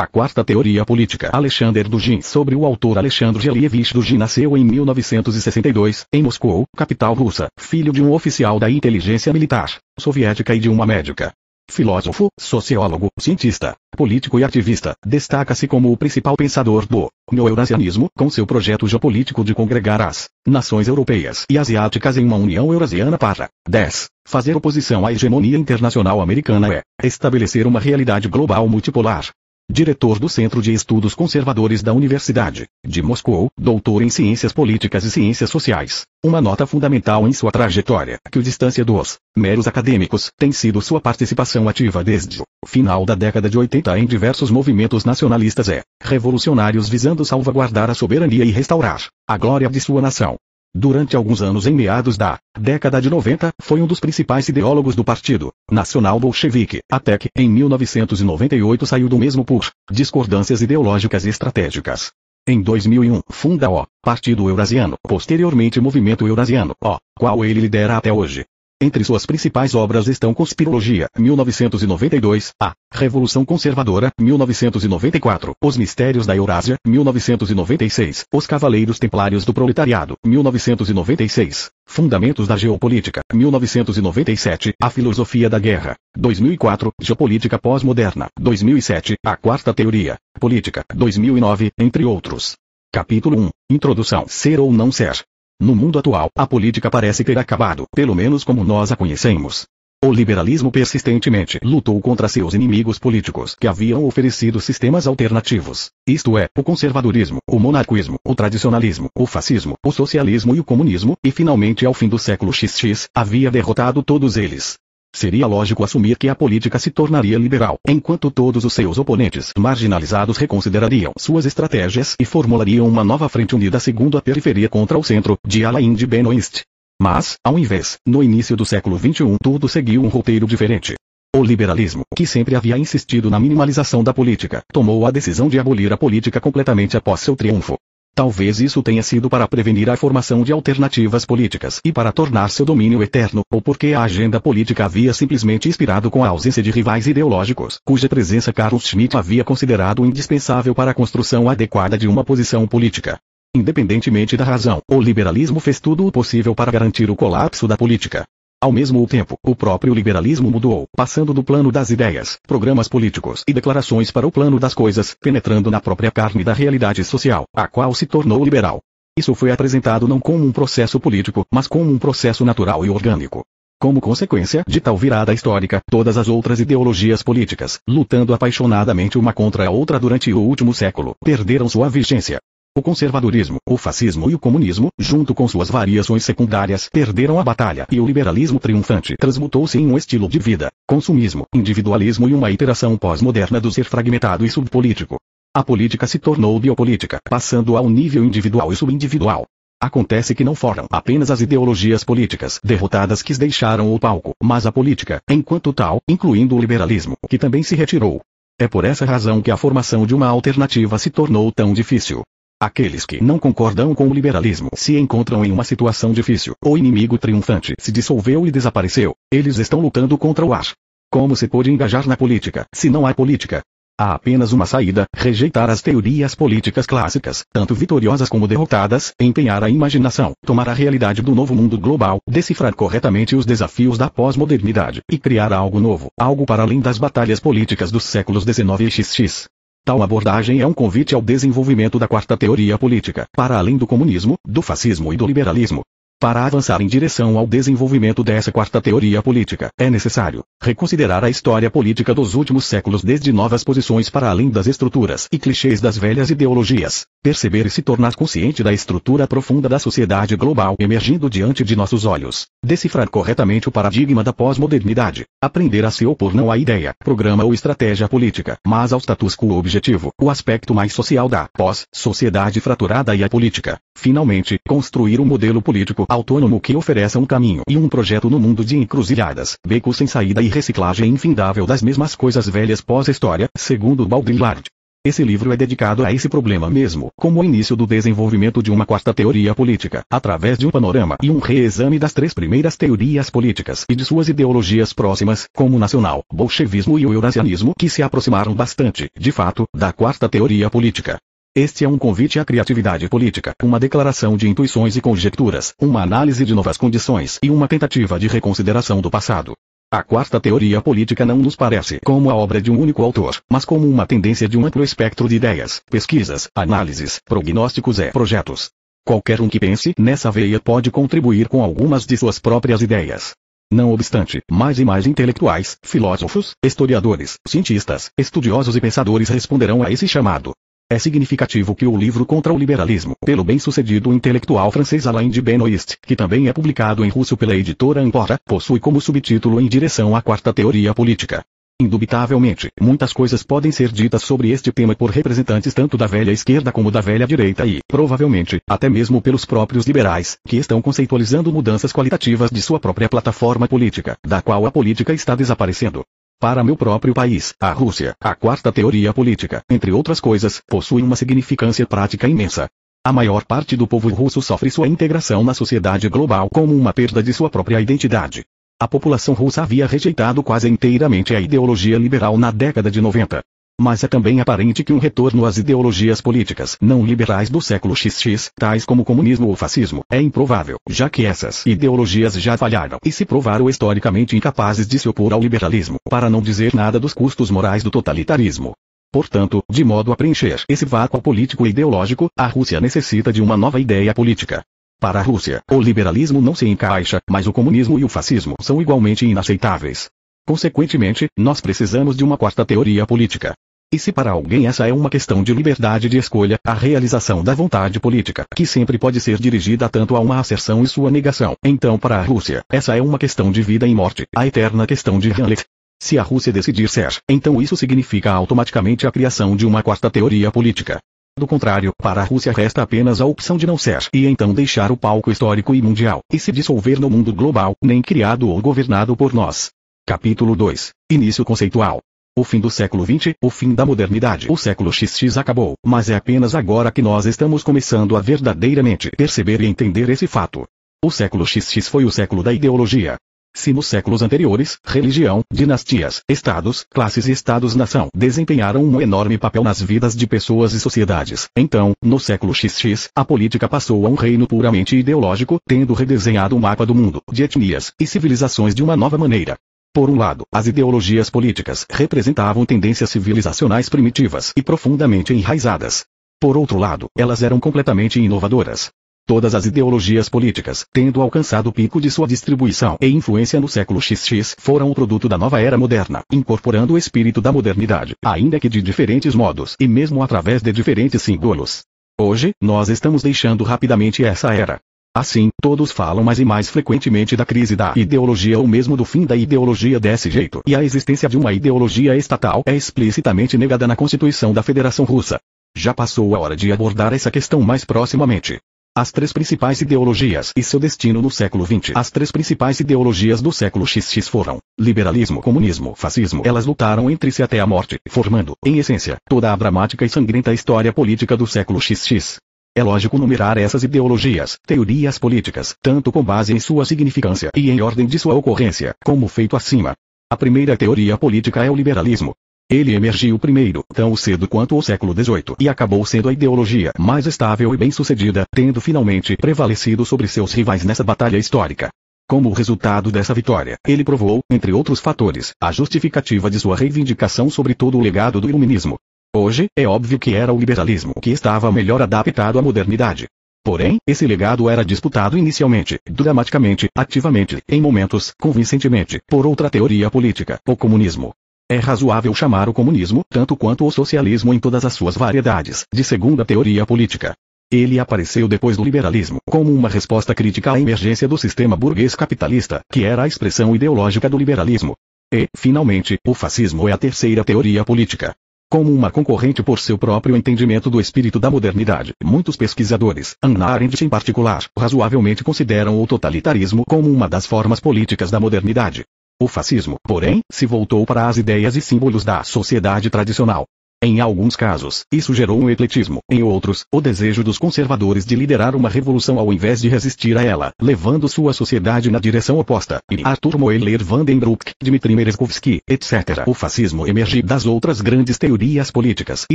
A quarta teoria política. Alexander Dugin. Sobre o autor Alexandre Gelievich. Dugin nasceu em 1962, em Moscou, capital russa, filho de um oficial da inteligência militar soviética e de uma médica. Filósofo, sociólogo, cientista, político e ativista, destaca-se como o principal pensador do neo-eurasianismo, com seu projeto geopolítico de congregar as nações europeias e asiáticas em uma união eurasiana para 10. Fazer oposição à hegemonia internacional americana é estabelecer uma realidade global multipolar, diretor do Centro de Estudos Conservadores da Universidade de Moscou, doutor em Ciências Políticas e Ciências Sociais. Uma nota fundamental em sua trajetória, que o distância dos meros acadêmicos, tem sido sua participação ativa desde o final da década de 80 em diversos movimentos nacionalistas e revolucionários visando salvaguardar a soberania e restaurar a glória de sua nação. Durante alguns anos em meados da década de 90, foi um dos principais ideólogos do Partido Nacional Bolchevique, até que, em 1998 saiu do mesmo por discordâncias ideológicas e estratégicas. Em 2001, funda o Partido Eurasiano, posteriormente Movimento Eurasiano, o qual ele lidera até hoje. Entre suas principais obras estão Conspirologia, 1992, A Revolução Conservadora, 1994, Os Mistérios da Eurásia, 1996, Os Cavaleiros Templários do Proletariado, 1996, Fundamentos da Geopolítica, 1997, A Filosofia da Guerra, 2004, Geopolítica Pós-Moderna, 2007, A Quarta Teoria Política, 2009, entre outros. Capítulo 1 Introdução Ser ou não ser. No mundo atual, a política parece ter acabado, pelo menos como nós a conhecemos. O liberalismo persistentemente lutou contra seus inimigos políticos que haviam oferecido sistemas alternativos, isto é, o conservadorismo, o monarquismo, o tradicionalismo, o fascismo, o socialismo e o comunismo, e finalmente ao fim do século XX, havia derrotado todos eles. Seria lógico assumir que a política se tornaria liberal, enquanto todos os seus oponentes marginalizados reconsiderariam suas estratégias e formulariam uma nova frente unida segundo a periferia contra o centro, de Alain de Benoist. Mas, ao invés, no início do século XXI tudo seguiu um roteiro diferente. O liberalismo, que sempre havia insistido na minimalização da política, tomou a decisão de abolir a política completamente após seu triunfo. Talvez isso tenha sido para prevenir a formação de alternativas políticas e para tornar seu domínio eterno, ou porque a agenda política havia simplesmente inspirado com a ausência de rivais ideológicos, cuja presença Carlos Schmitt havia considerado indispensável para a construção adequada de uma posição política. Independentemente da razão, o liberalismo fez tudo o possível para garantir o colapso da política. Ao mesmo tempo, o próprio liberalismo mudou, passando do plano das ideias, programas políticos e declarações para o plano das coisas, penetrando na própria carne da realidade social, a qual se tornou liberal. Isso foi apresentado não como um processo político, mas como um processo natural e orgânico. Como consequência de tal virada histórica, todas as outras ideologias políticas, lutando apaixonadamente uma contra a outra durante o último século, perderam sua vigência. O conservadorismo, o fascismo e o comunismo, junto com suas variações secundárias, perderam a batalha e o liberalismo triunfante transmutou-se em um estilo de vida, consumismo, individualismo e uma iteração pós-moderna do ser fragmentado e subpolítico. A política se tornou biopolítica, passando ao nível individual e subindividual. Acontece que não foram apenas as ideologias políticas derrotadas que deixaram o palco, mas a política, enquanto tal, incluindo o liberalismo, que também se retirou. É por essa razão que a formação de uma alternativa se tornou tão difícil. Aqueles que não concordam com o liberalismo se encontram em uma situação difícil. O inimigo triunfante se dissolveu e desapareceu. Eles estão lutando contra o ar. Como se pode engajar na política, se não há política? Há apenas uma saída, rejeitar as teorias políticas clássicas, tanto vitoriosas como derrotadas, empenhar a imaginação, tomar a realidade do novo mundo global, decifrar corretamente os desafios da pós-modernidade, e criar algo novo, algo para além das batalhas políticas dos séculos XIX e XX. Tal abordagem é um convite ao desenvolvimento da quarta teoria política, para além do comunismo, do fascismo e do liberalismo. Para avançar em direção ao desenvolvimento dessa quarta teoria política, é necessário reconsiderar a história política dos últimos séculos desde novas posições para além das estruturas e clichês das velhas ideologias, perceber e se tornar consciente da estrutura profunda da sociedade global emergindo diante de nossos olhos, decifrar corretamente o paradigma da pós-modernidade, aprender a se opor não à ideia, programa ou estratégia política, mas ao status quo objetivo, o aspecto mais social da pós-sociedade fraturada e a política. Finalmente, construir um modelo político autônomo que ofereça um caminho e um projeto no mundo de encruzilhadas, becos sem saída e reciclagem infindável das mesmas coisas velhas pós-história, segundo Baudrillard. Esse livro é dedicado a esse problema mesmo, como o início do desenvolvimento de uma quarta teoria política, através de um panorama e um reexame das três primeiras teorias políticas e de suas ideologias próximas, como o nacional, bolchevismo e o eurasianismo, que se aproximaram bastante, de fato, da quarta teoria política. Este é um convite à criatividade política, uma declaração de intuições e conjecturas, uma análise de novas condições e uma tentativa de reconsideração do passado. A quarta teoria política não nos parece como a obra de um único autor, mas como uma tendência de um amplo espectro de ideias, pesquisas, análises, prognósticos e projetos. Qualquer um que pense nessa veia pode contribuir com algumas de suas próprias ideias. Não obstante, mais e mais intelectuais, filósofos, historiadores, cientistas, estudiosos e pensadores responderão a esse chamado. É significativo que o livro Contra o Liberalismo, pelo bem-sucedido intelectual francês Alain de Benoist, que também é publicado em russo pela editora Ampora, possui como subtítulo Em direção à quarta teoria política. Indubitavelmente, muitas coisas podem ser ditas sobre este tema por representantes tanto da velha esquerda como da velha direita e, provavelmente, até mesmo pelos próprios liberais, que estão conceitualizando mudanças qualitativas de sua própria plataforma política, da qual a política está desaparecendo. Para meu próprio país, a Rússia, a quarta teoria política, entre outras coisas, possui uma significância prática imensa. A maior parte do povo russo sofre sua integração na sociedade global como uma perda de sua própria identidade. A população russa havia rejeitado quase inteiramente a ideologia liberal na década de 90. Mas é também aparente que um retorno às ideologias políticas não liberais do século XX, tais como comunismo ou fascismo, é improvável, já que essas ideologias já falharam e se provaram historicamente incapazes de se opor ao liberalismo, para não dizer nada dos custos morais do totalitarismo. Portanto, de modo a preencher esse vácuo político e ideológico, a Rússia necessita de uma nova ideia política. Para a Rússia, o liberalismo não se encaixa, mas o comunismo e o fascismo são igualmente inaceitáveis. Consequentemente, nós precisamos de uma quarta teoria política. E se para alguém essa é uma questão de liberdade de escolha, a realização da vontade política, que sempre pode ser dirigida tanto a uma asserção e sua negação, então para a Rússia, essa é uma questão de vida e morte, a eterna questão de Hamlet. Se a Rússia decidir ser, então isso significa automaticamente a criação de uma quarta teoria política. Do contrário, para a Rússia resta apenas a opção de não ser, e então deixar o palco histórico e mundial, e se dissolver no mundo global, nem criado ou governado por nós. Capítulo 2 Início conceitual o fim do século XX, o fim da modernidade. O século XX acabou, mas é apenas agora que nós estamos começando a verdadeiramente perceber e entender esse fato. O século XX foi o século da ideologia. Se nos séculos anteriores, religião, dinastias, estados, classes e estados-nação desempenharam um enorme papel nas vidas de pessoas e sociedades, então, no século XX, a política passou a um reino puramente ideológico, tendo redesenhado o mapa do mundo, de etnias e civilizações de uma nova maneira. Por um lado, as ideologias políticas representavam tendências civilizacionais primitivas e profundamente enraizadas. Por outro lado, elas eram completamente inovadoras. Todas as ideologias políticas, tendo alcançado o pico de sua distribuição e influência no século XX, foram o produto da nova era moderna, incorporando o espírito da modernidade, ainda que de diferentes modos e mesmo através de diferentes símbolos. Hoje, nós estamos deixando rapidamente essa era. Assim, todos falam mais e mais frequentemente da crise da ideologia ou mesmo do fim da ideologia desse jeito. E a existência de uma ideologia estatal é explicitamente negada na Constituição da Federação Russa. Já passou a hora de abordar essa questão mais proximamente. As três principais ideologias e seu destino no século XX. As três principais ideologias do século XX foram liberalismo, comunismo, fascismo. Elas lutaram entre si até a morte, formando, em essência, toda a dramática e sangrenta história política do século XX. É lógico numerar essas ideologias, teorias políticas, tanto com base em sua significância e em ordem de sua ocorrência, como feito acima. A primeira teoria política é o liberalismo. Ele emergiu primeiro, tão cedo quanto o século XVIII, e acabou sendo a ideologia mais estável e bem-sucedida, tendo finalmente prevalecido sobre seus rivais nessa batalha histórica. Como resultado dessa vitória, ele provou, entre outros fatores, a justificativa de sua reivindicação sobre todo o legado do iluminismo, Hoje, é óbvio que era o liberalismo que estava melhor adaptado à modernidade. Porém, esse legado era disputado inicialmente, dramaticamente, ativamente, em momentos, convincentemente, por outra teoria política, o comunismo. É razoável chamar o comunismo, tanto quanto o socialismo em todas as suas variedades, de segunda teoria política. Ele apareceu depois do liberalismo, como uma resposta crítica à emergência do sistema burguês capitalista, que era a expressão ideológica do liberalismo. E, finalmente, o fascismo é a terceira teoria política como uma concorrente por seu próprio entendimento do espírito da modernidade. Muitos pesquisadores, Hannah Arendt em particular, razoavelmente consideram o totalitarismo como uma das formas políticas da modernidade. O fascismo, porém, se voltou para as ideias e símbolos da sociedade tradicional. Em alguns casos, isso gerou um ecletismo, em outros, o desejo dos conservadores de liderar uma revolução ao invés de resistir a ela, levando sua sociedade na direção oposta. E Arthur Moeller Vandenbroek, Dmitry Merezkovsky, etc. O fascismo emergiu das outras grandes teorias políticas e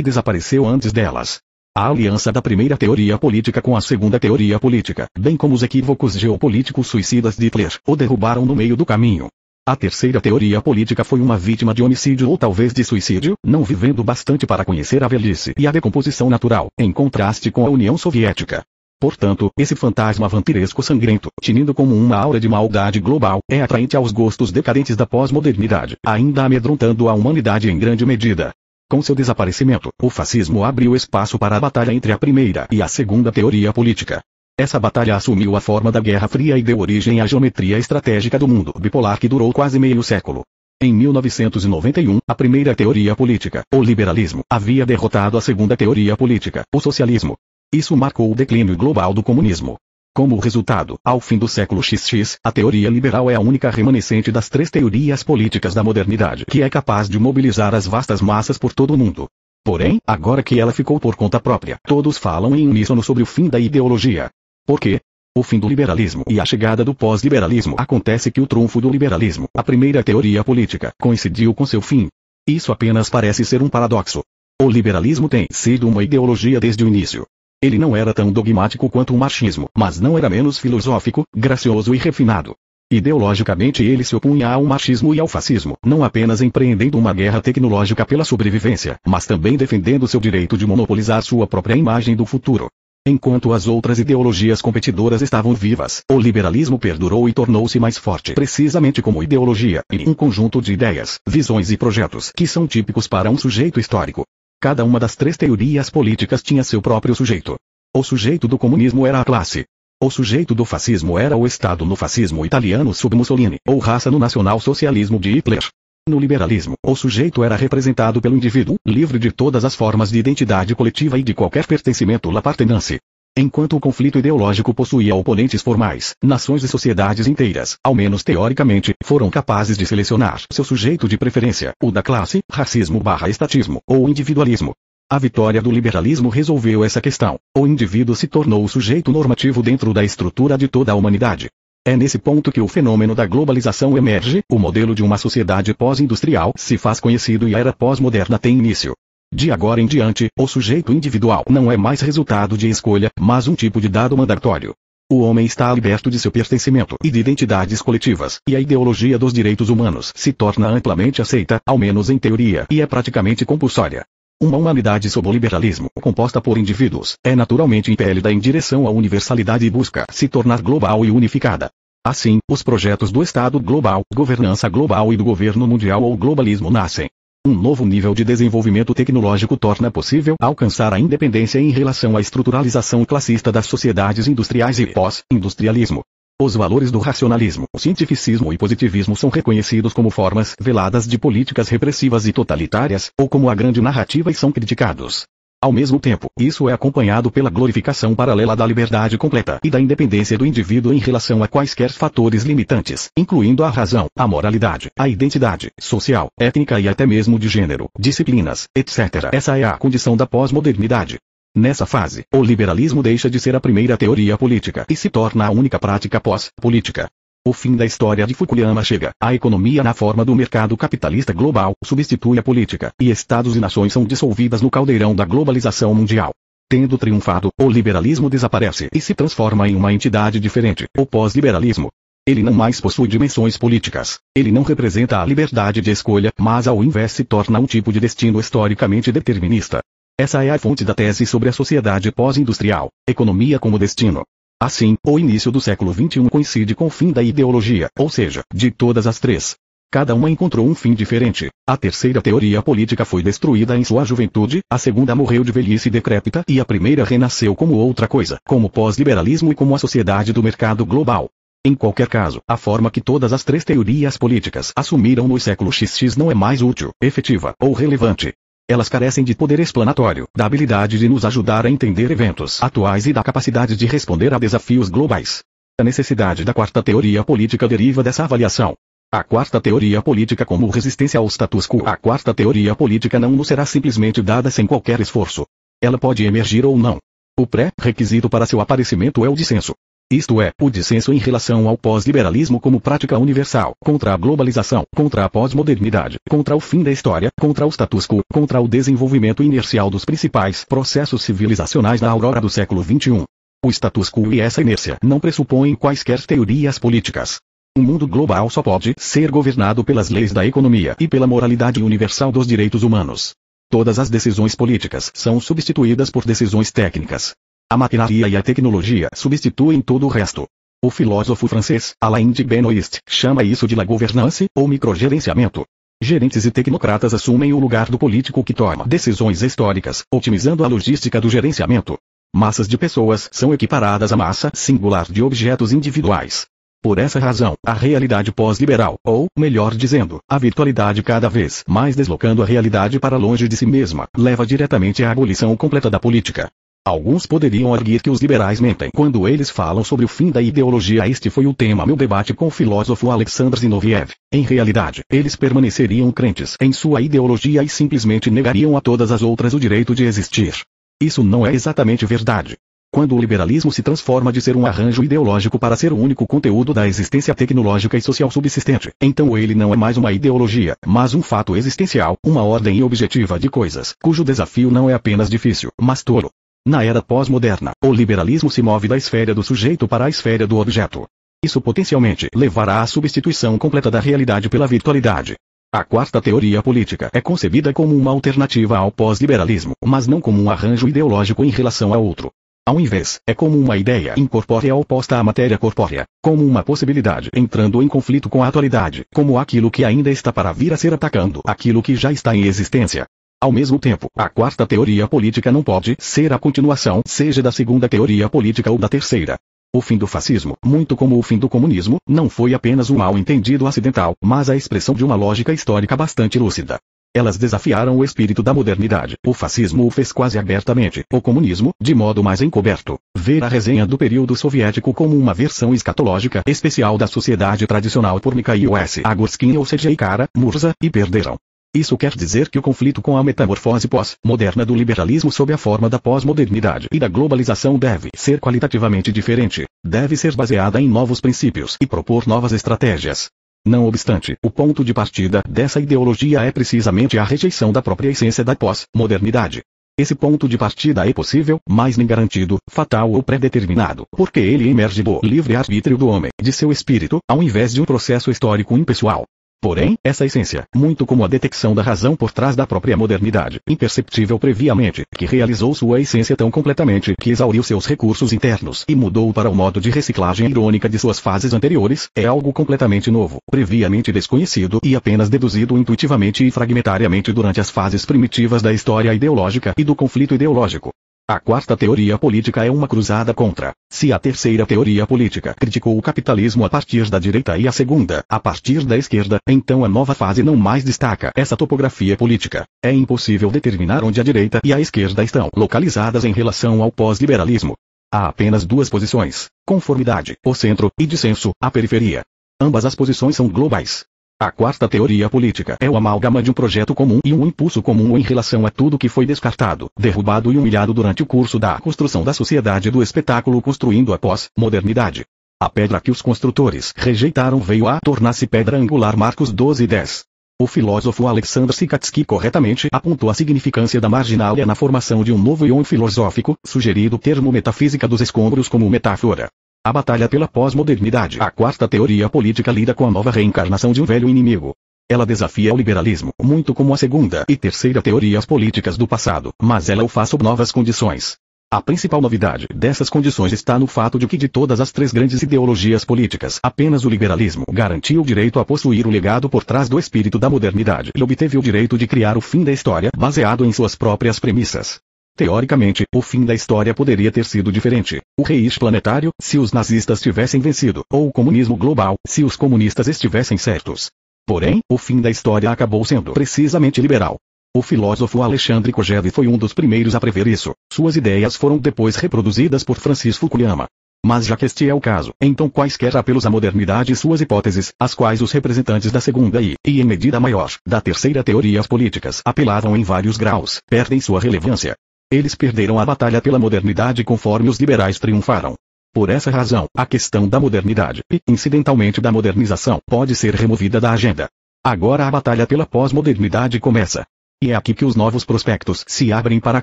desapareceu antes delas. A aliança da primeira teoria política com a segunda teoria política, bem como os equívocos geopolíticos suicidas de Hitler, o derrubaram no meio do caminho. A terceira teoria política foi uma vítima de homicídio ou talvez de suicídio, não vivendo bastante para conhecer a velhice e a decomposição natural, em contraste com a União Soviética. Portanto, esse fantasma vampiresco sangrento, tinindo como uma aura de maldade global, é atraente aos gostos decadentes da pós-modernidade, ainda amedrontando a humanidade em grande medida. Com seu desaparecimento, o fascismo abriu espaço para a batalha entre a primeira e a segunda teoria política. Essa batalha assumiu a forma da Guerra Fria e deu origem à geometria estratégica do mundo bipolar que durou quase meio século. Em 1991, a primeira teoria política, o liberalismo, havia derrotado a segunda teoria política, o socialismo. Isso marcou o declínio global do comunismo. Como resultado, ao fim do século XX, a teoria liberal é a única remanescente das três teorias políticas da modernidade que é capaz de mobilizar as vastas massas por todo o mundo. Porém, agora que ela ficou por conta própria, todos falam em uníssono sobre o fim da ideologia. Por quê? O fim do liberalismo e a chegada do pós-liberalismo acontece que o trunfo do liberalismo, a primeira teoria política, coincidiu com seu fim. Isso apenas parece ser um paradoxo. O liberalismo tem sido uma ideologia desde o início. Ele não era tão dogmático quanto o marxismo, mas não era menos filosófico, gracioso e refinado. Ideologicamente ele se opunha ao marxismo e ao fascismo, não apenas empreendendo uma guerra tecnológica pela sobrevivência, mas também defendendo seu direito de monopolizar sua própria imagem do futuro. Enquanto as outras ideologias competidoras estavam vivas, o liberalismo perdurou e tornou-se mais forte precisamente como ideologia, e um conjunto de ideias, visões e projetos que são típicos para um sujeito histórico. Cada uma das três teorias políticas tinha seu próprio sujeito. O sujeito do comunismo era a classe. O sujeito do fascismo era o Estado no fascismo italiano sob Mussolini, ou raça no nacional-socialismo de Hitler. No liberalismo, o sujeito era representado pelo indivíduo, livre de todas as formas de identidade coletiva e de qualquer pertencimento lapartenance. Enquanto o conflito ideológico possuía oponentes formais, nações e sociedades inteiras, ao menos teoricamente, foram capazes de selecionar seu sujeito de preferência, o da classe, racismo barra estatismo, ou individualismo. A vitória do liberalismo resolveu essa questão. O indivíduo se tornou o sujeito normativo dentro da estrutura de toda a humanidade. É nesse ponto que o fenômeno da globalização emerge, o modelo de uma sociedade pós-industrial se faz conhecido e a era pós-moderna tem início. De agora em diante, o sujeito individual não é mais resultado de escolha, mas um tipo de dado mandatório. O homem está liberto de seu pertencimento e de identidades coletivas, e a ideologia dos direitos humanos se torna amplamente aceita, ao menos em teoria, e é praticamente compulsória. Uma humanidade sob o liberalismo, composta por indivíduos, é naturalmente impelida em direção à universalidade e busca se tornar global e unificada. Assim, os projetos do Estado global, governança global e do governo mundial ou globalismo nascem. Um novo nível de desenvolvimento tecnológico torna possível alcançar a independência em relação à estruturalização classista das sociedades industriais e pós-industrialismo. Os valores do racionalismo, cientificismo e positivismo são reconhecidos como formas veladas de políticas repressivas e totalitárias, ou como a grande narrativa e são criticados. Ao mesmo tempo, isso é acompanhado pela glorificação paralela da liberdade completa e da independência do indivíduo em relação a quaisquer fatores limitantes, incluindo a razão, a moralidade, a identidade social, étnica e até mesmo de gênero, disciplinas, etc. Essa é a condição da pós-modernidade. Nessa fase, o liberalismo deixa de ser a primeira teoria política e se torna a única prática pós-política. O fim da história de Fukuyama chega. A economia na forma do mercado capitalista global substitui a política, e estados e nações são dissolvidas no caldeirão da globalização mundial. Tendo triunfado, o liberalismo desaparece e se transforma em uma entidade diferente, o pós-liberalismo. Ele não mais possui dimensões políticas. Ele não representa a liberdade de escolha, mas ao invés se torna um tipo de destino historicamente determinista. Essa é a fonte da tese sobre a sociedade pós-industrial, economia como destino. Assim, o início do século XXI coincide com o fim da ideologia, ou seja, de todas as três. Cada uma encontrou um fim diferente. A terceira teoria política foi destruída em sua juventude, a segunda morreu de velhice decrépita e a primeira renasceu como outra coisa, como pós-liberalismo e como a sociedade do mercado global. Em qualquer caso, a forma que todas as três teorias políticas assumiram no século XX não é mais útil, efetiva ou relevante. Elas carecem de poder explanatório, da habilidade de nos ajudar a entender eventos atuais e da capacidade de responder a desafios globais. A necessidade da quarta teoria política deriva dessa avaliação. A quarta teoria política como resistência ao status quo. A quarta teoria política não nos será simplesmente dada sem qualquer esforço. Ela pode emergir ou não. O pré-requisito para seu aparecimento é o dissenso. Isto é, o dissenso em relação ao pós-liberalismo como prática universal, contra a globalização, contra a pós-modernidade, contra o fim da história, contra o status quo, contra o desenvolvimento inercial dos principais processos civilizacionais na aurora do século XXI. O status quo e essa inércia não pressupõem quaisquer teorias políticas. O mundo global só pode ser governado pelas leis da economia e pela moralidade universal dos direitos humanos. Todas as decisões políticas são substituídas por decisões técnicas. A maquinaria e a tecnologia substituem todo o resto. O filósofo francês, Alain de Benoist, chama isso de la gouvernance, ou microgerenciamento. Gerentes e tecnocratas assumem o lugar do político que toma decisões históricas, otimizando a logística do gerenciamento. Massas de pessoas são equiparadas à massa singular de objetos individuais. Por essa razão, a realidade pós-liberal, ou, melhor dizendo, a virtualidade cada vez mais deslocando a realidade para longe de si mesma, leva diretamente à abolição completa da política. Alguns poderiam arguir que os liberais mentem quando eles falam sobre o fim da ideologia. Este foi o tema meu debate com o filósofo Alexandr Zinoviev. Em realidade, eles permaneceriam crentes em sua ideologia e simplesmente negariam a todas as outras o direito de existir. Isso não é exatamente verdade. Quando o liberalismo se transforma de ser um arranjo ideológico para ser o único conteúdo da existência tecnológica e social subsistente, então ele não é mais uma ideologia, mas um fato existencial, uma ordem objetiva de coisas, cujo desafio não é apenas difícil, mas tolo. Na era pós-moderna, o liberalismo se move da esfera do sujeito para a esfera do objeto. Isso potencialmente levará à substituição completa da realidade pela virtualidade. A quarta teoria política é concebida como uma alternativa ao pós-liberalismo, mas não como um arranjo ideológico em relação a outro. Ao invés, é como uma ideia incorpórea oposta à matéria corpórea, como uma possibilidade entrando em conflito com a atualidade, como aquilo que ainda está para vir a ser atacando aquilo que já está em existência. Ao mesmo tempo, a quarta teoria política não pode ser a continuação, seja da segunda teoria política ou da terceira. O fim do fascismo, muito como o fim do comunismo, não foi apenas um mal entendido acidental, mas a expressão de uma lógica histórica bastante lúcida. Elas desafiaram o espírito da modernidade. O fascismo o fez quase abertamente. O comunismo, de modo mais encoberto. Ver a resenha do período soviético como uma versão escatológica especial da sociedade tradicional por Mikhail S. Agorskin ou Sergei Kara, Murza, e perderam. Isso quer dizer que o conflito com a metamorfose pós-moderna do liberalismo sob a forma da pós-modernidade e da globalização deve ser qualitativamente diferente, deve ser baseada em novos princípios e propor novas estratégias. Não obstante, o ponto de partida dessa ideologia é precisamente a rejeição da própria essência da pós-modernidade. Esse ponto de partida é possível, mas nem garantido, fatal ou predeterminado, porque ele emerge do livre-arbítrio do homem, de seu espírito, ao invés de um processo histórico impessoal. Porém, essa essência, muito como a detecção da razão por trás da própria modernidade, imperceptível previamente, que realizou sua essência tão completamente que exauriu seus recursos internos e mudou para o modo de reciclagem irônica de suas fases anteriores, é algo completamente novo, previamente desconhecido e apenas deduzido intuitivamente e fragmentariamente durante as fases primitivas da história ideológica e do conflito ideológico. A quarta teoria política é uma cruzada contra. Se a terceira teoria política criticou o capitalismo a partir da direita e a segunda, a partir da esquerda, então a nova fase não mais destaca essa topografia política. É impossível determinar onde a direita e a esquerda estão localizadas em relação ao pós-liberalismo. Há apenas duas posições: conformidade, o centro, e dissenso, a periferia. Ambas as posições são globais. A quarta teoria política é o amálgama de um projeto comum e um impulso comum em relação a tudo que foi descartado, derrubado e humilhado durante o curso da construção da sociedade do espetáculo construindo a pós-modernidade. A pedra que os construtores rejeitaram veio a tornar-se pedra angular Marcos 12:10. O filósofo Alexander Sikatsky corretamente apontou a significância da marginalia na formação de um novo ion filosófico, sugerido termo metafísica dos escombros como metáfora. A batalha pela pós-modernidade. A quarta teoria política lida com a nova reencarnação de um velho inimigo. Ela desafia o liberalismo, muito como a segunda e terceira teorias políticas do passado, mas ela o faz sob novas condições. A principal novidade dessas condições está no fato de que de todas as três grandes ideologias políticas, apenas o liberalismo garantiu o direito a possuir o legado por trás do espírito da modernidade e obteve o direito de criar o fim da história baseado em suas próprias premissas. Teoricamente, o fim da história poderia ter sido diferente. O reis planetário, se os nazistas tivessem vencido, ou o comunismo global, se os comunistas estivessem certos. Porém, o fim da história acabou sendo precisamente liberal. O filósofo Alexandre Kojève foi um dos primeiros a prever isso. Suas ideias foram depois reproduzidas por Francis Fukuyama. Mas já que este é o caso, então quaisquer apelos à modernidade e suas hipóteses, as quais os representantes da segunda e, e em medida maior, da terceira teorias políticas apelavam em vários graus, perdem sua relevância. Eles perderam a batalha pela modernidade conforme os liberais triunfaram. Por essa razão, a questão da modernidade, e, incidentalmente da modernização, pode ser removida da agenda. Agora a batalha pela pós-modernidade começa. E é aqui que os novos prospectos se abrem para a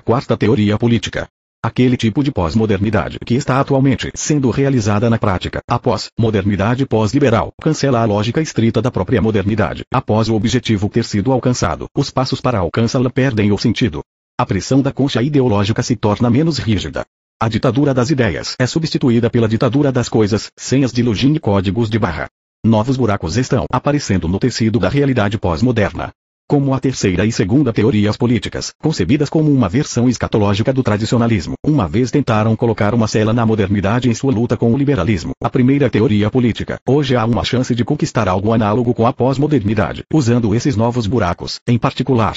quarta teoria política. Aquele tipo de pós-modernidade que está atualmente sendo realizada na prática, a pós-modernidade pós-liberal, cancela a lógica estrita da própria modernidade. Após o objetivo ter sido alcançado, os passos para alcançá-la perdem o sentido. A pressão da concha ideológica se torna menos rígida. A ditadura das ideias é substituída pela ditadura das coisas, senhas de login e códigos de barra. Novos buracos estão aparecendo no tecido da realidade pós-moderna. Como a terceira e segunda teorias políticas, concebidas como uma versão escatológica do tradicionalismo, uma vez tentaram colocar uma cela na modernidade em sua luta com o liberalismo. A primeira teoria política, hoje há uma chance de conquistar algo análogo com a pós-modernidade, usando esses novos buracos, em particular,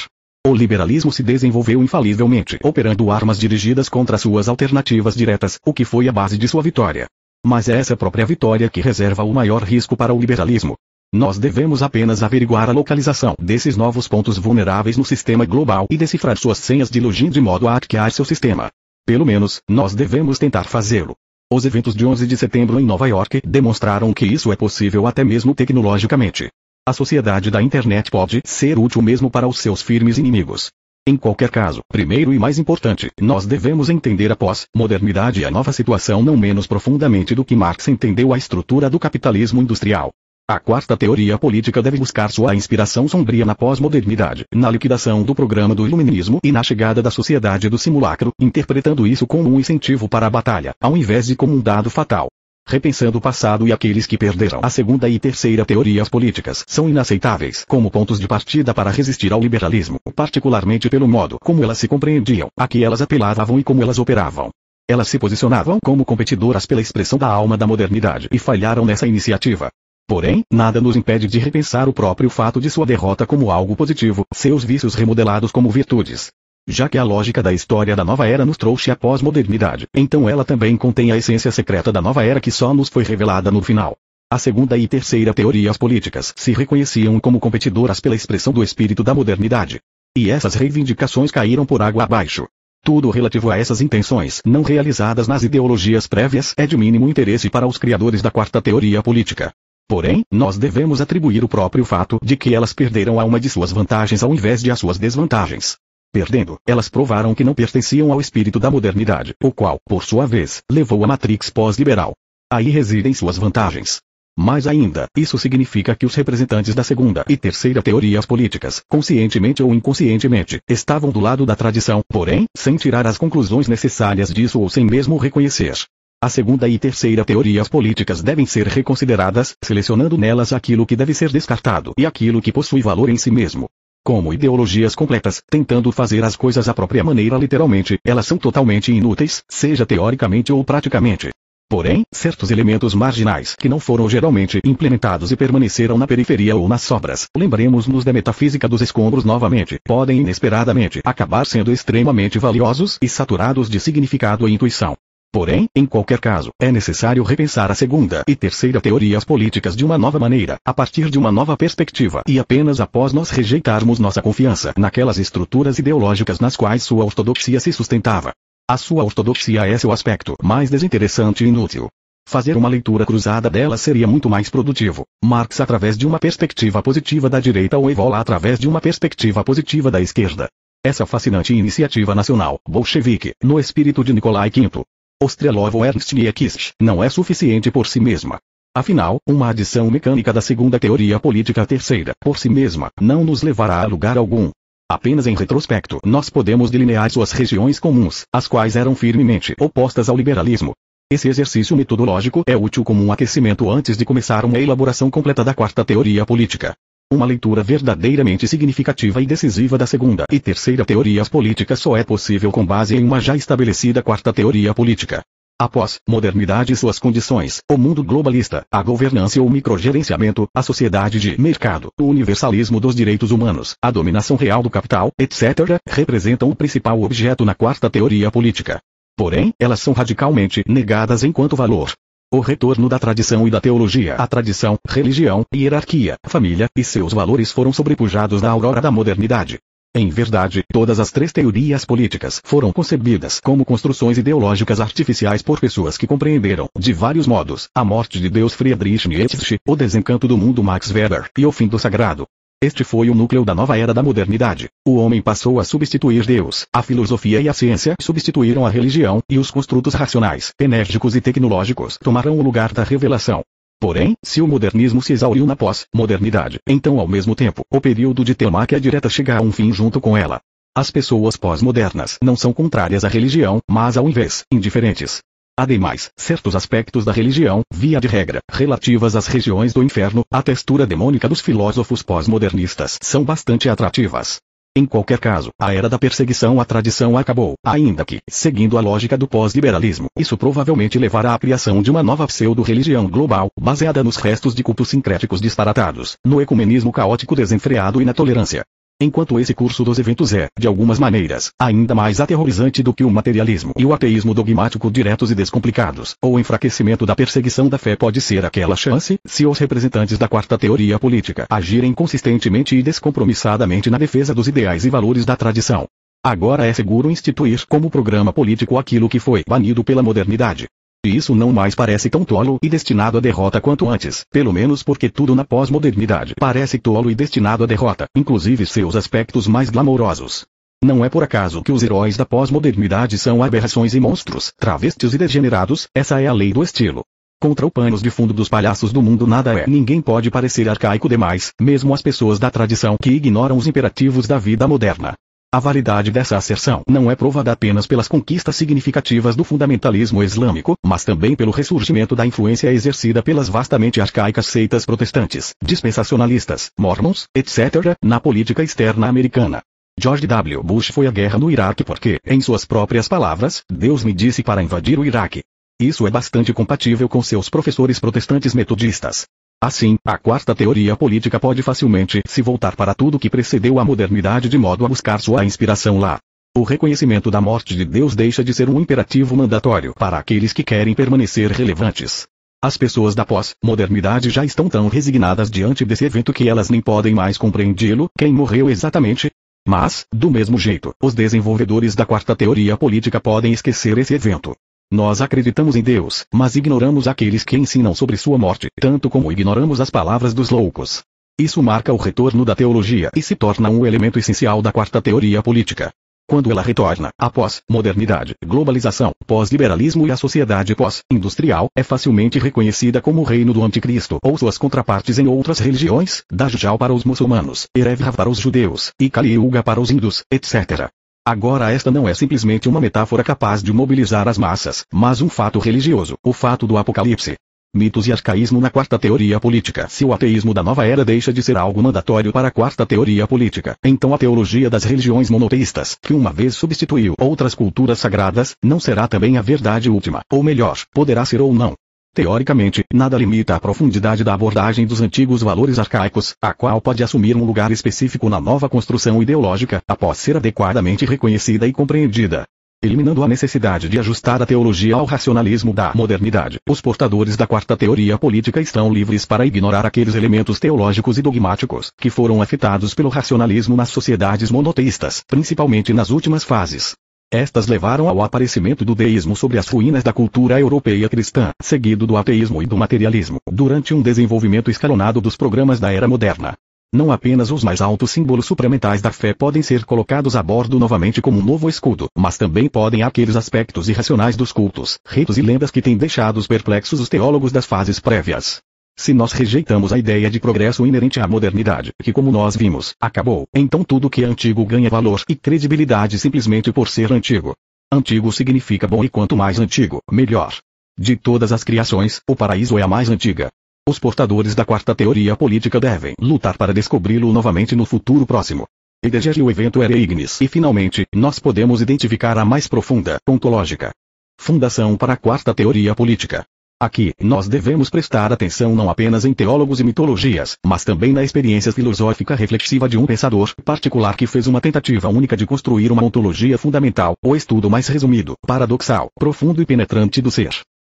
o liberalismo se desenvolveu infalivelmente, operando armas dirigidas contra suas alternativas diretas, o que foi a base de sua vitória. Mas é essa própria vitória que reserva o maior risco para o liberalismo. Nós devemos apenas averiguar a localização desses novos pontos vulneráveis no sistema global e decifrar suas senhas de login de modo a hackear seu sistema. Pelo menos, nós devemos tentar fazê-lo. Os eventos de 11 de setembro em Nova York demonstraram que isso é possível até mesmo tecnologicamente. A sociedade da internet pode ser útil mesmo para os seus firmes inimigos. Em qualquer caso, primeiro e mais importante, nós devemos entender a pós-modernidade e a nova situação não menos profundamente do que Marx entendeu a estrutura do capitalismo industrial. A quarta teoria política deve buscar sua inspiração sombria na pós-modernidade, na liquidação do programa do iluminismo e na chegada da sociedade do simulacro, interpretando isso como um incentivo para a batalha, ao invés de como um dado fatal repensando o passado e aqueles que perderam. A segunda e terceira teorias políticas são inaceitáveis como pontos de partida para resistir ao liberalismo, particularmente pelo modo como elas se compreendiam, a que elas apelavam e como elas operavam. Elas se posicionavam como competidoras pela expressão da alma da modernidade e falharam nessa iniciativa. Porém, nada nos impede de repensar o próprio fato de sua derrota como algo positivo, seus vícios remodelados como virtudes. Já que a lógica da história da nova era nos trouxe a pós-modernidade, então ela também contém a essência secreta da nova era que só nos foi revelada no final. A segunda e terceira teorias políticas se reconheciam como competidoras pela expressão do espírito da modernidade. E essas reivindicações caíram por água abaixo. Tudo relativo a essas intenções não realizadas nas ideologias prévias é de mínimo interesse para os criadores da quarta teoria política. Porém, nós devemos atribuir o próprio fato de que elas perderam a uma de suas vantagens ao invés de as suas desvantagens. Perdendo, elas provaram que não pertenciam ao espírito da modernidade, o qual, por sua vez, levou a matrix pós-liberal. Aí residem suas vantagens. Mais ainda, isso significa que os representantes da segunda e terceira teorias políticas, conscientemente ou inconscientemente, estavam do lado da tradição, porém, sem tirar as conclusões necessárias disso ou sem mesmo reconhecer. A segunda e terceira teorias políticas devem ser reconsideradas, selecionando nelas aquilo que deve ser descartado e aquilo que possui valor em si mesmo como ideologias completas, tentando fazer as coisas à própria maneira literalmente, elas são totalmente inúteis, seja teoricamente ou praticamente. Porém, certos elementos marginais que não foram geralmente implementados e permaneceram na periferia ou nas sobras, lembremos-nos da metafísica dos escombros novamente, podem inesperadamente acabar sendo extremamente valiosos e saturados de significado e intuição. Porém, em qualquer caso, é necessário repensar a segunda e terceira teorias políticas de uma nova maneira, a partir de uma nova perspectiva, e apenas após nós rejeitarmos nossa confiança naquelas estruturas ideológicas nas quais sua ortodoxia se sustentava. A sua ortodoxia é seu aspecto mais desinteressante e inútil. Fazer uma leitura cruzada dela seria muito mais produtivo. Marx através de uma perspectiva positiva da direita ou Evola através de uma perspectiva positiva da esquerda. Essa fascinante iniciativa nacional, bolchevique, no espírito de Nikolai V, Ostrelov ou Ernst Nietzsche, não é suficiente por si mesma. Afinal, uma adição mecânica da segunda teoria política terceira, por si mesma, não nos levará a lugar algum. Apenas em retrospecto nós podemos delinear suas regiões comuns, as quais eram firmemente opostas ao liberalismo. Esse exercício metodológico é útil como um aquecimento antes de começar uma elaboração completa da quarta teoria política. Uma leitura verdadeiramente significativa e decisiva da segunda e terceira teorias políticas só é possível com base em uma já estabelecida quarta teoria política. Após modernidade e suas condições, o mundo globalista, a governança ou microgerenciamento, a sociedade de mercado, o universalismo dos direitos humanos, a dominação real do capital, etc., representam o principal objeto na quarta teoria política. Porém, elas são radicalmente negadas enquanto valor. O retorno da tradição e da teologia. A tradição, religião, hierarquia, família e seus valores foram sobrepujados na aurora da modernidade. Em verdade, todas as três teorias políticas foram concebidas como construções ideológicas artificiais por pessoas que compreenderam, de vários modos, a morte de Deus Friedrich Nietzsche, o desencanto do mundo Max Weber e o fim do sagrado. Este foi o núcleo da nova era da modernidade. O homem passou a substituir Deus, a filosofia e a ciência substituíram a religião, e os construtos racionais, enérgicos e tecnológicos tomaram o lugar da revelação. Porém, se o modernismo se exauriu na pós-modernidade, então ao mesmo tempo, o período de teumáquia direta chega a um fim junto com ela. As pessoas pós-modernas não são contrárias à religião, mas ao invés, indiferentes. Ademais, certos aspectos da religião, via de regra, relativas às regiões do inferno, a textura demônica dos filósofos pós-modernistas são bastante atrativas. Em qualquer caso, a era da perseguição à tradição acabou, ainda que, seguindo a lógica do pós-liberalismo, isso provavelmente levará à criação de uma nova pseudo-religião global, baseada nos restos de cultos sincréticos disparatados, no ecumenismo caótico desenfreado e na tolerância. Enquanto esse curso dos eventos é, de algumas maneiras, ainda mais aterrorizante do que o materialismo e o ateísmo dogmático diretos e descomplicados, o enfraquecimento da perseguição da fé pode ser aquela chance, se os representantes da quarta teoria política agirem consistentemente e descompromissadamente na defesa dos ideais e valores da tradição. Agora é seguro instituir como programa político aquilo que foi banido pela modernidade. E isso não mais parece tão tolo e destinado à derrota quanto antes, pelo menos porque tudo na pós-modernidade parece tolo e destinado à derrota, inclusive seus aspectos mais glamourosos. Não é por acaso que os heróis da pós-modernidade são aberrações e monstros, travestis e degenerados, essa é a lei do estilo. Contra o panos de fundo dos palhaços do mundo nada é. Ninguém pode parecer arcaico demais, mesmo as pessoas da tradição que ignoram os imperativos da vida moderna. A validade dessa asserção não é provada apenas pelas conquistas significativas do fundamentalismo islâmico, mas também pelo ressurgimento da influência exercida pelas vastamente arcaicas seitas protestantes, dispensacionalistas, mormons, etc., na política externa americana. George W. Bush foi à guerra no Iraque porque, em suas próprias palavras, Deus me disse para invadir o Iraque. Isso é bastante compatível com seus professores protestantes metodistas. Assim, a quarta teoria política pode facilmente se voltar para tudo que precedeu a modernidade de modo a buscar sua inspiração lá. O reconhecimento da morte de Deus deixa de ser um imperativo mandatório para aqueles que querem permanecer relevantes. As pessoas da pós-modernidade já estão tão resignadas diante desse evento que elas nem podem mais compreendê-lo, quem morreu exatamente. Mas, do mesmo jeito, os desenvolvedores da quarta teoria política podem esquecer esse evento. Nós acreditamos em Deus, mas ignoramos aqueles que ensinam sobre sua morte, tanto como ignoramos as palavras dos loucos. Isso marca o retorno da teologia e se torna um elemento essencial da quarta teoria política. Quando ela retorna, a pós-modernidade, globalização, pós-liberalismo e a sociedade pós-industrial, é facilmente reconhecida como o reino do anticristo ou suas contrapartes em outras religiões, Dajjal para os muçulmanos, Erevra para os judeus, e Kali Yuga para os hindus, etc. Agora esta não é simplesmente uma metáfora capaz de mobilizar as massas, mas um fato religioso, o fato do apocalipse. Mitos e arcaísmo na quarta teoria política. Se o ateísmo da nova era deixa de ser algo mandatório para a quarta teoria política, então a teologia das religiões monoteístas, que uma vez substituiu outras culturas sagradas, não será também a verdade última, ou melhor, poderá ser ou não. Teoricamente, nada limita a profundidade da abordagem dos antigos valores arcaicos, a qual pode assumir um lugar específico na nova construção ideológica, após ser adequadamente reconhecida e compreendida. Eliminando a necessidade de ajustar a teologia ao racionalismo da modernidade, os portadores da quarta teoria política estão livres para ignorar aqueles elementos teológicos e dogmáticos que foram afetados pelo racionalismo nas sociedades monoteístas, principalmente nas últimas fases. Estas levaram ao aparecimento do deísmo sobre as ruínas da cultura europeia cristã, seguido do ateísmo e do materialismo, durante um desenvolvimento escalonado dos programas da era moderna. Não apenas os mais altos símbolos supramentais da fé podem ser colocados a bordo novamente como um novo escudo, mas também podem aqueles aspectos irracionais dos cultos, ritos e lendas que têm deixado perplexos os teólogos das fases prévias. Se nós rejeitamos a ideia de progresso inerente à modernidade, que como nós vimos, acabou, então tudo que é antigo ganha valor e credibilidade simplesmente por ser antigo. Antigo significa bom e quanto mais antigo, melhor. De todas as criações, o paraíso é a mais antiga. Os portadores da quarta teoria política devem lutar para descobri-lo novamente no futuro próximo. Heidegger e o evento era ignis. E finalmente, nós podemos identificar a mais profunda, ontológica fundação para a quarta teoria política. Aqui, nós devemos prestar atenção não apenas em teólogos e mitologias, mas também na experiência filosófica reflexiva de um pensador particular que fez uma tentativa única de construir uma ontologia fundamental, o estudo mais resumido, paradoxal, profundo e penetrante do ser.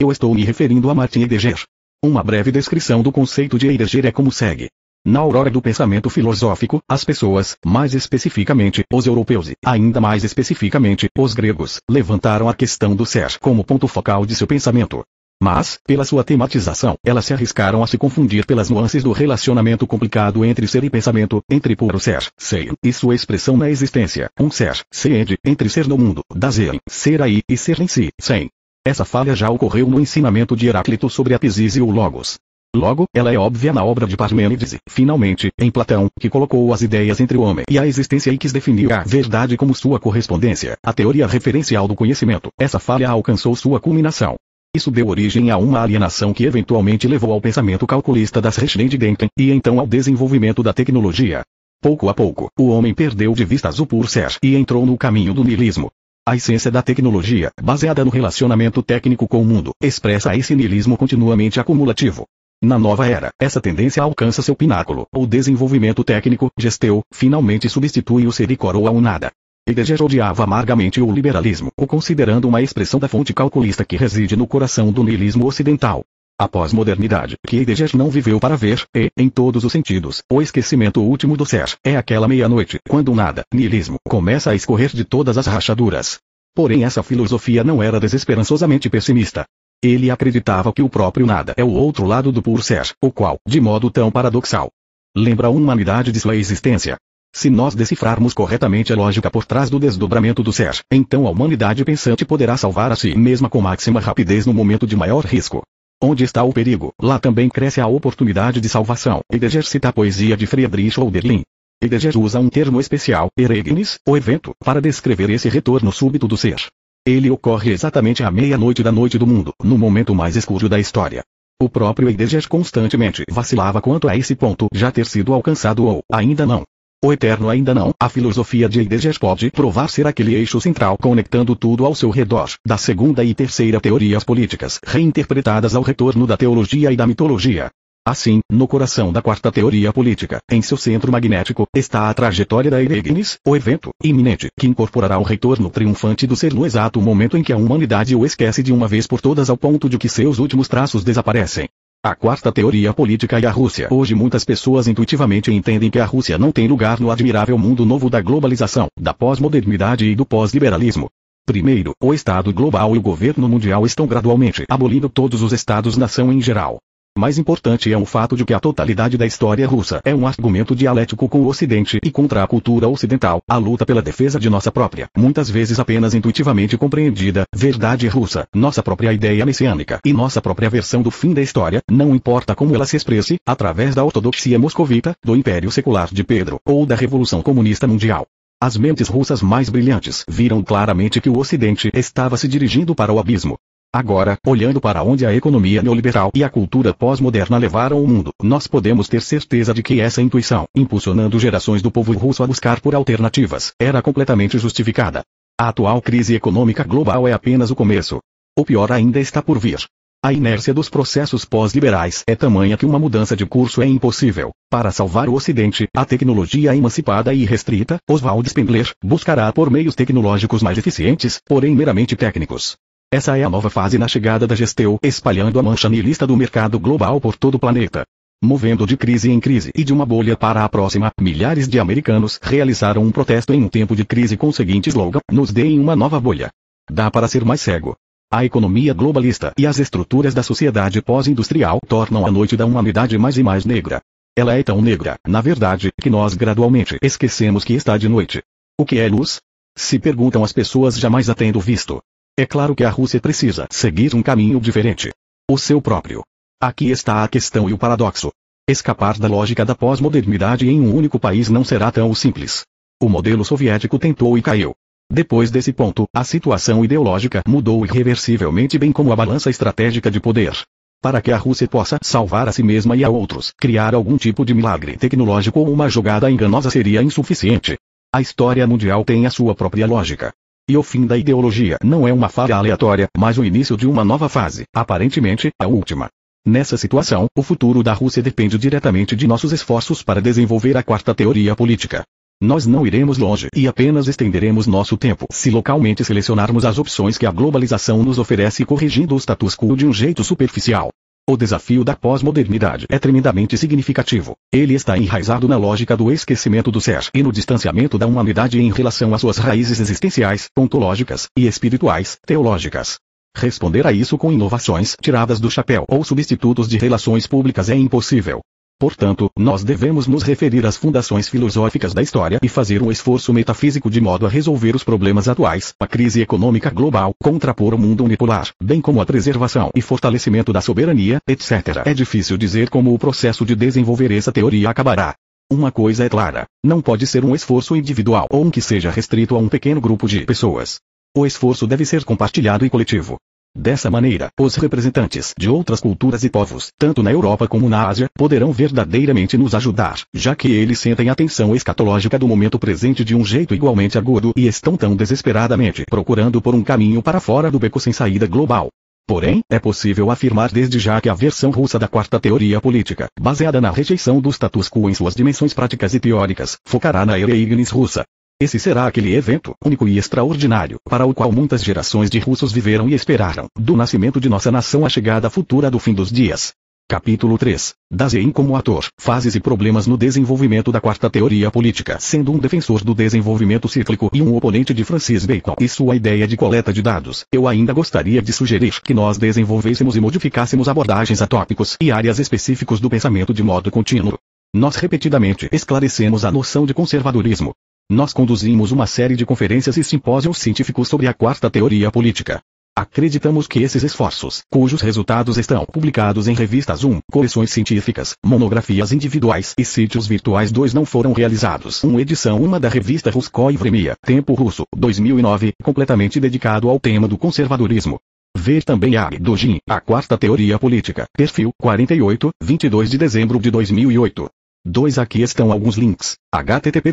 Eu estou me referindo a Martin Heidegger. Uma breve descrição do conceito de Heidegger é como segue. Na aurora do pensamento filosófico, as pessoas, mais especificamente os europeus e, ainda mais especificamente, os gregos, levantaram a questão do ser como ponto focal de seu pensamento. Mas, pela sua tematização, elas se arriscaram a se confundir pelas nuances do relacionamento complicado entre ser e pensamento, entre puro ser, ser, e sua expressão na existência, um ser, sede, entre ser no mundo, dazer, ser aí, e ser em si, sem. Essa falha já ocorreu no ensinamento de Heráclito sobre a psis e o logos. Logo, ela é óbvia na obra de Parmênides e, finalmente, em Platão, que colocou as ideias entre o homem e a existência e quis definir a verdade como sua correspondência, a teoria referencial do conhecimento. Essa falha alcançou sua culminação. Isso deu origem a uma alienação que eventualmente levou ao pensamento calculista das Rechtsdenken, e então ao desenvolvimento da tecnologia. Pouco a pouco, o homem perdeu de vista o pur ser e entrou no caminho do niilismo. A essência da tecnologia, baseada no relacionamento técnico com o mundo, expressa esse niilismo continuamente acumulativo. Na nova era, essa tendência alcança seu pináculo. O desenvolvimento técnico, gesteu, finalmente substitui o ser e coroa o nada. Heidegger odiava amargamente o liberalismo, o considerando uma expressão da fonte calculista que reside no coração do niilismo ocidental. A pós-modernidade, que Heidegger não viveu para ver, e, em todos os sentidos, o esquecimento último do ser, é aquela meia-noite, quando nada, niilismo, começa a escorrer de todas as rachaduras. Porém essa filosofia não era desesperançosamente pessimista. Ele acreditava que o próprio nada é o outro lado do puro ser, o qual, de modo tão paradoxal, lembra a humanidade de sua existência, se nós decifrarmos corretamente a lógica por trás do desdobramento do ser, então a humanidade pensante poderá salvar a si mesma com máxima rapidez no momento de maior risco. Onde está o perigo, lá também cresce a oportunidade de salvação. Heidegger cita a poesia de Friedrich Hölderlin. Heidegger usa um termo especial, eregnis, o evento, para descrever esse retorno súbito do ser. Ele ocorre exatamente à meia-noite da noite do mundo, no momento mais escuro da história. O próprio Heidegger constantemente vacilava quanto a esse ponto já ter sido alcançado ou, ainda não. O eterno ainda não. A filosofia de Heidegger pode provar ser aquele eixo central conectando tudo ao seu redor, da segunda e terceira teorias políticas, reinterpretadas ao retorno da teologia e da mitologia. Assim, no coração da quarta teoria política, em seu centro magnético, está a trajetória da Eregnis, o evento iminente, que incorporará o retorno triunfante do ser no exato momento em que a humanidade o esquece de uma vez por todas ao ponto de que seus últimos traços desaparecem. A quarta teoria política e a Rússia. Hoje muitas pessoas intuitivamente entendem que a Rússia não tem lugar no admirável mundo novo da globalização, da pós-modernidade e do pós-liberalismo. Primeiro, o Estado global e o governo mundial estão gradualmente abolindo todos os Estados-nação em geral. Mais importante é o fato de que a totalidade da história russa é um argumento dialético com o Ocidente e contra a cultura ocidental, a luta pela defesa de nossa própria, muitas vezes apenas intuitivamente compreendida, verdade russa, nossa própria ideia messiânica e nossa própria versão do fim da história, não importa como ela se expresse, através da ortodoxia moscovita, do império secular de Pedro, ou da revolução comunista mundial. As mentes russas mais brilhantes viram claramente que o Ocidente estava se dirigindo para o abismo. Agora, olhando para onde a economia neoliberal e a cultura pós-moderna levaram o mundo, nós podemos ter certeza de que essa intuição, impulsionando gerações do povo russo a buscar por alternativas, era completamente justificada. A atual crise econômica global é apenas o começo. O pior ainda está por vir. A inércia dos processos pós-liberais é tamanha que uma mudança de curso é impossível. Para salvar o Ocidente, a tecnologia emancipada e restrita, Oswald Spengler, buscará por meios tecnológicos mais eficientes, porém meramente técnicos. Essa é a nova fase na chegada da Gesteu, espalhando a mancha nihilista do mercado global por todo o planeta. Movendo de crise em crise e de uma bolha para a próxima, milhares de americanos realizaram um protesto em um tempo de crise com o seguinte slogan: Nos deem uma nova bolha. Dá para ser mais cego. A economia globalista e as estruturas da sociedade pós-industrial tornam a noite da humanidade mais e mais negra. Ela é tão negra, na verdade, que nós gradualmente esquecemos que está de noite. O que é luz? Se perguntam as pessoas jamais a tendo visto. É claro que a Rússia precisa seguir um caminho diferente. O seu próprio. Aqui está a questão e o paradoxo. Escapar da lógica da pós-modernidade em um único país não será tão simples. O modelo soviético tentou e caiu. Depois desse ponto, a situação ideológica mudou irreversivelmente bem como a balança estratégica de poder. Para que a Rússia possa salvar a si mesma e a outros, criar algum tipo de milagre tecnológico ou uma jogada enganosa seria insuficiente. A história mundial tem a sua própria lógica. E o fim da ideologia não é uma falha aleatória, mas o início de uma nova fase, aparentemente, a última. Nessa situação, o futuro da Rússia depende diretamente de nossos esforços para desenvolver a quarta teoria política. Nós não iremos longe e apenas estenderemos nosso tempo se localmente selecionarmos as opções que a globalização nos oferece corrigindo o status quo de um jeito superficial. O desafio da pós-modernidade é tremendamente significativo. Ele está enraizado na lógica do esquecimento do ser e no distanciamento da humanidade em relação às suas raízes existenciais, ontológicas e espirituais, teológicas. Responder a isso com inovações tiradas do chapéu ou substitutos de relações públicas é impossível. Portanto, nós devemos nos referir às fundações filosóficas da história e fazer um esforço metafísico de modo a resolver os problemas atuais, a crise econômica global, contrapor o mundo unipolar, bem como a preservação e fortalecimento da soberania, etc. É difícil dizer como o processo de desenvolver essa teoria acabará. Uma coisa é clara: não pode ser um esforço individual ou um que seja restrito a um pequeno grupo de pessoas. O esforço deve ser compartilhado e coletivo. Dessa maneira, os representantes de outras culturas e povos, tanto na Europa como na Ásia, poderão verdadeiramente nos ajudar, já que eles sentem a tensão escatológica do momento presente de um jeito igualmente agudo e estão tão desesperadamente procurando por um caminho para fora do beco sem saída global. Porém, é possível afirmar desde já que a versão russa da quarta teoria política, baseada na rejeição do status quo em suas dimensões práticas e teóricas, focará na era ignis russa, esse será aquele evento, único e extraordinário, para o qual muitas gerações de russos viveram e esperaram, do nascimento de nossa nação à chegada futura do fim dos dias. Capítulo 3. Dasein como ator, fases e problemas no desenvolvimento da quarta teoria política, sendo um defensor do desenvolvimento cíclico e um oponente de Francis Bacon e sua ideia de coleta de dados. Eu ainda gostaria de sugerir que nós desenvolvêssemos e modificássemos abordagens a tópicos e áreas específicos do pensamento de modo contínuo. Nós repetidamente esclarecemos a noção de conservadorismo, nós conduzimos uma série de conferências e simpósios científicos sobre a quarta teoria política. Acreditamos que esses esforços, cujos resultados estão publicados em revistas 1, coleções científicas, monografias individuais e sítios virtuais 2 não foram realizados. Uma edição 1 da revista Ruskoi Vremia, Tempo Russo, 2009, completamente dedicado ao tema do conservadorismo. Ver também a Dojin, a quarta teoria política, perfil 48, 22 de dezembro de 2008. 2 Aqui estão alguns links. http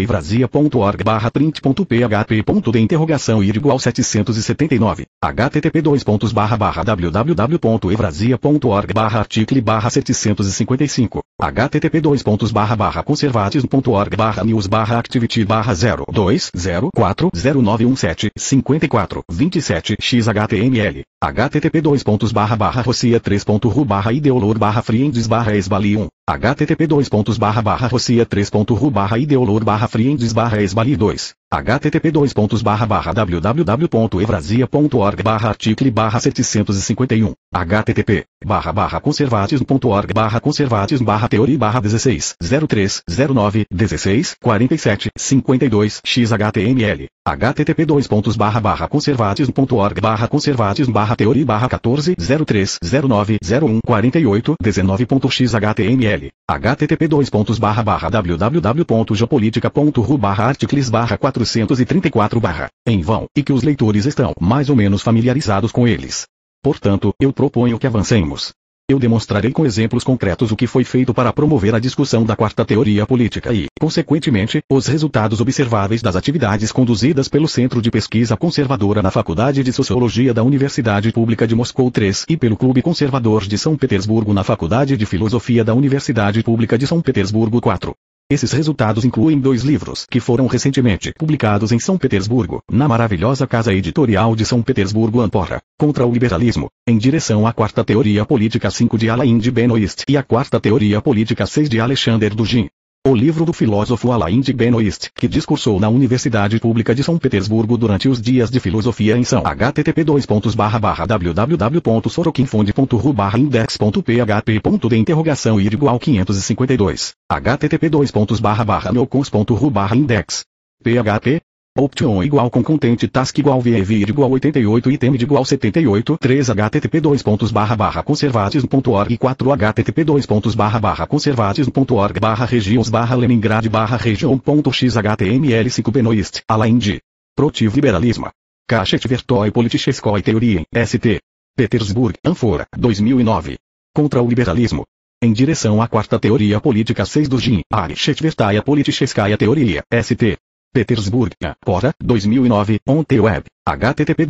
evrasia.org print.php.de interrogação ir igual 779. http www.evrasia.org article 755. http conservatismo.org news activity 02040917 54 27 xhtml. http rocia 3.ru ideolor friends esbali 1 http rocia 3.ru ideolor friends esbali 2 http www.evrasia.org article 751 http conservatismo.org conservatismo teoria 16 03 09 16 47 52 xhtml http conservatismo.org conservatismo teoria 14 03 09 01 48 19.xhtml http www.geopolitica.ru articles 4 434 barra, em vão, e que os leitores estão mais ou menos familiarizados com eles. Portanto, eu proponho que avancemos. Eu demonstrarei com exemplos concretos o que foi feito para promover a discussão da quarta teoria política e, consequentemente, os resultados observáveis das atividades conduzidas pelo Centro de Pesquisa Conservadora na Faculdade de Sociologia da Universidade Pública de Moscou 3 e pelo Clube Conservador de São Petersburgo na Faculdade de Filosofia da Universidade Pública de São Petersburgo 4. Esses resultados incluem dois livros que foram recentemente publicados em São Petersburgo, na maravilhosa casa editorial de São Petersburgo Amporra, Contra o Liberalismo, em direção à quarta teoria política 5 de Alain de Benoist e à quarta teoria política 6 de Alexander Dugin. O livro do filósofo Alain de Benoist, que discursou na Universidade Pública de São Petersburgo durante os dias de filosofia em São http www.sorokinfonde.ru index.php.de interrogação igual 552 http neocons.ru index. php Option igual com content task igual VEV igual 88 item igual 78 3 http 2 pontos barra barra conservatismo.org 4 http 2 pontos barra barra conservatismo.org barra regiões barra Leningrad barra região.xhtml 5 benoist Alain de Protiv Liberalismo. Cachet Vertoi Politicheskoi Teoria ST Petersburg Anfora 2009 Contra o Liberalismo. Em direção à quarta teoria política 6 do GIN, Arichet Vertaya Politicheskaya Teoria, ST. Petersburg, Pora, 2009, on the web, http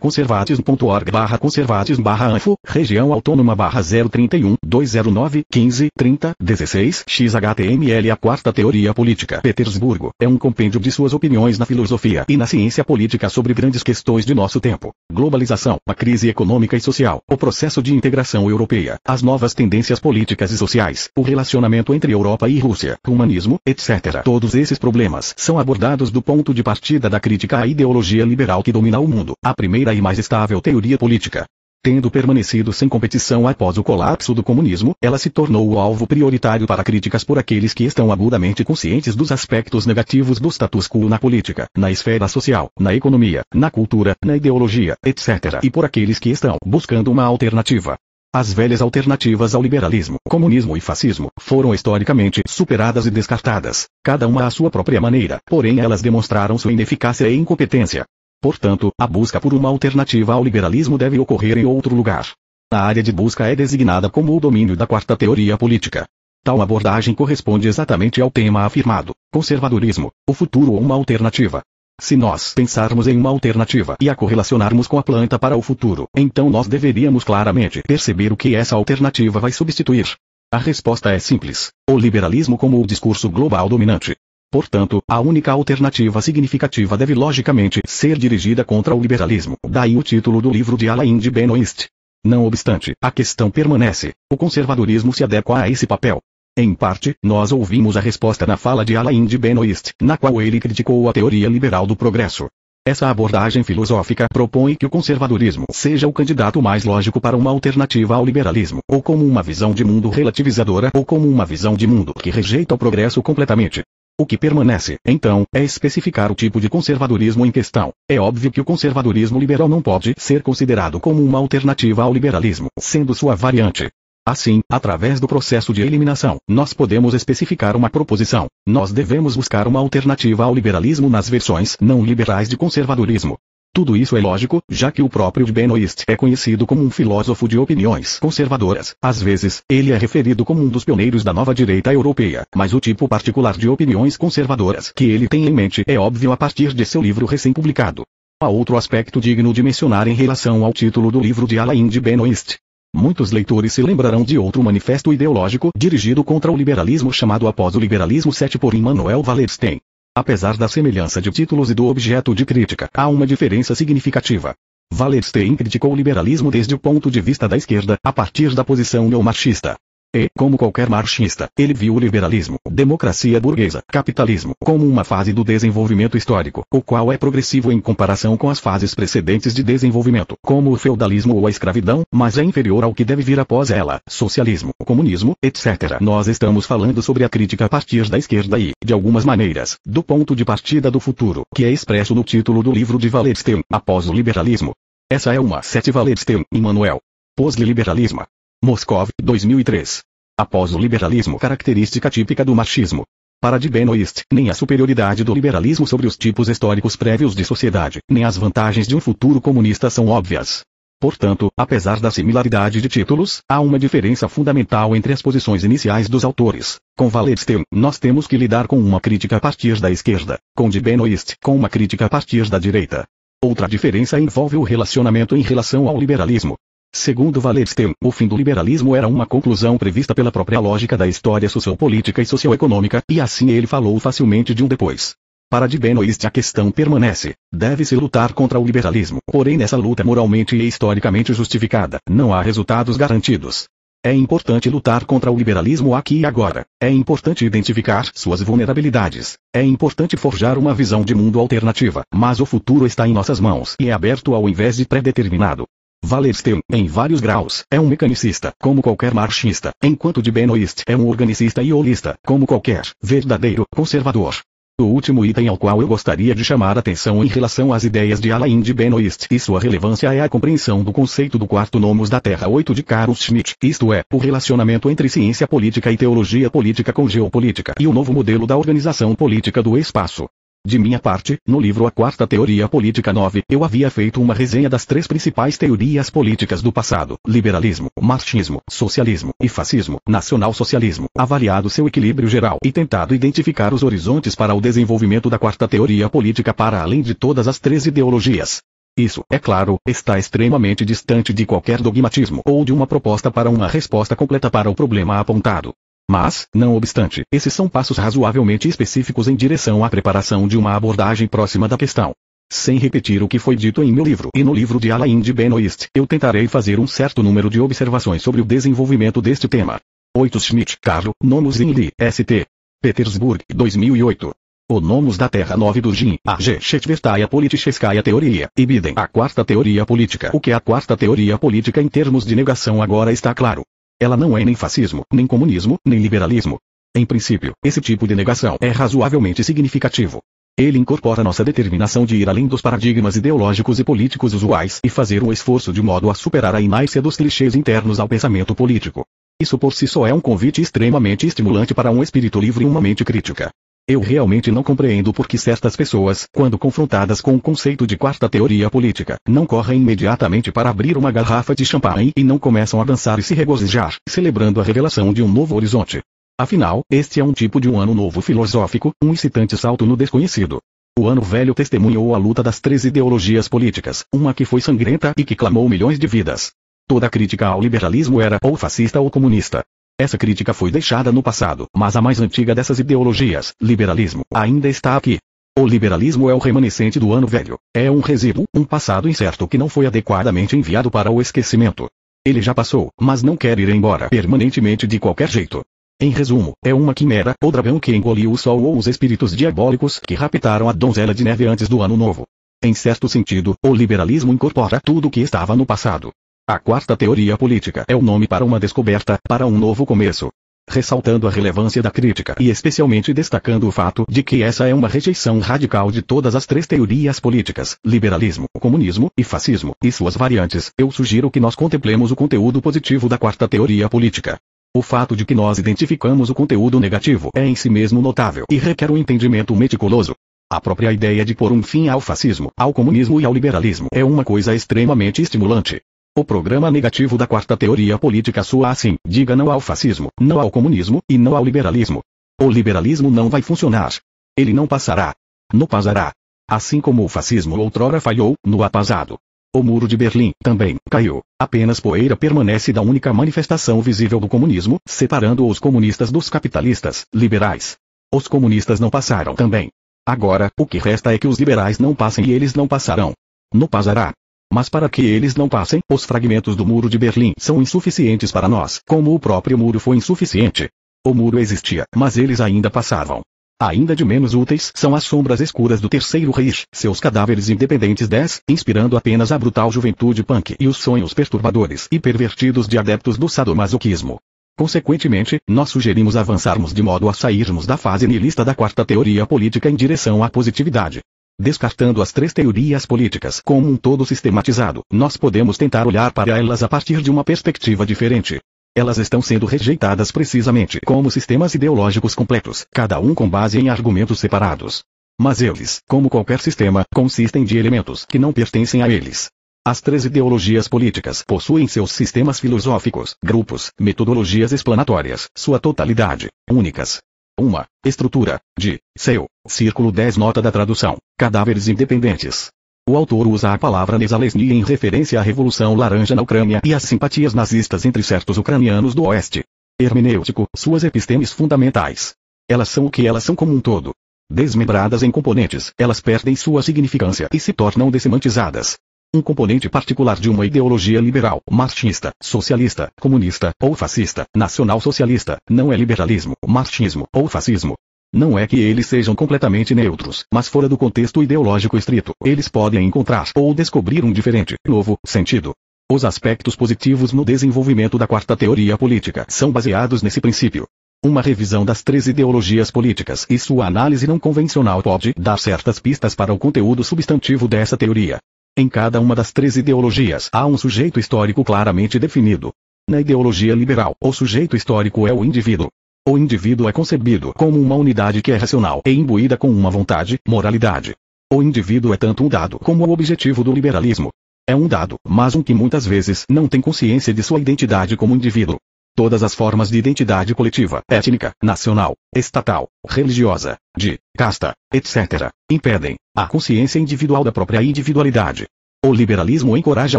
conservatism.org conservatism info, região autônoma barra 031, 209, 15, 30, 16, XHTML A quarta teoria política Petersburgo, é um compêndio de suas opiniões na filosofia e na ciência política sobre grandes questões de nosso tempo. Globalização, a crise econômica e social, o processo de integração europeia, as novas tendências políticas e sociais, o relacionamento entre Europa e Rússia, humanismo, etc. Todos esses problemas são abordados do ponto de partida da crítica à ideologia liberal que domina o mundo, a primeira e mais estável teoria política. Tendo permanecido sem competição após o colapso do comunismo, ela se tornou o alvo prioritário para críticas por aqueles que estão agudamente conscientes dos aspectos negativos do status quo na política, na esfera social, na economia, na cultura, na ideologia, etc. e por aqueles que estão buscando uma alternativa. As velhas alternativas ao liberalismo, comunismo e fascismo foram historicamente superadas e descartadas, cada uma à sua própria maneira, porém elas demonstraram sua ineficácia e incompetência. Portanto, a busca por uma alternativa ao liberalismo deve ocorrer em outro lugar. A área de busca é designada como o domínio da quarta teoria política. Tal abordagem corresponde exatamente ao tema afirmado: conservadorismo, o futuro ou uma alternativa. Se nós pensarmos em uma alternativa e a correlacionarmos com a planta para o futuro, então nós deveríamos claramente perceber o que essa alternativa vai substituir. A resposta é simples: o liberalismo como o discurso global dominante. Portanto, a única alternativa significativa deve logicamente ser dirigida contra o liberalismo. Daí o título do livro de Alain de Benoist. Não obstante, a questão permanece: o conservadorismo se adequa a esse papel. Em parte, nós ouvimos a resposta na fala de Alain de Benoist, na qual ele criticou a teoria liberal do progresso. Essa abordagem filosófica propõe que o conservadorismo seja o candidato mais lógico para uma alternativa ao liberalismo, ou como uma visão de mundo relativizadora, ou como uma visão de mundo que rejeita o progresso completamente. O que permanece, então, é especificar o tipo de conservadorismo em questão. É óbvio que o conservadorismo liberal não pode ser considerado como uma alternativa ao liberalismo, sendo sua variante. Assim, através do processo de eliminação, nós podemos especificar uma proposição. Nós devemos buscar uma alternativa ao liberalismo nas versões não liberais de conservadorismo. Tudo isso é lógico, já que o próprio Benoist é conhecido como um filósofo de opiniões conservadoras. Às vezes, ele é referido como um dos pioneiros da nova direita europeia, mas o tipo particular de opiniões conservadoras que ele tem em mente é óbvio a partir de seu livro recém-publicado. Há outro aspecto digno de mencionar em relação ao título do livro de Alain de Benoist. Muitos leitores se lembrarão de outro manifesto ideológico dirigido contra o liberalismo chamado Após o Liberalismo 7 por Immanuel Wallerstein. Apesar da semelhança de títulos e do objeto de crítica, há uma diferença significativa. Wallerstein criticou o liberalismo desde o ponto de vista da esquerda, a partir da posição neomarxista. E, como qualquer marxista, ele viu o liberalismo, democracia burguesa, capitalismo, como uma fase do desenvolvimento histórico, o qual é progressivo em comparação com as fases precedentes de desenvolvimento, como o feudalismo ou a escravidão, mas é inferior ao que deve vir após ela, socialismo, comunismo, etc. Nós estamos falando sobre a crítica a partir da esquerda e, de algumas maneiras, do ponto de partida do futuro, que é expresso no título do livro de Wallerstein, Após o Liberalismo. Essa é uma sete Wallerstein, Immanuel. Pós-liberalismo. Moscov, 2003. Após o liberalismo característica típica do marxismo. Para de Benoist, nem a superioridade do liberalismo sobre os tipos históricos prévios de sociedade, nem as vantagens de um futuro comunista são óbvias. Portanto, apesar da similaridade de títulos, há uma diferença fundamental entre as posições iniciais dos autores. Com Wallerstein, nós temos que lidar com uma crítica a partir da esquerda, com de Benoist, com uma crítica a partir da direita. Outra diferença envolve o relacionamento em relação ao liberalismo. Segundo Wallerstein, o fim do liberalismo era uma conclusão prevista pela própria lógica da história sociopolítica e socioeconômica, e assim ele falou facilmente de um depois. Para de Benoist a questão permanece. Deve-se lutar contra o liberalismo, porém nessa luta moralmente e historicamente justificada, não há resultados garantidos. É importante lutar contra o liberalismo aqui e agora. É importante identificar suas vulnerabilidades. É importante forjar uma visão de mundo alternativa, mas o futuro está em nossas mãos e é aberto ao invés de pré-determinado. Wallerstein, em vários graus, é um mecanicista, como qualquer marxista, enquanto de Benoist é um organicista e holista, como qualquer verdadeiro conservador. O último item ao qual eu gostaria de chamar atenção em relação às ideias de Alain de Benoist e sua relevância é a compreensão do conceito do quarto nomos da Terra 8 de Carl Schmitt, isto é, o relacionamento entre ciência política e teologia política com geopolítica e o novo modelo da organização política do espaço. De minha parte, no livro A Quarta Teoria Política 9, eu havia feito uma resenha das três principais teorias políticas do passado: liberalismo, marxismo, socialismo e fascismo, nacional-socialismo, avaliado seu equilíbrio geral e tentado identificar os horizontes para o desenvolvimento da quarta teoria política para além de todas as três ideologias. Isso, é claro, está extremamente distante de qualquer dogmatismo ou de uma proposta para uma resposta completa para o problema apontado. Mas, não obstante, esses são passos razoavelmente específicos em direção à preparação de uma abordagem próxima da questão. Sem repetir o que foi dito em meu livro e no livro de Alain de Benoist, eu tentarei fazer um certo número de observações sobre o desenvolvimento deste tema. 8 Schmidt, Carlo, Nomos in Lee, St. Petersburg, 2008. O Nomos da Terra 9 do Jin, a G. Chetvertaya Politicheskaya Teoria, e Biden, a quarta teoria política. O que é a quarta teoria política em termos de negação agora está claro. Ela não é nem fascismo, nem comunismo, nem liberalismo. Em princípio, esse tipo de negação é razoavelmente significativo. Ele incorpora nossa determinação de ir além dos paradigmas ideológicos e políticos usuais e fazer um esforço de modo a superar a inércia dos clichês internos ao pensamento político. Isso por si só é um convite extremamente estimulante para um espírito livre e uma mente crítica. Eu realmente não compreendo por que certas pessoas, quando confrontadas com o conceito de quarta teoria política, não correm imediatamente para abrir uma garrafa de champanhe e não começam a dançar e se regozijar, celebrando a revelação de um novo horizonte. Afinal, este é um tipo de um ano novo filosófico, um excitante salto no desconhecido. O ano velho testemunhou a luta das três ideologias políticas, uma que foi sangrenta e que clamou milhões de vidas. Toda crítica ao liberalismo era ou fascista ou comunista. Essa crítica foi deixada no passado, mas a mais antiga dessas ideologias, liberalismo, ainda está aqui. O liberalismo é o remanescente do ano velho. É um resíduo, um passado incerto que não foi adequadamente enviado para o esquecimento. Ele já passou, mas não quer ir embora permanentemente de qualquer jeito. Em resumo, é uma quimera, o dragão que engoliu o sol ou os espíritos diabólicos que raptaram a donzela de neve antes do ano novo. Em certo sentido, o liberalismo incorpora tudo o que estava no passado. A quarta teoria política é o nome para uma descoberta, para um novo começo. Ressaltando a relevância da crítica e especialmente destacando o fato de que essa é uma rejeição radical de todas as três teorias políticas, liberalismo, comunismo e fascismo, e suas variantes, eu sugiro que nós contemplemos o conteúdo positivo da quarta teoria política. O fato de que nós identificamos o conteúdo negativo é em si mesmo notável e requer um entendimento meticuloso. A própria ideia de pôr um fim ao fascismo, ao comunismo e ao liberalismo é uma coisa extremamente estimulante. O programa negativo da quarta teoria política soa assim: diga não ao fascismo, não ao comunismo e não ao liberalismo. O liberalismo não vai funcionar. Ele não passará. Não passará. Assim como o fascismo outrora falhou, no passado. O muro de Berlim também caiu. Apenas poeira permanece da única manifestação visível do comunismo, separando os comunistas dos capitalistas, liberais. Os comunistas não passaram também. Agora, o que resta é que os liberais não passem e eles não passarão. Não passará. Mas para que eles não passem, os fragmentos do muro de Berlim são insuficientes para nós, como o próprio muro foi insuficiente. O muro existia, mas eles ainda passavam. Ainda de menos úteis são as sombras escuras do terceiro Reich, seus cadáveres independentes 10, inspirando apenas a brutal juventude punk e os sonhos perturbadores e pervertidos de adeptos do sadomasoquismo. Consequentemente, nós sugerimos avançarmos de modo a sairmos da fase nihilista da quarta teoria política em direção à positividade. Descartando as três teorias políticas como um todo sistematizado, nós podemos tentar olhar para elas a partir de uma perspectiva diferente. Elas estão sendo rejeitadas precisamente como sistemas ideológicos completos, cada um com base em argumentos separados. Mas eles, como qualquer sistema, consistem de elementos que não pertencem a eles. As três ideologias políticas possuem seus sistemas filosóficos, grupos, metodologias explanatórias, sua totalidade, únicas, uma estrutura de seu círculo 10 nota da tradução. Cadáveres independentes. O autor usa a palavra Nezalesny em referência à Revolução Laranja na Ucrânia e às simpatias nazistas entre certos ucranianos do Oeste. Hermenêutico, suas epistemes fundamentais. Elas são o que elas são como um todo. Desmembradas em componentes, elas perdem sua significância e se tornam dessemantizadas um componente particular de uma ideologia liberal, marxista, socialista, comunista ou fascista, nacional-socialista, não é liberalismo, marxismo ou fascismo. Não é que eles sejam completamente neutros, mas fora do contexto ideológico estrito, eles podem encontrar ou descobrir um diferente, novo, sentido. Os aspectos positivos no desenvolvimento da quarta teoria política são baseados nesse princípio. Uma revisão das três ideologias políticas e sua análise não convencional pode dar certas pistas para o conteúdo substantivo dessa teoria. Em cada uma das três ideologias há um sujeito histórico claramente definido. Na ideologia liberal, o sujeito histórico é o indivíduo. O indivíduo é concebido como uma unidade que é racional e imbuída com uma vontade, moralidade. O indivíduo é tanto um dado como o objetivo do liberalismo. É um dado, mas um que muitas vezes não tem consciência de sua identidade como indivíduo. Todas as formas de identidade coletiva, étnica, nacional, estatal, religiosa, de casta, etc., impedem a consciência individual da própria individualidade. O liberalismo encoraja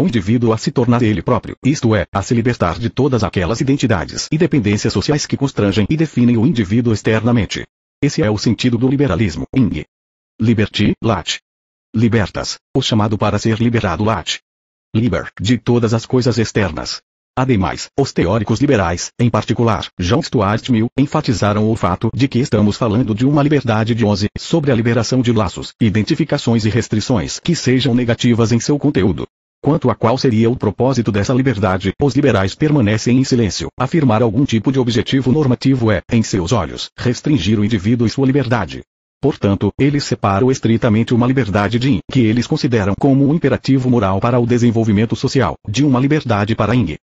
o indivíduo a se tornar ele próprio, isto é, a se libertar de todas aquelas identidades e dependências sociais que constrangem e definem o indivíduo externamente. Esse é o sentido do liberalismo. Ing. Liberty, lat. Libertas, o chamado para ser liberado lat. Liber, de todas as coisas externas, Ademais, os teóricos liberais, em particular, John Stuart Mill, enfatizaram o fato de que estamos falando de uma liberdade de 11 sobre a liberação de laços, identificações e restrições que sejam negativas em seu conteúdo. Quanto a qual seria o propósito dessa liberdade, os liberais permanecem em silêncio. Afirmar algum tipo de objetivo normativo é, em seus olhos, restringir o indivíduo e sua liberdade. Portanto, eles separam estritamente uma liberdade de in, que eles consideram como um imperativo moral para o desenvolvimento social, de uma liberdade para ing,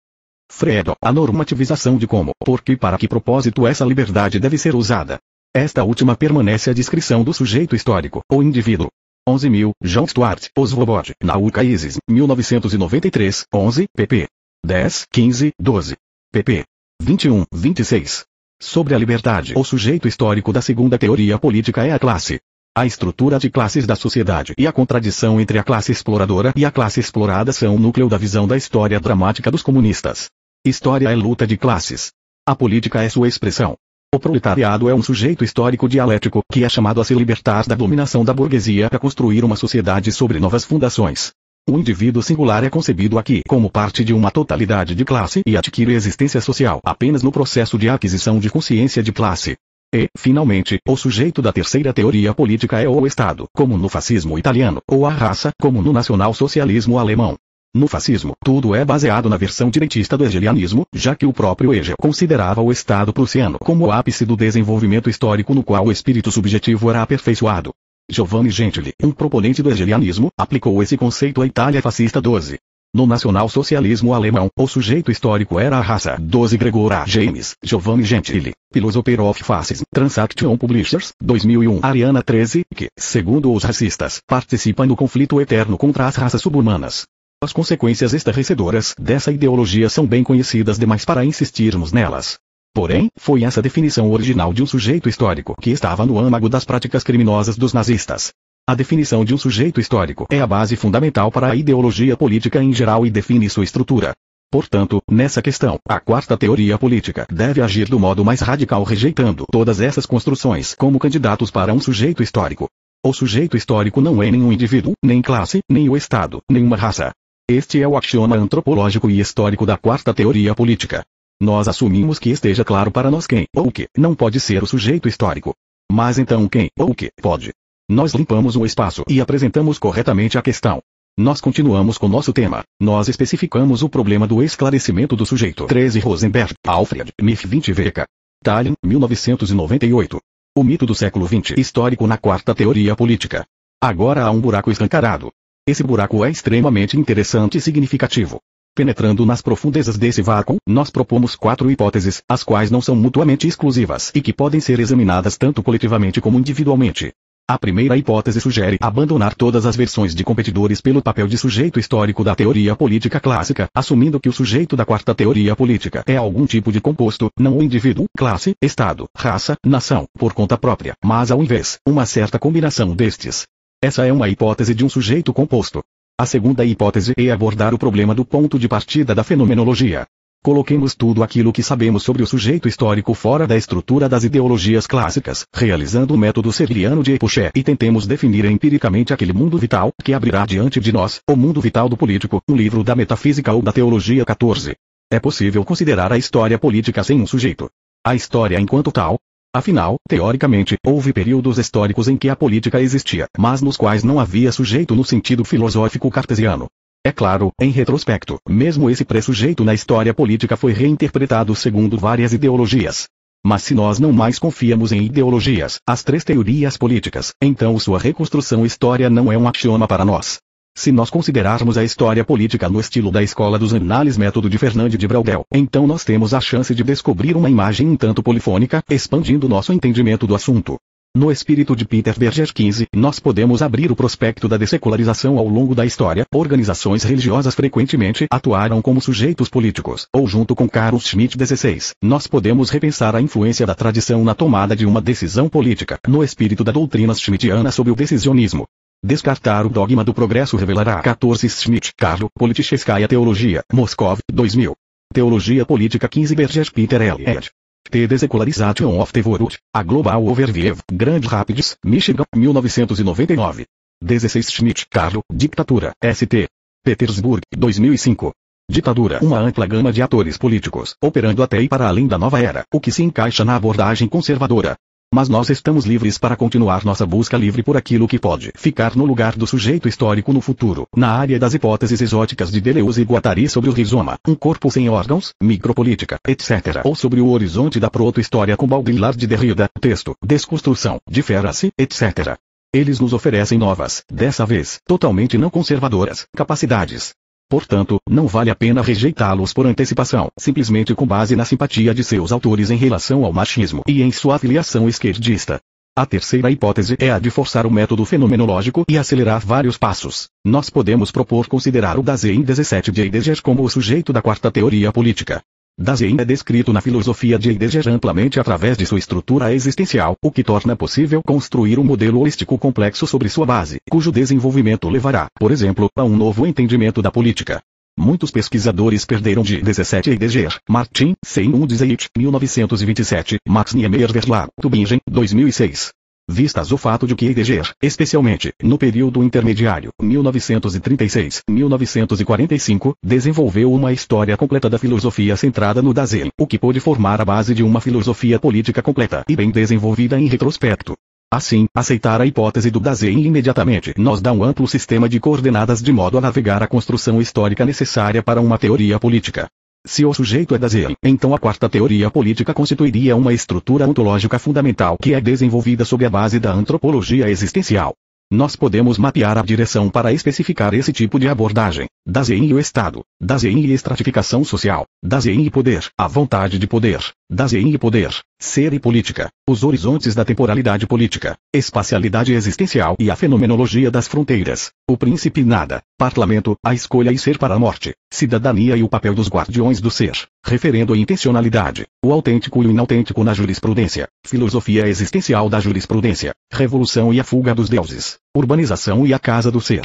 Fredo, a normativização de como, por que e para que propósito essa liberdade deve ser usada. Esta última permanece a descrição do sujeito histórico, ou indivíduo. 11.000, John Stuart, Oswald, Nauka Isis, 1993, 11, pp. 10, 15, 12. pp. 21, 26. Sobre a liberdade, o sujeito histórico da segunda teoria política é a classe. A estrutura de classes da sociedade e a contradição entre a classe exploradora e a classe explorada são o núcleo da visão da história dramática dos comunistas. História é luta de classes. A política é sua expressão. O proletariado é um sujeito histórico dialético que é chamado a se libertar da dominação da burguesia para construir uma sociedade sobre novas fundações. O indivíduo singular é concebido aqui como parte de uma totalidade de classe e adquire existência social apenas no processo de aquisição de consciência de classe. E, finalmente, o sujeito da terceira teoria política é o Estado, como no fascismo italiano, ou a raça, como no nacional-socialismo alemão. No fascismo, tudo é baseado na versão direitista do hegelianismo, já que o próprio Hegel considerava o Estado prussiano como o ápice do desenvolvimento histórico no qual o espírito subjetivo era aperfeiçoado. Giovanni Gentili, um proponente do hegelianismo, aplicou esse conceito à Itália fascista 12. No nacional-socialismo alemão, o sujeito histórico era a raça. 12 Gregor A. James, Giovanni Gentili, Philosopher of Fascism, Transaction Publishers, 2001 Ariana 13, que, segundo os racistas, participa no conflito eterno contra as raças subhumanas. As consequências estarrecedoras dessa ideologia são bem conhecidas demais para insistirmos nelas. Porém, foi essa definição original de um sujeito histórico que estava no âmago das práticas criminosas dos nazistas. A definição de um sujeito histórico é a base fundamental para a ideologia política em geral e define sua estrutura. Portanto, nessa questão, a quarta teoria política deve agir do modo mais radical rejeitando todas essas construções como candidatos para um sujeito histórico. O sujeito histórico não é nenhum indivíduo, nem classe, nem o Estado, nenhuma raça. Este é o axioma antropológico e histórico da quarta teoria política. Nós assumimos que esteja claro para nós quem ou o que não pode ser o sujeito histórico. Mas então quem ou o que pode? Nós limpamos o espaço e apresentamos corretamente a questão. Nós continuamos com nosso tema. Nós especificamos o problema do esclarecimento do sujeito. 13 Rosenberg, Alfred, MIF 20 VK. Tallinn, 1998. O mito do século XX histórico na quarta teoria política. Agora há um buraco escancarado. Esse buraco é extremamente interessante e significativo. Penetrando nas profundezas desse vácuo, nós propomos quatro hipóteses, as quais não são mutuamente exclusivas e que podem ser examinadas tanto coletivamente como individualmente. A primeira hipótese sugere abandonar todas as versões de competidores pelo papel de sujeito histórico da teoria política clássica, assumindo que o sujeito da quarta teoria política é algum tipo de composto, não o indivíduo, classe, estado, raça, nação, por conta própria, mas ao invés, uma certa combinação destes. Essa é uma hipótese de um sujeito composto. A segunda hipótese é abordar o problema do ponto de partida da fenomenologia. Coloquemos tudo aquilo que sabemos sobre o sujeito histórico fora da estrutura das ideologias clássicas, realizando o método serliano de Epuché e tentemos definir empiricamente aquele mundo vital que abrirá diante de nós, o mundo vital do político, um livro da metafísica ou da teologia 14. É possível considerar a história política sem um sujeito. A história enquanto tal, Afinal, teoricamente, houve períodos históricos em que a política existia, mas nos quais não havia sujeito no sentido filosófico cartesiano. É claro, em retrospecto, mesmo esse pressujeito na história política foi reinterpretado segundo várias ideologias. Mas se nós não mais confiamos em ideologias, as três teorias políticas, então sua reconstrução história não é um axioma para nós. Se nós considerarmos a história política no estilo da escola dos análises método de Fernand de Braudel, então nós temos a chance de descobrir uma imagem um tanto polifônica, expandindo nosso entendimento do assunto. No espírito de Peter Berger 15, nós podemos abrir o prospecto da dessecularização ao longo da história. Organizações religiosas frequentemente atuaram como sujeitos políticos, ou junto com Carlos Schmitt 16. Nós podemos repensar a influência da tradição na tomada de uma decisão política, no espírito da doutrina schmittiana sobre o decisionismo. Descartar o dogma do progresso revelará 14 Schmidt, Carlo, Politicheskaya Teologia, Moscov, 2000. Teologia Política 15 Berger Peter L. ed. The Desecularization of the World, a Global Overview, Grand Rapids, Michigan, 1999. 16 Schmidt, Carlo, Dictatura, St. Petersburg, 2005. Ditadura Uma ampla gama de atores políticos, operando até e para além da nova era, o que se encaixa na abordagem conservadora, mas nós estamos livres para continuar nossa busca livre por aquilo que pode ficar no lugar do sujeito histórico no futuro, na área das hipóteses exóticas de Deleuze e Guattari sobre o rizoma, um corpo sem órgãos, micropolítica, etc. Ou sobre o horizonte da proto-história com Baudrillard de Derrida, texto, desconstrução, difera-se, etc. Eles nos oferecem novas, dessa vez, totalmente não conservadoras, capacidades, Portanto, não vale a pena rejeitá-los por antecipação, simplesmente com base na simpatia de seus autores em relação ao machismo e em sua afiliação esquerdista. A terceira hipótese é a de forçar o método fenomenológico e acelerar vários passos. Nós podemos propor considerar o Dasein 17 de Heidegger como o sujeito da quarta teoria política. Dasein é descrito na filosofia de Heidegger amplamente através de sua estrutura existencial, o que torna possível construir um modelo holístico complexo sobre sua base, cujo desenvolvimento levará, por exemplo, a um novo entendimento da política. Muitos pesquisadores perderam de 17 Heidegger, Martin, Seymour Zeit, 1927, Max Niemeyer Verlag, Tübingen, 2006 vistas o fato de que Heidegger, especialmente, no período intermediário, 1936-1945, desenvolveu uma história completa da filosofia centrada no Dasein, o que pôde formar a base de uma filosofia política completa e bem desenvolvida em retrospecto. Assim, aceitar a hipótese do Dasein imediatamente nos dá um amplo sistema de coordenadas de modo a navegar a construção histórica necessária para uma teoria política. Se o sujeito é Dasein, então a quarta teoria política constituiria uma estrutura ontológica fundamental que é desenvolvida sob a base da antropologia existencial. Nós podemos mapear a direção para especificar esse tipo de abordagem. Dasein e o Estado. Dasein e estratificação social. Dasein e poder. A vontade de poder. Dasein e poder. Ser e política. Os horizontes da temporalidade política. Espacialidade existencial e a fenomenologia das fronteiras. O príncipe nada. Parlamento, a escolha e ser para a morte. Cidadania e o papel dos guardiões do ser. Referendo a intencionalidade. O autêntico e o inautêntico na jurisprudência. Filosofia existencial da jurisprudência. Revolução e a fuga dos deuses. Urbanização e a casa do ser.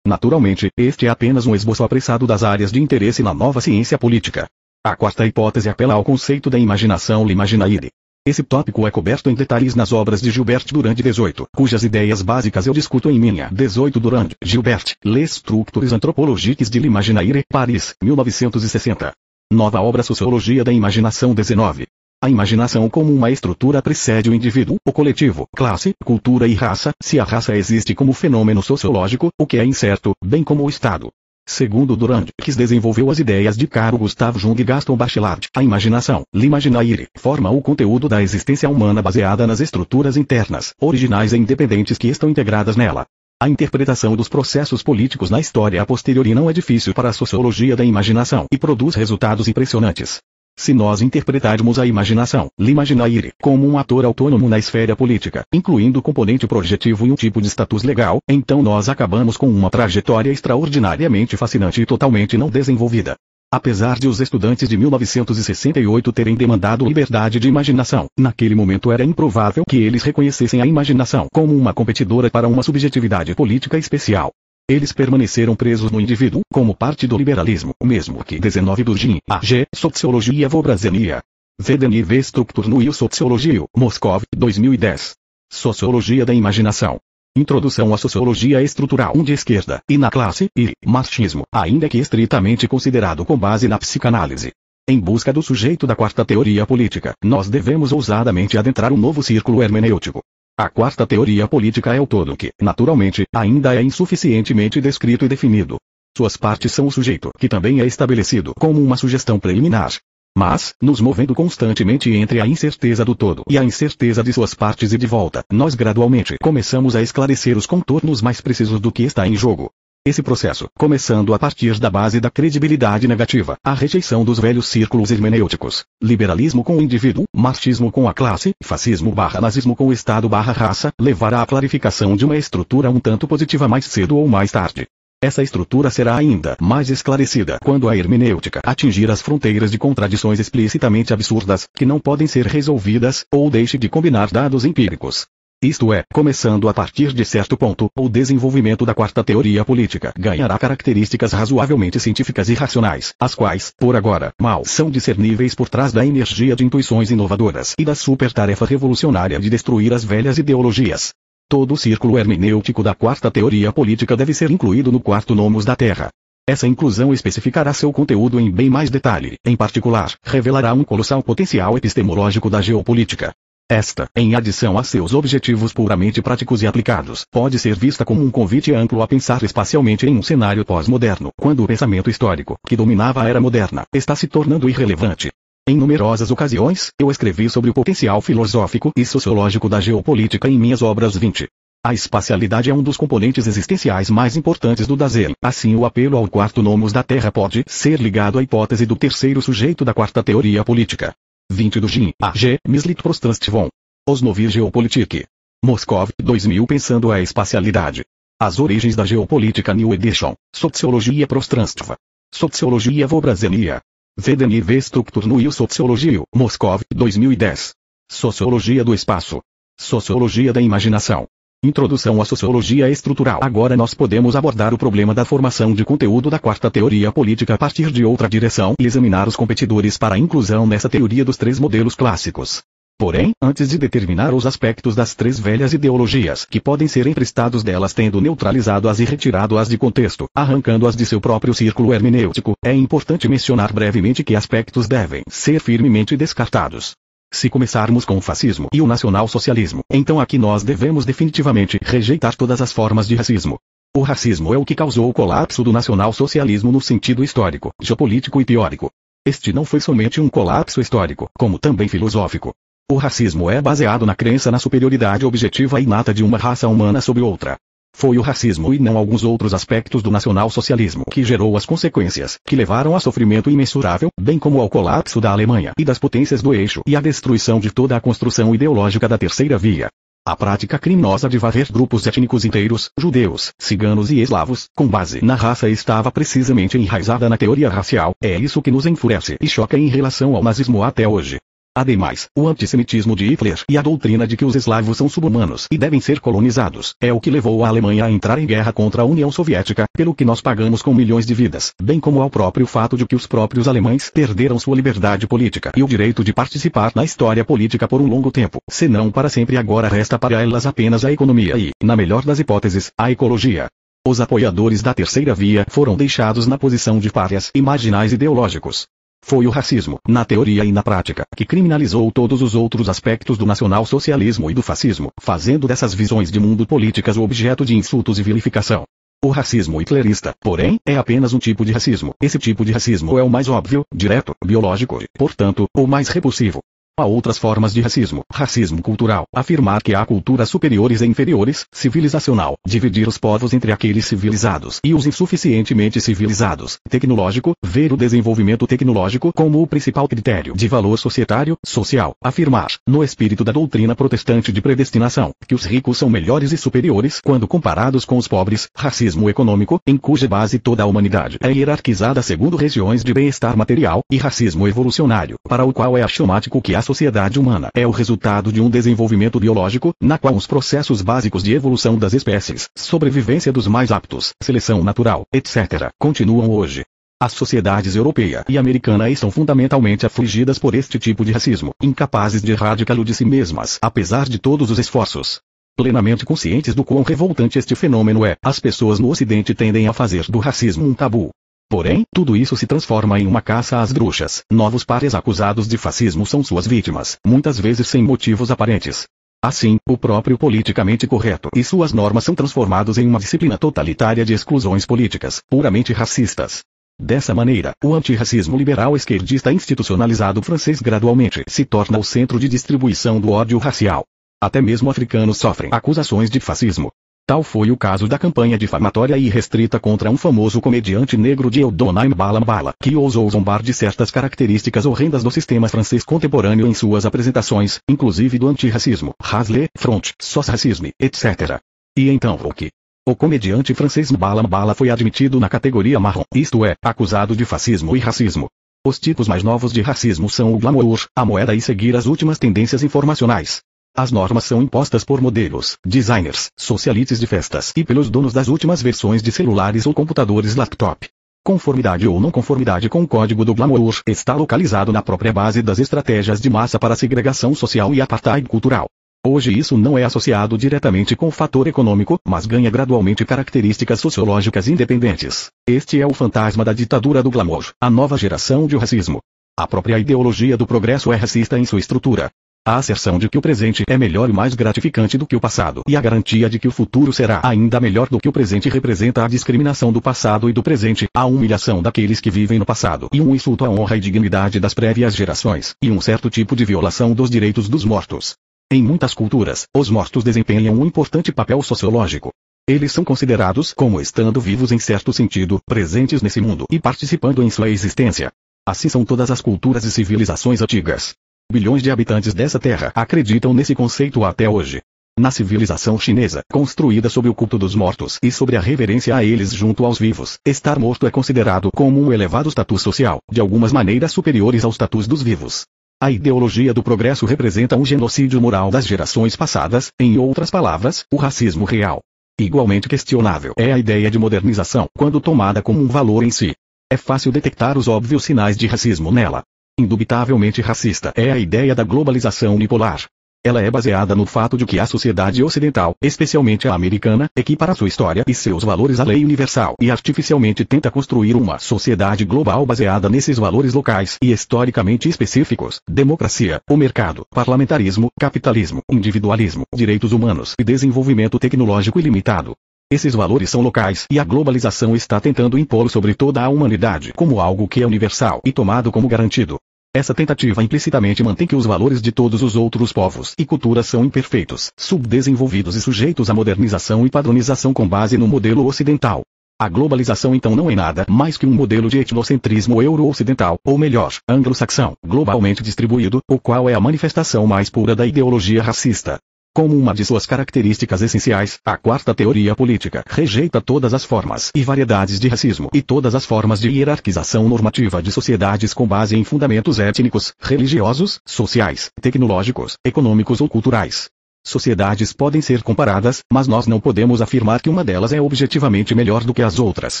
Naturalmente, este é apenas um esboço apressado das áreas de interesse na nova ciência política. A quarta hipótese apela ao conceito da imaginação l'imaginaire. Esse tópico é coberto em detalhes nas obras de Gilbert Durand 18, cujas ideias básicas eu discuto em minha 18 Durand, Gilbert, Les Structures Anthropologiques de l'Imaginaire, Paris, 1960. Nova obra Sociologia da Imaginação 19. A imaginação como uma estrutura precede o indivíduo, o coletivo, classe, cultura e raça, se a raça existe como fenômeno sociológico, o que é incerto, bem como o Estado. Segundo Durand, que desenvolveu as ideias de Carl Gustav Jung e Gaston Bachelard, a imaginação, l'imaginaire, forma o conteúdo da existência humana baseada nas estruturas internas, originais e independentes que estão integradas nela. A interpretação dos processos políticos na história a posteriori não é difícil para a sociologia da imaginação e produz resultados impressionantes. Se nós interpretarmos a imaginação, l'imaginaire, como um ator autônomo na esfera política, incluindo o componente projetivo e um tipo de status legal, então nós acabamos com uma trajetória extraordinariamente fascinante e totalmente não desenvolvida. Apesar de os estudantes de 1968 terem demandado liberdade de imaginação, naquele momento era improvável que eles reconhecessem a imaginação como uma competidora para uma subjetividade política especial. Eles permaneceram presos no indivíduo, como parte do liberalismo, mesmo que 19 do GIN, AG, Sociologia Vobrazenia. E Sociologio, Moscov, 2010. Sociologia da Imaginação. Introdução à Sociologia Estrutural de Esquerda, e na classe, e, machismo, ainda que estritamente considerado com base na psicanálise. Em busca do sujeito da quarta teoria política, nós devemos ousadamente adentrar um novo círculo hermenêutico. A quarta teoria política é o todo que, naturalmente, ainda é insuficientemente descrito e definido. Suas partes são o sujeito, que também é estabelecido como uma sugestão preliminar. Mas, nos movendo constantemente entre a incerteza do todo e a incerteza de suas partes e de volta, nós gradualmente começamos a esclarecer os contornos mais precisos do que está em jogo. Esse processo, começando a partir da base da credibilidade negativa, a rejeição dos velhos círculos hermenêuticos, liberalismo com o indivíduo, marxismo com a classe, fascismo barra nazismo com o Estado barra raça, levará à clarificação de uma estrutura um tanto positiva mais cedo ou mais tarde. Essa estrutura será ainda mais esclarecida quando a hermenêutica atingir as fronteiras de contradições explicitamente absurdas, que não podem ser resolvidas, ou deixe de combinar dados empíricos. Isto é, começando a partir de certo ponto, o desenvolvimento da quarta teoria política ganhará características razoavelmente científicas e racionais, as quais, por agora, mal são discerníveis por trás da energia de intuições inovadoras e da super-tarefa revolucionária de destruir as velhas ideologias. Todo o círculo hermenêutico da quarta teoria política deve ser incluído no quarto nomos da Terra. Essa inclusão especificará seu conteúdo em bem mais detalhe, em particular, revelará um colossal potencial epistemológico da geopolítica. Esta, em adição a seus objetivos puramente práticos e aplicados, pode ser vista como um convite amplo a pensar espacialmente em um cenário pós-moderno, quando o pensamento histórico, que dominava a era moderna, está se tornando irrelevante. Em numerosas ocasiões, eu escrevi sobre o potencial filosófico e sociológico da geopolítica em minhas obras 20. A espacialidade é um dos componentes existenciais mais importantes do Dasein. Assim o apelo ao quarto nomos da Terra pode ser ligado à hipótese do terceiro sujeito da quarta teoria política. 20 do Jin, A. G. Mislit Prostranstvom. Osnovir Geopolitik. Moscov, 2000 Pensando a espacialidade. As origens da geopolítica New Edition. Sociologia Prostranstva. Sociologia Vobrazenia. Vedeni V Strukturnuil Sociologio, Moscov, 2010. Sociologia do Espaço. Sociologia da Imaginação. Introdução à Sociologia Estrutural. Agora nós podemos abordar o problema da formação de conteúdo da quarta teoria política a partir de outra direção e examinar os competidores para a inclusão nessa teoria dos três modelos clássicos. Porém, antes de determinar os aspectos das três velhas ideologias que podem ser emprestados delas tendo neutralizado-as e retirado-as de contexto, arrancando-as de seu próprio círculo hermenêutico, é importante mencionar brevemente que aspectos devem ser firmemente descartados. Se começarmos com o fascismo e o nacional-socialismo, então aqui nós devemos definitivamente rejeitar todas as formas de racismo. O racismo é o que causou o colapso do nacional-socialismo no sentido histórico, geopolítico e teórico. Este não foi somente um colapso histórico, como também filosófico. O racismo é baseado na crença na superioridade objetiva e inata de uma raça humana sobre outra. Foi o racismo e não alguns outros aspectos do nacional-socialismo que gerou as consequências, que levaram a sofrimento imensurável, bem como ao colapso da Alemanha e das potências do eixo e à destruição de toda a construção ideológica da terceira via. A prática criminosa de varrer grupos étnicos inteiros, judeus, ciganos e eslavos, com base na raça estava precisamente enraizada na teoria racial, é isso que nos enfurece e choca em relação ao nazismo até hoje. Ademais, o antissemitismo de Hitler e a doutrina de que os eslavos são subhumanos e devem ser colonizados, é o que levou a Alemanha a entrar em guerra contra a União Soviética, pelo que nós pagamos com milhões de vidas, bem como ao próprio fato de que os próprios alemães perderam sua liberdade política e o direito de participar na história política por um longo tempo, senão para sempre agora resta para elas apenas a economia e, na melhor das hipóteses, a ecologia. Os apoiadores da terceira via foram deixados na posição de párias e marginais ideológicos. Foi o racismo, na teoria e na prática, que criminalizou todos os outros aspectos do nacional-socialismo e do fascismo, fazendo dessas visões de mundo políticas o objeto de insultos e vilificação. O racismo hitlerista, porém, é apenas um tipo de racismo. Esse tipo de racismo é o mais óbvio, direto, biológico e, portanto, o mais repulsivo. Há outras formas de racismo. Racismo cultural. Afirmar que há culturas superiores e inferiores, civilizacional. Dividir os povos entre aqueles civilizados e os insuficientemente civilizados. Tecnológico. Ver o desenvolvimento tecnológico como o principal critério de valor societário, social. Afirmar, no espírito da doutrina protestante de predestinação, que os ricos são melhores e superiores quando comparados com os pobres. Racismo econômico, em cuja base toda a humanidade é hierarquizada segundo regiões de bem-estar material. E racismo evolucionário, para o qual é axiomático que a a sociedade humana é o resultado de um desenvolvimento biológico, na qual os processos básicos de evolução das espécies, sobrevivência dos mais aptos, seleção natural, etc., continuam hoje. As sociedades europeia e americana estão fundamentalmente afligidas por este tipo de racismo, incapazes de erradicá-lo de si mesmas, apesar de todos os esforços. Plenamente conscientes do quão revoltante este fenômeno é, as pessoas no Ocidente tendem a fazer do racismo um tabu, Porém, tudo isso se transforma em uma caça às bruxas. Novos pares acusados de fascismo são suas vítimas, muitas vezes sem motivos aparentes. Assim, o próprio politicamente correto e suas normas são transformados em uma disciplina totalitária de exclusões políticas, puramente racistas. Dessa maneira, o antirracismo liberal esquerdista institucionalizado francês gradualmente se torna o centro de distribuição do ódio racial. Até mesmo africanos sofrem acusações de fascismo. Tal foi o caso da campanha difamatória e restrita contra um famoso comediante negro de Eldonheim Balambala, que ousou zombar de certas características horrendas do sistema francês contemporâneo em suas apresentações, inclusive do antirracismo, Hasle, Front, Sos-racisme, etc. E então o que? O comediante francês Balambala foi admitido na categoria marrom, isto é, acusado de fascismo e racismo. Os tipos mais novos de racismo são o glamour, a moeda e seguir as últimas tendências informacionais. As normas são impostas por modelos, designers, socialites de festas e pelos donos das últimas versões de celulares ou computadores laptop. Conformidade ou não conformidade com o código do glamour está localizado na própria base das estratégias de massa para segregação social e apartheid cultural. Hoje isso não é associado diretamente com o fator econômico, mas ganha gradualmente características sociológicas independentes. Este é o fantasma da ditadura do glamour, a nova geração de racismo. A própria ideologia do progresso é racista em sua estrutura. A asserção de que o presente é melhor e mais gratificante do que o passado e a garantia de que o futuro será ainda melhor do que o presente representa a discriminação do passado e do presente, a humilhação daqueles que vivem no passado e um insulto à honra e dignidade das prévias gerações, e um certo tipo de violação dos direitos dos mortos. Em muitas culturas, os mortos desempenham um importante papel sociológico. Eles são considerados como estando vivos em certo sentido, presentes nesse mundo e participando em sua existência. Assim são todas as culturas e civilizações antigas. Bilhões de habitantes dessa terra acreditam nesse conceito até hoje. Na civilização chinesa, construída sobre o culto dos mortos e sobre a reverência a eles junto aos vivos, estar morto é considerado como um elevado status social, de algumas maneiras superiores ao status dos vivos. A ideologia do progresso representa um genocídio moral das gerações passadas, em outras palavras, o racismo real. Igualmente questionável é a ideia de modernização, quando tomada como um valor em si. É fácil detectar os óbvios sinais de racismo nela. Indubitavelmente racista é a ideia da globalização unipolar. Ela é baseada no fato de que a sociedade ocidental, especialmente a americana, equipara sua história e seus valores à lei universal e artificialmente tenta construir uma sociedade global baseada nesses valores locais e historicamente específicos: democracia, o mercado, parlamentarismo, capitalismo, individualismo, direitos humanos e desenvolvimento tecnológico ilimitado. Esses valores são locais e a globalização está tentando impô-los sobre toda a humanidade como algo que é universal e tomado como garantido. Essa tentativa implicitamente mantém que os valores de todos os outros povos e culturas são imperfeitos, subdesenvolvidos e sujeitos à modernização e padronização com base no modelo ocidental. A globalização então não é nada mais que um modelo de etnocentrismo euro-ocidental, ou melhor, anglo-saxão, globalmente distribuído, o qual é a manifestação mais pura da ideologia racista. Como uma de suas características essenciais, a quarta teoria política rejeita todas as formas e variedades de racismo e todas as formas de hierarquização normativa de sociedades com base em fundamentos étnicos, religiosos, sociais, tecnológicos, econômicos ou culturais. Sociedades podem ser comparadas, mas nós não podemos afirmar que uma delas é objetivamente melhor do que as outras.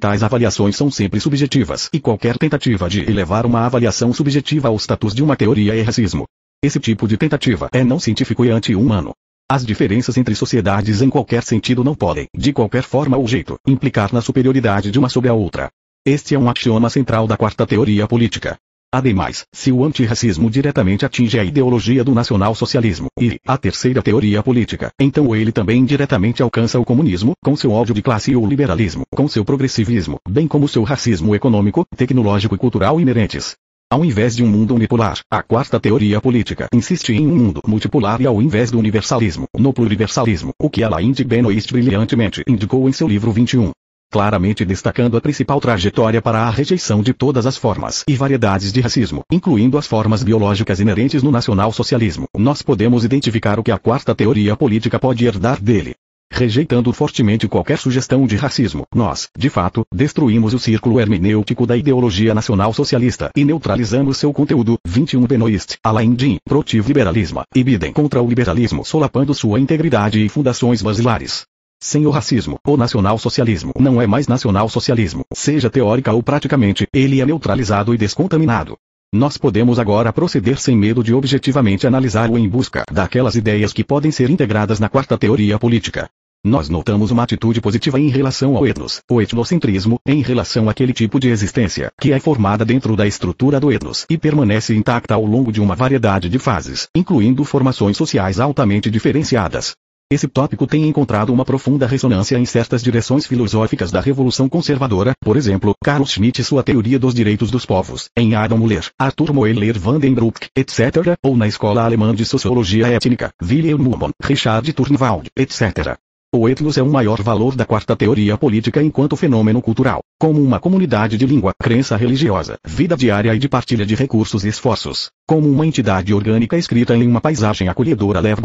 Tais avaliações são sempre subjetivas e qualquer tentativa de elevar uma avaliação subjetiva ao status de uma teoria é racismo. Esse tipo de tentativa é não científico e anti-humano. As diferenças entre sociedades em qualquer sentido não podem, de qualquer forma ou jeito, implicar na superioridade de uma sobre a outra. Este é um axioma central da quarta teoria política. Ademais, se o antirracismo diretamente atinge a ideologia do nacional-socialismo e a terceira teoria política, então ele também diretamente alcança o comunismo, com seu ódio de classe e o liberalismo, com seu progressivismo, bem como seu racismo econômico, tecnológico e cultural inerentes. Ao invés de um mundo unipolar, a quarta teoria política insiste em um mundo multipolar e ao invés do universalismo, no pluriversalismo, o que Alain de Benoist brilhantemente indicou em seu livro 21 claramente destacando a principal trajetória para a rejeição de todas as formas e variedades de racismo, incluindo as formas biológicas inerentes no nacional-socialismo. Nós podemos identificar o que a quarta teoria política pode herdar dele. Rejeitando fortemente qualquer sugestão de racismo, nós, de fato, destruímos o círculo hermenêutico da ideologia nacional socialista e neutralizamos seu conteúdo. 21 Benoist, Alain Din, Protiv Liberalismo, e Biden contra o liberalismo solapando sua integridade e fundações basilares. Sem o racismo, o nacional-socialismo não é mais nacional-socialismo, seja teórica ou praticamente, ele é neutralizado e descontaminado. Nós podemos agora proceder sem medo de objetivamente analisá-lo em busca daquelas ideias que podem ser integradas na quarta teoria política. Nós notamos uma atitude positiva em relação ao etnos, o etnocentrismo, em relação àquele tipo de existência que é formada dentro da estrutura do etnos e permanece intacta ao longo de uma variedade de fases, incluindo formações sociais altamente diferenciadas. Esse tópico tem encontrado uma profunda ressonância em certas direções filosóficas da Revolução Conservadora, por exemplo, Carl Schmitt e sua teoria dos direitos dos povos, em Adam Muller, Arthur Moeller Vandenbroek, etc., ou na Escola Alemã de Sociologia Étnica, Wilhelm Mummon, Richard Turnwald, etc. O etnos é o maior valor da quarta teoria política enquanto fenômeno cultural, como uma comunidade de língua, crença religiosa, vida diária e de partilha de recursos e esforços, como uma entidade orgânica escrita em uma paisagem acolhedora leve,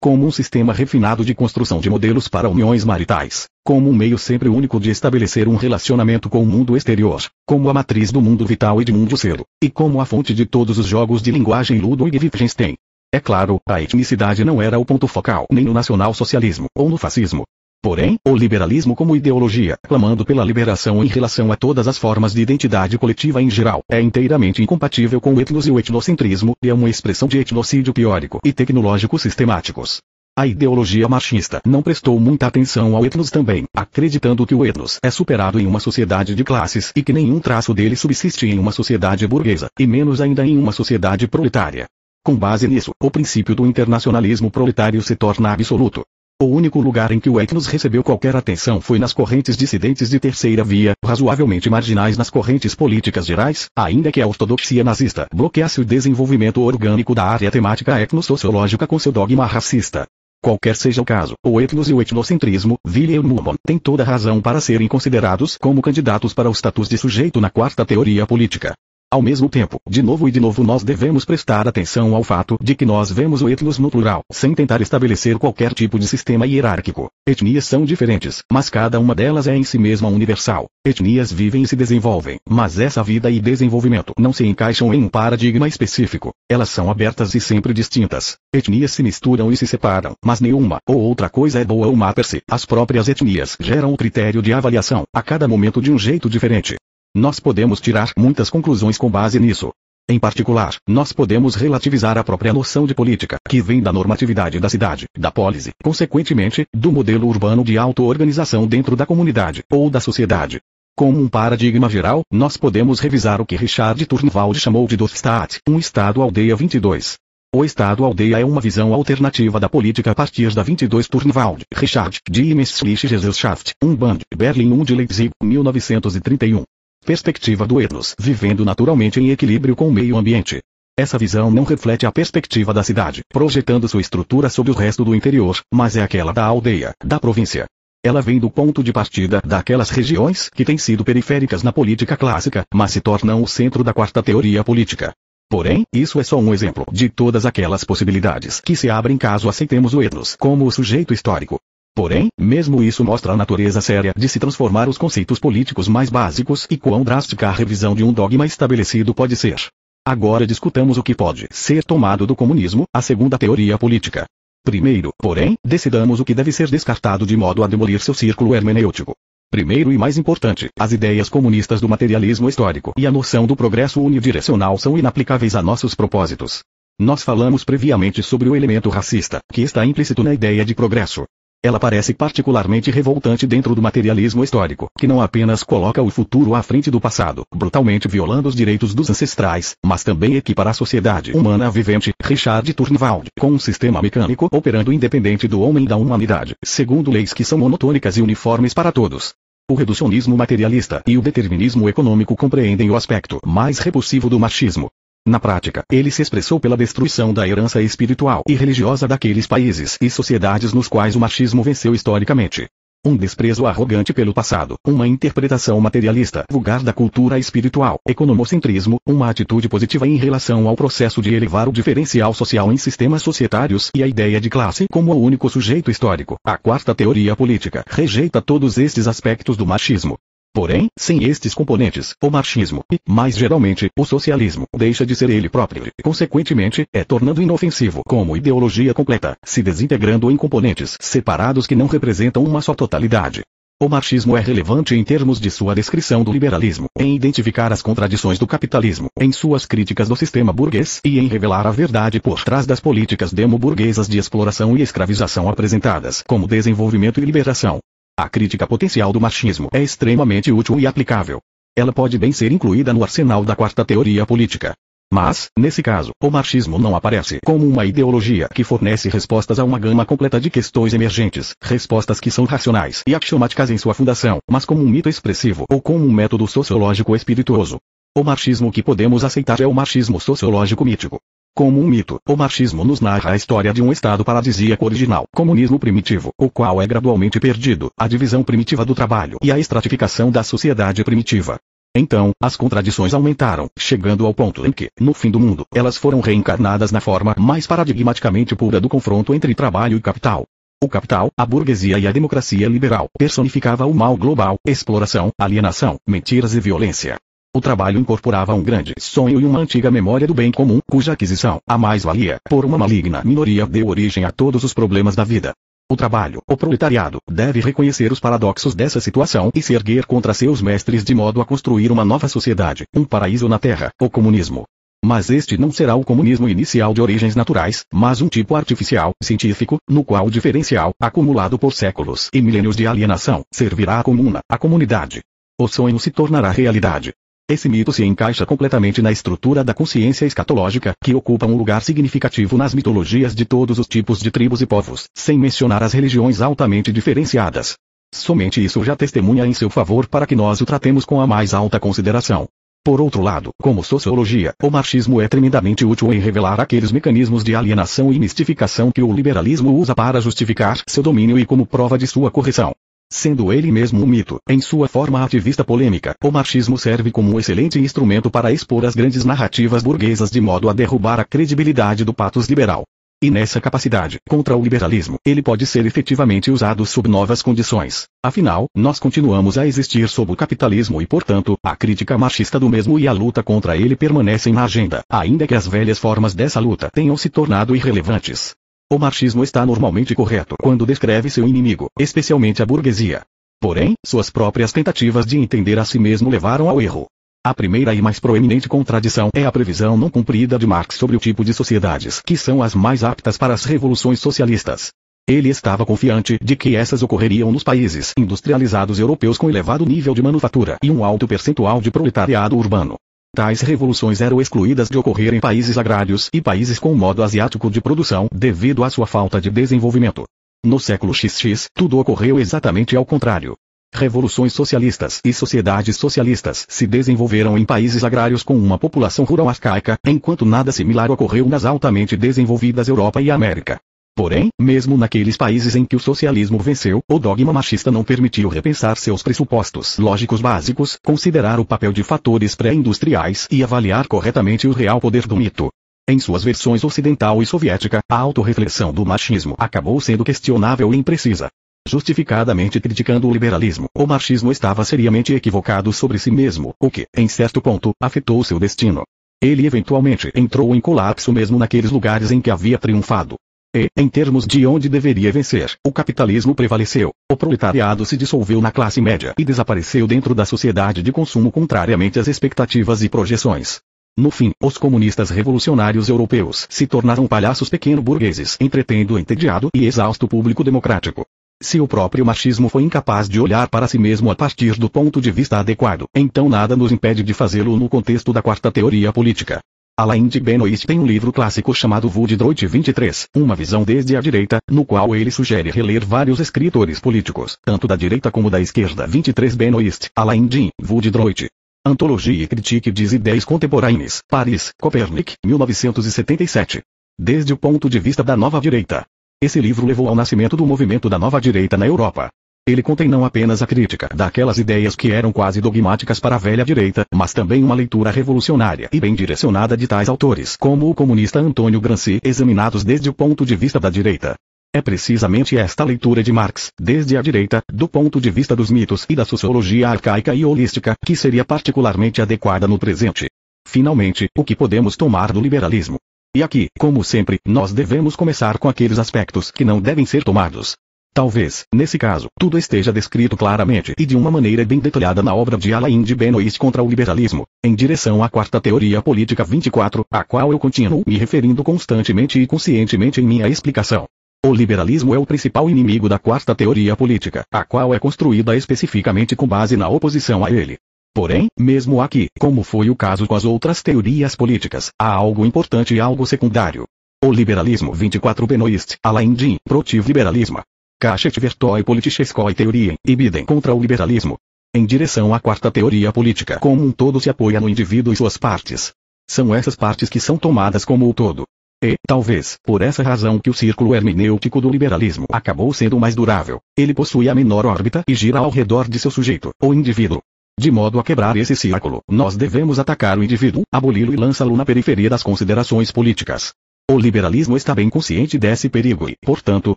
como um sistema refinado de construção de modelos para uniões maritais, como um meio sempre único de estabelecer um relacionamento com o mundo exterior, como a matriz do mundo vital e de mundo ser, e como a fonte de todos os jogos de linguagem Ludwig Wittgenstein. É claro, a etnicidade não era o ponto focal nem no nacional-socialismo ou no fascismo. Porém, o liberalismo como ideologia, clamando pela liberação em relação a todas as formas de identidade coletiva em geral, é inteiramente incompatível com o etnos e o etnocentrismo, e é uma expressão de etnocídio teórico e tecnológico sistemáticos. A ideologia marxista não prestou muita atenção ao etnos também, acreditando que o etnos é superado em uma sociedade de classes e que nenhum traço dele subsiste em uma sociedade burguesa, e menos ainda em uma sociedade proletária. Com base nisso, o princípio do internacionalismo proletário se torna absoluto. O único lugar em que o etnos recebeu qualquer atenção foi nas correntes dissidentes de terceira via, razoavelmente marginais nas correntes políticas gerais, ainda que a ortodoxia nazista bloqueasse o desenvolvimento orgânico da área temática etnossociológica com seu dogma racista. Qualquer seja o caso, o etnos e o etnocentrismo, Wilhelm Mummon, têm toda razão para serem considerados como candidatos para o status de sujeito na quarta teoria política. Ao mesmo tempo, de novo e de novo nós devemos prestar atenção ao fato de que nós vemos o etnos no plural, sem tentar estabelecer qualquer tipo de sistema hierárquico. Etnias são diferentes, mas cada uma delas é em si mesma universal. Etnias vivem e se desenvolvem, mas essa vida e desenvolvimento não se encaixam em um paradigma específico. Elas são abertas e sempre distintas. Etnias se misturam e se separam, mas nenhuma ou outra coisa é boa ou má per se. As próprias etnias geram o critério de avaliação, a cada momento de um jeito diferente. Nós podemos tirar muitas conclusões com base nisso. Em particular, nós podemos relativizar a própria noção de política, que vem da normatividade da cidade, da polícia, consequentemente, do modelo urbano de auto-organização dentro da comunidade, ou da sociedade. Como um paradigma geral, nós podemos revisar o que Richard Turnwald chamou de Dorfstaat, um Estado-aldeia 22. O Estado-aldeia é uma visão alternativa da política a partir da 22 Turnwald, Richard, de Messliche Gesellschaft, um Band, Berlim 1 de Leipzig, 1931 perspectiva do etnos vivendo naturalmente em equilíbrio com o meio ambiente. Essa visão não reflete a perspectiva da cidade, projetando sua estrutura sobre o resto do interior, mas é aquela da aldeia, da província. Ela vem do ponto de partida daquelas regiões que têm sido periféricas na política clássica, mas se tornam o centro da quarta teoria política. Porém, isso é só um exemplo de todas aquelas possibilidades que se abrem caso aceitemos o etnos como o sujeito histórico. Porém, mesmo isso mostra a natureza séria de se transformar os conceitos políticos mais básicos e quão drástica a revisão de um dogma estabelecido pode ser. Agora discutamos o que pode ser tomado do comunismo, a segunda teoria política. Primeiro, porém, decidamos o que deve ser descartado de modo a demolir seu círculo hermenêutico. Primeiro e mais importante, as ideias comunistas do materialismo histórico e a noção do progresso unidirecional são inaplicáveis a nossos propósitos. Nós falamos previamente sobre o elemento racista, que está implícito na ideia de progresso. Ela parece particularmente revoltante dentro do materialismo histórico, que não apenas coloca o futuro à frente do passado, brutalmente violando os direitos dos ancestrais, mas também equipara a sociedade humana vivente, Richard Turnwald, com um sistema mecânico operando independente do homem da humanidade, segundo leis que são monotônicas e uniformes para todos. O reducionismo materialista e o determinismo econômico compreendem o aspecto mais repulsivo do machismo, na prática, ele se expressou pela destruição da herança espiritual e religiosa daqueles países e sociedades nos quais o machismo venceu historicamente. Um desprezo arrogante pelo passado, uma interpretação materialista vulgar da cultura espiritual, economocentrismo, uma atitude positiva em relação ao processo de elevar o diferencial social em sistemas societários e a ideia de classe como o único sujeito histórico. A quarta teoria política rejeita todos estes aspectos do machismo. Porém, sem estes componentes, o marxismo, e, mais geralmente, o socialismo, deixa de ser ele próprio e, consequentemente, é tornando inofensivo como ideologia completa, se desintegrando em componentes separados que não representam uma só totalidade. O marxismo é relevante em termos de sua descrição do liberalismo, em identificar as contradições do capitalismo, em suas críticas do sistema burguês e em revelar a verdade por trás das políticas demo-burguesas de exploração e escravização apresentadas como desenvolvimento e liberação. A crítica potencial do machismo é extremamente útil e aplicável. Ela pode bem ser incluída no arsenal da quarta teoria política. Mas, nesse caso, o marxismo não aparece como uma ideologia que fornece respostas a uma gama completa de questões emergentes, respostas que são racionais e axiomáticas em sua fundação, mas como um mito expressivo ou como um método sociológico espirituoso. O marxismo que podemos aceitar é o marxismo sociológico mítico. Como um mito, o marxismo nos narra a história de um estado paradisíaco original, comunismo primitivo, o qual é gradualmente perdido, a divisão primitiva do trabalho e a estratificação da sociedade primitiva. Então, as contradições aumentaram, chegando ao ponto em que, no fim do mundo, elas foram reencarnadas na forma mais paradigmaticamente pura do confronto entre trabalho e capital. O capital, a burguesia e a democracia liberal personificava o mal global, exploração, alienação, mentiras e violência. O trabalho incorporava um grande sonho e uma antiga memória do bem comum, cuja aquisição, a mais-valia, por uma maligna minoria deu origem a todos os problemas da vida. O trabalho, o proletariado, deve reconhecer os paradoxos dessa situação e se erguer contra seus mestres de modo a construir uma nova sociedade, um paraíso na Terra, o comunismo. Mas este não será o comunismo inicial de origens naturais, mas um tipo artificial, científico, no qual o diferencial, acumulado por séculos e milênios de alienação, servirá à comuna, à comunidade. O sonho se tornará realidade. Esse mito se encaixa completamente na estrutura da consciência escatológica, que ocupa um lugar significativo nas mitologias de todos os tipos de tribos e povos, sem mencionar as religiões altamente diferenciadas. Somente isso já testemunha em seu favor para que nós o tratemos com a mais alta consideração. Por outro lado, como sociologia, o marxismo é tremendamente útil em revelar aqueles mecanismos de alienação e mistificação que o liberalismo usa para justificar seu domínio e como prova de sua correção. Sendo ele mesmo um mito, em sua forma ativista polêmica, o marxismo serve como um excelente instrumento para expor as grandes narrativas burguesas de modo a derrubar a credibilidade do patos liberal. E nessa capacidade, contra o liberalismo, ele pode ser efetivamente usado sob novas condições. Afinal, nós continuamos a existir sob o capitalismo e, portanto, a crítica marxista do mesmo e a luta contra ele permanecem na agenda, ainda que as velhas formas dessa luta tenham se tornado irrelevantes. O marxismo está normalmente correto quando descreve seu inimigo, especialmente a burguesia. Porém, suas próprias tentativas de entender a si mesmo levaram ao erro. A primeira e mais proeminente contradição é a previsão não cumprida de Marx sobre o tipo de sociedades que são as mais aptas para as revoluções socialistas. Ele estava confiante de que essas ocorreriam nos países industrializados europeus com elevado nível de manufatura e um alto percentual de proletariado urbano. Tais revoluções eram excluídas de ocorrer em países agrários e países com modo asiático de produção devido à sua falta de desenvolvimento. No século XX, tudo ocorreu exatamente ao contrário. Revoluções socialistas e sociedades socialistas se desenvolveram em países agrários com uma população rural arcaica, enquanto nada similar ocorreu nas altamente desenvolvidas Europa e América. Porém, mesmo naqueles países em que o socialismo venceu, o dogma machista não permitiu repensar seus pressupostos lógicos básicos, considerar o papel de fatores pré-industriais e avaliar corretamente o real poder do mito. Em suas versões ocidental e soviética, a autorreflexão do machismo acabou sendo questionável e imprecisa. Justificadamente criticando o liberalismo, o marxismo estava seriamente equivocado sobre si mesmo, o que, em certo ponto, afetou seu destino. Ele eventualmente entrou em colapso mesmo naqueles lugares em que havia triunfado. E, em termos de onde deveria vencer, o capitalismo prevaleceu, o proletariado se dissolveu na classe média e desapareceu dentro da sociedade de consumo contrariamente às expectativas e projeções. No fim, os comunistas revolucionários europeus se tornaram palhaços pequeno-burgueses entretendo o entediado e exausto público democrático. Se o próprio machismo foi incapaz de olhar para si mesmo a partir do ponto de vista adequado, então nada nos impede de fazê-lo no contexto da quarta teoria política. Alain de Benoist tem um livro clássico chamado Woodroyd 23, uma visão desde a direita, no qual ele sugere reler vários escritores políticos, tanto da direita como da esquerda. 23 Benoist, Alain de Woodroyd. Antologia e Critique des Ideias Contemporâneas, Paris, Copernic, 1977. Desde o ponto de vista da nova direita. Esse livro levou ao nascimento do movimento da nova direita na Europa. Ele contém não apenas a crítica daquelas ideias que eram quase dogmáticas para a velha direita, mas também uma leitura revolucionária e bem direcionada de tais autores, como o comunista Antônio Gramsci, examinados desde o ponto de vista da direita. É precisamente esta leitura de Marx, desde a direita, do ponto de vista dos mitos e da sociologia arcaica e holística, que seria particularmente adequada no presente. Finalmente, o que podemos tomar do liberalismo? E aqui, como sempre, nós devemos começar com aqueles aspectos que não devem ser tomados. Talvez, nesse caso, tudo esteja descrito claramente e de uma maneira bem detalhada na obra de Alain de Benoist contra o liberalismo, em direção à quarta teoria política 24, a qual eu continuo me referindo constantemente e conscientemente em minha explicação. O liberalismo é o principal inimigo da quarta teoria política, a qual é construída especificamente com base na oposição a ele. Porém, mesmo aqui, como foi o caso com as outras teorias políticas, há algo importante e algo secundário. O liberalismo 24 Benoist, Alain de Protiv Liberalismo, Cachet Vertoi Politicheskoi Teoria, e Biden contra o liberalismo. Em direção à quarta teoria política como um todo se apoia no indivíduo e suas partes. São essas partes que são tomadas como o todo. E, talvez, por essa razão que o círculo hermenêutico do liberalismo acabou sendo mais durável. Ele possui a menor órbita e gira ao redor de seu sujeito, ou indivíduo. De modo a quebrar esse círculo, nós devemos atacar o indivíduo, aboli-lo e lançá-lo na periferia das considerações políticas. O liberalismo está bem consciente desse perigo e, portanto,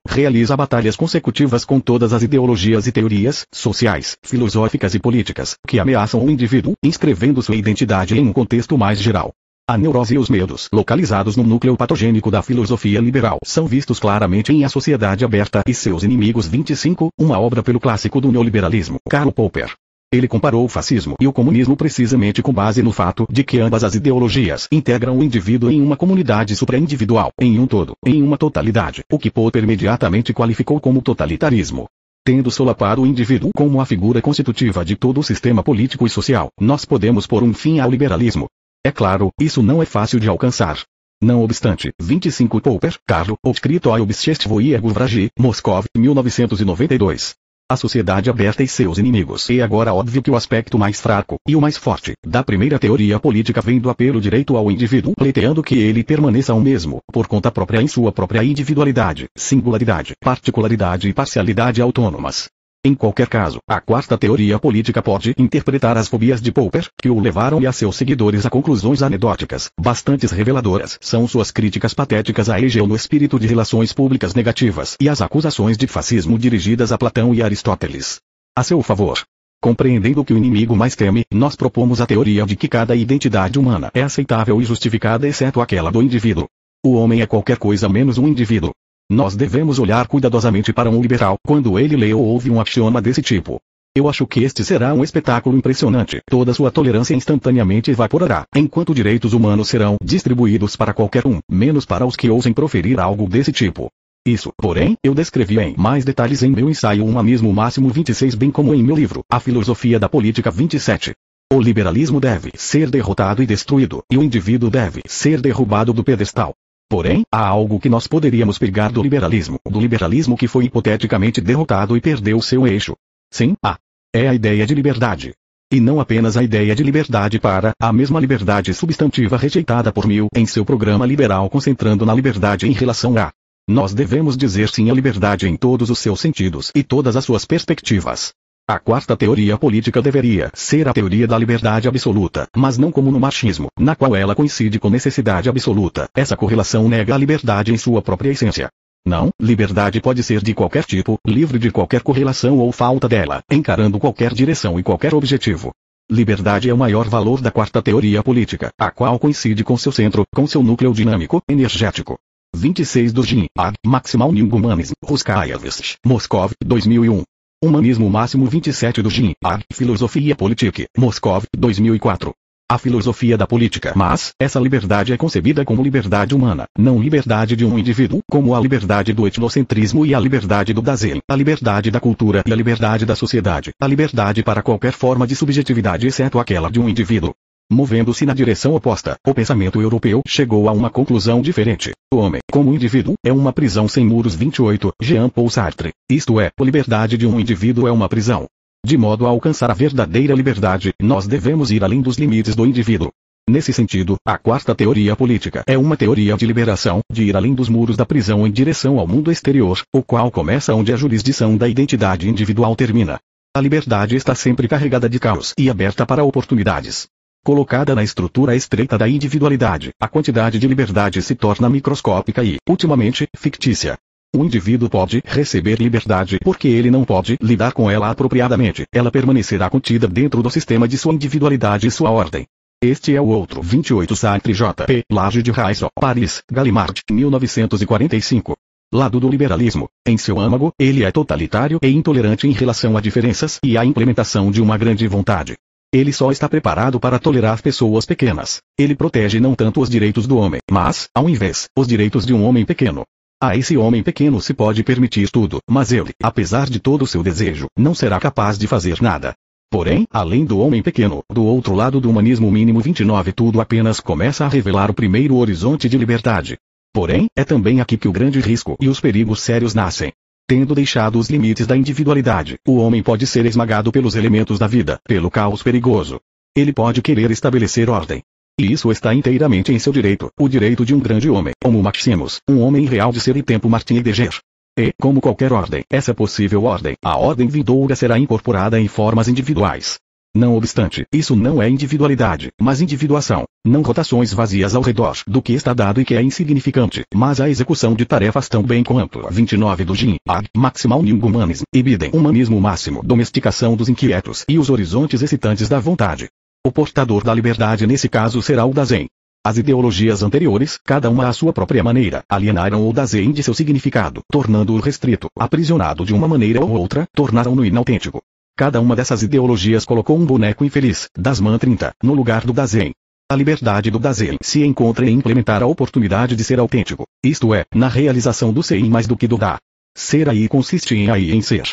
realiza batalhas consecutivas com todas as ideologias e teorias, sociais, filosóficas e políticas, que ameaçam o indivíduo, inscrevendo sua identidade em um contexto mais geral. A neurose e os medos, localizados no núcleo patogênico da filosofia liberal, são vistos claramente em A Sociedade Aberta e seus Inimigos 25, uma obra pelo clássico do neoliberalismo, Karl Popper. Ele comparou o fascismo e o comunismo precisamente com base no fato de que ambas as ideologias integram o indivíduo em uma comunidade supraindividual, em um todo, em uma totalidade, o que Popper imediatamente qualificou como totalitarismo. Tendo solapado o indivíduo como a figura constitutiva de todo o sistema político e social, nós podemos pôr um fim ao liberalismo, é claro, isso não é fácil de alcançar. Não obstante, 25 Popper, Carlo, a Obsestvoye Vraji, Moscov, 1992. A sociedade aberta e seus inimigos. E agora óbvio que o aspecto mais fraco, e o mais forte, da primeira teoria política vem do apelo direito ao indivíduo, pleiteando que ele permaneça o mesmo, por conta própria em sua própria individualidade, singularidade, particularidade e parcialidade autônomas. Em qualquer caso, a quarta teoria política pode interpretar as fobias de Popper, que o levaram e a seus seguidores a conclusões anedóticas, bastantes reveladoras. São suas críticas patéticas a Hegel no espírito de relações públicas negativas e as acusações de fascismo dirigidas a Platão e Aristóteles. A seu favor. Compreendendo que o inimigo mais teme, nós propomos a teoria de que cada identidade humana é aceitável e justificada exceto aquela do indivíduo. O homem é qualquer coisa menos um indivíduo. Nós devemos olhar cuidadosamente para um liberal quando ele lê ou ouve um axioma desse tipo. Eu acho que este será um espetáculo impressionante. Toda sua tolerância instantaneamente evaporará, enquanto direitos humanos serão distribuídos para qualquer um, menos para os que ousem proferir algo desse tipo. Isso, porém, eu descrevi em mais detalhes em meu ensaio Humanismo Máximo 26 bem como em meu livro, A Filosofia da Política 27. O liberalismo deve ser derrotado e destruído, e o indivíduo deve ser derrubado do pedestal. Porém, há algo que nós poderíamos pegar do liberalismo, do liberalismo que foi hipoteticamente derrotado e perdeu seu eixo. Sim, há. É a ideia de liberdade. E não apenas a ideia de liberdade para a mesma liberdade substantiva rejeitada por Mill em seu programa liberal concentrando na liberdade em relação a. Nós devemos dizer sim à liberdade em todos os seus sentidos e todas as suas perspectivas. A quarta teoria política deveria ser a teoria da liberdade absoluta, mas não como no machismo, na qual ela coincide com necessidade absoluta. Essa correlação nega a liberdade em sua própria essência. Não, liberdade pode ser de qualquer tipo, livre de qualquer correlação ou falta dela, encarando qualquer direção e qualquer objetivo. Liberdade é o maior valor da quarta teoria política, a qual coincide com seu centro, com seu núcleo dinâmico, energético. 26 do Jin, Ag, Maximal Humanism, Ruskayevich, Moscov, 2001. Humanismo Máximo 27 do Jin, A, Filosofia Politique, Moscov, 2004. A filosofia da política. Mas, essa liberdade é concebida como liberdade humana, não liberdade de um indivíduo, como a liberdade do etnocentrismo e a liberdade do Dasein, a liberdade da cultura e a liberdade da sociedade, a liberdade para qualquer forma de subjetividade exceto aquela de um indivíduo. Movendo-se na direção oposta, o pensamento europeu chegou a uma conclusão diferente. O homem, como indivíduo, é uma prisão sem muros 28, Jean-Paul Sartre. Isto é, a liberdade de um indivíduo é uma prisão. De modo a alcançar a verdadeira liberdade, nós devemos ir além dos limites do indivíduo. Nesse sentido, a quarta teoria política é uma teoria de liberação, de ir além dos muros da prisão em direção ao mundo exterior, o qual começa onde a jurisdição da identidade individual termina. A liberdade está sempre carregada de caos e aberta para oportunidades. Colocada na estrutura estreita da individualidade, a quantidade de liberdade se torna microscópica e, ultimamente, fictícia. O indivíduo pode receber liberdade porque ele não pode lidar com ela apropriadamente. Ela permanecerá contida dentro do sistema de sua individualidade e sua ordem. Este é o outro 28 Sartre J. P. Laje de Raizo, Paris, Gallimard, 1945. Lado do liberalismo. Em seu âmago, ele é totalitário e intolerante em relação a diferenças e à implementação de uma grande vontade. Ele só está preparado para tolerar pessoas pequenas. Ele protege não tanto os direitos do homem, mas, ao invés, os direitos de um homem pequeno. A esse homem pequeno se pode permitir tudo, mas ele, apesar de todo o seu desejo, não será capaz de fazer nada. Porém, além do homem pequeno, do outro lado do humanismo mínimo 29 tudo apenas começa a revelar o primeiro horizonte de liberdade. Porém, é também aqui que o grande risco e os perigos sérios nascem. Tendo deixado os limites da individualidade, o homem pode ser esmagado pelos elementos da vida, pelo caos perigoso. Ele pode querer estabelecer ordem. E isso está inteiramente em seu direito, o direito de um grande homem, como Maximus, um homem real de ser e tempo Martin Heidegger. E, como qualquer ordem, essa possível ordem, a ordem vindoura será incorporada em formas individuais. Não obstante, isso não é individualidade, mas individuação, não rotações vazias ao redor do que está dado e que é insignificante, mas a execução de tarefas tão bem quanto 29 do Jin, Ag, Maximal Ning Humanism, Ibidem Humanismo Máximo, Domesticação dos Inquietos e os Horizontes Excitantes da Vontade. O portador da liberdade nesse caso será o Dazen. As ideologias anteriores, cada uma à sua própria maneira, alienaram o Dazen de seu significado, tornando-o restrito, aprisionado de uma maneira ou outra, tornaram-no inautêntico. Cada uma dessas ideologias colocou um boneco infeliz, Dasman 30, no lugar do Dasein. A liberdade do Dasein se encontra em implementar a oportunidade de ser autêntico, isto é, na realização do Sein mais do que do Da. Ser aí consiste em aí em ser.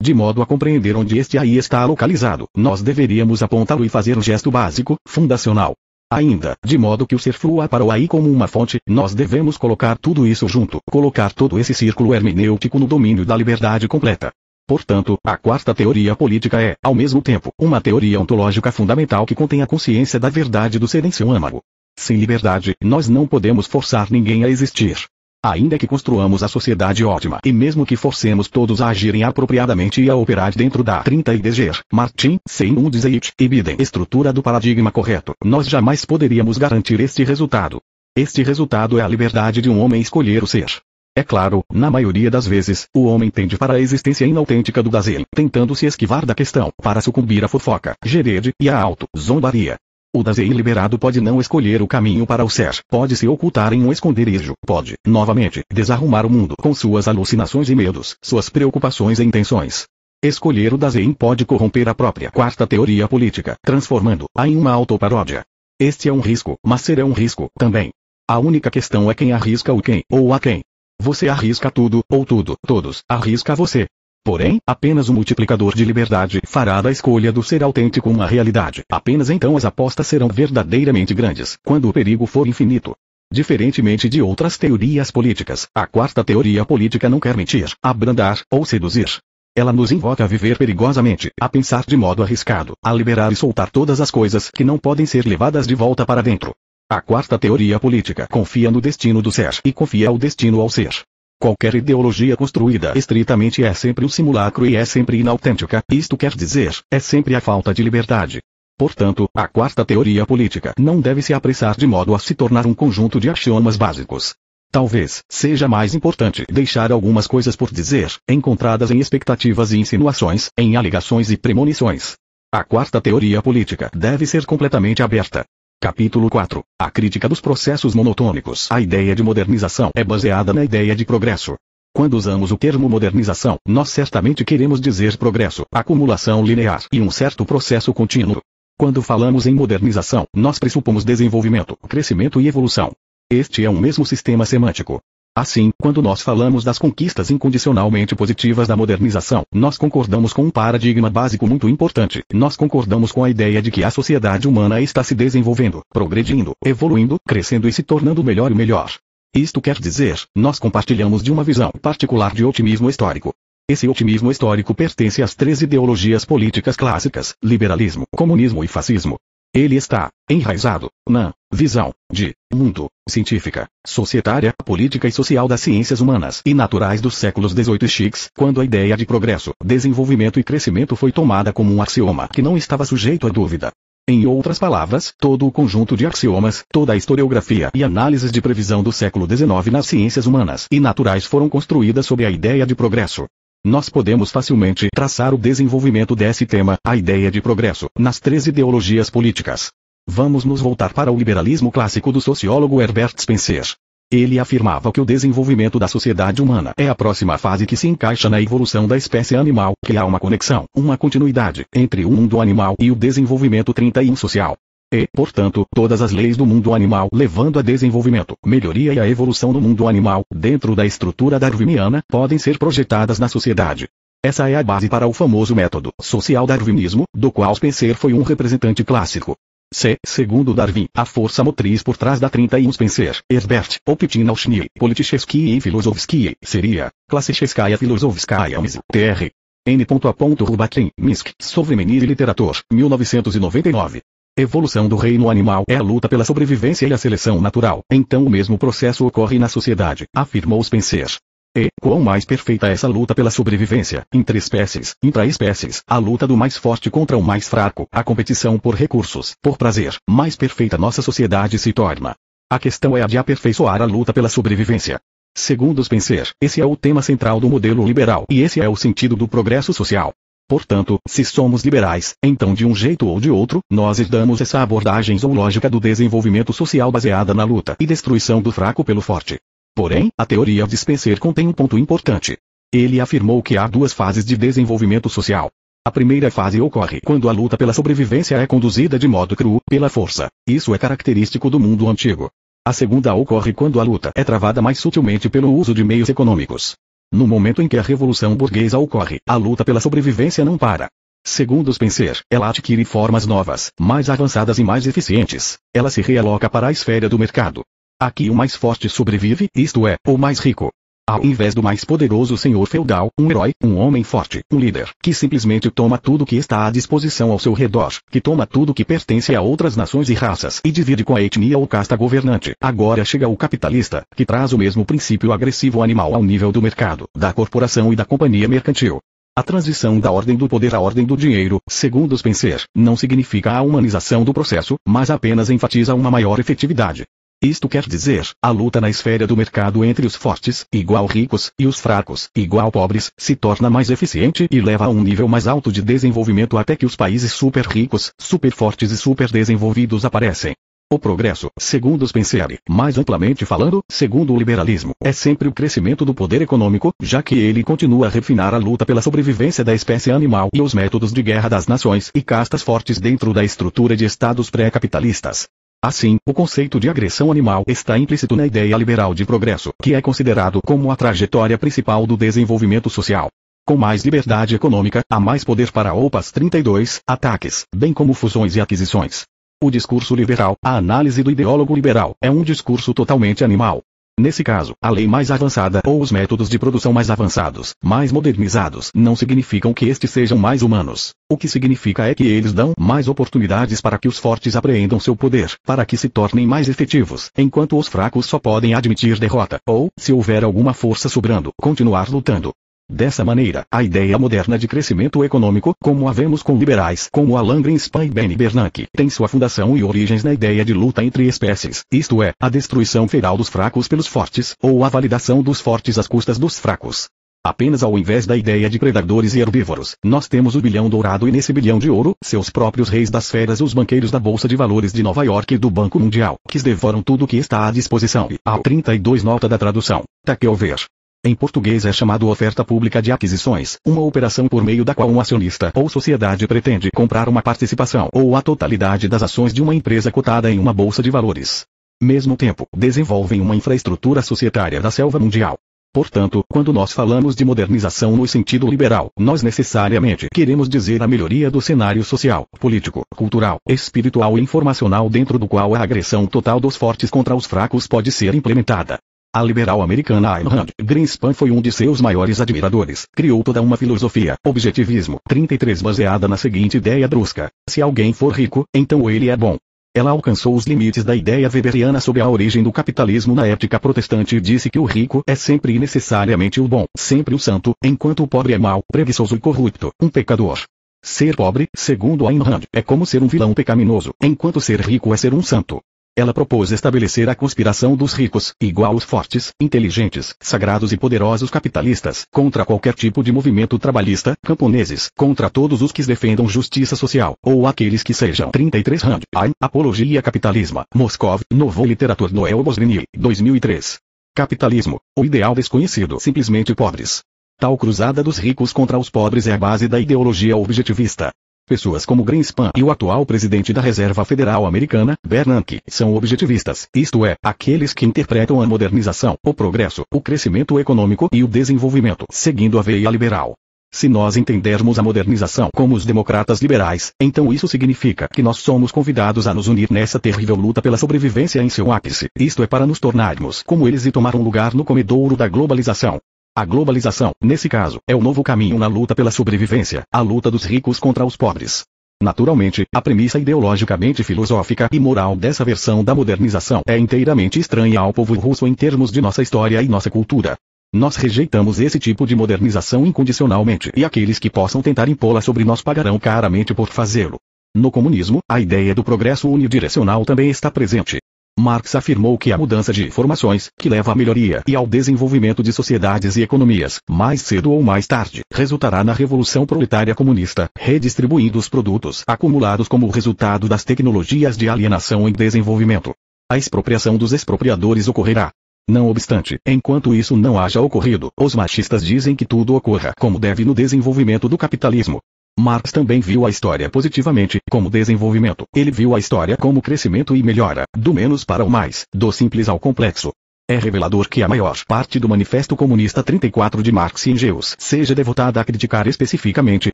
De modo a compreender onde este aí está localizado, nós deveríamos apontá-lo e fazer o gesto básico, fundacional. Ainda, de modo que o ser flua para o aí como uma fonte, nós devemos colocar tudo isso junto, colocar todo esse círculo hermenêutico no domínio da liberdade completa. Portanto, a quarta teoria política é, ao mesmo tempo, uma teoria ontológica fundamental que contém a consciência da verdade do ser em seu âmago. Sem liberdade, nós não podemos forçar ninguém a existir. Ainda que construamos a sociedade ótima e mesmo que forcemos todos a agirem apropriadamente e a operar dentro da 30 IDGER, Martin, Seymour Dizeit e Biden estrutura do paradigma correto, nós jamais poderíamos garantir este resultado. Este resultado é a liberdade de um homem escolher o ser. É claro, na maioria das vezes, o homem tende para a existência inautêntica do Dasein, tentando se esquivar da questão, para sucumbir à fofoca, gerede, e à auto-zombaria. O Dasein liberado pode não escolher o caminho para o ser, pode se ocultar em um esconderijo, pode, novamente, desarrumar o mundo com suas alucinações e medos, suas preocupações e intenções. Escolher o Dasein pode corromper a própria quarta teoria política, transformando-a em uma autoparódia. Este é um risco, mas será um risco, também. A única questão é quem arrisca o quem, ou a quem. Você arrisca tudo, ou tudo, todos, arrisca você. Porém, apenas o multiplicador de liberdade fará da escolha do ser autêntico uma realidade. Apenas então as apostas serão verdadeiramente grandes, quando o perigo for infinito. Diferentemente de outras teorias políticas, a quarta teoria política não quer mentir, abrandar ou seduzir. Ela nos invoca a viver perigosamente, a pensar de modo arriscado, a liberar e soltar todas as coisas que não podem ser levadas de volta para dentro. A quarta teoria política confia no destino do ser e confia ao destino ao ser. Qualquer ideologia construída estritamente é sempre um simulacro e é sempre inautêntica, isto quer dizer, é sempre a falta de liberdade. Portanto, a quarta teoria política não deve se apressar de modo a se tornar um conjunto de axiomas básicos. Talvez seja mais importante deixar algumas coisas por dizer, encontradas em expectativas e insinuações, em alegações e premonições. A quarta teoria política deve ser completamente aberta, Capítulo 4. A crítica dos processos monotônicos. A ideia de modernização é baseada na ideia de progresso. Quando usamos o termo modernização, nós certamente queremos dizer progresso, acumulação linear e um certo processo contínuo. Quando falamos em modernização, nós pressupomos desenvolvimento, crescimento e evolução. Este é um mesmo sistema semântico. Assim, quando nós falamos das conquistas incondicionalmente positivas da modernização, nós concordamos com um paradigma básico muito importante. Nós concordamos com a ideia de que a sociedade humana está se desenvolvendo, progredindo, evoluindo, crescendo e se tornando melhor e melhor. Isto quer dizer, nós compartilhamos de uma visão particular de otimismo histórico. Esse otimismo histórico pertence às três ideologias políticas clássicas: liberalismo, comunismo e fascismo. Ele está enraizado na visão de mundo científica, societária, política e social das ciências humanas e naturais dos séculos 18 e X, quando a ideia de progresso, desenvolvimento e crescimento foi tomada como um axioma que não estava sujeito a dúvida. Em outras palavras, todo o conjunto de axiomas, toda a historiografia e análises de previsão do século XIX nas ciências humanas e naturais foram construídas sob a ideia de progresso. Nós podemos facilmente traçar o desenvolvimento desse tema, a ideia de progresso, nas três ideologias políticas. Vamos nos voltar para o liberalismo clássico do sociólogo Herbert Spencer. Ele afirmava que o desenvolvimento da sociedade humana é a próxima fase que se encaixa na evolução da espécie animal, que há uma conexão, uma continuidade, entre o mundo animal e o desenvolvimento 31 social. E, portanto, todas as leis do mundo animal levando a desenvolvimento, melhoria e a evolução do mundo animal, dentro da estrutura darwiniana, podem ser projetadas na sociedade. Essa é a base para o famoso método social darwinismo, do qual Spencer foi um representante clássico. C. Segundo Darwin, a força motriz por trás da 31 Spencer, Herbert, Optinauschny, Politichevsky e Filosofsky, seria, Klassicheskaya Filosofskaya Tr. N. A. Rubatin, Minsk, Sovremeni Literator, 1999. Evolução do reino animal é a luta pela sobrevivência e a seleção natural. Então o mesmo processo ocorre na sociedade, afirmou Spencer. E, quão mais perfeita é essa luta pela sobrevivência, entre espécies, intra-espécies, a luta do mais forte contra o mais fraco, a competição por recursos, por prazer, mais perfeita nossa sociedade se torna. A questão é a de aperfeiçoar a luta pela sobrevivência. Segundo Spencer, esse é o tema central do modelo liberal e esse é o sentido do progresso social. Portanto, se somos liberais, então de um jeito ou de outro, nós herdamos essa abordagem zoológica do desenvolvimento social baseada na luta e destruição do fraco pelo forte. Porém, a teoria de Spencer contém um ponto importante. Ele afirmou que há duas fases de desenvolvimento social. A primeira fase ocorre quando a luta pela sobrevivência é conduzida de modo cru, pela força. Isso é característico do mundo antigo. A segunda ocorre quando a luta é travada mais sutilmente pelo uso de meios econômicos. No momento em que a revolução burguesa ocorre, a luta pela sobrevivência não para. Segundo Spencer, ela adquire formas novas, mais avançadas e mais eficientes. Ela se realoca para a esfera do mercado. Aqui o mais forte sobrevive, isto é, o mais rico. Ao invés do mais poderoso senhor feudal, um herói, um homem forte, um líder, que simplesmente toma tudo que está à disposição ao seu redor, que toma tudo que pertence a outras nações e raças e divide com a etnia ou casta governante. Agora chega o capitalista, que traz o mesmo princípio agressivo animal ao nível do mercado, da corporação e da companhia mercantil. A transição da ordem do poder à ordem do dinheiro, segundo Spencer, não significa a humanização do processo, mas apenas enfatiza uma maior efetividade. Isto quer dizer, a luta na esfera do mercado entre os fortes, igual ricos, e os fracos, igual pobres, se torna mais eficiente e leva a um nível mais alto de desenvolvimento até que os países super ricos, super fortes e super desenvolvidos aparecem. O progresso, segundo Spencer, mais amplamente falando, segundo o liberalismo, é sempre o crescimento do poder econômico, já que ele continua a refinar a luta pela sobrevivência da espécie animal e os métodos de guerra das nações e castas fortes dentro da estrutura de estados pré-capitalistas. Assim, o conceito de agressão animal está implícito na ideia liberal de progresso, que é considerado como a trajetória principal do desenvolvimento social. Com mais liberdade econômica, há mais poder para OPAs 32, ataques, bem como fusões e aquisições. O discurso liberal, a análise do ideólogo liberal, é um discurso totalmente animal. Nesse caso, a lei mais avançada ou os métodos de produção mais avançados, mais modernizados, não significam que estes sejam mais humanos. O que significa é que eles dão mais oportunidades para que os fortes apreendam seu poder, para que se tornem mais efetivos, enquanto os fracos só podem admitir derrota, ou, se houver alguma força sobrando, continuar lutando. Dessa maneira, a ideia moderna de crescimento econômico, como a vemos com liberais como Alan Greenspan e Benny Bernanke, tem sua fundação e origens na ideia de luta entre espécies, isto é, a destruição feral dos fracos pelos fortes, ou a validação dos fortes às custas dos fracos. Apenas ao invés da ideia de predadores e herbívoros, nós temos o bilhão dourado e nesse bilhão de ouro, seus próprios reis das feras os banqueiros da Bolsa de Valores de Nova York e do Banco Mundial, que devoram tudo o que está à disposição. E, ao 32 nota da tradução. Tá que ver. Em português é chamado oferta pública de aquisições, uma operação por meio da qual um acionista ou sociedade pretende comprar uma participação ou a totalidade das ações de uma empresa cotada em uma bolsa de valores. Mesmo tempo, desenvolvem uma infraestrutura societária da selva mundial. Portanto, quando nós falamos de modernização no sentido liberal, nós necessariamente queremos dizer a melhoria do cenário social, político, cultural, espiritual e informacional dentro do qual a agressão total dos fortes contra os fracos pode ser implementada. A liberal americana Ayn Rand, Greenspan foi um de seus maiores admiradores. Criou toda uma filosofia, objetivismo, 33 baseada na seguinte ideia brusca. Se alguém for rico, então ele é bom. Ela alcançou os limites da ideia weberiana sobre a origem do capitalismo na ética protestante e disse que o rico é sempre e necessariamente o bom, sempre o santo, enquanto o pobre é mau, preguiçoso e corrupto, um pecador. Ser pobre, segundo Ayn Rand, é como ser um vilão pecaminoso, enquanto ser rico é ser um santo. Ela propôs estabelecer a conspiração dos ricos, igual os fortes, inteligentes, sagrados e poderosos capitalistas, contra qualquer tipo de movimento trabalhista, camponeses, contra todos os que defendam justiça social, ou aqueles que sejam 33 Rand, Ein, Apologia Capitalismo, Moscov, Novo Literatur Noel Bosnini, 2003. Capitalismo, o ideal desconhecido simplesmente pobres. Tal cruzada dos ricos contra os pobres é a base da ideologia objetivista. Pessoas como Greenspan e o atual presidente da Reserva Federal Americana, Bernanke, são objetivistas, isto é, aqueles que interpretam a modernização, o progresso, o crescimento econômico e o desenvolvimento, seguindo a veia liberal. Se nós entendermos a modernização como os democratas liberais, então isso significa que nós somos convidados a nos unir nessa terrível luta pela sobrevivência em seu ápice, isto é para nos tornarmos como eles e tomar um lugar no comedouro da globalização. A globalização, nesse caso, é o novo caminho na luta pela sobrevivência, a luta dos ricos contra os pobres. Naturalmente, a premissa ideologicamente filosófica e moral dessa versão da modernização é inteiramente estranha ao povo russo em termos de nossa história e nossa cultura. Nós rejeitamos esse tipo de modernização incondicionalmente e aqueles que possam tentar impô-la sobre nós pagarão caramente por fazê-lo. No comunismo, a ideia do progresso unidirecional também está presente. Marx afirmou que a mudança de formações, que leva à melhoria e ao desenvolvimento de sociedades e economias, mais cedo ou mais tarde, resultará na revolução proletária comunista, redistribuindo os produtos acumulados como resultado das tecnologias de alienação em desenvolvimento. A expropriação dos expropriadores ocorrerá. Não obstante, enquanto isso não haja ocorrido, os machistas dizem que tudo ocorra como deve no desenvolvimento do capitalismo. Marx também viu a história positivamente, como desenvolvimento. Ele viu a história como crescimento e melhora, do menos para o mais, do simples ao complexo. É revelador que a maior parte do Manifesto Comunista 34 de Marx e Engels seja devotada a criticar especificamente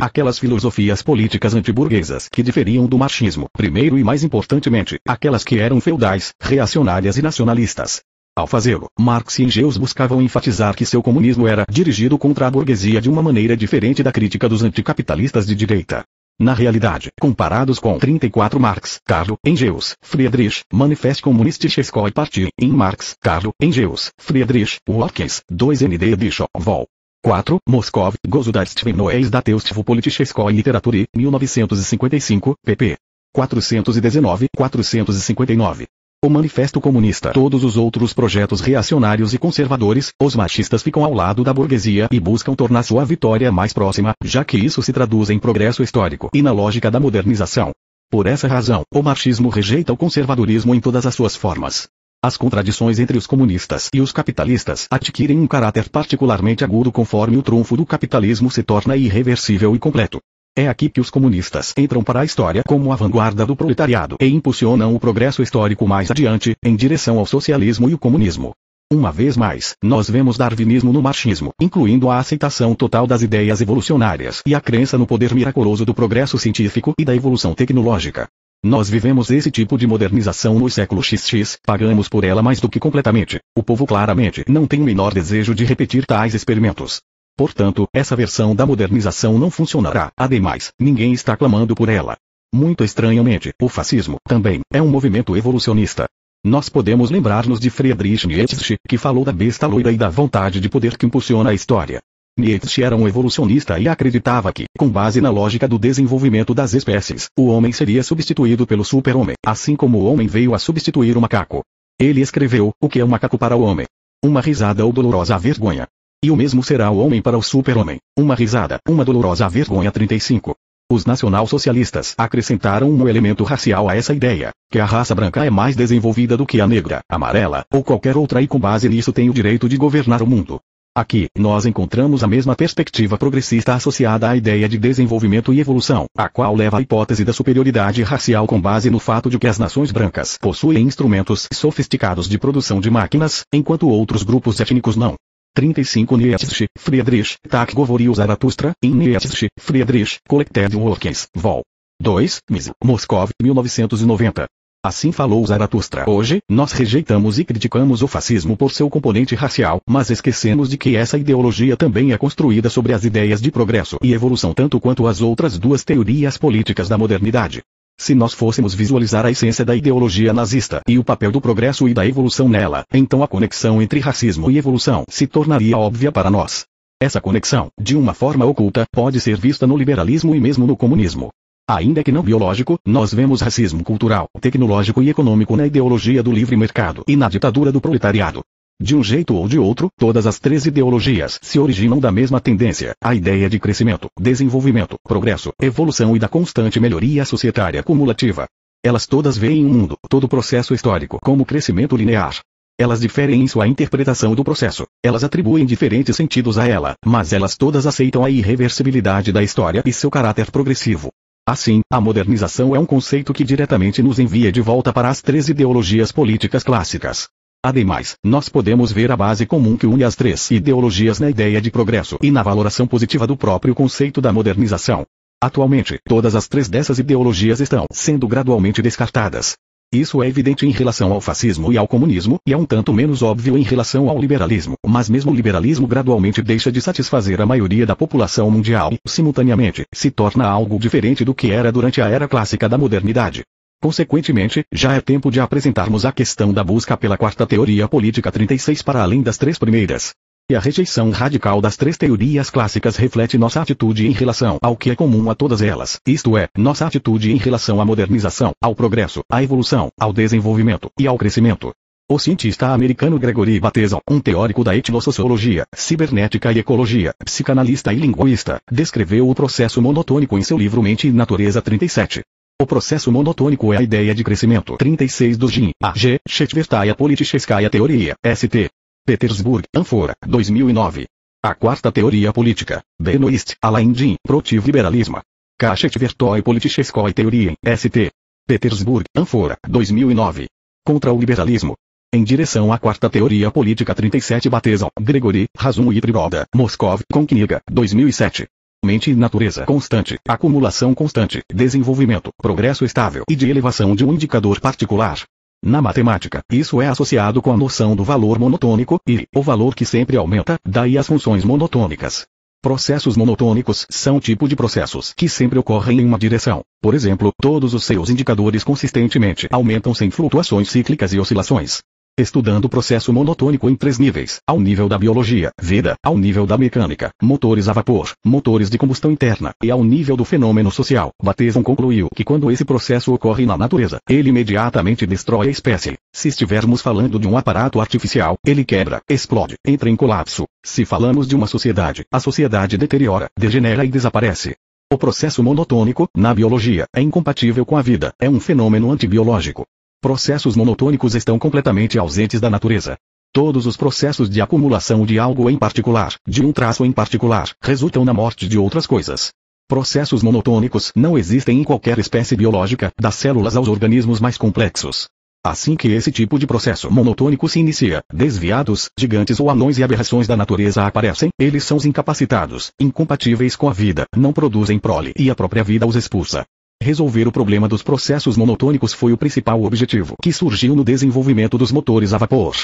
aquelas filosofias políticas antiburguesas que diferiam do marxismo, primeiro e mais importantemente, aquelas que eram feudais, reacionárias e nacionalistas. Ao fazê-lo, Marx e Engels buscavam enfatizar que seu comunismo era dirigido contra a burguesia de uma maneira diferente da crítica dos anticapitalistas de direita. Na realidade, comparados com 34 Marx, Carlo, Engels, Friedrich, Manifest Kommunistische Partie, em Marx, Carlo, Engels, Friedrich, Watkins, 2 ND Edition, Vol. 4. Moskov, Gosudastvennoes da Teustvo Politicheskoy Literature, 1955, pp. 419-459. O Manifesto Comunista. Todos os outros projetos reacionários e conservadores, os machistas ficam ao lado da burguesia e buscam tornar sua vitória mais próxima, já que isso se traduz em progresso histórico e na lógica da modernização. Por essa razão, o marxismo rejeita o conservadorismo em todas as suas formas. As contradições entre os comunistas e os capitalistas adquirem um caráter particularmente agudo conforme o trunfo do capitalismo se torna irreversível e completo. É aqui que os comunistas entram para a história como a vanguarda do proletariado e impulsionam o progresso histórico mais adiante, em direção ao socialismo e o comunismo. Uma vez mais, nós vemos darwinismo no marxismo, incluindo a aceitação total das ideias evolucionárias e a crença no poder miraculoso do progresso científico e da evolução tecnológica. Nós vivemos esse tipo de modernização no século XX, pagamos por ela mais do que completamente. O povo claramente não tem o menor desejo de repetir tais experimentos. Portanto, essa versão da modernização não funcionará. Ademais, ninguém está clamando por ela. Muito estranhamente, o fascismo também é um movimento evolucionista. Nós podemos lembrar-nos de Friedrich Nietzsche, que falou da besta loira e da vontade de poder que impulsiona a história. Nietzsche era um evolucionista e acreditava que, com base na lógica do desenvolvimento das espécies, o homem seria substituído pelo super-homem, assim como o homem veio a substituir o macaco. Ele escreveu: O que é um macaco para o homem? Uma risada ou dolorosa vergonha. E o mesmo será o homem para o super-homem. Uma risada, uma dolorosa vergonha 35. Os nacional-socialistas acrescentaram um elemento racial a essa ideia, que a raça branca é mais desenvolvida do que a negra, amarela, ou qualquer outra e com base nisso tem o direito de governar o mundo. Aqui, nós encontramos a mesma perspectiva progressista associada à ideia de desenvolvimento e evolução, a qual leva à hipótese da superioridade racial com base no fato de que as nações brancas possuem instrumentos sofisticados de produção de máquinas, enquanto outros grupos étnicos não. 35 Nietzsche, Friedrich, Tak Govoriu Zaratustra, in Nietzsche, Friedrich, Collected Works, Vol. 2, Ms. Moscov, 1990. Assim falou Zaratustra. Hoje, nós rejeitamos e criticamos o fascismo por seu componente racial, mas esquecemos de que essa ideologia também é construída sobre as ideias de progresso e evolução tanto quanto as outras duas teorias políticas da modernidade. Se nós fôssemos visualizar a essência da ideologia nazista e o papel do progresso e da evolução nela, então a conexão entre racismo e evolução se tornaria óbvia para nós. Essa conexão, de uma forma oculta, pode ser vista no liberalismo e mesmo no comunismo. Ainda que não biológico, nós vemos racismo cultural, tecnológico e econômico na ideologia do livre mercado e na ditadura do proletariado. De um jeito ou de outro, todas as três ideologias se originam da mesma tendência, a ideia de crescimento, desenvolvimento, progresso, evolução e da constante melhoria societária cumulativa. Elas todas veem o mundo, todo o processo histórico, como crescimento linear. Elas diferem em sua interpretação do processo. Elas atribuem diferentes sentidos a ela, mas elas todas aceitam a irreversibilidade da história e seu caráter progressivo. Assim, a modernização é um conceito que diretamente nos envia de volta para as três ideologias políticas clássicas. Ademais, nós podemos ver a base comum que une as três ideologias na ideia de progresso e na valoração positiva do próprio conceito da modernização. Atualmente, todas as três dessas ideologias estão sendo gradualmente descartadas. Isso é evidente em relação ao fascismo e ao comunismo, e é um tanto menos óbvio em relação ao liberalismo. Mas mesmo o liberalismo gradualmente deixa de satisfazer a maioria da população mundial e, simultaneamente, se torna algo diferente do que era durante a era clássica da modernidade. Consequentemente, já é tempo de apresentarmos a questão da busca pela quarta teoria política 36 para além das três primeiras. E a rejeição radical das três teorias clássicas reflete nossa atitude em relação ao que é comum a todas elas, isto é, nossa atitude em relação à modernização, ao progresso, à evolução, ao desenvolvimento e ao crescimento. O cientista americano Gregory Bateson, um teórico da etnossociologia, cibernética e ecologia, psicanalista e linguista, descreveu o processo monotônico em seu livro Mente e Natureza 37. O processo monotônico é a ideia de crescimento 36 do Jin, A. G. Chetvertaya Politicheskaya Teoria, ST. Petersburg, Anfora, 2009. A quarta teoria política. Benoist, Alain Jin, Protiv Liberalismo. Kachet Vertoy Politicheskoy Teoria, ST. Petersburg, Anfora, 2009. Contra o liberalismo. Em direção à quarta teoria política 37 Batezal, Gregory, Razum e Triroda, Moscov, Konkniga, 2007. Mente e natureza constante, acumulação constante, desenvolvimento, progresso estável e de elevação de um indicador particular. Na matemática, isso é associado com a noção do valor monotônico, e, o valor que sempre aumenta, daí as funções monotônicas. Processos monotônicos são tipo de processos que sempre ocorrem em uma direção. Por exemplo, todos os seus indicadores consistentemente aumentam sem flutuações cíclicas e oscilações estudando o processo monotônico em três níveis, ao nível da biologia, vida, ao nível da mecânica, motores a vapor, motores de combustão interna, e ao nível do fenômeno social. Bateson concluiu que quando esse processo ocorre na natureza, ele imediatamente destrói a espécie. Se estivermos falando de um aparato artificial, ele quebra, explode, entra em colapso. Se falamos de uma sociedade, a sociedade deteriora, degenera e desaparece. O processo monotônico, na biologia, é incompatível com a vida, é um fenômeno antibiológico. Processos monotônicos estão completamente ausentes da natureza. Todos os processos de acumulação de algo em particular, de um traço em particular, resultam na morte de outras coisas. Processos monotônicos não existem em qualquer espécie biológica, das células aos organismos mais complexos. Assim que esse tipo de processo monotônico se inicia, desviados, gigantes ou anões e aberrações da natureza aparecem, eles são incapacitados, incompatíveis com a vida, não produzem prole e a própria vida os expulsa. Resolver o problema dos processos monotônicos foi o principal objetivo que surgiu no desenvolvimento dos motores a vapor.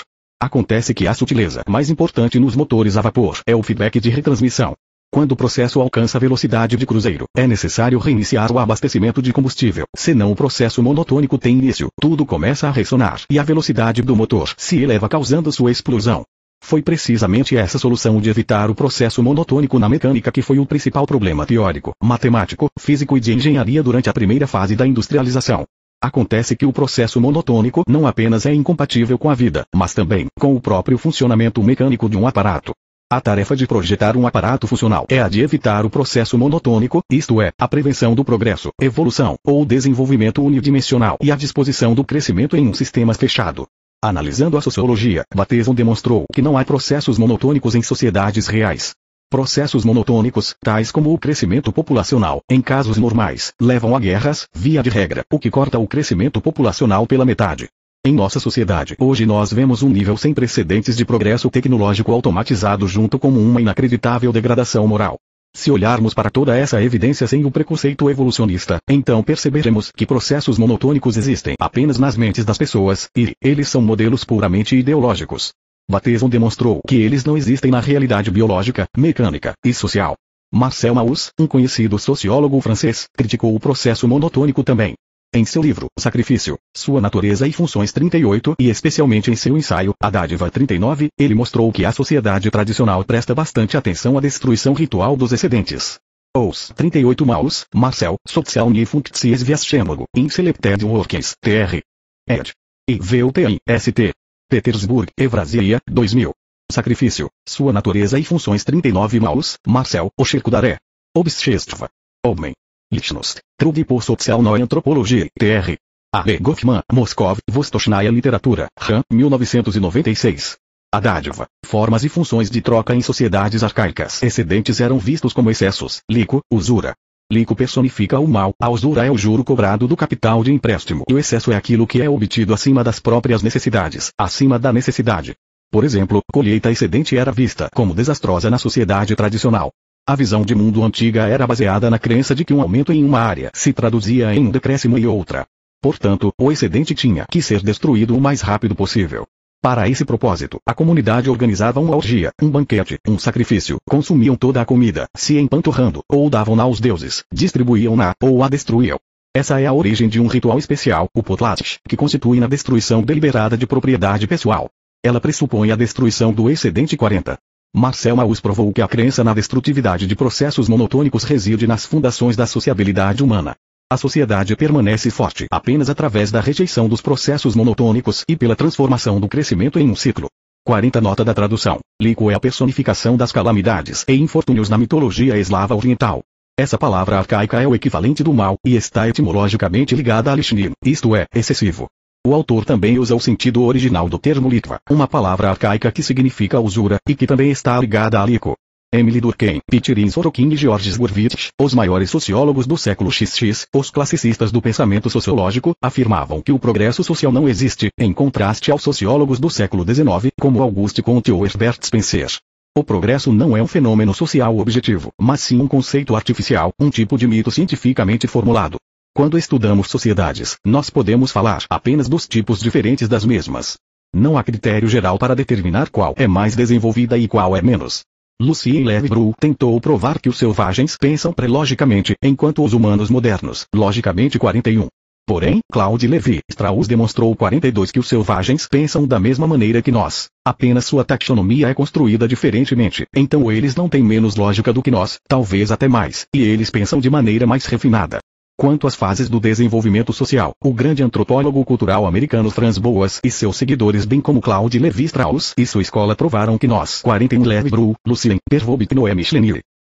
Acontece que a sutileza mais importante nos motores a vapor é o feedback de retransmissão. Quando o processo alcança velocidade de cruzeiro, é necessário reiniciar o abastecimento de combustível, senão o processo monotônico tem início, tudo começa a ressonar e a velocidade do motor se eleva causando sua explosão. Foi precisamente essa solução de evitar o processo monotônico na mecânica que foi o principal problema teórico, matemático, físico e de engenharia durante a primeira fase da industrialização. Acontece que o processo monotônico não apenas é incompatível com a vida, mas também com o próprio funcionamento mecânico de um aparato. A tarefa de projetar um aparato funcional é a de evitar o processo monotônico, isto é, a prevenção do progresso, evolução ou desenvolvimento unidimensional e a disposição do crescimento em um sistema fechado. Analisando a sociologia, Bateson demonstrou que não há processos monotônicos em sociedades reais. Processos monotônicos, tais como o crescimento populacional, em casos normais, levam a guerras, via de regra, o que corta o crescimento populacional pela metade. Em nossa sociedade, hoje nós vemos um nível sem precedentes de progresso tecnológico automatizado junto com uma inacreditável degradação moral. Se olharmos para toda essa evidência sem o preconceito evolucionista, então perceberemos que processos monotônicos existem apenas nas mentes das pessoas, e eles são modelos puramente ideológicos. Bateson demonstrou que eles não existem na realidade biológica, mecânica e social. Marcel Mauss, um conhecido sociólogo francês, criticou o processo monotônico também. Em seu livro, Sacrifício, Sua Natureza e Funções 38 e especialmente em seu ensaio, A Dádiva 39, ele mostrou que a sociedade tradicional presta bastante atenção à destruição ritual dos excedentes. Os 38 Maus, Marcel, Sozialnie Funktionsviasschemung, in Selected Workings, TR. Ed. E VUTN, ST. Petersburg, Evrasia, 2000. Sacrifício, Sua Natureza e Funções 39 Maus, Marcel, O Circudaré. Obstestva. Homem. Lichnost, Trug por Socialneue Antropologie, TR. A. B. Goffman, Moskov, Vostochnaya Literatura, RAM, 1996. A dádiva, formas e funções de troca em sociedades arcaicas excedentes eram vistos como excessos, lico, usura. Lico personifica o mal, a usura é o juro cobrado do capital de empréstimo e o excesso é aquilo que é obtido acima das próprias necessidades, acima da necessidade. Por exemplo, colheita excedente era vista como desastrosa na sociedade tradicional. A visão de mundo antiga era baseada na crença de que um aumento em uma área se traduzia em um decréscimo em outra. Portanto, o excedente tinha que ser destruído o mais rápido possível. Para esse propósito, a comunidade organizava uma orgia, um banquete, um sacrifício, consumiam toda a comida, se empanturrando, ou davam-na aos deuses, distribuíam-na, ou a destruíam. Essa é a origem de um ritual especial, o potlatch, que constitui na destruição deliberada de propriedade pessoal. Ela pressupõe a destruição do excedente 40. Marcel Mauss provou que a crença na destrutividade de processos monotônicos reside nas fundações da sociabilidade humana. A sociedade permanece forte apenas através da rejeição dos processos monotônicos e pela transformação do crescimento em um ciclo. 40 Nota da tradução. Lico é a personificação das calamidades e infortúnios na mitologia eslava oriental. Essa palavra arcaica é o equivalente do mal e está etimologicamente ligada a lishnim, isto é, excessivo. O autor também usa o sentido original do termo litva, uma palavra arcaica que significa usura, e que também está ligada a lico. Emily Durkheim, Pitirin Sorokin e Georges Gurvitch, os maiores sociólogos do século XX, os classicistas do pensamento sociológico, afirmavam que o progresso social não existe, em contraste aos sociólogos do século XIX, como Auguste Comte ou Herbert Spencer. O progresso não é um fenômeno social objetivo, mas sim um conceito artificial, um tipo de mito cientificamente formulado. Quando estudamos sociedades, nós podemos falar apenas dos tipos diferentes das mesmas. Não há critério geral para determinar qual é mais desenvolvida e qual é menos. Lucien Levy-Bru tentou provar que os selvagens pensam prelogicamente, enquanto os humanos modernos, logicamente 41. Porém, Claude Levi-Strauss demonstrou 42 que os selvagens pensam da mesma maneira que nós. Apenas sua taxonomia é construída diferentemente, então eles não têm menos lógica do que nós, talvez até mais, e eles pensam de maneira mais refinada. Quanto às fases do desenvolvimento social, o grande antropólogo cultural americano Franz Boas e seus seguidores bem como Claude Levi-Strauss e sua escola provaram que nós 41 Levi Bru, Lucien, Pervobit Noé.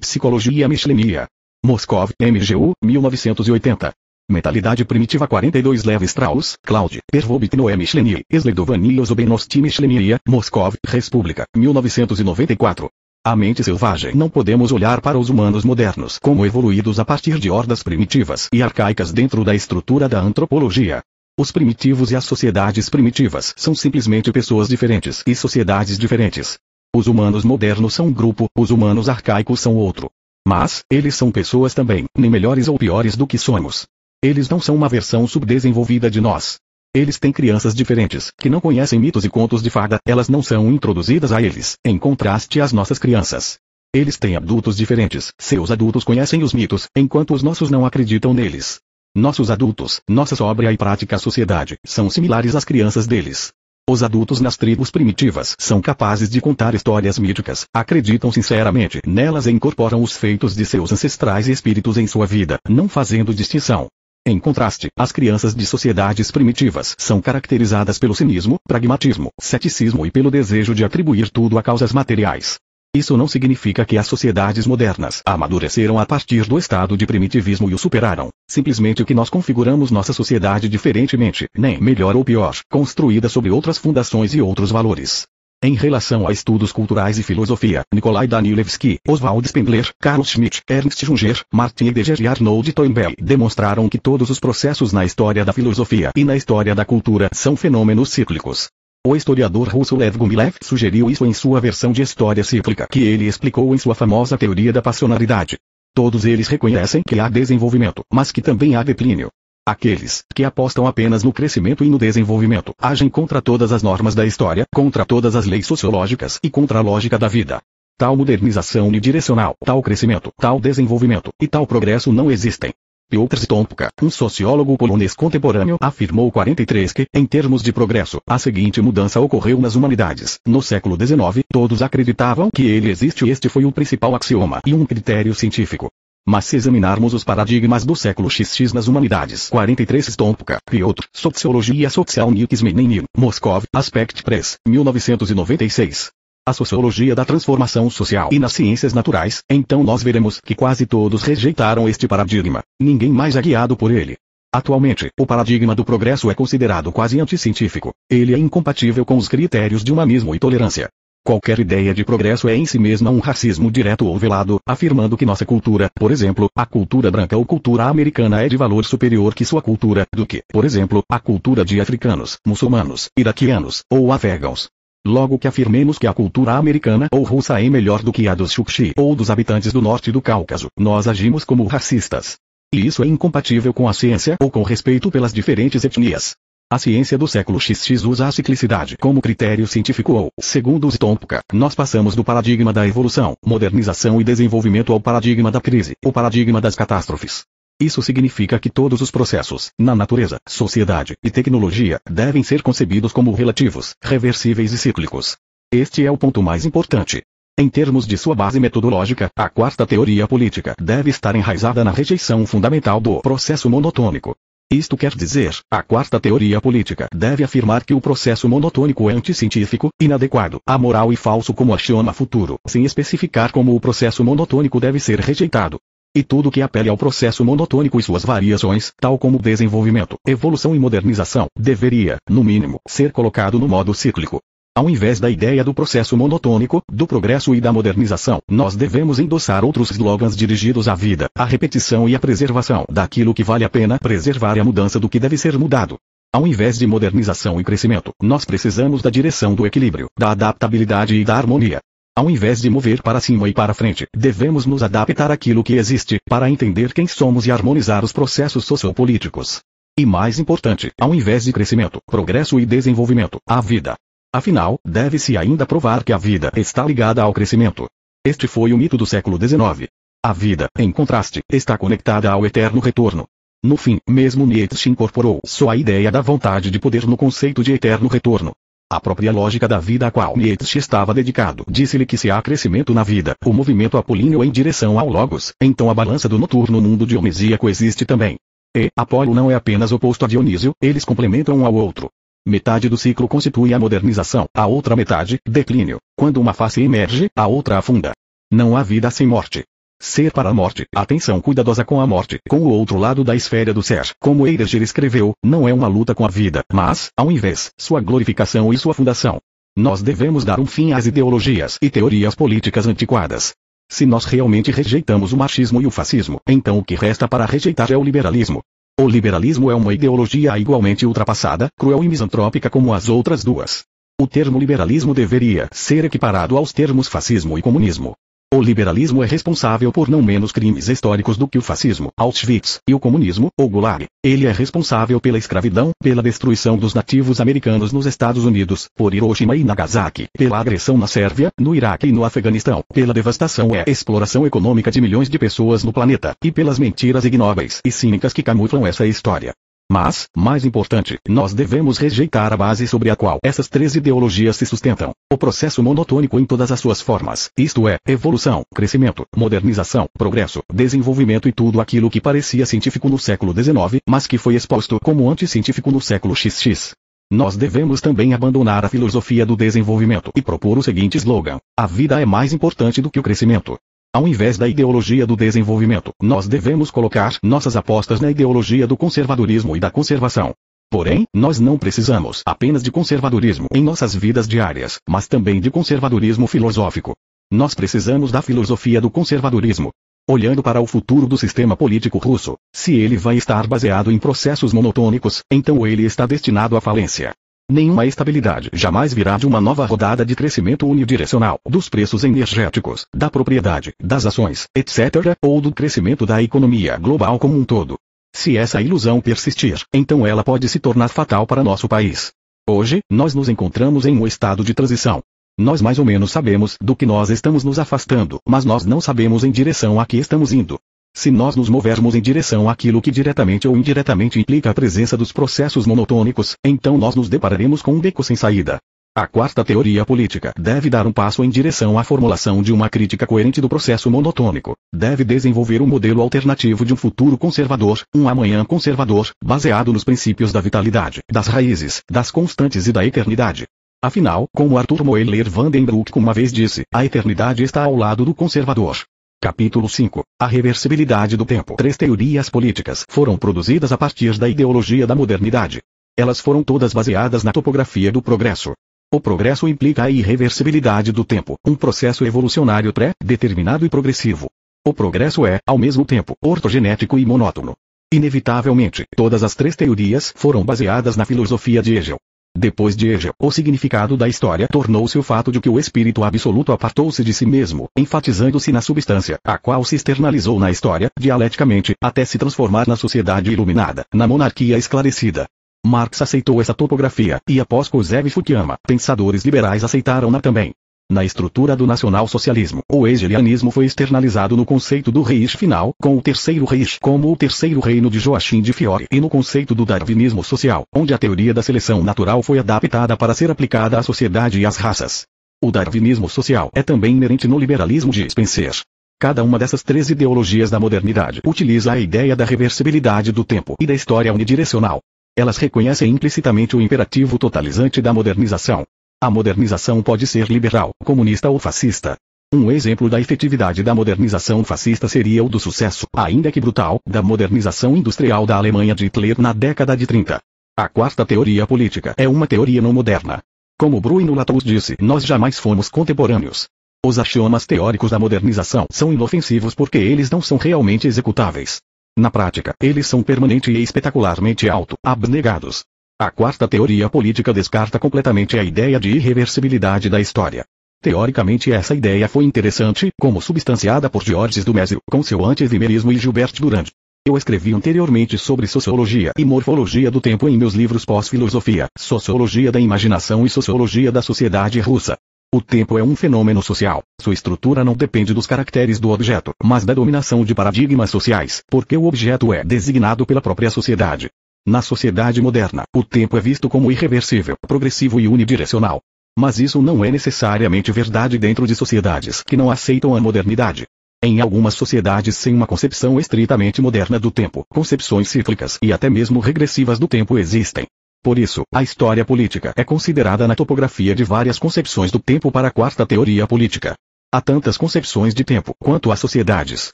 Psicologia Michelinia. Moscov, MGU, 1980. Mentalidade Primitiva 42 Levi Strauss, Claude, Pervobit Noé Michelini, Esledovani Ozobenosti Michelenia, Moscov, República, 1994. A mente selvagem não podemos olhar para os humanos modernos como evoluídos a partir de hordas primitivas e arcaicas dentro da estrutura da antropologia. Os primitivos e as sociedades primitivas são simplesmente pessoas diferentes e sociedades diferentes. Os humanos modernos são um grupo, os humanos arcaicos são outro. Mas, eles são pessoas também, nem melhores ou piores do que somos. Eles não são uma versão subdesenvolvida de nós. Eles têm crianças diferentes, que não conhecem mitos e contos de fada, elas não são introduzidas a eles, em contraste às nossas crianças. Eles têm adultos diferentes, seus adultos conhecem os mitos, enquanto os nossos não acreditam neles. Nossos adultos, nossa sóbria e prática sociedade, são similares às crianças deles. Os adultos nas tribos primitivas são capazes de contar histórias míticas, acreditam sinceramente nelas e incorporam os feitos de seus ancestrais e espíritos em sua vida, não fazendo distinção. Em contraste, as crianças de sociedades primitivas são caracterizadas pelo cinismo, pragmatismo, ceticismo e pelo desejo de atribuir tudo a causas materiais. Isso não significa que as sociedades modernas amadureceram a partir do estado de primitivismo e o superaram. Simplesmente que nós configuramos nossa sociedade diferentemente, nem melhor ou pior, construída sobre outras fundações e outros valores. Em relação a estudos culturais e filosofia, Nikolai Danilevsky, Oswald Spengler, Carl Schmitt, Ernst Junger, Martin Heidegger e Arnold Toynbee demonstraram que todos os processos na história da filosofia e na história da cultura são fenômenos cíclicos. O historiador russo Lev Gumilev sugeriu isso em sua versão de história cíclica que ele explicou em sua famosa teoria da passionalidade. Todos eles reconhecem que há desenvolvimento, mas que também há declínio. Aqueles que apostam apenas no crescimento e no desenvolvimento agem contra todas as normas da história, contra todas as leis sociológicas e contra a lógica da vida. Tal modernização unidirecional, tal crescimento, tal desenvolvimento e tal progresso não existem. Piotr Stompka, um sociólogo polonês contemporâneo, afirmou 43 que, em termos de progresso, a seguinte mudança ocorreu nas humanidades. No século XIX, todos acreditavam que ele existe e este foi o principal axioma e um critério científico. Mas se examinarmos os paradigmas do século XX nas humanidades 43 Stompka, Piotr, Sociologia Social Newsmenin, Moscov, Aspect Press, 1996. A sociologia da transformação social e nas ciências naturais, então nós veremos que quase todos rejeitaram este paradigma. Ninguém mais é guiado por ele. Atualmente, o paradigma do progresso é considerado quase anticientífico. Ele é incompatível com os critérios de humanismo e tolerância. Qualquer ideia de progresso é em si mesma um racismo direto ou velado, afirmando que nossa cultura, por exemplo, a cultura branca ou cultura americana é de valor superior que sua cultura, do que, por exemplo, a cultura de africanos, muçulmanos, iraquianos, ou afegãos. Logo que afirmemos que a cultura americana ou russa é melhor do que a dos Chukchi ou dos habitantes do norte do Cáucaso, nós agimos como racistas. E isso é incompatível com a ciência ou com respeito pelas diferentes etnias. A ciência do século XX usa a ciclicidade como critério científico ou, segundo Stomka, nós passamos do paradigma da evolução, modernização e desenvolvimento ao paradigma da crise, o paradigma das catástrofes. Isso significa que todos os processos, na natureza, sociedade e tecnologia, devem ser concebidos como relativos, reversíveis e cíclicos. Este é o ponto mais importante. Em termos de sua base metodológica, a quarta teoria política deve estar enraizada na rejeição fundamental do processo monotônico, isto quer dizer, a quarta teoria política deve afirmar que o processo monotônico é anticientífico, inadequado, amoral e falso como axioma futuro, sem especificar como o processo monotônico deve ser rejeitado. E tudo que apele ao processo monotônico e suas variações, tal como desenvolvimento, evolução e modernização, deveria, no mínimo, ser colocado no modo cíclico. Ao invés da ideia do processo monotônico, do progresso e da modernização, nós devemos endossar outros slogans dirigidos à vida, à repetição e à preservação daquilo que vale a pena preservar e a mudança do que deve ser mudado. Ao invés de modernização e crescimento, nós precisamos da direção do equilíbrio, da adaptabilidade e da harmonia. Ao invés de mover para cima e para frente, devemos nos adaptar àquilo que existe, para entender quem somos e harmonizar os processos sociopolíticos. E mais importante, ao invés de crescimento, progresso e desenvolvimento, a vida, Afinal, deve-se ainda provar que a vida está ligada ao crescimento. Este foi o mito do século XIX. A vida, em contraste, está conectada ao eterno retorno. No fim, mesmo Nietzsche incorporou só a ideia da vontade de poder no conceito de eterno retorno. A própria lógica da vida a qual Nietzsche estava dedicado disse-lhe que se há crescimento na vida, o movimento apolíneo em direção ao Logos, então a balança do noturno mundo dionisíaco existe também. E, Apolo não é apenas oposto a Dionísio, eles complementam um ao outro. Metade do ciclo constitui a modernização, a outra metade, declínio. Quando uma face emerge, a outra afunda. Não há vida sem morte. Ser para a morte, atenção cuidadosa com a morte, com o outro lado da esfera do ser, como Heidegger escreveu, não é uma luta com a vida, mas, ao invés, sua glorificação e sua fundação. Nós devemos dar um fim às ideologias e teorias políticas antiquadas. Se nós realmente rejeitamos o machismo e o fascismo, então o que resta para rejeitar é o liberalismo. O liberalismo é uma ideologia igualmente ultrapassada, cruel e misantrópica como as outras duas. O termo liberalismo deveria ser equiparado aos termos fascismo e comunismo. O liberalismo é responsável por não menos crimes históricos do que o fascismo, Auschwitz, e o comunismo, ou Gulag. Ele é responsável pela escravidão, pela destruição dos nativos americanos nos Estados Unidos, por Hiroshima e Nagasaki, pela agressão na Sérvia, no Iraque e no Afeganistão, pela devastação e exploração econômica de milhões de pessoas no planeta, e pelas mentiras ignóbeis e cínicas que camuflam essa história. Mas, mais importante, nós devemos rejeitar a base sobre a qual essas três ideologias se sustentam. O processo monotônico em todas as suas formas, isto é, evolução, crescimento, modernização, progresso, desenvolvimento e tudo aquilo que parecia científico no século XIX, mas que foi exposto como anticientífico no século XX. Nós devemos também abandonar a filosofia do desenvolvimento e propor o seguinte slogan: a vida é mais importante do que o crescimento. Ao invés da ideologia do desenvolvimento, nós devemos colocar nossas apostas na ideologia do conservadorismo e da conservação. Porém, nós não precisamos apenas de conservadorismo em nossas vidas diárias, mas também de conservadorismo filosófico. Nós precisamos da filosofia do conservadorismo. Olhando para o futuro do sistema político russo, se ele vai estar baseado em processos monotônicos, então ele está destinado à falência. Nenhuma estabilidade jamais virá de uma nova rodada de crescimento unidirecional dos preços energéticos, da propriedade, das ações, etc., ou do crescimento da economia global como um todo. Se essa ilusão persistir, então ela pode se tornar fatal para nosso país. Hoje, nós nos encontramos em um estado de transição. Nós mais ou menos sabemos do que nós estamos nos afastando, mas nós não sabemos em direção a que estamos indo. Se nós nos movermos em direção àquilo que diretamente ou indiretamente implica a presença dos processos monotônicos, então nós nos depararemos com um beco sem saída. A quarta teoria política deve dar um passo em direção à formulação de uma crítica coerente do processo monotônico. Deve desenvolver um modelo alternativo de um futuro conservador, um amanhã conservador, baseado nos princípios da vitalidade, das raízes, das constantes e da eternidade. Afinal, como Arthur Moeller Vandenbroek uma vez disse, a eternidade está ao lado do conservador. Capítulo 5 A reversibilidade do tempo. Três teorias políticas foram produzidas a partir da ideologia da modernidade. Elas foram todas baseadas na topografia do progresso. O progresso implica a irreversibilidade do tempo, um processo evolucionário pré-determinado e progressivo. O progresso é, ao mesmo tempo, ortogenético e monótono. Inevitavelmente, todas as três teorias foram baseadas na filosofia de Hegel. Depois de Hegel, o significado da história tornou-se o fato de que o espírito absoluto apartou-se de si mesmo, enfatizando-se na substância, a qual se externalizou na história, dialeticamente, até se transformar na sociedade iluminada, na monarquia esclarecida. Marx aceitou essa topografia, e após Kozev e Fukuyama, pensadores liberais aceitaram-na também. Na estrutura do nacional-socialismo, o hegelianismo foi externalizado no conceito do Reich final, com o terceiro Reich como o terceiro reino de Joachim de Fiore e no conceito do darwinismo social, onde a teoria da seleção natural foi adaptada para ser aplicada à sociedade e às raças. O darwinismo social é também inerente no liberalismo de Spencer. Cada uma dessas três ideologias da modernidade utiliza a ideia da reversibilidade do tempo e da história unidirecional. Elas reconhecem implicitamente o imperativo totalizante da modernização, a modernização pode ser liberal, comunista ou fascista. Um exemplo da efetividade da modernização fascista seria o do sucesso, ainda que brutal, da modernização industrial da Alemanha de Hitler na década de 30. A quarta teoria política é uma teoria não moderna. Como Bruno Latour disse, nós jamais fomos contemporâneos. Os axiomas teóricos da modernização são inofensivos porque eles não são realmente executáveis. Na prática, eles são permanente e espetacularmente auto-abnegados. A quarta teoria política descarta completamente a ideia de irreversibilidade da história. Teoricamente essa ideia foi interessante, como substanciada por Georges Dumézil, com seu antivimerismo e Gilbert Durand. Eu escrevi anteriormente sobre sociologia e morfologia do tempo em meus livros pós-filosofia, sociologia da imaginação e sociologia da sociedade russa. O tempo é um fenômeno social. Sua estrutura não depende dos caracteres do objeto, mas da dominação de paradigmas sociais, porque o objeto é designado pela própria sociedade. Na sociedade moderna, o tempo é visto como irreversível, progressivo e unidirecional. Mas isso não é necessariamente verdade dentro de sociedades que não aceitam a modernidade. Em algumas sociedades sem uma concepção estritamente moderna do tempo, concepções cíclicas e até mesmo regressivas do tempo existem. Por isso, a história política é considerada na topografia de várias concepções do tempo para a quarta teoria política. Há tantas concepções de tempo quanto há sociedades.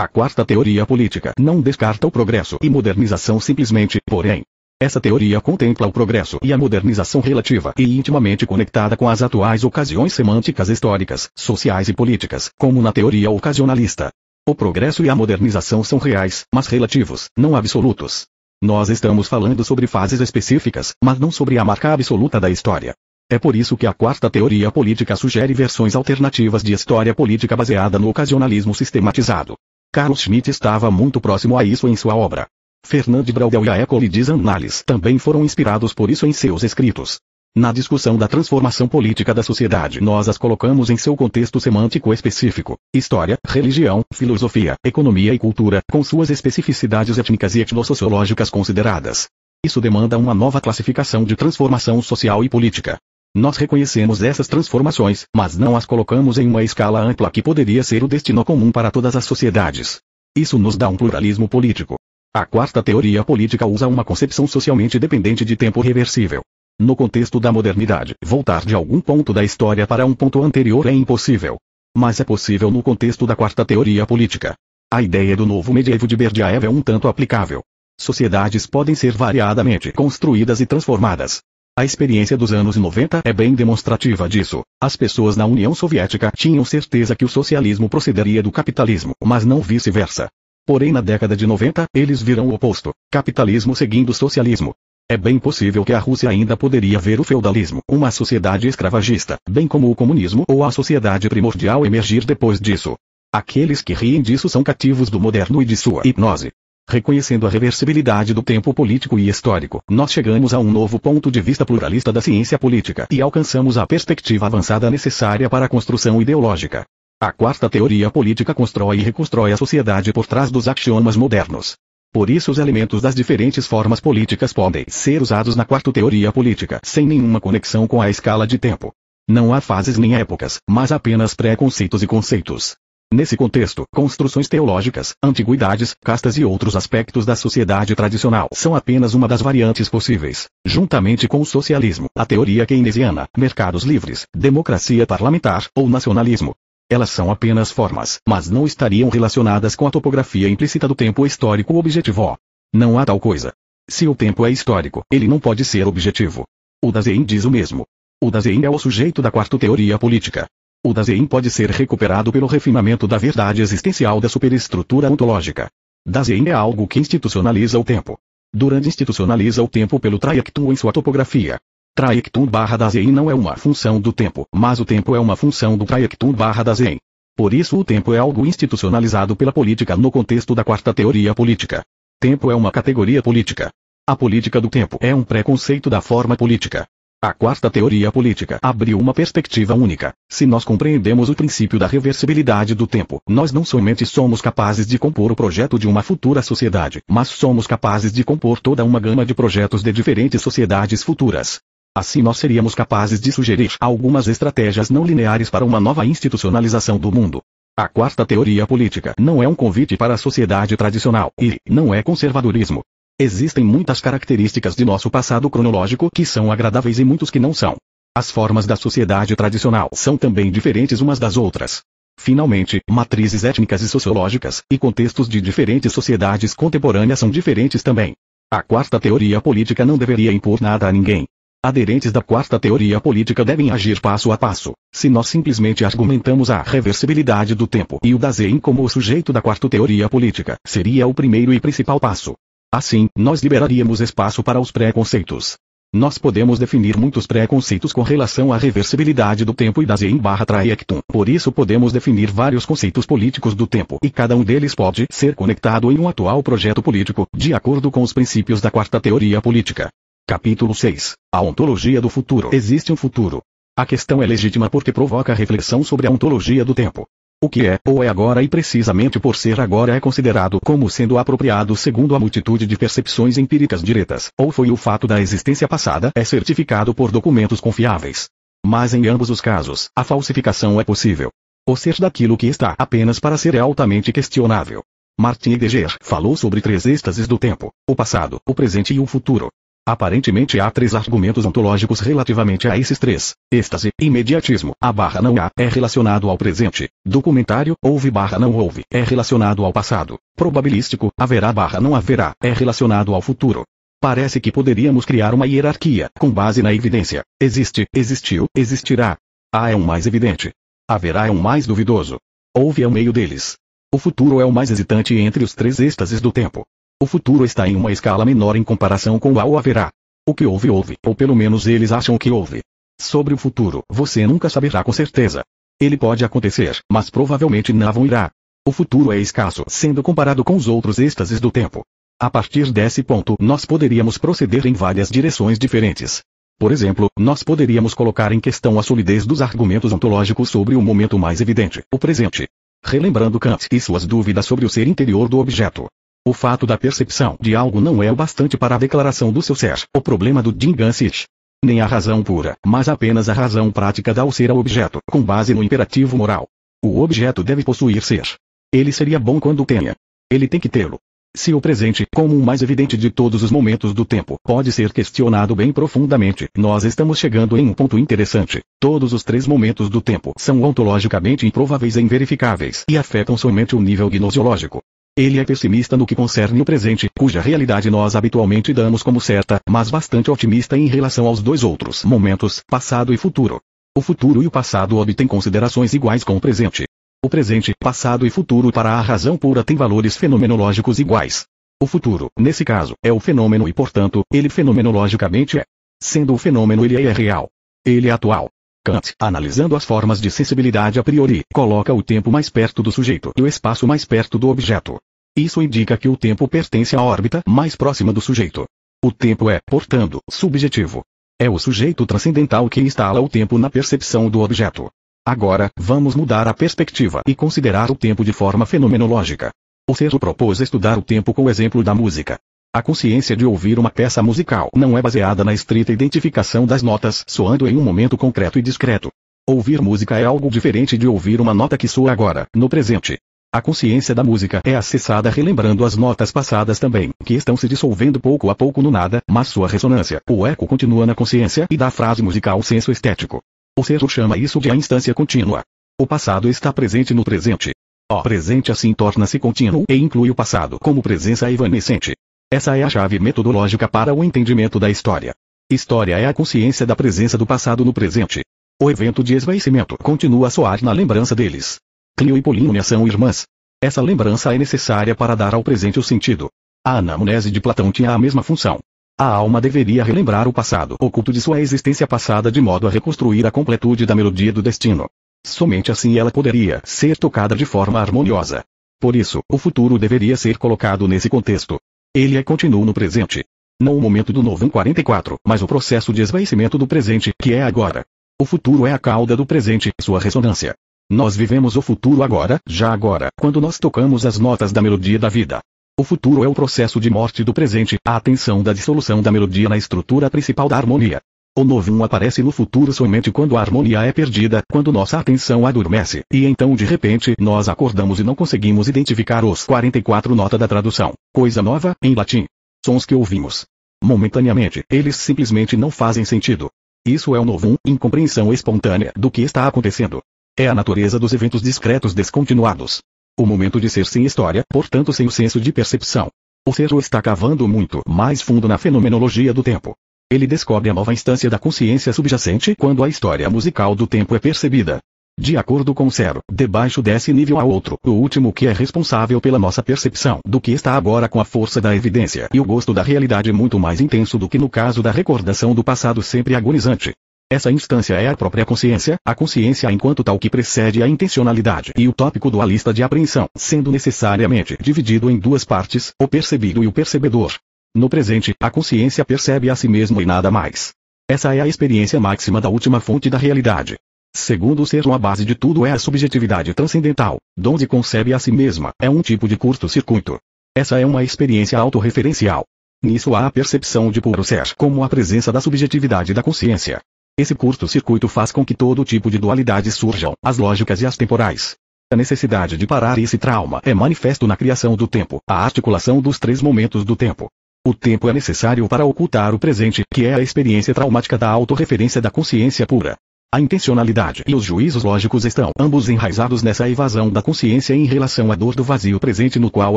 A quarta teoria política não descarta o progresso e modernização simplesmente, porém. Essa teoria contempla o progresso e a modernização relativa e intimamente conectada com as atuais ocasiões semânticas históricas, sociais e políticas, como na teoria ocasionalista. O progresso e a modernização são reais, mas relativos, não absolutos. Nós estamos falando sobre fases específicas, mas não sobre a marca absoluta da história. É por isso que a quarta teoria política sugere versões alternativas de história política baseada no ocasionalismo sistematizado. Carl Schmitt estava muito próximo a isso em sua obra. Fernand Braudel e a Ecole Annales também foram inspirados por isso em seus escritos. Na discussão da transformação política da sociedade, nós as colocamos em seu contexto semântico específico: história, religião, filosofia, economia e cultura, com suas especificidades étnicas e etnossociológicas consideradas. Isso demanda uma nova classificação de transformação social e política. Nós reconhecemos essas transformações, mas não as colocamos em uma escala ampla que poderia ser o destino comum para todas as sociedades. Isso nos dá um pluralismo político. A quarta teoria política usa uma concepção socialmente dependente de tempo reversível. No contexto da modernidade, voltar de algum ponto da história para um ponto anterior é impossível. Mas é possível no contexto da quarta teoria política. A ideia do novo medievo de Berdyaev é um tanto aplicável. Sociedades podem ser variadamente construídas e transformadas. A experiência dos anos 90 é bem demonstrativa disso. As pessoas na União Soviética tinham certeza que o socialismo procederia do capitalismo, mas não vice-versa. Porém, na década de 90, eles viram o oposto: capitalismo seguindo socialismo. É bem possível que a Rússia ainda poderia ver o feudalismo, uma sociedade escravagista, bem como o comunismo ou a sociedade primordial emergir depois disso. Aqueles que riem disso são cativos do moderno e de sua hipnose. Reconhecendo a reversibilidade do tempo político e histórico, nós chegamos a um novo ponto de vista pluralista da ciência política e alcançamos a perspectiva avançada necessária para a construção ideológica. A quarta teoria política constrói e reconstrói a sociedade por trás dos axiomas modernos. Por isso os elementos das diferentes formas políticas podem ser usados na quarta teoria política sem nenhuma conexão com a escala de tempo. Não há fases nem épocas, mas apenas pré-conceitos e conceitos. Nesse contexto, construções teológicas, antiguidades, castas e outros aspectos da sociedade tradicional são apenas uma das variantes possíveis, juntamente com o socialismo, a teoria keynesiana, mercados livres, democracia parlamentar ou nacionalismo. Elas são apenas formas, mas não estariam relacionadas com a topografia implícita do tempo histórico objetivo. Não há tal coisa. Se o tempo é histórico, ele não pode ser objetivo. O Dasein diz o mesmo. O Dasein é o sujeito da quarta teoria política. O Dasein pode ser recuperado pelo refinamento da verdade existencial da superestrutura ontológica. Dasein é algo que institucionaliza o tempo. Durand institucionaliza o tempo pelo trajectum em sua topografia. Trajectum barra Dasein não é uma função do tempo, mas o tempo é uma função do Trajectum barra Dasein. Por isso o tempo é algo institucionalizado pela política no contexto da quarta teoria política. Tempo é uma categoria política. A política do tempo é um preconceito da forma política. A quarta teoria política abriu uma perspectiva única. Se nós compreendemos o princípio da reversibilidade do tempo, nós não somente somos capazes de compor o projeto de uma futura sociedade, mas somos capazes de compor toda uma gama de projetos de diferentes sociedades futuras. Assim nós seríamos capazes de sugerir algumas estratégias não lineares para uma nova institucionalização do mundo. A quarta teoria política não é um convite para a sociedade tradicional e não é conservadorismo. Existem muitas características de nosso passado cronológico que são agradáveis e muitos que não são. As formas da sociedade tradicional são também diferentes umas das outras. Finalmente, matrizes étnicas e sociológicas e contextos de diferentes sociedades contemporâneas são diferentes também. A quarta teoria política não deveria impor nada a ninguém. Aderentes da quarta teoria política devem agir passo a passo. Se nós simplesmente argumentamos a reversibilidade do tempo e o Dasein como o sujeito da quarta teoria política, seria o primeiro e principal passo. Assim, nós liberaríamos espaço para os preconceitos. Nós podemos definir muitos preconceitos com relação à reversibilidade do tempo e da Zen barra trajectum. Por isso podemos definir vários conceitos políticos do tempo e cada um deles pode ser conectado em um atual projeto político, de acordo com os princípios da quarta teoria política. Capítulo 6. A ontologia do futuro. Existe um futuro. A questão é legítima porque provoca reflexão sobre a ontologia do tempo. O que é, ou é agora e precisamente por ser agora é considerado como sendo apropriado segundo a multitude de percepções empíricas diretas, ou foi o fato da existência passada é certificado por documentos confiáveis. Mas em ambos os casos, a falsificação é possível. O ser daquilo que está apenas para ser é altamente questionável. Martin Heidegger falou sobre três êxtases do tempo, o passado, o presente e o futuro. Aparentemente há três argumentos ontológicos relativamente a esses três. Êxtase, imediatismo, a barra não há, é relacionado ao presente. Documentário, houve barra não houve, é relacionado ao passado. Probabilístico, haverá barra não haverá, é relacionado ao futuro. Parece que poderíamos criar uma hierarquia, com base na evidência. Existe, existiu, existirá. A é um mais evidente. Haverá é um mais duvidoso. Houve é o meio deles. O futuro é o mais hesitante entre os três êxtases do tempo. O futuro está em uma escala menor em comparação com o haverá. O que houve houve, ou pelo menos eles acham que houve. Sobre o futuro, você nunca saberá com certeza. Ele pode acontecer, mas provavelmente não irá. O futuro é escasso, sendo comparado com os outros êxtases do tempo. A partir desse ponto, nós poderíamos proceder em várias direções diferentes. Por exemplo, nós poderíamos colocar em questão a solidez dos argumentos ontológicos sobre o momento mais evidente, o presente. Relembrando Kant e suas dúvidas sobre o ser interior do objeto. O fato da percepção de algo não é o bastante para a declaração do seu ser, o problema do Dingansit. Nem a razão pura, mas apenas a razão prática dá ao ser ao objeto, com base no imperativo moral. O objeto deve possuir ser. Ele seria bom quando o tenha. Ele tem que tê-lo. Se o presente, como o mais evidente de todos os momentos do tempo, pode ser questionado bem profundamente, nós estamos chegando em um ponto interessante. Todos os três momentos do tempo são ontologicamente improváveis e inverificáveis e afetam somente o nível gnosiológico. Ele é pessimista no que concerne o presente, cuja realidade nós habitualmente damos como certa, mas bastante otimista em relação aos dois outros momentos, passado e futuro. O futuro e o passado obtêm considerações iguais com o presente. O presente, passado e futuro para a razão pura têm valores fenomenológicos iguais. O futuro, nesse caso, é o fenômeno e portanto, ele fenomenologicamente é. Sendo o fenômeno ele é real. Ele é atual. Kant, analisando as formas de sensibilidade a priori, coloca o tempo mais perto do sujeito e o espaço mais perto do objeto. Isso indica que o tempo pertence à órbita mais próxima do sujeito. O tempo é, portanto, subjetivo. É o sujeito transcendental que instala o tempo na percepção do objeto. Agora, vamos mudar a perspectiva e considerar o tempo de forma fenomenológica. O Serro propôs estudar o tempo com o exemplo da música. A consciência de ouvir uma peça musical não é baseada na estrita identificação das notas soando em um momento concreto e discreto. Ouvir música é algo diferente de ouvir uma nota que soa agora, no presente. A consciência da música é acessada relembrando as notas passadas também, que estão se dissolvendo pouco a pouco no nada, mas sua ressonância, o eco continua na consciência e dá frase musical senso estético. O Serro chama isso de a instância contínua. O passado está presente no presente. O presente assim torna-se contínuo e inclui o passado como presença evanescente. Essa é a chave metodológica para o entendimento da história. História é a consciência da presença do passado no presente. O evento de esvaecimento continua a soar na lembrança deles. Clio e Polínia são irmãs. Essa lembrança é necessária para dar ao presente o sentido. A anamnese de Platão tinha a mesma função. A alma deveria relembrar o passado oculto de sua existência passada de modo a reconstruir a completude da melodia do destino. Somente assim ela poderia ser tocada de forma harmoniosa. Por isso, o futuro deveria ser colocado nesse contexto. Ele é continuo no presente. Não o momento do novo 44, mas o processo de esvaecimento do presente, que é agora. O futuro é a cauda do presente, sua ressonância. Nós vivemos o futuro agora, já agora, quando nós tocamos as notas da melodia da vida. O futuro é o processo de morte do presente, a atenção da dissolução da melodia na estrutura principal da harmonia. O novo aparece no futuro somente quando a harmonia é perdida, quando nossa atenção adormece, e então de repente nós acordamos e não conseguimos identificar os 44 nota da tradução. Coisa nova, em latim. Sons que ouvimos. Momentaneamente, eles simplesmente não fazem sentido. Isso é o novo incompreensão espontânea do que está acontecendo. É a natureza dos eventos discretos descontinuados. O momento de ser sem história, portanto sem o senso de percepção. O ser está cavando muito mais fundo na fenomenologia do tempo. Ele descobre a nova instância da consciência subjacente quando a história musical do tempo é percebida. De acordo com Cero, debaixo desse nível há outro, o último que é responsável pela nossa percepção do que está agora com a força da evidência e o gosto da realidade muito mais intenso do que no caso da recordação do passado sempre agonizante. Essa instância é a própria consciência, a consciência enquanto tal que precede a intencionalidade e o tópico dualista de apreensão, sendo necessariamente dividido em duas partes, o percebido e o percebedor. No presente, a consciência percebe a si mesmo e nada mais. Essa é a experiência máxima da última fonte da realidade. Segundo o ser a base de tudo é a subjetividade transcendental, donde concebe a si mesma, é um tipo de curto-circuito. Essa é uma experiência autorreferencial. Nisso há a percepção de puro ser como a presença da subjetividade da consciência. Esse curto-circuito faz com que todo tipo de dualidades surjam, as lógicas e as temporais. A necessidade de parar esse trauma é manifesto na criação do tempo, a articulação dos três momentos do tempo. O tempo é necessário para ocultar o presente, que é a experiência traumática da autorreferência da consciência pura. A intencionalidade e os juízos lógicos estão ambos enraizados nessa evasão da consciência em relação à dor do vazio presente no qual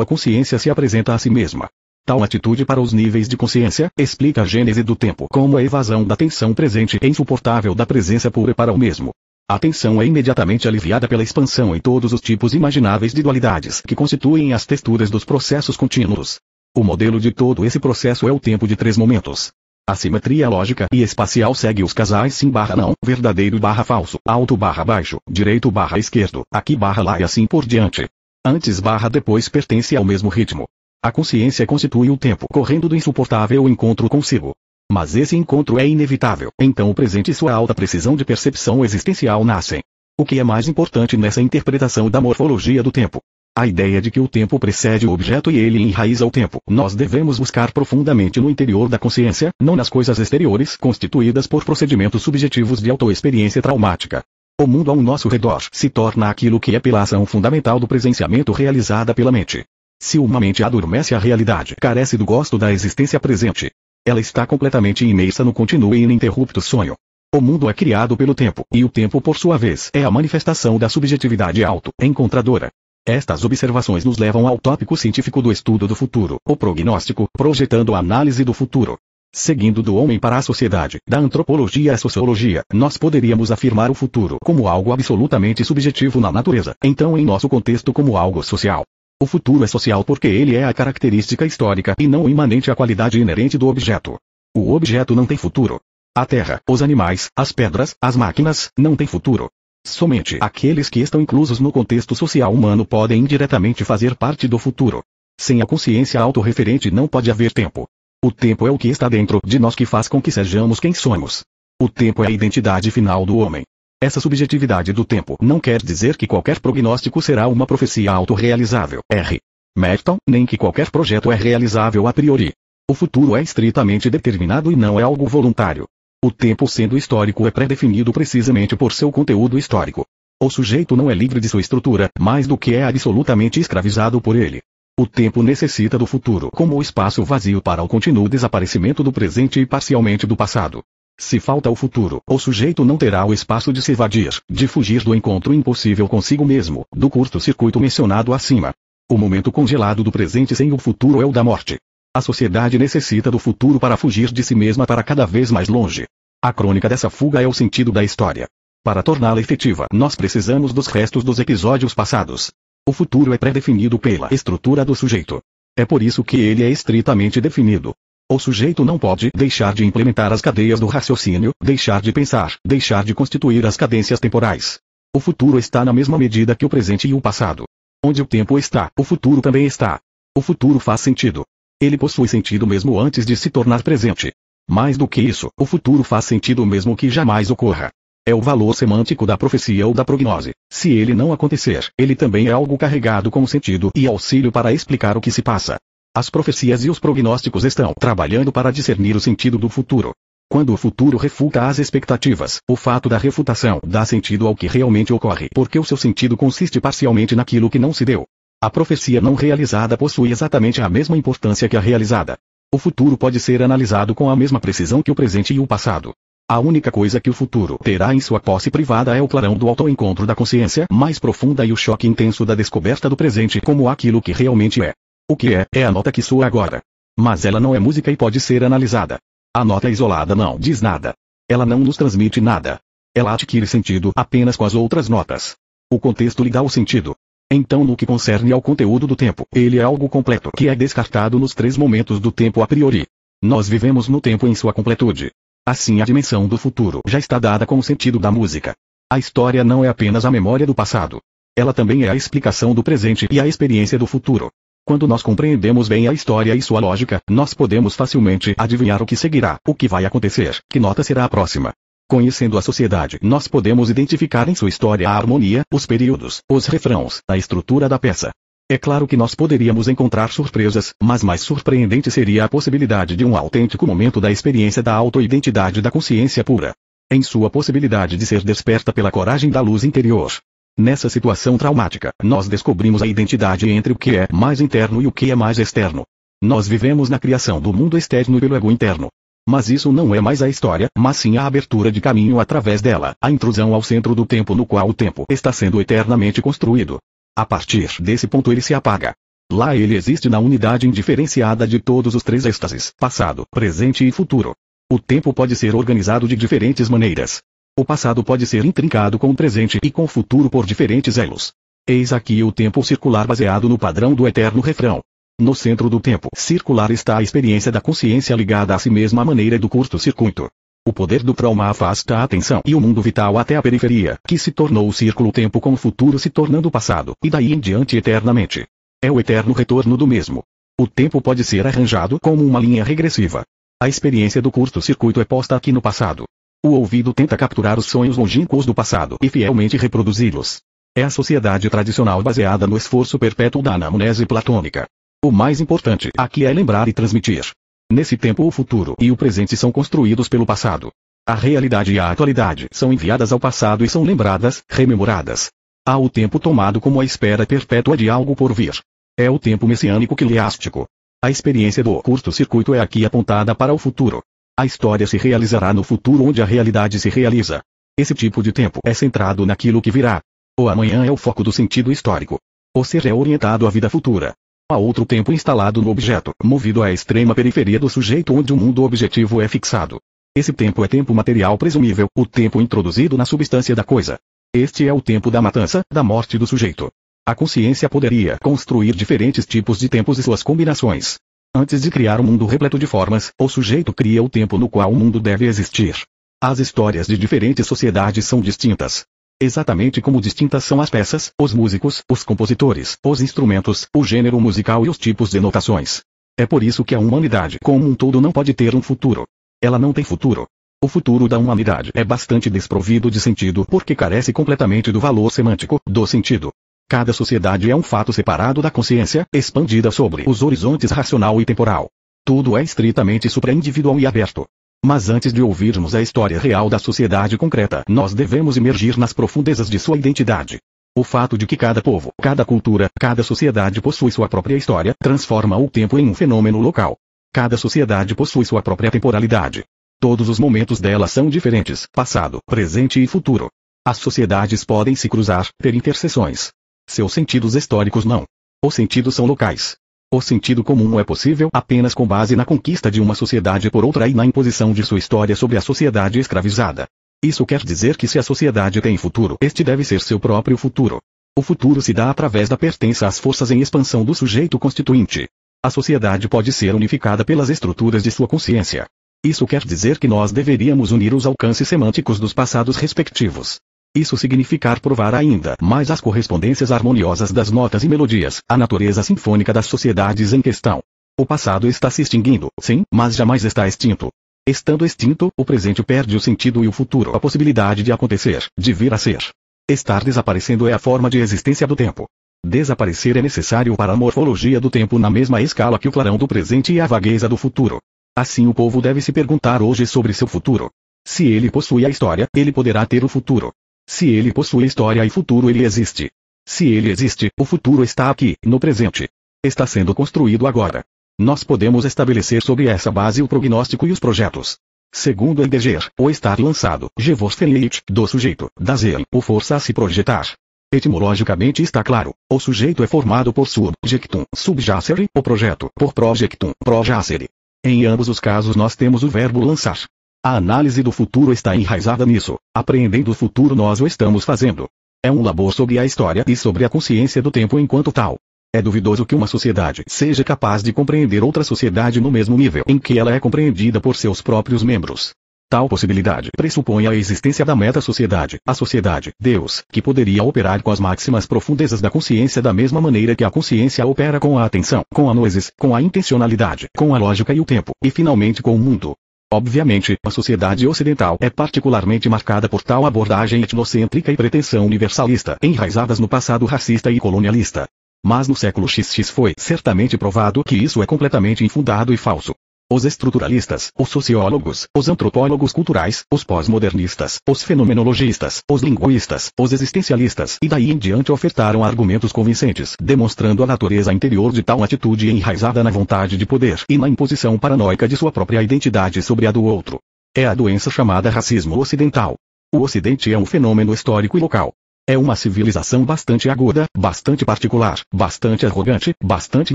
a consciência se apresenta a si mesma. Tal atitude para os níveis de consciência explica a gênese do tempo como a evasão da tensão presente e insuportável da presença pura para o mesmo. A tensão é imediatamente aliviada pela expansão em todos os tipos imagináveis de dualidades que constituem as texturas dos processos contínuos. O modelo de todo esse processo é o tempo de três momentos. A simetria lógica e espacial segue os casais sim barra não, verdadeiro barra falso, alto barra baixo, direito barra esquerdo, aqui barra lá e assim por diante. Antes barra depois pertence ao mesmo ritmo. A consciência constitui o tempo correndo do insuportável encontro consigo. Mas esse encontro é inevitável, então o presente e sua alta precisão de percepção existencial nascem. O que é mais importante nessa interpretação da morfologia do tempo? A ideia de que o tempo precede o objeto e ele enraiza o tempo. Nós devemos buscar profundamente no interior da consciência, não nas coisas exteriores constituídas por procedimentos subjetivos de autoexperiência traumática. O mundo ao nosso redor se torna aquilo que é pela ação fundamental do presenciamento realizada pela mente. Se uma mente adormece a realidade carece do gosto da existência presente. Ela está completamente imersa no contínuo e ininterrupto sonho. O mundo é criado pelo tempo, e o tempo por sua vez é a manifestação da subjetividade auto-encontradora. Estas observações nos levam ao tópico científico do estudo do futuro, o prognóstico, projetando a análise do futuro. Seguindo do homem para a sociedade, da antropologia à sociologia, nós poderíamos afirmar o futuro como algo absolutamente subjetivo na natureza, então em nosso contexto como algo social. O futuro é social porque ele é a característica histórica e não imanente à qualidade inerente do objeto. O objeto não tem futuro. A terra, os animais, as pedras, as máquinas, não têm futuro. Somente aqueles que estão inclusos no contexto social humano podem indiretamente fazer parte do futuro. Sem a consciência autorreferente não pode haver tempo. O tempo é o que está dentro de nós que faz com que sejamos quem somos. O tempo é a identidade final do homem. Essa subjetividade do tempo não quer dizer que qualquer prognóstico será uma profecia autorrealizável. R. Merton, nem que qualquer projeto é realizável a priori. O futuro é estritamente determinado e não é algo voluntário. O tempo sendo histórico é pré-definido precisamente por seu conteúdo histórico. O sujeito não é livre de sua estrutura, mais do que é absolutamente escravizado por ele. O tempo necessita do futuro como o espaço vazio para o contínuo desaparecimento do presente e parcialmente do passado. Se falta o futuro, o sujeito não terá o espaço de se evadir, de fugir do encontro impossível consigo mesmo, do curto-circuito mencionado acima. O momento congelado do presente sem o futuro é o da morte. A sociedade necessita do futuro para fugir de si mesma para cada vez mais longe. A crônica dessa fuga é o sentido da história. Para torná-la efetiva, nós precisamos dos restos dos episódios passados. O futuro é pré-definido pela estrutura do sujeito. É por isso que ele é estritamente definido. O sujeito não pode deixar de implementar as cadeias do raciocínio, deixar de pensar, deixar de constituir as cadências temporais. O futuro está na mesma medida que o presente e o passado. Onde o tempo está, o futuro também está. O futuro faz sentido. Ele possui sentido mesmo antes de se tornar presente. Mais do que isso, o futuro faz sentido mesmo que jamais ocorra. É o valor semântico da profecia ou da prognose. Se ele não acontecer, ele também é algo carregado com sentido e auxílio para explicar o que se passa. As profecias e os prognósticos estão trabalhando para discernir o sentido do futuro. Quando o futuro refuta as expectativas, o fato da refutação dá sentido ao que realmente ocorre, porque o seu sentido consiste parcialmente naquilo que não se deu. A profecia não realizada possui exatamente a mesma importância que a realizada. O futuro pode ser analisado com a mesma precisão que o presente e o passado. A única coisa que o futuro terá em sua posse privada é o clarão do autoencontro da consciência mais profunda e o choque intenso da descoberta do presente como aquilo que realmente é. O que é, é a nota que soa agora. Mas ela não é música e pode ser analisada. A nota isolada não diz nada. Ela não nos transmite nada. Ela adquire sentido apenas com as outras notas. O contexto lhe dá o sentido. Então, no que concerne ao conteúdo do tempo, ele é algo completo que é descartado nos três momentos do tempo a priori. Nós vivemos no tempo em sua completude. Assim, a dimensão do futuro já está dada com o sentido da música. A história não é apenas a memória do passado. Ela também é a explicação do presente e a experiência do futuro. Quando nós compreendemos bem a história e sua lógica, nós podemos facilmente adivinhar o que seguirá, o que vai acontecer, que nota será a próxima. Conhecendo a sociedade, nós podemos identificar em sua história a harmonia, os períodos, os refrãos, a estrutura da peça. É claro que nós poderíamos encontrar surpresas, mas mais surpreendente seria a possibilidade de um autêntico momento da experiência da autoidentidade da consciência pura. Em sua possibilidade de ser desperta pela coragem da luz interior, Nessa situação traumática, nós descobrimos a identidade entre o que é mais interno e o que é mais externo. Nós vivemos na criação do mundo externo pelo ego interno. Mas isso não é mais a história, mas sim a abertura de caminho através dela, a intrusão ao centro do tempo no qual o tempo está sendo eternamente construído. A partir desse ponto ele se apaga. Lá ele existe na unidade indiferenciada de todos os três êxtases, passado, presente e futuro. O tempo pode ser organizado de diferentes maneiras. O passado pode ser intrincado com o presente e com o futuro por diferentes elos. Eis aqui o tempo circular baseado no padrão do eterno refrão. No centro do tempo circular está a experiência da consciência ligada a si mesma à maneira do curto-circuito. O poder do trauma afasta a atenção e o mundo vital até a periferia, que se tornou o círculo-tempo com o futuro se tornando passado, e daí em diante eternamente. É o eterno retorno do mesmo. O tempo pode ser arranjado como uma linha regressiva. A experiência do curto-circuito é posta aqui no passado. O ouvido tenta capturar os sonhos longínquos do passado e fielmente reproduzi-los. É a sociedade tradicional baseada no esforço perpétuo da anamnese platônica. O mais importante aqui é lembrar e transmitir. Nesse tempo o futuro e o presente são construídos pelo passado. A realidade e a atualidade são enviadas ao passado e são lembradas, rememoradas. Há o tempo tomado como a espera perpétua de algo por vir. É o tempo messiânico quileástico. A experiência do curto-circuito é aqui apontada para o futuro. A história se realizará no futuro onde a realidade se realiza. Esse tipo de tempo é centrado naquilo que virá. O amanhã é o foco do sentido histórico. O ser é orientado à vida futura. Há outro tempo instalado no objeto, movido à extrema periferia do sujeito onde o mundo objetivo é fixado. Esse tempo é tempo material presumível, o tempo introduzido na substância da coisa. Este é o tempo da matança, da morte do sujeito. A consciência poderia construir diferentes tipos de tempos e suas combinações. Antes de criar um mundo repleto de formas, o sujeito cria o tempo no qual o mundo deve existir. As histórias de diferentes sociedades são distintas. Exatamente como distintas são as peças, os músicos, os compositores, os instrumentos, o gênero musical e os tipos de notações. É por isso que a humanidade como um todo não pode ter um futuro. Ela não tem futuro. O futuro da humanidade é bastante desprovido de sentido porque carece completamente do valor semântico, do sentido. Cada sociedade é um fato separado da consciência, expandida sobre os horizontes racional e temporal. Tudo é estritamente supraindividual e aberto. Mas antes de ouvirmos a história real da sociedade concreta, nós devemos emergir nas profundezas de sua identidade. O fato de que cada povo, cada cultura, cada sociedade possui sua própria história, transforma o tempo em um fenômeno local. Cada sociedade possui sua própria temporalidade. Todos os momentos dela são diferentes, passado, presente e futuro. As sociedades podem se cruzar, ter interseções, seus sentidos históricos não. Os sentidos são locais. O sentido comum é possível apenas com base na conquista de uma sociedade por outra e na imposição de sua história sobre a sociedade escravizada. Isso quer dizer que se a sociedade tem futuro, este deve ser seu próprio futuro. O futuro se dá através da pertença às forças em expansão do sujeito constituinte. A sociedade pode ser unificada pelas estruturas de sua consciência. Isso quer dizer que nós deveríamos unir os alcances semânticos dos passados respectivos. Isso significar provar ainda mais as correspondências harmoniosas das notas e melodias, a natureza sinfônica das sociedades em questão. O passado está se extinguindo, sim, mas jamais está extinto. Estando extinto, o presente perde o sentido e o futuro a possibilidade de acontecer, de vir a ser. Estar desaparecendo é a forma de existência do tempo. Desaparecer é necessário para a morfologia do tempo na mesma escala que o clarão do presente e a vagueza do futuro. Assim o povo deve se perguntar hoje sobre seu futuro. Se ele possui a história, ele poderá ter o futuro. Se ele possui história e futuro, ele existe. Se ele existe, o futuro está aqui, no presente. Está sendo construído agora. Nós podemos estabelecer sobre essa base o prognóstico e os projetos. Segundo Heidegger, o estar lançado, Gewurfenheit, do sujeito, da zel, o força a se projetar. Etimologicamente está claro, o sujeito é formado por subjectum, subjacere, o projeto, por projectum, projacere. Em ambos os casos nós temos o verbo lançar. A análise do futuro está enraizada nisso. Apreendendo o futuro nós o estamos fazendo. É um labor sobre a história e sobre a consciência do tempo enquanto tal. É duvidoso que uma sociedade seja capaz de compreender outra sociedade no mesmo nível em que ela é compreendida por seus próprios membros. Tal possibilidade pressupõe a existência da meta-sociedade, a sociedade, Deus, que poderia operar com as máximas profundezas da consciência da mesma maneira que a consciência opera com a atenção, com a noesis, com a intencionalidade, com a lógica e o tempo, e finalmente com o mundo. Obviamente, a sociedade ocidental é particularmente marcada por tal abordagem etnocêntrica e pretensão universalista, enraizadas no passado racista e colonialista. Mas no século XX foi certamente provado que isso é completamente infundado e falso. Os estruturalistas, os sociólogos, os antropólogos culturais, os pós-modernistas, os fenomenologistas, os linguistas, os existencialistas e daí em diante ofertaram argumentos convincentes, demonstrando a natureza interior de tal atitude enraizada na vontade de poder e na imposição paranoica de sua própria identidade sobre a do outro. É a doença chamada racismo ocidental. O Ocidente é um fenômeno histórico e local. É uma civilização bastante aguda, bastante particular, bastante arrogante, bastante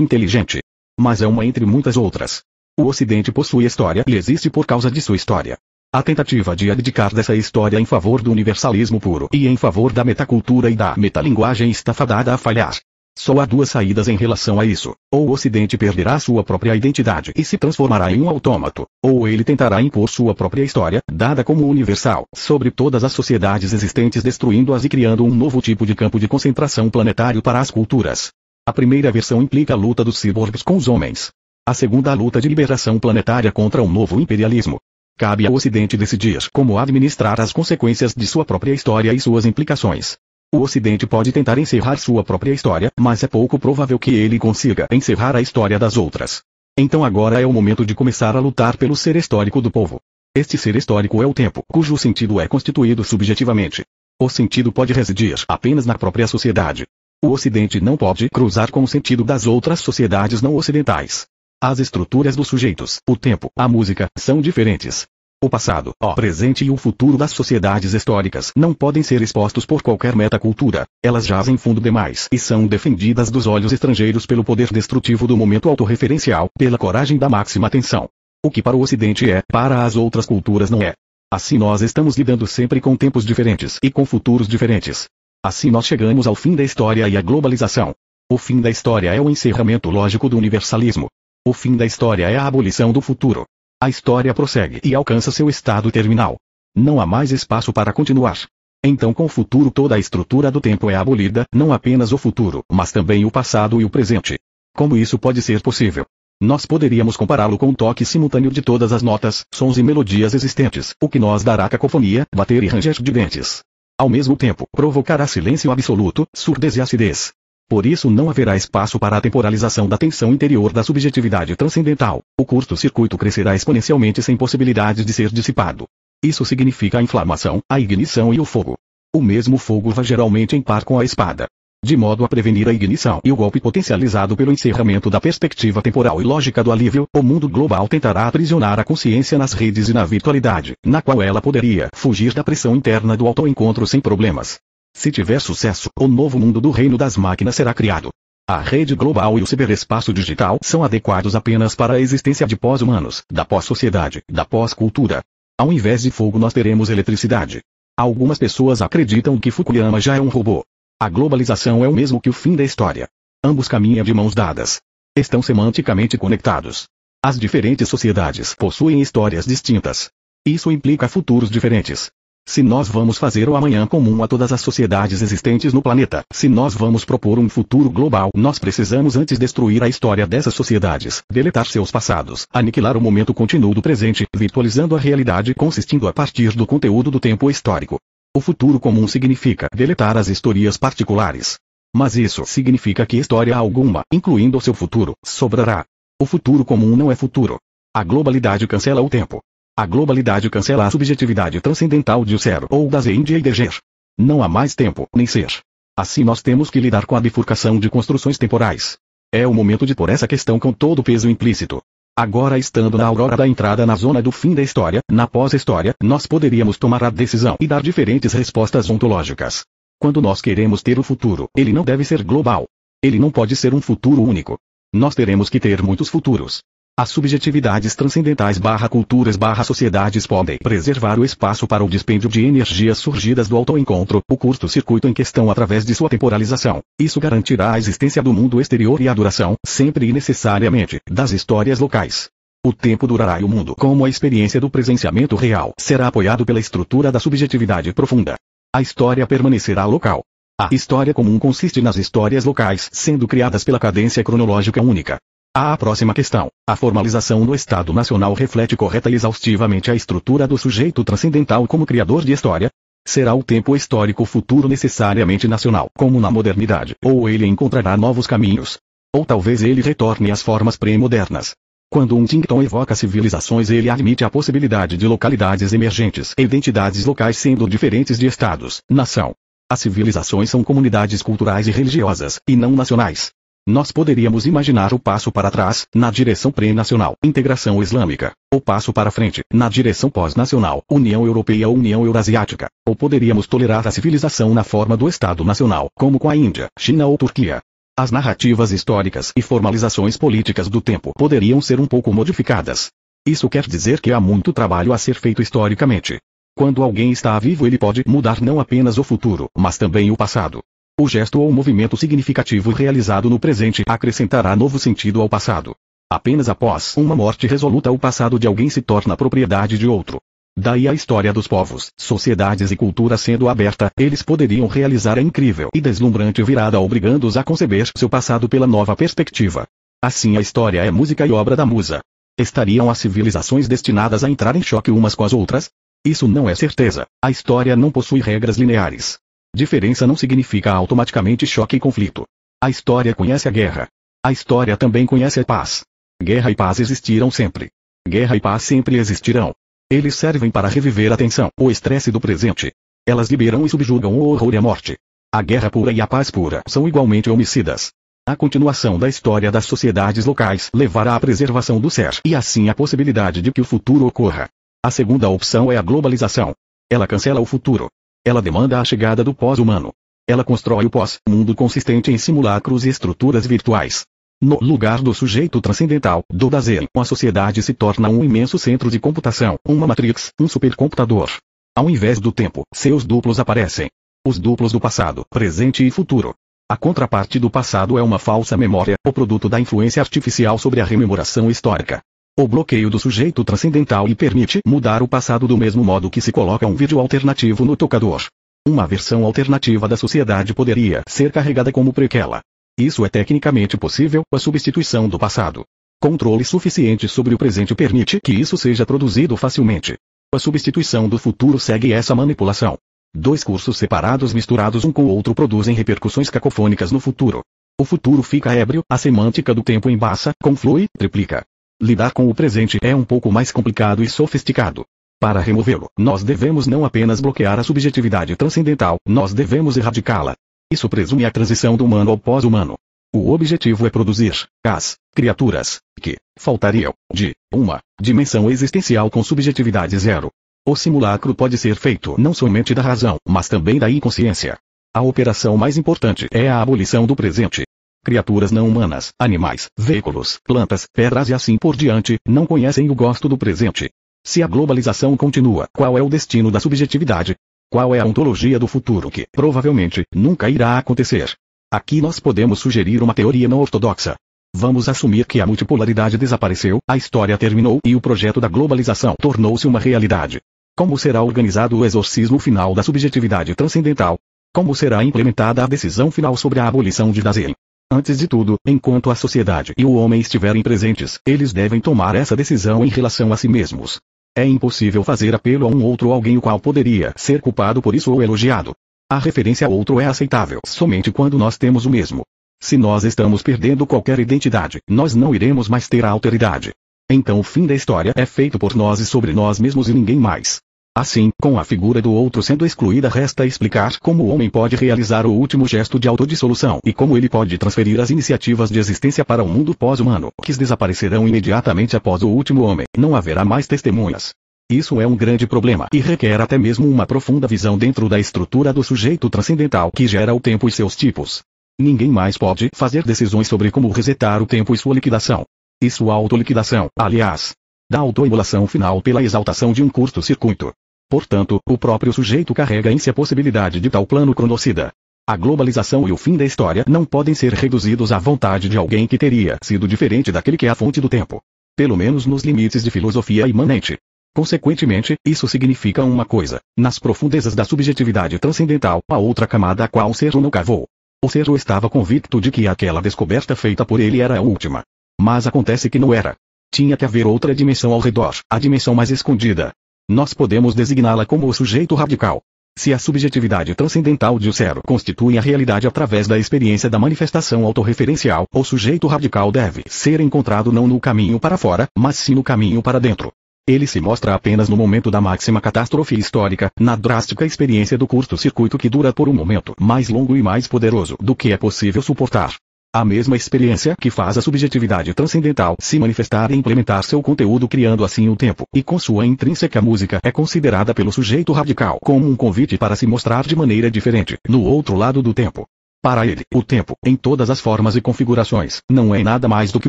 inteligente. Mas é uma entre muitas outras. O Ocidente possui história e existe por causa de sua história. A tentativa de abdicar dessa história em favor do universalismo puro e em favor da metacultura e da metalinguagem está fadada a falhar. Só há duas saídas em relação a isso. Ou o Ocidente perderá sua própria identidade e se transformará em um autômato, ou ele tentará impor sua própria história, dada como universal, sobre todas as sociedades existentes destruindo-as e criando um novo tipo de campo de concentração planetário para as culturas. A primeira versão implica a luta dos ciborgues com os homens. A segunda luta de liberação planetária contra um novo imperialismo. Cabe ao Ocidente decidir como administrar as consequências de sua própria história e suas implicações. O Ocidente pode tentar encerrar sua própria história, mas é pouco provável que ele consiga encerrar a história das outras. Então agora é o momento de começar a lutar pelo ser histórico do povo. Este ser histórico é o tempo, cujo sentido é constituído subjetivamente. O sentido pode residir apenas na própria sociedade. O Ocidente não pode cruzar com o sentido das outras sociedades não ocidentais. As estruturas dos sujeitos, o tempo, a música, são diferentes. O passado, o presente e o futuro das sociedades históricas não podem ser expostos por qualquer metacultura. Elas jazem fundo demais e são defendidas dos olhos estrangeiros pelo poder destrutivo do momento autorreferencial, pela coragem da máxima atenção. O que para o Ocidente é, para as outras culturas não é. Assim nós estamos lidando sempre com tempos diferentes e com futuros diferentes. Assim nós chegamos ao fim da história e à globalização. O fim da história é o encerramento lógico do universalismo. O fim da história é a abolição do futuro. A história prossegue e alcança seu estado terminal. Não há mais espaço para continuar. Então com o futuro toda a estrutura do tempo é abolida, não apenas o futuro, mas também o passado e o presente. Como isso pode ser possível? Nós poderíamos compará-lo com o toque simultâneo de todas as notas, sons e melodias existentes, o que nos dará cacofonia, bater e ranger de dentes. Ao mesmo tempo, provocará silêncio absoluto, surdez e acidez. Por isso não haverá espaço para a temporalização da tensão interior da subjetividade transcendental. O curto-circuito crescerá exponencialmente sem possibilidade de ser dissipado. Isso significa a inflamação, a ignição e o fogo. O mesmo fogo vai geralmente em par com a espada. De modo a prevenir a ignição e o golpe potencializado pelo encerramento da perspectiva temporal e lógica do alívio, o mundo global tentará aprisionar a consciência nas redes e na virtualidade, na qual ela poderia fugir da pressão interna do autoencontro sem problemas. Se tiver sucesso, o novo mundo do reino das máquinas será criado. A rede global e o ciberespaço digital são adequados apenas para a existência de pós-humanos, da pós-sociedade, da pós-cultura. Ao invés de fogo nós teremos eletricidade. Algumas pessoas acreditam que Fukuyama já é um robô. A globalização é o mesmo que o fim da história. Ambos caminham de mãos dadas. estão semanticamente conectados. As diferentes sociedades possuem histórias distintas. Isso implica futuros diferentes. Se nós vamos fazer o amanhã comum a todas as sociedades existentes no planeta, se nós vamos propor um futuro global, nós precisamos antes destruir a história dessas sociedades, deletar seus passados, aniquilar o momento contínuo do presente, virtualizando a realidade consistindo a partir do conteúdo do tempo histórico. O futuro comum significa deletar as histórias particulares. Mas isso significa que história alguma, incluindo o seu futuro, sobrará. O futuro comum não é futuro. A globalidade cancela o tempo. A globalidade cancela a subjetividade transcendental de o ser ou das Índia e deger. Não há mais tempo, nem ser. Assim nós temos que lidar com a bifurcação de construções temporais. É o momento de pôr essa questão com todo o peso implícito. Agora estando na aurora da entrada na zona do fim da história, na pós-história, nós poderíamos tomar a decisão e dar diferentes respostas ontológicas. Quando nós queremos ter o futuro, ele não deve ser global. Ele não pode ser um futuro único. Nós teremos que ter muitos futuros. As subjetividades transcendentais barra culturas barra sociedades podem preservar o espaço para o dispêndio de energias surgidas do autoencontro, o curto-circuito em questão através de sua temporalização. Isso garantirá a existência do mundo exterior e a duração, sempre e necessariamente, das histórias locais. O tempo durará e o mundo, como a experiência do presenciamento real, será apoiado pela estrutura da subjetividade profunda. A história permanecerá local. A história comum consiste nas histórias locais, sendo criadas pela cadência cronológica única. A próxima questão. A formalização no Estado Nacional reflete correta e exaustivamente a estrutura do sujeito transcendental como criador de história? Será o tempo histórico futuro necessariamente nacional, como na modernidade, ou ele encontrará novos caminhos? Ou talvez ele retorne às formas pré-modernas. Quando um Tincton evoca civilizações ele admite a possibilidade de localidades emergentes e identidades locais sendo diferentes de estados, nação. As civilizações são comunidades culturais e religiosas, e não nacionais. Nós poderíamos imaginar o passo para trás, na direção pré-nacional, integração islâmica, o passo para frente, na direção pós-nacional, União Europeia ou União Eurasiática, ou poderíamos tolerar a civilização na forma do Estado Nacional, como com a Índia, China ou Turquia. As narrativas históricas e formalizações políticas do tempo poderiam ser um pouco modificadas. Isso quer dizer que há muito trabalho a ser feito historicamente. Quando alguém está vivo ele pode mudar não apenas o futuro, mas também o passado. O gesto ou movimento significativo realizado no presente acrescentará novo sentido ao passado. Apenas após uma morte resoluta o passado de alguém se torna propriedade de outro. Daí a história dos povos, sociedades e cultura sendo aberta, eles poderiam realizar a incrível e deslumbrante virada obrigando-os a conceber seu passado pela nova perspectiva. Assim a história é música e obra da musa. Estariam as civilizações destinadas a entrar em choque umas com as outras? Isso não é certeza. A história não possui regras lineares. Diferença não significa automaticamente choque e conflito. A história conhece a guerra. A história também conhece a paz. Guerra e paz existiram sempre. Guerra e paz sempre existirão. Eles servem para reviver a tensão, o estresse do presente. Elas liberam e subjugam o horror e a morte. A guerra pura e a paz pura são igualmente homicidas. A continuação da história das sociedades locais levará à preservação do ser e assim a possibilidade de que o futuro ocorra. A segunda opção é a globalização. Ela cancela o futuro. Ela demanda a chegada do pós-humano. Ela constrói o pós-mundo consistente em simulacros e estruturas virtuais. No lugar do sujeito transcendental, do Dasein, a sociedade se torna um imenso centro de computação, uma matrix, um supercomputador. Ao invés do tempo, seus duplos aparecem. Os duplos do passado, presente e futuro. A contraparte do passado é uma falsa memória, o produto da influência artificial sobre a rememoração histórica. O bloqueio do sujeito transcendental lhe permite mudar o passado do mesmo modo que se coloca um vídeo alternativo no tocador. Uma versão alternativa da sociedade poderia ser carregada como prequela. Isso é tecnicamente possível, a substituição do passado. Controle suficiente sobre o presente permite que isso seja produzido facilmente. A substituição do futuro segue essa manipulação. Dois cursos separados misturados um com o outro produzem repercussões cacofônicas no futuro. O futuro fica ébrio, a semântica do tempo embaça, conflui, triplica. Lidar com o presente é um pouco mais complicado e sofisticado. Para removê-lo, nós devemos não apenas bloquear a subjetividade transcendental, nós devemos erradicá-la. Isso presume a transição do humano ao pós-humano. O objetivo é produzir as criaturas que faltariam de uma dimensão existencial com subjetividade zero. O simulacro pode ser feito não somente da razão, mas também da inconsciência. A operação mais importante é a abolição do presente. Criaturas não humanas, animais, veículos, plantas, pedras e assim por diante, não conhecem o gosto do presente. Se a globalização continua, qual é o destino da subjetividade? Qual é a ontologia do futuro que, provavelmente, nunca irá acontecer? Aqui nós podemos sugerir uma teoria não ortodoxa. Vamos assumir que a multipolaridade desapareceu, a história terminou e o projeto da globalização tornou-se uma realidade. Como será organizado o exorcismo final da subjetividade transcendental? Como será implementada a decisão final sobre a abolição de Dasein? Antes de tudo, enquanto a sociedade e o homem estiverem presentes, eles devem tomar essa decisão em relação a si mesmos. É impossível fazer apelo a um outro alguém o qual poderia ser culpado por isso ou elogiado. A referência a outro é aceitável somente quando nós temos o mesmo. Se nós estamos perdendo qualquer identidade, nós não iremos mais ter a alteridade. Então o fim da história é feito por nós e sobre nós mesmos e ninguém mais. Assim, com a figura do outro sendo excluída resta explicar como o homem pode realizar o último gesto de autodissolução e como ele pode transferir as iniciativas de existência para o mundo pós-humano, que desaparecerão imediatamente após o último homem, não haverá mais testemunhas. Isso é um grande problema e requer até mesmo uma profunda visão dentro da estrutura do sujeito transcendental que gera o tempo e seus tipos. Ninguém mais pode fazer decisões sobre como resetar o tempo e sua liquidação. E sua autoliquidação, aliás, da autoemulação final pela exaltação de um curto-circuito. Portanto, o próprio sujeito carrega em si a possibilidade de tal plano cronocida. A globalização e o fim da história não podem ser reduzidos à vontade de alguém que teria sido diferente daquele que é a fonte do tempo. Pelo menos nos limites de filosofia imanente. Consequentemente, isso significa uma coisa: nas profundezas da subjetividade transcendental, a outra camada a qual o ser não cavou. O ser estava convicto de que aquela descoberta feita por ele era a última. Mas acontece que não era. Tinha que haver outra dimensão ao redor, a dimensão mais escondida. Nós podemos designá-la como o sujeito radical. Se a subjetividade transcendental de o ser constitui a realidade através da experiência da manifestação autorreferencial, o sujeito radical deve ser encontrado não no caminho para fora, mas sim no caminho para dentro. Ele se mostra apenas no momento da máxima catástrofe histórica, na drástica experiência do curto-circuito que dura por um momento mais longo e mais poderoso do que é possível suportar. A mesma experiência que faz a subjetividade transcendental se manifestar e implementar seu conteúdo criando assim o tempo, e com sua intrínseca música é considerada pelo sujeito radical como um convite para se mostrar de maneira diferente, no outro lado do tempo. Para ele, o tempo, em todas as formas e configurações, não é nada mais do que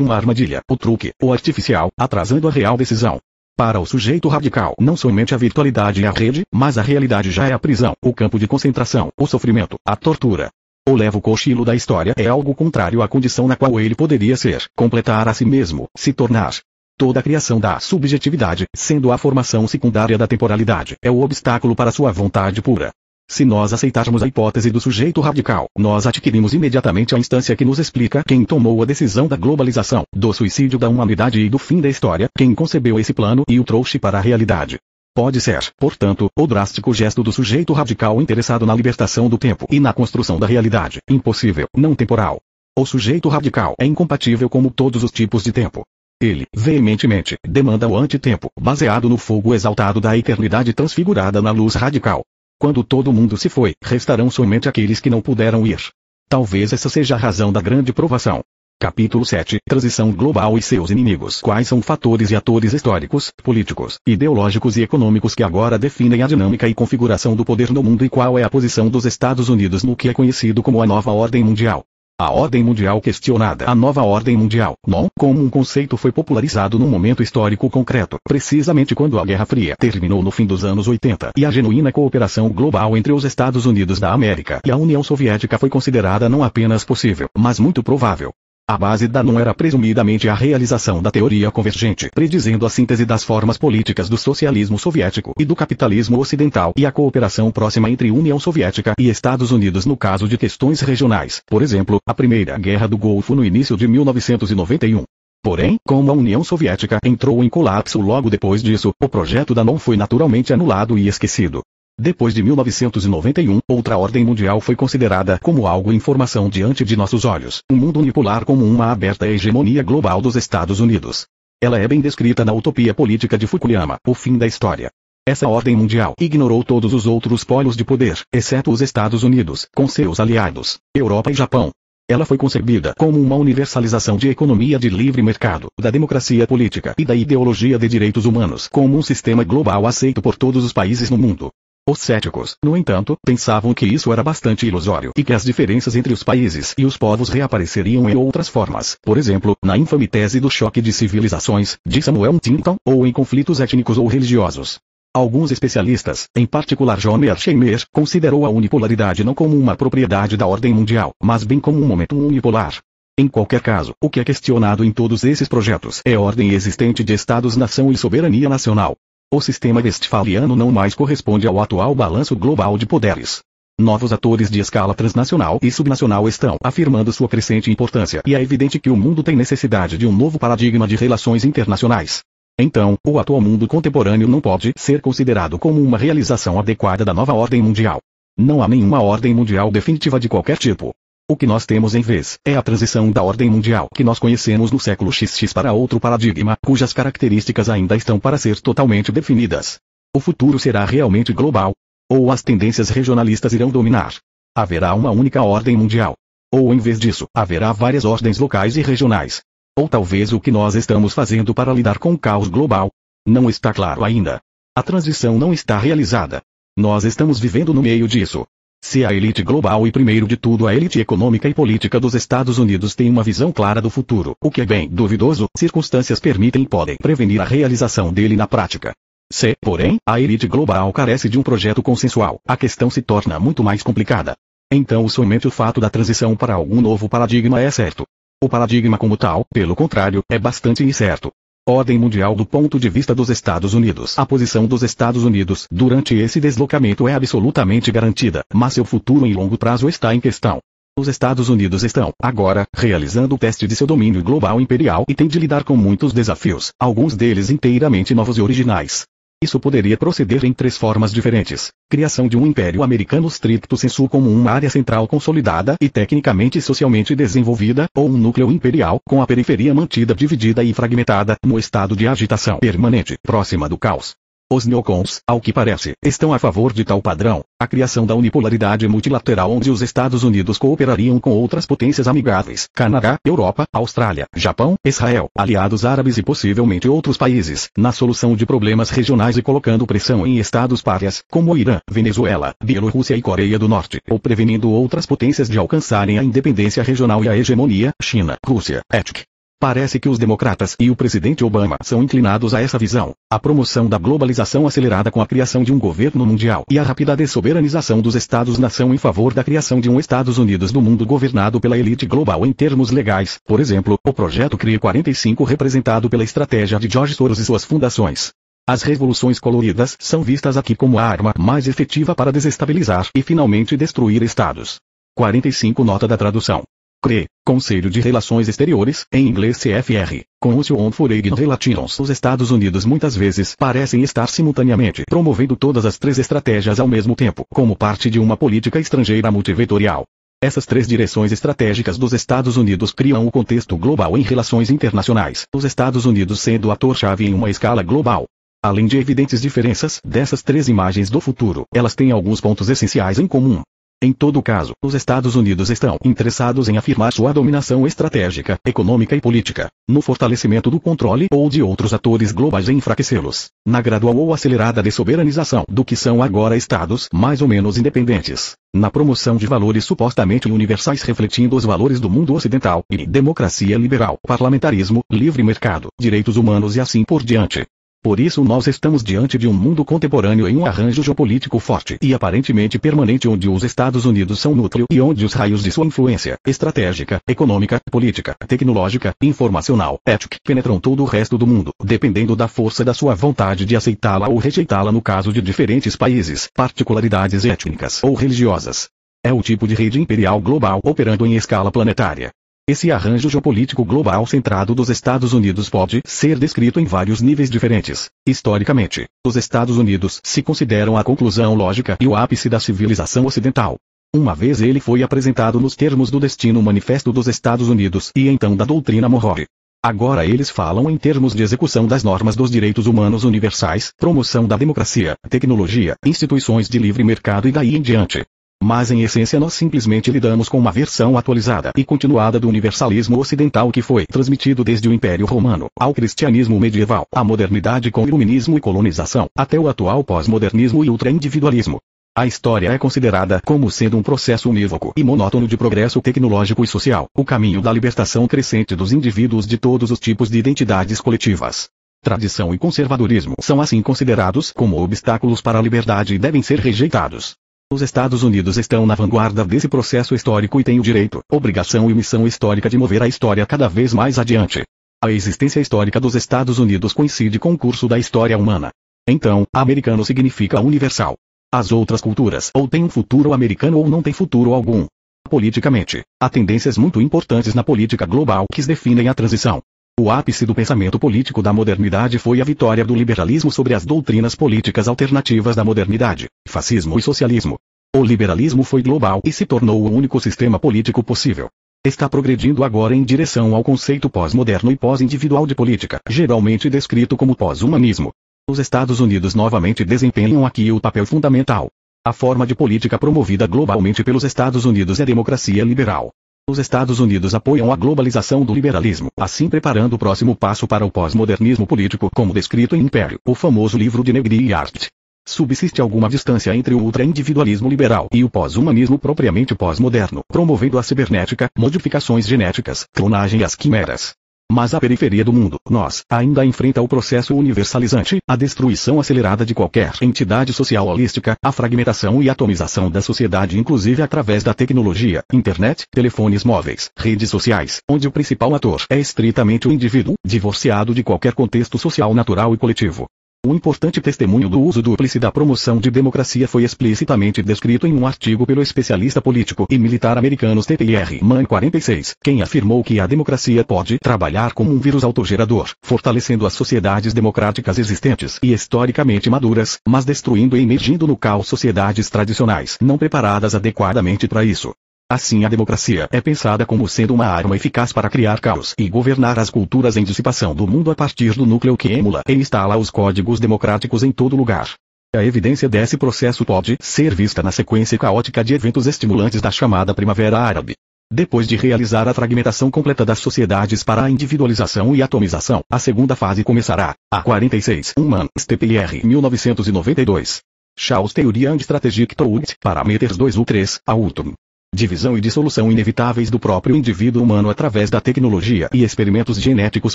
uma armadilha, o truque, o artificial, atrasando a real decisão. Para o sujeito radical, não somente a virtualidade é a rede, mas a realidade já é a prisão, o campo de concentração, o sofrimento, a tortura. O levo cochilo da história é algo contrário à condição na qual ele poderia ser, completar a si mesmo, se tornar. Toda a criação da subjetividade, sendo a formação secundária da temporalidade, é o obstáculo para sua vontade pura. Se nós aceitarmos a hipótese do sujeito radical, nós adquirimos imediatamente a instância que nos explica quem tomou a decisão da globalização, do suicídio da humanidade e do fim da história, quem concebeu esse plano e o trouxe para a realidade. Pode ser, portanto, o drástico gesto do sujeito radical interessado na libertação do tempo e na construção da realidade, impossível, não temporal. O sujeito radical é incompatível como todos os tipos de tempo. Ele, veementemente, demanda o antitempo, baseado no fogo exaltado da eternidade transfigurada na luz radical. Quando todo mundo se foi, restarão somente aqueles que não puderam ir. Talvez essa seja a razão da grande provação. Capítulo 7 Transição global e seus inimigos. Quais são fatores e atores históricos, políticos, ideológicos e econômicos que agora definem a dinâmica e configuração do poder no mundo e qual é a posição dos Estados Unidos no que é conhecido como a nova ordem mundial? A ordem mundial questionada. A nova ordem mundial, não, como um conceito foi popularizado num momento histórico concreto, precisamente quando a Guerra Fria terminou no fim dos anos 80 e a genuína cooperação global entre os Estados Unidos da América e a União Soviética foi considerada não apenas possível, mas muito provável. A base da não era presumidamente a realização da teoria convergente, predizendo a síntese das formas políticas do socialismo soviético e do capitalismo ocidental e a cooperação próxima entre União Soviética e Estados Unidos no caso de questões regionais, por exemplo, a Primeira Guerra do Golfo no início de 1991. Porém, como a União Soviética entrou em colapso logo depois disso, o projeto da NOM foi naturalmente anulado e esquecido. Depois de 1991, outra ordem mundial foi considerada como algo em formação diante de nossos olhos, um mundo unipolar como uma aberta hegemonia global dos Estados Unidos. Ela é bem descrita na utopia política de Fukuyama, o fim da história. Essa ordem mundial ignorou todos os outros polos de poder, exceto os Estados Unidos, com seus aliados, Europa e Japão. Ela foi concebida como uma universalização de economia de livre mercado, da democracia política e da ideologia de direitos humanos como um sistema global aceito por todos os países no mundo. Os céticos, no entanto, pensavam que isso era bastante ilusório e que as diferenças entre os países e os povos reapareceriam em outras formas, por exemplo, na infame tese do choque de civilizações, de Samuel Huntington, ou em conflitos étnicos ou religiosos. Alguns especialistas, em particular John Mearsheimer, considerou a unipolaridade não como uma propriedade da ordem mundial, mas bem como um momento unipolar. Em qualquer caso, o que é questionado em todos esses projetos é a ordem existente de Estados-nação e soberania nacional. O sistema westfaliano não mais corresponde ao atual balanço global de poderes. Novos atores de escala transnacional e subnacional estão afirmando sua crescente importância e é evidente que o mundo tem necessidade de um novo paradigma de relações internacionais. Então, o atual mundo contemporâneo não pode ser considerado como uma realização adequada da nova ordem mundial. Não há nenhuma ordem mundial definitiva de qualquer tipo. O que nós temos em vez é a transição da ordem mundial que nós conhecemos no século XX para outro paradigma, cujas características ainda estão para ser totalmente definidas. O futuro será realmente global, ou as tendências regionalistas irão dominar. Haverá uma única ordem mundial. Ou em vez disso, haverá várias ordens locais e regionais. Ou talvez o que nós estamos fazendo para lidar com o caos global. Não está claro ainda. A transição não está realizada. Nós estamos vivendo no meio disso. Se a elite global e primeiro de tudo a elite econômica e política dos Estados Unidos tem uma visão clara do futuro, o que é bem duvidoso, circunstâncias permitem e podem prevenir a realização dele na prática. Se, porém, a elite global carece de um projeto consensual, a questão se torna muito mais complicada. Então somente o fato da transição para algum novo paradigma é certo. O paradigma como tal, pelo contrário, é bastante incerto. Ordem mundial do ponto de vista dos Estados Unidos. A posição dos Estados Unidos durante esse deslocamento é absolutamente garantida, mas seu futuro em longo prazo está em questão. Os Estados Unidos estão, agora, realizando o teste de seu domínio global imperial e têm de lidar com muitos desafios, alguns deles inteiramente novos e originais. Isso poderia proceder em três formas diferentes. Criação de um império americano stricto sensu como uma área central consolidada e tecnicamente e socialmente desenvolvida, ou um núcleo imperial com a periferia mantida dividida e fragmentada, no estado de agitação permanente, próxima do caos. Os neocons, ao que parece, estão a favor de tal padrão, a criação da unipolaridade multilateral onde os Estados Unidos cooperariam com outras potências amigáveis, Canadá, Europa, Austrália, Japão, Israel, aliados árabes e possivelmente outros países, na solução de problemas regionais e colocando pressão em estados párias, como Irã, Venezuela, Bielorrússia e Coreia do Norte, ou prevenindo outras potências de alcançarem a independência regional e a hegemonia, China, Rússia, etc. Parece que os democratas e o presidente Obama são inclinados a essa visão, a promoção da globalização acelerada com a criação de um governo mundial e a rápida dessoberanização dos Estados-nação em favor da criação de um Estados Unidos do mundo governado pela elite global em termos legais, por exemplo, o projeto CRIE 45 representado pela estratégia de George Soros e suas fundações. As revoluções coloridas são vistas aqui como a arma mais efetiva para desestabilizar e finalmente destruir estados. 45 Nota da tradução. CRE, Conselho de Relações Exteriores, em inglês CFR, Council on Foreign Relations. Os Estados Unidos muitas vezes parecem estar simultaneamente promovendo todas as três estratégias ao mesmo tempo, como parte de uma política estrangeira multivetorial. Essas três direções estratégicas dos Estados Unidos criam o contexto global em relações internacionais, os Estados Unidos sendo ator-chave em uma escala global. Além de evidentes diferenças dessas três imagens do futuro, elas têm alguns pontos essenciais em comum. Em todo caso, os Estados Unidos estão interessados em afirmar sua dominação estratégica, econômica e política, no fortalecimento do controle ou de outros atores globais e enfraquecê-los, na gradual ou acelerada dessoberanização do que são agora estados mais ou menos independentes, na promoção de valores supostamente universais refletindo os valores do mundo ocidental e democracia liberal, parlamentarismo, livre mercado, direitos humanos e assim por diante. Por isso nós estamos diante de um mundo contemporâneo em um arranjo geopolítico forte e aparentemente permanente onde os Estados Unidos são núcleo e onde os raios de sua influência estratégica, econômica, política, tecnológica, informacional, ética penetram todo o resto do mundo, dependendo da força da sua vontade de aceitá-la ou rejeitá-la no caso de diferentes países, particularidades étnicas ou religiosas. É o tipo de rede imperial global operando em escala planetária. Esse arranjo geopolítico global centrado dos Estados Unidos pode ser descrito em vários níveis diferentes. Historicamente, os Estados Unidos se consideram a conclusão lógica e o ápice da civilização ocidental. Uma vez ele foi apresentado nos termos do Destino Manifesto dos Estados Unidos e então da doutrina Monroe. Agora eles falam em termos de execução das normas dos direitos humanos universais, promoção da democracia, tecnologia, instituições de livre mercado e daí em diante. Mas em essência nós simplesmente lidamos com uma versão atualizada e continuada do universalismo ocidental que foi transmitido desde o Império Romano, ao cristianismo medieval, à modernidade com iluminismo e colonização, até o atual pós-modernismo e ultra-individualismo. A história é considerada como sendo um processo unívoco e monótono de progresso tecnológico e social, o caminho da libertação crescente dos indivíduos de todos os tipos de identidades coletivas. Tradição e conservadorismo são assim considerados como obstáculos para a liberdade e devem ser rejeitados. Os Estados Unidos estão na vanguarda desse processo histórico e têm o direito, obrigação e missão histórica de mover a história cada vez mais adiante. A existência histórica dos Estados Unidos coincide com o curso da história humana. Então, americano significa universal. As outras culturas ou têm um futuro americano ou não têm futuro algum. Politicamente, há tendências muito importantes na política global que definem a transição. O ápice do pensamento político da modernidade foi a vitória do liberalismo sobre as doutrinas políticas alternativas da modernidade, fascismo e socialismo. O liberalismo foi global e se tornou o único sistema político possível. Está progredindo agora em direção ao conceito pós-moderno e pós-individual de política, geralmente descrito como pós-humanismo. Os Estados Unidos novamente desempenham aqui o papel fundamental. A forma de política promovida globalmente pelos Estados Unidos é democracia liberal. Os Estados Unidos apoiam a globalização do liberalismo, assim preparando o próximo passo para o pós-modernismo político, como descrito em Império, o famoso livro de Negri e Art. Subsiste alguma distância entre o ultra-individualismo liberal e o pós-humanismo propriamente pós-moderno, promovendo a cibernética, modificações genéticas, clonagem e as quimeras. Mas a periferia do mundo, nós, ainda enfrenta o processo universalizante, a destruição acelerada de qualquer entidade social holística, a fragmentação e atomização da sociedade inclusive através da tecnologia, internet, telefones móveis, redes sociais, onde o principal ator é estritamente o indivíduo, divorciado de qualquer contexto social natural e coletivo. Um importante testemunho do uso dúplice da promoção de democracia foi explicitamente descrito em um artigo pelo especialista político e militar americano T.P.R. Mann 46, quem afirmou que a democracia pode trabalhar como um vírus autogerador, fortalecendo as sociedades democráticas existentes e historicamente maduras, mas destruindo e emergindo no caos sociedades tradicionais não preparadas adequadamente para isso. Assim a democracia é pensada como sendo uma arma eficaz para criar caos e governar as culturas em dissipação do mundo a partir do núcleo que emula e instala os códigos democráticos em todo lugar. A evidência desse processo pode ser vista na sequência caótica de eventos estimulantes da chamada Primavera Árabe. Depois de realizar a fragmentação completa das sociedades para a individualização e atomização, a segunda fase começará. A 46. Human STPR 1992. Chaos Theory and Strategic Thought, Parameters 2 ou 3, Autumn divisão e dissolução inevitáveis do próprio indivíduo humano através da tecnologia e experimentos genéticos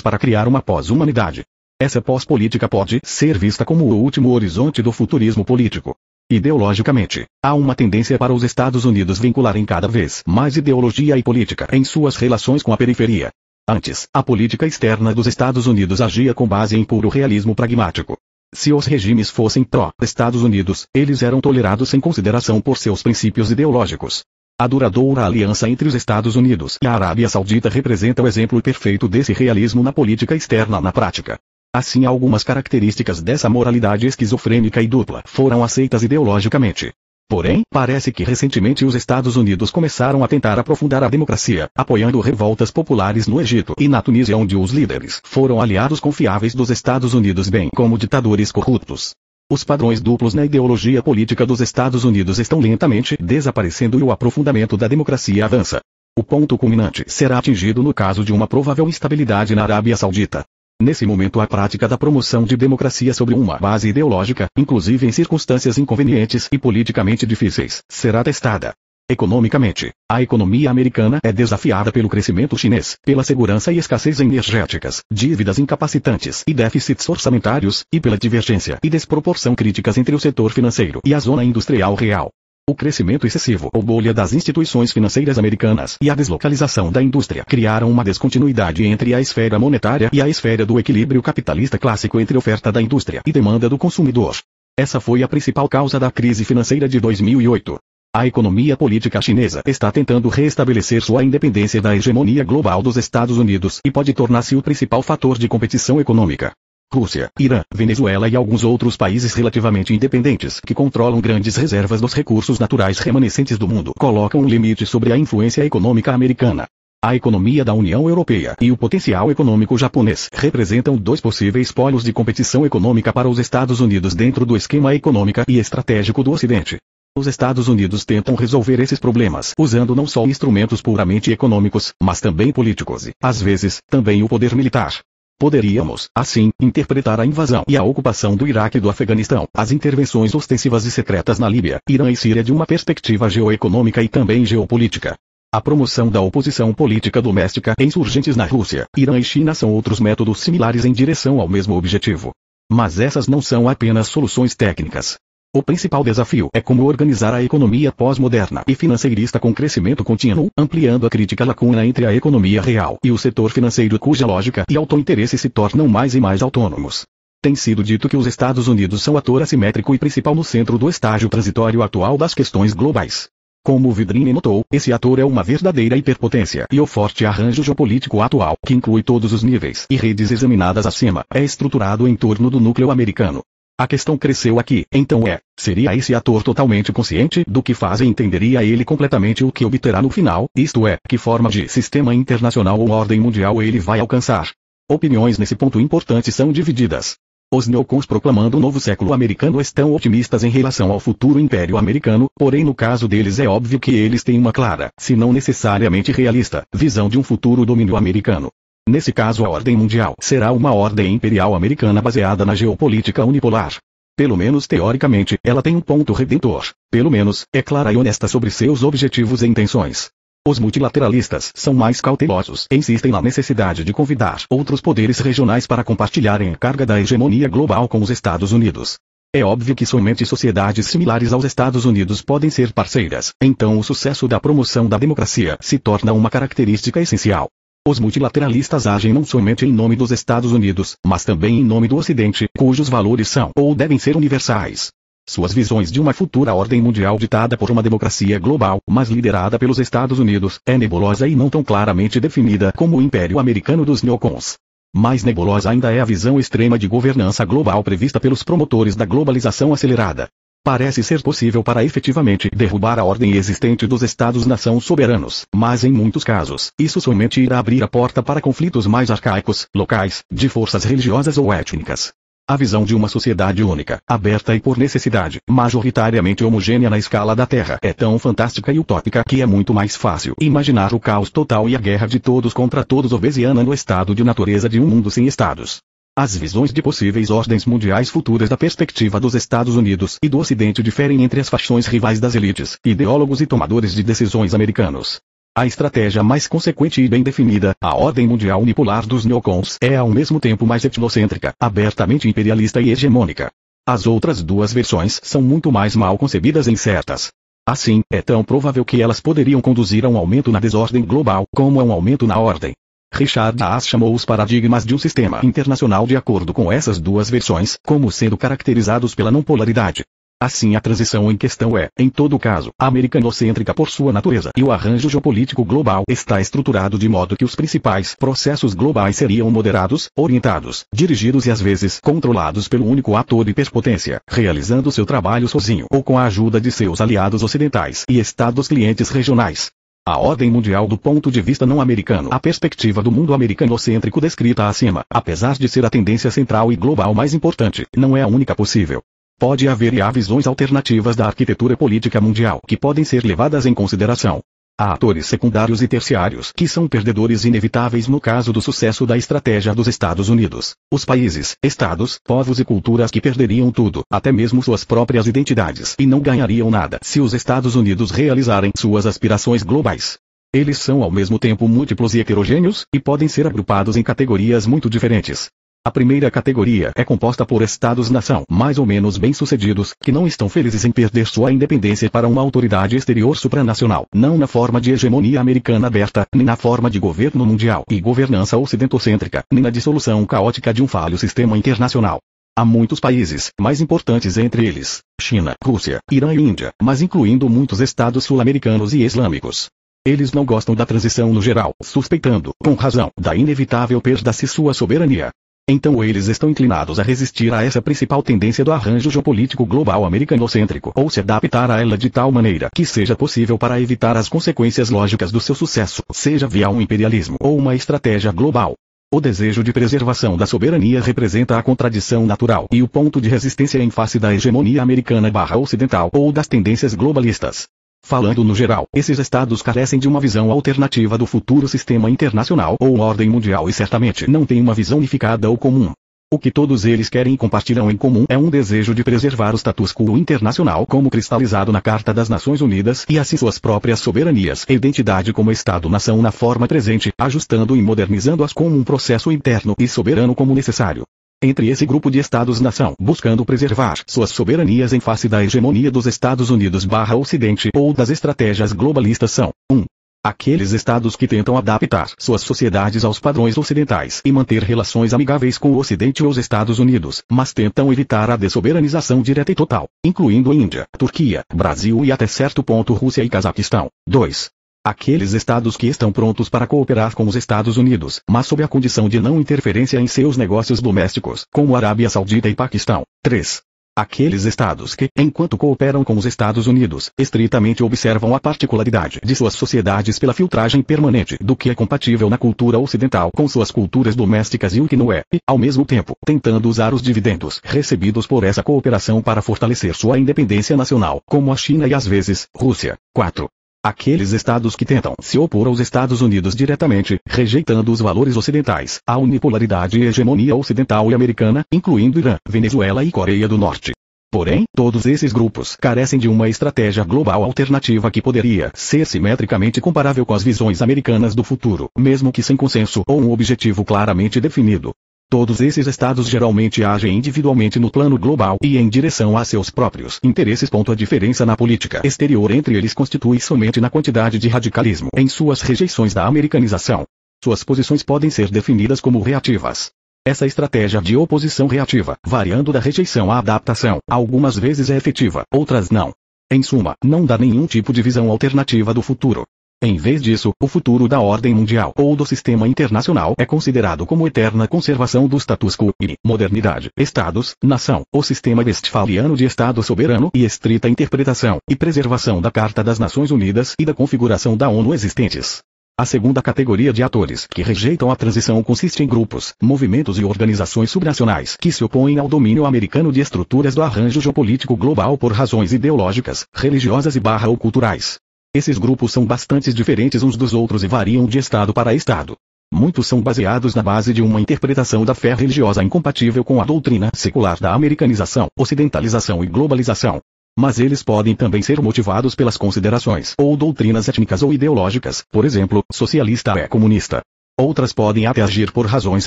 para criar uma pós-humanidade. Essa pós-política pode ser vista como o último horizonte do futurismo político. Ideologicamente, há uma tendência para os Estados Unidos vincularem cada vez mais ideologia e política em suas relações com a periferia. Antes, a política externa dos Estados Unidos agia com base em puro realismo pragmático. Se os regimes fossem pró-Estados Unidos, eles eram tolerados sem consideração por seus princípios ideológicos. A duradoura aliança entre os Estados Unidos e a Arábia Saudita representa o exemplo perfeito desse realismo na política externa na prática. Assim algumas características dessa moralidade esquizofrênica e dupla foram aceitas ideologicamente. Porém, parece que recentemente os Estados Unidos começaram a tentar aprofundar a democracia, apoiando revoltas populares no Egito e na Tunísia onde os líderes foram aliados confiáveis dos Estados Unidos bem como ditadores corruptos. Os padrões duplos na ideologia política dos Estados Unidos estão lentamente desaparecendo e o aprofundamento da democracia avança. O ponto culminante será atingido no caso de uma provável instabilidade na Arábia Saudita. Nesse momento a prática da promoção de democracia sobre uma base ideológica, inclusive em circunstâncias inconvenientes e politicamente difíceis, será testada. Economicamente, a economia americana é desafiada pelo crescimento chinês, pela segurança e escassez energéticas, dívidas incapacitantes e déficits orçamentários, e pela divergência e desproporção críticas entre o setor financeiro e a zona industrial real. O crescimento excessivo ou bolha das instituições financeiras americanas e a deslocalização da indústria criaram uma descontinuidade entre a esfera monetária e a esfera do equilíbrio capitalista clássico entre oferta da indústria e demanda do consumidor. Essa foi a principal causa da crise financeira de 2008. A economia política chinesa está tentando reestabelecer sua independência da hegemonia global dos Estados Unidos e pode tornar-se o principal fator de competição econômica. Rússia, Irã, Venezuela e alguns outros países relativamente independentes que controlam grandes reservas dos recursos naturais remanescentes do mundo colocam um limite sobre a influência econômica americana. A economia da União Europeia e o potencial econômico japonês representam dois possíveis polos de competição econômica para os Estados Unidos dentro do esquema econômico e estratégico do Ocidente. Os Estados Unidos tentam resolver esses problemas usando não só instrumentos puramente econômicos, mas também políticos e, às vezes, também o poder militar. Poderíamos, assim, interpretar a invasão e a ocupação do Iraque e do Afeganistão, as intervenções ostensivas e secretas na Líbia, Irã e Síria de uma perspectiva geoeconômica e também geopolítica. A promoção da oposição política doméstica insurgentes na Rússia, Irã e China são outros métodos similares em direção ao mesmo objetivo. Mas essas não são apenas soluções técnicas. O principal desafio é como organizar a economia pós-moderna e financeirista com crescimento contínuo, ampliando a crítica lacuna entre a economia real e o setor financeiro cuja lógica e autointeresse se tornam mais e mais autônomos. Tem sido dito que os Estados Unidos são ator assimétrico e principal no centro do estágio transitório atual das questões globais. Como Vidrini notou, esse ator é uma verdadeira hiperpotência e o forte arranjo geopolítico atual, que inclui todos os níveis e redes examinadas acima, é estruturado em torno do núcleo americano. A questão cresceu aqui, então é, seria esse ator totalmente consciente do que faz e entenderia ele completamente o que obterá no final, isto é, que forma de sistema internacional ou ordem mundial ele vai alcançar. Opiniões nesse ponto importante são divididas. Os neocons proclamando o novo século americano estão otimistas em relação ao futuro império americano, porém no caso deles é óbvio que eles têm uma clara, se não necessariamente realista, visão de um futuro domínio americano. Nesse caso a ordem mundial será uma ordem imperial americana baseada na geopolítica unipolar. Pelo menos teoricamente, ela tem um ponto redentor. Pelo menos, é clara e honesta sobre seus objetivos e intenções. Os multilateralistas são mais cautelosos e insistem na necessidade de convidar outros poderes regionais para compartilharem a carga da hegemonia global com os Estados Unidos. É óbvio que somente sociedades similares aos Estados Unidos podem ser parceiras, então o sucesso da promoção da democracia se torna uma característica essencial. Os multilateralistas agem não somente em nome dos Estados Unidos, mas também em nome do Ocidente, cujos valores são ou devem ser universais. Suas visões de uma futura ordem mundial ditada por uma democracia global, mas liderada pelos Estados Unidos, é nebulosa e não tão claramente definida como o Império Americano dos Neocons. Mais nebulosa ainda é a visão extrema de governança global prevista pelos promotores da globalização acelerada parece ser possível para efetivamente derrubar a ordem existente dos Estados-nação soberanos, mas em muitos casos, isso somente irá abrir a porta para conflitos mais arcaicos, locais, de forças religiosas ou étnicas. A visão de uma sociedade única, aberta e por necessidade, majoritariamente homogênea na escala da Terra, é tão fantástica e utópica que é muito mais fácil imaginar o caos total e a guerra de todos contra todos obesiana no estado de natureza de um mundo sem estados. As visões de possíveis ordens mundiais futuras da perspectiva dos Estados Unidos e do Ocidente diferem entre as fações rivais das elites, ideólogos e tomadores de decisões americanos. A estratégia mais consequente e bem definida, a ordem mundial unipolar dos neocons, é ao mesmo tempo mais etnocêntrica, abertamente imperialista e hegemônica. As outras duas versões são muito mais mal concebidas e incertas. Assim, é tão provável que elas poderiam conduzir a um aumento na desordem global, como a um aumento na ordem. Richard Haas chamou os paradigmas de um sistema internacional de acordo com essas duas versões, como sendo caracterizados pela não polaridade. Assim a transição em questão é, em todo caso, americanocêntrica por sua natureza e o arranjo geopolítico global está estruturado de modo que os principais processos globais seriam moderados, orientados, dirigidos e às vezes controlados pelo único ator hiperpotência, realizando seu trabalho sozinho ou com a ajuda de seus aliados ocidentais e estados clientes regionais. A ordem mundial do ponto de vista não americano. A perspectiva do mundo americanocêntrico descrita acima, apesar de ser a tendência central e global mais importante, não é a única possível. Pode haver e há visões alternativas da arquitetura política mundial que podem ser levadas em consideração. Há atores secundários e terciários que são perdedores inevitáveis no caso do sucesso da estratégia dos Estados Unidos. Os países, estados, povos e culturas que perderiam tudo, até mesmo suas próprias identidades, e não ganhariam nada se os Estados Unidos realizarem suas aspirações globais. Eles são ao mesmo tempo múltiplos e heterogêneos, e podem ser agrupados em categorias muito diferentes. A primeira categoria é composta por estados-nação mais ou menos bem-sucedidos, que não estão felizes em perder sua independência para uma autoridade exterior supranacional, não na forma de hegemonia americana aberta, nem na forma de governo mundial e governança ocidentocêntrica, nem na dissolução caótica de um falho sistema internacional. Há muitos países, mais importantes entre eles, China, Rússia, Irã e Índia, mas incluindo muitos estados sul-americanos e islâmicos. Eles não gostam da transição no geral, suspeitando, com razão, da inevitável perda de sua soberania. Então eles estão inclinados a resistir a essa principal tendência do arranjo geopolítico global americanocêntrico ou se adaptar a ela de tal maneira que seja possível para evitar as consequências lógicas do seu sucesso, seja via um imperialismo ou uma estratégia global. O desejo de preservação da soberania representa a contradição natural e o ponto de resistência em face da hegemonia americana barra ocidental ou das tendências globalistas. Falando no geral, esses estados carecem de uma visão alternativa do futuro sistema internacional ou ordem mundial e certamente não têm uma visão unificada ou comum. O que todos eles querem e compartilham em comum é um desejo de preservar o status quo internacional como cristalizado na Carta das Nações Unidas e assim suas próprias soberanias e identidade como Estado-nação na forma presente, ajustando e modernizando-as como um processo interno e soberano como necessário. Entre esse grupo de Estados-nação buscando preservar suas soberanias em face da hegemonia dos Estados Unidos Ocidente ou das estratégias globalistas são 1. Aqueles estados que tentam adaptar suas sociedades aos padrões ocidentais e manter relações amigáveis com o Ocidente ou os Estados Unidos, mas tentam evitar a dessoberanização direta e total, incluindo Índia, Turquia, Brasil e até certo ponto Rússia e Cazaquistão. 2. Aqueles estados que estão prontos para cooperar com os Estados Unidos, mas sob a condição de não interferência em seus negócios domésticos, como Arábia Saudita e Paquistão. 3. Aqueles estados que, enquanto cooperam com os Estados Unidos, estritamente observam a particularidade de suas sociedades pela filtragem permanente do que é compatível na cultura ocidental com suas culturas domésticas e o que não é, e, ao mesmo tempo, tentando usar os dividendos recebidos por essa cooperação para fortalecer sua independência nacional, como a China e às vezes, Rússia. 4. Aqueles estados que tentam se opor aos Estados Unidos diretamente, rejeitando os valores ocidentais, a unipolaridade e hegemonia ocidental e americana, incluindo Irã, Venezuela e Coreia do Norte. Porém, todos esses grupos carecem de uma estratégia global alternativa que poderia ser simetricamente comparável com as visões americanas do futuro, mesmo que sem consenso ou um objetivo claramente definido. Todos esses estados geralmente agem individualmente no plano global e em direção a seus próprios interesses. A diferença na política exterior entre eles constitui somente na quantidade de radicalismo em suas rejeições da americanização. Suas posições podem ser definidas como reativas. Essa estratégia de oposição reativa, variando da rejeição à adaptação, algumas vezes é efetiva, outras não. Em suma, não dá nenhum tipo de visão alternativa do futuro. Em vez disso, o futuro da ordem mundial ou do sistema internacional é considerado como eterna conservação do status quo e modernidade, estados, nação, o sistema westfaliano de Estado soberano e estrita interpretação e preservação da Carta das Nações Unidas e da configuração da ONU existentes. A segunda categoria de atores que rejeitam a transição consiste em grupos, movimentos e organizações subnacionais que se opõem ao domínio americano de estruturas do arranjo geopolítico global por razões ideológicas, religiosas e barra ou culturais. Esses grupos são bastante diferentes uns dos outros e variam de estado para estado. Muitos são baseados na base de uma interpretação da fé religiosa incompatível com a doutrina secular da americanização, ocidentalização e globalização. Mas eles podem também ser motivados pelas considerações ou doutrinas étnicas ou ideológicas, por exemplo, socialista é comunista. Outras podem até agir por razões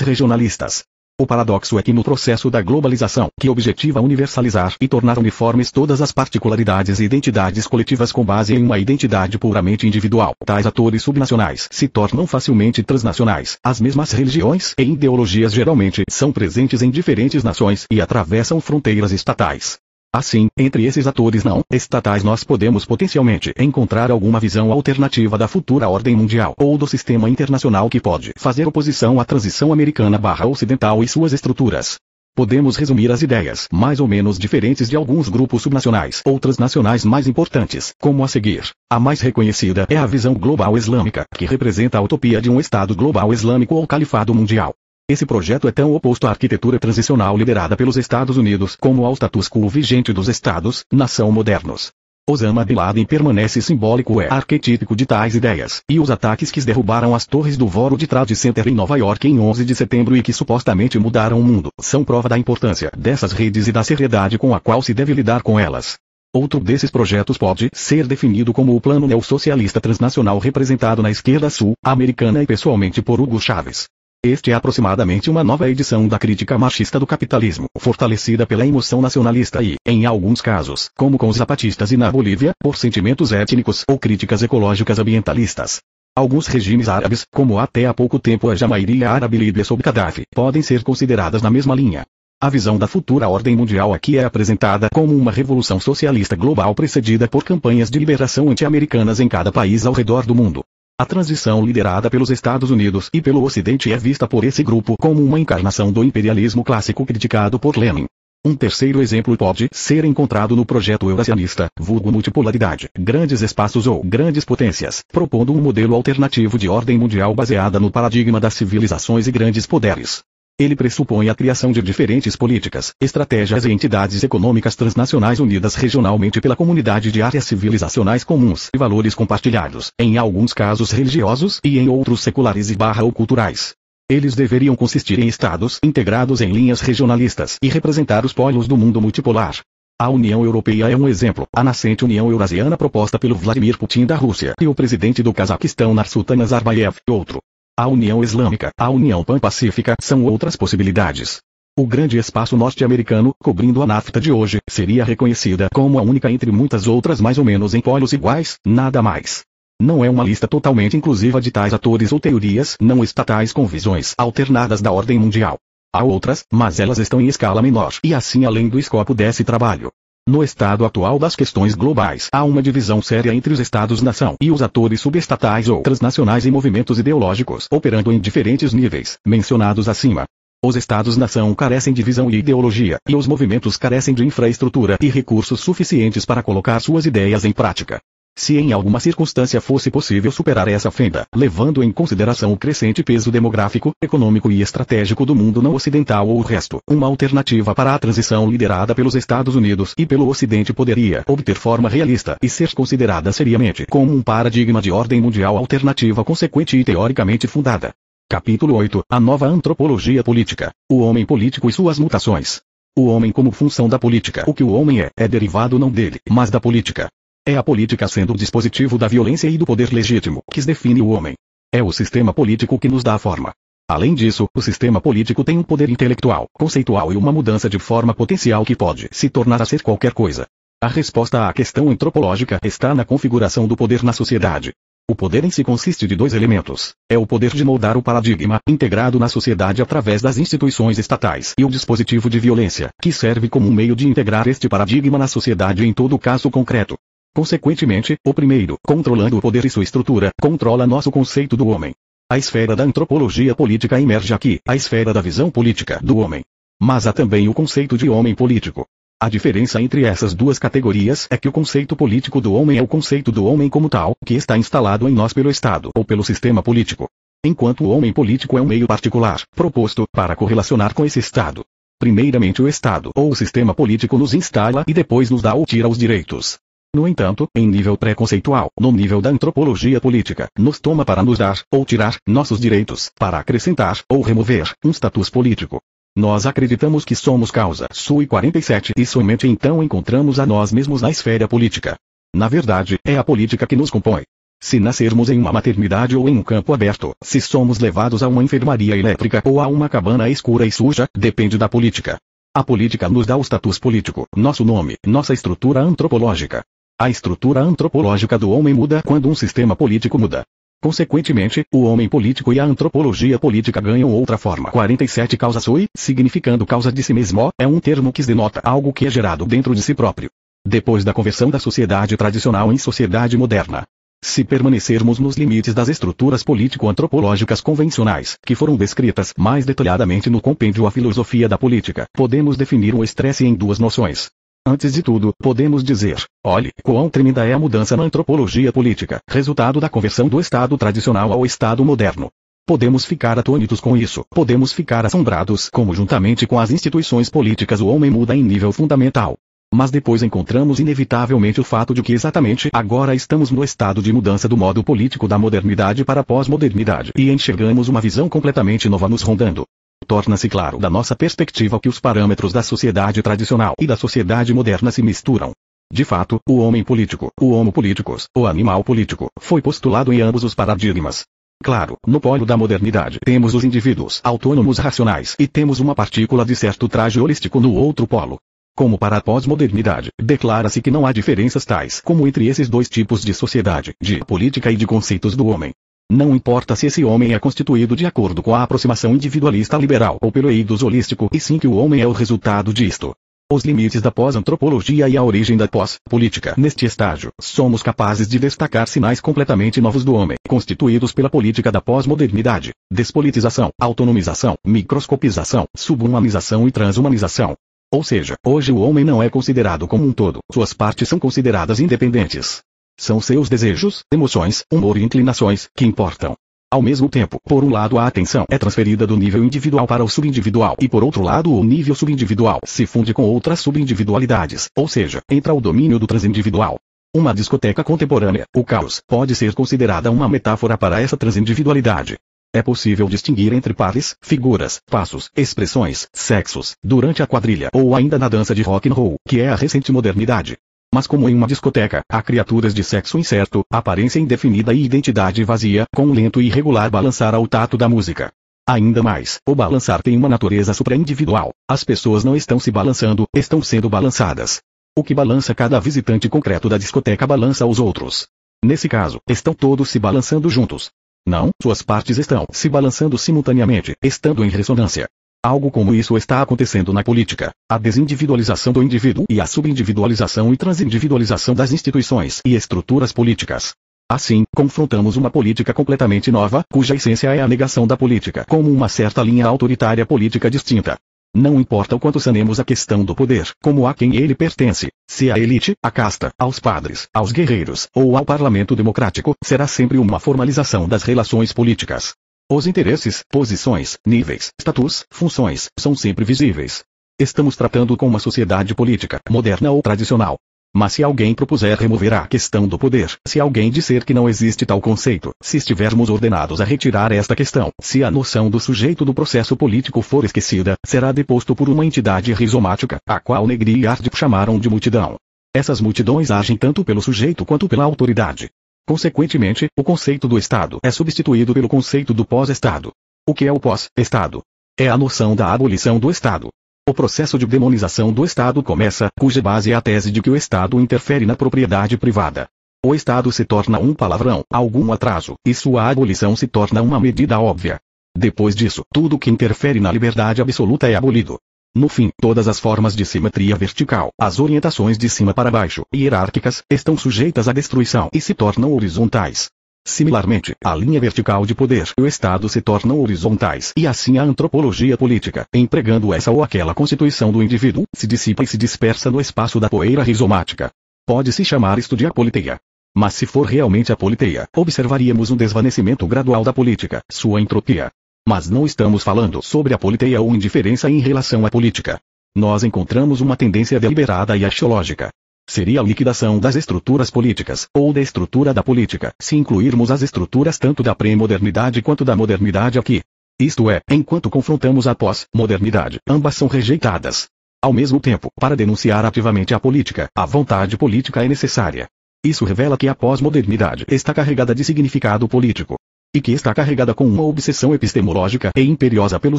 regionalistas. O paradoxo é que no processo da globalização, que objetiva universalizar e tornar uniformes todas as particularidades e identidades coletivas com base em uma identidade puramente individual, tais atores subnacionais se tornam facilmente transnacionais. As mesmas religiões e ideologias geralmente são presentes em diferentes nações e atravessam fronteiras estatais. Assim, entre esses atores não estatais nós podemos potencialmente encontrar alguma visão alternativa da futura ordem mundial ou do sistema internacional que pode fazer oposição à transição americana barra ocidental e suas estruturas. Podemos resumir as ideias mais ou menos diferentes de alguns grupos subnacionais ou transnacionais mais importantes, como a seguir. A mais reconhecida é a visão global islâmica, que representa a utopia de um Estado global islâmico ou califado mundial. Esse projeto é tão oposto à arquitetura transicional liderada pelos Estados Unidos como ao status quo vigente dos Estados-nação modernos. Osama Bin Laden permanece simbólico é arquetípico de tais ideias, e os ataques que derrubaram as torres do World Trade Center em Nova York em 11 de setembro e que supostamente mudaram o mundo, são prova da importância dessas redes e da seriedade com a qual se deve lidar com elas. Outro desses projetos pode ser definido como o Plano Neossocialista Transnacional representado na esquerda sul-americana e pessoalmente por Hugo Chávez. Este é aproximadamente uma nova edição da crítica machista do capitalismo, fortalecida pela emoção nacionalista e, em alguns casos, como com os zapatistas e na Bolívia, por sentimentos étnicos ou críticas ecológicas ambientalistas. Alguns regimes árabes, como até há pouco tempo a Jamairia Árabe Líbia sob Gaddafi, podem ser consideradas na mesma linha. A visão da futura ordem mundial aqui é apresentada como uma revolução socialista global precedida por campanhas de liberação anti-americanas em cada país ao redor do mundo. A transição liderada pelos Estados Unidos e pelo Ocidente é vista por esse grupo como uma encarnação do imperialismo clássico criticado por Lenin. Um terceiro exemplo pode ser encontrado no projeto eurasianista, vulgo multipolaridade, grandes espaços ou grandes potências, propondo um modelo alternativo de ordem mundial baseada no paradigma das civilizações e grandes poderes. Ele pressupõe a criação de diferentes políticas, estratégias e entidades econômicas transnacionais unidas regionalmente pela comunidade de áreas civilizacionais comuns e valores compartilhados, em alguns casos religiosos e em outros seculares e barra ou culturais. Eles deveriam consistir em estados integrados em linhas regionalistas e representar os polos do mundo multipolar. A União Europeia é um exemplo, a nascente União Eurasiana proposta pelo Vladimir Putin da Rússia e o presidente do Cazaquistão Nursultan Nazarbayev, outro. A União Islâmica, a União Pan-Pacífica são outras possibilidades. O grande espaço norte-americano, cobrindo a NAFTA de hoje, seria reconhecida como a única entre muitas outras mais ou menos em polos iguais, nada mais. Não é uma lista totalmente inclusiva de tais atores ou teorias não estatais com visões alternadas da ordem mundial. Há outras, mas elas estão em escala menor e assim além do escopo desse trabalho. No estado atual das questões globais, há uma divisão séria entre os estados-nação e os atores subestatais ou transnacionais em movimentos ideológicos operando em diferentes níveis, mencionados acima. Os estados-nação carecem de visão e ideologia, e os movimentos carecem de infraestrutura e recursos suficientes para colocar suas ideias em prática. Se em alguma circunstância fosse possível superar essa fenda, levando em consideração o crescente peso demográfico, econômico e estratégico do mundo não ocidental ou o resto, uma alternativa para a transição liderada pelos Estados Unidos e pelo Ocidente poderia obter forma realista e ser considerada seriamente como um paradigma de ordem mundial alternativa consequente e teoricamente fundada. Capítulo 8 A nova antropologia política. O homem político e suas mutações. O homem como função da política. O que o homem é, é derivado não dele, mas da política. É a política sendo o dispositivo da violência e do poder legítimo que define o homem. É o sistema político que nos dá a forma. Além disso, o sistema político tem um poder intelectual, conceitual e uma mudança de forma potencial que pode se tornar a ser qualquer coisa. A resposta à questão antropológica está na configuração do poder na sociedade. O poder em si consiste de dois elementos. É o poder de moldar o paradigma, integrado na sociedade através das instituições estatais, e o dispositivo de violência, que serve como um meio de integrar este paradigma na sociedade em todo caso concreto. Consequentemente, o primeiro, controlando o poder e sua estrutura, controla nosso conceito do homem. A esfera da antropologia política emerge aqui, a esfera da visão política do homem. Mas há também o conceito de homem político. A diferença entre essas duas categorias é que o conceito político do homem é o conceito do homem como tal, que está instalado em nós pelo Estado ou pelo sistema político. Enquanto o homem político é um meio particular, proposto, para correlacionar com esse Estado. Primeiramente o Estado ou o sistema político nos instala e depois nos dá ou tira os direitos. No entanto, em nível preconceitual, no nível da antropologia política, nos toma para nos dar, ou tirar, nossos direitos, para acrescentar, ou remover, um status político. Nós acreditamos que somos causa sui 47 e somente então encontramos a nós mesmos na esfera política. Na verdade, é a política que nos compõe. Se nascermos em uma maternidade ou em um campo aberto, se somos levados a uma enfermaria elétrica ou a uma cabana escura e suja, depende da política. A política nos dá o status político, nosso nome, nossa estrutura antropológica. A estrutura antropológica do homem muda quando um sistema político muda. Consequentemente, o homem político e a antropologia política ganham outra forma. 47 Causa sui, significando causa de si mesmo, é um termo que denota algo que é gerado dentro de si próprio. Depois da conversão da sociedade tradicional em sociedade moderna. Se permanecermos nos limites das estruturas político-antropológicas convencionais, que foram descritas mais detalhadamente no compêndio A Filosofia da Política, podemos definir o estresse em duas noções. Antes de tudo, podemos dizer, olhe, quão tremenda é a mudança na antropologia política, resultado da conversão do Estado tradicional ao Estado moderno. Podemos ficar atônitos com isso, podemos ficar assombrados como juntamente com as instituições políticas o homem muda em nível fundamental. Mas depois encontramos inevitavelmente o fato de que exatamente agora estamos no estado de mudança do modo político da modernidade para a pós-modernidade e enxergamos uma visão completamente nova nos rondando. Torna-se claro da nossa perspectiva que os parâmetros da sociedade tradicional e da sociedade moderna se misturam. De fato, o homem político, o homo politicus, o animal político, foi postulado em ambos os paradigmas. Claro, no polo da modernidade temos os indivíduos autônomos racionais e temos uma partícula de certo traje holístico no outro polo. Como para a pós-modernidade, declara-se que não há diferenças tais como entre esses dois tipos de sociedade, de política e de conceitos do homem. Não importa se esse homem é constituído de acordo com a aproximação individualista liberal ou pelo eidos holístico, e sim que o homem é o resultado disto. Os limites da pós-antropologia e a origem da pós-política. Neste estágio, somos capazes de destacar sinais completamente novos do homem, constituídos pela política da pós-modernidade. Despolitização, autonomização, microscopização, subhumanização e transhumanização. Ou seja, hoje o homem não é considerado como um todo, suas partes são consideradas independentes. São seus desejos, emoções, humor e inclinações que importam. Ao mesmo tempo, por um lado a atenção é transferida do nível individual para o subindividual e por outro lado o nível subindividual se funde com outras subindividualidades, ou seja, entra o domínio do transindividual. Uma discoteca contemporânea, o caos, pode ser considerada uma metáfora para essa transindividualidade. É possível distinguir entre pares, figuras, passos, expressões, sexos, durante a quadrilha ou ainda na dança de rock and roll, que é a recente modernidade. Mas como em uma discoteca, há criaturas de sexo incerto, aparência indefinida e identidade vazia, com um lento e irregular balançar ao tato da música. Ainda mais, o balançar tem uma natureza supra-individual. As pessoas não estão se balançando, estão sendo balançadas. O que balança cada visitante concreto da discoteca balança os outros. Nesse caso, estão todos se balançando juntos. Não, suas partes estão se balançando simultaneamente, estando em ressonância. Algo como isso está acontecendo na política. A desindividualização do indivíduo e a subindividualização e transindividualização das instituições e estruturas políticas. Assim, confrontamos uma política completamente nova, cuja essência é a negação da política como uma certa linha autoritária política distinta. Não importa o quanto sanemos a questão do poder, como a quem ele pertence, se a elite, a casta, aos padres, aos guerreiros, ou ao parlamento democrático, será sempre uma formalização das relações políticas. Os interesses, posições, níveis, status, funções, são sempre visíveis. Estamos tratando com uma sociedade política, moderna ou tradicional, mas se alguém propuser remover a questão do poder, se alguém disser que não existe tal conceito, se estivermos ordenados a retirar esta questão, se a noção do sujeito do processo político for esquecida, será deposto por uma entidade rizomática, a qual Negri e Ardip chamaram de multidão. Essas multidões agem tanto pelo sujeito quanto pela autoridade. Consequentemente, o conceito do Estado é substituído pelo conceito do pós-Estado. O que é o pós-Estado? É a noção da abolição do Estado. O processo de demonização do Estado começa, cuja base é a tese de que o Estado interfere na propriedade privada. O Estado se torna um palavrão, algum atraso, e sua abolição se torna uma medida óbvia. Depois disso, tudo que interfere na liberdade absoluta é abolido. No fim, todas as formas de simetria vertical, as orientações de cima para baixo, hierárquicas, estão sujeitas à destruição e se tornam horizontais. Similarmente, a linha vertical de poder e o Estado se tornam horizontais e assim a antropologia política, empregando essa ou aquela constituição do indivíduo, se dissipa e se dispersa no espaço da poeira rizomática. Pode-se chamar isto de apoliteia. Mas se for realmente a politeia, observaríamos um desvanecimento gradual da política, sua entropia. Mas não estamos falando sobre a politeia ou indiferença em relação à política. Nós encontramos uma tendência deliberada e axiológica, seria a liquidação das estruturas políticas, ou da estrutura da política, se incluirmos as estruturas tanto da pré-modernidade quanto da modernidade aqui. Isto é, enquanto confrontamos a pós-modernidade, ambas são rejeitadas. Ao mesmo tempo, para denunciar ativamente a política, a vontade política é necessária. Isso revela que a pós-modernidade está carregada de significado político. E que está carregada com uma obsessão epistemológica e imperiosa pelo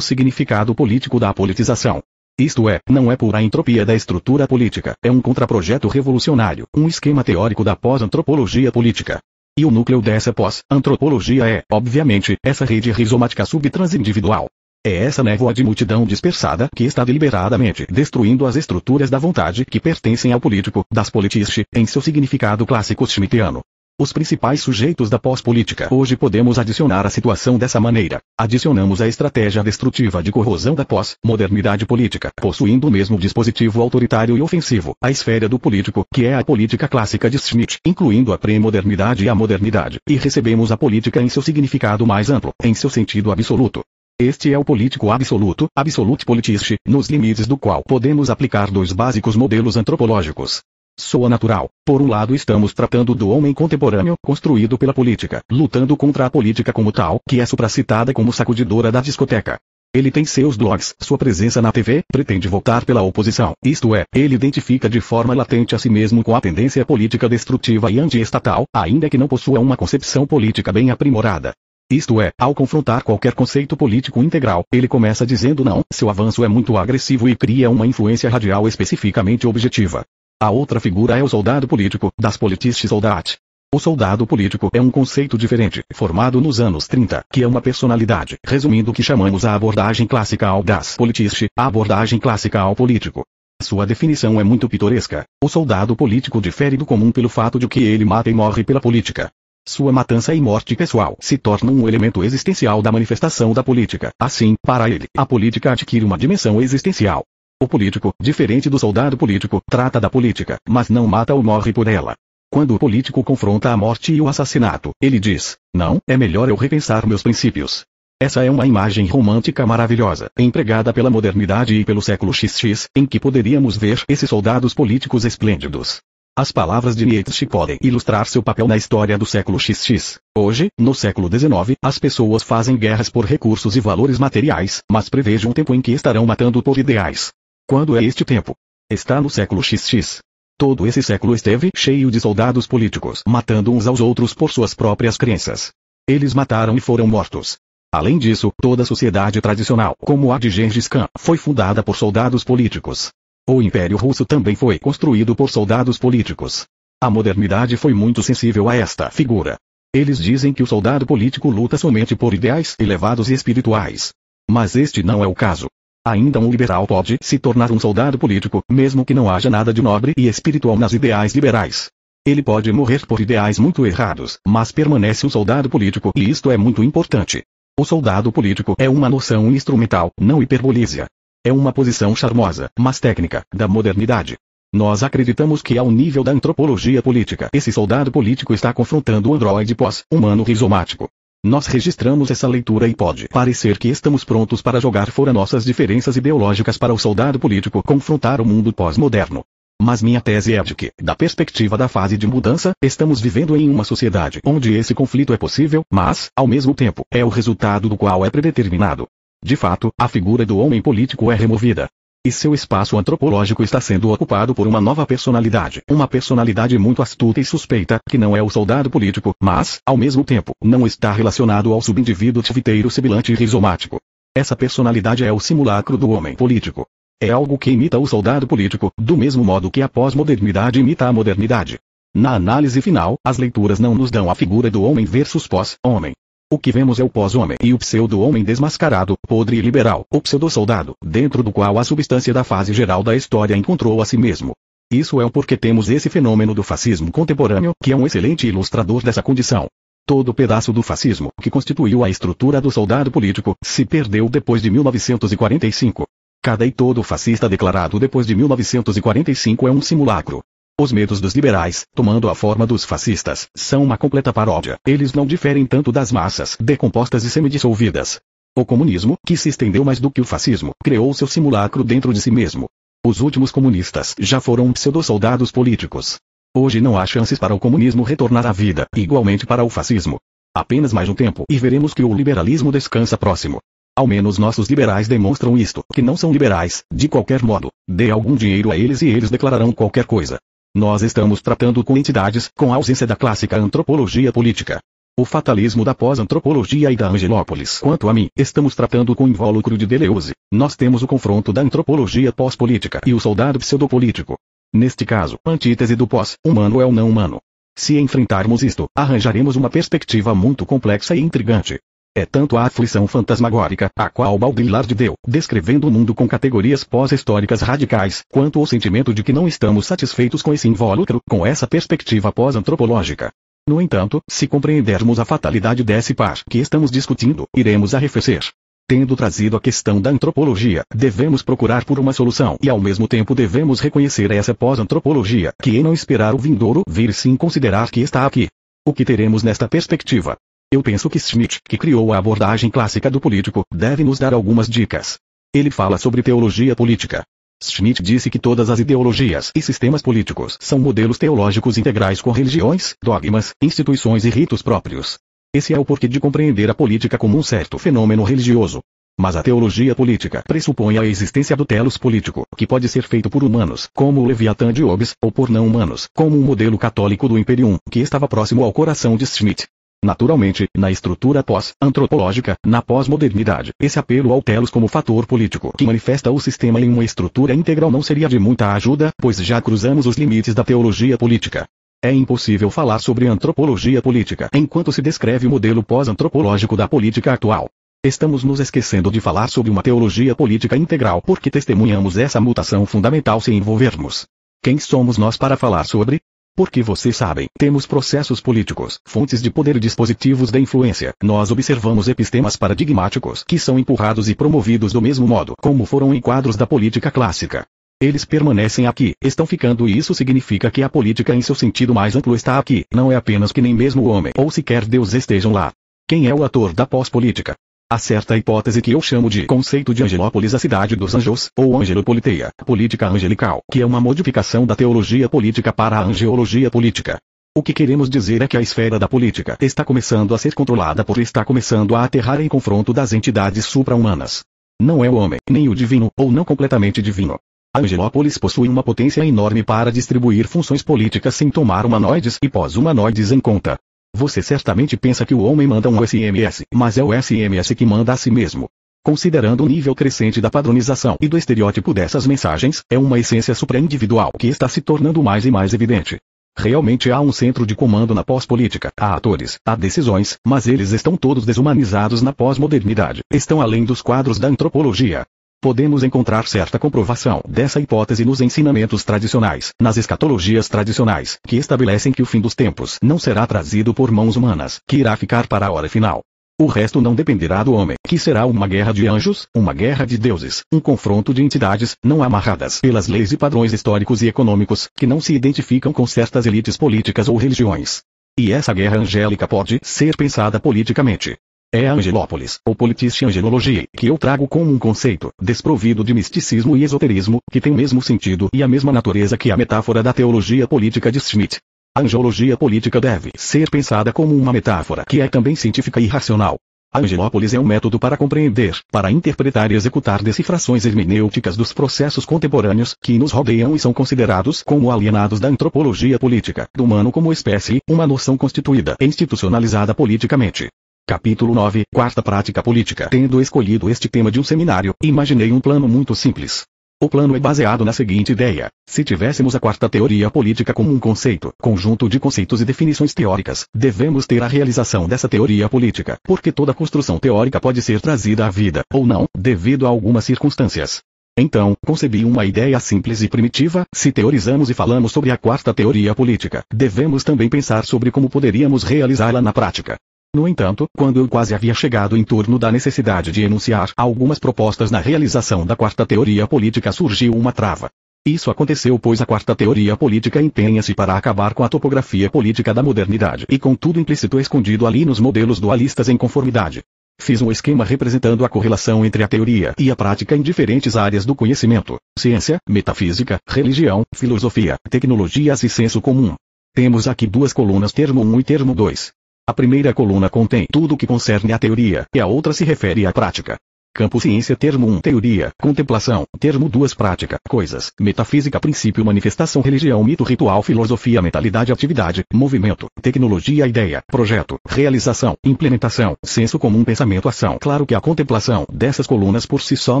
significado político da politização. Isto é, não é pura entropia da estrutura política, é um contraprojeto revolucionário, um esquema teórico da pós-antropologia política. E o núcleo dessa pós-antropologia é, obviamente, essa rede rizomática subtransindividual. É essa névoa de multidão dispersada que está deliberadamente destruindo as estruturas da vontade que pertencem ao político, das politiste, em seu significado clássico schmittiano. Os principais sujeitos da pós-política. Hoje podemos adicionar a situação dessa maneira. Adicionamos a estratégia destrutiva de corrosão da pós-modernidade política, possuindo o mesmo dispositivo autoritário e ofensivo, a esfera do político, que é a política clássica de Schmitt, incluindo a pré-modernidade e a modernidade, e recebemos a política em seu significado mais amplo, em seu sentido absoluto. Este é o político absoluto, absolute politiste, nos limites do qual podemos aplicar dois básicos modelos antropológicos. Soa natural. Por um lado estamos tratando do homem contemporâneo, construído pela política, lutando contra a política como tal, que é supracitada como sacudidora da discoteca. Ele tem seus blogs, sua presença na TV, pretende votar pela oposição, isto é, ele identifica de forma latente a si mesmo com a tendência política destrutiva e anti-estatal, ainda que não possua uma concepção política bem aprimorada. Isto é, ao confrontar qualquer conceito político integral, ele começa dizendo não, seu avanço é muito agressivo e cria uma influência radial especificamente objetiva. A outra figura é o soldado político, das politistes soldat. O soldado político é um conceito diferente, formado nos anos 30, que é uma personalidade, resumindo o que chamamos a abordagem clássica ao das politiste, a abordagem clássica ao político. Sua definição é muito pitoresca. O soldado político difere do comum pelo fato de que ele mata e morre pela política. Sua matança e morte pessoal se tornam um elemento existencial da manifestação da política. Assim, para ele, a política adquire uma dimensão existencial. O político, diferente do soldado político, trata da política, mas não mata ou morre por ela. Quando o político confronta a morte e o assassinato, ele diz: Não, é melhor eu repensar meus princípios. Essa é uma imagem romântica maravilhosa, empregada pela modernidade e pelo século XX, em que poderíamos ver esses soldados políticos esplêndidos. As palavras de Nietzsche podem ilustrar seu papel na história do século XX. Hoje, no século XIX, as pessoas fazem guerras por recursos e valores materiais, mas prevejo um tempo em que estarão matando por ideais. Quando é este tempo? Está no século XX. Todo esse século esteve cheio de soldados políticos matando uns aos outros por suas próprias crenças. Eles mataram e foram mortos. Além disso, toda sociedade tradicional, como a de Gengis Khan, foi fundada por soldados políticos. O Império Russo também foi construído por soldados políticos. A modernidade foi muito sensível a esta figura. Eles dizem que o soldado político luta somente por ideais elevados e espirituais. Mas este não é o caso. Ainda um liberal pode se tornar um soldado político, mesmo que não haja nada de nobre e espiritual nas ideais liberais. Ele pode morrer por ideais muito errados, mas permanece um soldado político e isto é muito importante. O soldado político é uma noção instrumental, não hiperbolízia. É uma posição charmosa, mas técnica, da modernidade. Nós acreditamos que ao nível da antropologia política, esse soldado político está confrontando o androide pós-humano rizomático. Nós registramos essa leitura e pode parecer que estamos prontos para jogar fora nossas diferenças ideológicas para o soldado político confrontar o mundo pós-moderno. Mas minha tese é de que, da perspectiva da fase de mudança, estamos vivendo em uma sociedade onde esse conflito é possível, mas, ao mesmo tempo, é o resultado do qual é predeterminado. De fato, a figura do homem político é removida e seu espaço antropológico está sendo ocupado por uma nova personalidade, uma personalidade muito astuta e suspeita, que não é o soldado político, mas, ao mesmo tempo, não está relacionado ao subindivíduo tiviteiro sibilante e rizomático. Essa personalidade é o simulacro do homem político. É algo que imita o soldado político, do mesmo modo que a pós-modernidade imita a modernidade. Na análise final, as leituras não nos dão a figura do homem versus pós-homem. O que vemos é o pós-homem e o pseudo-homem desmascarado, podre e liberal, o pseudo-soldado, dentro do qual a substância da fase geral da história encontrou a si mesmo. Isso é o porque temos esse fenômeno do fascismo contemporâneo, que é um excelente ilustrador dessa condição. Todo pedaço do fascismo, que constituiu a estrutura do soldado político, se perdeu depois de 1945. Cada e todo fascista declarado depois de 1945 é um simulacro. Os medos dos liberais, tomando a forma dos fascistas, são uma completa paródia. Eles não diferem tanto das massas decompostas e semidissolvidas. O comunismo, que se estendeu mais do que o fascismo, criou seu simulacro dentro de si mesmo. Os últimos comunistas já foram pseudo-soldados políticos. Hoje não há chances para o comunismo retornar à vida, igualmente para o fascismo. Apenas mais um tempo e veremos que o liberalismo descansa próximo. Ao menos nossos liberais demonstram isto, que não são liberais, de qualquer modo. Dê algum dinheiro a eles e eles declararão qualquer coisa. Nós estamos tratando com entidades, com a ausência da clássica antropologia política. O fatalismo da pós-antropologia e da Angelópolis. Quanto a mim, estamos tratando com invólucro de Deleuze. Nós temos o confronto da antropologia pós-política e o soldado pseudopolítico. Neste caso, antítese do pós-humano é o não-humano. Se enfrentarmos isto, arranjaremos uma perspectiva muito complexa e intrigante. É tanto a aflição fantasmagórica, a qual Baudrillard deu, descrevendo o mundo com categorias pós-históricas radicais, quanto o sentimento de que não estamos satisfeitos com esse invólucro, com essa perspectiva pós-antropológica. No entanto, se compreendermos a fatalidade desse par que estamos discutindo, iremos arrefecer. Tendo trazido a questão da antropologia, devemos procurar por uma solução e ao mesmo tempo devemos reconhecer essa pós-antropologia, que não esperar o vindouro vir sim considerar que está aqui. O que teremos nesta perspectiva? Eu penso que Schmidt, que criou a abordagem clássica do político, deve nos dar algumas dicas. Ele fala sobre teologia política. Schmidt disse que todas as ideologias e sistemas políticos são modelos teológicos integrais com religiões, dogmas, instituições e ritos próprios. Esse é o porquê de compreender a política como um certo fenômeno religioso. Mas a teologia política pressupõe a existência do telos político, que pode ser feito por humanos, como o Leviatã de Hobbes, ou por não humanos, como um modelo católico do Imperium, que estava próximo ao coração de Schmidt. Naturalmente, na estrutura pós-antropológica, na pós-modernidade, esse apelo ao telos como fator político que manifesta o sistema em uma estrutura integral não seria de muita ajuda, pois já cruzamos os limites da teologia política. É impossível falar sobre antropologia política enquanto se descreve o modelo pós-antropológico da política atual. Estamos nos esquecendo de falar sobre uma teologia política integral porque testemunhamos essa mutação fundamental sem envolvermos. Quem somos nós para falar sobre? Porque vocês sabem, temos processos políticos, fontes de poder e dispositivos da influência. Nós observamos epistemas paradigmáticos que são empurrados e promovidos do mesmo modo como foram em quadros da política clássica. Eles permanecem aqui, estão ficando e isso significa que a política em seu sentido mais amplo está aqui, não é apenas que nem mesmo o homem ou sequer Deus estejam lá. Quem é o ator da pós-política? Há certa hipótese que eu chamo de conceito de Angelópolis a cidade dos anjos, ou angelopoliteia, política angelical, que é uma modificação da teologia política para a angeologia política. O que queremos dizer é que a esfera da política está começando a ser controlada por está começando a aterrar em confronto das entidades supra-humanas. Não é o homem, nem o divino, ou não completamente divino. A Angelópolis possui uma potência enorme para distribuir funções políticas sem tomar humanoides e pós-humanoides em conta. Você certamente pensa que o homem manda um SMS, mas é o SMS que manda a si mesmo. Considerando o nível crescente da padronização e do estereótipo dessas mensagens, é uma essência supra-individual que está se tornando mais e mais evidente. Realmente há um centro de comando na pós-política, há atores, há decisões, mas eles estão todos desumanizados na pós-modernidade, estão além dos quadros da antropologia. Podemos encontrar certa comprovação dessa hipótese nos ensinamentos tradicionais, nas escatologias tradicionais, que estabelecem que o fim dos tempos não será trazido por mãos humanas, que irá ficar para a hora final. O resto não dependerá do homem, que será uma guerra de anjos, uma guerra de deuses, um confronto de entidades, não amarradas pelas leis e padrões históricos e econômicos, que não se identificam com certas elites políticas ou religiões. E essa guerra angélica pode ser pensada politicamente. É a Angelópolis, ou Politische Angelologia, que eu trago como um conceito, desprovido de misticismo e esoterismo, que tem o mesmo sentido e a mesma natureza que a metáfora da teologia política de Schmidt. A angelologia política deve ser pensada como uma metáfora que é também científica e racional. A Angelópolis é um método para compreender, para interpretar e executar decifrações hermenêuticas dos processos contemporâneos que nos rodeiam e são considerados como alienados da antropologia política, do humano como espécie, uma noção constituída e institucionalizada politicamente. Capítulo 9 Quarta Prática Política Tendo escolhido este tema de um seminário, imaginei um plano muito simples. O plano é baseado na seguinte ideia: se tivéssemos a quarta teoria política como um conceito, conjunto de conceitos e definições teóricas, devemos ter a realização dessa teoria política, porque toda construção teórica pode ser trazida à vida, ou não, devido a algumas circunstâncias. Então, concebi uma ideia simples e primitiva, se teorizamos e falamos sobre a quarta teoria política, devemos também pensar sobre como poderíamos realizá-la na prática. No entanto, quando eu quase havia chegado em torno da necessidade de enunciar algumas propostas na realização da quarta teoria política surgiu uma trava. Isso aconteceu pois a quarta teoria política empenha-se para acabar com a topografia política da modernidade e com tudo implícito escondido ali nos modelos dualistas em conformidade. Fiz um esquema representando a correlação entre a teoria e a prática em diferentes áreas do conhecimento, ciência, metafísica, religião, filosofia, tecnologias e senso comum. Temos aqui duas colunas termo 1 e termo 2. A primeira coluna contém tudo o que concerne à teoria, e a outra se refere à prática. Campo ciência termo 1 teoria, contemplação, termo 2 prática, coisas, metafísica princípio manifestação religião mito ritual filosofia mentalidade atividade, movimento, tecnologia ideia, projeto, realização, implementação, senso comum pensamento ação. Claro que a contemplação dessas colunas por si só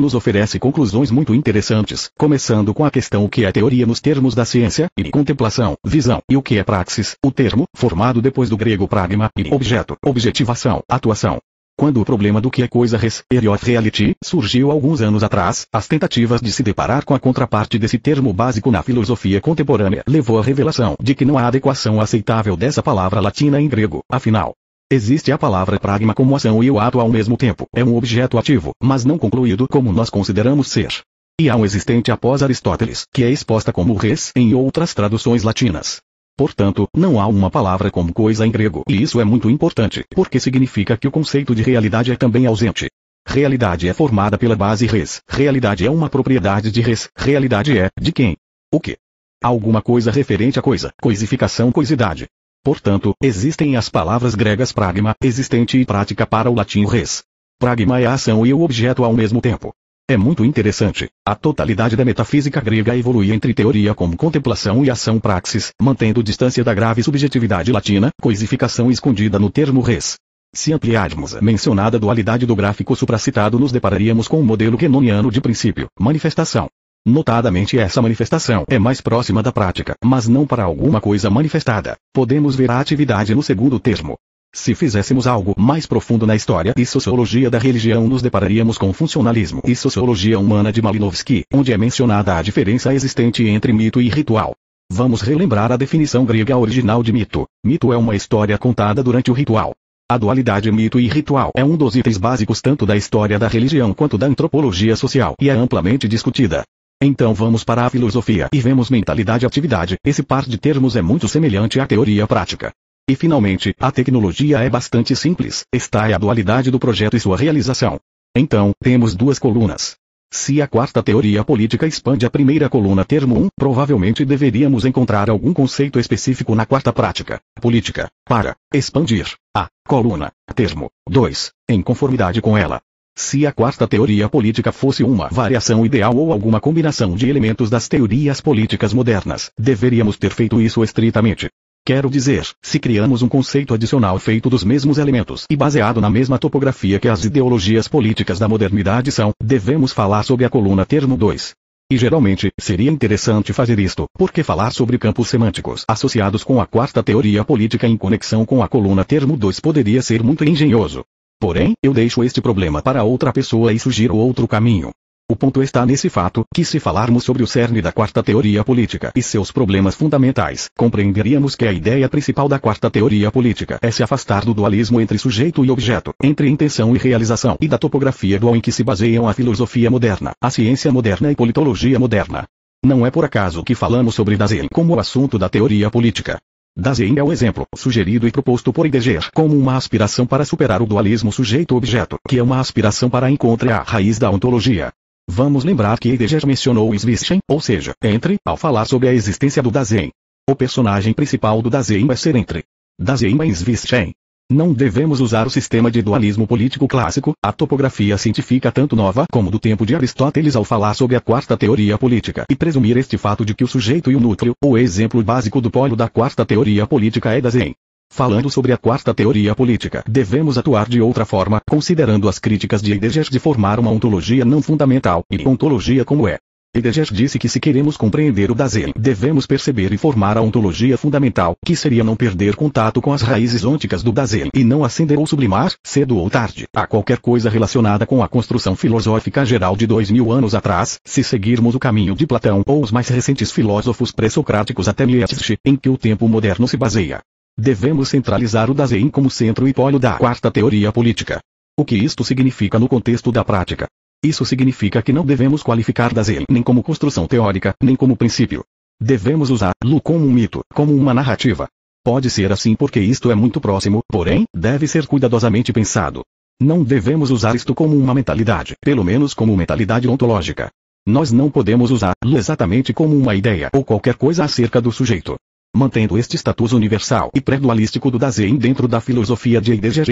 nos oferece conclusões muito interessantes, começando com a questão o que é teoria nos termos da ciência, e contemplação, visão, e o que é praxis, o termo, formado depois do grego pragma, e objeto, objetivação, atuação. Quando o problema do que é coisa res, eriot reality, surgiu alguns anos atrás, as tentativas de se deparar com a contraparte desse termo básico na filosofia contemporânea levou à revelação de que não há adequação aceitável dessa palavra latina em grego, afinal. Existe a palavra pragma como ação e o ato ao mesmo tempo, é um objeto ativo, mas não concluído como nós consideramos ser. E há um existente após Aristóteles, que é exposta como res em outras traduções latinas. Portanto, não há uma palavra como coisa em grego, e isso é muito importante, porque significa que o conceito de realidade é também ausente. Realidade é formada pela base res, realidade é uma propriedade de res, realidade é, de quem? O que? Alguma coisa referente a coisa, coisificação coisidade. Portanto, existem as palavras gregas pragma, existente e prática para o latim res. Pragma é a ação e o objeto ao mesmo tempo. É muito interessante. A totalidade da metafísica grega evolui entre teoria como contemplação e ação praxis, mantendo distância da grave subjetividade latina, coisificação escondida no termo res. Se ampliarmos a mencionada dualidade do gráfico supracitado nos depararíamos com um modelo kenoniano de princípio, manifestação. Notadamente essa manifestação é mais próxima da prática, mas não para alguma coisa manifestada. Podemos ver a atividade no segundo termo. Se fizéssemos algo mais profundo na história e sociologia da religião nos depararíamos com funcionalismo e sociologia humana de Malinowski, onde é mencionada a diferença existente entre mito e ritual. Vamos relembrar a definição grega original de mito. Mito é uma história contada durante o ritual. A dualidade mito e ritual é um dos itens básicos tanto da história da religião quanto da antropologia social e é amplamente discutida. Então vamos para a filosofia e vemos mentalidade e atividade. Esse par de termos é muito semelhante à teoria prática. E finalmente, a tecnologia é bastante simples, está é a dualidade do projeto e sua realização. Então, temos duas colunas. Se a quarta teoria política expande a primeira coluna termo 1, provavelmente deveríamos encontrar algum conceito específico na quarta prática, política, para expandir a coluna termo 2, em conformidade com ela. Se a quarta teoria política fosse uma variação ideal ou alguma combinação de elementos das teorias políticas modernas, deveríamos ter feito isso estritamente. Quero dizer, se criamos um conceito adicional feito dos mesmos elementos e baseado na mesma topografia que as ideologias políticas da modernidade são, devemos falar sobre a coluna termo 2. E geralmente, seria interessante fazer isto, porque falar sobre campos semânticos associados com a quarta teoria política em conexão com a coluna termo 2 poderia ser muito engenhoso. Porém, eu deixo este problema para outra pessoa e sugiro outro caminho. O ponto está nesse fato, que se falarmos sobre o cerne da quarta teoria política e seus problemas fundamentais, compreenderíamos que a ideia principal da quarta teoria política é se afastar do dualismo entre sujeito e objeto, entre intenção e realização e da topografia dual em que se baseiam a filosofia moderna, a ciência moderna e politologia moderna. Não é por acaso que falamos sobre Dasein como o assunto da teoria política. Dasein é o exemplo, sugerido e proposto por Heidegger como uma aspiração para superar o dualismo sujeito-objeto, que é uma aspiração para encontrar a raiz da ontologia. Vamos lembrar que Heidegger mencionou Zwischen, ou seja, entre, ao falar sobre a existência do Dasein. O personagem principal do Dasein é ser entre. Dasein e Zwischen. Não devemos usar o sistema de dualismo político clássico, a topografia científica tanto nova como do tempo de Aristóteles ao falar sobre a quarta teoria política e presumir este fato de que o sujeito e o núcleo, o exemplo básico do polo da quarta teoria política é Dasein. Falando sobre a quarta teoria política, devemos atuar de outra forma, considerando as críticas de Heidegger de formar uma ontologia não fundamental, e ontologia como é. Heidegger disse que se queremos compreender o Dasein, devemos perceber e formar a ontologia fundamental, que seria não perder contato com as raízes ônticas do Dasein e não acender ou sublimar, cedo ou tarde, a qualquer coisa relacionada com a construção filosófica geral de dois mil anos atrás, se seguirmos o caminho de Platão ou os mais recentes filósofos pré-socráticos até Nietzsche, em que o tempo moderno se baseia. Devemos centralizar o Dasein como centro e polo da quarta teoria política. O que isto significa no contexto da prática? Isso significa que não devemos qualificar Dasein nem como construção teórica, nem como princípio. Devemos usá-lo como um mito, como uma narrativa. Pode ser assim porque isto é muito próximo, porém, deve ser cuidadosamente pensado. Não devemos usar isto como uma mentalidade, pelo menos como mentalidade ontológica. Nós não podemos usá-lo exatamente como uma ideia ou qualquer coisa acerca do sujeito mantendo este status universal e pré-dualístico do Dasein dentro da filosofia de Heidegger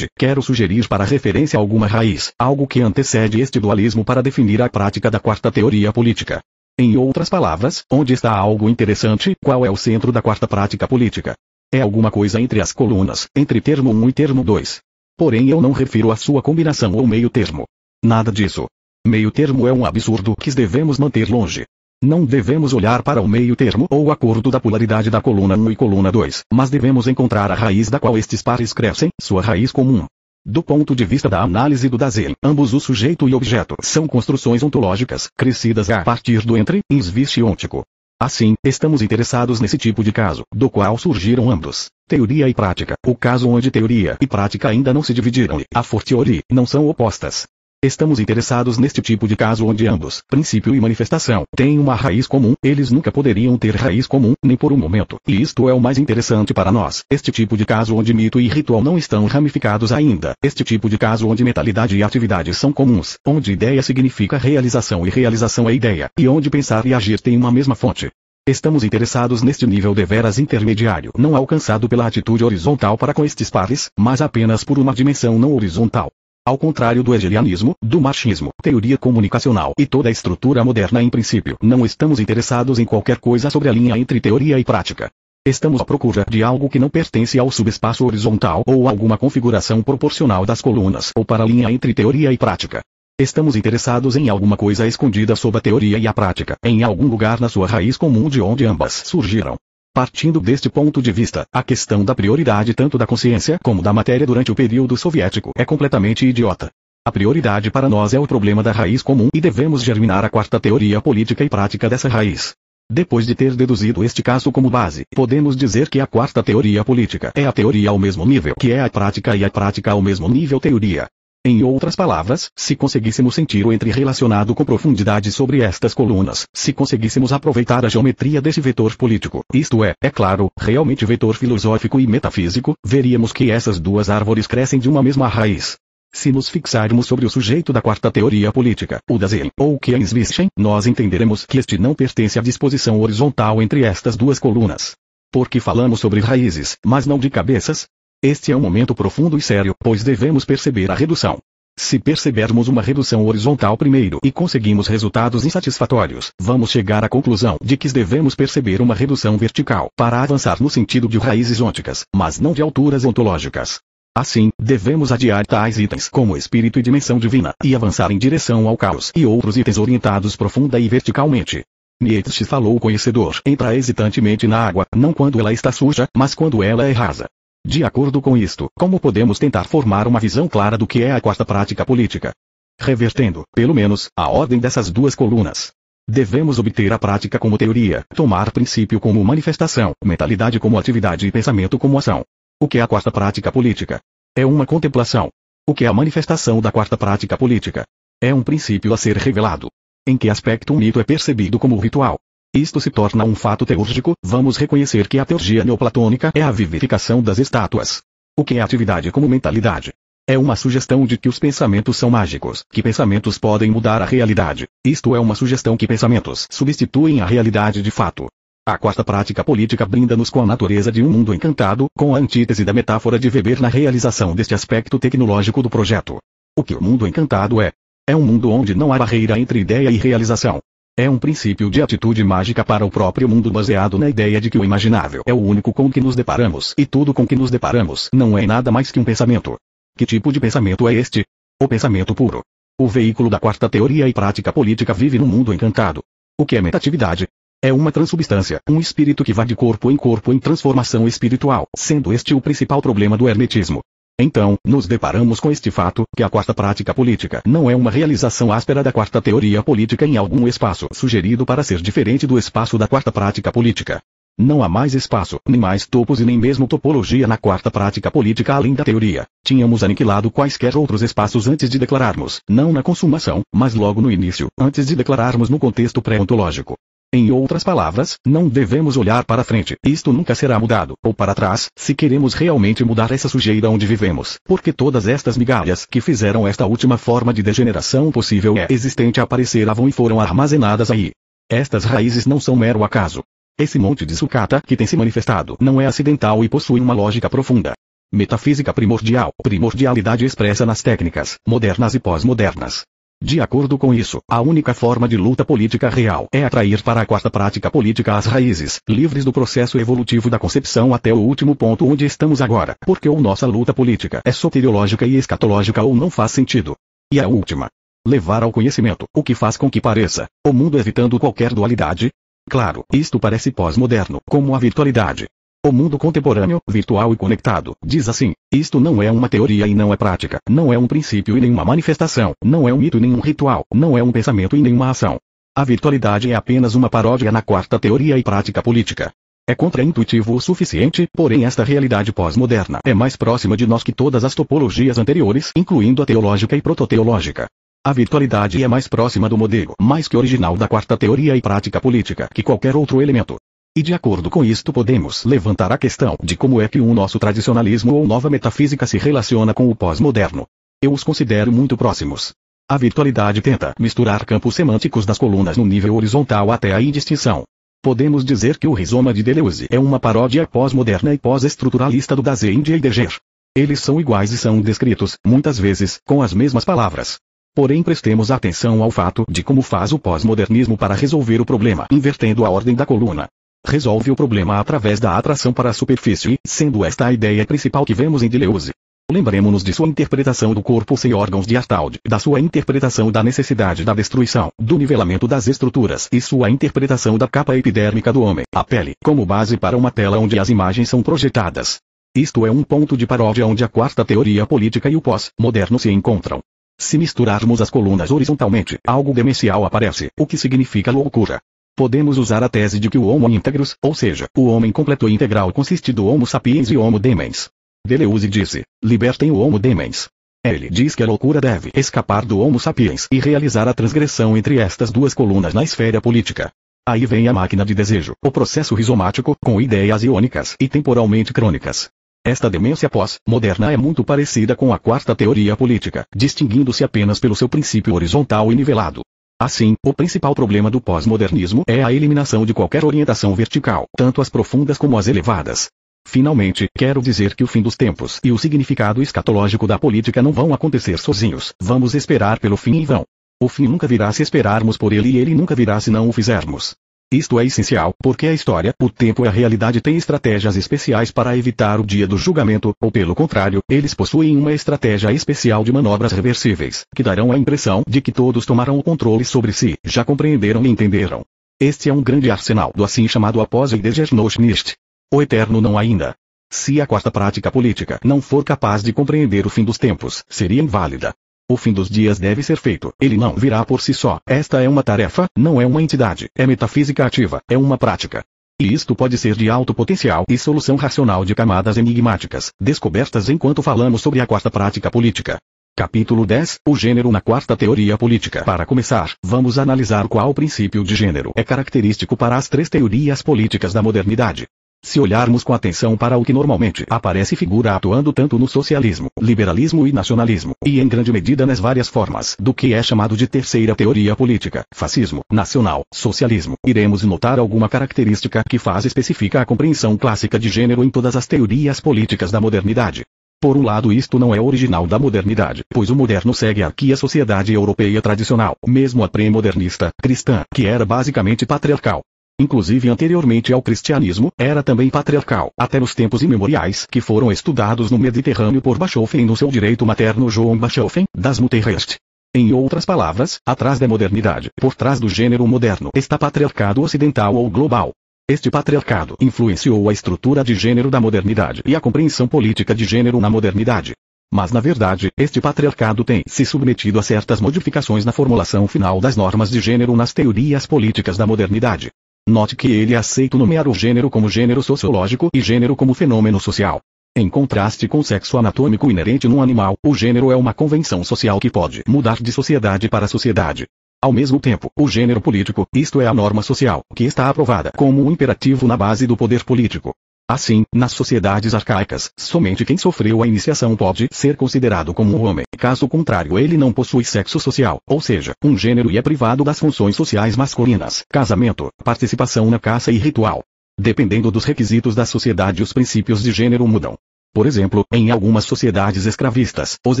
quero sugerir para referência alguma raiz, algo que antecede este dualismo para definir a prática da quarta teoria política. Em outras palavras, onde está algo interessante, qual é o centro da quarta prática política? É alguma coisa entre as colunas, entre termo 1 e termo 2. Porém eu não refiro a sua combinação ou meio termo. Nada disso. Meio termo é um absurdo que devemos manter longe. Não devemos olhar para o meio termo ou acordo da polaridade da coluna 1 e coluna 2, mas devemos encontrar a raiz da qual estes pares crescem, sua raiz comum. Do ponto de vista da análise do Dasein, ambos o sujeito e objeto são construções ontológicas, crescidas a partir do entre, insviste ôntico. Assim, estamos interessados nesse tipo de caso, do qual surgiram ambos. Teoria e prática, o caso onde teoria e prática ainda não se dividiram e, a fortiori, não são opostas. Estamos interessados neste tipo de caso onde ambos, princípio e manifestação, têm uma raiz comum, eles nunca poderiam ter raiz comum, nem por um momento, e isto é o mais interessante para nós. Este tipo de caso onde mito e ritual não estão ramificados ainda, este tipo de caso onde mentalidade e atividade são comuns, onde ideia significa realização e realização é ideia, e onde pensar e agir têm uma mesma fonte. Estamos interessados neste nível deveras intermediário, não alcançado pela atitude horizontal para com estes pares, mas apenas por uma dimensão não horizontal. Ao contrário do hegelianismo, do machismo, teoria comunicacional e toda a estrutura moderna em princípio, não estamos interessados em qualquer coisa sobre a linha entre teoria e prática. Estamos à procura de algo que não pertence ao subespaço horizontal ou alguma configuração proporcional das colunas ou para a linha entre teoria e prática. Estamos interessados em alguma coisa escondida sob a teoria e a prática, em algum lugar na sua raiz comum de onde ambas surgiram. Partindo deste ponto de vista, a questão da prioridade tanto da consciência como da matéria durante o período soviético é completamente idiota. A prioridade para nós é o problema da raiz comum e devemos germinar a quarta teoria política e prática dessa raiz. Depois de ter deduzido este caso como base, podemos dizer que a quarta teoria política é a teoria ao mesmo nível que é a prática e a prática ao mesmo nível teoria. Em outras palavras, se conseguíssemos sentir o entre relacionado com profundidade sobre estas colunas, se conseguíssemos aproveitar a geometria desse vetor político, isto é, é claro, realmente vetor filosófico e metafísico, veríamos que essas duas árvores crescem de uma mesma raiz. Se nos fixarmos sobre o sujeito da quarta teoria política, o Dasein, ou Keyneswischen, nós entenderemos que este não pertence à disposição horizontal entre estas duas colunas. Porque falamos sobre raízes, mas não de cabeças, este é um momento profundo e sério, pois devemos perceber a redução. Se percebermos uma redução horizontal primeiro e conseguimos resultados insatisfatórios, vamos chegar à conclusão de que devemos perceber uma redução vertical para avançar no sentido de raízes ônticas, mas não de alturas ontológicas. Assim, devemos adiar tais itens como espírito e dimensão divina, e avançar em direção ao caos e outros itens orientados profunda e verticalmente. Nietzsche falou o conhecedor entra hesitantemente na água, não quando ela está suja, mas quando ela é rasa. De acordo com isto, como podemos tentar formar uma visão clara do que é a quarta prática política? Revertendo, pelo menos, a ordem dessas duas colunas. Devemos obter a prática como teoria, tomar princípio como manifestação, mentalidade como atividade e pensamento como ação. O que é a quarta prática política? É uma contemplação. O que é a manifestação da quarta prática política? É um princípio a ser revelado. Em que aspecto um mito é percebido como ritual? Isto se torna um fato teúrgico, vamos reconhecer que a teurgia neoplatônica é a vivificação das estátuas. O que é atividade como mentalidade? É uma sugestão de que os pensamentos são mágicos, que pensamentos podem mudar a realidade. Isto é uma sugestão que pensamentos substituem a realidade de fato. A quarta prática política brinda-nos com a natureza de um mundo encantado, com a antítese da metáfora de Weber na realização deste aspecto tecnológico do projeto. O que o mundo encantado é? É um mundo onde não há barreira entre ideia e realização. É um princípio de atitude mágica para o próprio mundo baseado na ideia de que o imaginável é o único com que nos deparamos e tudo com que nos deparamos não é nada mais que um pensamento. Que tipo de pensamento é este? O pensamento puro. O veículo da quarta teoria e prática política vive no mundo encantado. O que é metatividade? É uma transubstância, um espírito que vai de corpo em corpo em transformação espiritual, sendo este o principal problema do hermetismo. Então, nos deparamos com este fato, que a quarta prática política não é uma realização áspera da quarta teoria política em algum espaço sugerido para ser diferente do espaço da quarta prática política. Não há mais espaço, nem mais topos e nem mesmo topologia na quarta prática política além da teoria. Tínhamos aniquilado quaisquer outros espaços antes de declararmos, não na consumação, mas logo no início, antes de declararmos no contexto pré-ontológico. Em outras palavras, não devemos olhar para frente, isto nunca será mudado, ou para trás, se queremos realmente mudar essa sujeira onde vivemos, porque todas estas migalhas que fizeram esta última forma de degeneração possível é existente apareceram e foram armazenadas aí. Estas raízes não são mero acaso. Esse monte de sucata que tem se manifestado não é acidental e possui uma lógica profunda. Metafísica primordial, primordialidade expressa nas técnicas, modernas e pós-modernas. De acordo com isso, a única forma de luta política real é atrair para a quarta prática política as raízes, livres do processo evolutivo da concepção até o último ponto onde estamos agora, porque ou nossa luta política é soteriológica e escatológica ou não faz sentido. E a última. Levar ao conhecimento, o que faz com que pareça, o mundo evitando qualquer dualidade? Claro, isto parece pós-moderno, como a virtualidade. O mundo contemporâneo, virtual e conectado, diz assim: isto não é uma teoria e não é prática, não é um princípio e nenhuma manifestação, não é um mito e nenhum ritual, não é um pensamento e nenhuma ação. A virtualidade é apenas uma paródia na quarta teoria e prática política. É contraintuitivo o suficiente, porém esta realidade pós-moderna é mais próxima de nós que todas as topologias anteriores, incluindo a teológica e prototeológica. A virtualidade é mais próxima do modelo, mais que original da quarta teoria e prática política, que qualquer outro elemento. E de acordo com isto podemos levantar a questão de como é que um nosso tradicionalismo ou nova metafísica se relaciona com o pós-moderno. Eu os considero muito próximos. A virtualidade tenta misturar campos semânticos das colunas no nível horizontal até a indistinção. Podemos dizer que o rizoma de Deleuze é uma paródia pós-moderna e pós-estruturalista do Dasein e Heidegger. Eles são iguais e são descritos, muitas vezes, com as mesmas palavras. Porém prestemos atenção ao fato de como faz o pós-modernismo para resolver o problema, invertendo a ordem da coluna resolve o problema através da atração para a superfície, sendo esta a ideia principal que vemos em Deleuze. Lembremos-nos de sua interpretação do corpo sem órgãos de Artaud, da sua interpretação da necessidade da destruição, do nivelamento das estruturas e sua interpretação da capa epidérmica do homem, a pele, como base para uma tela onde as imagens são projetadas. Isto é um ponto de paródia onde a quarta teoria política e o pós-moderno se encontram. Se misturarmos as colunas horizontalmente, algo demencial aparece, o que significa loucura. Podemos usar a tese de que o Homo integros, ou seja, o homem completo e integral consiste do Homo sapiens e Homo demens. Deleuze disse, libertem o Homo demens. Ele diz que a loucura deve escapar do Homo sapiens e realizar a transgressão entre estas duas colunas na esfera política. Aí vem a máquina de desejo, o processo rizomático, com ideias iônicas e temporalmente crônicas. Esta demência pós-moderna é muito parecida com a quarta teoria política, distinguindo-se apenas pelo seu princípio horizontal e nivelado. Assim, o principal problema do pós-modernismo é a eliminação de qualquer orientação vertical, tanto as profundas como as elevadas. Finalmente, quero dizer que o fim dos tempos e o significado escatológico da política não vão acontecer sozinhos. Vamos esperar pelo fim em vão. O fim nunca virá se esperarmos por ele e ele nunca virá se não o fizermos. Isto é essencial, porque a história, o tempo e a realidade têm estratégias especiais para evitar o dia do julgamento, ou pelo contrário, eles possuem uma estratégia especial de manobras reversíveis, que darão a impressão de que todos tomaram o controle sobre si, já compreenderam e entenderam. Este é um grande arsenal do assim chamado Aposeidegernosnist. O eterno não ainda. Se a quarta prática política não for capaz de compreender o fim dos tempos, seria inválida. O fim dos dias deve ser feito. Ele não virá por si só. Esta é uma tarefa, não é uma entidade. É metafísica ativa. É uma prática. E isto pode ser de alto potencial e solução racional de camadas enigmáticas, descobertas enquanto falamos sobre a quarta prática política. Capítulo 10 O gênero na quarta teoria política. Para começar, vamos analisar qual princípio de gênero é característico para as três teorias políticas da modernidade. Se olharmos com atenção para o que normalmente aparece figura atuando tanto no socialismo, liberalismo e nacionalismo, e em grande medida nas várias formas do que é chamado de terceira teoria política, fascismo, nacional, socialismo, iremos notar alguma característica que faz especifica a compreensão clássica de gênero em todas as teorias políticas da modernidade. Por um lado isto não é original da modernidade, pois o moderno segue aqui a sociedade europeia tradicional, mesmo a pré-modernista, cristã, que era basicamente patriarcal inclusive anteriormente ao cristianismo, era também patriarcal, até nos tempos imemoriais que foram estudados no Mediterrâneo por Bachofen no seu direito materno João Bachofen, das Muterrest. Em outras palavras, atrás da modernidade, por trás do gênero moderno, está patriarcado ocidental ou global. Este patriarcado influenciou a estrutura de gênero da modernidade e a compreensão política de gênero na modernidade. Mas na verdade, este patriarcado tem se submetido a certas modificações na formulação final das normas de gênero nas teorias políticas da modernidade. Note que ele aceita nomear o gênero como gênero sociológico e gênero como fenômeno social. Em contraste com o sexo anatômico inerente num animal, o gênero é uma convenção social que pode mudar de sociedade para sociedade. Ao mesmo tempo, o gênero político, isto é a norma social, que está aprovada como um imperativo na base do poder político. Assim, nas sociedades arcaicas, somente quem sofreu a iniciação pode ser considerado como um homem, caso contrário ele não possui sexo social, ou seja, um gênero e é privado das funções sociais masculinas, casamento, participação na caça e ritual. Dependendo dos requisitos da sociedade os princípios de gênero mudam. Por exemplo, em algumas sociedades escravistas, os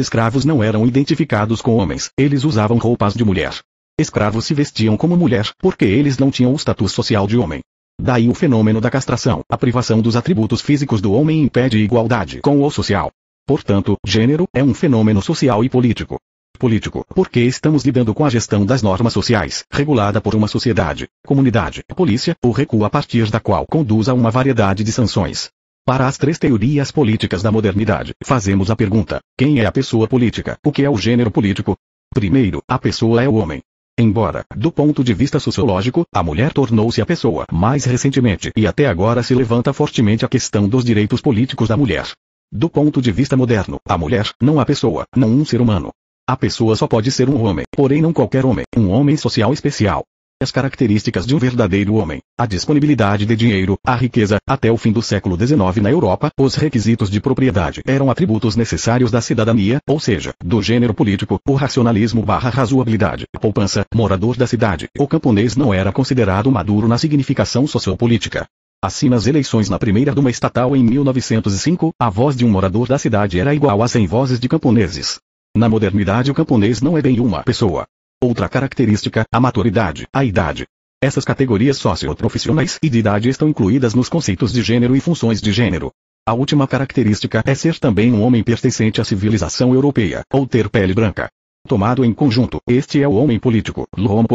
escravos não eram identificados com homens, eles usavam roupas de mulher. Escravos se vestiam como mulher, porque eles não tinham o status social de homem. Daí o fenômeno da castração. A privação dos atributos físicos do homem impede igualdade com o social. Portanto, gênero é um fenômeno social e político. Político, porque estamos lidando com a gestão das normas sociais, regulada por uma sociedade, comunidade, polícia, o recuo a partir da qual conduz a uma variedade de sanções. Para as três teorias políticas da modernidade, fazemos a pergunta: quem é a pessoa política? O que é o gênero político? Primeiro, a pessoa é o homem. Embora, do ponto de vista sociológico, a mulher tornou-se a pessoa mais recentemente e até agora se levanta fortemente a questão dos direitos políticos da mulher. Do ponto de vista moderno, a mulher, não a pessoa, não um ser humano. A pessoa só pode ser um homem, porém não qualquer homem, um homem social especial as características de um verdadeiro homem, a disponibilidade de dinheiro, a riqueza, até o fim do século XIX na Europa, os requisitos de propriedade eram atributos necessários da cidadania, ou seja, do gênero político, o racionalismo barra razoabilidade, poupança, morador da cidade, o camponês não era considerado maduro na significação sociopolítica. Assim nas eleições na primeira Duma Estatal em 1905, a voz de um morador da cidade era igual a 100 vozes de camponeses. Na modernidade o camponês não é bem uma pessoa, Outra característica, a maturidade, a idade. Essas categorias socioprofissionais e de idade estão incluídas nos conceitos de gênero e funções de gênero. A última característica é ser também um homem pertencente à civilização europeia, ou ter pele branca. Tomado em conjunto, este é o homem político, l'homme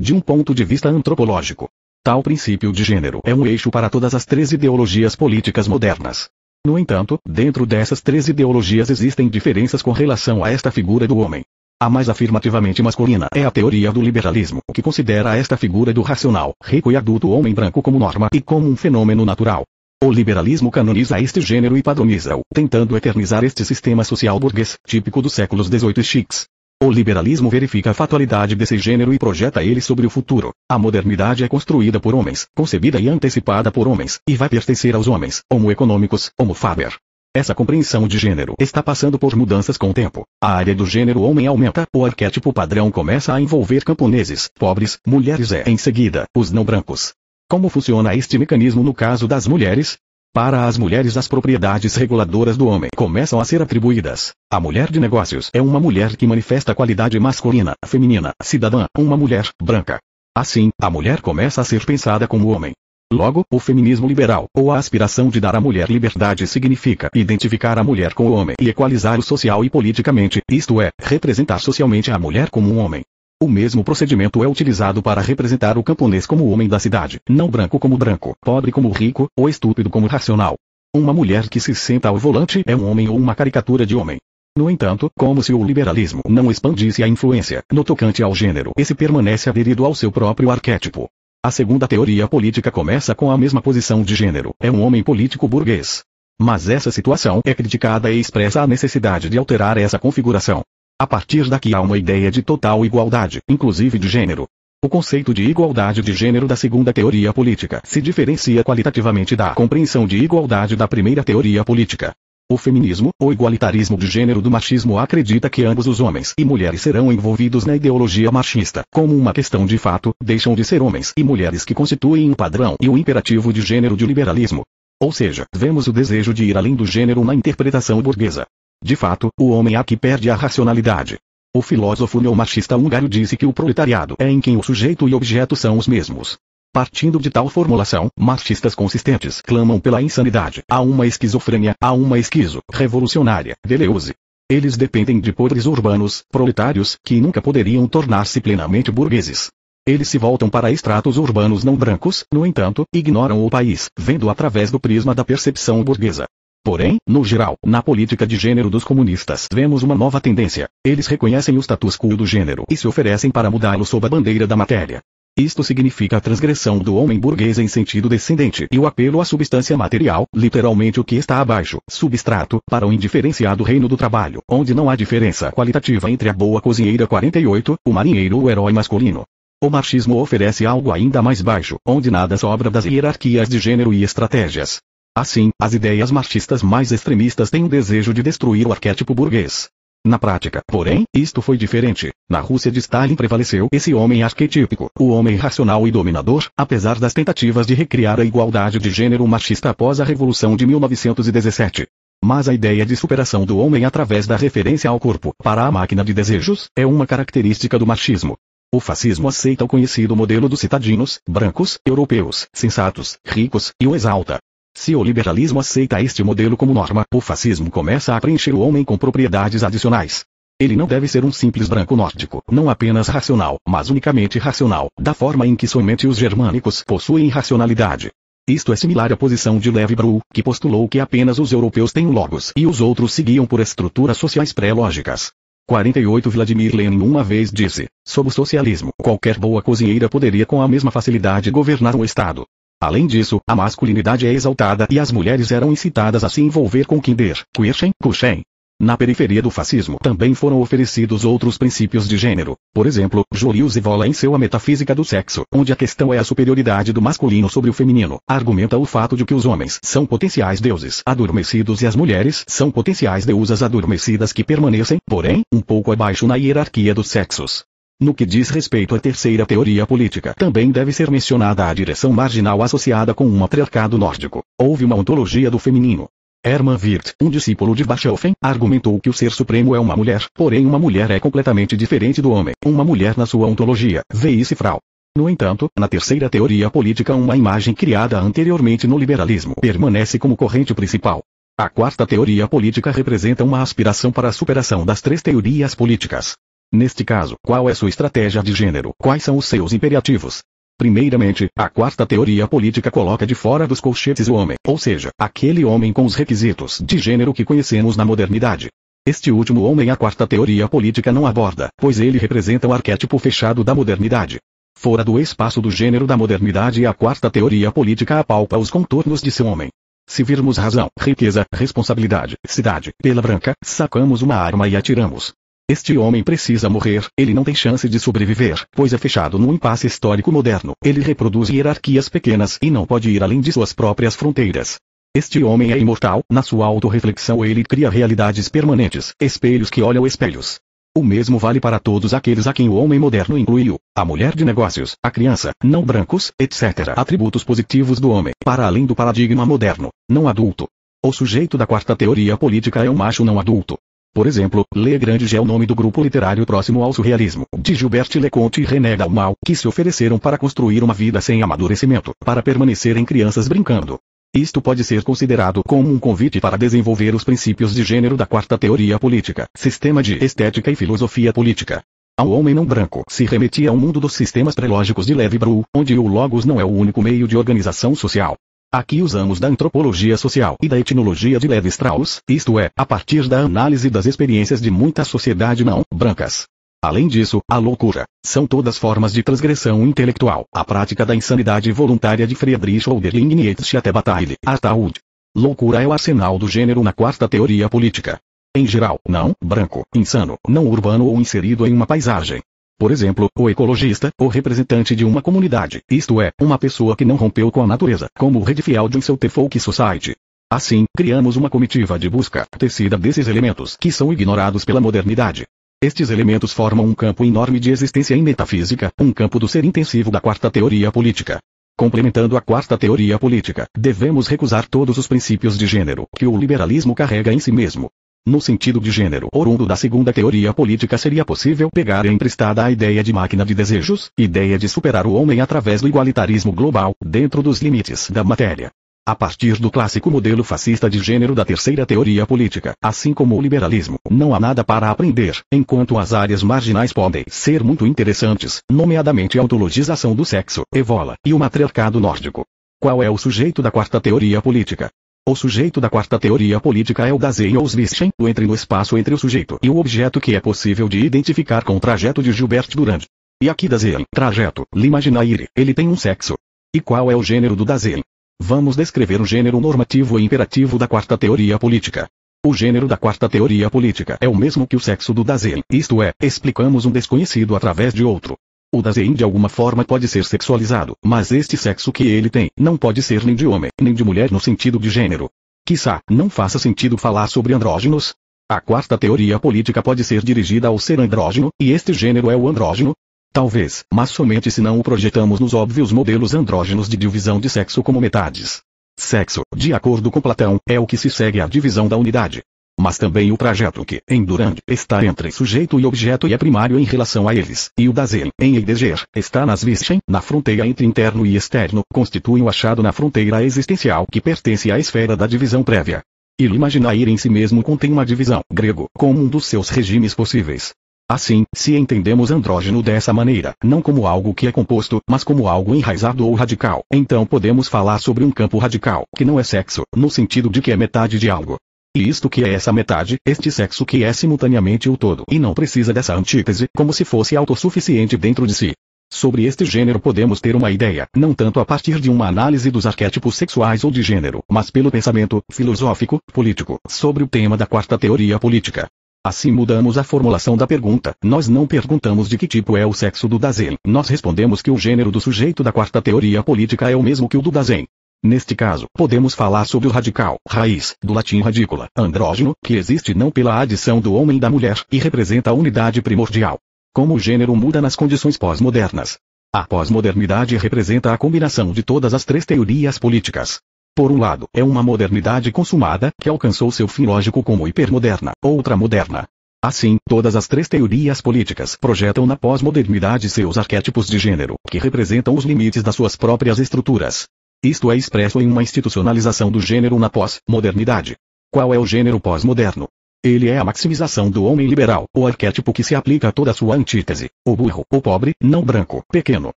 de um ponto de vista antropológico. Tal princípio de gênero é um eixo para todas as três ideologias políticas modernas. No entanto, dentro dessas três ideologias existem diferenças com relação a esta figura do homem. A mais afirmativamente masculina é a teoria do liberalismo, que considera esta figura do racional, rico e adulto homem branco como norma e como um fenômeno natural. O liberalismo canoniza este gênero e padroniza-o, tentando eternizar este sistema social burguês, típico dos séculos XVIII e chics. O liberalismo verifica a fatalidade desse gênero e projeta ele sobre o futuro. A modernidade é construída por homens, concebida e antecipada por homens, e vai pertencer aos homens, homo econômicos, homo faber. Essa compreensão de gênero está passando por mudanças com o tempo. A área do gênero homem aumenta, o arquétipo padrão começa a envolver camponeses, pobres, mulheres e, em seguida, os não brancos. Como funciona este mecanismo no caso das mulheres? Para as mulheres as propriedades reguladoras do homem começam a ser atribuídas. A mulher de negócios é uma mulher que manifesta qualidade masculina, feminina, cidadã, uma mulher branca. Assim, a mulher começa a ser pensada como homem. Logo, o feminismo liberal, ou a aspiração de dar à mulher liberdade significa identificar a mulher com o homem e equalizar o social e politicamente, isto é, representar socialmente a mulher como um homem. O mesmo procedimento é utilizado para representar o camponês como homem da cidade, não branco como branco, pobre como rico, ou estúpido como racional. Uma mulher que se senta ao volante é um homem ou uma caricatura de homem. No entanto, como se o liberalismo não expandisse a influência no tocante ao gênero, esse permanece aderido ao seu próprio arquétipo. A segunda teoria política começa com a mesma posição de gênero, é um homem político burguês. Mas essa situação é criticada e expressa a necessidade de alterar essa configuração. A partir daqui há uma ideia de total igualdade, inclusive de gênero. O conceito de igualdade de gênero da segunda teoria política se diferencia qualitativamente da compreensão de igualdade da primeira teoria política. O feminismo, ou igualitarismo de gênero do machismo acredita que ambos os homens e mulheres serão envolvidos na ideologia machista, como uma questão de fato, deixam de ser homens e mulheres que constituem um padrão e um imperativo de gênero de liberalismo. Ou seja, vemos o desejo de ir além do gênero na interpretação burguesa. De fato, o homem aqui perde a racionalidade. O filósofo neomachista húngaro disse que o proletariado é em quem o sujeito e objeto são os mesmos. Partindo de tal formulação, marxistas consistentes clamam pela insanidade. Há uma esquizofrênia, há uma esquizo revolucionária, Deleuze. Eles dependem de podres urbanos, proletários, que nunca poderiam tornar-se plenamente burgueses. Eles se voltam para estratos urbanos não brancos, no entanto, ignoram o país, vendo através do prisma da percepção burguesa. Porém, no geral, na política de gênero dos comunistas, vemos uma nova tendência. Eles reconhecem o status quo do gênero e se oferecem para mudá-lo sob a bandeira da matéria. Isto significa a transgressão do homem burguês em sentido descendente e o apelo à substância material, literalmente o que está abaixo, substrato, para o indiferenciado reino do trabalho, onde não há diferença qualitativa entre a boa cozinheira 48, o marinheiro ou o herói masculino. O marxismo oferece algo ainda mais baixo, onde nada sobra das hierarquias de gênero e estratégias. Assim, as ideias marxistas mais extremistas têm o desejo de destruir o arquétipo burguês. Na prática, porém, isto foi diferente. Na Rússia de Stalin prevaleceu esse homem arquetípico, o homem racional e dominador, apesar das tentativas de recriar a igualdade de gênero marxista após a Revolução de 1917. Mas a ideia de superação do homem através da referência ao corpo, para a máquina de desejos, é uma característica do marxismo. O fascismo aceita o conhecido modelo dos citadinos, brancos, europeus, sensatos, ricos, e o exalta. Se o liberalismo aceita este modelo como norma, o fascismo começa a preencher o homem com propriedades adicionais. Ele não deve ser um simples branco nórdico, não apenas racional, mas unicamente racional, da forma em que somente os germânicos possuem racionalidade. Isto é similar à posição de Levi Bru, que postulou que apenas os europeus têm logos e os outros seguiam por estruturas sociais pré-lógicas. 48 Vladimir Lenin uma vez disse, sob o socialismo, qualquer boa cozinheira poderia com a mesma facilidade governar um estado. Além disso, a masculinidade é exaltada e as mulheres eram incitadas a se envolver com Kinder, Kirchen, Kuchen. Na periferia do fascismo também foram oferecidos outros princípios de gênero. Por exemplo, Julius Evola em seu A Metafísica do Sexo, onde a questão é a superioridade do masculino sobre o feminino, argumenta o fato de que os homens são potenciais deuses adormecidos e as mulheres são potenciais deusas adormecidas que permanecem, porém, um pouco abaixo na hierarquia dos sexos. No que diz respeito à terceira teoria política, também deve ser mencionada a direção marginal associada com um matriarcado nórdico. Houve uma ontologia do feminino. Hermann Wirth, um discípulo de Bachofen, argumentou que o ser supremo é uma mulher, porém uma mulher é completamente diferente do homem, uma mulher na sua ontologia, V.I. Frau. No entanto, na terceira teoria política uma imagem criada anteriormente no liberalismo permanece como corrente principal. A quarta teoria política representa uma aspiração para a superação das três teorias políticas. Neste caso, qual é sua estratégia de gênero? Quais são os seus imperativos? Primeiramente, a quarta teoria política coloca de fora dos colchetes o homem, ou seja, aquele homem com os requisitos de gênero que conhecemos na modernidade. Este último homem a quarta teoria política não aborda, pois ele representa o arquétipo fechado da modernidade. Fora do espaço do gênero da modernidade a quarta teoria política apalpa os contornos de seu homem. Se virmos razão, riqueza, responsabilidade, cidade, pela branca, sacamos uma arma e atiramos. Este homem precisa morrer, ele não tem chance de sobreviver, pois é fechado num impasse histórico moderno. Ele reproduz hierarquias pequenas e não pode ir além de suas próprias fronteiras. Este homem é imortal, na sua autorreflexão ele cria realidades permanentes, espelhos que olham espelhos. O mesmo vale para todos aqueles a quem o homem moderno incluiu, a mulher de negócios, a criança, não brancos, etc. Atributos positivos do homem, para além do paradigma moderno, não adulto. O sujeito da quarta teoria política é um macho não adulto. Por exemplo, Le Grange é o nome do grupo literário próximo ao surrealismo, de Gilbert Leconte e René Dalmal, que se ofereceram para construir uma vida sem amadurecimento, para permanecerem crianças brincando. Isto pode ser considerado como um convite para desenvolver os princípios de gênero da quarta teoria política, sistema de estética e filosofia política. Ao homem não branco se remetia ao mundo dos sistemas prelógicos de Levi-Bru, onde o logos não é o único meio de organização social. Aqui usamos da antropologia social e da etnologia de Levi-Strauss, isto é, a partir da análise das experiências de muita sociedade não brancas. Além disso, a loucura são todas formas de transgressão intelectual, a prática da insanidade voluntária de Friedrich Hölderlin Nietzsche até Bataille, Ataúd. Loucura é o arsenal do gênero na quarta teoria política. Em geral, não, branco, insano, não urbano ou inserido em uma paisagem. Por exemplo, o ecologista, o representante de uma comunidade, isto é, uma pessoa que não rompeu com a natureza, como o Redfield em seu The Folk Society. Assim, criamos uma comitiva de busca tecida desses elementos que são ignorados pela modernidade. Estes elementos formam um campo enorme de existência em metafísica, um campo do ser intensivo da quarta teoria política. Complementando a quarta teoria política, devemos recusar todos os princípios de gênero que o liberalismo carrega em si mesmo. No sentido de gênero oriundo da segunda teoria política seria possível pegar emprestada a ideia de máquina de desejos, ideia de superar o homem através do igualitarismo global, dentro dos limites da matéria a partir do clássico modelo fascista de gênero da terceira teoria política, assim como o liberalismo, não há nada para aprender, enquanto as áreas marginais podem ser muito interessantes, nomeadamente a autologização do sexo, evola, e o matriarcado nórdico. Qual é o sujeito da quarta teoria política? O sujeito da quarta teoria política é o Dasein ou Zwischen, o entre no espaço entre o sujeito e o objeto que é possível de identificar com o trajeto de Gilbert Durand. E aqui Dasein, trajeto, l'imaginaire, ele tem um sexo. E qual é o gênero do Dasein? Vamos descrever o gênero normativo e imperativo da quarta teoria política. O gênero da quarta teoria política é o mesmo que o sexo do Dasein, isto é, explicamos um desconhecido através de outro. O Dasein de alguma forma pode ser sexualizado, mas este sexo que ele tem, não pode ser nem de homem, nem de mulher no sentido de gênero. Quizá, não faça sentido falar sobre andrógenos? A quarta teoria política pode ser dirigida ao ser andrógeno, e este gênero é o andrógeno, Talvez, mas somente se não o projetamos nos óbvios modelos andrógenos de divisão de sexo como metades. Sexo, de acordo com Platão, é o que se segue à divisão da unidade. Mas também o trajeto que, em Durand, está entre sujeito e objeto e é primário em relação a eles, e o Dasein, em Heidegger, está nas Wischen, na fronteira entre interno e externo, constitui um achado na fronteira existencial que pertence à esfera da divisão prévia. O imaginaire em si mesmo contém uma divisão, grego, como um dos seus regimes possíveis. Assim, se entendemos andrógeno dessa maneira, não como algo que é composto, mas como algo enraizado ou radical, então podemos falar sobre um campo radical, que não é sexo, no sentido de que é metade de algo. E isto que é essa metade, este sexo que é simultaneamente o todo e não precisa dessa antítese, como se fosse autossuficiente dentro de si. Sobre este gênero podemos ter uma ideia, não tanto a partir de uma análise dos arquétipos sexuais ou de gênero, mas pelo pensamento filosófico, político, sobre o tema da quarta teoria política. Assim mudamos a formulação da pergunta. Nós não perguntamos de que tipo é o sexo do Dasein. Nós respondemos que o gênero do sujeito da quarta teoria política é o mesmo que o do Dasein. Neste caso, podemos falar sobre o radical, raiz, do latim radicula, andrógeno, que existe não pela adição do homem da mulher, e representa a unidade primordial. Como o gênero muda nas condições pós-modernas. A pós-modernidade representa a combinação de todas as três teorias políticas. Por um lado, é uma modernidade consumada, que alcançou seu fim lógico como hipermoderna, outra moderna. Assim, todas as três teorias políticas projetam na pós-modernidade seus arquétipos de gênero, que representam os limites das suas próprias estruturas. Isto é expresso em uma institucionalização do gênero na pós-modernidade. Qual é o gênero pós-moderno? Ele é a maximização do homem liberal, o arquétipo que se aplica a toda a sua antítese, o burro, o pobre, não branco, pequeno,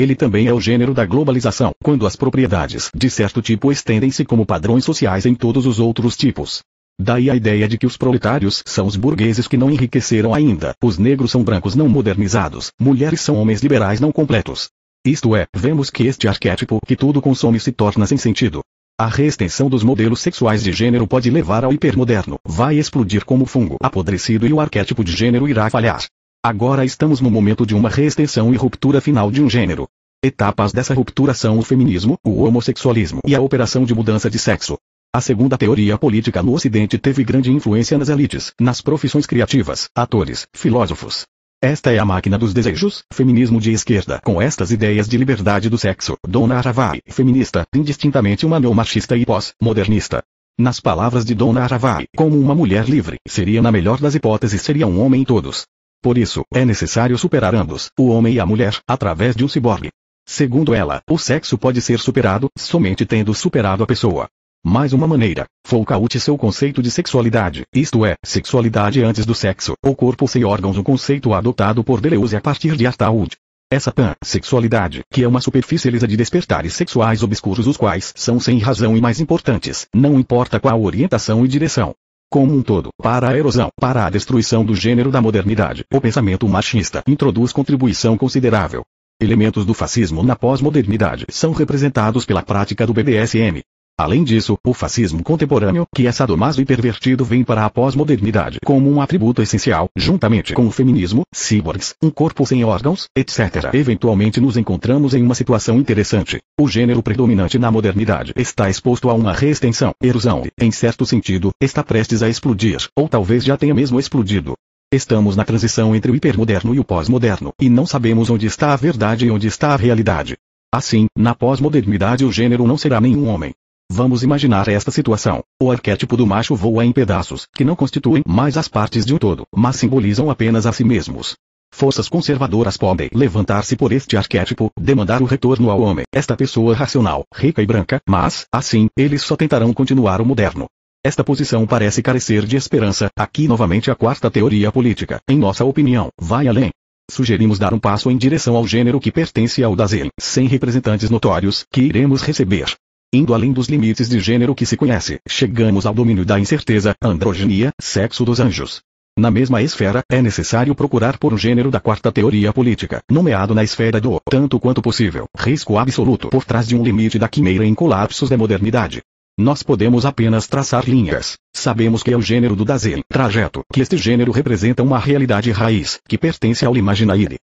ele também é o gênero da globalização, quando as propriedades de certo tipo estendem-se como padrões sociais em todos os outros tipos. Daí a ideia de que os proletários são os burgueses que não enriqueceram ainda, os negros são brancos não modernizados, mulheres são homens liberais não completos. Isto é, vemos que este arquétipo que tudo consome se torna sem sentido. A reextensão dos modelos sexuais de gênero pode levar ao hipermoderno, vai explodir como fungo apodrecido e o arquétipo de gênero irá falhar. Agora estamos no momento de uma reextensão e ruptura final de um gênero. Etapas dessa ruptura são o feminismo, o homossexualismo e a operação de mudança de sexo. A segunda teoria política no Ocidente teve grande influência nas elites, nas profissões criativas, atores, filósofos. Esta é a máquina dos desejos, feminismo de esquerda com estas ideias de liberdade do sexo, Dona Haraway, feminista, indistintamente uma neomachista e pós-modernista. Nas palavras de Dona Haraway, como uma mulher livre, seria na melhor das hipóteses seria um homem todos. Por isso, é necessário superar ambos, o homem e a mulher, através de um ciborgue. Segundo ela, o sexo pode ser superado, somente tendo superado a pessoa. Mais uma maneira, Foucault seu conceito de sexualidade, isto é, sexualidade antes do sexo, o corpo sem órgãos um conceito adotado por Deleuze a partir de Artaud. Essa pansexualidade, que é uma superfície lisa de despertares sexuais obscuros os quais são sem razão e mais importantes, não importa qual orientação e direção. Como um todo, para a erosão, para a destruição do gênero da modernidade, o pensamento machista introduz contribuição considerável. Elementos do fascismo na pós-modernidade são representados pela prática do BDSM, Além disso, o fascismo contemporâneo, que é sadomaso e pervertido vem para a pós-modernidade como um atributo essencial, juntamente com o feminismo, cyborgs, um corpo sem órgãos, etc. Eventualmente nos encontramos em uma situação interessante. O gênero predominante na modernidade está exposto a uma reextensão, erosão e, em certo sentido, está prestes a explodir, ou talvez já tenha mesmo explodido. Estamos na transição entre o hipermoderno e o pós-moderno, e não sabemos onde está a verdade e onde está a realidade. Assim, na pós-modernidade o gênero não será nenhum homem, Vamos imaginar esta situação. O arquétipo do macho voa em pedaços, que não constituem mais as partes de um todo, mas simbolizam apenas a si mesmos. Forças conservadoras podem levantar-se por este arquétipo, demandar o retorno ao homem, esta pessoa racional, rica e branca, mas, assim, eles só tentarão continuar o moderno. Esta posição parece carecer de esperança, aqui novamente a quarta teoria política, em nossa opinião, vai além. Sugerimos dar um passo em direção ao gênero que pertence ao Dasein, sem representantes notórios, que iremos receber. Indo além dos limites de gênero que se conhece, chegamos ao domínio da incerteza, androgenia, sexo dos anjos. Na mesma esfera, é necessário procurar por um gênero da quarta teoria política, nomeado na esfera do, tanto quanto possível, risco absoluto por trás de um limite da quimera em colapsos da modernidade. Nós podemos apenas traçar linhas. Sabemos que é o gênero do Dasein, trajeto, que este gênero representa uma realidade raiz, que pertence ao Imaginaire.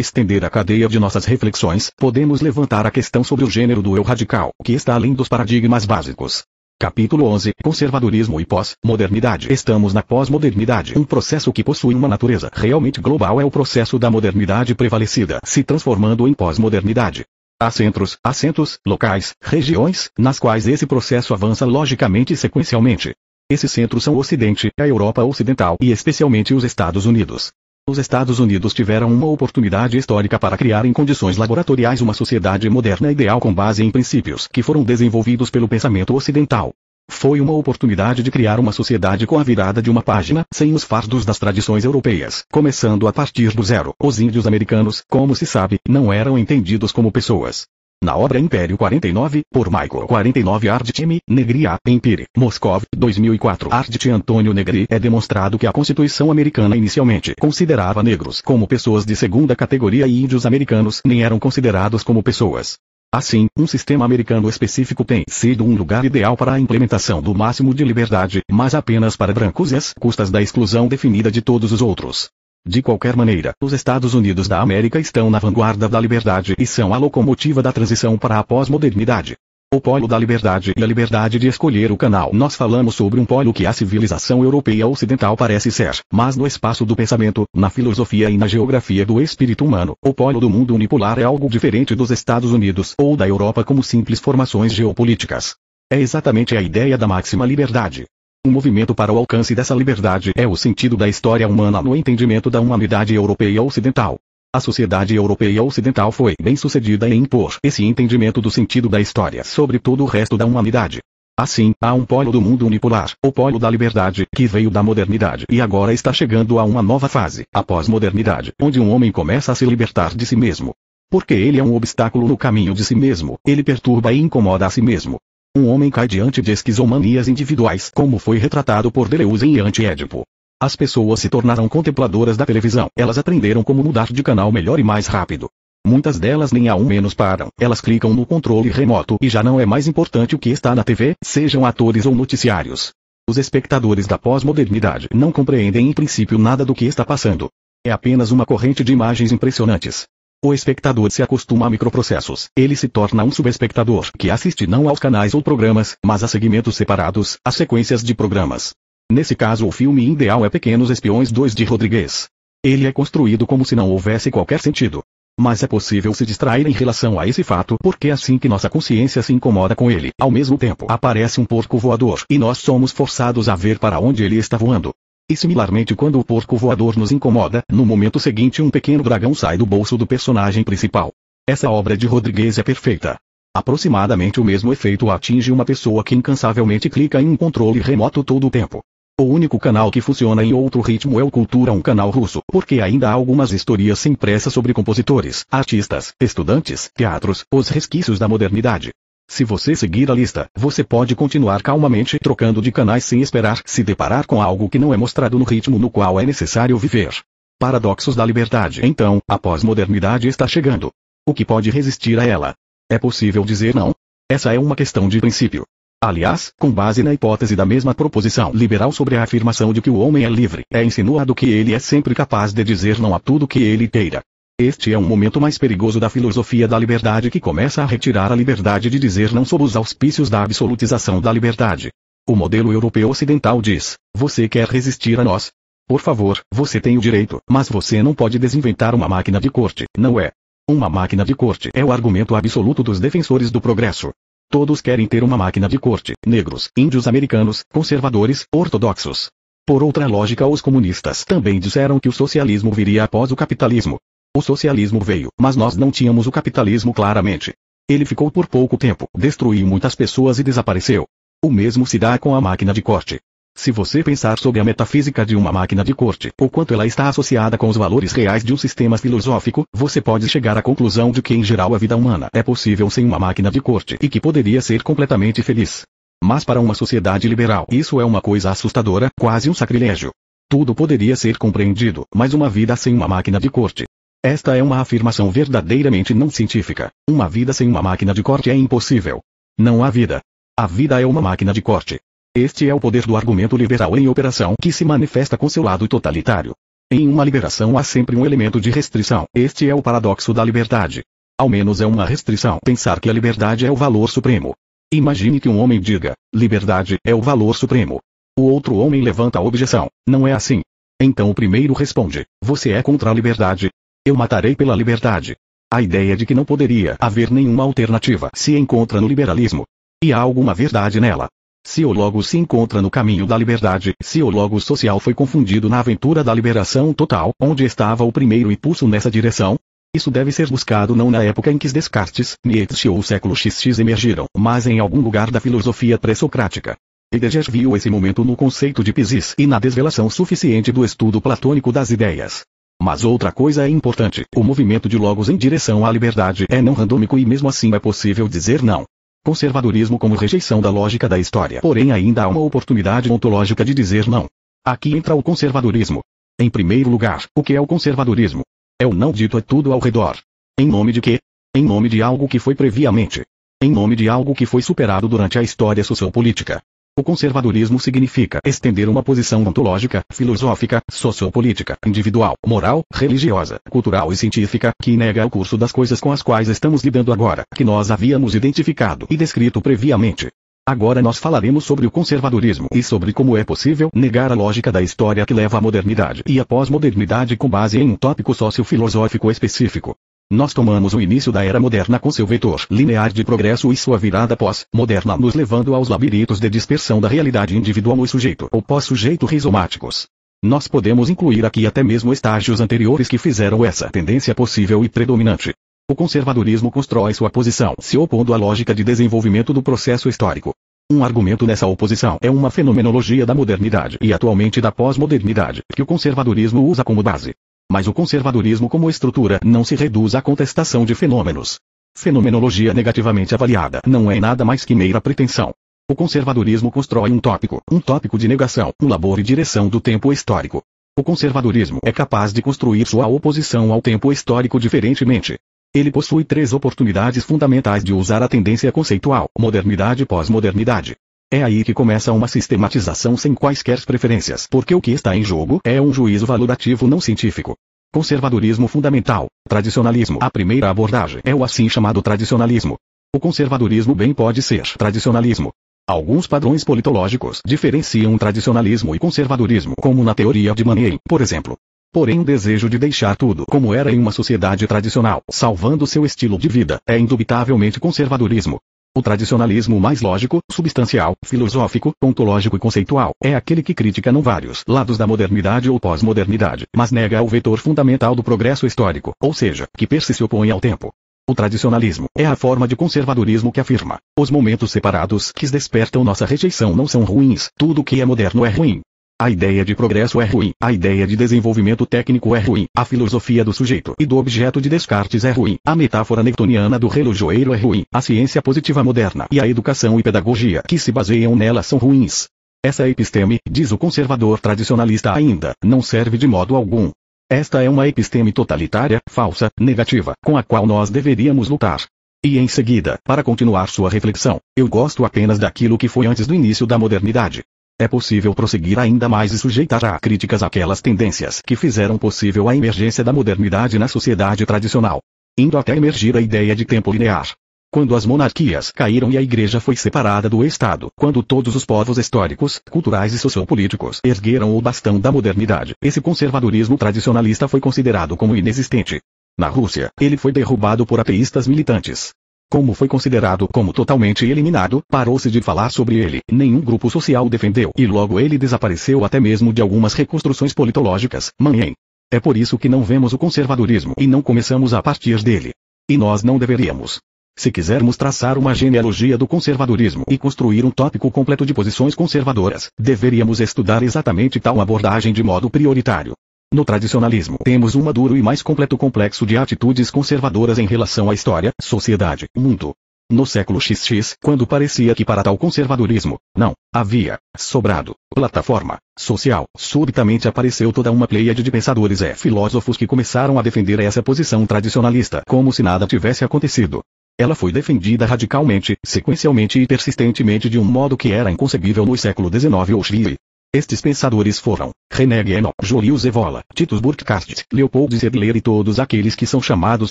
Estender a cadeia de nossas reflexões, podemos levantar a questão sobre o gênero do eu radical, que está além dos paradigmas básicos. Capítulo 11 Conservadorismo e pós-modernidade Estamos na pós-modernidade Um processo que possui uma natureza realmente global é o processo da modernidade prevalecida, se transformando em pós-modernidade. Há centros, assentos, locais, regiões, nas quais esse processo avança logicamente e sequencialmente. Esses centros são o Ocidente, a Europa Ocidental e especialmente os Estados Unidos. Os Estados Unidos tiveram uma oportunidade histórica para criar em condições laboratoriais uma sociedade moderna ideal com base em princípios que foram desenvolvidos pelo pensamento ocidental. Foi uma oportunidade de criar uma sociedade com a virada de uma página, sem os fardos das tradições europeias, começando a partir do zero. Os índios americanos, como se sabe, não eram entendidos como pessoas. Na obra Império 49, por Michael 49 Ardit Negri A. Empire, Moscov, 2004 Ardit Antônio Negri é demonstrado que a Constituição americana inicialmente considerava negros como pessoas de segunda categoria e índios americanos nem eram considerados como pessoas. Assim, um sistema americano específico tem sido um lugar ideal para a implementação do máximo de liberdade, mas apenas para brancos e às custas da exclusão definida de todos os outros. De qualquer maneira, os Estados Unidos da América estão na vanguarda da liberdade e são a locomotiva da transição para a pós-modernidade. O polo da liberdade e a liberdade de escolher o canal. Nós falamos sobre um polo que a civilização europeia ocidental parece ser, mas no espaço do pensamento, na filosofia e na geografia do espírito humano, o polo do mundo unipolar é algo diferente dos Estados Unidos ou da Europa como simples formações geopolíticas. É exatamente a ideia da máxima liberdade. O movimento para o alcance dessa liberdade é o sentido da história humana no entendimento da humanidade europeia ocidental. A sociedade europeia ocidental foi bem sucedida em impor esse entendimento do sentido da história sobre todo o resto da humanidade. Assim, há um polo do mundo unipolar, o polo da liberdade, que veio da modernidade e agora está chegando a uma nova fase, a pós-modernidade, onde um homem começa a se libertar de si mesmo. Porque ele é um obstáculo no caminho de si mesmo, ele perturba e incomoda a si mesmo. Um homem cai diante de esquizomanias individuais, como foi retratado por Deleuze em Anti-Édipo. As pessoas se tornaram contempladoras da televisão, elas aprenderam como mudar de canal melhor e mais rápido. Muitas delas nem a um menos param, elas clicam no controle remoto e já não é mais importante o que está na TV, sejam atores ou noticiários. Os espectadores da pós-modernidade não compreendem em princípio nada do que está passando. É apenas uma corrente de imagens impressionantes. O espectador se acostuma a microprocessos. Ele se torna um subespectador que assiste não aos canais ou programas, mas a segmentos separados, a sequências de programas. Nesse caso o filme ideal é Pequenos Espiões 2 de Rodrigues. Ele é construído como se não houvesse qualquer sentido. Mas é possível se distrair em relação a esse fato porque assim que nossa consciência se incomoda com ele, ao mesmo tempo aparece um porco voador e nós somos forçados a ver para onde ele está voando. E similarmente quando o porco voador nos incomoda, no momento seguinte um pequeno dragão sai do bolso do personagem principal. Essa obra de Rodrigues é perfeita. Aproximadamente o mesmo efeito atinge uma pessoa que incansavelmente clica em um controle remoto todo o tempo. O único canal que funciona em outro ritmo é o Cultura, um canal russo, porque ainda há algumas histórias sem pressa sobre compositores, artistas, estudantes, teatros, os resquícios da modernidade. Se você seguir a lista, você pode continuar calmamente trocando de canais sem esperar se deparar com algo que não é mostrado no ritmo no qual é necessário viver. Paradoxos da liberdade. Então, a pós-modernidade está chegando. O que pode resistir a ela? É possível dizer não? Essa é uma questão de princípio. Aliás, com base na hipótese da mesma proposição liberal sobre a afirmação de que o homem é livre, é insinuado que ele é sempre capaz de dizer não a tudo que ele queira. Este é um momento mais perigoso da filosofia da liberdade que começa a retirar a liberdade de dizer não sob os auspícios da absolutização da liberdade. O modelo europeu ocidental diz: você quer resistir a nós? Por favor, você tem o direito, mas você não pode desinventar uma máquina de corte, não é? Uma máquina de corte é o argumento absoluto dos defensores do progresso. Todos querem ter uma máquina de corte, negros, índios americanos, conservadores, ortodoxos. Por outra lógica, os comunistas também disseram que o socialismo viria após o capitalismo. O socialismo veio, mas nós não tínhamos o capitalismo claramente. Ele ficou por pouco tempo, destruiu muitas pessoas e desapareceu. O mesmo se dá com a máquina de corte. Se você pensar sobre a metafísica de uma máquina de corte, ou quanto ela está associada com os valores reais de um sistema filosófico, você pode chegar à conclusão de que em geral a vida humana é possível sem uma máquina de corte e que poderia ser completamente feliz. Mas para uma sociedade liberal isso é uma coisa assustadora, quase um sacrilégio. Tudo poderia ser compreendido, mas uma vida sem uma máquina de corte, esta é uma afirmação verdadeiramente não científica. Uma vida sem uma máquina de corte é impossível. Não há vida. A vida é uma máquina de corte. Este é o poder do argumento liberal em operação que se manifesta com seu lado totalitário. Em uma liberação há sempre um elemento de restrição. Este é o paradoxo da liberdade. Ao menos é uma restrição pensar que a liberdade é o valor supremo. Imagine que um homem diga: liberdade é o valor supremo. O outro homem levanta a objeção: não é assim. Então o primeiro responde: você é contra a liberdade, eu matarei pela liberdade. A ideia de que não poderia haver nenhuma alternativa se encontra no liberalismo. E há alguma verdade nela. Se o logo se encontra no caminho da liberdade, se o logo social foi confundido na aventura da liberação total, onde estava o primeiro impulso nessa direção? Isso deve ser buscado não na época em que Descartes, Nietzsche ou o século XX emergiram, mas em algum lugar da filosofia pré-socrática. Heidegger viu esse momento no conceito de Pisis e na desvelação suficiente do estudo platônico das ideias. Mas outra coisa é importante, o movimento de logos em direção à liberdade é não randômico e mesmo assim é possível dizer não. Conservadorismo como rejeição da lógica da história. Porém ainda há uma oportunidade ontológica de dizer não. Aqui entra o conservadorismo. Em primeiro lugar, o que é o conservadorismo? É o não dito a tudo ao redor. Em nome de quê? Em nome de algo que foi previamente. Em nome de algo que foi superado durante a história sociopolítica. O conservadorismo significa estender uma posição ontológica, filosófica, sociopolítica, individual, moral, religiosa, cultural e científica, que nega o curso das coisas com as quais estamos lidando agora, que nós havíamos identificado e descrito previamente. Agora nós falaremos sobre o conservadorismo e sobre como é possível negar a lógica da história que leva à modernidade e à pós-modernidade com base em um tópico sociofilosófico específico. Nós tomamos o início da era moderna com seu vetor linear de progresso e sua virada pós-moderna nos levando aos labirintos de dispersão da realidade individual no sujeito ou pós-sujeito rizomáticos. Nós podemos incluir aqui até mesmo estágios anteriores que fizeram essa tendência possível e predominante. O conservadorismo constrói sua posição se opondo à lógica de desenvolvimento do processo histórico. Um argumento nessa oposição é uma fenomenologia da modernidade e atualmente da pós-modernidade, que o conservadorismo usa como base. Mas o conservadorismo como estrutura não se reduz à contestação de fenômenos. Fenomenologia negativamente avaliada não é nada mais que meira pretensão. O conservadorismo constrói um tópico, um tópico de negação, um labor e direção do tempo histórico. O conservadorismo é capaz de construir sua oposição ao tempo histórico diferentemente. Ele possui três oportunidades fundamentais de usar a tendência conceitual, modernidade e pós-modernidade. É aí que começa uma sistematização sem quaisquer preferências, porque o que está em jogo é um juízo valorativo não científico. Conservadorismo fundamental. Tradicionalismo. A primeira abordagem é o assim chamado tradicionalismo. O conservadorismo bem pode ser tradicionalismo. Alguns padrões politológicos diferenciam tradicionalismo e conservadorismo, como na teoria de Manning, por exemplo. Porém, o desejo de deixar tudo como era em uma sociedade tradicional, salvando seu estilo de vida, é indubitavelmente conservadorismo. O tradicionalismo mais lógico, substancial, filosófico, ontológico e conceitual é aquele que critica não vários lados da modernidade ou pós-modernidade, mas nega o vetor fundamental do progresso histórico, ou seja, que per se opõe ao tempo. O tradicionalismo é a forma de conservadorismo que afirma: os momentos separados que despertam nossa rejeição não são ruins, tudo que é moderno é ruim. A ideia de progresso é ruim, a ideia de desenvolvimento técnico é ruim, a filosofia do sujeito e do objeto de Descartes é ruim, a metáfora newtoniana do relojoeiro é ruim, a ciência positiva moderna e a educação e pedagogia que se baseiam nela são ruins. Essa episteme, diz o conservador tradicionalista ainda, não serve de modo algum. Esta é uma episteme totalitária, falsa, negativa, com a qual nós deveríamos lutar. E em seguida, para continuar sua reflexão, eu gosto apenas daquilo que foi antes do início da modernidade. É possível prosseguir ainda mais e sujeitar a críticas aquelas tendências que fizeram possível a emergência da modernidade na sociedade tradicional. Indo até emergir a ideia de tempo linear. Quando as monarquias caíram e a igreja foi separada do Estado, quando todos os povos históricos, culturais e sociopolíticos ergueram o bastão da modernidade, esse conservadorismo tradicionalista foi considerado como inexistente. Na Rússia, ele foi derrubado por ateístas militantes. Como foi considerado como totalmente eliminado, parou-se de falar sobre ele, nenhum grupo social defendeu e logo ele desapareceu até mesmo de algumas reconstruções politológicas, manhem. É por isso que não vemos o conservadorismo e não começamos a partir dele. E nós não deveríamos. Se quisermos traçar uma genealogia do conservadorismo e construir um tópico completo de posições conservadoras, deveríamos estudar exatamente tal abordagem de modo prioritário. No tradicionalismo, temos um maduro e mais completo complexo de atitudes conservadoras em relação à história, sociedade, mundo. No século XX, quando parecia que para tal conservadorismo, não, havia, sobrado, plataforma, social, subitamente apareceu toda uma pleiade de pensadores e filósofos que começaram a defender essa posição tradicionalista como se nada tivesse acontecido. Ela foi defendida radicalmente, sequencialmente e persistentemente de um modo que era inconcebível no século XIX ou XX. Estes pensadores foram René Guénon, Julius Evola, Titus Burckhardt, Leopold Sedler e todos aqueles que são chamados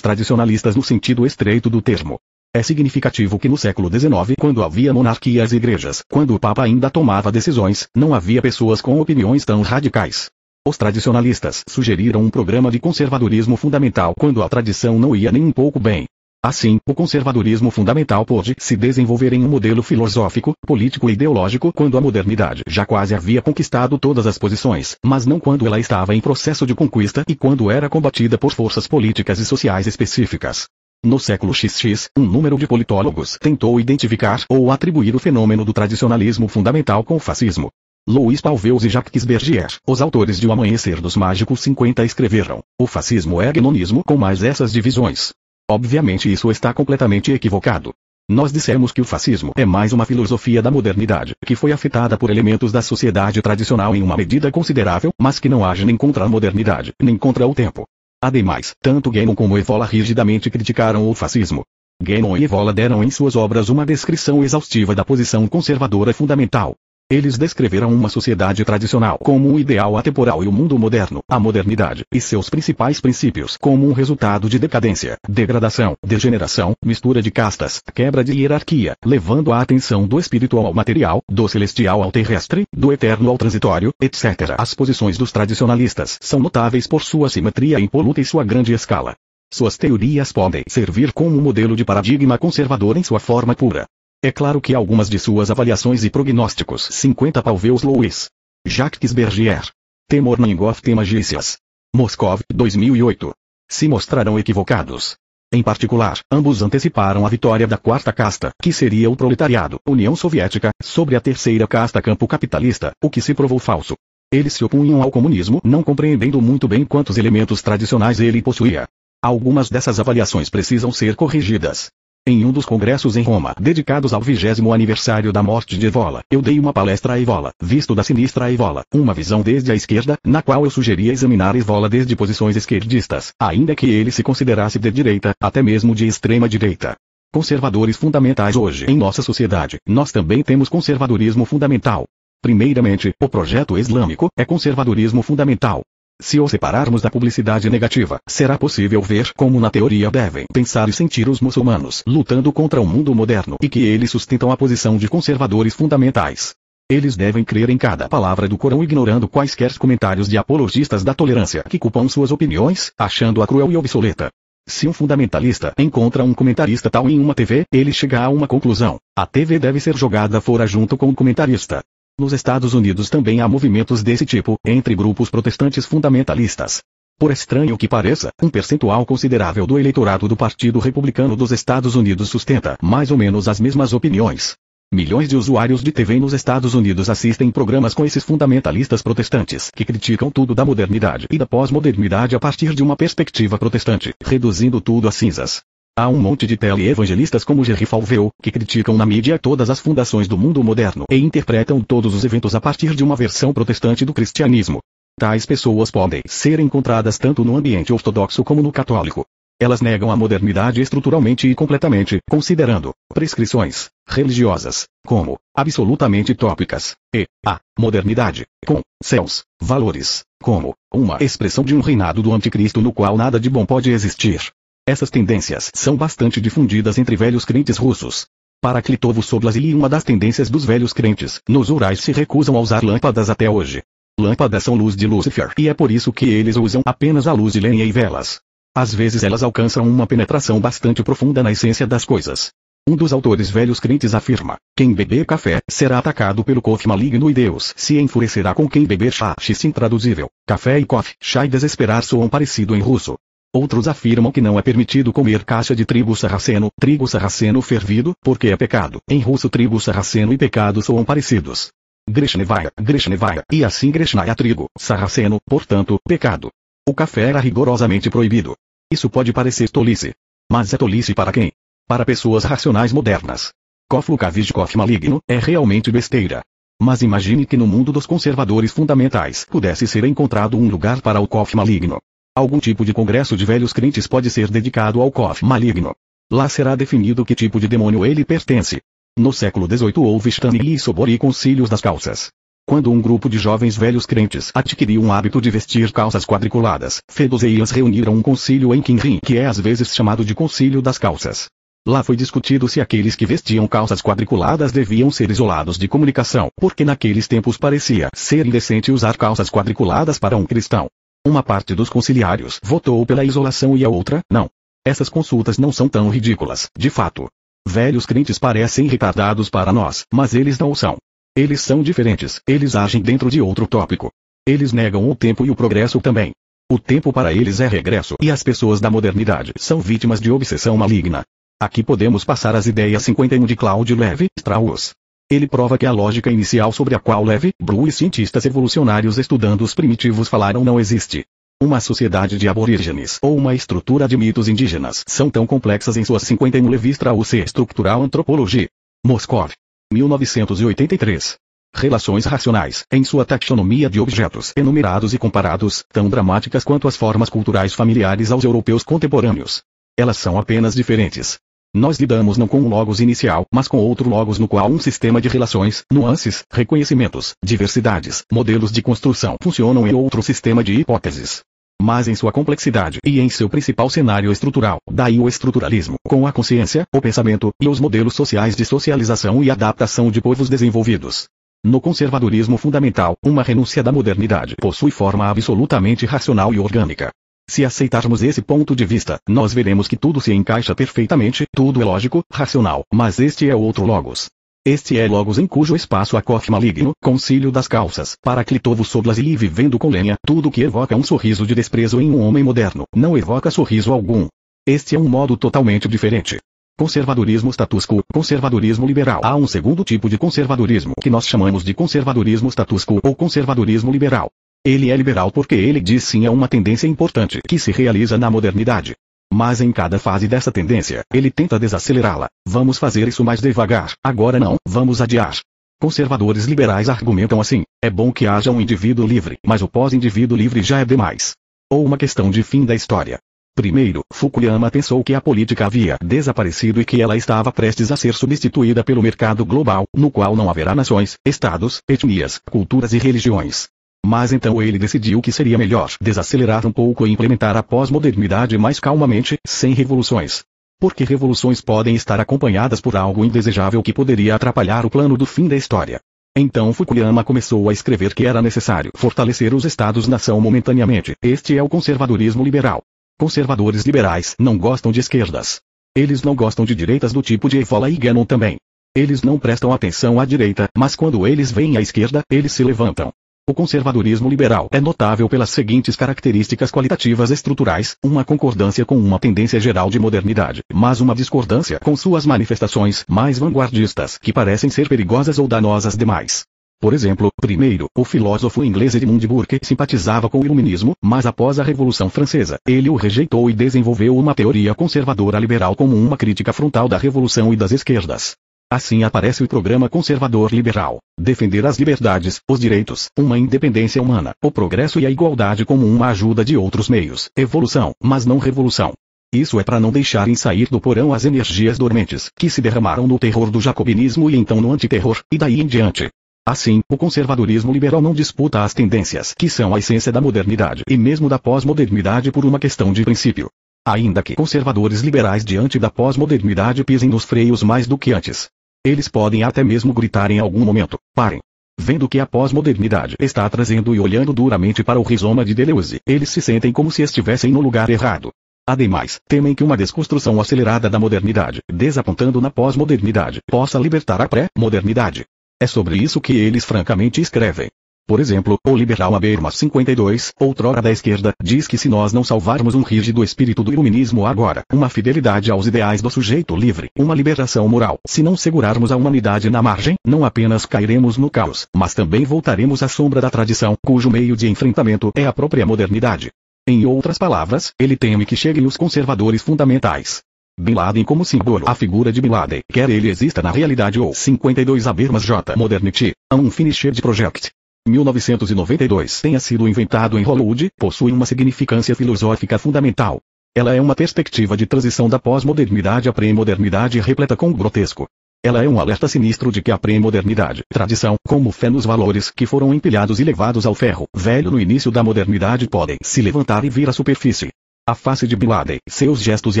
tradicionalistas no sentido estreito do termo. É significativo que no século XIX, quando havia monarquias e igrejas, quando o Papa ainda tomava decisões, não havia pessoas com opiniões tão radicais. Os tradicionalistas sugeriram um programa de conservadorismo fundamental quando a tradição não ia nem um pouco bem. Assim, o conservadorismo fundamental pôde se desenvolver em um modelo filosófico, político e ideológico quando a modernidade já quase havia conquistado todas as posições, mas não quando ela estava em processo de conquista e quando era combatida por forças políticas e sociais específicas. No século XX, um número de politólogos tentou identificar ou atribuir o fenômeno do tradicionalismo fundamental com o fascismo. Louis Palveus e Jacques Bergier, os autores de O Amanhecer dos Mágicos 50 escreveram, o fascismo é gnonismo com mais essas divisões. Obviamente isso está completamente equivocado. Nós dissemos que o fascismo é mais uma filosofia da modernidade, que foi afetada por elementos da sociedade tradicional em uma medida considerável, mas que não age nem contra a modernidade, nem contra o tempo. Ademais, tanto Guénon como Evola rigidamente criticaram o fascismo. Guénon e Evola deram em suas obras uma descrição exaustiva da posição conservadora fundamental, eles descreveram uma sociedade tradicional como um ideal atemporal e o mundo moderno, a modernidade, e seus principais princípios como um resultado de decadência, degradação, degeneração, mistura de castas, quebra de hierarquia, levando a atenção do espiritual ao material, do celestial ao terrestre, do eterno ao transitório, etc. As posições dos tradicionalistas são notáveis por sua simetria impoluta e sua grande escala. Suas teorias podem servir como modelo de paradigma conservador em sua forma pura. É claro que algumas de suas avaliações e prognósticos 50 Palveus Louis. Jacques Bergier. Temor Nangoff Temagícias. Moscov, 2008. Se mostrarão equivocados. Em particular, ambos anteciparam a vitória da quarta casta, que seria o proletariado, União Soviética, sobre a terceira casta campo capitalista, o que se provou falso. Eles se opunham ao comunismo, não compreendendo muito bem quantos elementos tradicionais ele possuía. Algumas dessas avaliações precisam ser corrigidas. Em um dos congressos em Roma, dedicados ao vigésimo aniversário da morte de Evola, eu dei uma palestra a Evola, visto da sinistra Evola, uma visão desde a esquerda, na qual eu sugeria examinar Evola desde posições esquerdistas, ainda que ele se considerasse de direita, até mesmo de extrema direita. Conservadores fundamentais hoje em nossa sociedade, nós também temos conservadorismo fundamental. Primeiramente, o projeto islâmico é conservadorismo fundamental. Se o separarmos da publicidade negativa, será possível ver como na teoria devem pensar e sentir os muçulmanos lutando contra o mundo moderno e que eles sustentam a posição de conservadores fundamentais. Eles devem crer em cada palavra do Corão ignorando quaisquer comentários de apologistas da tolerância que culpam suas opiniões, achando-a cruel e obsoleta. Se um fundamentalista encontra um comentarista tal em uma TV, ele chega a uma conclusão. A TV deve ser jogada fora junto com o comentarista. Nos Estados Unidos também há movimentos desse tipo, entre grupos protestantes fundamentalistas. Por estranho que pareça, um percentual considerável do eleitorado do Partido Republicano dos Estados Unidos sustenta mais ou menos as mesmas opiniões. Milhões de usuários de TV nos Estados Unidos assistem programas com esses fundamentalistas protestantes que criticam tudo da modernidade e da pós-modernidade a partir de uma perspectiva protestante, reduzindo tudo a cinzas. Há um monte de tele-evangelistas como Jerry Falveu, que criticam na mídia todas as fundações do mundo moderno e interpretam todos os eventos a partir de uma versão protestante do cristianismo. Tais pessoas podem ser encontradas tanto no ambiente ortodoxo como no católico. Elas negam a modernidade estruturalmente e completamente, considerando prescrições religiosas como absolutamente tópicas, e a modernidade com seus valores como uma expressão de um reinado do anticristo no qual nada de bom pode existir. Essas tendências são bastante difundidas entre velhos crentes russos. Para Klitovo Soblazili uma das tendências dos velhos crentes, nos Urais se recusam a usar lâmpadas até hoje. Lâmpadas são luz de Lúcifer e é por isso que eles usam apenas a luz de lenha e velas. Às vezes elas alcançam uma penetração bastante profunda na essência das coisas. Um dos autores velhos crentes afirma: quem beber café será atacado pelo cof maligno e Deus se enfurecerá com quem beber chá. X intraduzível. Café e cof, chá e desesperar soam parecido em russo. Outros afirmam que não é permitido comer caixa de trigo sarraceno, trigo sarraceno fervido, porque é pecado. Em russo trigo sarraceno e pecado soam parecidos. Greshnevaya, Greshnevaya, e assim Greshnaya trigo, sarraceno, portanto, pecado. O café era rigorosamente proibido. Isso pode parecer tolice. Mas é tolice para quem? Para pessoas racionais modernas. Koflukavishkov maligno é realmente besteira. Mas imagine que no mundo dos conservadores fundamentais pudesse ser encontrado um lugar para o KOF maligno. Algum tipo de congresso de velhos crentes pode ser dedicado ao KOF maligno. Lá será definido que tipo de demônio ele pertence. No século XVIII houve Stanley e Sobor e concílios das calças. Quando um grupo de jovens velhos crentes adquiriu um hábito de vestir calças quadriculadas, Fedos Ians reuniram um concílio em Qinrin que é às vezes chamado de concílio das calças. Lá foi discutido se aqueles que vestiam calças quadriculadas deviam ser isolados de comunicação, porque naqueles tempos parecia ser indecente usar calças quadriculadas para um cristão. Uma parte dos conciliários votou pela isolação e a outra, não. Essas consultas não são tão ridículas, de fato. Velhos crentes parecem retardados para nós, mas eles não o são. Eles são diferentes, eles agem dentro de outro tópico. Eles negam o tempo e o progresso também. O tempo para eles é regresso e as pessoas da modernidade são vítimas de obsessão maligna. Aqui podemos passar as ideias 51 de Claude Levi Strauss. Ele prova que a lógica inicial sobre a qual Levi, Bru e cientistas evolucionários estudando os primitivos falaram não existe. Uma sociedade de aborígenes ou uma estrutura de mitos indígenas são tão complexas em suas 51 Levi Strauss e estrutural antropologia. Moscov, 1983. Relações racionais, em sua taxonomia de objetos enumerados e comparados, tão dramáticas quanto as formas culturais familiares aos europeus contemporâneos. Elas são apenas diferentes. Nós lidamos não com um logos inicial, mas com outro logos no qual um sistema de relações, nuances, reconhecimentos, diversidades, modelos de construção funcionam em outro sistema de hipóteses mas em sua complexidade e em seu principal cenário estrutural, daí o estruturalismo, com a consciência, o pensamento e os modelos sociais de socialização e adaptação de povos desenvolvidos. No conservadorismo fundamental, uma renúncia da modernidade possui forma absolutamente racional e orgânica. Se aceitarmos esse ponto de vista, nós veremos que tudo se encaixa perfeitamente, tudo é lógico, racional, mas este é outro logos. Este é Logos em cujo espaço a cof maligno, concílio das calças, para Clitovo Soblasili vivendo com lenha, tudo que evoca um sorriso de desprezo em um homem moderno, não evoca sorriso algum. Este é um modo totalmente diferente. Conservadorismo status quo, conservadorismo liberal. Há um segundo tipo de conservadorismo que nós chamamos de conservadorismo status quo ou conservadorismo liberal. Ele é liberal porque ele diz sim a uma tendência importante que se realiza na modernidade. Mas em cada fase dessa tendência, ele tenta desacelerá-la. Vamos fazer isso mais devagar. Agora não, vamos adiar. Conservadores liberais argumentam assim: é bom que haja um indivíduo livre, mas o pós-indivíduo livre já é demais. Ou uma questão de fim da história. Primeiro, Fukuyama pensou que a política havia desaparecido e que ela estava prestes a ser substituída pelo mercado global, no qual não haverá nações, estados, etnias, culturas e religiões. Mas então ele decidiu que seria melhor desacelerar um pouco e implementar a pós-modernidade mais calmamente, sem revoluções. Porque revoluções podem estar acompanhadas por algo indesejável que poderia atrapalhar o plano do fim da história. Então Fukuyama começou a escrever que era necessário fortalecer os estados-nação momentaneamente. Este é o conservadorismo liberal. Conservadores liberais não gostam de esquerdas. Eles não gostam de direitas do tipo de Evola e Gannon também. Eles não prestam atenção à direita, mas quando eles veem a esquerda, eles se levantam. O conservadorismo liberal é notável pelas seguintes características qualitativas estruturais, uma concordância com uma tendência geral de modernidade, mas uma discordância com suas manifestações mais vanguardistas que parecem ser perigosas ou danosas demais. Por exemplo, primeiro, o filósofo inglês Edmund Burke simpatizava com o iluminismo, mas após a Revolução Francesa, ele o rejeitou e desenvolveu uma teoria conservadora liberal como uma crítica frontal da Revolução e das esquerdas. Assim aparece o programa conservador liberal. Defender as liberdades, os direitos, uma independência humana, o progresso e a igualdade como uma ajuda de outros meios. Evolução, mas não revolução. Isso é para não deixarem sair do porão as energias dormentes, que se derramaram no terror do jacobinismo e então no antiterror, e daí em diante. Assim, o conservadorismo liberal não disputa as tendências que são a essência da modernidade e mesmo da pós-modernidade por uma questão de princípio. Ainda que conservadores liberais diante da pós-modernidade pisem nos freios mais do que antes, eles podem até mesmo gritar em algum momento, parem. Vendo que a pós-modernidade está trazendo e olhando duramente para o rizoma de Deleuze, eles se sentem como se estivessem no lugar errado. Ademais, temem que uma desconstrução acelerada da modernidade, desapontando na pós-modernidade, possa libertar a pré-modernidade. É sobre isso que eles francamente escrevem. Por exemplo, o liberal Habermas 52, outrora da esquerda, diz que se nós não salvarmos um rígido espírito do iluminismo agora, uma fidelidade aos ideais do sujeito livre, uma liberação moral, se não segurarmos a humanidade na margem, não apenas cairemos no caos, mas também voltaremos à sombra da tradição, cujo meio de enfrentamento é a própria modernidade. Em outras palavras, ele teme que cheguem os conservadores fundamentais. Bin Laden como símbolo. A figura de Bin Laden, quer ele exista na realidade ou 52 Habermas J. Modernity, a um Finished Project, 1992 tenha sido inventado em Hollywood, possui uma significância filosófica fundamental. Ela é uma perspectiva de transição da pós-modernidade à pré-modernidade repleta com grotesco. Ela é um alerta sinistro de que a pré-modernidade, tradição, como fé nos valores que foram empilhados e levados ao ferro, velho no início da modernidade podem se levantar e vir à superfície. A face de Bin Laden, seus gestos e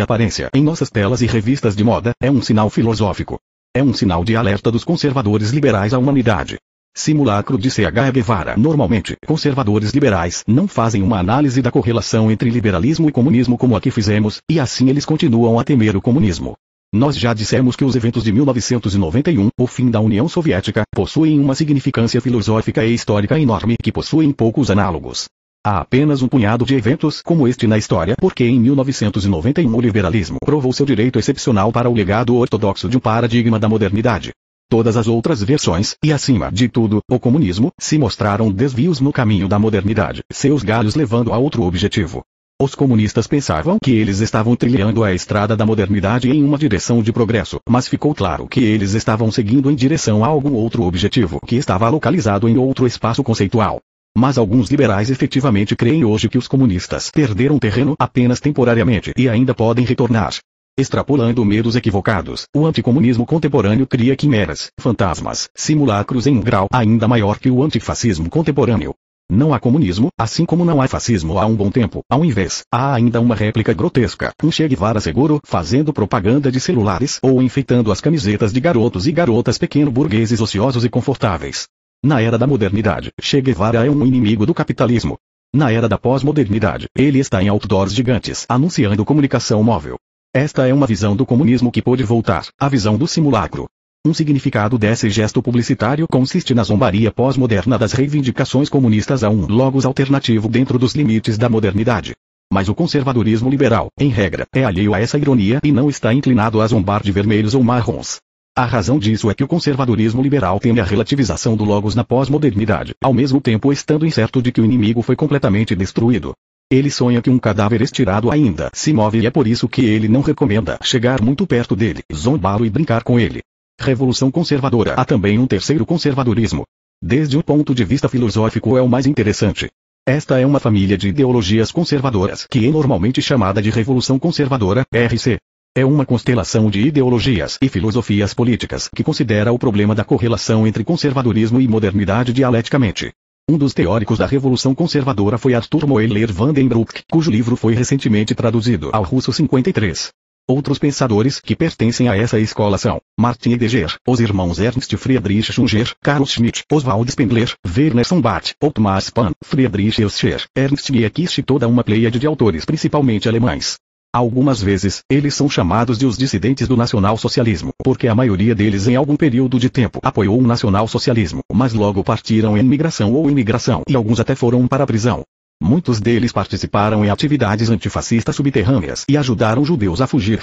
aparência em nossas telas e revistas de moda, é um sinal filosófico. É um sinal de alerta dos conservadores liberais à humanidade. Simulacro de C.H. Guevara. Normalmente, conservadores liberais não fazem uma análise da correlação entre liberalismo e comunismo como a que fizemos, e assim eles continuam a temer o comunismo. Nós já dissemos que os eventos de 1991, o fim da União Soviética, possuem uma significância filosófica e histórica enorme que possuem poucos análogos. Há apenas um punhado de eventos como este na história porque em 1991 o liberalismo provou seu direito excepcional para o legado ortodoxo de um paradigma da modernidade. Todas as outras versões, e acima de tudo, o comunismo, se mostraram desvios no caminho da modernidade, seus galhos levando a outro objetivo. Os comunistas pensavam que eles estavam trilhando a estrada da modernidade em uma direção de progresso, mas ficou claro que eles estavam seguindo em direção a algum outro objetivo que estava localizado em outro espaço conceitual. Mas alguns liberais efetivamente creem hoje que os comunistas perderam terreno apenas temporariamente e ainda podem retornar. Extrapolando medos equivocados, o anticomunismo contemporâneo cria quimeras, fantasmas, simulacros em um grau ainda maior que o antifascismo contemporâneo. Não há comunismo, assim como não há fascismo há um bom tempo. Ao invés, há ainda uma réplica grotesca, um Che Guevara seguro, fazendo propaganda de celulares ou enfeitando as camisetas de garotos e garotas pequeno-burgueses ociosos e confortáveis. Na era da modernidade, Che Guevara é um inimigo do capitalismo. Na era da pós-modernidade, ele está em outdoors gigantes, anunciando comunicação móvel. Esta é uma visão do comunismo que pôde voltar, a visão do simulacro. Um significado desse gesto publicitário consiste na zombaria pós-moderna das reivindicações comunistas a um logos alternativo dentro dos limites da modernidade. Mas o conservadorismo liberal, em regra, é alheio a essa ironia e não está inclinado a zombar de vermelhos ou marrons. A razão disso é que o conservadorismo liberal teme a relativização do logos na pós-modernidade, ao mesmo tempo estando incerto de que o inimigo foi completamente destruído. Ele sonha que um cadáver estirado ainda se move e é por isso que ele não recomenda chegar muito perto dele, zombá-lo e brincar com ele. Revolução conservadora. Há também um terceiro conservadorismo. Desde o ponto de vista filosófico é o mais interessante. Esta é uma família de ideologias conservadoras que é normalmente chamada de Revolução Conservadora, RC. É uma constelação de ideologias e filosofias políticas que considera o problema da correlação entre conservadorismo e modernidade dialeticamente. Um dos teóricos da Revolução Conservadora foi Arthur Moeller Vandenbroek, cujo livro foi recentemente traduzido ao russo 53. Outros pensadores que pertencem a essa escola são Martin Heidegger, os irmãos Ernst Friedrich Schunger, Carl Schmitt, Oswald Spengler, Werner Sombart, Ottmar Spahn, Friedrich Elscher, Ernst Nietzsche e toda uma pleiade de autores principalmente alemães. Algumas vezes, eles são chamados de os dissidentes do nacional-socialismo, porque a maioria deles em algum período de tempo apoiou o nacional-socialismo, mas logo partiram em migração ou imigração e alguns até foram para a prisão. Muitos deles participaram em atividades antifascistas subterrâneas e ajudaram judeus a fugir.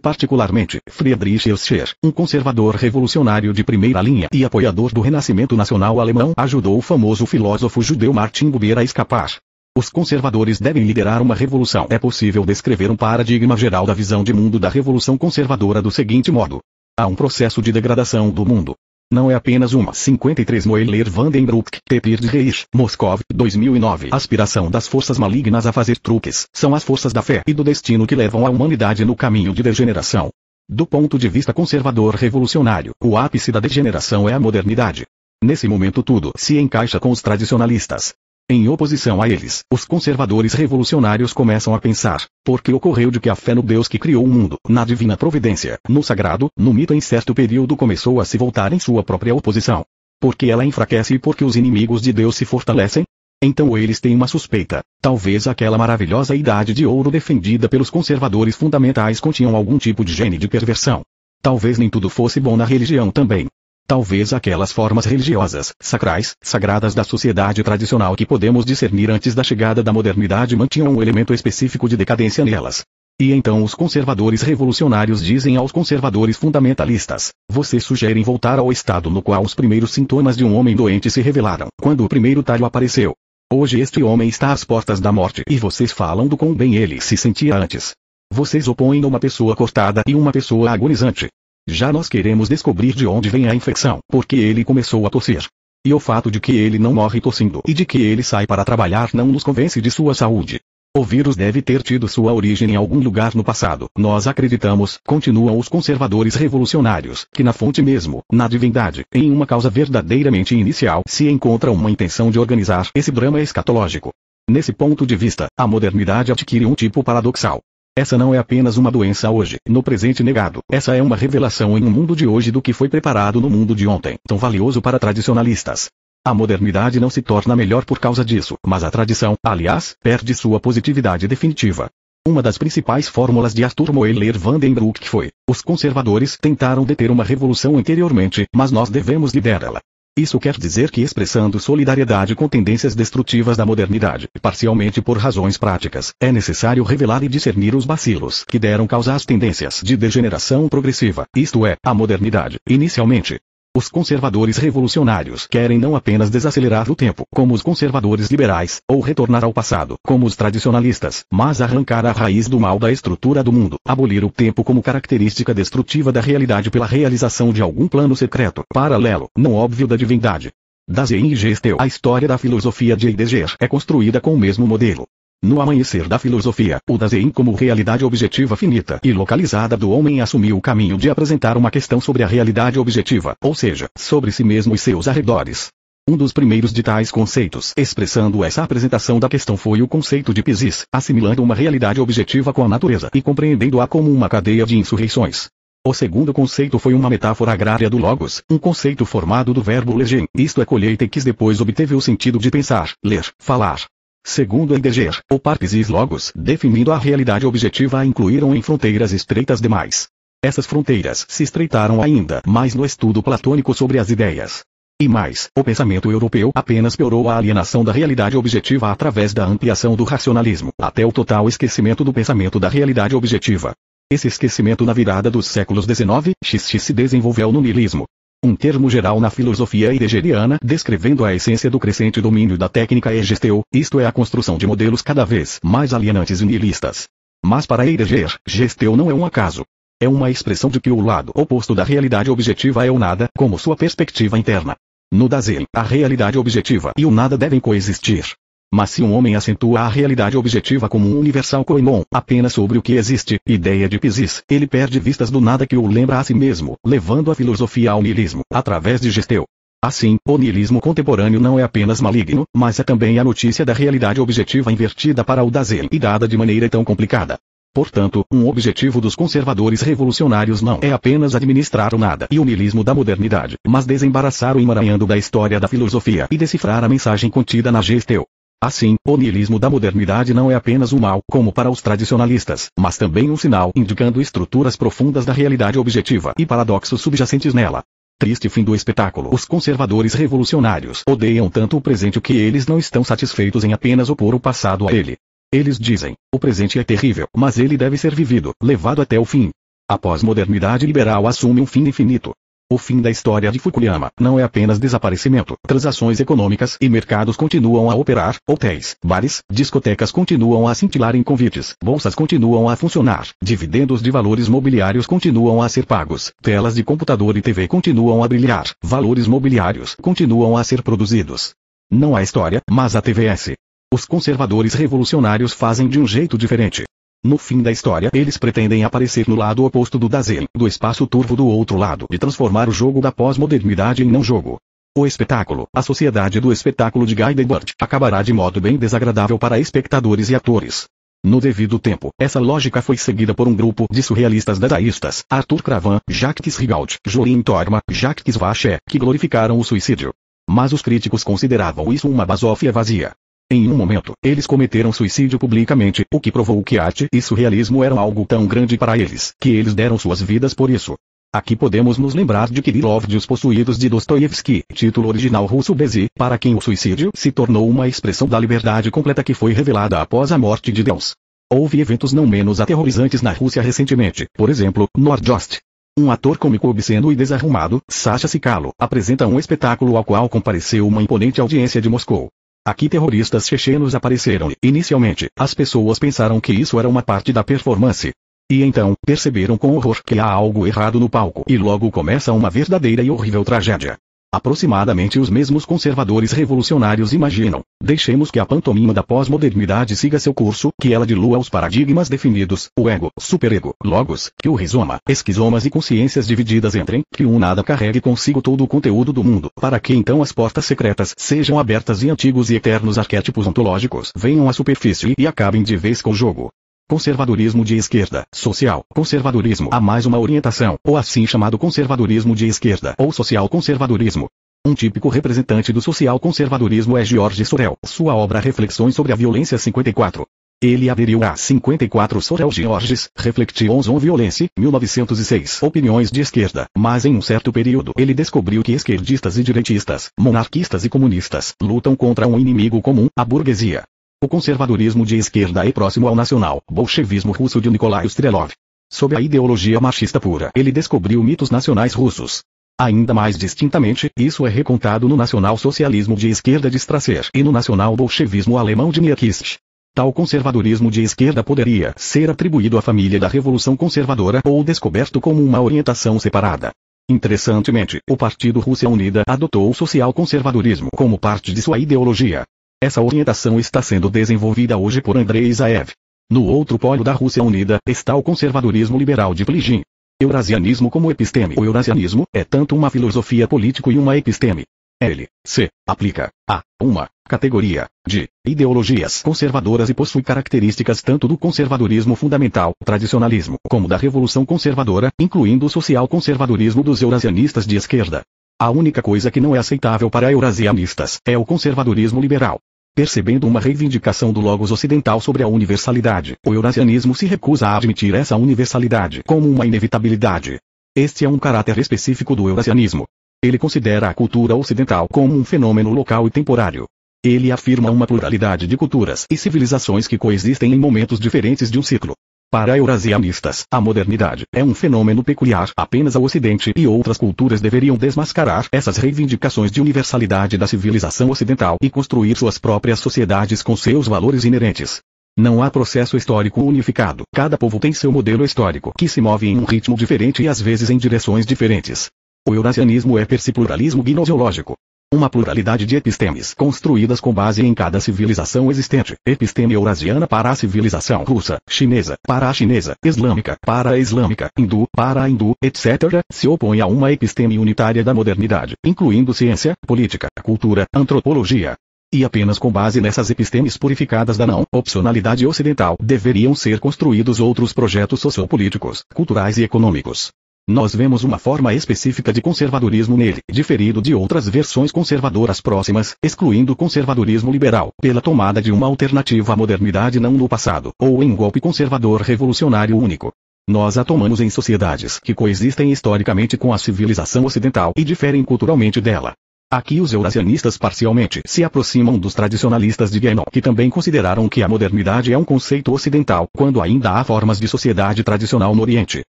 Particularmente, Friedrich Elscher, um conservador revolucionário de primeira linha e apoiador do renascimento nacional alemão, ajudou o famoso filósofo judeu Martin Buber a escapar. Os conservadores devem liderar uma revolução. É possível descrever um paradigma geral da visão de mundo da revolução conservadora do seguinte modo. Há um processo de degradação do mundo. Não é apenas uma 53 Moeller Vandenbroek, Pepir de Reich, Moscov, 2009. Aspiração das forças malignas a fazer truques, são as forças da fé e do destino que levam a humanidade no caminho de degeneração. Do ponto de vista conservador revolucionário, o ápice da degeneração é a modernidade. Nesse momento tudo se encaixa com os tradicionalistas. Em oposição a eles, os conservadores revolucionários começam a pensar, porque ocorreu de que a fé no Deus que criou o mundo, na divina providência, no sagrado, no mito em certo período começou a se voltar em sua própria oposição. Porque ela enfraquece e porque os inimigos de Deus se fortalecem? Então eles têm uma suspeita. Talvez aquela maravilhosa idade de ouro defendida pelos conservadores fundamentais continham algum tipo de gene de perversão. Talvez nem tudo fosse bom na religião também. Talvez aquelas formas religiosas, sacrais, sagradas da sociedade tradicional que podemos discernir antes da chegada da modernidade mantinham um elemento específico de decadência nelas. E então os conservadores revolucionários dizem aos conservadores fundamentalistas: vocês sugerem voltar ao estado no qual os primeiros sintomas de um homem doente se revelaram, quando o primeiro talho apareceu. Hoje este homem está às portas da morte e vocês falam do quão bem ele se sentia antes. Vocês opõem uma pessoa cortada e uma pessoa agonizante. Já nós queremos descobrir de onde vem a infecção, porque ele começou a tossir. E o fato de que ele não morre tossindo e de que ele sai para trabalhar não nos convence de sua saúde. O vírus deve ter tido sua origem em algum lugar no passado. Nós acreditamos, continuam os conservadores revolucionários, que na fonte mesmo, na divindade, em uma causa verdadeiramente inicial, se encontra uma intenção de organizar esse drama escatológico. Nesse ponto de vista, a modernidade adquire um tipo paradoxal. Essa não é apenas uma doença hoje, no presente negado. Essa é uma revelação em um mundo de hoje do que foi preparado no mundo de ontem, tão valioso para tradicionalistas. A modernidade não se torna melhor por causa disso, mas a tradição, aliás, perde sua positividade definitiva. Uma das principais fórmulas de Arthur Moeller Vandenbroek foi: os conservadores tentaram deter uma revolução anteriormente, mas nós devemos liderá-la. Isso quer dizer que expressando solidariedade com tendências destrutivas da modernidade, parcialmente por razões práticas, é necessário revelar e discernir os bacilos que deram causa às tendências de degeneração progressiva, isto é, a modernidade, inicialmente. Os conservadores revolucionários querem não apenas desacelerar o tempo, como os conservadores liberais, ou retornar ao passado, como os tradicionalistas, mas arrancar a raiz do mal da estrutura do mundo, abolir o tempo como característica destrutiva da realidade pela realização de algum plano secreto, paralelo, não óbvio da divindade. E Gestel A história da filosofia de Heidegger é construída com o mesmo modelo. No amanhecer da filosofia, o Dasein como realidade objetiva finita e localizada do homem assumiu o caminho de apresentar uma questão sobre a realidade objetiva, ou seja, sobre si mesmo e seus arredores. Um dos primeiros de tais conceitos, expressando essa apresentação da questão foi o conceito de Pisis, assimilando uma realidade objetiva com a natureza e compreendendo-a como uma cadeia de insurreições. O segundo conceito foi uma metáfora agrária do logos, um conceito formado do verbo legem, isto é colheita e que depois obteve o sentido de pensar, ler, falar, Segundo Heidegger, o Parpsis Logos, definindo a realidade objetiva a incluíram em fronteiras estreitas demais. Essas fronteiras se estreitaram ainda mais no estudo platônico sobre as ideias. E mais, o pensamento europeu apenas piorou a alienação da realidade objetiva através da ampliação do racionalismo, até o total esquecimento do pensamento da realidade objetiva. Esse esquecimento na virada dos séculos XIX, XX se desenvolveu no niilismo, um termo geral na filosofia heideggeriana descrevendo a essência do crescente domínio da técnica é gesteu, isto é a construção de modelos cada vez mais alienantes e nihilistas. Mas para Heidegger, gesteu não é um acaso. É uma expressão de que o lado oposto da realidade objetiva é o nada, como sua perspectiva interna. No Dasein, a realidade objetiva e o nada devem coexistir. Mas se um homem acentua a realidade objetiva como um universal coimon, apenas sobre o que existe, ideia de Pisis, ele perde vistas do nada que o lembra a si mesmo, levando a filosofia ao niilismo, através de Gesteu. Assim, o niilismo contemporâneo não é apenas maligno, mas é também a notícia da realidade objetiva invertida para o Dasein e dada de maneira tão complicada. Portanto, um objetivo dos conservadores revolucionários não é apenas administrar o nada e o niilismo da modernidade, mas desembaraçar o emaranhando da história da filosofia e decifrar a mensagem contida na Gesteu. Assim, o niilismo da modernidade não é apenas um mal, como para os tradicionalistas, mas também um sinal indicando estruturas profundas da realidade objetiva e paradoxos subjacentes nela. Triste fim do espetáculo. Os conservadores revolucionários odeiam tanto o presente que eles não estão satisfeitos em apenas opor o passado a ele. Eles dizem, o presente é terrível, mas ele deve ser vivido, levado até o fim. A pós-modernidade liberal assume um fim infinito. O fim da história de Fukuyama não é apenas desaparecimento. Transações econômicas e mercados continuam a operar, hotéis, bares, discotecas continuam a cintilar em convites, bolsas continuam a funcionar, dividendos de valores mobiliários continuam a ser pagos, telas de computador e TV continuam a brilhar, valores mobiliários continuam a ser produzidos. Não a história, mas a TVS. Os conservadores revolucionários fazem de um jeito diferente. No fim da história, eles pretendem aparecer no lado oposto do Dasein, do espaço turvo do outro lado, e transformar o jogo da pós-modernidade em não jogo. O espetáculo, a sociedade do espetáculo de Guy Debord, acabará de modo bem desagradável para espectadores e atores. No devido tempo, essa lógica foi seguida por um grupo de surrealistas dadaístas, Arthur Cravan, Jacques Rigaud, Jolim Torma, Jacques Vaché, que glorificaram o suicídio. Mas os críticos consideravam isso uma basófia vazia. Em um momento, eles cometeram suicídio publicamente, o que provou que arte e surrealismo eram algo tão grande para eles, que eles deram suas vidas por isso. Aqui podemos nos lembrar de Kirillov de Os Possuídos de Dostoiévski, título original russo Bezi, para quem o suicídio se tornou uma expressão da liberdade completa que foi revelada após a morte de Deus. Houve eventos não menos aterrorizantes na Rússia recentemente, por exemplo, Nordjost. Um ator cômico obsceno e desarrumado, Sasha Sikalo, apresenta um espetáculo ao qual compareceu uma imponente audiência de Moscou. Aqui terroristas chechenos apareceram e, inicialmente, as pessoas pensaram que isso era uma parte da performance. E então, perceberam com horror que há algo errado no palco e logo começa uma verdadeira e horrível tragédia. Aproximadamente os mesmos conservadores revolucionários imaginam. Deixemos que a pantomima da pós-modernidade siga seu curso, que ela dilua os paradigmas definidos, o ego, superego, logos, que o rizoma, esquizomas e consciências divididas entrem, que um nada carregue consigo todo o conteúdo do mundo, para que então as portas secretas sejam abertas e antigos e eternos arquétipos ontológicos venham à superfície e acabem de vez com o jogo. Conservadorismo de esquerda, social, conservadorismo há mais uma orientação, ou assim chamado conservadorismo de esquerda, ou social conservadorismo. Um típico representante do social conservadorismo é George Sorel, sua obra Reflexões sobre a Violência 54. Ele aderiu a 54 Sorel Georges, Reflections on Violence, 1906. Opiniões de esquerda, mas em um certo período ele descobriu que esquerdistas e direitistas, monarquistas e comunistas, lutam contra um inimigo comum, a burguesia. O conservadorismo de esquerda é próximo ao nacional bolchevismo russo de Nikolai Strelov. Sob a ideologia marxista pura, ele descobriu mitos nacionais russos. Ainda mais distintamente, isso é recontado no nacional-socialismo de esquerda de Strasser e no nacional-bolchevismo alemão de Mierkist. Tal conservadorismo de esquerda poderia ser atribuído à família da Revolução Conservadora ou descoberto como uma orientação separada. Interessantemente, o Partido Rússia Unida adotou o social-conservadorismo como parte de sua ideologia. Essa orientação está sendo desenvolvida hoje por Andrei Zaev. No outro polo da Rússia Unida está o conservadorismo liberal de Pligin. Eurasianismo como episteme. O eurasianismo é tanto uma filosofia política e uma episteme. Ele se aplica a uma categoria de ideologias conservadoras e possui características tanto do conservadorismo fundamental, tradicionalismo, como da revolução conservadora, incluindo o social conservadorismo dos eurasianistas de esquerda. A única coisa que não é aceitável para eurasianistas é o conservadorismo liberal. Percebendo uma reivindicação do Logos ocidental sobre a universalidade, o eurasianismo se recusa a admitir essa universalidade como uma inevitabilidade. Este é um caráter específico do eurasianismo. Ele considera a cultura ocidental como um fenômeno local e temporário. Ele afirma uma pluralidade de culturas e civilizações que coexistem em momentos diferentes de um ciclo. Para eurasianistas, a modernidade é um fenômeno peculiar apenas ao Ocidente e outras culturas deveriam desmascarar essas reivindicações de universalidade da civilização ocidental e construir suas próprias sociedades com seus valores inerentes. Não há processo histórico unificado. Cada povo tem seu modelo histórico que se move em um ritmo diferente e às vezes em direções diferentes. O eurasianismo é per si pluralismo gnoseológico. Uma pluralidade de epistemes construídas com base em cada civilização existente. Episteme eurasiana para a civilização russa, chinesa, para a chinesa, islâmica, para a islâmica, hindu, para a hindu, etc., se opõe a uma episteme unitária da modernidade, incluindo ciência, política, cultura, antropologia. E apenas com base nessas epistemes purificadas da não opcionalidade ocidental deveriam ser construídos outros projetos sociopolíticos, culturais e econômicos. Nós vemos uma forma específica de conservadorismo nele, diferido de outras versões conservadoras próximas, excluindo o conservadorismo liberal, pela tomada de uma alternativa à modernidade não no passado, ou em um golpe conservador revolucionário único. Nós a tomamos em sociedades que coexistem historicamente com a civilização ocidental e diferem culturalmente dela. Aqui os eurasianistas parcialmente se aproximam dos tradicionalistas de Guénon, que também consideraram que a modernidade é um conceito ocidental, quando ainda há formas de sociedade tradicional no Oriente.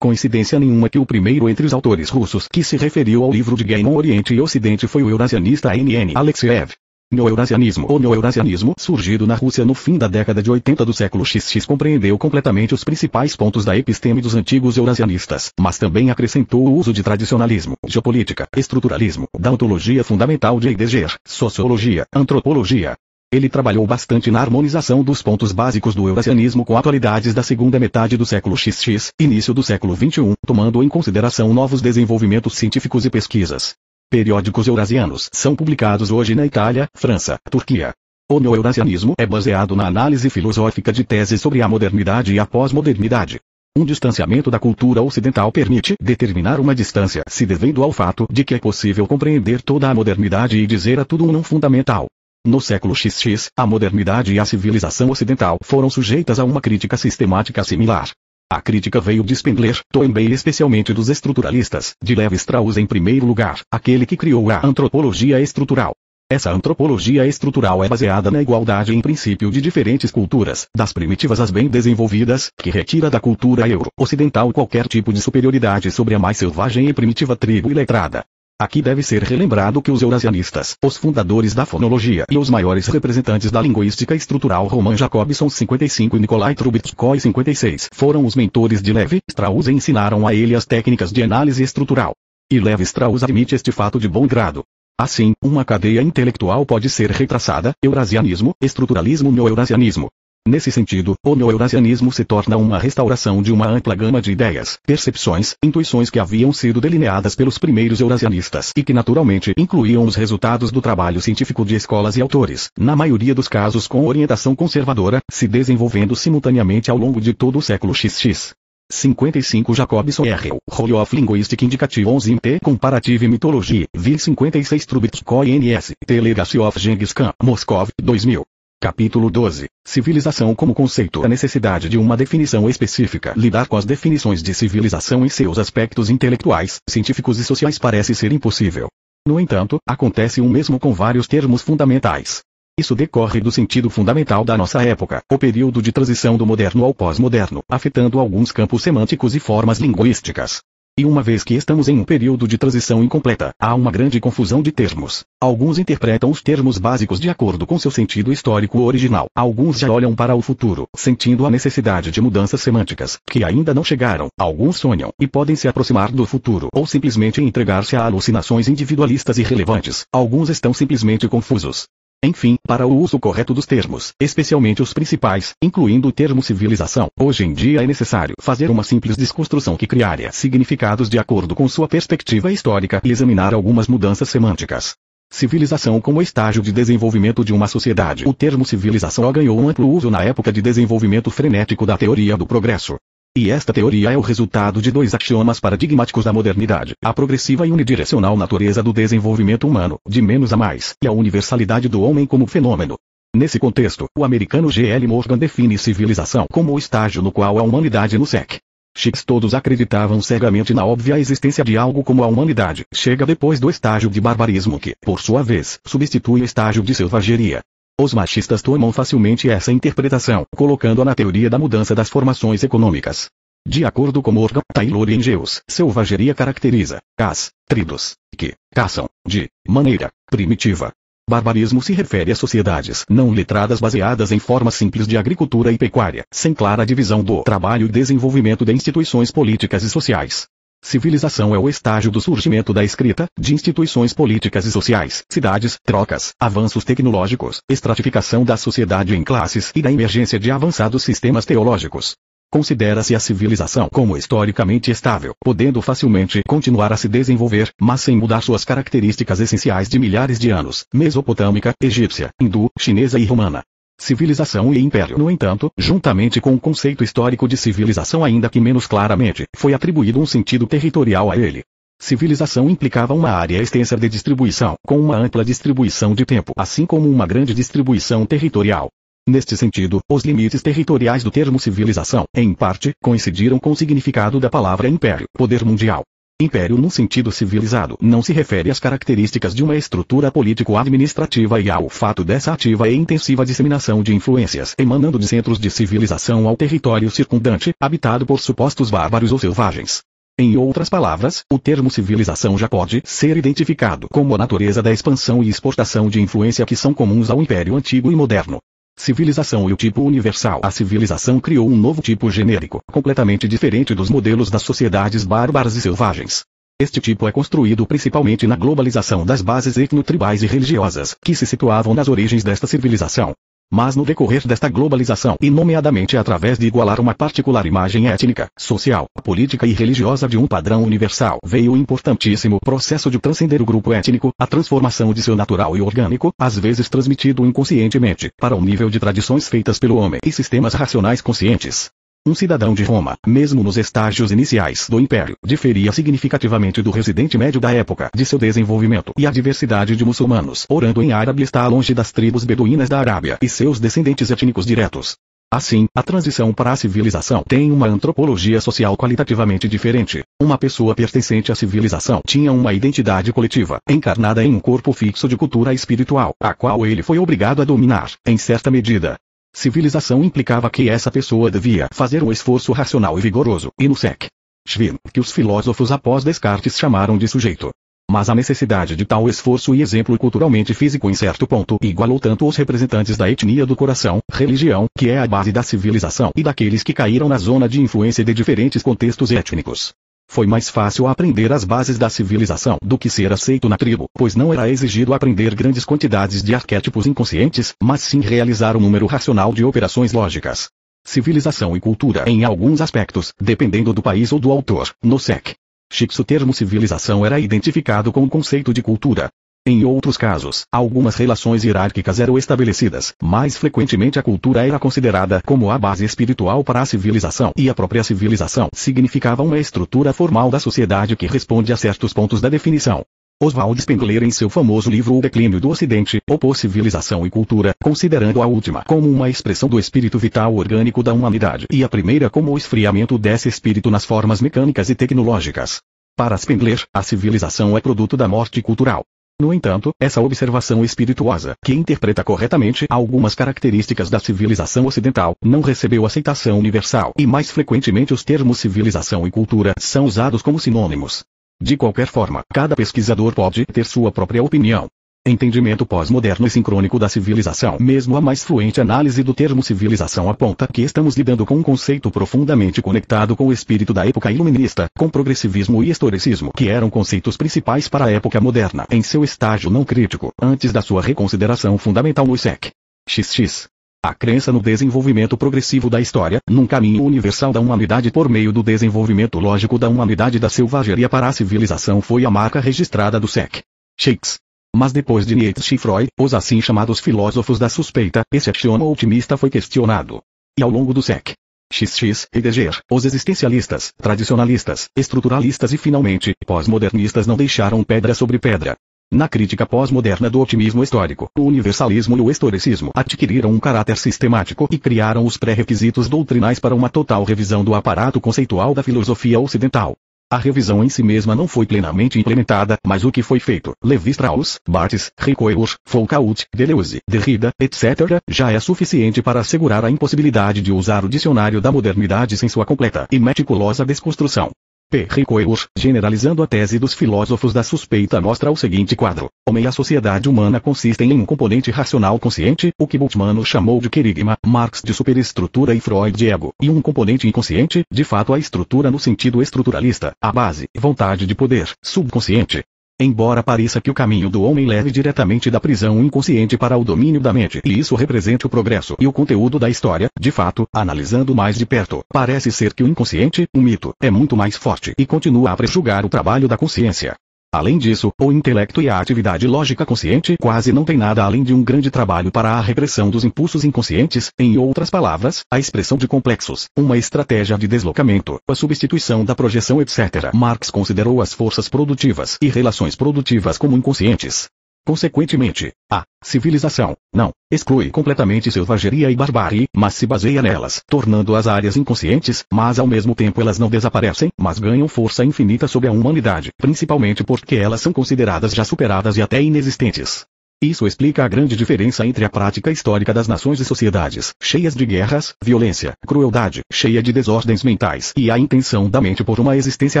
Coincidência nenhuma que o primeiro entre os autores russos que se referiu ao livro de Gaiman Oriente e Ocidente foi o eurasianista N.N. Alexeyev. Neo-eurasianismo ou neo-eurasianismo, surgido na Rússia no fim da década de 80 do século XX, compreendeu completamente os principais pontos da episteme dos antigos eurasianistas, mas também acrescentou o uso de tradicionalismo, geopolítica, estruturalismo, da ontologia fundamental de Heidegger, sociologia, antropologia, ele trabalhou bastante na harmonização dos pontos básicos do eurasianismo com atualidades da segunda metade do século XX, início do século XXI, tomando em consideração novos desenvolvimentos científicos e pesquisas. Periódicos eurasianos são publicados hoje na Itália, França, Turquia. O neo-eurasianismo é baseado na análise filosófica de teses sobre a modernidade e a pós-modernidade. Um distanciamento da cultura ocidental permite determinar uma distância se devendo ao fato de que é possível compreender toda a modernidade e dizer a tudo um não fundamental. No século XX, a modernidade e a civilização ocidental foram sujeitas a uma crítica sistemática similar. A crítica veio de Spengler, Toynbee especialmente dos estruturalistas, de Levi Strauss em primeiro lugar, aquele que criou a antropologia estrutural. Essa antropologia estrutural é baseada na igualdade em princípio de diferentes culturas, das primitivas às bem desenvolvidas, que retira da cultura euro-ocidental qualquer tipo de superioridade sobre a mais selvagem e primitiva tribo iletrada. Aqui deve ser relembrado que os eurasianistas, os fundadores da fonologia e os maiores representantes da linguística estrutural Roman Jacobson 55 e Nikolai Trubetskoy 56 foram os mentores de Levi Strauss e ensinaram a ele as técnicas de análise estrutural. E Levi Strauss admite este fato de bom grado. Assim, uma cadeia intelectual pode ser retraçada, eurasianismo, estruturalismo neo-eurasianismo, Nesse sentido, o neo-eurasianismo se torna uma restauração de uma ampla gama de ideias, percepções, intuições que haviam sido delineadas pelos primeiros eurasianistas e que naturalmente incluíam os resultados do trabalho científico de escolas e autores, na maioria dos casos com orientação conservadora, se desenvolvendo simultaneamente ao longo de todo o século XX. 55 Jacobson R. Role of Linguistic Indicative 11 P. Comparative Mythology, Vil 56 Trubetskoy NS, The Legacy of Genghis Khan, Moscov, 2000. Capítulo 12. Civilização como conceito. A necessidade de uma definição específica. Lidar com as definições de civilização em seus aspectos intelectuais, científicos e sociais parece ser impossível. No entanto, acontece o mesmo com vários termos fundamentais. Isso decorre do sentido fundamental da nossa época, o período de transição do moderno ao pós-moderno, afetando alguns campos semânticos e formas linguísticas. E uma vez que estamos em um período de transição incompleta, há uma grande confusão de termos. Alguns interpretam os termos básicos de acordo com seu sentido histórico original. Alguns já olham para o futuro, sentindo a necessidade de mudanças semânticas, que ainda não chegaram. Alguns sonham, e podem se aproximar do futuro, ou simplesmente entregar-se a alucinações individualistas irrelevantes. Alguns estão simplesmente confusos. Enfim, para o uso correto dos termos, especialmente os principais, incluindo o termo civilização, hoje em dia é necessário fazer uma simples desconstrução que criaria significados de acordo com sua perspectiva histórica e examinar algumas mudanças semânticas. Civilização como estágio de desenvolvimento de uma sociedade. O termo civilização ganhou um amplo uso na época de desenvolvimento frenético da teoria do progresso. E esta teoria é o resultado de dois axiomas paradigmáticos da modernidade, a progressiva e unidirecional natureza do desenvolvimento humano, de menos a mais, e a universalidade do homem como fenômeno. Nesse contexto, o americano G. L. Morgan define civilização como o estágio no qual a humanidade no SEC. Chics todos acreditavam cegamente na óbvia existência de algo como a humanidade, chega depois do estágio de barbarismo que, por sua vez, substitui o estágio de selvageria. Os machistas tomam facilmente essa interpretação, colocando-a na teoria da mudança das formações econômicas. De acordo com Morgan, Taylor e Engels, selvageria caracteriza as tribos que caçam de maneira primitiva. Barbarismo se refere a sociedades não letradas baseadas em formas simples de agricultura e pecuária, sem clara divisão do trabalho e desenvolvimento de instituições políticas e sociais. Civilização é o estágio do surgimento da escrita, de instituições políticas e sociais, cidades, trocas, avanços tecnológicos, estratificação da sociedade em classes e da emergência de avançados sistemas teológicos. Considera-se a civilização como historicamente estável, podendo facilmente continuar a se desenvolver, mas sem mudar suas características essenciais de milhares de anos, mesopotâmica, egípcia, hindu, chinesa e romana. Civilização e império, no entanto, juntamente com o conceito histórico de civilização ainda que menos claramente, foi atribuído um sentido territorial a ele. Civilização implicava uma área extensa de distribuição, com uma ampla distribuição de tempo, assim como uma grande distribuição territorial. Neste sentido, os limites territoriais do termo civilização, em parte, coincidiram com o significado da palavra império, poder mundial. Império no sentido civilizado não se refere às características de uma estrutura político-administrativa e ao fato dessa ativa e intensiva disseminação de influências emanando de centros de civilização ao território circundante, habitado por supostos bárbaros ou selvagens. Em outras palavras, o termo civilização já pode ser identificado como a natureza da expansão e exportação de influência que são comuns ao Império Antigo e Moderno. Civilização e o tipo universal. A civilização criou um novo tipo genérico, completamente diferente dos modelos das sociedades bárbaras e selvagens. Este tipo é construído principalmente na globalização das bases etnotribais e religiosas, que se situavam nas origens desta civilização. Mas no decorrer desta globalização, e nomeadamente através de igualar uma particular imagem étnica, social, política e religiosa de um padrão universal, veio o importantíssimo processo de transcender o grupo étnico, a transformação de seu natural e orgânico, às vezes transmitido inconscientemente, para o nível de tradições feitas pelo homem e sistemas racionais conscientes. Um cidadão de Roma, mesmo nos estágios iniciais do império, diferia significativamente do residente médio da época de seu desenvolvimento e a diversidade de muçulmanos orando em árabe está longe das tribos beduínas da Arábia e seus descendentes étnicos diretos. Assim, a transição para a civilização tem uma antropologia social qualitativamente diferente. Uma pessoa pertencente à civilização tinha uma identidade coletiva, encarnada em um corpo fixo de cultura espiritual, a qual ele foi obrigado a dominar, em certa medida. Civilização implicava que essa pessoa devia fazer um esforço racional e vigoroso, e no sec. Schwinn, que os filósofos após Descartes chamaram de sujeito. Mas a necessidade de tal esforço e exemplo culturalmente físico em certo ponto igualou tanto os representantes da etnia do coração, religião, que é a base da civilização, e daqueles que caíram na zona de influência de diferentes contextos étnicos. Foi mais fácil aprender as bases da civilização do que ser aceito na tribo, pois não era exigido aprender grandes quantidades de arquétipos inconscientes, mas sim realizar um número racional de operações lógicas. Civilização e cultura em alguns aspectos, dependendo do país ou do autor, no SEC. Chix o termo civilização era identificado com o conceito de cultura. Em outros casos, algumas relações hierárquicas eram estabelecidas, mais frequentemente a cultura era considerada como a base espiritual para a civilização e a própria civilização significava uma estrutura formal da sociedade que responde a certos pontos da definição. Oswald Spengler em seu famoso livro O Declínio do Ocidente, opôs civilização e cultura, considerando a última como uma expressão do espírito vital orgânico da humanidade e a primeira como o esfriamento desse espírito nas formas mecânicas e tecnológicas. Para Spengler, a civilização é produto da morte cultural. No entanto, essa observação espirituosa, que interpreta corretamente algumas características da civilização ocidental, não recebeu aceitação universal e mais frequentemente os termos civilização e cultura são usados como sinônimos. De qualquer forma, cada pesquisador pode ter sua própria opinião. Entendimento pós-moderno e sincrônico da civilização. Mesmo a mais fluente análise do termo civilização aponta que estamos lidando com um conceito profundamente conectado com o espírito da época iluminista, com progressivismo e historicismo, que eram conceitos principais para a época moderna, em seu estágio não crítico, antes da sua reconsideração fundamental no SEC. XX. A crença no desenvolvimento progressivo da história, num caminho universal da humanidade por meio do desenvolvimento lógico da humanidade da selvageria para a civilização foi a marca registrada do SEC. Shakes. Mas depois de Nietzsche e Freud, os assim chamados filósofos da suspeita, esse axioma otimista foi questionado. E ao longo do século XX, Heidegger, os existencialistas, tradicionalistas, estruturalistas e finalmente, pós-modernistas não deixaram pedra sobre pedra. Na crítica pós-moderna do otimismo histórico, o universalismo e o historicismo adquiriram um caráter sistemático e criaram os pré-requisitos doutrinais para uma total revisão do aparato conceitual da filosofia ocidental. A revisão em si mesma não foi plenamente implementada, mas o que foi feito, Levi-Strauss, Barthes, Ricoeur, Foucault, Deleuze, Derrida, etc., já é suficiente para assegurar a impossibilidade de usar o dicionário da modernidade sem sua completa e meticulosa desconstrução. P. Ricoeur, generalizando a tese dos filósofos da suspeita mostra o seguinte quadro. Homem a sociedade humana consistem em um componente racional consciente, o que Bultmann chamou de querigma, Marx de superestrutura e Freud de ego, e um componente inconsciente, de fato a estrutura no sentido estruturalista, a base, vontade de poder, subconsciente. Embora pareça que o caminho do homem leve diretamente da prisão inconsciente para o domínio da mente, e isso represente o progresso e o conteúdo da história, de fato, analisando mais de perto, parece ser que o inconsciente, o mito, é muito mais forte e continua a prejulgar o trabalho da consciência. Além disso, o intelecto e a atividade lógica consciente quase não tem nada além de um grande trabalho para a repressão dos impulsos inconscientes, em outras palavras, a expressão de complexos, uma estratégia de deslocamento, a substituição da projeção etc. Marx considerou as forças produtivas e relações produtivas como inconscientes. Consequentemente, a civilização não exclui completamente selvageria e barbárie, mas se baseia nelas, tornando as áreas inconscientes, mas ao mesmo tempo elas não desaparecem, mas ganham força infinita sobre a humanidade, principalmente porque elas são consideradas já superadas e até inexistentes. Isso explica a grande diferença entre a prática histórica das nações e sociedades, cheias de guerras, violência, crueldade, cheia de desordens mentais, e a intenção da mente por uma existência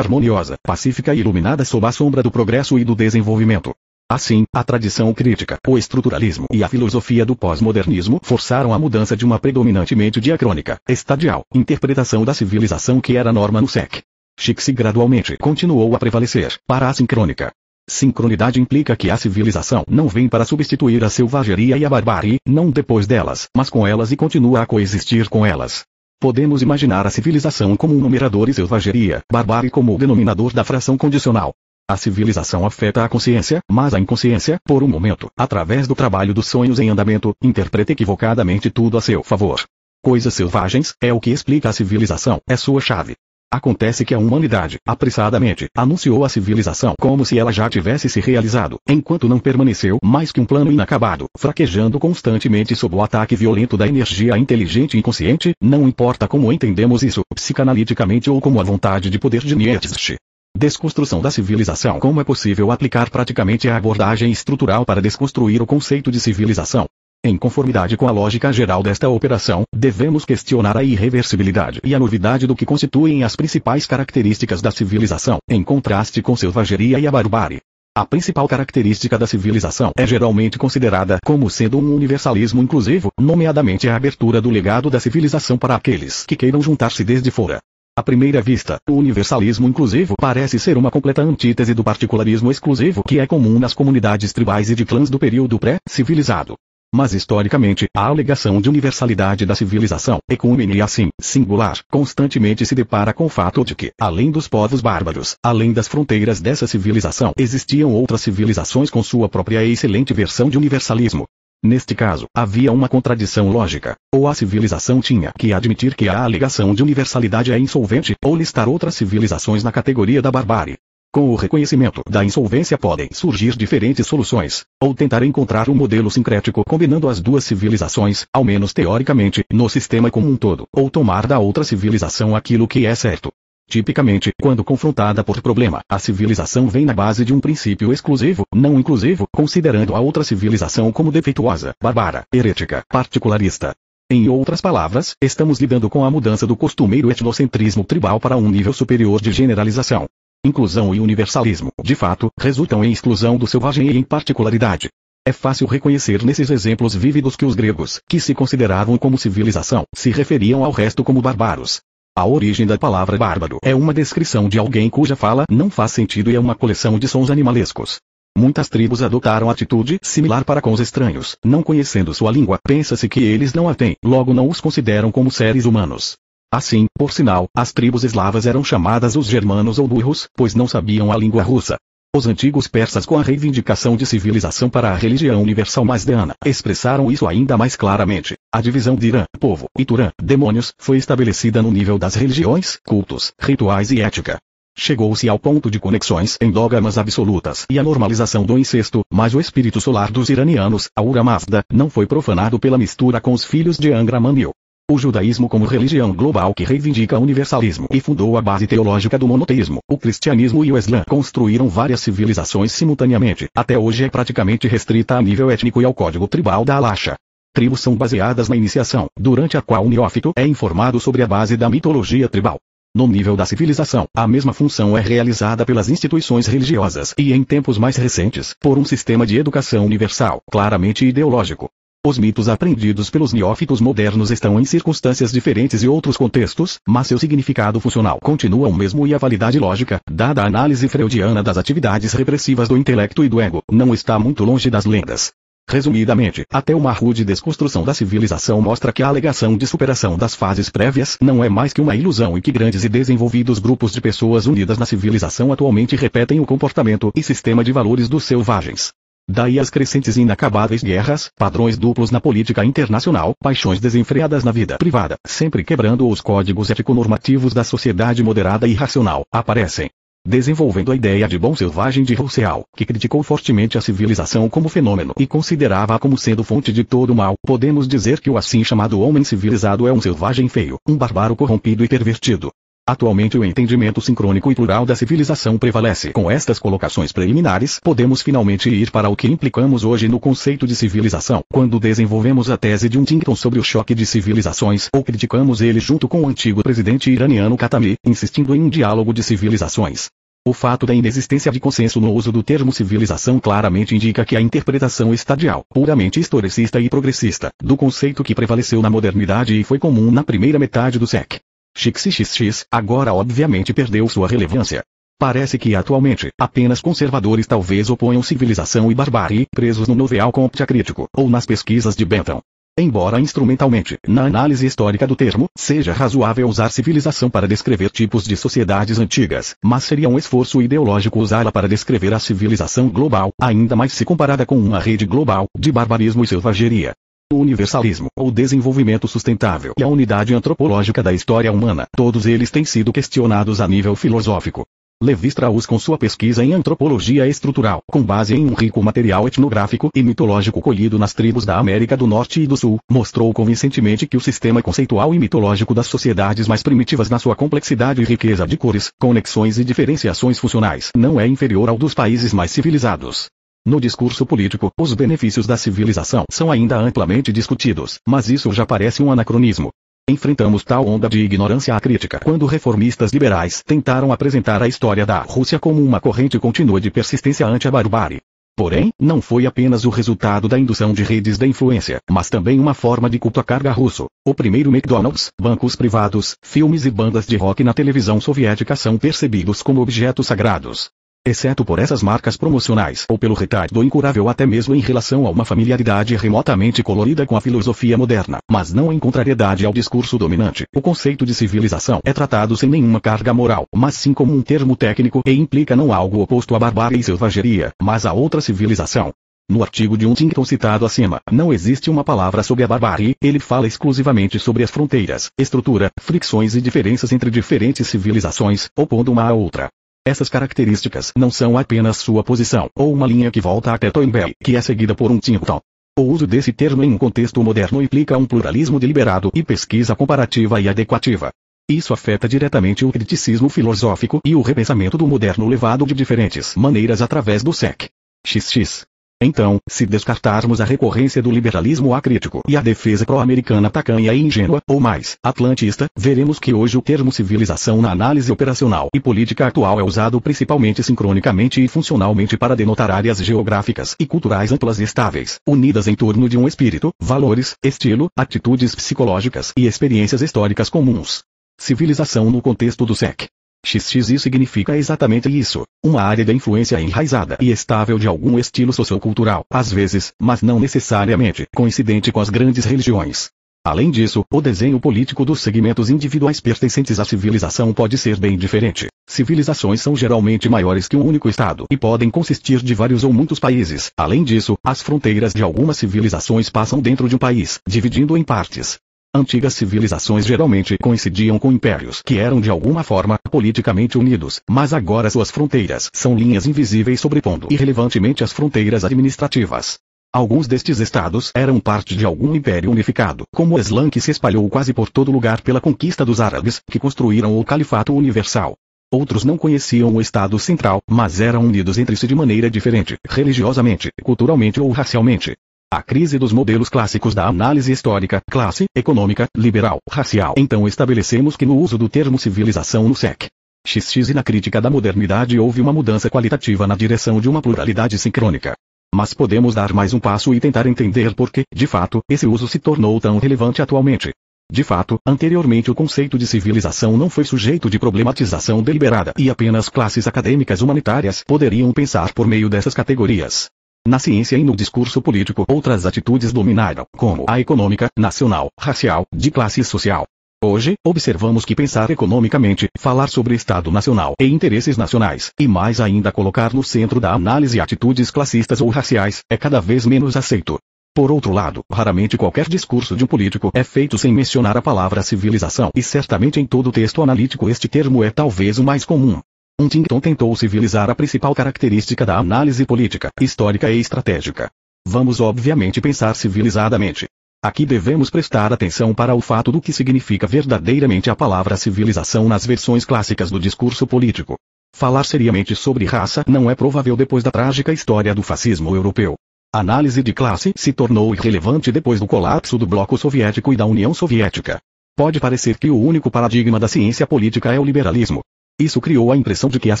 harmoniosa, pacífica e iluminada sob a sombra do progresso e do desenvolvimento. Assim, a tradição crítica, o estruturalismo e a filosofia do pós-modernismo forçaram a mudança de uma predominantemente diacrônica, estadial, interpretação da civilização que era norma no SEC. Chixe gradualmente continuou a prevalecer, para a sincrônica. Sincronidade implica que a civilização não vem para substituir a selvageria e a barbárie, não depois delas, mas com elas e continua a coexistir com elas. Podemos imaginar a civilização como um numerador e selvageria, barbárie como o denominador da fração condicional. A civilização afeta a consciência, mas a inconsciência, por um momento, através do trabalho dos sonhos em andamento, interpreta equivocadamente tudo a seu favor. Coisas selvagens, é o que explica a civilização, é sua chave. Acontece que a humanidade, apressadamente, anunciou a civilização como se ela já tivesse se realizado, enquanto não permaneceu mais que um plano inacabado, fraquejando constantemente sob o ataque violento da energia inteligente e inconsciente, não importa como entendemos isso, psicanaliticamente ou como a vontade de poder de Nietzsche. Desconstrução da civilização Como é possível aplicar praticamente a abordagem estrutural para desconstruir o conceito de civilização? Em conformidade com a lógica geral desta operação, devemos questionar a irreversibilidade e a novidade do que constituem as principais características da civilização, em contraste com selvageria e a barbárie. A principal característica da civilização é geralmente considerada como sendo um universalismo inclusivo, nomeadamente a abertura do legado da civilização para aqueles que queiram juntar-se desde fora. À primeira vista, o universalismo inclusivo parece ser uma completa antítese do particularismo exclusivo que é comum nas comunidades tribais e de clãs do período pré-civilizado. Mas historicamente, a alegação de universalidade da civilização, ecumene e assim, singular, constantemente se depara com o fato de que, além dos povos bárbaros, além das fronteiras dessa civilização, existiam outras civilizações com sua própria e excelente versão de universalismo, Neste caso, havia uma contradição lógica. Ou a civilização tinha que admitir que a alegação de universalidade é insolvente, ou listar outras civilizações na categoria da barbárie. Com o reconhecimento da insolvência podem surgir diferentes soluções, ou tentar encontrar um modelo sincrético combinando as duas civilizações, ao menos teoricamente, no sistema como um todo, ou tomar da outra civilização aquilo que é certo. Tipicamente, quando confrontada por problema, a civilização vem na base de um princípio exclusivo, não inclusivo, considerando a outra civilização como defeituosa, bárbara, herética, particularista. Em outras palavras, estamos lidando com a mudança do costumeiro etnocentrismo tribal para um nível superior de generalização. Inclusão e universalismo, de fato, resultam em exclusão do selvagem e em particularidade. É fácil reconhecer nesses exemplos vívidos que os gregos, que se consideravam como civilização, se referiam ao resto como bárbaros. A origem da palavra bárbaro é uma descrição de alguém cuja fala não faz sentido e é uma coleção de sons animalescos. Muitas tribos adotaram atitude similar para com os estranhos, não conhecendo sua língua, pensa-se que eles não a têm, logo não os consideram como seres humanos. Assim, por sinal, as tribos eslavas eram chamadas os germanos ou burros, pois não sabiam a língua russa. Os antigos persas com a reivindicação de civilização para a religião universal masdeana, expressaram isso ainda mais claramente. A divisão de Irã, povo, e Turã, demônios, foi estabelecida no nível das religiões, cultos, rituais e ética. Chegou-se ao ponto de conexões endógamas absolutas e a normalização do incesto, mas o espírito solar dos iranianos, Aura Mazda, não foi profanado pela mistura com os filhos de Angra Manil. O judaísmo como religião global que reivindica universalismo e fundou a base teológica do monoteísmo, o cristianismo e o islã construíram várias civilizações simultaneamente, até hoje é praticamente restrita a nível étnico e ao código tribal da Alasha. Tribos são baseadas na iniciação, durante a qual o neófito é informado sobre a base da mitologia tribal. No nível da civilização, a mesma função é realizada pelas instituições religiosas e, em tempos mais recentes, por um sistema de educação universal, claramente ideológico. Os mitos aprendidos pelos neófitos modernos estão em circunstâncias diferentes e outros contextos, mas seu significado funcional continua o mesmo e a validade lógica, dada a análise freudiana das atividades repressivas do intelecto e do ego, não está muito longe das lendas. Resumidamente, até uma rude desconstrução da civilização mostra que a alegação de superação das fases prévias não é mais que uma ilusão e que grandes e desenvolvidos grupos de pessoas unidas na civilização atualmente repetem o comportamento e sistema de valores dos selvagens. Daí as crescentes e inacabáveis guerras, padrões duplos na política internacional, paixões desenfreadas na vida privada, sempre quebrando os códigos ético-normativos da sociedade moderada e racional, aparecem. Desenvolvendo a ideia de bom selvagem de Rousseau, que criticou fortemente a civilização como fenômeno e considerava-a como sendo fonte de todo mal, podemos dizer que o assim chamado homem civilizado é um selvagem feio, um bárbaro corrompido e pervertido. Atualmente o entendimento sincrônico e plural da civilização prevalece. Com estas colocações preliminares, podemos finalmente ir para o que implicamos hoje no conceito de civilização, quando desenvolvemos a tese de Huntington sobre o choque de civilizações, ou criticamos ele junto com o antigo presidente iraniano Khatami, insistindo em um diálogo de civilizações. O fato da inexistência de consenso no uso do termo civilização claramente indica que a interpretação estadial, puramente historicista e progressista, do conceito que prevaleceu na modernidade e foi comum na primeira metade do século XXX, agora obviamente perdeu sua relevância. Parece que atualmente, apenas conservadores talvez oponham civilização e barbárie, presos no novel compte crítico, ou nas pesquisas de Bentham. Embora instrumentalmente, na análise histórica do termo, seja razoável usar civilização para descrever tipos de sociedades antigas, mas seria um esforço ideológico usá-la para descrever a civilização global, ainda mais se comparada com uma rede global, de barbarismo e selvageria. O universalismo, o desenvolvimento sustentável e a unidade antropológica da história humana, todos eles têm sido questionados a nível filosófico. Levi Strauss com sua pesquisa em antropologia estrutural, com base em um rico material etnográfico e mitológico colhido nas tribos da América do Norte e do Sul, mostrou convincentemente que o sistema conceitual e mitológico das sociedades mais primitivas na sua complexidade e riqueza de cores, conexões e diferenciações funcionais, não é inferior ao dos países mais civilizados. No discurso político, os benefícios da civilização são ainda amplamente discutidos, mas isso já parece um anacronismo. Enfrentamos tal onda de ignorância acrítica quando reformistas liberais tentaram apresentar a história da Rússia como uma corrente contínua de persistência ante a barbárie. Porém, não foi apenas o resultado da indução de redes da influência, mas também uma forma de culto à carga russo. O primeiro McDonald's, bancos privados, filmes e bandas de rock na televisão soviética são percebidos como objetos sagrados exceto por essas marcas promocionais ou pelo retardo incurável até mesmo em relação a uma familiaridade remotamente colorida com a filosofia moderna, mas não em contrariedade ao discurso dominante. O conceito de civilização é tratado sem nenhuma carga moral, mas sim como um termo técnico e implica não algo oposto à barbárie e selvageria, mas a outra civilização. No artigo de Huntington citado acima, não existe uma palavra sobre a barbárie, ele fala exclusivamente sobre as fronteiras, estrutura, fricções e diferenças entre diferentes civilizações, opondo uma à outra. Essas características não são apenas sua posição, ou uma linha que volta até Toynbee, que é seguida por um Tinton. O uso desse termo em um contexto moderno implica um pluralismo deliberado e pesquisa comparativa e adequativa. Isso afeta diretamente o criticismo filosófico e o repensamento do moderno levado de diferentes maneiras através do SEC. XX. Então, se descartarmos a recorrência do liberalismo acrítico e a defesa pró-americana tacanha e ingênua, ou mais, atlantista, veremos que hoje o termo civilização na análise operacional e política atual é usado principalmente sincronicamente e funcionalmente para denotar áreas geográficas e culturais amplas e estáveis, unidas em torno de um espírito, valores, estilo, atitudes psicológicas e experiências históricas comuns. Civilização no contexto do SEC. XXI significa exatamente isso, uma área de influência enraizada e estável de algum estilo sociocultural, às vezes, mas não necessariamente, coincidente com as grandes religiões. Além disso, o desenho político dos segmentos individuais pertencentes à civilização pode ser bem diferente. Civilizações são geralmente maiores que um único estado e podem consistir de vários ou muitos países. Além disso, as fronteiras de algumas civilizações passam dentro de um país, dividindo em partes. Antigas civilizações geralmente coincidiam com impérios que eram de alguma forma politicamente unidos, mas agora suas fronteiras são linhas invisíveis sobrepondo irrelevantemente as fronteiras administrativas. Alguns destes estados eram parte de algum império unificado, como o Islã que se espalhou quase por todo lugar pela conquista dos árabes, que construíram o Califato Universal. Outros não conheciam o Estado Central, mas eram unidos entre si de maneira diferente, religiosamente, culturalmente ou racialmente. A crise dos modelos clássicos da análise histórica, classe, econômica, liberal, racial. Então estabelecemos que no uso do termo civilização no SEC. XX e na crítica da modernidade houve uma mudança qualitativa na direção de uma pluralidade sincrônica. Mas podemos dar mais um passo e tentar entender por que, de fato, esse uso se tornou tão relevante atualmente. De fato, anteriormente o conceito de civilização não foi sujeito de problematização deliberada e apenas classes acadêmicas humanitárias poderiam pensar por meio dessas categorias. Na ciência e no discurso político, outras atitudes dominaram, como a econômica, nacional, racial, de classe social. Hoje, observamos que pensar economicamente, falar sobre Estado nacional e interesses nacionais, e mais ainda colocar no centro da análise atitudes classistas ou raciais, é cada vez menos aceito. Por outro lado, raramente qualquer discurso de um político é feito sem mencionar a palavra civilização, e certamente em todo texto analítico este termo é talvez o mais comum. Huntington tentou civilizar a principal característica da análise política, histórica e estratégica. Vamos obviamente pensar civilizadamente. Aqui devemos prestar atenção para o fato do que significa verdadeiramente a palavra civilização nas versões clássicas do discurso político. Falar seriamente sobre raça não é provável depois da trágica história do fascismo europeu. Análise de classe se tornou irrelevante depois do colapso do bloco soviético e da União Soviética. Pode parecer que o único paradigma da ciência política é o liberalismo. Isso criou a impressão de que as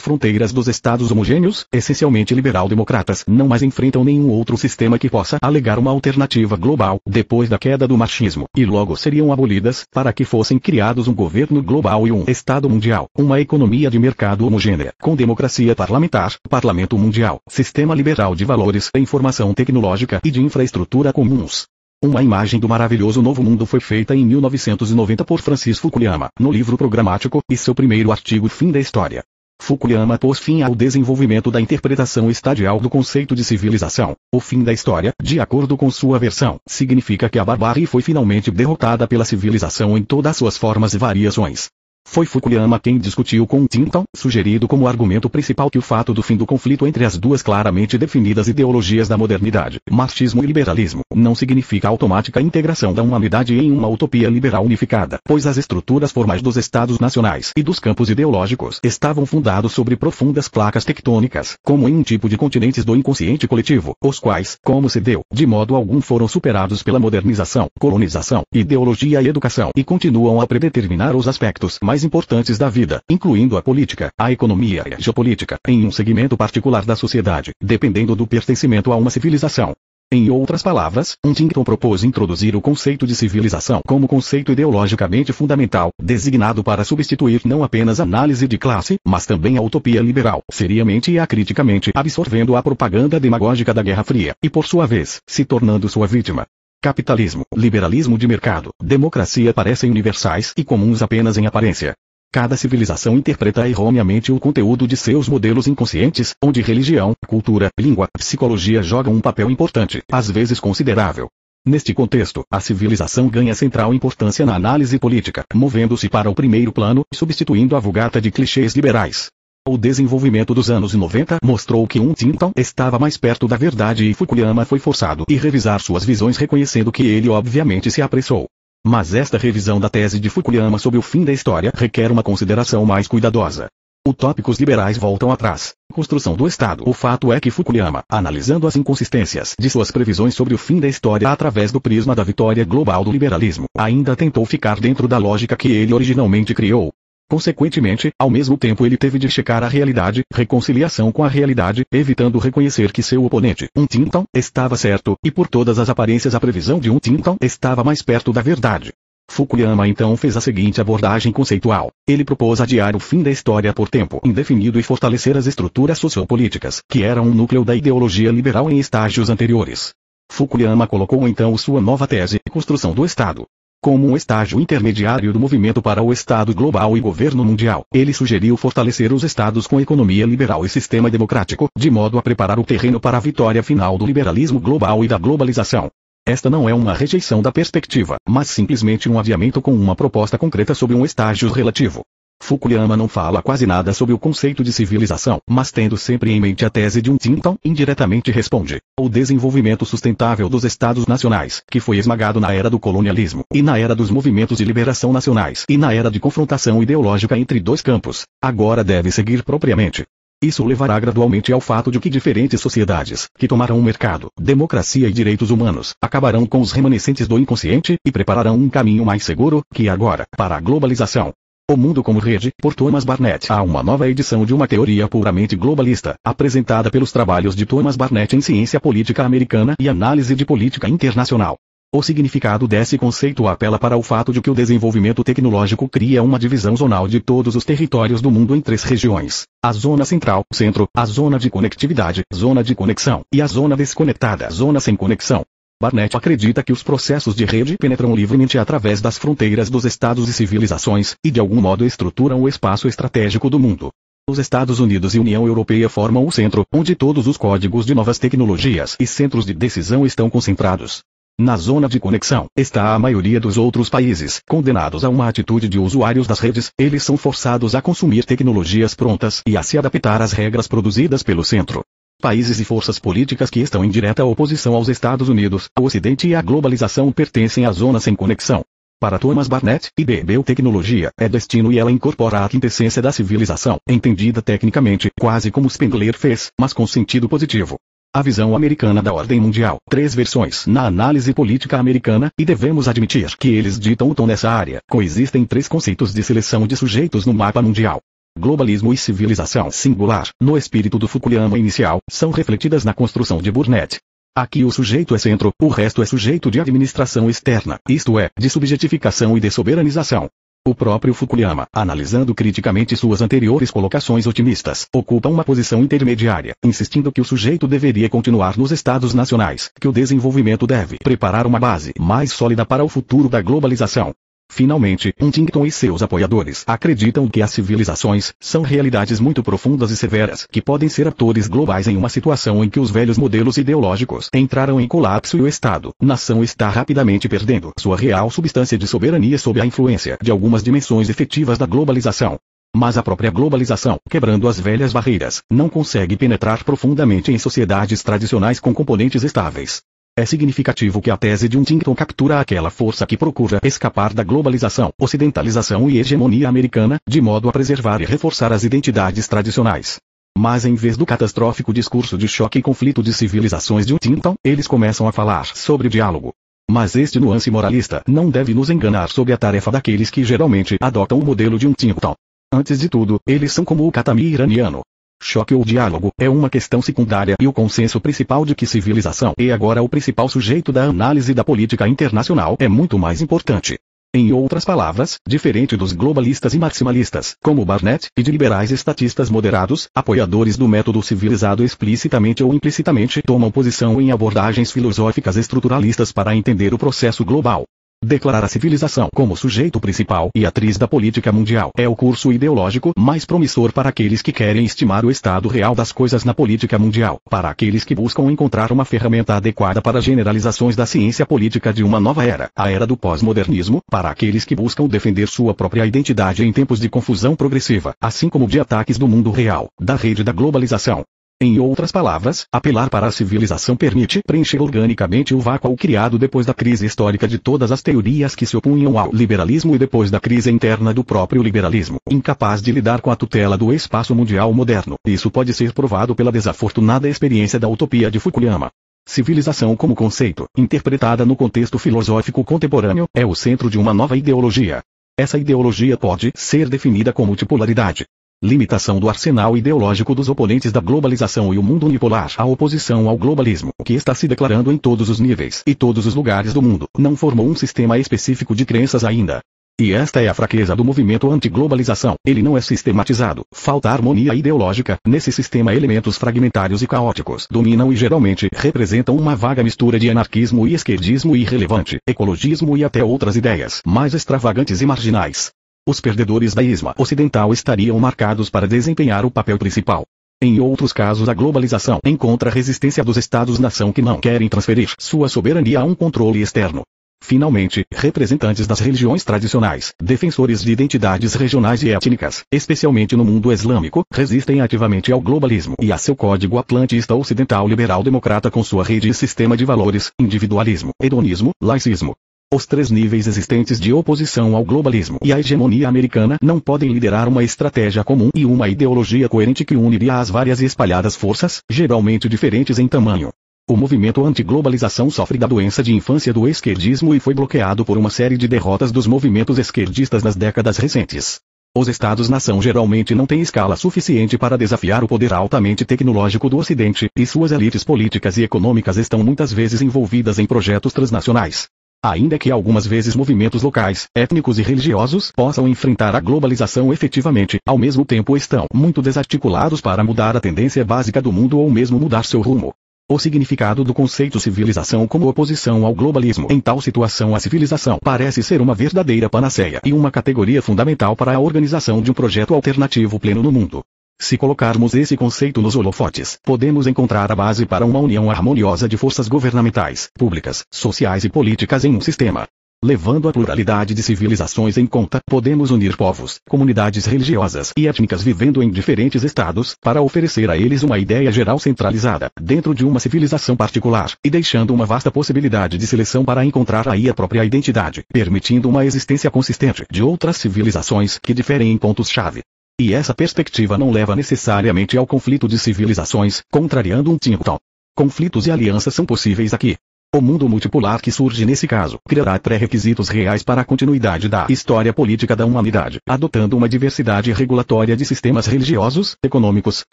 fronteiras dos estados homogêneos, essencialmente liberal-democratas, não mais enfrentam nenhum outro sistema que possa alegar uma alternativa global, depois da queda do machismo, e logo seriam abolidas, para que fossem criados um governo global e um Estado mundial, uma economia de mercado homogênea, com democracia parlamentar, parlamento mundial, sistema liberal de valores, informação tecnológica e de infraestrutura comuns. Uma imagem do maravilhoso novo mundo foi feita em 1990 por Francis Fukuyama, no livro programático, e seu primeiro artigo Fim da História. Fukuyama pôs fim ao desenvolvimento da interpretação estadial do conceito de civilização. O fim da história, de acordo com sua versão, significa que a barbárie foi finalmente derrotada pela civilização em todas suas formas e variações. Foi Fukuyama quem discutiu com Tinton, sugerido como argumento principal que o fato do fim do conflito entre as duas claramente definidas ideologias da modernidade, marxismo e liberalismo, não significa automática integração da humanidade em uma utopia liberal unificada, pois as estruturas formais dos estados nacionais e dos campos ideológicos estavam fundados sobre profundas placas tectônicas, como em um tipo de continentes do inconsciente coletivo, os quais, como se deu, de modo algum foram superados pela modernização, colonização, ideologia e educação, e continuam a predeterminar os aspectos mais mais importantes da vida, incluindo a política, a economia e a geopolítica, em um segmento particular da sociedade, dependendo do pertencimento a uma civilização. Em outras palavras, Huntington propôs introduzir o conceito de civilização como conceito ideologicamente fundamental, designado para substituir não apenas a análise de classe, mas também a utopia liberal, seriamente e acriticamente absorvendo a propaganda demagógica da Guerra Fria, e por sua vez, se tornando sua vítima. Capitalismo, liberalismo de mercado, democracia parecem universais e comuns apenas em aparência. Cada civilização interpreta erroneamente o conteúdo de seus modelos inconscientes, onde religião, cultura, língua, psicologia jogam um papel importante, às vezes considerável. Neste contexto, a civilização ganha central importância na análise política, movendo-se para o primeiro plano, substituindo a vulgata de clichês liberais. O desenvolvimento dos anos 90 mostrou que um Tinton estava mais perto da verdade e Fukuyama foi forçado a revisar suas visões reconhecendo que ele obviamente se apressou. Mas esta revisão da tese de Fukuyama sobre o fim da história requer uma consideração mais cuidadosa. Utópicos liberais voltam atrás. Construção do Estado. O fato é que Fukuyama, analisando as inconsistências de suas previsões sobre o fim da história através do prisma da vitória global do liberalismo, ainda tentou ficar dentro da lógica que ele originalmente criou. Consequentemente, ao mesmo tempo ele teve de checar a realidade, reconciliação com a realidade, evitando reconhecer que seu oponente, um Tinton, estava certo, e por todas as aparências a previsão de um Tinton estava mais perto da verdade. Fukuyama então fez a seguinte abordagem conceitual. Ele propôs adiar o fim da história por tempo indefinido e fortalecer as estruturas sociopolíticas, que eram um núcleo da ideologia liberal em estágios anteriores. Fukuyama colocou então sua nova tese, construção do Estado, como um estágio intermediário do movimento para o Estado global e governo mundial, ele sugeriu fortalecer os Estados com economia liberal e sistema democrático, de modo a preparar o terreno para a vitória final do liberalismo global e da globalização. Esta não é uma rejeição da perspectiva, mas simplesmente um adiamento com uma proposta concreta sobre um estágio relativo. Fukuyama não fala quase nada sobre o conceito de civilização, mas tendo sempre em mente a tese de um Tinton, indiretamente responde. O desenvolvimento sustentável dos estados nacionais, que foi esmagado na era do colonialismo, e na era dos movimentos de liberação nacionais, e na era de confrontação ideológica entre dois campos, agora deve seguir propriamente. Isso levará gradualmente ao fato de que diferentes sociedades, que tomarão o mercado, democracia e direitos humanos, acabarão com os remanescentes do inconsciente, e prepararão um caminho mais seguro, que agora, para a globalização. O Mundo como Rede, por Thomas Barnett. Há uma nova edição de uma teoria puramente globalista, apresentada pelos trabalhos de Thomas Barnett em Ciência Política Americana e Análise de Política Internacional. O significado desse conceito apela para o fato de que o desenvolvimento tecnológico cria uma divisão zonal de todos os territórios do mundo em três regiões: a zona central, centro, a zona de conectividade, zona de conexão, e a zona desconectada, zona sem conexão. Barnett acredita que os processos de rede penetram livremente através das fronteiras dos estados e civilizações, e de algum modo estruturam o espaço estratégico do mundo. Os Estados Unidos e União Europeia formam o centro, onde todos os códigos de novas tecnologias e centros de decisão estão concentrados. Na zona de conexão, está a maioria dos outros países, condenados a uma atitude de usuários das redes, eles são forçados a consumir tecnologias prontas e a se adaptar às regras produzidas pelo centro. Países e forças políticas que estão em direta oposição aos Estados Unidos, ao Ocidente e à globalização pertencem à zona sem conexão. Para Thomas Barnett, IBB tecnologia é destino e ela incorpora a quintessência da civilização, entendida tecnicamente, quase como Spengler fez, mas com sentido positivo. A visão americana da ordem mundial. Três versões na análise política americana, e devemos admitir que eles ditam o tom nessa área. Coexistem três conceitos de seleção de sujeitos no mapa mundial globalismo e civilização singular, no espírito do Fukuyama inicial, são refletidas na construção de Burnett. Aqui o sujeito é centro, o resto é sujeito de administração externa, isto é, de subjetificação e de soberanização. O próprio Fukuyama, analisando criticamente suas anteriores colocações otimistas, ocupa uma posição intermediária, insistindo que o sujeito deveria continuar nos estados nacionais, que o desenvolvimento deve preparar uma base mais sólida para o futuro da globalização. Finalmente, Huntington e seus apoiadores acreditam que as civilizações são realidades muito profundas e severas que podem ser atores globais em uma situação em que os velhos modelos ideológicos entraram em colapso e o Estado-nação está rapidamente perdendo sua real substância de soberania sob a influência de algumas dimensões efetivas da globalização. Mas a própria globalização, quebrando as velhas barreiras, não consegue penetrar profundamente em sociedades tradicionais com componentes estáveis. É significativo que a tese de Huntington captura aquela força que procura escapar da globalização, ocidentalização e hegemonia americana, de modo a preservar e reforçar as identidades tradicionais. Mas em vez do catastrófico discurso de choque e conflito de civilizações de Huntington, eles começam a falar sobre diálogo. Mas este nuance moralista não deve nos enganar sobre a tarefa daqueles que geralmente adotam o modelo de Huntington. Antes de tudo, eles são como o Katami iraniano, Choque ou diálogo é uma questão secundária e o consenso principal de que civilização é agora o principal sujeito da análise da política internacional é muito mais importante. Em outras palavras, diferente dos globalistas e maximalistas, como Barnett, e de liberais estatistas moderados, apoiadores do método civilizado explicitamente ou implicitamente tomam posição em abordagens filosóficas estruturalistas para entender o processo global. Declarar a civilização como sujeito principal e atriz da política mundial é o curso ideológico mais promissor para aqueles que querem estimar o estado real das coisas na política mundial, para aqueles que buscam encontrar uma ferramenta adequada para generalizações da ciência política de uma nova era, a era do pós-modernismo, para aqueles que buscam defender sua própria identidade em tempos de confusão progressiva, assim como de ataques do mundo real, da rede da globalização, em outras palavras, apelar para a civilização permite preencher organicamente o vácuo criado depois da crise histórica de todas as teorias que se opunham ao liberalismo e depois da crise interna do próprio liberalismo, incapaz de lidar com a tutela do espaço mundial moderno. Isso pode ser provado pela desafortunada experiência da utopia de Fukuyama. Civilização como conceito, interpretada no contexto filosófico contemporâneo, é o centro de uma nova ideologia. Essa ideologia pode ser definida como multipolaridade, Limitação do arsenal ideológico dos oponentes da globalização e o mundo unipolar. A oposição ao globalismo, que está se declarando em todos os níveis e todos os lugares do mundo, não formou um sistema específico de crenças ainda. E esta é a fraqueza do movimento anti-globalização. Ele não é sistematizado. Falta harmonia ideológica. Nesse sistema elementos fragmentários e caóticos dominam e geralmente representam uma vaga mistura de anarquismo e esquerdismo irrelevante, ecologismo e até outras ideias mais extravagantes e marginais os perdedores da isma ocidental estariam marcados para desempenhar o papel principal. Em outros casos a globalização encontra resistência dos estados-nação que não querem transferir sua soberania a um controle externo. Finalmente, representantes das religiões tradicionais, defensores de identidades regionais e étnicas, especialmente no mundo islâmico, resistem ativamente ao globalismo e a seu código atlantista ocidental liberal democrata com sua rede e sistema de valores, individualismo, hedonismo, laicismo, Os três níveis existentes de oposição ao globalismo e à hegemonia americana não podem liderar uma estratégia comum e uma ideologia coerente que uniria as várias e espalhadas forças, geralmente diferentes em tamanho. O movimento anti-globalização sofre da doença de infância do esquerdismo e foi bloqueado por uma série de derrotas dos movimentos esquerdistas nas décadas recentes. Os Estados-nação geralmente não têm escala suficiente para desafiar o poder altamente tecnológico do Ocidente, e suas elites políticas e econômicas estão muitas vezes envolvidas em projetos transnacionais. Ainda que algumas vezes movimentos locais, étnicos e religiosos possam enfrentar a globalização efetivamente, ao mesmo tempo estão muito desarticulados para mudar a tendência básica do mundo ou mesmo mudar seu rumo. O significado do conceito civilização como oposição ao globalismo. Em tal situação, a civilização parece ser uma verdadeira panaceia e uma categoria fundamental para a organização de um projeto alternativo pleno no mundo. Se colocarmos esse conceito nos holofotes, podemos encontrar a base para uma união harmoniosa de forças governamentais, públicas, sociais e políticas em um sistema. Levando a pluralidade de civilizações em conta, podemos unir povos, comunidades religiosas e étnicas vivendo em diferentes estados, para oferecer a eles uma ideia geral centralizada, dentro de uma civilização particular, e deixando uma vasta possibilidade de seleção para encontrar aí a própria identidade, permitindo uma existência consistente de outras civilizações que diferem em pontos-chave. E essa perspectiva não leva necessariamente ao conflito de civilizações, contrariando um Timpton. Conflitos e alianças são possíveis aqui, o mundo multipolar que surge nesse caso criará pré-requisitos reais para a continuidade da história política da humanidade, adotando uma diversidade regulatória de sistemas religiosos, econômicos,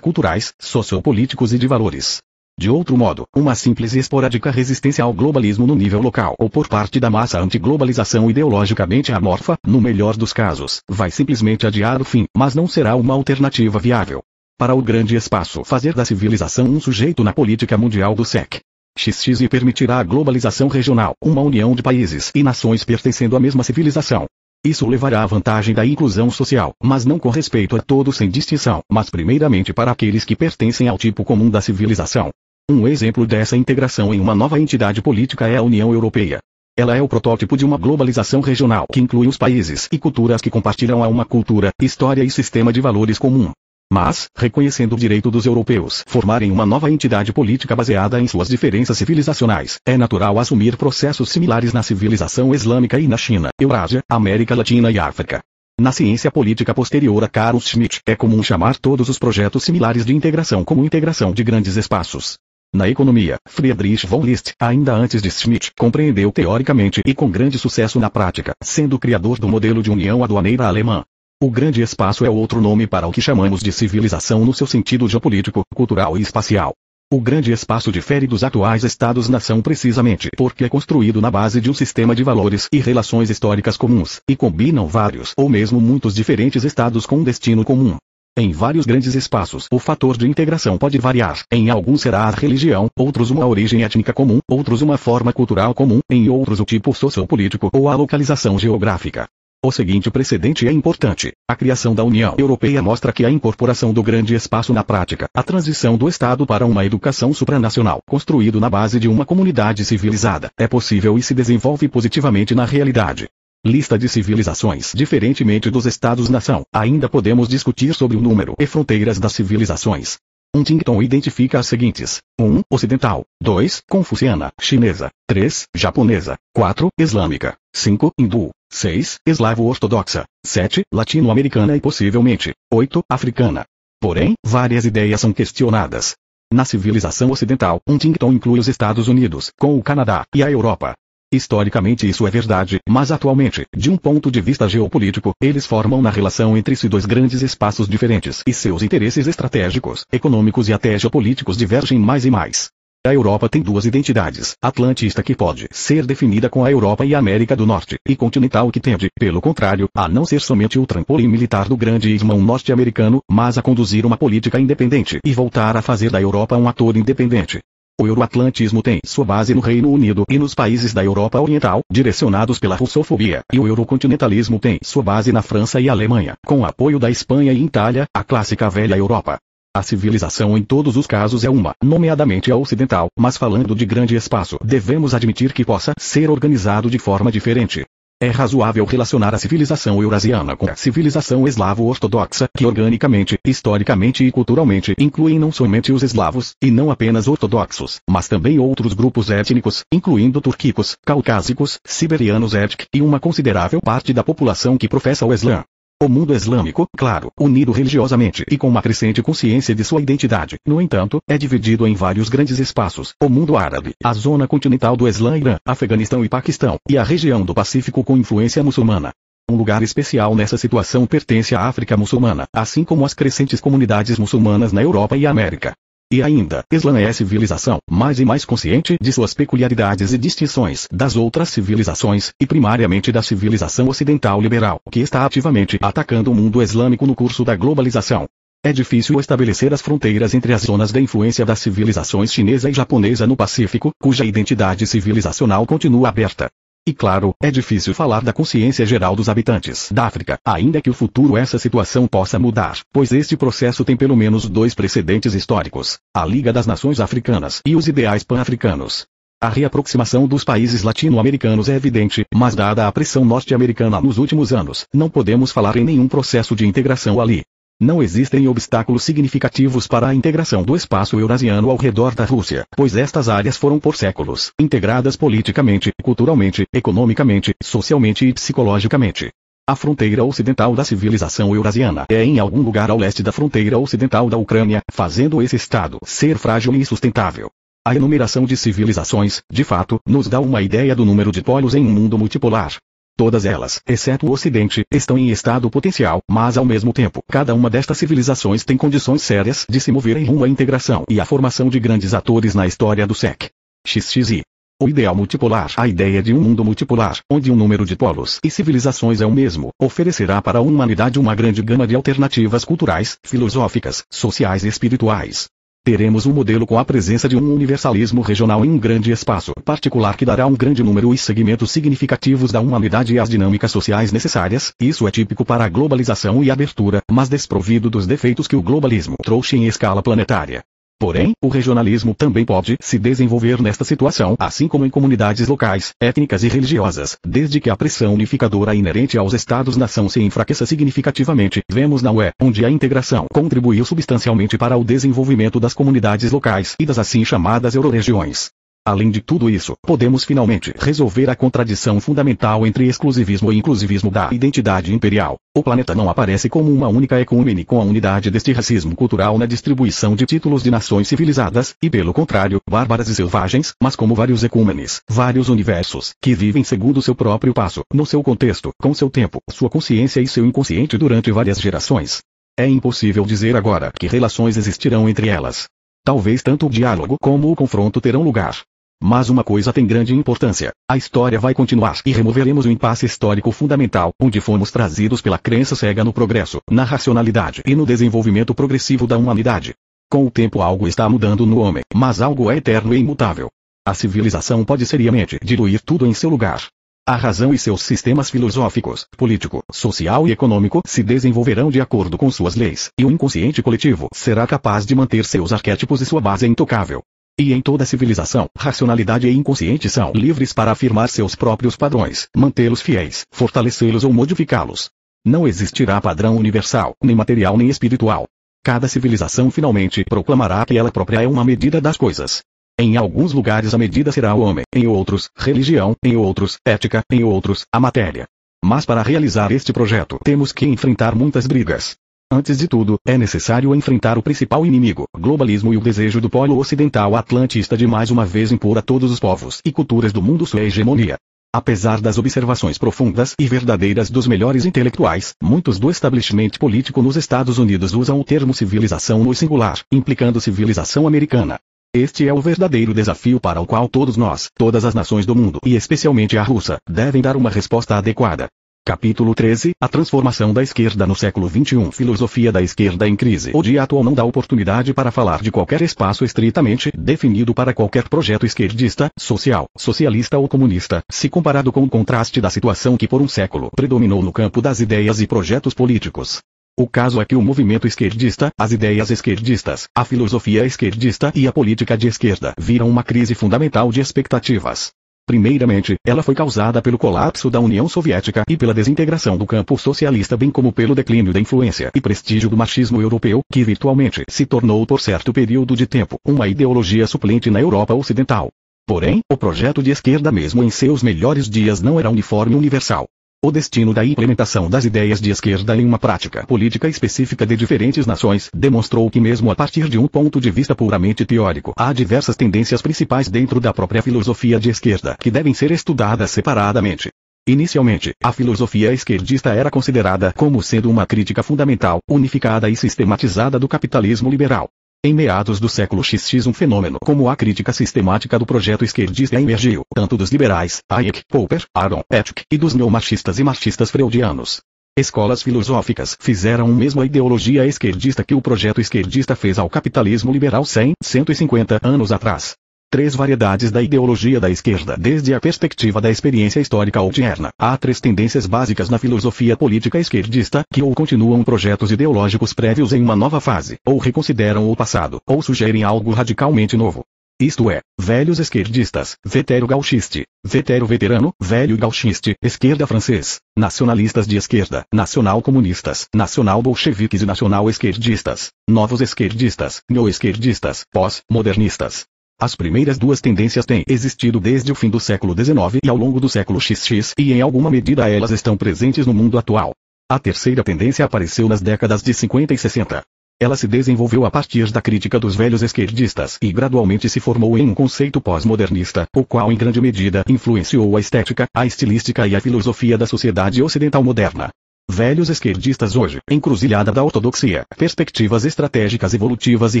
culturais, sociopolíticos e de valores. De outro modo, uma simples e esporádica resistência ao globalismo no nível local ou por parte da massa anti-globalização ideologicamente amorfa, no melhor dos casos, vai simplesmente adiar o fim, mas não será uma alternativa viável. Para o grande espaço fazer da civilização um sujeito na política mundial do SEC, XXI permitirá a globalização regional, uma união de países e nações pertencendo à mesma civilização. Isso levará à vantagem da inclusão social, mas não com respeito a todos sem distinção, mas primeiramente para aqueles que pertencem ao tipo comum da civilização. Um exemplo dessa integração em uma nova entidade política é a União Europeia. Ela é o protótipo de uma globalização regional que inclui os países e culturas que compartilham a uma cultura, história e sistema de valores comum. Mas, reconhecendo o direito dos europeus formarem uma nova entidade política baseada em suas diferenças civilizacionais, é natural assumir processos similares na civilização islâmica e na China, Eurásia, América Latina e África. Na ciência política posterior a Carl Schmitt, é comum chamar todos os projetos similares de integração como integração de grandes espaços. Na economia, Friedrich von List, ainda antes de Schmitt, compreendeu teoricamente e com grande sucesso na prática, sendo criador do modelo de união aduaneira alemã. O grande espaço é outro nome para o que chamamos de civilização no seu sentido geopolítico, cultural e espacial. O grande espaço difere dos atuais estados-nação precisamente porque é construído na base de um sistema de valores e relações históricas comuns, e combinam vários ou mesmo muitos diferentes estados com um destino comum. Em vários grandes espaços, o fator de integração pode variar. Em alguns será a religião, outros uma origem étnica comum, outros uma forma cultural comum, em outros o tipo sociopolítico ou a localização geográfica. O seguinte precedente é importante. A criação da União Europeia mostra que a incorporação do grande espaço na prática, a transição do Estado para uma educação supranacional, construído na base de uma comunidade civilizada, é possível e se desenvolve positivamente na realidade. Lista de civilizações. Diferentemente dos Estados-nação, ainda podemos discutir sobre o número e fronteiras das civilizações. Huntington identifica as seguintes: 1. Ocidental. 2. Confuciana, chinesa. 3. Japonesa. 4. Islâmica. 5. Hindu. 6. Eslavo-ortodoxa. 7. Latino-americana e possivelmente 8. Africana. Porém, várias ideias são questionadas. Na civilização ocidental, Huntington inclui os Estados Unidos, com o Canadá, e a Europa. Historicamente isso é verdade, mas atualmente, de um ponto de vista geopolítico, eles formam na relação entre si dois grandes espaços diferentes e seus interesses estratégicos, econômicos e até geopolíticos divergem mais e mais. A Europa tem duas identidades, atlantista que pode ser definida com a Europa e a América do Norte, e continental que tende, pelo contrário, a não ser somente o trampolim militar do grande irmão norte-americano, mas a conduzir uma política independente e voltar a fazer da Europa um ator independente. O euroatlantismo tem sua base no Reino Unido e nos países da Europa Oriental, direcionados pela russofobia, e o eurocontinentalismo tem sua base na França e Alemanha, com apoio da Espanha e Itália, a clássica velha Europa. A civilização em todos os casos é uma, nomeadamente a ocidental, mas falando de grande espaço, devemos admitir que possa ser organizado de forma diferente. É razoável relacionar a civilização eurasiana com a civilização eslavo-ortodoxa, que organicamente, historicamente e culturalmente incluem não somente os eslavos, e não apenas ortodoxos, mas também outros grupos étnicos, incluindo turquicos, caucásicos, siberianos étnicos e uma considerável parte da população que professa o Islã. O mundo islâmico, claro, unido religiosamente e com uma crescente consciência de sua identidade, no entanto, é dividido em vários grandes espaços: o mundo árabe, a zona continental do Islã, Irã, Afeganistão e Paquistão, e a região do Pacífico com influência muçulmana. Um lugar especial nessa situação pertence à África muçulmana, assim como as crescentes comunidades muçulmanas na Europa e América. E ainda, Islã é civilização, mais e mais consciente de suas peculiaridades e distinções das outras civilizações, e primariamente da civilização ocidental liberal, que está ativamente atacando o mundo islâmico no curso da globalização. É difícil estabelecer as fronteiras entre as zonas de influência das civilizações chinesa e japonesa no Pacífico, cuja identidade civilizacional continua aberta. E claro, é difícil falar da consciência geral dos habitantes da África, ainda que o futuro essa situação possa mudar, pois este processo tem pelo menos dois precedentes históricos: a Liga das Nações Africanas e os ideais pan-africanos. A reaproximação dos países latino-americanos é evidente, mas dada a pressão norte-americana nos últimos anos, não podemos falar em nenhum processo de integração ali. Não existem obstáculos significativos para a integração do espaço eurasiano ao redor da Rússia, pois estas áreas foram por séculos integradas politicamente, culturalmente, economicamente, socialmente e psicologicamente. A fronteira ocidental da civilização eurasiana é em algum lugar ao leste da fronteira ocidental da Ucrânia, fazendo esse estado ser frágil e insustentável. A enumeração de civilizações, de fato, nos dá uma ideia do número de polos em um mundo multipolar. Todas elas, exceto o Ocidente, estão em estado potencial, mas ao mesmo tempo, cada uma destas civilizações tem condições sérias de se mover em rumo à integração e à formação de grandes atores na história do SEC. XXI. O ideal multipolar, a ideia de um mundo multipolar, onde o número de polos e civilizações é o mesmo, oferecerá para a humanidade uma grande gama de alternativas culturais, filosóficas, sociais e espirituais. Teremos um modelo com a presença de um universalismo regional em um grande espaço particular que dará um grande número e segmentos significativos da humanidade e as dinâmicas sociais necessárias, isso é típico para a globalização e abertura, mas desprovido dos defeitos que o globalismo trouxe em escala planetária. Porém, o regionalismo também pode se desenvolver nesta situação, assim como em comunidades locais, étnicas e religiosas, desde que a pressão unificadora inerente aos Estados-nação se enfraqueça significativamente. Vemos na UE, onde a integração contribuiu substancialmente para o desenvolvimento das comunidades locais e das assim chamadas euroregiões. Além de tudo isso, podemos finalmente resolver a contradição fundamental entre exclusivismo e inclusivismo da identidade imperial. O planeta não aparece como uma única ecumene com a unidade deste racismo cultural na distribuição de títulos de nações civilizadas, e pelo contrário, bárbaras e selvagens, mas como vários ecúmenes, vários universos, que vivem segundo seu próprio passo, no seu contexto, com seu tempo, sua consciência e seu inconsciente durante várias gerações. É impossível dizer agora que relações existirão entre elas. Talvez tanto o diálogo como o confronto terão lugar. Mas uma coisa tem grande importância. A história vai continuar e removeremos o impasse histórico fundamental, onde fomos trazidos pela crença cega no progresso, na racionalidade e no desenvolvimento progressivo da humanidade. Com o tempo algo está mudando no homem, mas algo é eterno e imutável. A civilização pode seriamente diluir tudo em seu lugar. A razão e seus sistemas filosóficos, político, social e econômico se desenvolverão de acordo com suas leis, e o inconsciente coletivo será capaz de manter seus arquétipos e sua base intocável. E em toda civilização, racionalidade e inconsciente são livres para afirmar seus próprios padrões, mantê-los fiéis, fortalecê-los ou modificá-los. Não existirá padrão universal, nem material nem espiritual. Cada civilização finalmente proclamará que ela própria é uma medida das coisas. Em alguns lugares a medida será o homem, em outros, religião, em outros, ética, em outros, a matéria. Mas para realizar este projeto temos que enfrentar muitas brigas. Antes de tudo, é necessário enfrentar o principal inimigo, globalismo e o desejo do polo ocidental atlantista de mais uma vez impor a todos os povos e culturas do mundo sua hegemonia. Apesar das observações profundas e verdadeiras dos melhores intelectuais, muitos do establishment político nos Estados Unidos usam o termo civilização no singular, implicando civilização americana. Este é o verdadeiro desafio para o qual todos nós, todas as nações do mundo e especialmente a russa, devem dar uma resposta adequada. Capítulo 13 A transformação da esquerda no século XXI Filosofia da esquerda em crise O dia atual não dá oportunidade para falar de qualquer espaço estritamente definido para qualquer projeto esquerdista, social, socialista ou comunista, se comparado com o contraste da situação que por um século predominou no campo das ideias e projetos políticos. O caso é que o movimento esquerdista, as ideias esquerdistas, a filosofia esquerdista e a política de esquerda viram uma crise fundamental de expectativas. Primeiramente, ela foi causada pelo colapso da União Soviética e pela desintegração do campo socialista bem como pelo declínio da influência e prestígio do machismo europeu, que virtualmente se tornou por certo período de tempo uma ideologia suplente na Europa Ocidental. Porém, o projeto de esquerda mesmo em seus melhores dias não era uniforme universal. O destino da implementação das ideias de esquerda em uma prática política específica de diferentes nações demonstrou que mesmo a partir de um ponto de vista puramente teórico, há diversas tendências principais dentro da própria filosofia de esquerda que devem ser estudadas separadamente. Inicialmente, a filosofia esquerdista era considerada como sendo uma crítica fundamental, unificada e sistematizada do capitalismo liberal. Em meados do século XX um fenômeno como a crítica sistemática do projeto esquerdista emergiu, tanto dos liberais, Hayek, Popper, Aaron, Ethick, e dos neomarxistas e marxistas freudianos. Escolas filosóficas fizeram o mesmo a ideologia esquerdista que o projeto esquerdista fez ao capitalismo liberal 100, 150 anos atrás três variedades da ideologia da esquerda. Desde a perspectiva da experiência histórica odierna, há três tendências básicas na filosofia política esquerdista, que ou continuam projetos ideológicos prévios em uma nova fase, ou reconsideram o passado, ou sugerem algo radicalmente novo. Isto é, velhos esquerdistas, vetero gauchiste, vetero veterano, velho gauchiste, esquerda francês, nacionalistas de esquerda, nacional comunistas, nacional bolcheviques e nacional esquerdistas, novos esquerdistas, neo-esquerdistas, pós-modernistas, as primeiras duas tendências têm existido desde o fim do século XIX e ao longo do século XX, e em alguma medida elas estão presentes no mundo atual. A terceira tendência apareceu nas décadas de 50 e 60. Ela se desenvolveu a partir da crítica dos velhos esquerdistas e gradualmente se formou em um conceito pós-modernista, o qual em grande medida influenciou a estética, a estilística e a filosofia da sociedade ocidental moderna. Velhos esquerdistas hoje, encruzilhada da ortodoxia, perspectivas estratégicas evolutivas e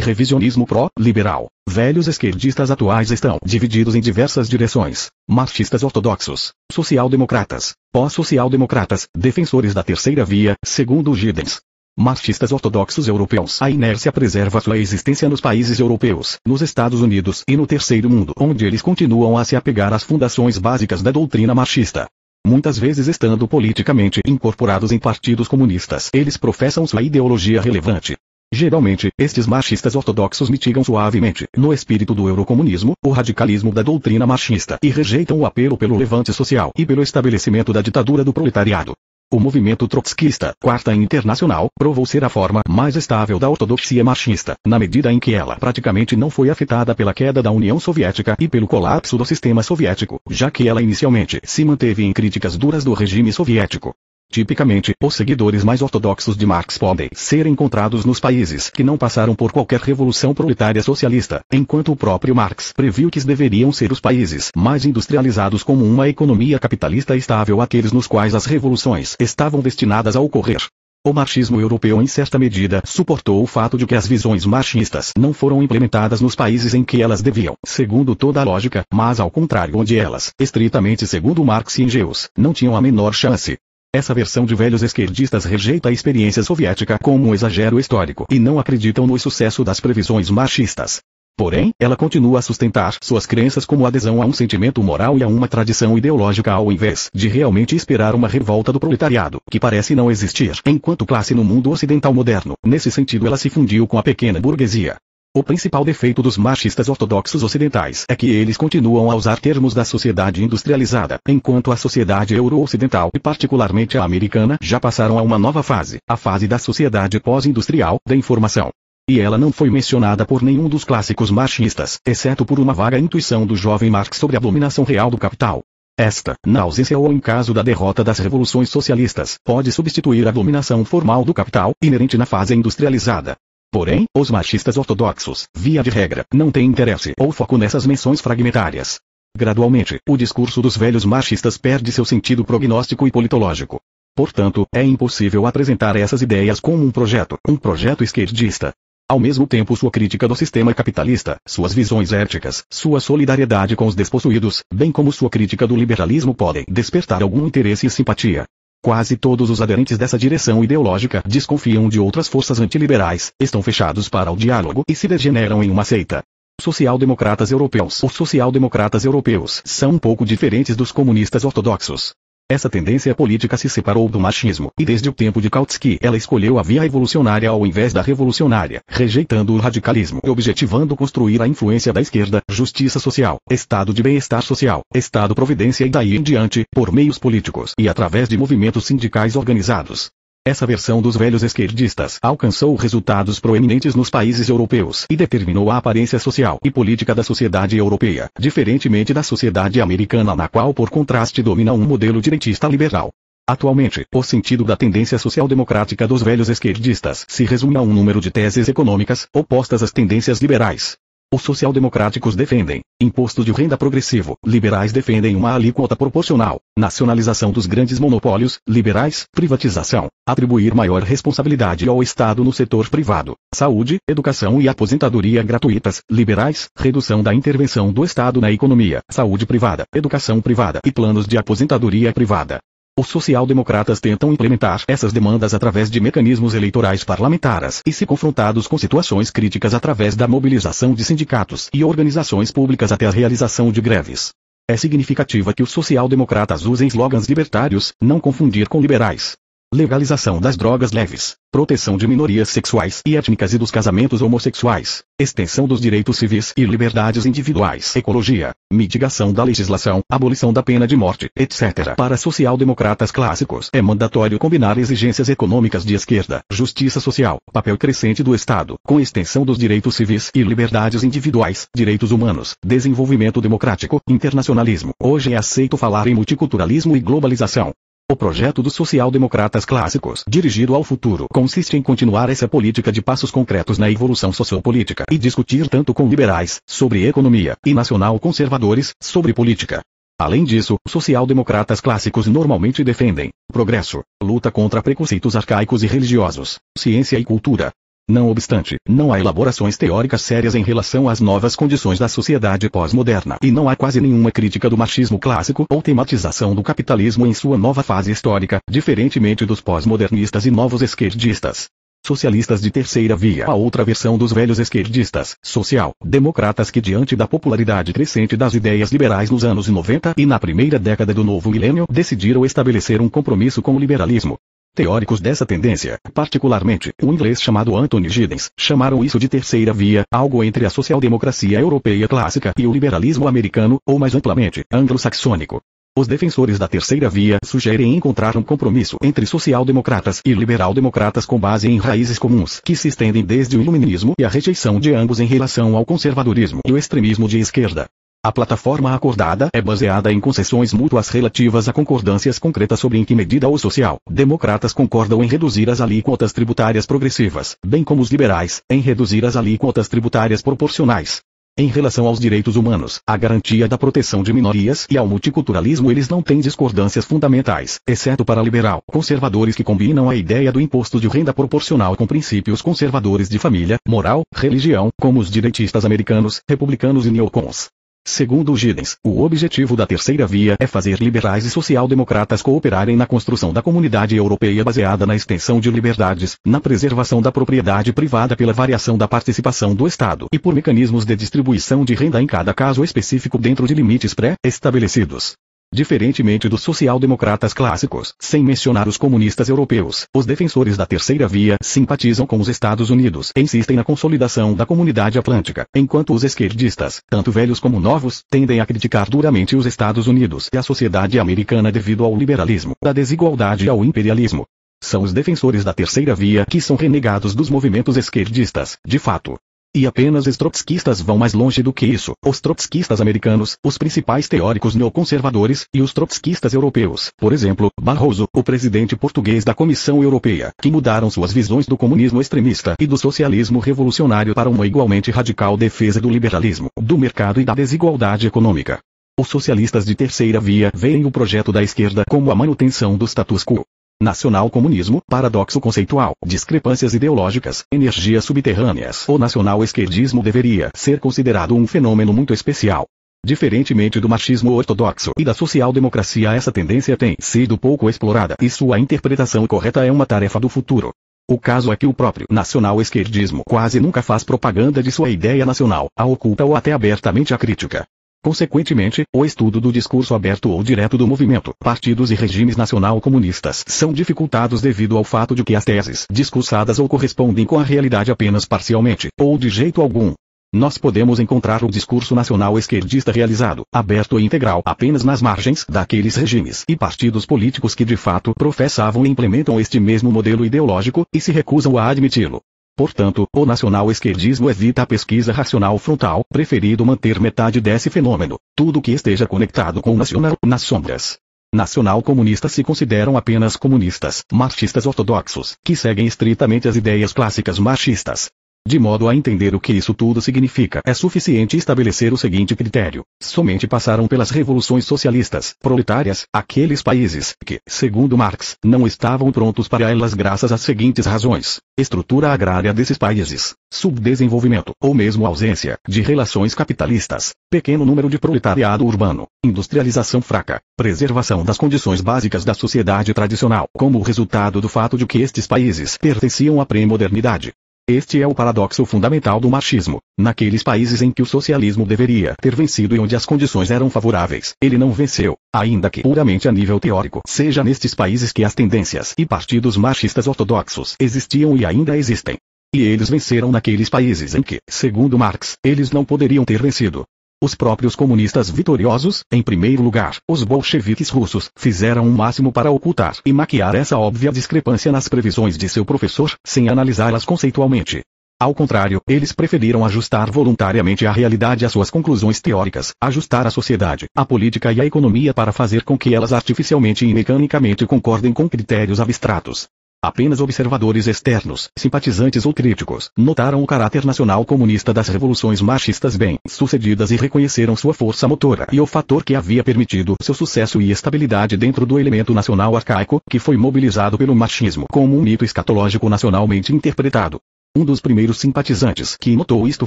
revisionismo pró-liberal. Velhos esquerdistas atuais estão divididos em diversas direções. Marxistas ortodoxos, social-democratas, pós-social-democratas, defensores da terceira via, segundo Giddens. Marxistas ortodoxos europeus. A inércia preserva sua existência nos países europeus, nos Estados Unidos e no terceiro mundo, onde eles continuam a se apegar às fundações básicas da doutrina marxista muitas vezes estando politicamente incorporados em partidos comunistas. Eles professam sua ideologia relevante. Geralmente, estes marxistas ortodoxos mitigam suavemente, no espírito do eurocomunismo, o radicalismo da doutrina marxista e rejeitam o apelo pelo levante social e pelo estabelecimento da ditadura do proletariado. O movimento trotskista, Quarta Internacional, provou ser a forma mais estável da ortodoxia marxista, na medida em que ela praticamente não foi afetada pela queda da União Soviética e pelo colapso do sistema soviético, já que ela inicialmente se manteve em críticas duras do regime soviético. Tipicamente, os seguidores mais ortodoxos de Marx podem ser encontrados nos países que não passaram por qualquer revolução proletária socialista, enquanto o próprio Marx previu que deveriam ser os países mais industrializados como uma economia capitalista estável aqueles nos quais as revoluções estavam destinadas a ocorrer. O marxismo europeu em certa medida suportou o fato de que as visões marxistas não foram implementadas nos países em que elas deviam, segundo toda a lógica, mas ao contrário onde elas, estritamente segundo Marx e Engels, não tinham a menor chance. Essa versão de velhos esquerdistas rejeita a experiência soviética como um exagero histórico e não acreditam no sucesso das previsões marxistas. Porém, ela continua a sustentar suas crenças como adesão a um sentimento moral e a uma tradição ideológica ao invés de realmente esperar uma revolta do proletariado, que parece não existir enquanto classe no mundo ocidental moderno. Nesse sentido ela se fundiu com a pequena burguesia. O principal defeito dos marxistas ortodoxos ocidentais é que eles continuam a usar termos da sociedade industrializada, enquanto a sociedade euro-ocidental e particularmente a americana já passaram a uma nova fase, a fase da sociedade pós-industrial, da informação. E ela não foi mencionada por nenhum dos clássicos marxistas, exceto por uma vaga intuição do jovem Marx sobre a dominação real do capital. Esta, na ausência ou em caso da derrota das revoluções socialistas, pode substituir a dominação formal do capital, inerente na fase industrializada. Porém, os machistas ortodoxos, via de regra, não têm interesse ou foco nessas menções fragmentárias. Gradualmente, o discurso dos velhos machistas perde seu sentido prognóstico e politológico. Portanto, é impossível apresentar essas ideias como um projeto, um projeto esquerdista. Ao mesmo tempo sua crítica do sistema capitalista, suas visões éticas, sua solidariedade com os despossuídos, bem como sua crítica do liberalismo podem despertar algum interesse e simpatia. Quase todos os aderentes dessa direção ideológica desconfiam de outras forças antiliberais, estão fechados para o diálogo e se degeneram em uma seita. Social-democratas europeus Os social-democratas europeus são um pouco diferentes dos comunistas ortodoxos. Essa tendência política se separou do machismo, e desde o tempo de Kautsky ela escolheu a via revolucionária ao invés da revolucionária, rejeitando o radicalismo e objetivando construir a influência da esquerda, justiça social, estado de bem-estar social, estado providência e daí em diante, por meios políticos e através de movimentos sindicais organizados. Essa versão dos velhos esquerdistas alcançou resultados proeminentes nos países europeus e determinou a aparência social e política da sociedade europeia, diferentemente da sociedade americana na qual por contraste domina um modelo direitista liberal. Atualmente, o sentido da tendência social-democrática dos velhos esquerdistas se resume a um número de teses econômicas opostas às tendências liberais. Os social-democráticos defendem. Imposto de renda progressivo, liberais defendem uma alíquota proporcional, nacionalização dos grandes monopólios, liberais, privatização, atribuir maior responsabilidade ao Estado no setor privado, saúde, educação e aposentadoria gratuitas, liberais, redução da intervenção do Estado na economia, saúde privada, educação privada e planos de aposentadoria privada. Os social-democratas tentam implementar essas demandas através de mecanismos eleitorais parlamentares e se confrontados com situações críticas através da mobilização de sindicatos e organizações públicas até a realização de greves. É significativa que os social-democratas usem slogans libertários, não confundir com liberais legalização das drogas leves, proteção de minorias sexuais e étnicas e dos casamentos homossexuais, extensão dos direitos civis e liberdades individuais, ecologia, mitigação da legislação, abolição da pena de morte, etc. Para social-democratas clássicos, é mandatório combinar exigências econômicas de esquerda, justiça social, papel crescente do Estado, com extensão dos direitos civis e liberdades individuais, direitos humanos, desenvolvimento democrático, internacionalismo. Hoje é aceito falar em multiculturalismo e globalização. O projeto dos social-democratas clássicos, dirigido ao futuro, consiste em continuar essa política de passos concretos na evolução sociopolítica e discutir tanto com liberais, sobre economia, e nacional-conservadores, sobre política. Além disso, social-democratas clássicos normalmente defendem progresso, luta contra preconceitos arcaicos e religiosos, ciência e cultura, não obstante, não há elaborações teóricas sérias em relação às novas condições da sociedade pós-moderna. E não há quase nenhuma crítica do machismo clássico ou tematização do capitalismo em sua nova fase histórica, diferentemente dos pós-modernistas e novos esquerdistas. Socialistas de terceira via, a outra versão dos velhos esquerdistas, social-democratas que diante da popularidade crescente das ideias liberais nos anos 90 e na primeira década do novo milênio decidiram estabelecer um compromisso com o liberalismo, Teóricos dessa tendência, particularmente o inglês chamado Anthony Giddens, chamaram isso de terceira via, algo entre a social-democracia europeia clássica e o liberalismo americano, ou mais amplamente, anglo-saxônico. Os defensores da terceira via sugerem encontrar um compromisso entre social-democratas e liberal-democratas com base em raízes comuns que se estendem desde o iluminismo e a rejeição de ambos em relação ao conservadorismo e o extremismo de esquerda. A plataforma acordada é baseada em concessões mútuas relativas a concordâncias concretas sobre em que medida os social-democratas concordam em reduzir as alíquotas tributárias progressivas, bem como os liberais, em reduzir as alíquotas tributárias proporcionais. Em relação aos direitos humanos, a garantia da proteção de minorias e ao multiculturalismo eles não têm discordâncias fundamentais, exceto para liberal conservadores que combinam a ideia do imposto de renda proporcional com princípios conservadores de família, moral, religião, como os direitistas americanos, republicanos e neocons. Segundo Giddens, o objetivo da terceira via é fazer liberais e social-democratas cooperarem na construção da comunidade europeia baseada na extensão de liberdades, na preservação da propriedade privada pela variação da participação do Estado e por mecanismos de distribuição de renda em cada caso específico dentro de limites pré-estabelecidos. Diferentemente dos social-democratas clássicos, sem mencionar os comunistas europeus, os defensores da terceira via simpatizam com os Estados Unidos e insistem na consolidação da comunidade atlântica, enquanto os esquerdistas, tanto velhos como novos, tendem a criticar duramente os Estados Unidos e a sociedade americana devido ao liberalismo, da desigualdade e ao imperialismo. São os defensores da terceira via que são renegados dos movimentos esquerdistas, de fato. E apenas os trotskistas vão mais longe do que isso. Os trotskistas americanos, os principais teóricos neoconservadores, e os trotskistas europeus, por exemplo, Barroso, o presidente português da Comissão Europeia, que mudaram suas visões do comunismo extremista e do socialismo revolucionário para uma igualmente radical defesa do liberalismo, do mercado e da desigualdade econômica. Os socialistas de terceira via veem o projeto da esquerda como a manutenção do status quo. Nacional-comunismo, paradoxo conceitual, discrepâncias ideológicas, energias subterrâneas. O nacional-esquerdismo deveria ser considerado um fenômeno muito especial. Diferentemente do machismo ortodoxo e da social-democracia, essa tendência tem sido pouco explorada e sua interpretação correta é uma tarefa do futuro. O caso é que o próprio nacional-esquerdismo quase nunca faz propaganda de sua ideia nacional, a oculta ou até abertamente a crítica. Consequentemente, o estudo do discurso aberto ou direto do movimento, partidos e regimes nacional-comunistas são dificultados devido ao fato de que as teses discursadas ou correspondem com a realidade apenas parcialmente, ou de jeito algum. Nós podemos encontrar o discurso nacional esquerdista realizado, aberto e integral apenas nas margens daqueles regimes e partidos políticos que de fato professavam e implementam este mesmo modelo ideológico, e se recusam a admiti-lo. Portanto, o nacional-esquerdismo evita a pesquisa racional frontal, preferido manter metade desse fenômeno, tudo que esteja conectado com o nacional, nas sombras. Nacional-comunistas se consideram apenas comunistas, marxistas ortodoxos, que seguem estritamente as ideias clássicas marxistas, de modo a entender o que isso tudo significa, é suficiente estabelecer o seguinte critério. Somente passaram pelas revoluções socialistas, proletárias, aqueles países que, segundo Marx, não estavam prontos para elas graças às seguintes razões. Estrutura agrária desses países, subdesenvolvimento, ou mesmo ausência, de relações capitalistas, pequeno número de proletariado urbano, industrialização fraca, preservação das condições básicas da sociedade tradicional, como resultado do fato de que estes países pertenciam à pré-modernidade, este é o paradoxo fundamental do marxismo. Naqueles países em que o socialismo deveria ter vencido e onde as condições eram favoráveis, ele não venceu, ainda que puramente a nível teórico. Seja nestes países que as tendências e partidos marxistas ortodoxos existiam e ainda existem. E eles venceram naqueles países em que, segundo Marx, eles não poderiam ter vencido. Os próprios comunistas vitoriosos, em primeiro lugar, os bolcheviques russos, fizeram o um máximo para ocultar e maquiar essa óbvia discrepância nas previsões de seu professor, sem analisá-las conceitualmente. Ao contrário, eles preferiram ajustar voluntariamente a realidade às suas conclusões teóricas, ajustar a sociedade, a política e a economia para fazer com que elas artificialmente e mecanicamente concordem com critérios abstratos. Apenas observadores externos, simpatizantes ou críticos, notaram o caráter nacional comunista das revoluções marxistas bem-sucedidas e reconheceram sua força motora e o fator que havia permitido seu sucesso e estabilidade dentro do elemento nacional arcaico, que foi mobilizado pelo marxismo como um mito escatológico nacionalmente interpretado. Um dos primeiros simpatizantes que notou isto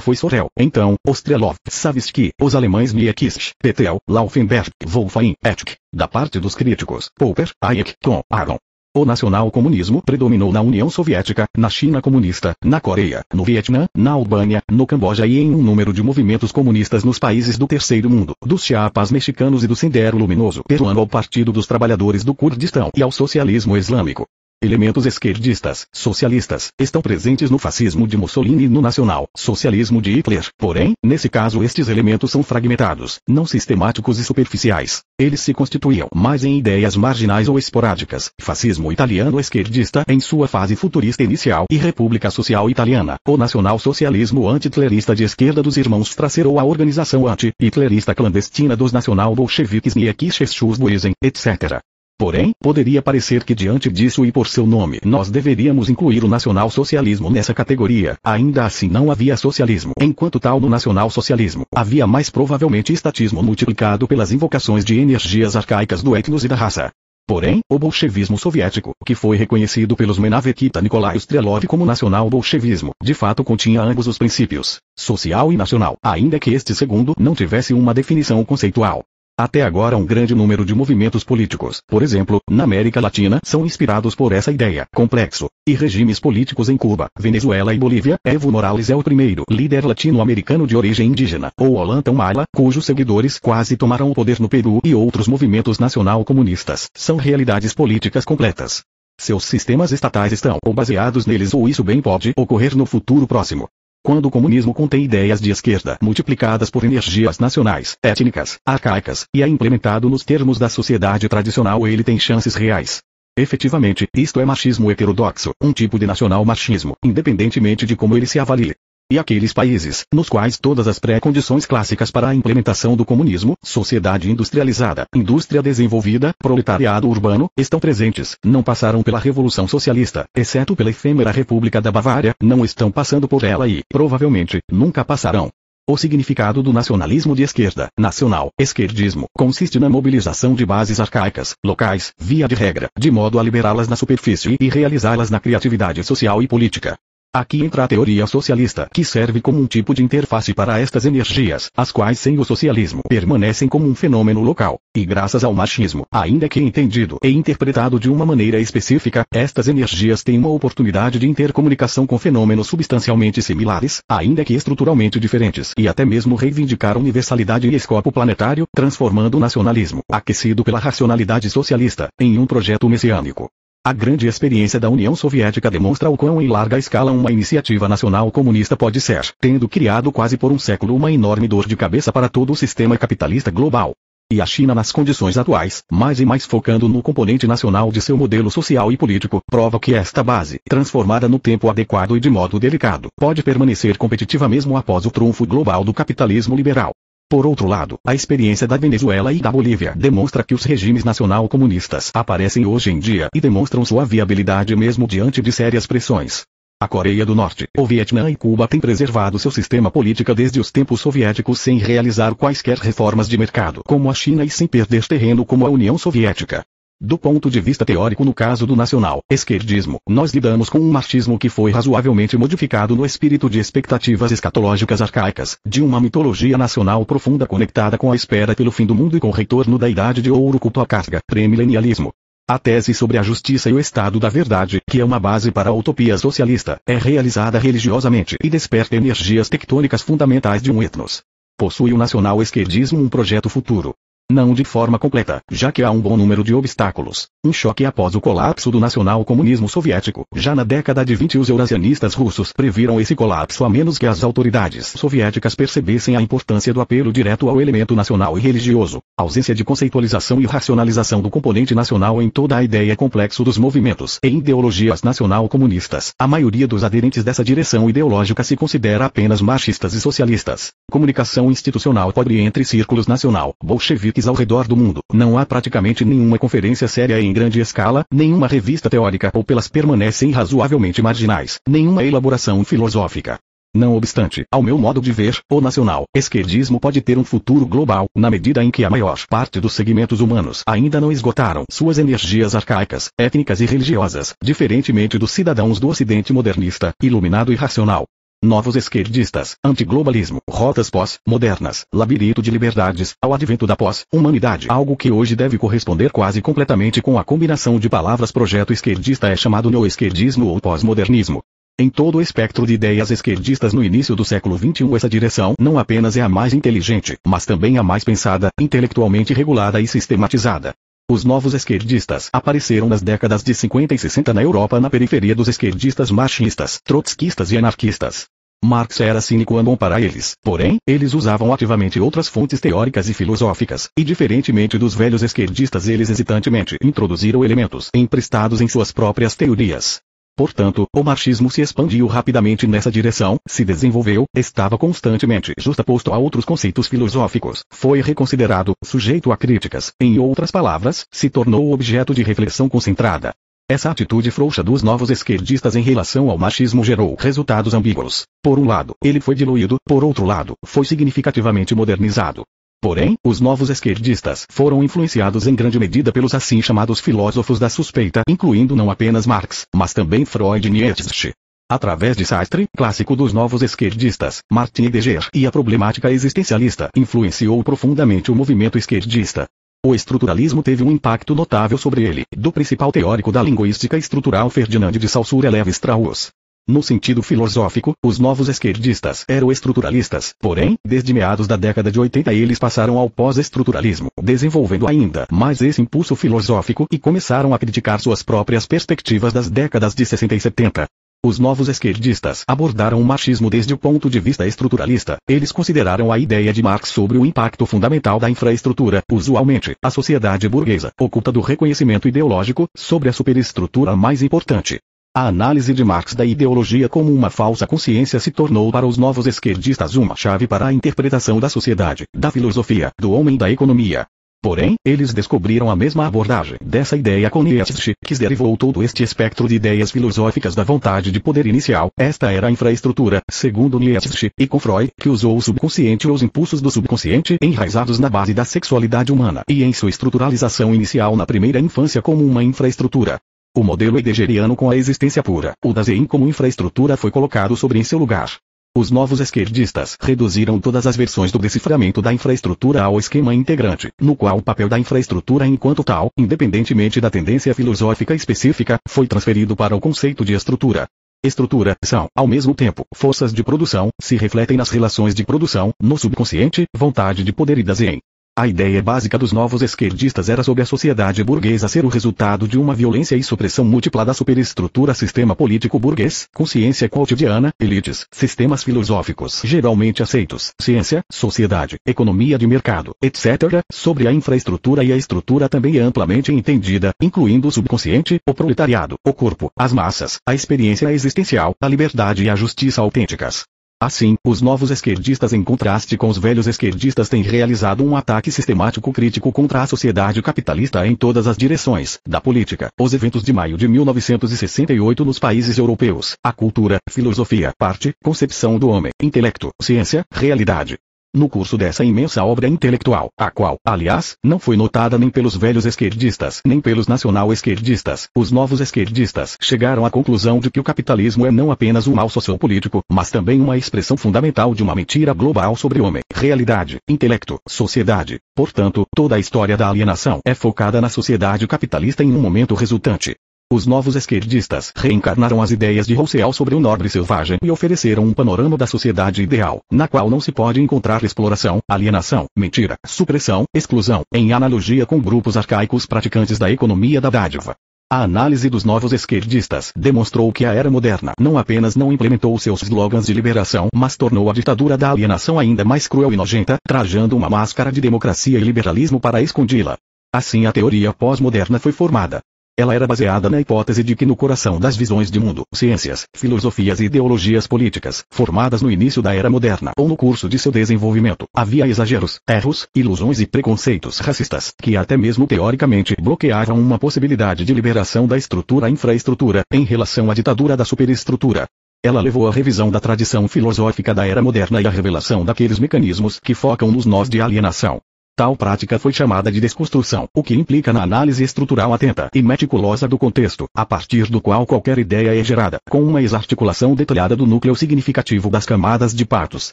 foi Sorel, então, Ostrelov, Savitsky, os alemães Miekisch, Petel, Laufenberg, Wolfgang, Etch, da parte dos críticos, Popper, Hayek, com Aron, o nacional-comunismo predominou na União Soviética, na China comunista, na Coreia, no Vietnã, na Albânia, no Camboja e em um número de movimentos comunistas nos países do Terceiro Mundo, dos Chiapas mexicanos e do Sendero Luminoso peruano ao Partido dos Trabalhadores do Kurdistão e ao socialismo islâmico. Elementos esquerdistas, socialistas, estão presentes no fascismo de Mussolini e no nacional socialismo de Hitler. Porém, nesse caso estes elementos são fragmentados, não sistemáticos e superficiais. Eles se constituíam mais em ideias marginais ou esporádicas. Fascismo italiano esquerdista em sua fase futurista inicial e República Social Italiana, o nacional-socialismo anti-hitlerista de esquerda dos irmãos Strasser ou a organização anti-hitlerista clandestina dos nacional-bolcheviques Niekishchusbuisen, etc. Porém, poderia parecer que diante disso e por seu nome nós deveríamos incluir o nacional-socialismo nessa categoria. Ainda assim não havia socialismo. Enquanto tal no nacional-socialismo, havia mais provavelmente estatismo multiplicado pelas invocações de energias arcaicas do etnos e da raça. Porém, o bolchevismo soviético, que foi reconhecido pelos Menavekita Nikolai Strelov como nacional-bolchevismo, de fato continha ambos os princípios, social e nacional, ainda que este segundo não tivesse uma definição conceitual. Até agora um grande número de movimentos políticos, por exemplo, na América Latina, são inspirados por essa ideia, complexo, e regimes políticos em Cuba, Venezuela e Bolívia, Evo Morales é o primeiro líder latino-americano de origem indígena, ou Ollanta Humala, cujos seguidores quase tomaram o poder no Peru e outros movimentos nacional-comunistas, são realidades políticas completas. Seus sistemas estatais estão ou baseados neles ou isso bem pode ocorrer no futuro próximo. Quando o comunismo contém ideias de esquerda multiplicadas por energias nacionais, étnicas, arcaicas, e é implementado nos termos da sociedade tradicional ele tem chances reais. Efetivamente, isto é machismo heterodoxo, um tipo de nacional machismo, independentemente de como ele se avalie e aqueles países, nos quais todas as pré-condições clássicas para a implementação do comunismo, sociedade industrializada, indústria desenvolvida, proletariado urbano, estão presentes, não passaram pela Revolução Socialista, exceto pela efêmera República da Bavária, não estão passando por ela e, provavelmente, nunca passarão. O significado do nacionalismo de esquerda, nacional, esquerdismo, consiste na mobilização de bases arcaicas, locais, via de regra, de modo a liberá-las na superfície e realizá-las na criatividade social e política. Aqui entra a teoria socialista, que serve como um tipo de interface para estas energias, as quais sem o socialismo permanecem como um fenômeno local. E graças ao machismo, ainda que entendido e interpretado de uma maneira específica, estas energias têm uma oportunidade de intercomunicação com fenômenos substancialmente similares, ainda que estruturalmente diferentes, e até mesmo reivindicar universalidade e escopo planetário, transformando o nacionalismo, aquecido pela racionalidade socialista, em um projeto messiânico. A grande experiência da União Soviética demonstra o quão em larga escala uma iniciativa nacional comunista pode ser, tendo criado quase por um século uma enorme dor de cabeça para todo o sistema capitalista global. E a China nas condições atuais, mais e mais focando no componente nacional de seu modelo social e político, prova que esta base, transformada no tempo adequado e de modo delicado, pode permanecer competitiva mesmo após o trunfo global do capitalismo liberal. Por outro lado, a experiência da Venezuela e da Bolívia demonstra que os regimes nacional-comunistas aparecem hoje em dia e demonstram sua viabilidade mesmo diante de sérias pressões. A Coreia do Norte, o Vietnã e Cuba têm preservado seu sistema político desde os tempos soviéticos sem realizar quaisquer reformas de mercado, como a China e sem perder terreno como a União Soviética. Do ponto de vista teórico no caso do nacional esquerdismo, nós lidamos com um marxismo que foi razoavelmente modificado no espírito de expectativas escatológicas arcaicas, de uma mitologia nacional profunda conectada com a espera pelo fim do mundo e com o retorno da idade de ouro culto à carga, premilenialismo. A tese sobre a justiça e o estado da verdade, que é uma base para a utopia socialista, é realizada religiosamente e desperta energias tectônicas fundamentais de um etnos. Possui o nacional esquerdismo um projeto futuro, não de forma completa, já que há um bom número de obstáculos. Um choque após o colapso do nacional-comunismo soviético. Já na década de 20 os eurasianistas russos previram esse colapso a menos que as autoridades soviéticas percebessem a importância do apelo direto ao elemento nacional e religioso. Ausência de conceitualização e racionalização do componente nacional em toda a ideia complexo dos movimentos e ideologias nacional-comunistas. A maioria dos aderentes dessa direção ideológica se considera apenas marxistas e socialistas. Comunicação institucional pobre entre círculos nacional, bolchevique ao redor do mundo. Não há praticamente nenhuma conferência séria em grande escala, nenhuma revista teórica ou pelas permanecem razoavelmente marginais, nenhuma elaboração filosófica. Não obstante, ao meu modo de ver, o nacional esquerdismo pode ter um futuro global, na medida em que a maior parte dos segmentos humanos ainda não esgotaram suas energias arcaicas, étnicas e religiosas, diferentemente dos cidadãos do ocidente modernista, iluminado e racional. Novos esquerdistas, antiglobalismo, rotas pós-modernas, labirinto de liberdades, ao advento da pós-humanidade. Algo que hoje deve corresponder quase completamente com a combinação de palavras projeto esquerdista é chamado neo-esquerdismo ou pós-modernismo. Em todo o espectro de ideias esquerdistas no início do século XXI essa direção não apenas é a mais inteligente, mas também a mais pensada, intelectualmente regulada e sistematizada. Os novos esquerdistas apareceram nas décadas de 50 e 60 na Europa na periferia dos esquerdistas marxistas, trotskistas e anarquistas. Marx era cínico bom para eles, porém, eles usavam ativamente outras fontes teóricas e filosóficas, e diferentemente dos velhos esquerdistas eles hesitantemente introduziram elementos emprestados em suas próprias teorias. Portanto, o marxismo se expandiu rapidamente nessa direção, se desenvolveu, estava constantemente justaposto a outros conceitos filosóficos, foi reconsiderado, sujeito a críticas, em outras palavras, se tornou objeto de reflexão concentrada. Essa atitude frouxa dos novos esquerdistas em relação ao machismo gerou resultados ambíguos. Por um lado, ele foi diluído, por outro lado, foi significativamente modernizado. Porém, os novos esquerdistas foram influenciados em grande medida pelos assim chamados filósofos da suspeita, incluindo não apenas Marx, mas também Freud e Nietzsche. Através de Sartre, clássico dos novos esquerdistas, Martin Heidegger e a problemática existencialista influenciou profundamente o movimento esquerdista. O estruturalismo teve um impacto notável sobre ele, do principal teórico da linguística estrutural Ferdinand de Saussure Levi Strauss. No sentido filosófico, os novos esquerdistas eram estruturalistas, porém, desde meados da década de 80 eles passaram ao pós-estruturalismo, desenvolvendo ainda mais esse impulso filosófico e começaram a criticar suas próprias perspectivas das décadas de 60 e 70. Os novos esquerdistas abordaram o marxismo desde o ponto de vista estruturalista. Eles consideraram a ideia de Marx sobre o impacto fundamental da infraestrutura, usualmente, a sociedade burguesa, oculta do reconhecimento ideológico, sobre a superestrutura mais importante. A análise de Marx da ideologia como uma falsa consciência se tornou para os novos esquerdistas uma chave para a interpretação da sociedade, da filosofia, do homem e da economia. Porém, eles descobriram a mesma abordagem dessa ideia com Nietzsche, que derivou todo este espectro de ideias filosóficas da vontade de poder inicial. Esta era a infraestrutura, segundo Nietzsche, e com Freud, que usou o subconsciente ou os impulsos do subconsciente enraizados na base da sexualidade humana e em sua estruturalização inicial na primeira infância como uma infraestrutura. O modelo heideggeriano com a existência pura, o Dasein como infraestrutura foi colocado sobre em seu lugar. Os novos esquerdistas reduziram todas as versões do deciframento da infraestrutura ao esquema integrante, no qual o papel da infraestrutura enquanto tal, independentemente da tendência filosófica específica, foi transferido para o conceito de estrutura. Estrutura são, ao mesmo tempo, forças de produção, se refletem nas relações de produção, no subconsciente, vontade de poder e desenho. A ideia básica dos novos esquerdistas era sobre a sociedade burguesa ser o resultado de uma violência e supressão múltipla da superestrutura sistema político burguês, consciência cotidiana, elites, sistemas filosóficos geralmente aceitos, ciência, sociedade, economia de mercado, etc., sobre a infraestrutura e a estrutura também amplamente entendida, incluindo o subconsciente, o proletariado, o corpo, as massas, a experiência existencial, a liberdade e a justiça autênticas. Assim, os novos esquerdistas em contraste com os velhos esquerdistas têm realizado um ataque sistemático crítico contra a sociedade capitalista em todas as direções, da política, os eventos de maio de 1968 nos países europeus, a cultura, filosofia, parte, concepção do homem, intelecto, ciência, realidade, no curso dessa imensa obra intelectual, a qual, aliás, não foi notada nem pelos velhos esquerdistas, nem pelos nacional-esquerdistas, os novos esquerdistas chegaram à conclusão de que o capitalismo é não apenas um mal sociopolítico, mas também uma expressão fundamental de uma mentira global sobre homem, realidade, intelecto, sociedade. Portanto, toda a história da alienação é focada na sociedade capitalista em um momento resultante. Os novos esquerdistas reencarnaram as ideias de Rousseau sobre o nobre selvagem e ofereceram um panorama da sociedade ideal, na qual não se pode encontrar exploração, alienação, mentira, supressão, exclusão, em analogia com grupos arcaicos praticantes da economia da dádiva. A análise dos novos esquerdistas demonstrou que a era moderna não apenas não implementou seus slogans de liberação, mas tornou a ditadura da alienação ainda mais cruel e nojenta, trajando uma máscara de democracia e liberalismo para escondê-la. Assim a teoria pós-moderna foi formada. Ela era baseada na hipótese de que no coração das visões de mundo, ciências, filosofias e ideologias políticas, formadas no início da era moderna ou no curso de seu desenvolvimento, havia exageros, erros, ilusões e preconceitos racistas, que até mesmo teoricamente bloqueavam uma possibilidade de liberação da estrutura-infraestrutura, em relação à ditadura da superestrutura. Ela levou à revisão da tradição filosófica da era moderna e à revelação daqueles mecanismos que focam nos nós de alienação. Tal prática foi chamada de desconstrução, o que implica na análise estrutural atenta e meticulosa do contexto, a partir do qual qualquer ideia é gerada, com uma exarticulação detalhada do núcleo significativo das camadas de partos,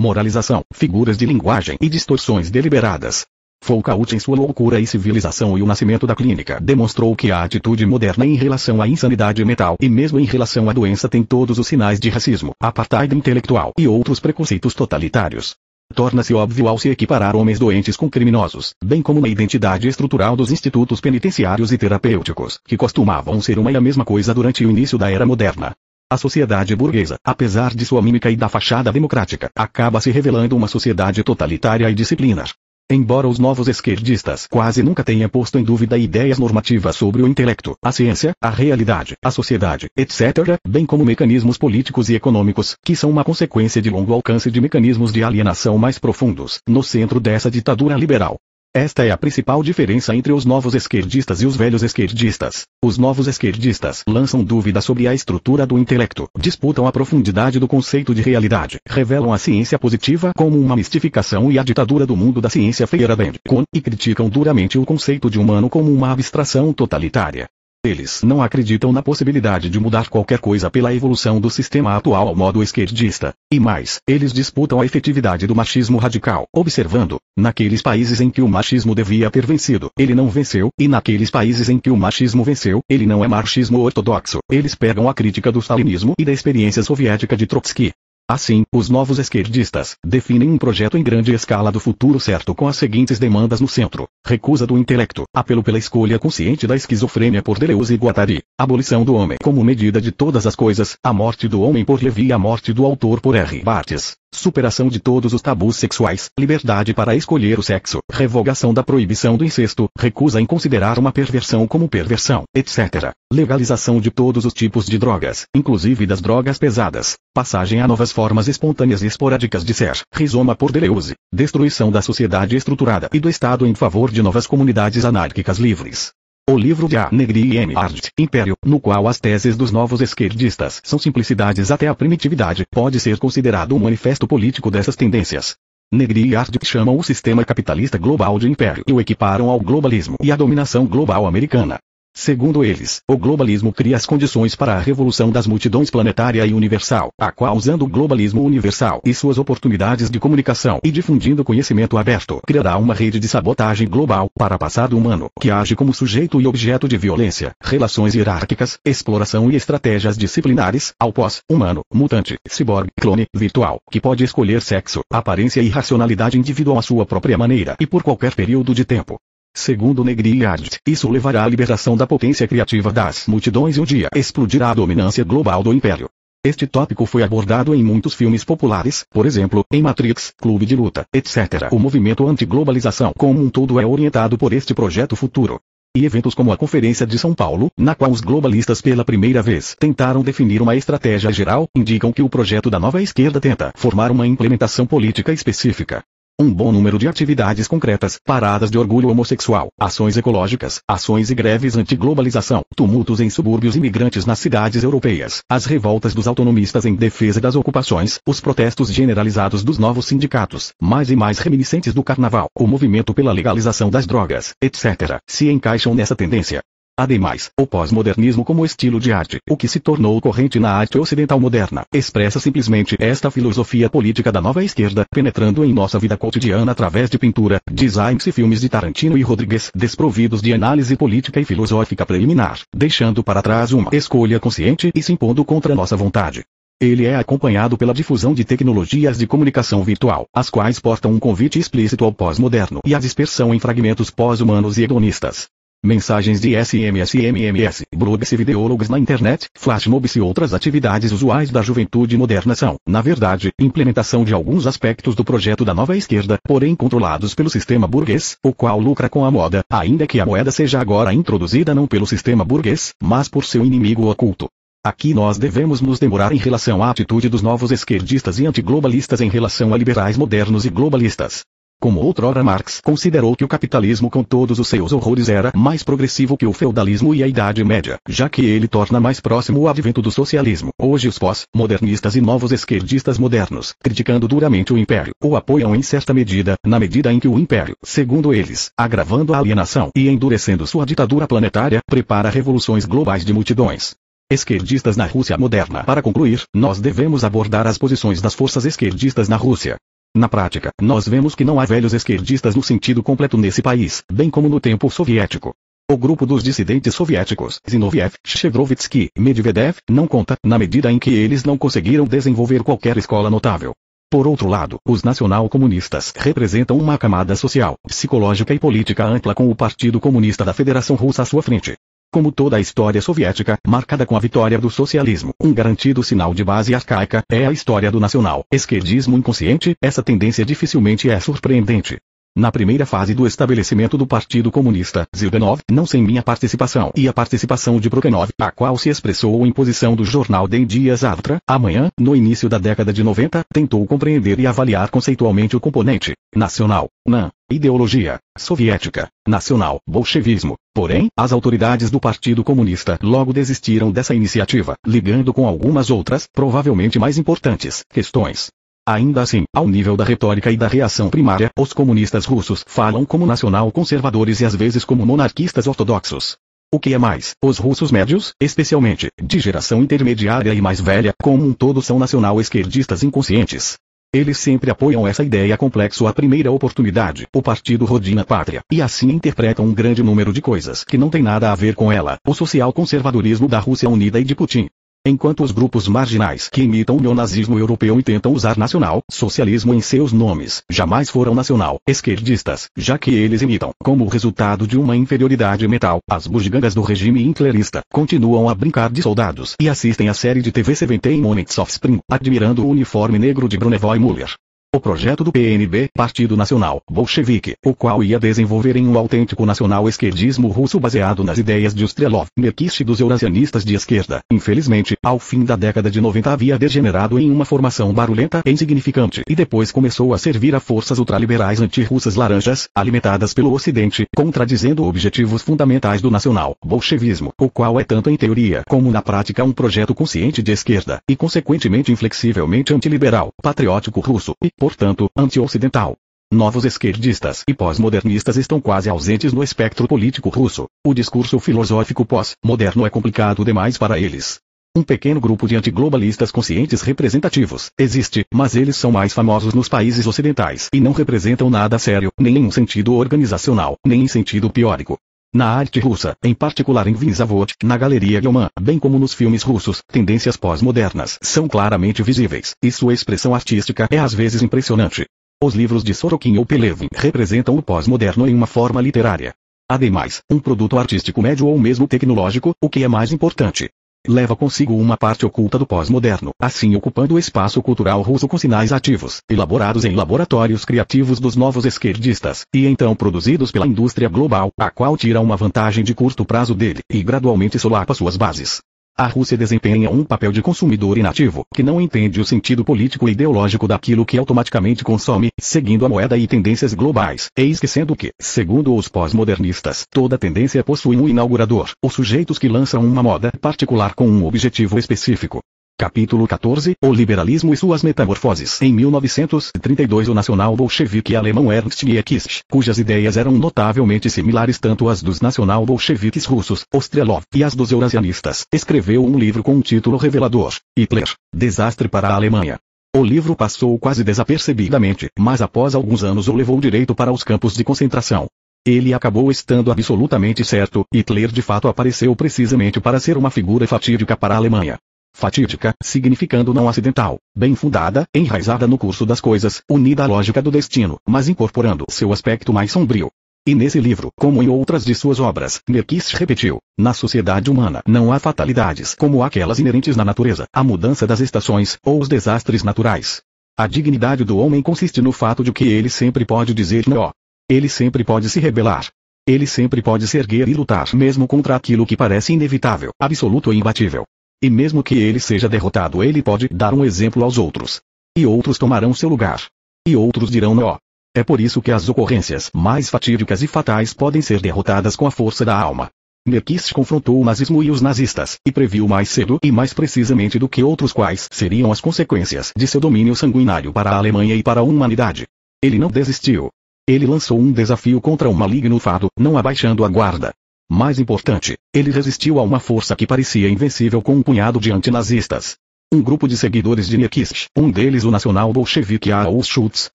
moralização, figuras de linguagem e distorções deliberadas. Foucault em sua loucura e civilização e o nascimento da clínica demonstrou que a atitude moderna em relação à insanidade mental e mesmo em relação à doença tem todos os sinais de racismo, apartheid intelectual e outros preconceitos totalitários. Torna-se óbvio ao se equiparar homens doentes com criminosos, bem como na identidade estrutural dos institutos penitenciários e terapêuticos, que costumavam ser uma e a mesma coisa durante o início da era moderna. A sociedade burguesa, apesar de sua mímica e da fachada democrática, acaba se revelando uma sociedade totalitária e disciplinar. Embora os novos esquerdistas quase nunca tenham posto em dúvida ideias normativas sobre o intelecto, a ciência, a realidade, a sociedade, etc., bem como mecanismos políticos e econômicos, que são uma consequência de longo alcance de mecanismos de alienação mais profundos, no centro dessa ditadura liberal. Esta é a principal diferença entre os novos esquerdistas e os velhos esquerdistas. Os novos esquerdistas lançam dúvidas sobre a estrutura do intelecto, disputam a profundidade do conceito de realidade, revelam a ciência positiva como uma mistificação e a ditadura do mundo da ciência feira com, e criticam duramente o conceito de humano como uma abstração totalitária. Eles não acreditam na possibilidade de mudar qualquer coisa pela evolução do sistema atual ao modo esquerdista. E mais, eles disputam a efetividade do machismo radical, observando, naqueles países em que o machismo devia ter vencido, ele não venceu, e naqueles países em que o machismo venceu, ele não é marxismo ortodoxo. Eles pegam a crítica do stalinismo e da experiência soviética de Trotsky, Assim, os novos esquerdistas definem um projeto em grande escala do futuro certo com as seguintes demandas no centro: recusa do intelecto, apelo pela escolha consciente da esquizofrênia por Deleuze e Guattari, abolição do homem como medida de todas as coisas, a morte do homem por Levi e a morte do autor por R. Barthes superação de todos os tabus sexuais, liberdade para escolher o sexo, revogação da proibição do incesto, recusa em considerar uma perversão como perversão, etc. Legalização de todos os tipos de drogas, inclusive das drogas pesadas, passagem a novas formas espontâneas e esporádicas de ser, rizoma por Deleuze, destruição da sociedade estruturada e do Estado em favor de novas comunidades anárquicas livres. O livro de A. Negri e M. Ard, Império, no qual as teses dos novos esquerdistas são simplicidades até a primitividade, pode ser considerado um manifesto político dessas tendências. Negri e Ard chamam o sistema capitalista global de império e o equiparam ao globalismo e à dominação global americana. Segundo eles, o globalismo cria as condições para a revolução das multidões planetária e universal, a qual usando o globalismo universal e suas oportunidades de comunicação e difundindo conhecimento aberto, criará uma rede de sabotagem global para passado humano, que age como sujeito e objeto de violência, relações hierárquicas, exploração e estratégias disciplinares, ao pós-humano, mutante, ciborgue, clone, virtual, que pode escolher sexo, aparência e racionalidade individual à sua própria maneira e por qualquer período de tempo. Segundo Negriard, isso levará à liberação da potência criativa das multidões e um dia explodirá a dominância global do império. Este tópico foi abordado em muitos filmes populares, por exemplo, em Matrix, Clube de Luta, etc. O movimento anti-globalização como um todo é orientado por este projeto futuro. E eventos como a Conferência de São Paulo, na qual os globalistas pela primeira vez tentaram definir uma estratégia geral, indicam que o projeto da nova esquerda tenta formar uma implementação política específica. Um bom número de atividades concretas, paradas de orgulho homossexual, ações ecológicas, ações e greves anti-globalização, tumultos em subúrbios imigrantes nas cidades europeias, as revoltas dos autonomistas em defesa das ocupações, os protestos generalizados dos novos sindicatos, mais e mais reminiscentes do carnaval, o movimento pela legalização das drogas, etc., se encaixam nessa tendência. Ademais, o pós-modernismo como estilo de arte, o que se tornou corrente na arte ocidental moderna, expressa simplesmente esta filosofia política da nova esquerda, penetrando em nossa vida cotidiana através de pintura, designs e filmes de Tarantino e Rodrigues, desprovidos de análise política e filosófica preliminar, deixando para trás uma escolha consciente e se impondo contra nossa vontade. Ele é acompanhado pela difusão de tecnologias de comunicação virtual, as quais portam um convite explícito ao pós-moderno e a dispersão em fragmentos pós-humanos e hedonistas mensagens de SMS e MMS, blogs e videólogos na internet, flashmobs e outras atividades usuais da juventude moderna são, na verdade, implementação de alguns aspectos do projeto da nova esquerda, porém controlados pelo sistema burguês, o qual lucra com a moda, ainda que a moeda seja agora introduzida não pelo sistema burguês, mas por seu inimigo oculto. Aqui nós devemos nos demorar em relação à atitude dos novos esquerdistas e antiglobalistas em relação a liberais modernos e globalistas. Como outrora Marx considerou que o capitalismo com todos os seus horrores era mais progressivo que o feudalismo e a Idade Média, já que ele torna mais próximo o advento do socialismo. Hoje os pós-modernistas e novos esquerdistas modernos, criticando duramente o império, o apoiam em certa medida, na medida em que o império, segundo eles, agravando a alienação e endurecendo sua ditadura planetária, prepara revoluções globais de multidões. Esquerdistas na Rússia moderna. Para concluir, nós devemos abordar as posições das forças esquerdistas na Rússia. Na prática, nós vemos que não há velhos esquerdistas no sentido completo nesse país, bem como no tempo soviético. O grupo dos dissidentes soviéticos, Zinoviev, Chevrovitsky, Medvedev, não conta, na medida em que eles não conseguiram desenvolver qualquer escola notável. Por outro lado, os nacional-comunistas representam uma camada social, psicológica e política ampla com o Partido Comunista da Federação Russa à sua frente. Como toda a história soviética, marcada com a vitória do socialismo, um garantido sinal de base arcaica, é a história do nacional esquerdismo inconsciente, essa tendência dificilmente é surpreendente. Na primeira fase do estabelecimento do Partido Comunista, Zilganov, não sem minha participação, e a participação de Prokhanov, a qual se expressou em posição do jornal Den Dias Avtra, amanhã, no início da década de 90, tentou compreender e avaliar conceitualmente o componente nacional, na ideologia soviética, nacional, bolchevismo. Porém, as autoridades do Partido Comunista logo desistiram dessa iniciativa, ligando com algumas outras, provavelmente mais importantes, questões. Ainda assim, ao nível da retórica e da reação primária, os comunistas russos falam como nacional-conservadores e às vezes como monarquistas ortodoxos. O que é mais, os russos médios, especialmente, de geração intermediária e mais velha, como um todo são nacional-esquerdistas inconscientes. Eles sempre apoiam essa ideia complexo à primeira oportunidade, o partido rodina pátria, e assim interpretam um grande número de coisas que não tem nada a ver com ela, o social-conservadorismo da Rússia Unida e de Putin. Enquanto os grupos marginais que imitam o neonazismo europeu e tentam usar nacional, socialismo em seus nomes, jamais foram nacional, esquerdistas, já que eles imitam, como resultado de uma inferioridade mental, as bugigangas do regime hitlerista, continuam a brincar de soldados e assistem à série de TV Seventeen Moments of Spring, admirando o uniforme negro de Brunevoy Muller o projeto do PNB, Partido Nacional Bolchevique, o qual ia desenvolver em um autêntico nacional-esquerdismo russo baseado nas ideias de Ustrelov, Merkist dos eurasianistas de esquerda. Infelizmente, ao fim da década de 90 havia degenerado em uma formação barulhenta e insignificante e depois começou a servir a forças ultraliberais anti-russas laranjas, alimentadas pelo Ocidente, contradizendo objetivos fundamentais do nacional-bolchevismo, o qual é tanto em teoria como na prática um projeto consciente de esquerda, e consequentemente inflexivelmente antiliberal, patriótico russo, e, portanto, anti-ocidental. novos esquerdistas e pós-modernistas estão quase ausentes no espectro político russo. O discurso filosófico pós-moderno é complicado demais para eles. Um pequeno grupo de antiglobalistas conscientes representativos existe, mas eles são mais famosos nos países ocidentais e não representam nada sério, nem em um sentido organizacional, nem em sentido piórico. Na arte russa, em particular em Vinzavod, na Galeria Guilman, bem como nos filmes russos, tendências pós-modernas são claramente visíveis, e sua expressão artística é às vezes impressionante. Os livros de Sorokin ou Pelevin representam o pós-moderno em uma forma literária. Ademais, um produto artístico médio ou mesmo tecnológico, o que é mais importante, leva consigo uma parte oculta do pós-moderno, assim ocupando o espaço cultural russo com sinais ativos, elaborados em laboratórios criativos dos novos esquerdistas, e então produzidos pela indústria global, a qual tira uma vantagem de curto prazo dele, e gradualmente solapa suas bases. A Rússia desempenha um papel de consumidor inativo, que não entende o sentido político e ideológico daquilo que automaticamente consome, seguindo a moeda e tendências globais, e esquecendo que, segundo os pós-modernistas, toda tendência possui um inaugurador, os sujeitos que lançam uma moda particular com um objetivo específico. Capítulo 14 O liberalismo e suas metamorfoses. Em 1932, o nacional bolchevique alemão Ernst Niekisch, cujas ideias eram notavelmente similares tanto às dos nacional bolcheviques russos, Ostrelov, e às dos eurasianistas, escreveu um livro com um título revelador: Hitler Desastre para a Alemanha. O livro passou quase desapercebidamente, mas após alguns anos o levou direito para os campos de concentração. Ele acabou estando absolutamente certo, Hitler de fato apareceu precisamente para ser uma figura fatídica para a Alemanha fatídica, significando não acidental, bem fundada, enraizada no curso das coisas, unida à lógica do destino, mas incorporando seu aspecto mais sombrio. E nesse livro, como em outras de suas obras, Merkis repetiu, na sociedade humana não há fatalidades como aquelas inerentes na natureza, a mudança das estações, ou os desastres naturais. A dignidade do homem consiste no fato de que ele sempre pode dizer não. Ele sempre pode se rebelar. Ele sempre pode se erguer e lutar mesmo contra aquilo que parece inevitável, absoluto e imbatível. E mesmo que ele seja derrotado, ele pode dar um exemplo aos outros. E outros tomarão seu lugar. E outros dirão não. É por isso que as ocorrências mais fatídicas e fatais podem ser derrotadas com a força da alma. Merkis confrontou o nazismo e os nazistas, e previu mais cedo e mais precisamente do que outros quais seriam as consequências de seu domínio sanguinário para a Alemanha e para a humanidade. Ele não desistiu. Ele lançou um desafio contra o maligno fado, não abaixando a guarda. Mais importante, ele resistiu a uma força que parecia invencível com um punhado de antinazistas. Um grupo de seguidores de Niekisch, um deles o nacional bolchevique Auschwitz,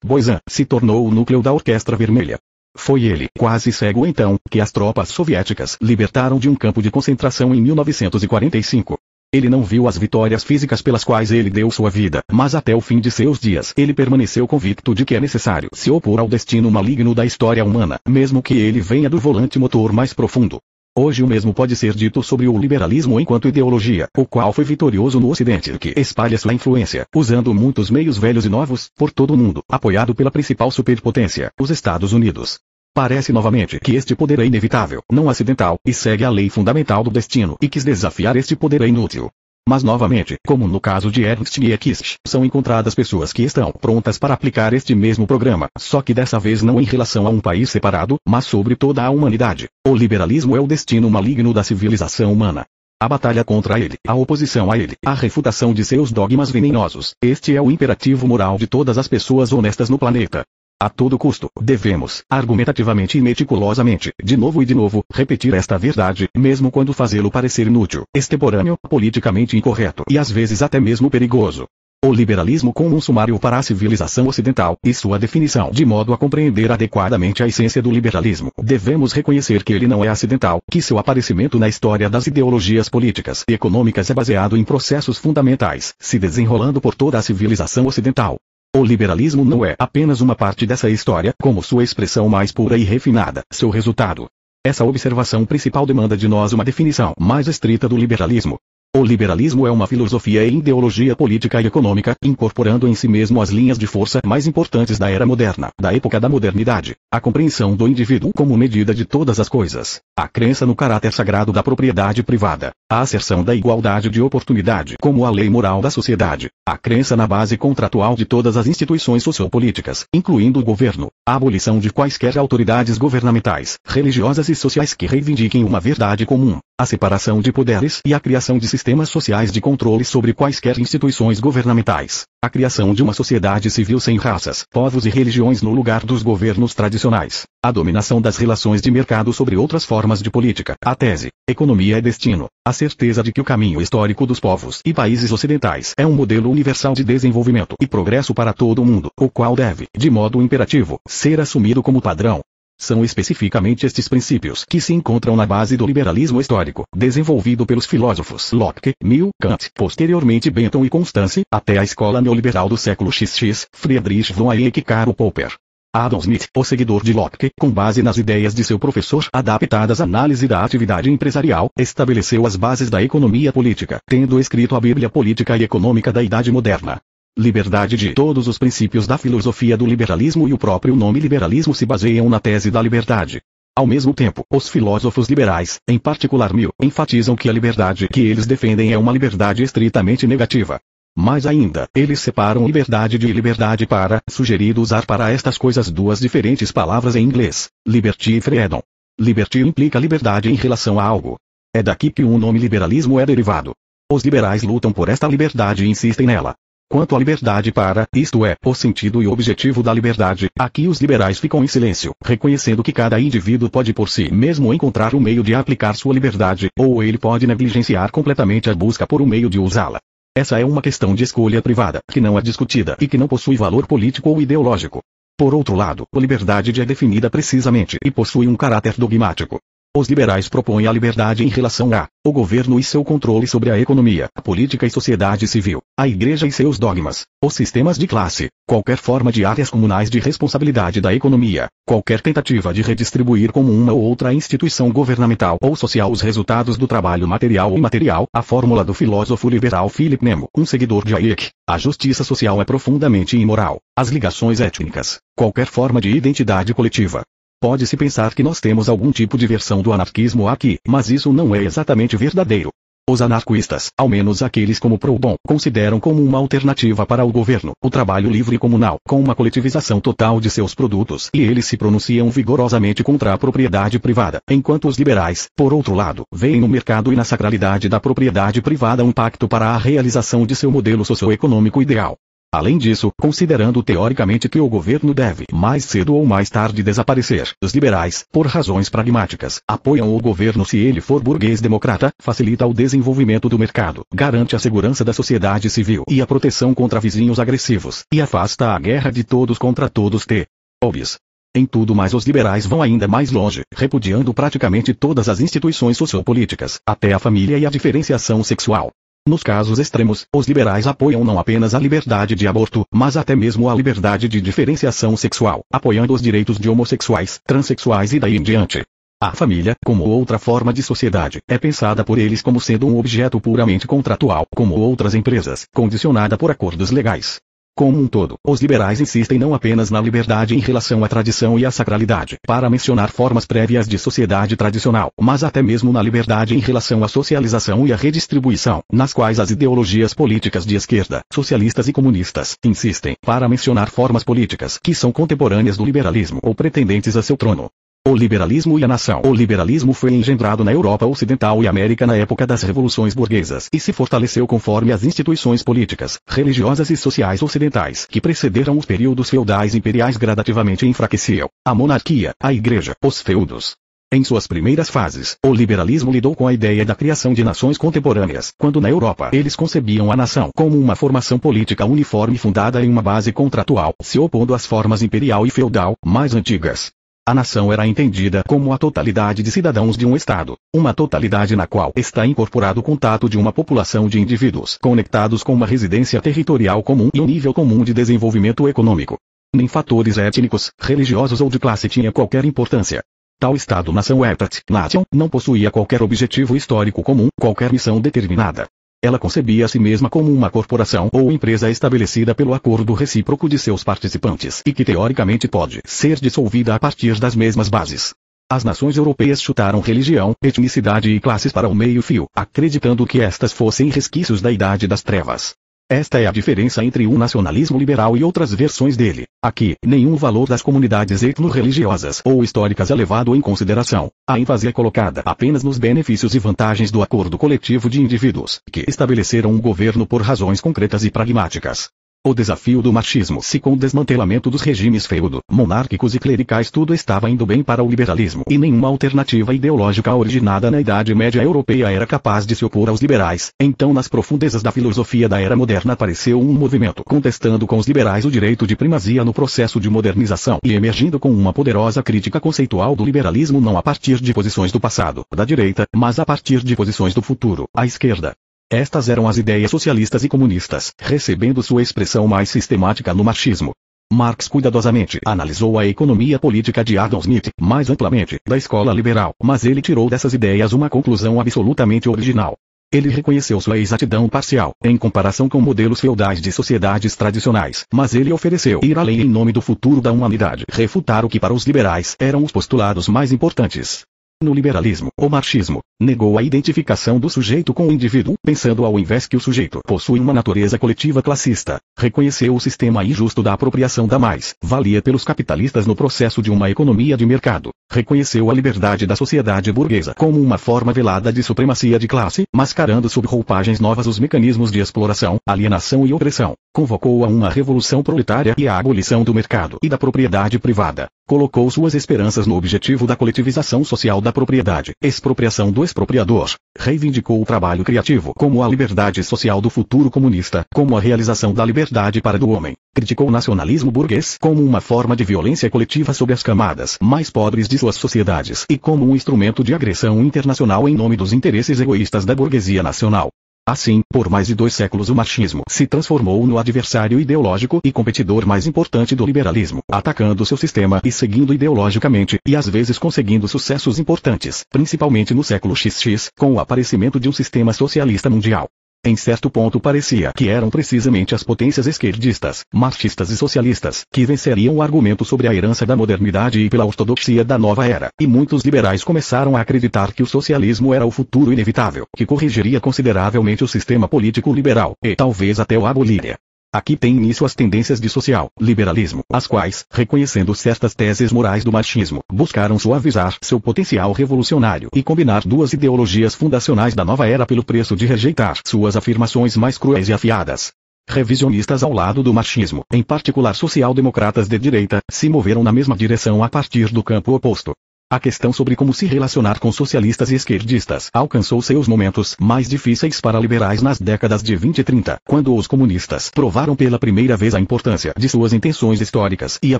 Boisan, se tornou o núcleo da Orquestra Vermelha. Foi ele, quase cego então, que as tropas soviéticas libertaram de um campo de concentração em 1945. Ele não viu as vitórias físicas pelas quais ele deu sua vida, mas até o fim de seus dias ele permaneceu convicto de que é necessário se opor ao destino maligno da história humana, mesmo que ele venha do volante motor mais profundo. Hoje o mesmo pode ser dito sobre o liberalismo enquanto ideologia, o qual foi vitorioso no Ocidente que espalha sua influência, usando muitos meios velhos e novos, por todo o mundo, apoiado pela principal superpotência, os Estados Unidos. Parece novamente que este poder é inevitável, não acidental, e segue a lei fundamental do destino, e quis desafiar este poder é inútil. Mas novamente, como no caso de Ernst Niekisch, são encontradas pessoas que estão prontas para aplicar este mesmo programa, só que dessa vez não em relação a um país separado, mas sobre toda a humanidade. O liberalismo é o destino maligno da civilização humana. A batalha contra ele, a oposição a ele, a refutação de seus dogmas venenosos, este é o imperativo moral de todas as pessoas honestas no planeta. A todo custo, devemos, argumentativamente e meticulosamente, de novo e de novo, repetir esta verdade, mesmo quando fazê-lo parecer inútil, extemporâneo, politicamente incorreto e às vezes até mesmo perigoso. O liberalismo como um sumário para a civilização ocidental, e sua definição de modo a compreender adequadamente a essência do liberalismo. Devemos reconhecer que ele não é acidental, que seu aparecimento na história das ideologias políticas e econômicas é baseado em processos fundamentais, se desenrolando por toda a civilização ocidental. O liberalismo não é apenas uma parte dessa história, como sua expressão mais pura e refinada, seu resultado. Essa observação principal demanda de nós uma definição mais estrita do liberalismo. O liberalismo é uma filosofia e ideologia política e econômica, incorporando em si mesmo as linhas de força mais importantes da era moderna, da época da modernidade, a compreensão do indivíduo como medida de todas as coisas, a crença no caráter sagrado da propriedade privada, a asserção da igualdade de oportunidade como a lei moral da sociedade, a crença na base contratual de todas as instituições sociopolíticas, incluindo o governo, a abolição de quaisquer autoridades governamentais, religiosas e sociais que reivindiquem uma verdade comum, a separação de poderes e a criação de sistemas sociais de controle sobre quaisquer instituições governamentais. A criação de uma sociedade civil sem raças, povos e religiões no lugar dos governos tradicionais. A dominação das relações de mercado sobre outras formas de política. A tese. Economia é destino. A certeza de que o caminho histórico dos povos e países ocidentais é um modelo universal de desenvolvimento e progresso para todo o mundo, o qual deve, de modo imperativo, ser assumido como padrão. São especificamente estes princípios que se encontram na base do liberalismo histórico, desenvolvido pelos filósofos Locke, Mill, Kant, posteriormente Bentham e Constance, até a escola neoliberal do século XX, Friedrich von Hayek e Karl Popper. Adam Smith, o seguidor de Locke, com base nas ideias de seu professor adaptadas à análise da atividade empresarial, estabeleceu as bases da economia política, tendo escrito a Bíblia Política e Econômica da Idade Moderna. Liberdade de todos os princípios da filosofia do liberalismo e o próprio nome liberalismo se baseiam na tese da liberdade. Ao mesmo tempo, os filósofos liberais, em particular Mill, enfatizam que a liberdade que eles defendem é uma liberdade estritamente negativa. Mais ainda, eles separam liberdade de liberdade para, sugerido usar para estas coisas duas diferentes palavras em inglês, liberty e freedom. Liberty implica liberdade em relação a algo. É daqui que o nome liberalismo é derivado. Os liberais lutam por esta liberdade e insistem nela. Quanto à liberdade para, isto é, o sentido e objetivo da liberdade, aqui os liberais ficam em silêncio, reconhecendo que cada indivíduo pode por si mesmo encontrar um meio de aplicar sua liberdade, ou ele pode negligenciar completamente a busca por um meio de usá-la. Essa é uma questão de escolha privada, que não é discutida e que não possui valor político ou ideológico. Por outro lado, a liberdade é definida precisamente e possui um caráter dogmático. Os liberais propõem a liberdade em relação a o governo e seu controle sobre a economia, a política e sociedade civil, a igreja e seus dogmas, os sistemas de classe, qualquer forma de áreas comunais de responsabilidade da economia, qualquer tentativa de redistribuir como uma ou outra instituição governamental ou social os resultados do trabalho material ou imaterial, a fórmula do filósofo liberal Philip Nemo, um seguidor de Hayek. A justiça social é profundamente imoral. As ligações étnicas, qualquer forma de identidade coletiva, Pode-se pensar que nós temos algum tipo de versão do anarquismo aqui, mas isso não é exatamente verdadeiro. Os anarquistas, ao menos aqueles como Proudhon, consideram como uma alternativa para o governo o trabalho livre comunal, com uma coletivização total de seus produtos, e eles se pronunciam vigorosamente contra a propriedade privada, enquanto os liberais, por outro lado, veem no mercado e na sacralidade da propriedade privada um pacto para a realização de seu modelo socioeconômico ideal. Além disso, considerando teoricamente que o governo deve, mais cedo ou mais tarde desaparecer, os liberais, por razões pragmáticas, apoiam o governo se ele for burguês democrata, facilita o desenvolvimento do mercado, garante a segurança da sociedade civil e a proteção contra vizinhos agressivos, e afasta a guerra de todos contra todos t. Obis. Em tudo mais os liberais vão ainda mais longe, repudiando praticamente todas as instituições sociopolíticas, até a família e a diferenciação sexual. Nos casos extremos, os liberais apoiam não apenas a liberdade de aborto, mas até mesmo a liberdade de diferenciação sexual, apoiando os direitos de homossexuais, transexuais e daí em diante. A família, como outra forma de sociedade, é pensada por eles como sendo um objeto puramente contratual, como outras empresas, condicionada por acordos legais. Como um todo, os liberais insistem não apenas na liberdade em relação à tradição e à sacralidade, para mencionar formas prévias de sociedade tradicional, mas até mesmo na liberdade em relação à socialização e à redistribuição, nas quais as ideologias políticas de esquerda, socialistas e comunistas, insistem, para mencionar formas políticas que são contemporâneas do liberalismo ou pretendentes a seu trono. O liberalismo e a nação. O liberalismo foi engendrado na Europa Ocidental e América na época das revoluções burguesas e se fortaleceu conforme as instituições políticas, religiosas e sociais ocidentais que precederam os períodos feudais imperiais gradativamente enfraqueciam. A monarquia, a igreja, os feudos. Em suas primeiras fases, o liberalismo lidou com a ideia da criação de nações contemporâneas, quando na Europa eles concebiam a nação como uma formação política uniforme fundada em uma base contratual, se opondo às formas imperial e feudal, mais antigas. A nação era entendida como a totalidade de cidadãos de um Estado, uma totalidade na qual está incorporado o contato de uma população de indivíduos conectados com uma residência territorial comum e um nível comum de desenvolvimento econômico. Nem fatores étnicos, religiosos ou de classe tinha qualquer importância. Tal Estado-nação Etat Nation não possuía qualquer objetivo histórico comum, qualquer missão determinada. Ela concebia a si mesma como uma corporação ou empresa estabelecida pelo acordo recíproco de seus participantes e que teoricamente pode ser dissolvida a partir das mesmas bases. As nações europeias chutaram religião, etnicidade e classes para o meio-fio, acreditando que estas fossem resquícios da Idade das Trevas. Esta é a diferença entre um nacionalismo liberal e outras versões dele. Aqui, nenhum valor das comunidades etno-religiosas ou históricas é levado em consideração. A ênfase é colocada apenas nos benefícios e vantagens do acordo coletivo de indivíduos, que estabeleceram um governo por razões concretas e pragmáticas. O desafio do machismo se com o desmantelamento dos regimes feudo, monárquicos e clericais tudo estava indo bem para o liberalismo e nenhuma alternativa ideológica originada na Idade Média Europeia era capaz de se opor aos liberais, então nas profundezas da filosofia da era moderna apareceu um movimento contestando com os liberais o direito de primazia no processo de modernização e emergindo com uma poderosa crítica conceitual do liberalismo não a partir de posições do passado, da direita, mas a partir de posições do futuro, a esquerda. Estas eram as ideias socialistas e comunistas, recebendo sua expressão mais sistemática no marxismo. Marx cuidadosamente analisou a economia política de Adam Smith, mais amplamente, da escola liberal, mas ele tirou dessas ideias uma conclusão absolutamente original. Ele reconheceu sua exatidão parcial, em comparação com modelos feudais de sociedades tradicionais, mas ele ofereceu ir além em nome do futuro da humanidade, refutar o que para os liberais eram os postulados mais importantes. No liberalismo, o marxismo negou a identificação do sujeito com o indivíduo, pensando ao invés que o sujeito possui uma natureza coletiva classista. Reconheceu o sistema injusto da apropriação da mais-valia pelos capitalistas no processo de uma economia de mercado. Reconheceu a liberdade da sociedade burguesa como uma forma velada de supremacia de classe, mascarando sob roupagens novas os mecanismos de exploração, alienação e opressão. Convocou a uma revolução proletária e a abolição do mercado e da propriedade privada colocou suas esperanças no objetivo da coletivização social da propriedade, expropriação do expropriador. Reivindicou o trabalho criativo como a liberdade social do futuro comunista, como a realização da liberdade para do homem. Criticou o nacionalismo burguês como uma forma de violência coletiva sobre as camadas mais pobres de suas sociedades e como um instrumento de agressão internacional em nome dos interesses egoístas da burguesia nacional. Assim, por mais de dois séculos o machismo se transformou no adversário ideológico e competidor mais importante do liberalismo, atacando seu sistema e seguindo ideologicamente, e às vezes conseguindo sucessos importantes, principalmente no século XX, com o aparecimento de um sistema socialista mundial. Em certo ponto parecia que eram precisamente as potências esquerdistas, marxistas e socialistas, que venceriam o argumento sobre a herança da modernidade e pela ortodoxia da nova era, e muitos liberais começaram a acreditar que o socialismo era o futuro inevitável, que corrigiria consideravelmente o sistema político liberal, e talvez até o aboliria. Aqui tem início as tendências de social liberalismo, as quais, reconhecendo certas teses morais do machismo, buscaram suavizar seu potencial revolucionário e combinar duas ideologias fundacionais da nova era pelo preço de rejeitar suas afirmações mais cruéis e afiadas. Revisionistas ao lado do machismo, em particular social-democratas de direita, se moveram na mesma direção a partir do campo oposto. A questão sobre como se relacionar com socialistas e esquerdistas alcançou seus momentos mais difíceis para liberais nas décadas de 20 e 30, quando os comunistas provaram pela primeira vez a importância de suas intenções históricas e a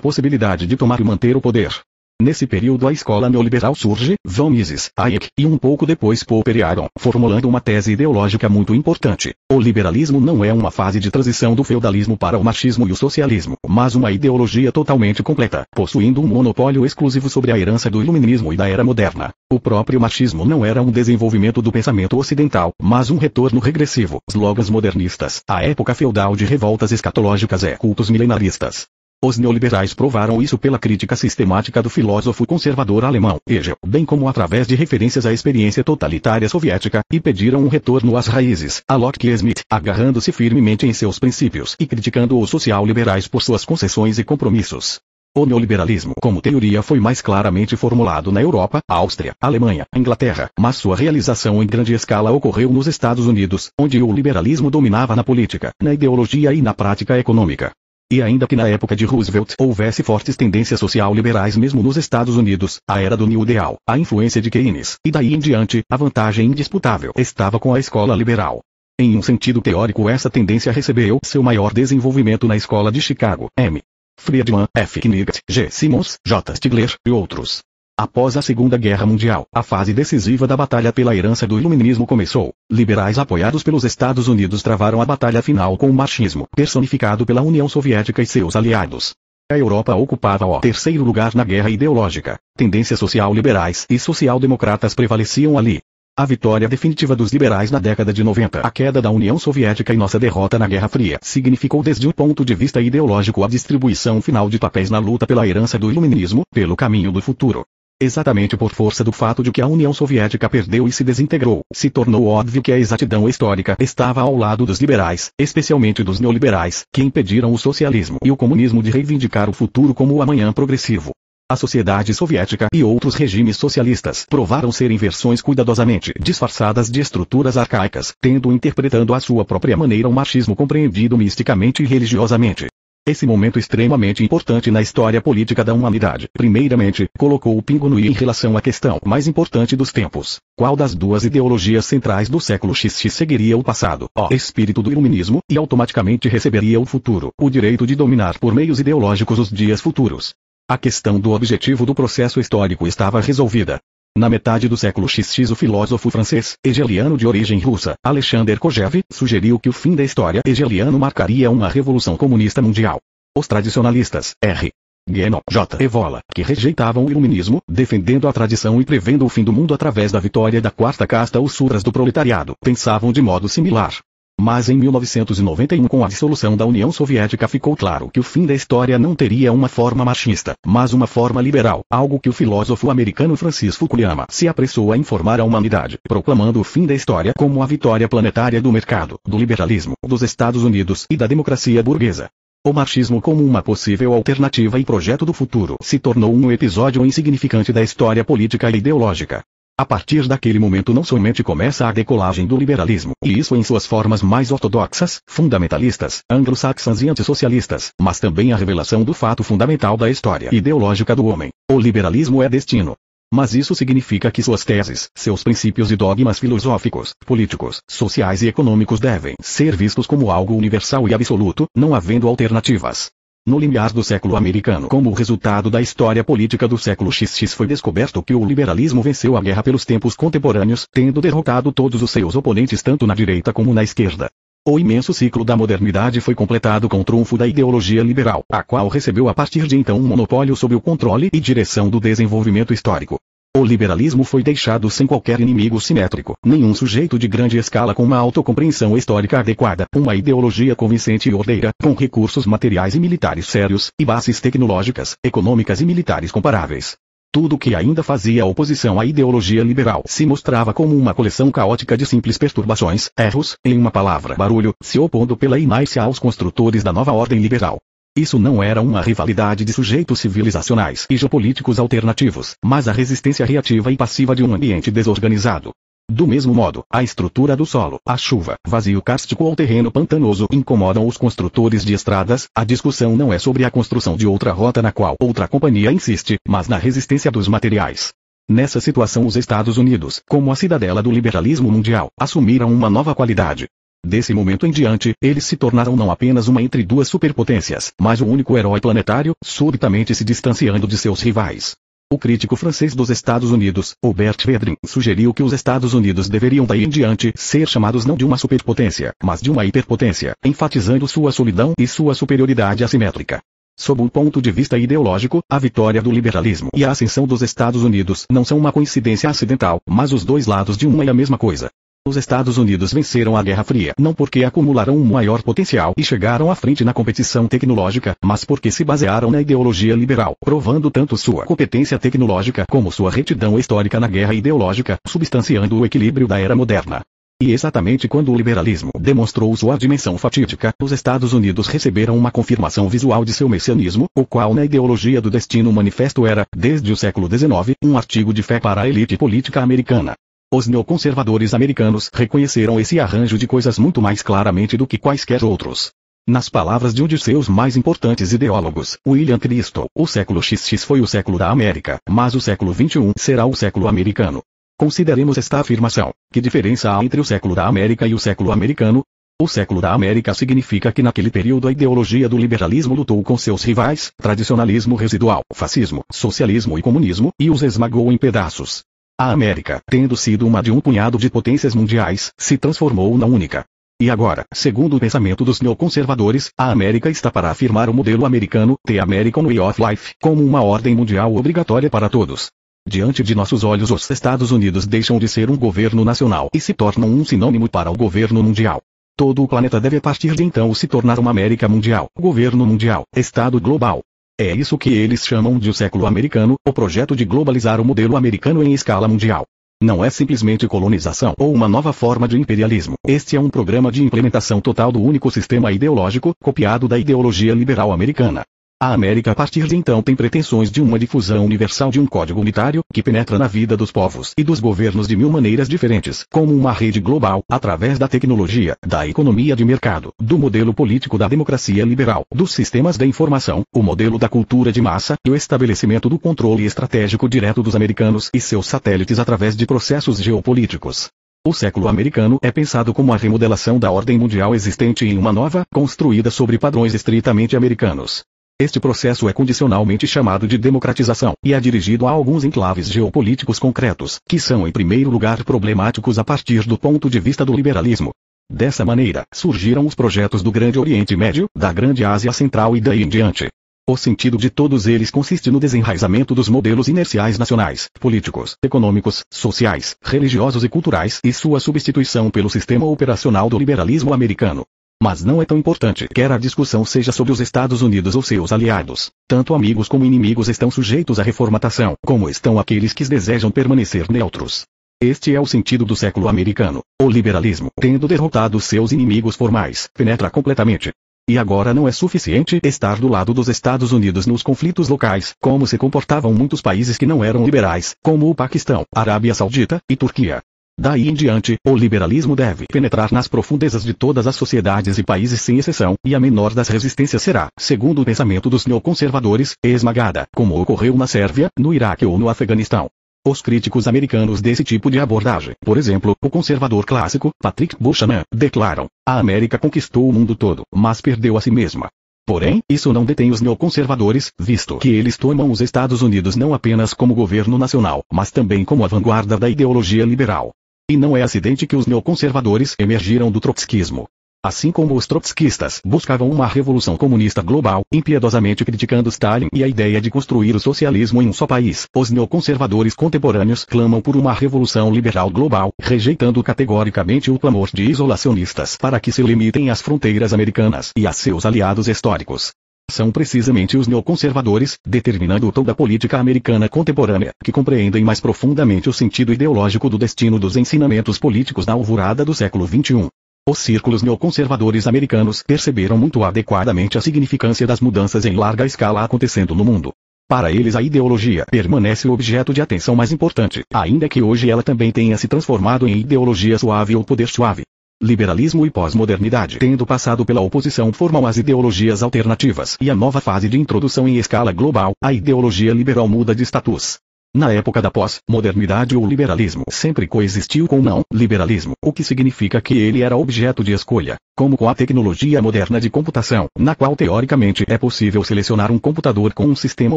possibilidade de tomar e manter o poder. Nesse período a escola neoliberal surge, von Mises, Hayek e um pouco depois Popper e Aron, formulando uma tese ideológica muito importante. O liberalismo não é uma fase de transição do feudalismo para o machismo e o socialismo, mas uma ideologia totalmente completa, possuindo um monopólio exclusivo sobre a herança do iluminismo e da era moderna. O próprio machismo não era um desenvolvimento do pensamento ocidental, mas um retorno regressivo. Slogans modernistas, a época feudal de revoltas escatológicas e cultos milenaristas. Os neoliberais provaram isso pela crítica sistemática do filósofo conservador alemão, Hegel, bem como através de referências à experiência totalitária soviética, e pediram um retorno às raízes, a Locke e Smith, agarrando-se firmemente em seus princípios e criticando os social-liberais por suas concessões e compromissos. O neoliberalismo como teoria foi mais claramente formulado na Europa, Áustria, Alemanha, Inglaterra, mas sua realização em grande escala ocorreu nos Estados Unidos, onde o liberalismo dominava na política, na ideologia e na prática econômica. E ainda que na época de Roosevelt houvesse fortes tendências social-liberais mesmo nos Estados Unidos, a era do New Deal, a influência de Keynes, e daí em diante, a vantagem indisputável estava com a escola liberal. Em um sentido teórico essa tendência recebeu seu maior desenvolvimento na escola de Chicago, M. Friedman, F. Knight, G. Simmons, J. Stigler, e outros. Após a Segunda Guerra Mundial, a fase decisiva da batalha pela herança do iluminismo começou. Liberais apoiados pelos Estados Unidos travaram a batalha final com o marxismo, personificado pela União Soviética e seus aliados. A Europa ocupava o terceiro lugar na guerra ideológica. Tendências social-liberais e social-democratas prevaleciam ali. A vitória definitiva dos liberais na década de 90, a queda da União Soviética e nossa derrota na Guerra Fria, significou desde o ponto de vista ideológico a distribuição final de papéis na luta pela herança do iluminismo, pelo caminho do futuro. Exatamente por força do fato de que a União Soviética perdeu e se desintegrou, se tornou óbvio que a exatidão histórica estava ao lado dos liberais, especialmente dos neoliberais, que impediram o socialismo e o comunismo de reivindicar o futuro como o amanhã progressivo. A sociedade soviética e outros regimes socialistas provaram serem versões cuidadosamente disfarçadas de estruturas arcaicas, tendo interpretando à sua própria maneira o machismo compreendido misticamente e religiosamente. Esse momento extremamente importante na história política da humanidade, primeiramente, colocou o pingo no i em relação à questão mais importante dos tempos. Qual das duas ideologias centrais do século XX seguiria o passado, o espírito do iluminismo, e automaticamente receberia o futuro, o direito de dominar por meios ideológicos os dias futuros. A questão do objetivo do processo histórico estava resolvida. Na metade do século XX o filósofo francês, hegeliano de origem russa, Alexander Kojev, sugeriu que o fim da história hegeliano marcaria uma revolução comunista mundial. Os tradicionalistas, R. Guénon, J. Evola, que rejeitavam o iluminismo, defendendo a tradição e prevendo o fim do mundo através da vitória da quarta casta os sutras do proletariado, pensavam de modo similar. Mas em 1991 com a dissolução da União Soviética ficou claro que o fim da história não teria uma forma machista, mas uma forma liberal, algo que o filósofo americano Francis Fukuyama se apressou a informar à humanidade, proclamando o fim da história como a vitória planetária do mercado, do liberalismo, dos Estados Unidos e da democracia burguesa. O marxismo como uma possível alternativa e projeto do futuro se tornou um episódio insignificante da história política e ideológica. A partir daquele momento não somente começa a decolagem do liberalismo, e isso em suas formas mais ortodoxas, fundamentalistas, anglo-saxãs e antissocialistas, mas também a revelação do fato fundamental da história ideológica do homem. O liberalismo é destino. Mas isso significa que suas teses, seus princípios e dogmas filosóficos, políticos, sociais e econômicos devem ser vistos como algo universal e absoluto, não havendo alternativas. No limiar do século americano como resultado da história política do século XX foi descoberto que o liberalismo venceu a guerra pelos tempos contemporâneos, tendo derrotado todos os seus oponentes tanto na direita como na esquerda. O imenso ciclo da modernidade foi completado com o trunfo da ideologia liberal, a qual recebeu a partir de então um monopólio sob o controle e direção do desenvolvimento histórico. O liberalismo foi deixado sem qualquer inimigo simétrico, nenhum sujeito de grande escala com uma autocompreensão histórica adequada, uma ideologia convincente e ordeira, com recursos materiais e militares sérios, e bases tecnológicas, econômicas e militares comparáveis. Tudo que ainda fazia oposição à ideologia liberal se mostrava como uma coleção caótica de simples perturbações, erros, em uma palavra, barulho, se opondo pela inércia aos construtores da nova ordem liberal. Isso não era uma rivalidade de sujeitos civilizacionais e geopolíticos alternativos, mas a resistência reativa e passiva de um ambiente desorganizado. Do mesmo modo, a estrutura do solo, a chuva, vazio kárstico ou terreno pantanoso incomodam os construtores de estradas, a discussão não é sobre a construção de outra rota na qual outra companhia insiste, mas na resistência dos materiais. Nessa situação os Estados Unidos, como a cidadela do liberalismo mundial, assumiram uma nova qualidade, Desse momento em diante, eles se tornaram não apenas uma entre duas superpotências, mas o único herói planetário, subitamente se distanciando de seus rivais. O crítico francês dos Estados Unidos, Aubert Vedrin, sugeriu que os Estados Unidos deveriam daí em diante ser chamados não de uma superpotência, mas de uma hiperpotência, enfatizando sua solidão e sua superioridade assimétrica. Sob um ponto de vista ideológico, a vitória do liberalismo e a ascensão dos Estados Unidos não são uma coincidência acidental, mas os dois lados de uma e a mesma coisa. Os Estados Unidos venceram a Guerra Fria não porque acumularam um maior potencial e chegaram à frente na competição tecnológica, mas porque se basearam na ideologia liberal, provando tanto sua competência tecnológica como sua retidão histórica na guerra ideológica, substanciando o equilíbrio da era moderna. E exatamente quando o liberalismo demonstrou sua dimensão fatídica, os Estados Unidos receberam uma confirmação visual de seu messianismo, o qual na ideologia do destino manifesto era, desde o século XIX, um artigo de fé para a elite política americana. Os neoconservadores americanos reconheceram esse arranjo de coisas muito mais claramente do que quaisquer outros. Nas palavras de um de seus mais importantes ideólogos, William Cristo, o século XX foi o século da América, mas o século XXI será o século americano. Consideremos esta afirmação. Que diferença há entre o século da América e o século americano? O século da América significa que naquele período a ideologia do liberalismo lutou com seus rivais, tradicionalismo residual, fascismo, socialismo e comunismo, e os esmagou em pedaços. A América, tendo sido uma de um punhado de potências mundiais, se transformou na única. E agora, segundo o pensamento dos neoconservadores, a América está para afirmar o modelo americano, The American Way of Life, como uma ordem mundial obrigatória para todos. Diante de nossos olhos os Estados Unidos deixam de ser um governo nacional e se tornam um sinônimo para o governo mundial. Todo o planeta deve a partir de então se tornar uma América mundial, governo mundial, Estado global. É isso que eles chamam de o século americano, o projeto de globalizar o modelo americano em escala mundial. Não é simplesmente colonização ou uma nova forma de imperialismo. Este é um programa de implementação total do único sistema ideológico, copiado da ideologia liberal americana. A América a partir de então tem pretensões de uma difusão universal de um código unitário que penetra na vida dos povos e dos governos de mil maneiras diferentes, como uma rede global, através da tecnologia, da economia de mercado, do modelo político da democracia liberal, dos sistemas da informação, o modelo da cultura de massa e o estabelecimento do controle estratégico direto dos americanos e seus satélites através de processos geopolíticos. O século americano é pensado como a remodelação da ordem mundial existente em uma nova, construída sobre padrões estritamente americanos. Este processo é condicionalmente chamado de democratização, e é dirigido a alguns enclaves geopolíticos concretos, que são em primeiro lugar problemáticos a partir do ponto de vista do liberalismo. Dessa maneira, surgiram os projetos do Grande Oriente Médio, da Grande Ásia Central e daí em diante. O sentido de todos eles consiste no desenraizamento dos modelos inerciais nacionais, políticos, econômicos, sociais, religiosos e culturais e sua substituição pelo sistema operacional do liberalismo americano. Mas não é tão importante quer a discussão seja sobre os Estados Unidos ou seus aliados. Tanto amigos como inimigos estão sujeitos à reformatação, como estão aqueles que desejam permanecer neutros. Este é o sentido do século americano. O liberalismo, tendo derrotado seus inimigos formais, penetra completamente. E agora não é suficiente estar do lado dos Estados Unidos nos conflitos locais, como se comportavam muitos países que não eram liberais, como o Paquistão, Arábia Saudita e Turquia. Daí em diante, o liberalismo deve penetrar nas profundezas de todas as sociedades e países sem exceção, e a menor das resistências será, segundo o pensamento dos neoconservadores, esmagada, como ocorreu na Sérvia, no Iraque ou no Afeganistão. Os críticos americanos desse tipo de abordagem, por exemplo, o conservador clássico, Patrick Buchanan, declaram: a América conquistou o mundo todo, mas perdeu a si mesma. Porém, isso não detém os neoconservadores, visto que eles tomam os Estados Unidos não apenas como governo nacional, mas também como a vanguarda da ideologia liberal. E não é acidente que os neoconservadores emergiram do trotskismo. Assim como os trotskistas buscavam uma revolução comunista global, impiedosamente criticando Stalin e a ideia de construir o socialismo em um só país, os neoconservadores contemporâneos clamam por uma revolução liberal global, rejeitando categoricamente o clamor de isolacionistas para que se limitem às fronteiras americanas e a seus aliados históricos. São precisamente os neoconservadores, determinando toda a política americana contemporânea, que compreendem mais profundamente o sentido ideológico do destino dos ensinamentos políticos da alvorada do século XXI. Os círculos neoconservadores americanos perceberam muito adequadamente a significância das mudanças em larga escala acontecendo no mundo. Para eles a ideologia permanece o objeto de atenção mais importante, ainda que hoje ela também tenha se transformado em ideologia suave ou poder suave liberalismo e pós-modernidade, tendo passado pela oposição formal às ideologias alternativas e a nova fase de introdução em escala global, a ideologia liberal muda de status. Na época da pós-modernidade o liberalismo sempre coexistiu com o não-liberalismo, o que significa que ele era objeto de escolha, como com a tecnologia moderna de computação, na qual teoricamente é possível selecionar um computador com um sistema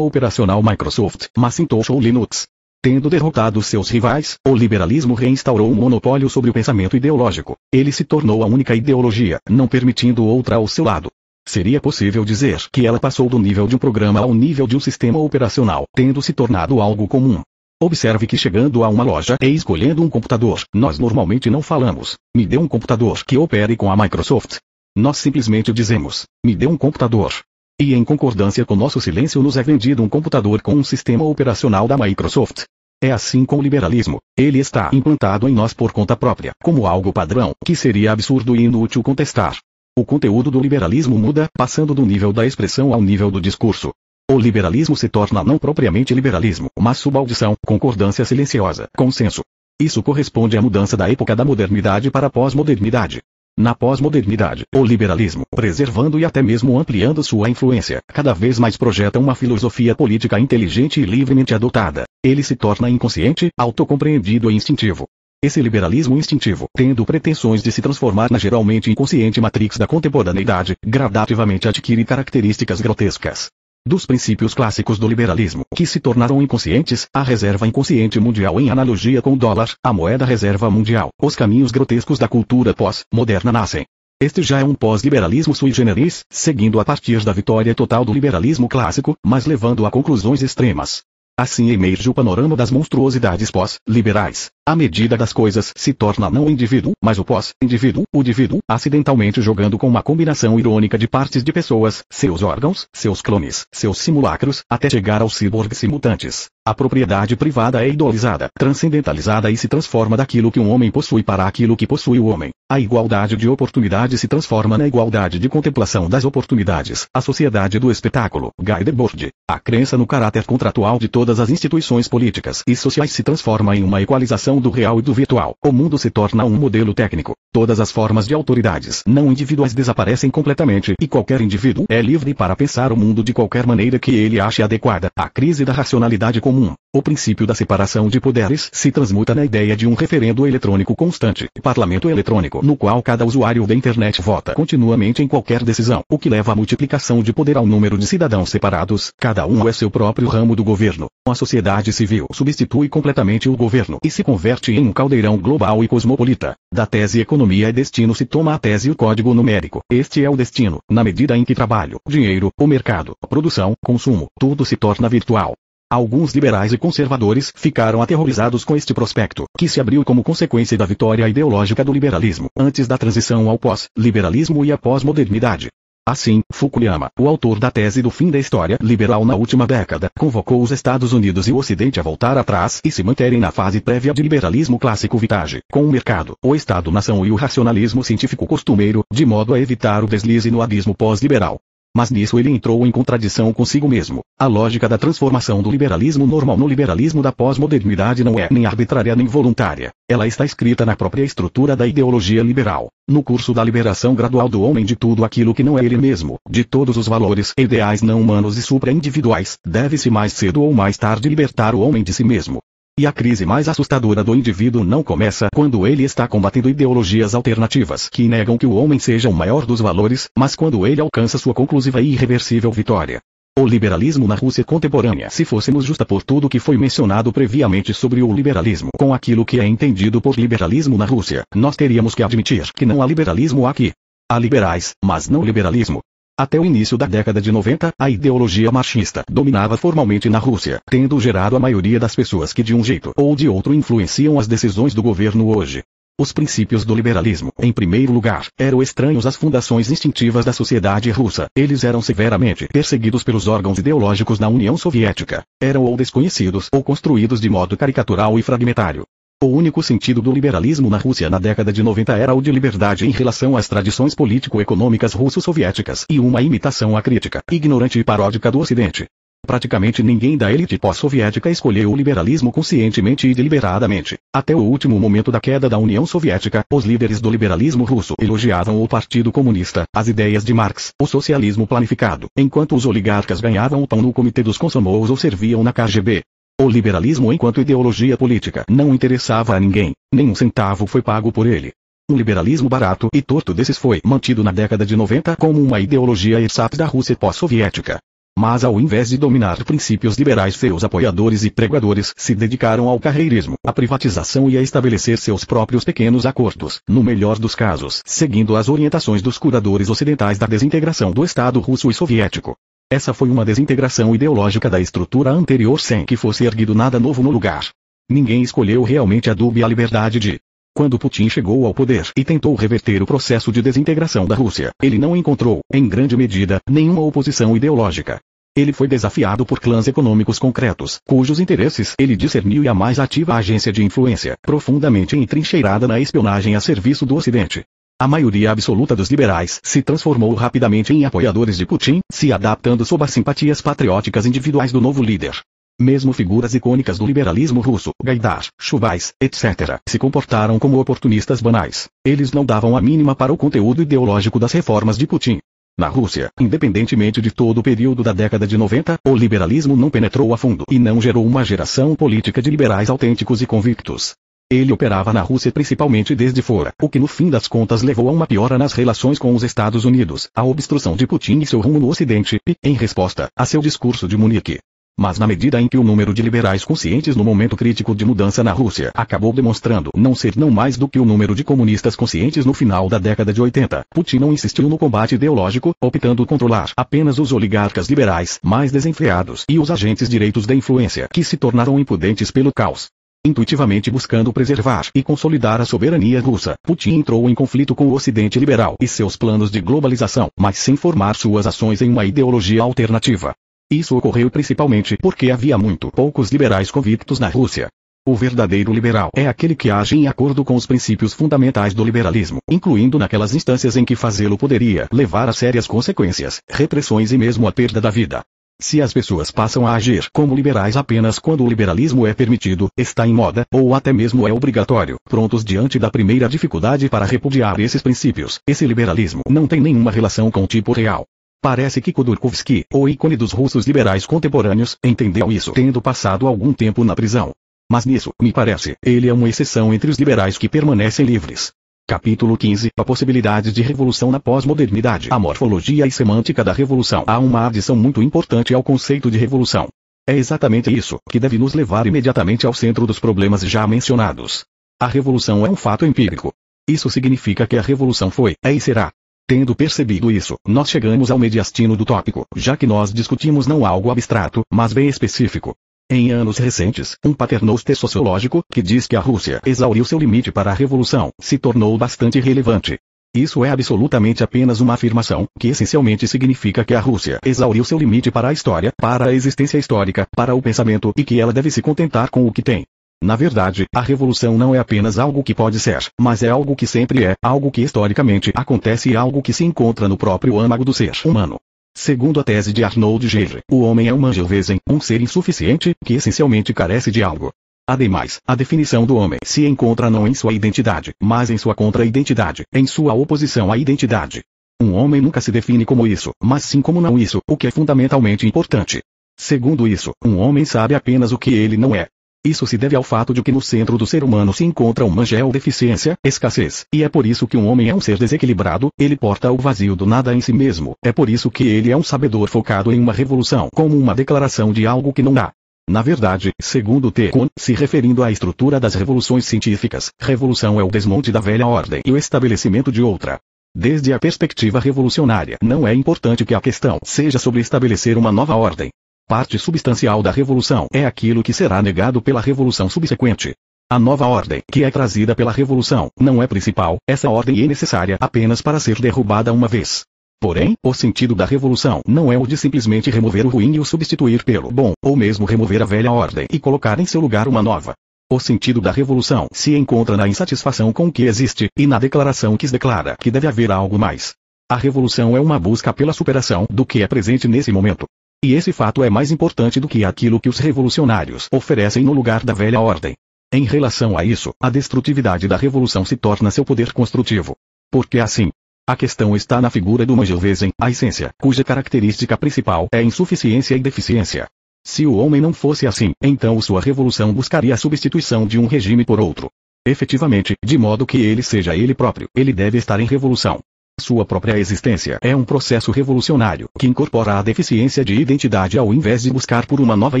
operacional Microsoft, Macintosh ou Linux. Tendo derrotado seus rivais, o liberalismo reinstaurou um monopólio sobre o pensamento ideológico. Ele se tornou a única ideologia, não permitindo outra ao seu lado. Seria possível dizer que ela passou do nível de um programa ao nível de um sistema operacional, tendo se tornado algo comum. Observe que chegando a uma loja e escolhendo um computador, nós normalmente não falamos, me dê um computador que opere com a Microsoft. Nós simplesmente dizemos, me dê um computador. E em concordância com nosso silêncio nos é vendido um computador com um sistema operacional da Microsoft. É assim com o liberalismo. Ele está implantado em nós por conta própria, como algo padrão, que seria absurdo e inútil contestar. O conteúdo do liberalismo muda, passando do nível da expressão ao nível do discurso. O liberalismo se torna não propriamente liberalismo, mas subaldição, concordância silenciosa, consenso. Isso corresponde à mudança da época da modernidade para a pós-modernidade. Na pós-modernidade, o liberalismo, preservando e até mesmo ampliando sua influência, cada vez mais projeta uma filosofia política inteligente e livremente adotada. Ele se torna inconsciente, autocompreendido e instintivo. Esse liberalismo instintivo, tendo pretensões de se transformar na geralmente inconsciente matrix da contemporaneidade, gradativamente adquire características grotescas dos princípios clássicos do liberalismo, que se tornaram inconscientes, a reserva inconsciente mundial em analogia com o dólar, a moeda reserva mundial, os caminhos grotescos da cultura pós-moderna nascem. Este já é um pós-liberalismo sui generis, seguindo a partir da vitória total do liberalismo clássico, mas levando a conclusões extremas. Assim emerge o panorama das monstruosidades pós-liberais. A medida das coisas se torna não o indivíduo, mas o pós-indivíduo, o indivíduo, acidentalmente jogando com uma combinação irônica de partes de pessoas, seus órgãos, seus clones, seus simulacros, até chegar aos ciborgues mutantes. A propriedade privada é idolizada, transcendentalizada e se transforma daquilo que um homem possui para aquilo que possui o homem. A igualdade de oportunidade se transforma na igualdade de contemplação das oportunidades. A sociedade do espetáculo, Guy Debord. A crença no caráter contratual de todas as instituições políticas e sociais se transforma em uma equalização do real e do virtual. O mundo se torna um modelo técnico. Todas as formas de autoridades não individuais desaparecem completamente e qualquer indivíduo é livre para pensar o mundo de qualquer maneira que ele ache adequada. A crise da racionalidade comum comum. O princípio da separação de poderes se transmuta na ideia de um referendo eletrônico constante, parlamento eletrônico, no qual cada usuário da internet vota continuamente em qualquer decisão, o que leva à multiplicação de poder ao número de cidadãos separados, cada um é seu próprio ramo do governo. A sociedade civil substitui completamente o governo e se converte em um caldeirão global e cosmopolita. Da tese economia e destino se toma a tese o código numérico. Este é o destino, na medida em que trabalho, dinheiro, o mercado, produção, consumo, tudo se torna virtual. Alguns liberais e conservadores ficaram aterrorizados com este prospecto, que se abriu como consequência da vitória ideológica do liberalismo, antes da transição ao pós-liberalismo e à pós-modernidade. Assim, Fukuyama, o autor da tese do fim da história liberal na última década, convocou os Estados Unidos e o Ocidente a voltar atrás e se manterem na fase prévia de liberalismo clássico vitage, com o mercado, o Estado-nação e o racionalismo científico costumeiro, de modo a evitar o deslize no abismo pós-liberal. Mas nisso ele entrou em contradição consigo mesmo. A lógica da transformação do liberalismo normal no liberalismo da pós-modernidade não é nem arbitrária nem voluntária. Ela está escrita na própria estrutura da ideologia liberal. No curso da liberação gradual do homem de tudo aquilo que não é ele mesmo, de todos os valores e ideais não humanos e supra-individuais, deve-se mais cedo ou mais tarde libertar o homem de si mesmo. E a crise mais assustadora do indivíduo não começa quando ele está combatendo ideologias alternativas que negam que o homem seja o maior dos valores, mas quando ele alcança sua conclusiva e irreversível vitória. O liberalismo na Rússia contemporânea Se fôssemos justa por tudo que foi mencionado previamente sobre o liberalismo com aquilo que é entendido por liberalismo na Rússia, nós teríamos que admitir que não há liberalismo aqui. Há liberais, mas não liberalismo. Até o início da década de 90, a ideologia marxista dominava formalmente na Rússia, tendo gerado a maioria das pessoas que de um jeito ou de outro influenciam as decisões do governo hoje. Os princípios do liberalismo, em primeiro lugar, eram estranhos às fundações instintivas da sociedade russa. Eles eram severamente perseguidos pelos órgãos ideológicos na União Soviética. Eram ou desconhecidos ou construídos de modo caricatural e fragmentário. O único sentido do liberalismo na Rússia na década de 90 era o de liberdade em relação às tradições político-econômicas russo-soviéticas e uma imitação acrítica, ignorante e paródica do Ocidente. Praticamente ninguém da elite pós-soviética escolheu o liberalismo conscientemente e deliberadamente. Até o último momento da queda da União Soviética, os líderes do liberalismo russo elogiavam o Partido Comunista, as ideias de Marx, o socialismo planificado, enquanto os oligarcas ganhavam o pão no Comitê dos Consomous ou serviam na KGB. O liberalismo enquanto ideologia política não interessava a ninguém, nem um centavo foi pago por ele. Um liberalismo barato e torto desses foi mantido na década de 90 como uma ideologia ersatz da Rússia pós-soviética. Mas ao invés de dominar princípios liberais seus apoiadores e pregadores se dedicaram ao carreirismo, à privatização e a estabelecer seus próprios pequenos acordos, no melhor dos casos, seguindo as orientações dos curadores ocidentais da desintegração do Estado russo e soviético. Essa foi uma desintegração ideológica da estrutura anterior sem que fosse erguido nada novo no lugar. Ninguém escolheu realmente a dúbia liberdade de. Quando Putin chegou ao poder e tentou reverter o processo de desintegração da Rússia, ele não encontrou, em grande medida, nenhuma oposição ideológica. Ele foi desafiado por clãs econômicos concretos, cujos interesses ele discerniu e a mais ativa agência de influência, profundamente entrincheirada na espionagem a serviço do Ocidente. A maioria absoluta dos liberais se transformou rapidamente em apoiadores de Putin, se adaptando sob as simpatias patrióticas individuais do novo líder. Mesmo figuras icônicas do liberalismo russo, Gaidar, Chuvais, etc., se comportaram como oportunistas banais. Eles não davam a mínima para o conteúdo ideológico das reformas de Putin. Na Rússia, independentemente de todo o período da década de 90, o liberalismo não penetrou a fundo e não gerou uma geração política de liberais autênticos e convictos. Ele operava na Rússia principalmente desde fora, o que no fim das contas levou a uma piora nas relações com os Estados Unidos, a obstrução de Putin e seu rumo no Ocidente, e, em resposta, a seu discurso de Munique. Mas na medida em que o número de liberais conscientes no momento crítico de mudança na Rússia acabou demonstrando não ser não mais do que o número de comunistas conscientes no final da década de 80, Putin não insistiu no combate ideológico, optando controlar apenas os oligarcas liberais mais desenfreados e os agentes direitos da influência que se tornaram impudentes pelo caos. Intuitivamente buscando preservar e consolidar a soberania russa, Putin entrou em conflito com o Ocidente liberal e seus planos de globalização, mas sem formar suas ações em uma ideologia alternativa. Isso ocorreu principalmente porque havia muito poucos liberais convictos na Rússia. O verdadeiro liberal é aquele que age em acordo com os princípios fundamentais do liberalismo, incluindo naquelas instâncias em que fazê-lo poderia levar a sérias consequências, repressões e mesmo a perda da vida. Se as pessoas passam a agir como liberais apenas quando o liberalismo é permitido, está em moda, ou até mesmo é obrigatório, prontos diante da primeira dificuldade para repudiar esses princípios, esse liberalismo não tem nenhuma relação com o tipo real. Parece que Khodorkovsky, o ícone dos russos liberais contemporâneos, entendeu isso tendo passado algum tempo na prisão. Mas nisso, me parece, ele é uma exceção entre os liberais que permanecem livres. Capítulo 15 A possibilidade de revolução na pós-modernidade A morfologia e semântica da revolução Há uma adição muito importante ao conceito de revolução. É exatamente isso que deve nos levar imediatamente ao centro dos problemas já mencionados. A revolução é um fato empírico. Isso significa que a revolução foi, é e será. Tendo percebido isso, nós chegamos ao mediastino do tópico, já que nós discutimos não algo abstrato, mas bem específico. Em anos recentes, um paternoster sociológico, que diz que a Rússia exauriu seu limite para a revolução, se tornou bastante relevante. Isso é absolutamente apenas uma afirmação, que essencialmente significa que a Rússia exauriu seu limite para a história, para a existência histórica, para o pensamento e que ela deve se contentar com o que tem. Na verdade, a revolução não é apenas algo que pode ser, mas é algo que sempre é, algo que historicamente acontece e algo que se encontra no próprio âmago do ser humano. Segundo a tese de Arnold Geiger, o homem é uma Angelwesen, um ser insuficiente, que essencialmente carece de algo. Ademais, a definição do homem se encontra não em sua identidade, mas em sua contra-identidade, em sua oposição à identidade. Um homem nunca se define como isso, mas sim como não isso, o que é fundamentalmente importante. Segundo isso, um homem sabe apenas o que ele não é. Isso se deve ao fato de que no centro do ser humano se encontra uma deficiência, escassez, e é por isso que um homem é um ser desequilibrado, ele porta o vazio do nada em si mesmo, é por isso que ele é um sabedor focado em uma revolução como uma declaração de algo que não há. Na verdade, segundo T. Se referindo à estrutura das revoluções científicas, revolução é o desmonte da velha ordem e o estabelecimento de outra. Desde a perspectiva revolucionária, não é importante que a questão seja sobre estabelecer uma nova ordem, Parte substancial da revolução é aquilo que será negado pela revolução subsequente. A nova ordem, que é trazida pela revolução, não é principal, essa ordem é necessária apenas para ser derrubada uma vez. Porém, o sentido da revolução não é o de simplesmente remover o ruim e o substituir pelo bom, ou mesmo remover a velha ordem e colocar em seu lugar uma nova. O sentido da revolução se encontra na insatisfação com o que existe, e na declaração que declara que deve haver algo mais. A revolução é uma busca pela superação do que é presente nesse momento. E esse fato é mais importante do que aquilo que os revolucionários oferecem no lugar da velha ordem. Em relação a isso, a destrutividade da revolução se torna seu poder construtivo. Porque assim, a questão está na figura do Mangelwesen, a essência, cuja característica principal é insuficiência e deficiência. Se o homem não fosse assim, então sua revolução buscaria a substituição de um regime por outro. Efetivamente, de modo que ele seja ele próprio, ele deve estar em revolução. Sua própria existência é um processo revolucionário que incorpora a deficiência de identidade ao invés de buscar por uma nova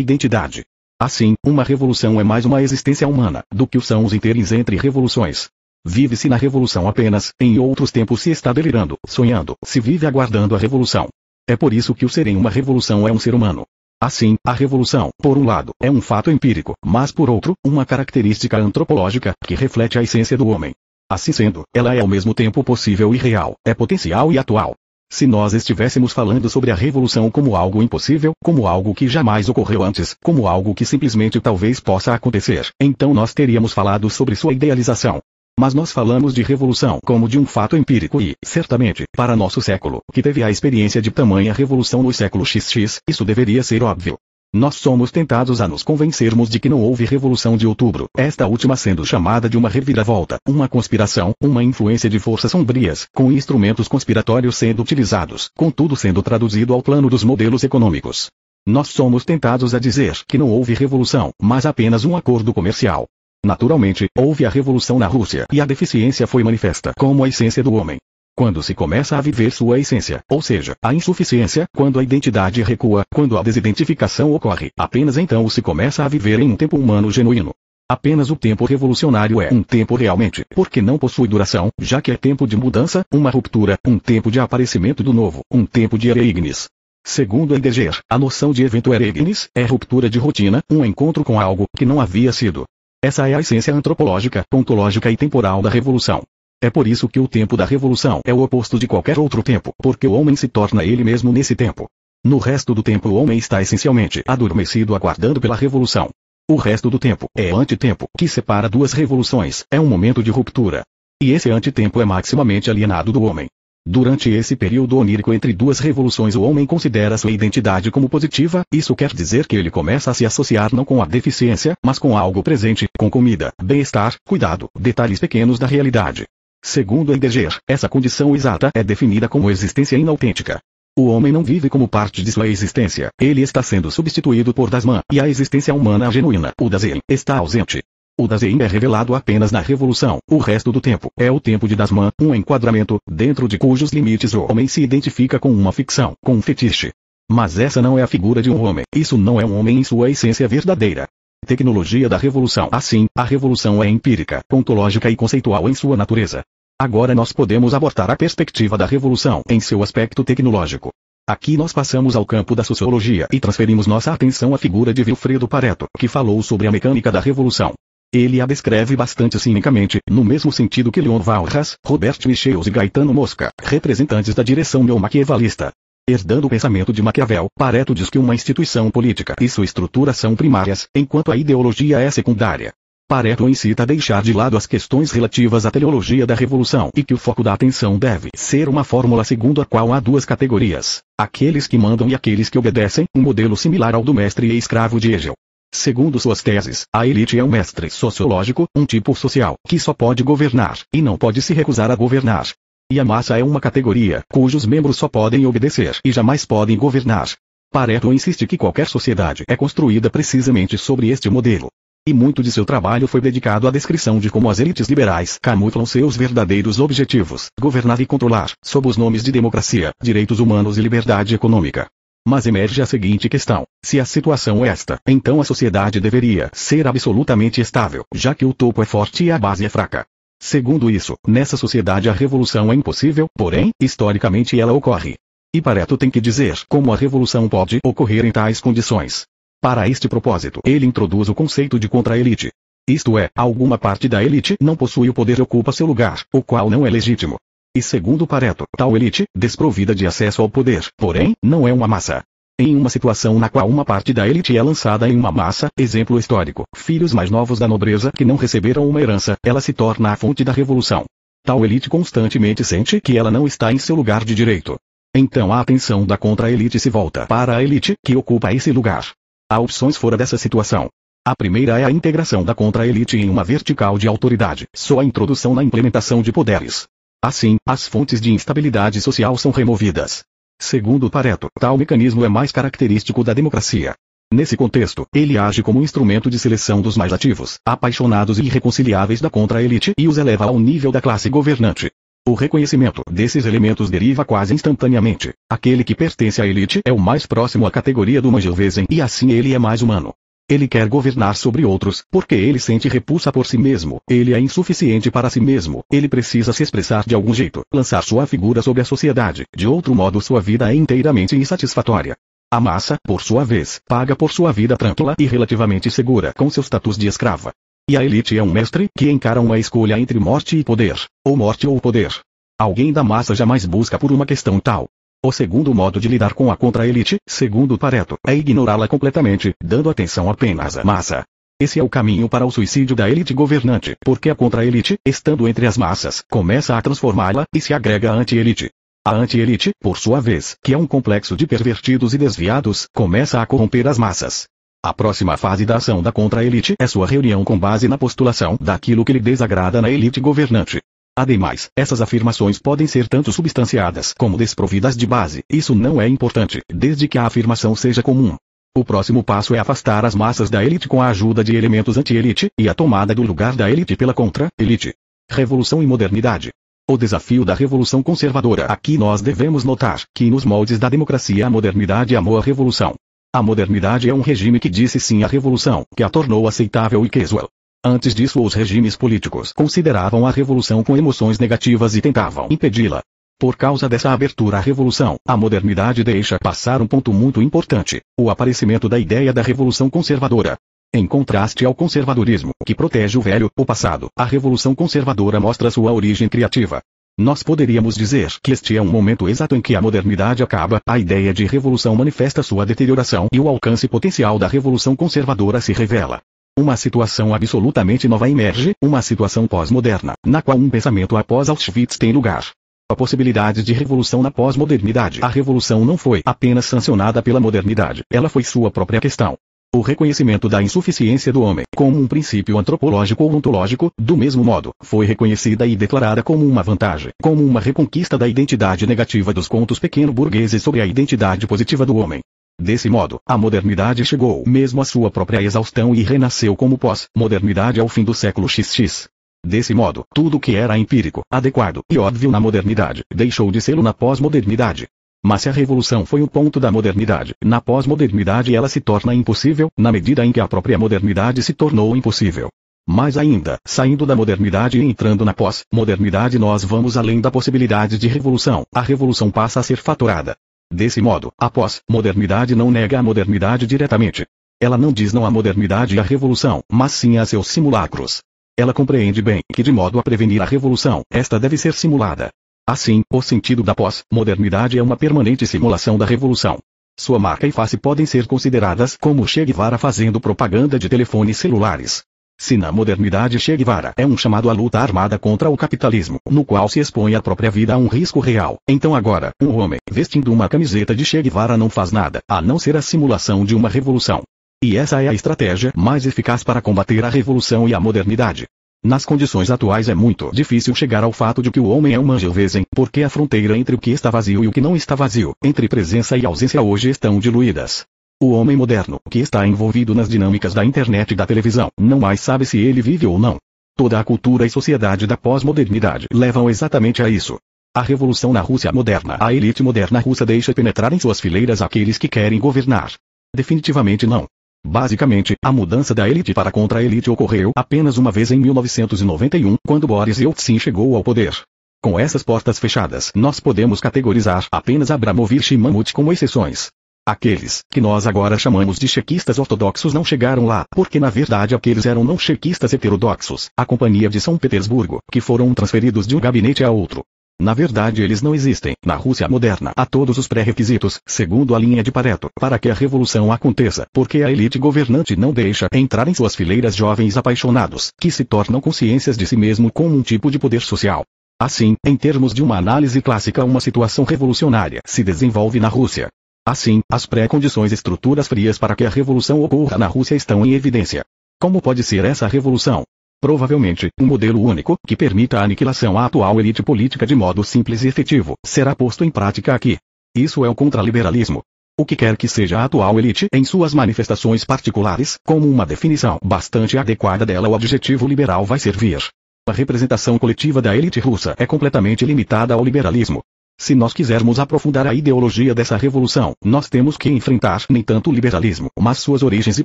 identidade. Assim, uma revolução é mais uma existência humana do que são os interes entre revoluções. Vive-se na revolução apenas, em outros tempos se está delirando, sonhando, se vive aguardando a revolução. É por isso que o ser em uma revolução é um ser humano. Assim, a revolução, por um lado, é um fato empírico, mas por outro, uma característica antropológica que reflete a essência do homem. Assim sendo, ela é ao mesmo tempo possível e real, é potencial e atual. Se nós estivéssemos falando sobre a revolução como algo impossível, como algo que jamais ocorreu antes, como algo que simplesmente talvez possa acontecer, então nós teríamos falado sobre sua idealização. Mas nós falamos de revolução como de um fato empírico e, certamente, para nosso século, que teve a experiência de tamanha revolução no século XX, isso deveria ser óbvio. Nós somos tentados a nos convencermos de que não houve Revolução de Outubro, esta última sendo chamada de uma reviravolta, uma conspiração, uma influência de forças sombrias, com instrumentos conspiratórios sendo utilizados, contudo sendo traduzido ao plano dos modelos econômicos. Nós somos tentados a dizer que não houve revolução, mas apenas um acordo comercial. Naturalmente, houve a revolução na Rússia e a deficiência foi manifesta como a essência do homem. Quando se começa a viver sua essência, ou seja, a insuficiência, quando a identidade recua, quando a desidentificação ocorre, apenas então se começa a viver em um tempo humano genuíno. Apenas o tempo revolucionário é um tempo realmente, porque não possui duração, já que é tempo de mudança, uma ruptura, um tempo de aparecimento do novo, um tempo de ereignis. Segundo Heidegger, a noção de evento ereignis é ruptura de rotina, um encontro com algo que não havia sido. Essa é a essência antropológica, ontológica e temporal da revolução. É por isso que o tempo da revolução é o oposto de qualquer outro tempo, porque o homem se torna ele mesmo nesse tempo. No resto do tempo o homem está essencialmente adormecido aguardando pela revolução. O resto do tempo é antitempo, que separa duas revoluções, é um momento de ruptura. E esse antitempo é maximamente alienado do homem. Durante esse período onírico entre duas revoluções o homem considera sua identidade como positiva, isso quer dizer que ele começa a se associar não com a deficiência, mas com algo presente, com comida, bem-estar, cuidado, detalhes pequenos da realidade. Segundo Heidegger, essa condição exata é definida como existência inautêntica. O homem não vive como parte de sua existência, ele está sendo substituído por Dasman, e a existência humana genuína, o Dasein, está ausente. O Dasein é revelado apenas na Revolução, o resto do tempo é o tempo de Dasman, um enquadramento, dentro de cujos limites o homem se identifica com uma ficção, com um fetiche. Mas essa não é a figura de um homem, isso não é um homem em sua essência verdadeira. Tecnologia da Revolução Assim, a Revolução é empírica, ontológica e conceitual em sua natureza. Agora nós podemos abortar a perspectiva da Revolução em seu aspecto tecnológico. Aqui nós passamos ao campo da sociologia e transferimos nossa atenção à figura de Wilfredo Pareto, que falou sobre a mecânica da Revolução. Ele a descreve bastante cinicamente, no mesmo sentido que Leon Walras, Robert Michels e Gaetano Mosca, representantes da direção neo-maquiavelista. Herdando o pensamento de Maquiavel, Pareto diz que uma instituição política e sua estrutura são primárias, enquanto a ideologia é secundária. Pareto incita a deixar de lado as questões relativas à teleologia da revolução e que o foco da atenção deve ser uma fórmula segundo a qual há duas categorias: aqueles que mandam e aqueles que obedecem, um modelo similar ao do mestre e escravo de Hegel. Segundo suas teses, a elite é um mestre sociológico, um tipo social, que só pode governar, e não pode se recusar a governar. E a massa é uma categoria, cujos membros só podem obedecer e jamais podem governar. Pareto insiste que qualquer sociedade é construída precisamente sobre este modelo. E muito de seu trabalho foi dedicado à descrição de como as elites liberais camuflam seus verdadeiros objetivos, governar e controlar, sob os nomes de democracia, direitos humanos e liberdade econômica. Mas emerge a seguinte questão: se a situação é esta, então a sociedade deveria ser absolutamente estável, já que o topo é forte e a base é fraca. Segundo isso, nessa sociedade a revolução é impossível, porém, historicamente ela ocorre. E Pareto tem que dizer como a revolução pode ocorrer em tais condições. Para este propósito, ele introduz o conceito de contra-elite. Isto é, alguma parte da elite não possui o poder e ocupa seu lugar, o qual não é legítimo. E segundo Pareto, tal elite, desprovida de acesso ao poder, porém, não é uma massa. Em uma situação na qual uma parte da elite é lançada em uma massa, exemplo histórico, filhos mais novos da nobreza que não receberam uma herança, ela se torna a fonte da revolução. Tal elite constantemente sente que ela não está em seu lugar de direito. Então a atenção da contra-elite se volta para a elite que ocupa esse lugar. Há opções fora dessa situação. A primeira é a integração da contra-elite em uma vertical de autoridade, só a introdução na implementação de poderes. Assim, as fontes de instabilidade social são removidas. Segundo Pareto, tal mecanismo é mais característico da democracia. Nesse contexto, ele age como instrumento de seleção dos mais ativos, apaixonados e irreconciliáveis da contra-elite e os eleva ao nível da classe governante. O reconhecimento desses elementos deriva quase instantaneamente. Aquele que pertence à elite é o mais próximo à categoria do Mangelwesen e assim ele é mais humano. Ele quer governar sobre outros, porque ele sente repulsa por si mesmo, ele é insuficiente para si mesmo, ele precisa se expressar de algum jeito, lançar sua figura sobre a sociedade, de outro modo sua vida é inteiramente insatisfatória. A massa, por sua vez, paga por sua vida tranquila e relativamente segura com seu status de escrava. E a elite é um mestre que encara uma escolha entre morte e poder, ou morte ou poder. Alguém da massa jamais busca por uma questão tal. O segundo modo de lidar com a contra-elite, segundo Pareto, é ignorá-la completamente, dando atenção apenas à massa. Esse é o caminho para o suicídio da elite governante, porque a contra-elite, estando entre as massas, começa a transformá-la e se agrega à anti-elite. A anti-elite, por sua vez, que é um complexo de pervertidos e desviados, começa a corromper as massas. A próxima fase da ação da contra-elite é sua reunião com base na postulação daquilo que lhe desagrada na elite governante. Ademais, essas afirmações podem ser tanto substanciadas como desprovidas de base. Isso não é importante, desde que a afirmação seja comum. O próximo passo é afastar as massas da elite com a ajuda de elementos anti-elite e a tomada do lugar da elite pela contra-elite. Revolução e modernidade. O desafio da revolução conservadora. Aqui nós devemos notar que nos moldes da democracia a modernidade amou a revolução. A modernidade é um regime que disse sim à revolução, que a tornou aceitável e casual. Antes disso os regimes políticos consideravam a revolução com emoções negativas e tentavam impedi-la. Por causa dessa abertura à revolução, a modernidade deixa passar um ponto muito importante, o aparecimento da ideia da revolução conservadora. Em contraste ao conservadorismo, que protege o velho, o passado, a revolução conservadora mostra sua origem criativa. Nós poderíamos dizer que este é um momento exato em que a modernidade acaba, a ideia de revolução manifesta sua deterioração e o alcance potencial da revolução conservadora se revela. Uma situação absolutamente nova emerge, uma situação pós-moderna, na qual um pensamento após Auschwitz tem lugar. A possibilidade de revolução na pós-modernidade. A revolução não foi apenas sancionada pela modernidade, ela foi sua própria questão. O reconhecimento da insuficiência do homem, como um princípio antropológico ou ontológico, do mesmo modo, foi reconhecida e declarada como uma vantagem, como uma reconquista da identidade negativa dos contos pequeno-burgueses sobre a identidade positiva do homem. Desse modo, a modernidade chegou mesmo à sua própria exaustão e renasceu como pós-modernidade ao fim do século XX. Desse modo, tudo que era empírico, adequado e óbvio na modernidade, deixou de ser na pós-modernidade. Mas se a revolução foi o ponto da modernidade, na pós-modernidade ela se torna impossível, na medida em que a própria modernidade se tornou impossível. Mais ainda, saindo da modernidade e entrando na pós-modernidade nós vamos além da possibilidade de revolução, a revolução passa a ser faturada. Desse modo, a pós-modernidade não nega a modernidade diretamente. Ela não diz não à modernidade e à revolução, mas sim a seus simulacros. Ela compreende bem que de modo a prevenir a revolução, esta deve ser simulada. Assim, o sentido da pós-modernidade é uma permanente simulação da revolução. Sua marca e face podem ser consideradas como Che Guevara fazendo propaganda de telefones celulares. Se na modernidade Che Guevara é um chamado à luta armada contra o capitalismo, no qual se expõe a própria vida a um risco real, então agora, um homem, vestindo uma camiseta de Che Guevara não faz nada, a não ser a simulação de uma revolução. E essa é a estratégia mais eficaz para combater a revolução e a modernidade. Nas condições atuais é muito difícil chegar ao fato de que o homem é um angelvesen, porque a fronteira entre o que está vazio e o que não está vazio, entre presença e ausência hoje estão diluídas. O homem moderno, que está envolvido nas dinâmicas da internet e da televisão, não mais sabe se ele vive ou não. Toda a cultura e sociedade da pós-modernidade levam exatamente a isso. A revolução na Rússia moderna. A elite moderna russa deixa penetrar em suas fileiras aqueles que querem governar. Definitivamente não. Basicamente, a mudança da elite para contra a elite ocorreu apenas uma vez em 1991, quando Boris Yeltsin chegou ao poder. Com essas portas fechadas, nós podemos categorizar apenas Abramovich e Mamut como exceções. Aqueles, que nós agora chamamos de chequistas ortodoxos não chegaram lá, porque na verdade aqueles eram não chequistas heterodoxos, a Companhia de São Petersburgo, que foram transferidos de um gabinete a outro. Na verdade eles não existem, na Rússia moderna há todos os pré-requisitos, segundo a linha de Pareto, para que a revolução aconteça, porque a elite governante não deixa entrar em suas fileiras jovens apaixonados, que se tornam consciências de si mesmo como um tipo de poder social. Assim, em termos de uma análise clássica uma situação revolucionária se desenvolve na Rússia. Assim, as pré-condições estruturas frias para que a revolução ocorra na Rússia estão em evidência. Como pode ser essa revolução? Provavelmente, um modelo único, que permita a aniquilação à atual elite política de modo simples e efetivo, será posto em prática aqui. Isso é o contraliberalismo. O que quer que seja a atual elite em suas manifestações particulares, como uma definição bastante adequada dela o adjetivo liberal vai servir. A representação coletiva da elite russa é completamente limitada ao liberalismo. Se nós quisermos aprofundar a ideologia dessa revolução, nós temos que enfrentar nem tanto o liberalismo, mas suas origens e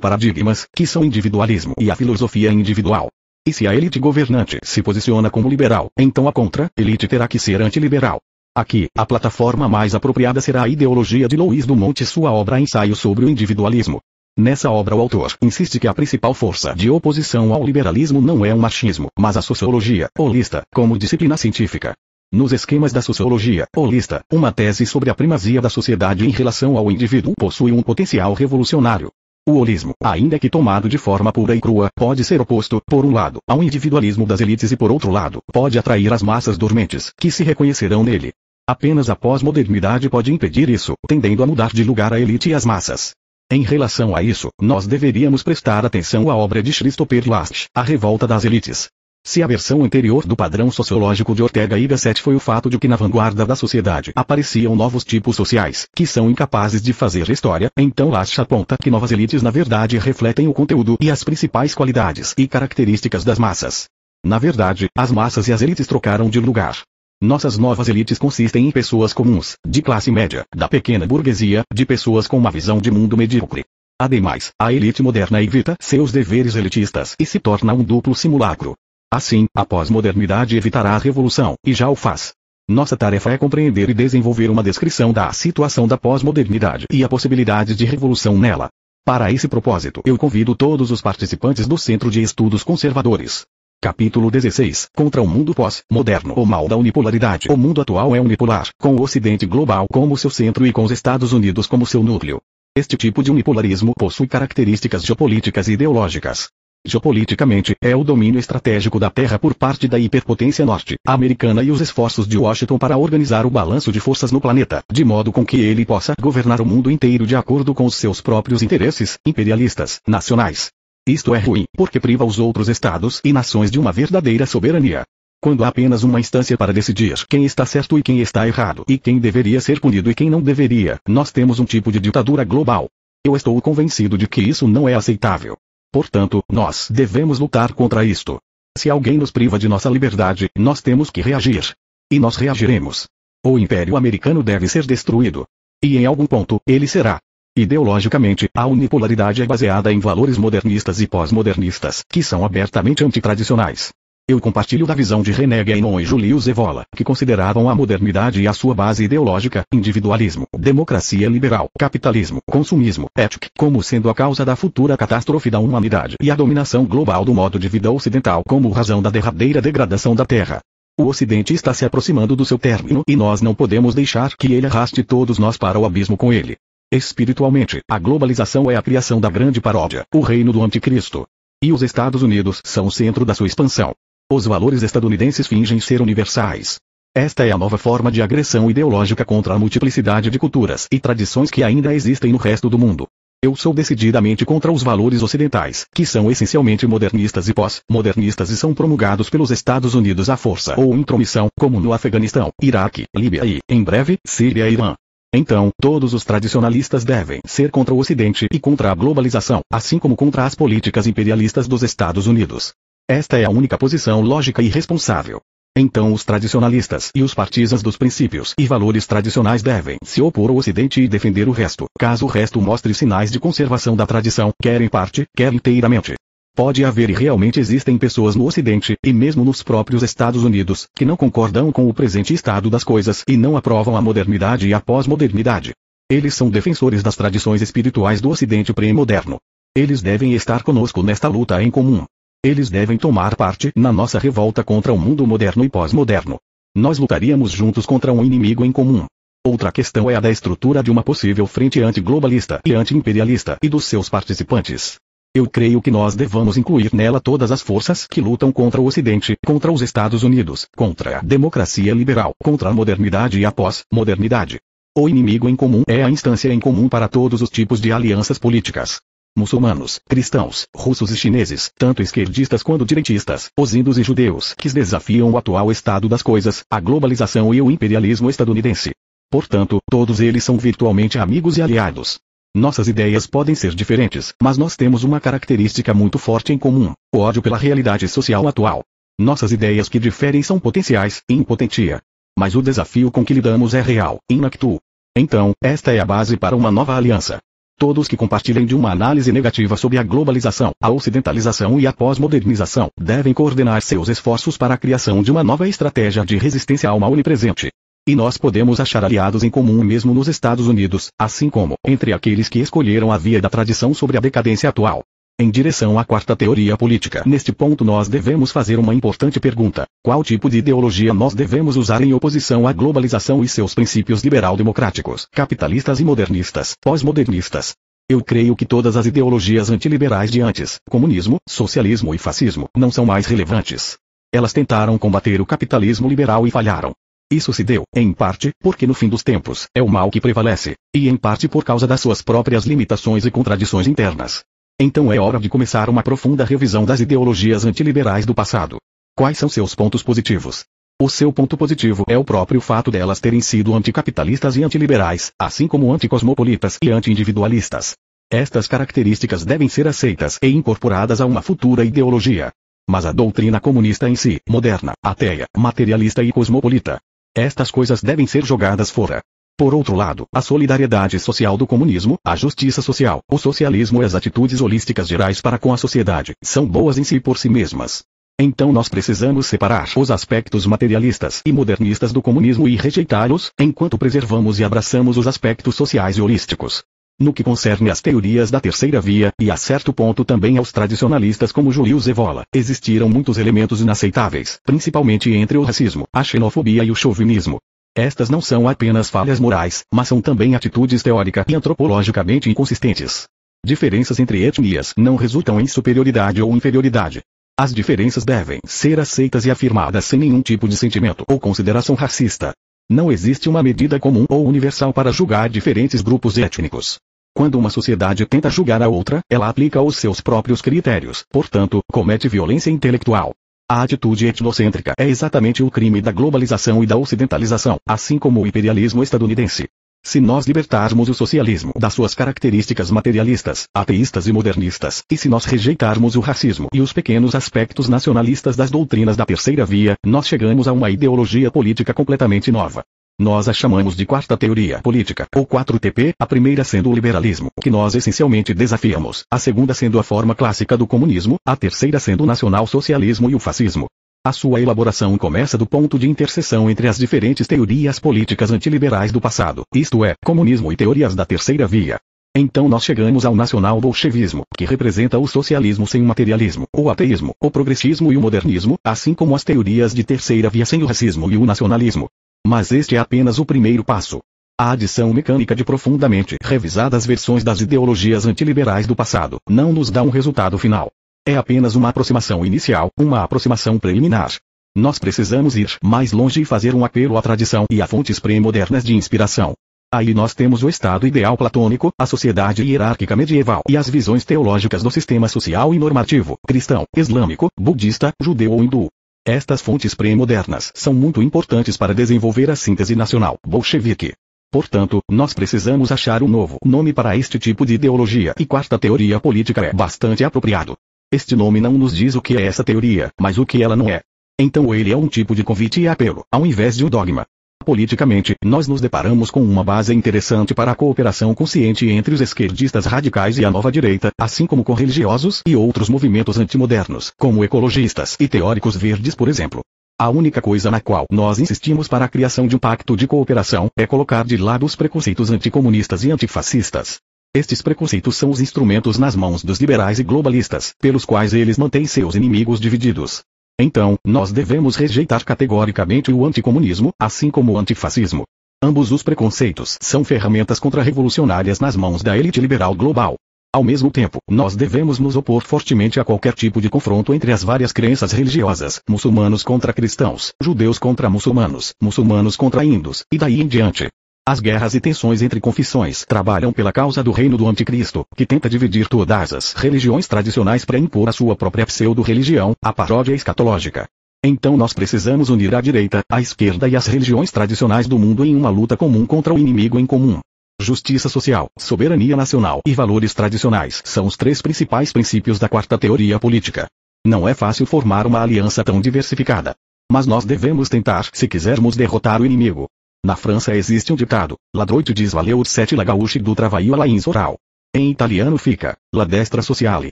paradigmas, que são individualismo e a filosofia individual. E se a elite governante se posiciona como liberal, então a contra-elite terá que ser antiliberal. Aqui, a plataforma mais apropriada será a ideologia de Louis Dumont e sua obra Ensaio sobre o Individualismo. Nessa obra o autor insiste que a principal força de oposição ao liberalismo não é o machismo, mas a sociologia holista, como disciplina científica. Nos esquemas da sociologia holista, uma tese sobre a primazia da sociedade em relação ao indivíduo possui um potencial revolucionário. O holismo, ainda que tomado de forma pura e crua, pode ser oposto, por um lado, ao individualismo das elites e por outro lado, pode atrair as massas dormentes, que se reconhecerão nele. Apenas a pós-modernidade pode impedir isso, tendendo a mudar de lugar a elite e as massas. Em relação a isso, nós deveríamos prestar atenção à obra de Christopher Last, A Revolta das Elites. Se a versão anterior do padrão sociológico de Ortega y Gasset foi o fato de que na vanguarda da sociedade apareciam novos tipos sociais, que são incapazes de fazer história, então Last aponta que novas elites na verdade refletem o conteúdo e as principais qualidades e características das massas. Na verdade, as massas e as elites trocaram de lugar. Nossas novas elites consistem em pessoas comuns, de classe média, da pequena burguesia, de pessoas com uma visão de mundo medíocre. Ademais, a elite moderna evita seus deveres elitistas e se torna um duplo simulacro. Assim, a pós-modernidade evitará a revolução, e já o faz. Nossa tarefa é compreender e desenvolver uma descrição da situação da pós-modernidade e a possibilidade de revolução nela. Para esse propósito, eu convido todos os participantes do Centro de Estudos Conservadores. Capítulo 16 Contra o mundo pós-moderno O mal da unipolaridade O mundo atual é unipolar, com o Ocidente global como seu centro e com os Estados Unidos como seu núcleo. Este tipo de unipolarismo possui características geopolíticas e ideológicas. Geopoliticamente, é o domínio estratégico da Terra por parte da hiperpotência norte-americana e os esforços de Washington para organizar o balanço de forças no planeta, de modo com que ele possa governar o mundo inteiro de acordo com os seus próprios interesses imperialistas, nacionais. Isto é ruim, porque priva os outros estados e nações de uma verdadeira soberania. Quando há apenas uma instância para decidir quem está certo e quem está errado, e quem deveria ser punido e quem não deveria, nós temos um tipo de ditadura global. Eu estou convencido de que isso não é aceitável. Portanto, nós devemos lutar contra isto. Se alguém nos priva de nossa liberdade, nós temos que reagir. E nós reagiremos. O Império Americano deve ser destruído. E em algum ponto, ele será. Ideologicamente, a unipolaridade é baseada em valores modernistas e pós-modernistas, que são abertamente antitradicionais. Eu compartilho da visão de René Guénon e Julius Evola, que consideravam a modernidade e a sua base ideológica, individualismo, democracia liberal, capitalismo, consumismo, ética, como sendo a causa da futura catástrofe da humanidade e a dominação global do modo de vida ocidental como razão da derradeira degradação da Terra. O Ocidente está se aproximando do seu término e nós não podemos deixar que ele arraste todos nós para o abismo com ele. Espiritualmente, a globalização é a criação da grande paródia, o reino do anticristo. E os Estados Unidos são o centro da sua expansão. Os valores estadunidenses fingem ser universais. Esta é a nova forma de agressão ideológica contra a multiplicidade de culturas e tradições que ainda existem no resto do mundo. Eu sou decididamente contra os valores ocidentais, que são essencialmente modernistas e pós-modernistas e são promulgados pelos Estados Unidos à força ou intromissão, como no Afeganistão, Iraque, Líbia e, em breve, Síria e Irã. Então, todos os tradicionalistas devem ser contra o Ocidente e contra a globalização, assim como contra as políticas imperialistas dos Estados Unidos. Esta é a única posição lógica e responsável. Então os tradicionalistas e os partisans dos princípios e valores tradicionais devem se opor ao Ocidente e defender o resto, caso o resto mostre sinais de conservação da tradição, quer em parte, quer inteiramente. Pode haver e realmente existem pessoas no Ocidente, e mesmo nos próprios Estados Unidos, que não concordam com o presente estado das coisas e não aprovam a modernidade e a pós-modernidade. Eles são defensores das tradições espirituais do Ocidente pré-moderno. Eles devem estar conosco nesta luta em comum. Eles devem tomar parte na nossa revolta contra o mundo moderno e pós-moderno. Nós lutaríamos juntos contra um inimigo em comum. Outra questão é a da estrutura de uma possível frente anti-globalista e anti-imperialista e dos seus participantes. Eu creio que nós devamos incluir nela todas as forças que lutam contra o Ocidente, contra os Estados Unidos, contra a democracia liberal, contra a modernidade e a pós-modernidade. O inimigo em comum é a instância em comum para todos os tipos de alianças políticas muçulmanos, cristãos, russos e chineses, tanto esquerdistas quanto direitistas, os índios e judeus, que desafiam o atual estado das coisas, a globalização e o imperialismo estadunidense. Portanto, todos eles são virtualmente amigos e aliados. Nossas ideias podem ser diferentes, mas nós temos uma característica muito forte em comum: o ódio pela realidade social atual. Nossas ideias que diferem são potenciais, impotentia. Mas o desafio com que lidamos é real, inactu. Então, esta é a base para uma nova aliança. Todos que compartilhem de uma análise negativa sobre a globalização, a ocidentalização e a pós-modernização, devem coordenar seus esforços para a criação de uma nova estratégia de resistência ao mal onipresente. E nós podemos achar aliados em comum mesmo nos Estados Unidos, assim como entre aqueles que escolheram a via da tradição sobre a decadência atual. Em direção à quarta teoria política, neste ponto nós devemos fazer uma importante pergunta: qual tipo de ideologia nós devemos usar em oposição à globalização e seus princípios liberal-democráticos, capitalistas e modernistas, pós-modernistas? Eu creio que todas as ideologias antiliberais de antes, comunismo, socialismo e fascismo, não são mais relevantes. Elas tentaram combater o capitalismo liberal e falharam. Isso se deu, em parte, porque no fim dos tempos, é o mal que prevalece, e em parte por causa das suas próprias limitações e contradições internas. Então é hora de começar uma profunda revisão das ideologias antiliberais do passado. Quais são seus pontos positivos? O seu ponto positivo é o próprio fato delas terem sido anticapitalistas e antiliberais, assim como anticosmopolitas e anti-individualistas. Estas características devem ser aceitas e incorporadas a uma futura ideologia. Mas a doutrina comunista em si, moderna, ateia, materialista e cosmopolita. Estas coisas devem ser jogadas fora. Por outro lado, a solidariedade social do comunismo, a justiça social, o socialismo e as atitudes holísticas gerais para com a sociedade, são boas em si por si mesmas. Então nós precisamos separar os aspectos materialistas e modernistas do comunismo e rejeitá-los, enquanto preservamos e abraçamos os aspectos sociais e holísticos. No que concerne às teorias da terceira via, e a certo ponto também aos tradicionalistas como Julius Evola, existiram muitos elementos inaceitáveis, principalmente entre o racismo, a xenofobia e o chauvinismo. Estas não são apenas falhas morais, mas são também atitudes teórica e antropologicamente inconsistentes. Diferenças entre etnias não resultam em superioridade ou inferioridade. As diferenças devem ser aceitas e afirmadas sem nenhum tipo de sentimento ou consideração racista. Não existe uma medida comum ou universal para julgar diferentes grupos étnicos. Quando uma sociedade tenta julgar a outra, ela aplica os seus próprios critérios, portanto, comete violência intelectual. A atitude etnocêntrica é exatamente o crime da globalização e da ocidentalização, assim como o imperialismo estadunidense. Se nós libertarmos o socialismo das suas características materialistas, ateístas e modernistas, e se nós rejeitarmos o racismo e os pequenos aspectos nacionalistas das doutrinas da terceira via, nós chegamos a uma ideologia política completamente nova. Nós a chamamos de quarta teoria política, ou 4TP, a primeira sendo o liberalismo, que nós essencialmente desafiamos, a segunda sendo a forma clássica do comunismo, a terceira sendo o nacional-socialismo e o fascismo. A sua elaboração começa do ponto de interseção entre as diferentes teorias políticas antiliberais do passado, isto é, comunismo e teorias da terceira via. Então nós chegamos ao nacional-bolchevismo, que representa o socialismo sem o materialismo, o ateísmo, o progressismo e o modernismo, assim como as teorias de terceira via sem o racismo e o nacionalismo. Mas este é apenas o primeiro passo. A adição mecânica de profundamente revisadas versões das ideologias antiliberais do passado não nos dá um resultado final. É apenas uma aproximação inicial, uma aproximação preliminar. Nós precisamos ir mais longe e fazer um apelo à tradição e a fontes pré-modernas de inspiração. Aí nós temos o estado ideal platônico, a sociedade hierárquica medieval e as visões teológicas do sistema social e normativo, cristão, islâmico, budista, judeu ou hindu. Estas fontes pré-modernas são muito importantes para desenvolver a síntese nacional bolchevique. Portanto, nós precisamos achar um novo nome para este tipo de ideologia e quarta teoria política é bastante apropriado. Este nome não nos diz o que é essa teoria, mas o que ela não é. Então ele é um tipo de convite e apelo, ao invés de um dogma. Politicamente, nós nos deparamos com uma base interessante para a cooperação consciente entre os esquerdistas radicais e a nova direita, assim como com religiosos e outros movimentos antimodernos, como ecologistas e teóricos verdes, por exemplo. A única coisa na qual nós insistimos para a criação de um pacto de cooperação é colocar de lado os preconceitos anticomunistas e antifascistas. Estes preconceitos são os instrumentos nas mãos dos liberais e globalistas, pelos quais eles mantêm seus inimigos divididos. Então, nós devemos rejeitar categoricamente o anticomunismo, assim como o antifascismo. Ambos os preconceitos são ferramentas contra-revolucionárias nas mãos da elite liberal global. Ao mesmo tempo, nós devemos nos opor fortemente a qualquer tipo de confronto entre as várias crenças religiosas, muçulmanos contra cristãos, judeus contra muçulmanos, muçulmanos contra índios, e daí em diante. As guerras e tensões entre confissões trabalham pela causa do reino do anticristo, que tenta dividir todas as religiões tradicionais para impor a sua própria pseudo-religião, a paródia escatológica. Então nós precisamos unir a direita, a esquerda e as religiões tradicionais do mundo em uma luta comum contra o inimigo em comum. Justiça social, soberania nacional e valores tradicionais são os três principais princípios da quarta teoria política. Não é fácil formar uma aliança tão diversificada. Mas nós devemos tentar se quisermos derrotar o inimigo. Na França existe um ditado, la droite diz valeu sete la gauche do travail la insoral. Em italiano fica, la destra sociale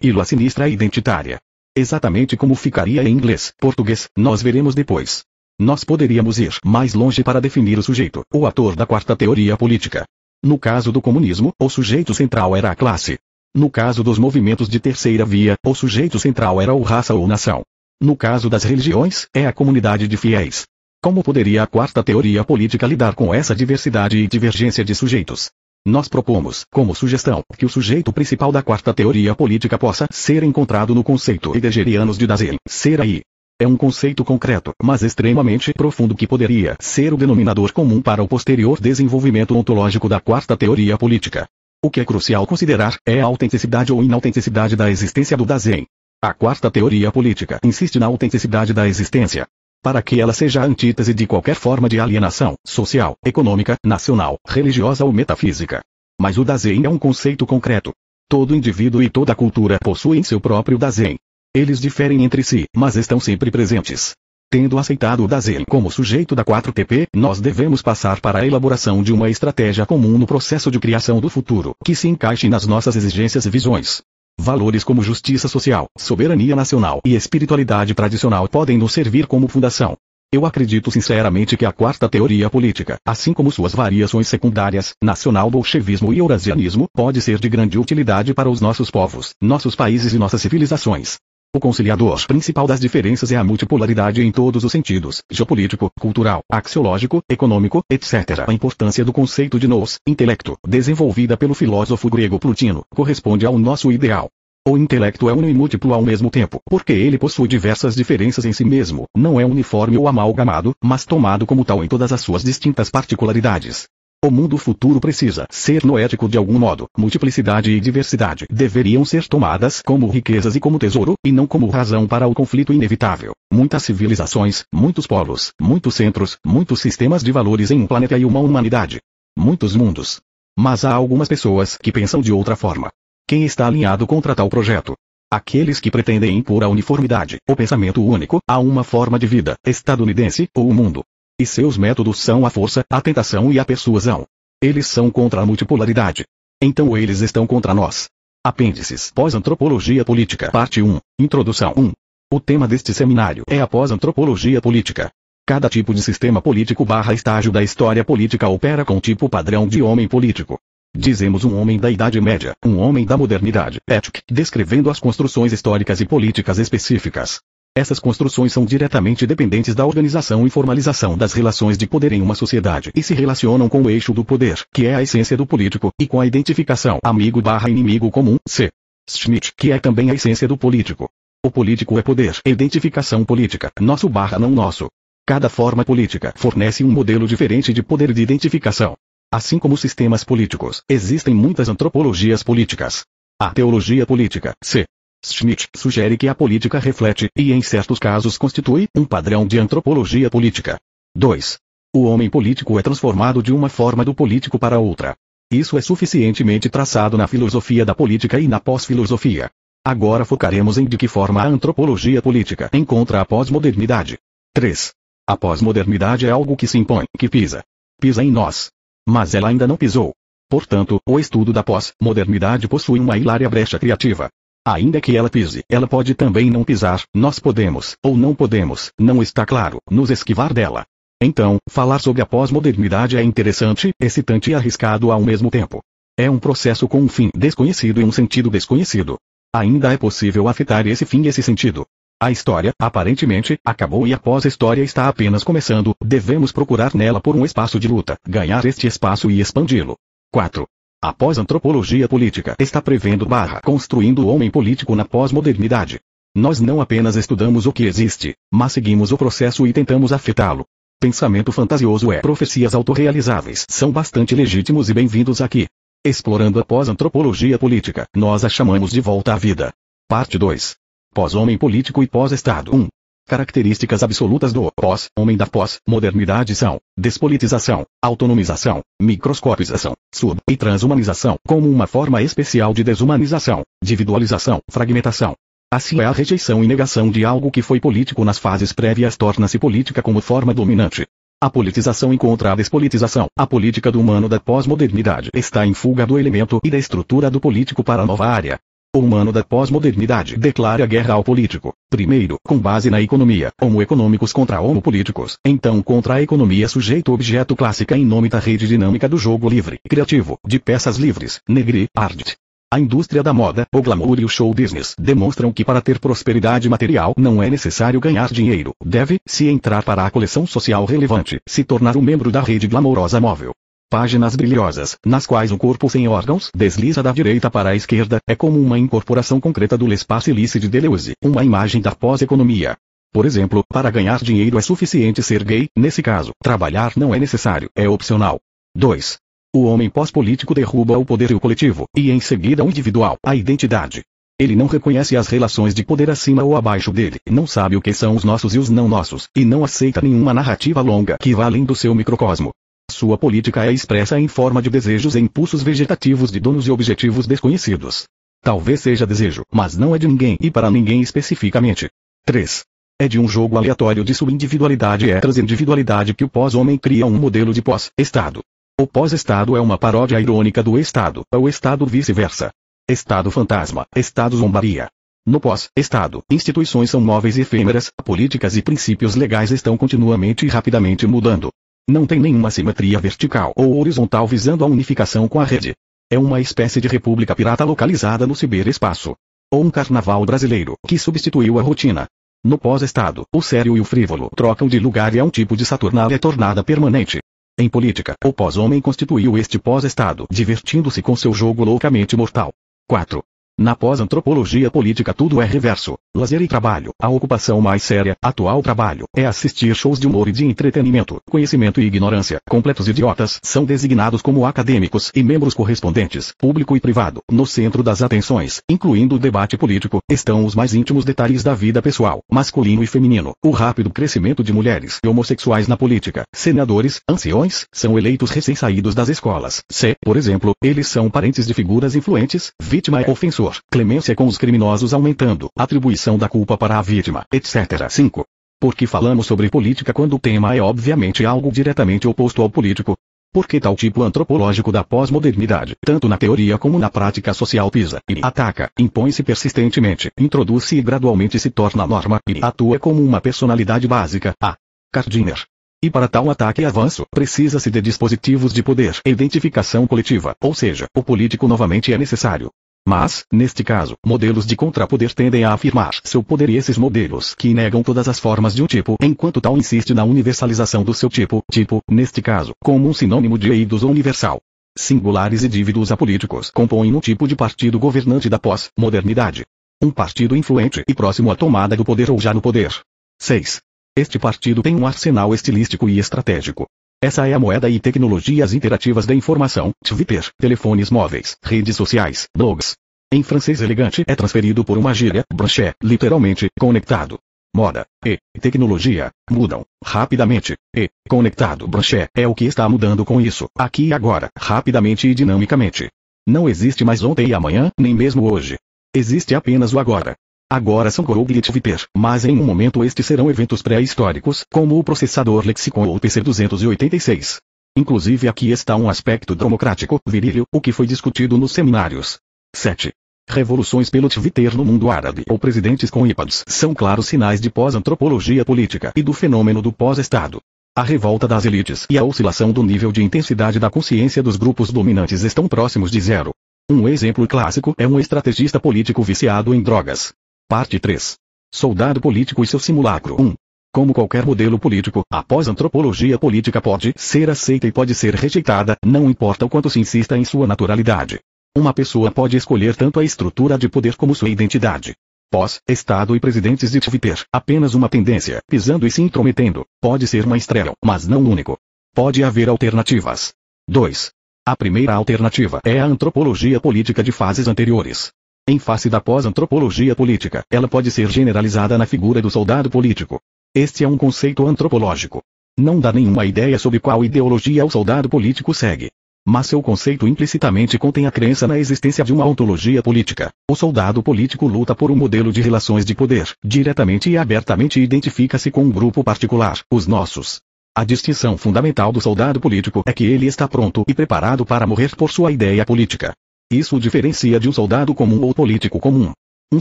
e la sinistra identitária. Exatamente como ficaria em inglês, português, nós veremos depois. Nós poderíamos ir mais longe para definir o sujeito, o ator da quarta teoria política. No caso do comunismo, o sujeito central era a classe. No caso dos movimentos de terceira via, o sujeito central era o raça ou nação. No caso das religiões, é a comunidade de fiéis. Como poderia a quarta teoria política lidar com essa diversidade e divergência de sujeitos? Nós propomos, como sugestão, que o sujeito principal da quarta teoria política possa ser encontrado no conceito heideggeriano de Dasein, ser aí. É um conceito concreto, mas extremamente profundo que poderia ser o denominador comum para o posterior desenvolvimento ontológico da quarta teoria política. O que é crucial considerar é a autenticidade ou inautenticidade da existência do Dasein. A quarta teoria política insiste na autenticidade da existência, para que ela seja a antítese de qualquer forma de alienação, social, econômica, nacional, religiosa ou metafísica. Mas o Dasein é um conceito concreto. Todo indivíduo e toda cultura possuem seu próprio Dasein. Eles diferem entre si, mas estão sempre presentes. Tendo aceitado o Dasein como sujeito da 4TP, nós devemos passar para a elaboração de uma estratégia comum no processo de criação do futuro, que se encaixe nas nossas exigências e visões. Valores como justiça social, soberania nacional e espiritualidade tradicional podem nos servir como fundação. Eu acredito sinceramente que a quarta teoria política, assim como suas variações secundárias, nacional-bolchevismo e eurasianismo, pode ser de grande utilidade para os nossos povos, nossos países e nossas civilizações. O conciliador principal das diferenças é a multipolaridade em todos os sentidos, geopolítico, cultural, axiológico, econômico, etc. A importância do conceito de nous, intelecto, desenvolvida pelo filósofo grego Plutino, corresponde ao nosso ideal. O intelecto é uno e múltiplo ao mesmo tempo, porque ele possui diversas diferenças em si mesmo, não é uniforme ou amalgamado, mas tomado como tal em todas as suas distintas particularidades. O mundo futuro precisa ser noético de algum modo. Multiplicidade e diversidade deveriam ser tomadas como riquezas e como tesouro, e não como razão para o conflito inevitável. Muitas civilizações, muitos polos, muitos centros, muitos sistemas de valores em um planeta e uma humanidade. Muitos mundos. Mas há algumas pessoas que pensam de outra forma. Quem está alinhado contra tal projeto? Aqueles que pretendem impor a uniformidade, o pensamento único, a uma forma de vida estadunidense ou o mundo. E seus métodos são a força, a tentação e a persuasão. Eles são contra a multipolaridade. Então eles estão contra nós. Apêndices Pós-Antropologia Política Parte 1 Introdução 1 O tema deste seminário é a pós-antropologia política. Cada tipo de sistema político barra estágio da história política opera com tipo padrão de homem político. Dizemos um homem da Idade Média, um homem da modernidade, ética, descrevendo as construções históricas e políticas específicas. Essas construções são diretamente dependentes da organização e formalização das relações de poder em uma sociedade e se relacionam com o eixo do poder, que é a essência do político, e com a identificação amigo-inimigo comum, C. Schmidt, que é também a essência do político. O político é poder, identificação política, nosso barra não nosso. Cada forma política fornece um modelo diferente de poder de identificação. Assim como sistemas políticos, existem muitas antropologias políticas. A teologia política, C. Schmidt sugere que a política reflete, e em certos casos constitui, um padrão de antropologia política. 2. O homem político é transformado de uma forma do político para outra. Isso é suficientemente traçado na filosofia da política e na pós-filosofia. Agora focaremos em de que forma a antropologia política encontra a pós-modernidade. 3. A pós-modernidade é algo que se impõe, que pisa. Pisa em nós. Mas ela ainda não pisou. Portanto, o estudo da pós-modernidade possui uma hilária brecha criativa. Ainda que ela pise, ela pode também não pisar, nós podemos, ou não podemos, não está claro, nos esquivar dela. Então, falar sobre a pós-modernidade é interessante, excitante e arriscado ao mesmo tempo. É um processo com um fim desconhecido e um sentido desconhecido. Ainda é possível afetar esse fim e esse sentido. A história, aparentemente, acabou e a pós-história está apenas começando, devemos procurar nela por um espaço de luta, ganhar este espaço e expandi-lo. 4. A pós-antropologia política está prevendo barra construindo o homem político na pós-modernidade. Nós não apenas estudamos o que existe, mas seguimos o processo e tentamos afetá-lo. Pensamento fantasioso é profecias autorrealizáveis são bastante legítimos e bem-vindos aqui. Explorando a pós-antropologia política, nós a chamamos de volta à vida. Parte 2. Pós-homem político e pós-estado 1. Características absolutas do pós-homem da pós-modernidade são despolitização, autonomização, microscopização, sub- e transhumanização, como uma forma especial de desumanização, individualização, fragmentação. Assim é a rejeição e negação de algo que foi político nas fases prévias torna-se política como forma dominante. A politização encontra a despolitização. A política do humano da pós-modernidade está em fuga do elemento e da estrutura do político para a nova área. O humano da pós-modernidade declara guerra ao político, primeiro com base na economia, homo econômicos contra homo políticos, então contra a economia sujeito-objeto clássica em nome da rede dinâmica do jogo livre, criativo, de peças livres, negri, art. A indústria da moda, o glamour e o show business demonstram que para ter prosperidade material não é necessário ganhar dinheiro, deve-se entrar para a coleção social relevante, se tornar um membro da rede glamourosa móvel. Páginas brilhosas, nas quais o corpo sem órgãos desliza da direita para a esquerda, é como uma incorporação concreta do l'espace illicit de Deleuze, uma imagem da pós-economia. Por exemplo, para ganhar dinheiro é suficiente ser gay, nesse caso, trabalhar não é necessário, é opcional. 2. O homem pós-político derruba o poder e o coletivo, e em seguida o individual, a identidade. Ele não reconhece as relações de poder acima ou abaixo dele, não sabe o que são os nossos e os não nossos, e não aceita nenhuma narrativa longa que vá além do seu microcosmo. Sua política é expressa em forma de desejos e impulsos vegetativos de donos e objetivos desconhecidos. Talvez seja desejo, mas não é de ninguém e para ninguém especificamente. 3. É de um jogo aleatório de subindividualidade e transindividualidade que o pós-homem cria um modelo de pós-estado. O pós-estado é uma paródia irônica do estado, ou estado vice-versa. Estado fantasma, estado zombaria. No pós-Estado, instituições são móveis e efêmeras, políticas e princípios legais estão continuamente e rapidamente mudando. Não tem nenhuma simetria vertical ou horizontal visando a unificação com a rede. É uma espécie de república pirata localizada no ciberespaço. Ou um carnaval brasileiro, que substituiu a rotina. No pós-Estado, o sério e o frívolo trocam de lugar e é um tipo de Saturnália tornada permanente. Em política, o pós-homem constituiu este pós-Estado, divertindo-se com seu jogo loucamente mortal. 4. Na pós-antropologia política tudo é reverso. Lazer e trabalho. A ocupação mais séria, atual trabalho, é assistir shows de humor e de entretenimento. Conhecimento e ignorância, completos idiotas, são designados como acadêmicos e membros correspondentes, público e privado. No centro das atenções, incluindo o debate político, estão os mais íntimos detalhes da vida pessoal, masculino e feminino. O rápido crescimento de mulheres e homossexuais na política. Senadores, anciões, são eleitos recém-saídos das escolas. Se, por exemplo, eles são parentes de figuras influentes, vítima e ofensor clemência com os criminosos aumentando, atribuição da culpa para a vítima, etc. 5. Por que falamos sobre política quando o tema é obviamente algo diretamente oposto ao político? Porque tal tipo antropológico da pós-modernidade, tanto na teoria como na prática social pisa e ataca, impõe-se persistentemente, introduz-se e gradualmente se torna norma e atua como uma personalidade básica. A. Gardiner. E para tal ataque e avanço, precisa-se de dispositivos de poder identificação coletiva, ou seja, o político novamente é necessário. Mas, neste caso, modelos de contrapoder tendem a afirmar seu poder e esses modelos que negam todas as formas de um tipo, enquanto tal insiste na universalização do seu tipo, tipo, neste caso, como um sinônimo de eidos universal. Singulares e dívidos apolíticos compõem um tipo de partido governante da pós-modernidade. Um partido influente e próximo à tomada do poder ou já no poder. 6. Este partido tem um arsenal estilístico e estratégico. Essa é a moeda e tecnologias interativas da informação, Twitter, telefones móveis, redes sociais, blogs. Em francês elegante é transferido por uma gíria, branché, literalmente, conectado. Moda e tecnologia mudam rapidamente. E conectado branché é o que está mudando com isso, aqui e agora, rapidamente e dinamicamente. Não existe mais ontem e amanhã, nem mesmo hoje. Existe apenas o agora. Agora são Google e Twitter, mas em um momento estes serão eventos pré-históricos, como o processador Lexicon ou PC286. Inclusive aqui está um aspecto democrático, virível, o que foi discutido nos seminários. 7. Revoluções pelo Twitter no mundo árabe ou presidentes com iPads são claros sinais de pós-antropologia política e do fenômeno do pós-Estado. A revolta das elites e a oscilação do nível de intensidade da consciência dos grupos dominantes estão próximos de zero. Um exemplo clássico é um estrategista político viciado em drogas. Parte 3. Soldado político e seu simulacro 1. Como qualquer modelo político, a pós-antropologia política pode ser aceita e pode ser rejeitada, não importa o quanto se insista em sua naturalidade. Uma pessoa pode escolher tanto a estrutura de poder como sua identidade. Pós, Estado e presidentes de Twitter, apenas uma tendência, pisando e se intrometendo, pode ser uma estrela, mas não único. Pode haver alternativas. 2. A primeira alternativa é a antropologia política de fases anteriores. Em face da pós-antropologia política, ela pode ser generalizada na figura do soldado político. Este é um conceito antropológico. Não dá nenhuma ideia sobre qual ideologia o soldado político segue. Mas seu conceito implicitamente contém a crença na existência de uma ontologia política. O soldado político luta por um modelo de relações de poder, diretamente e abertamente identifica-se com um grupo particular, os nossos. A distinção fundamental do soldado político é que ele está pronto e preparado para morrer por sua ideia política. Isso o diferencia de um soldado comum ou político comum. Um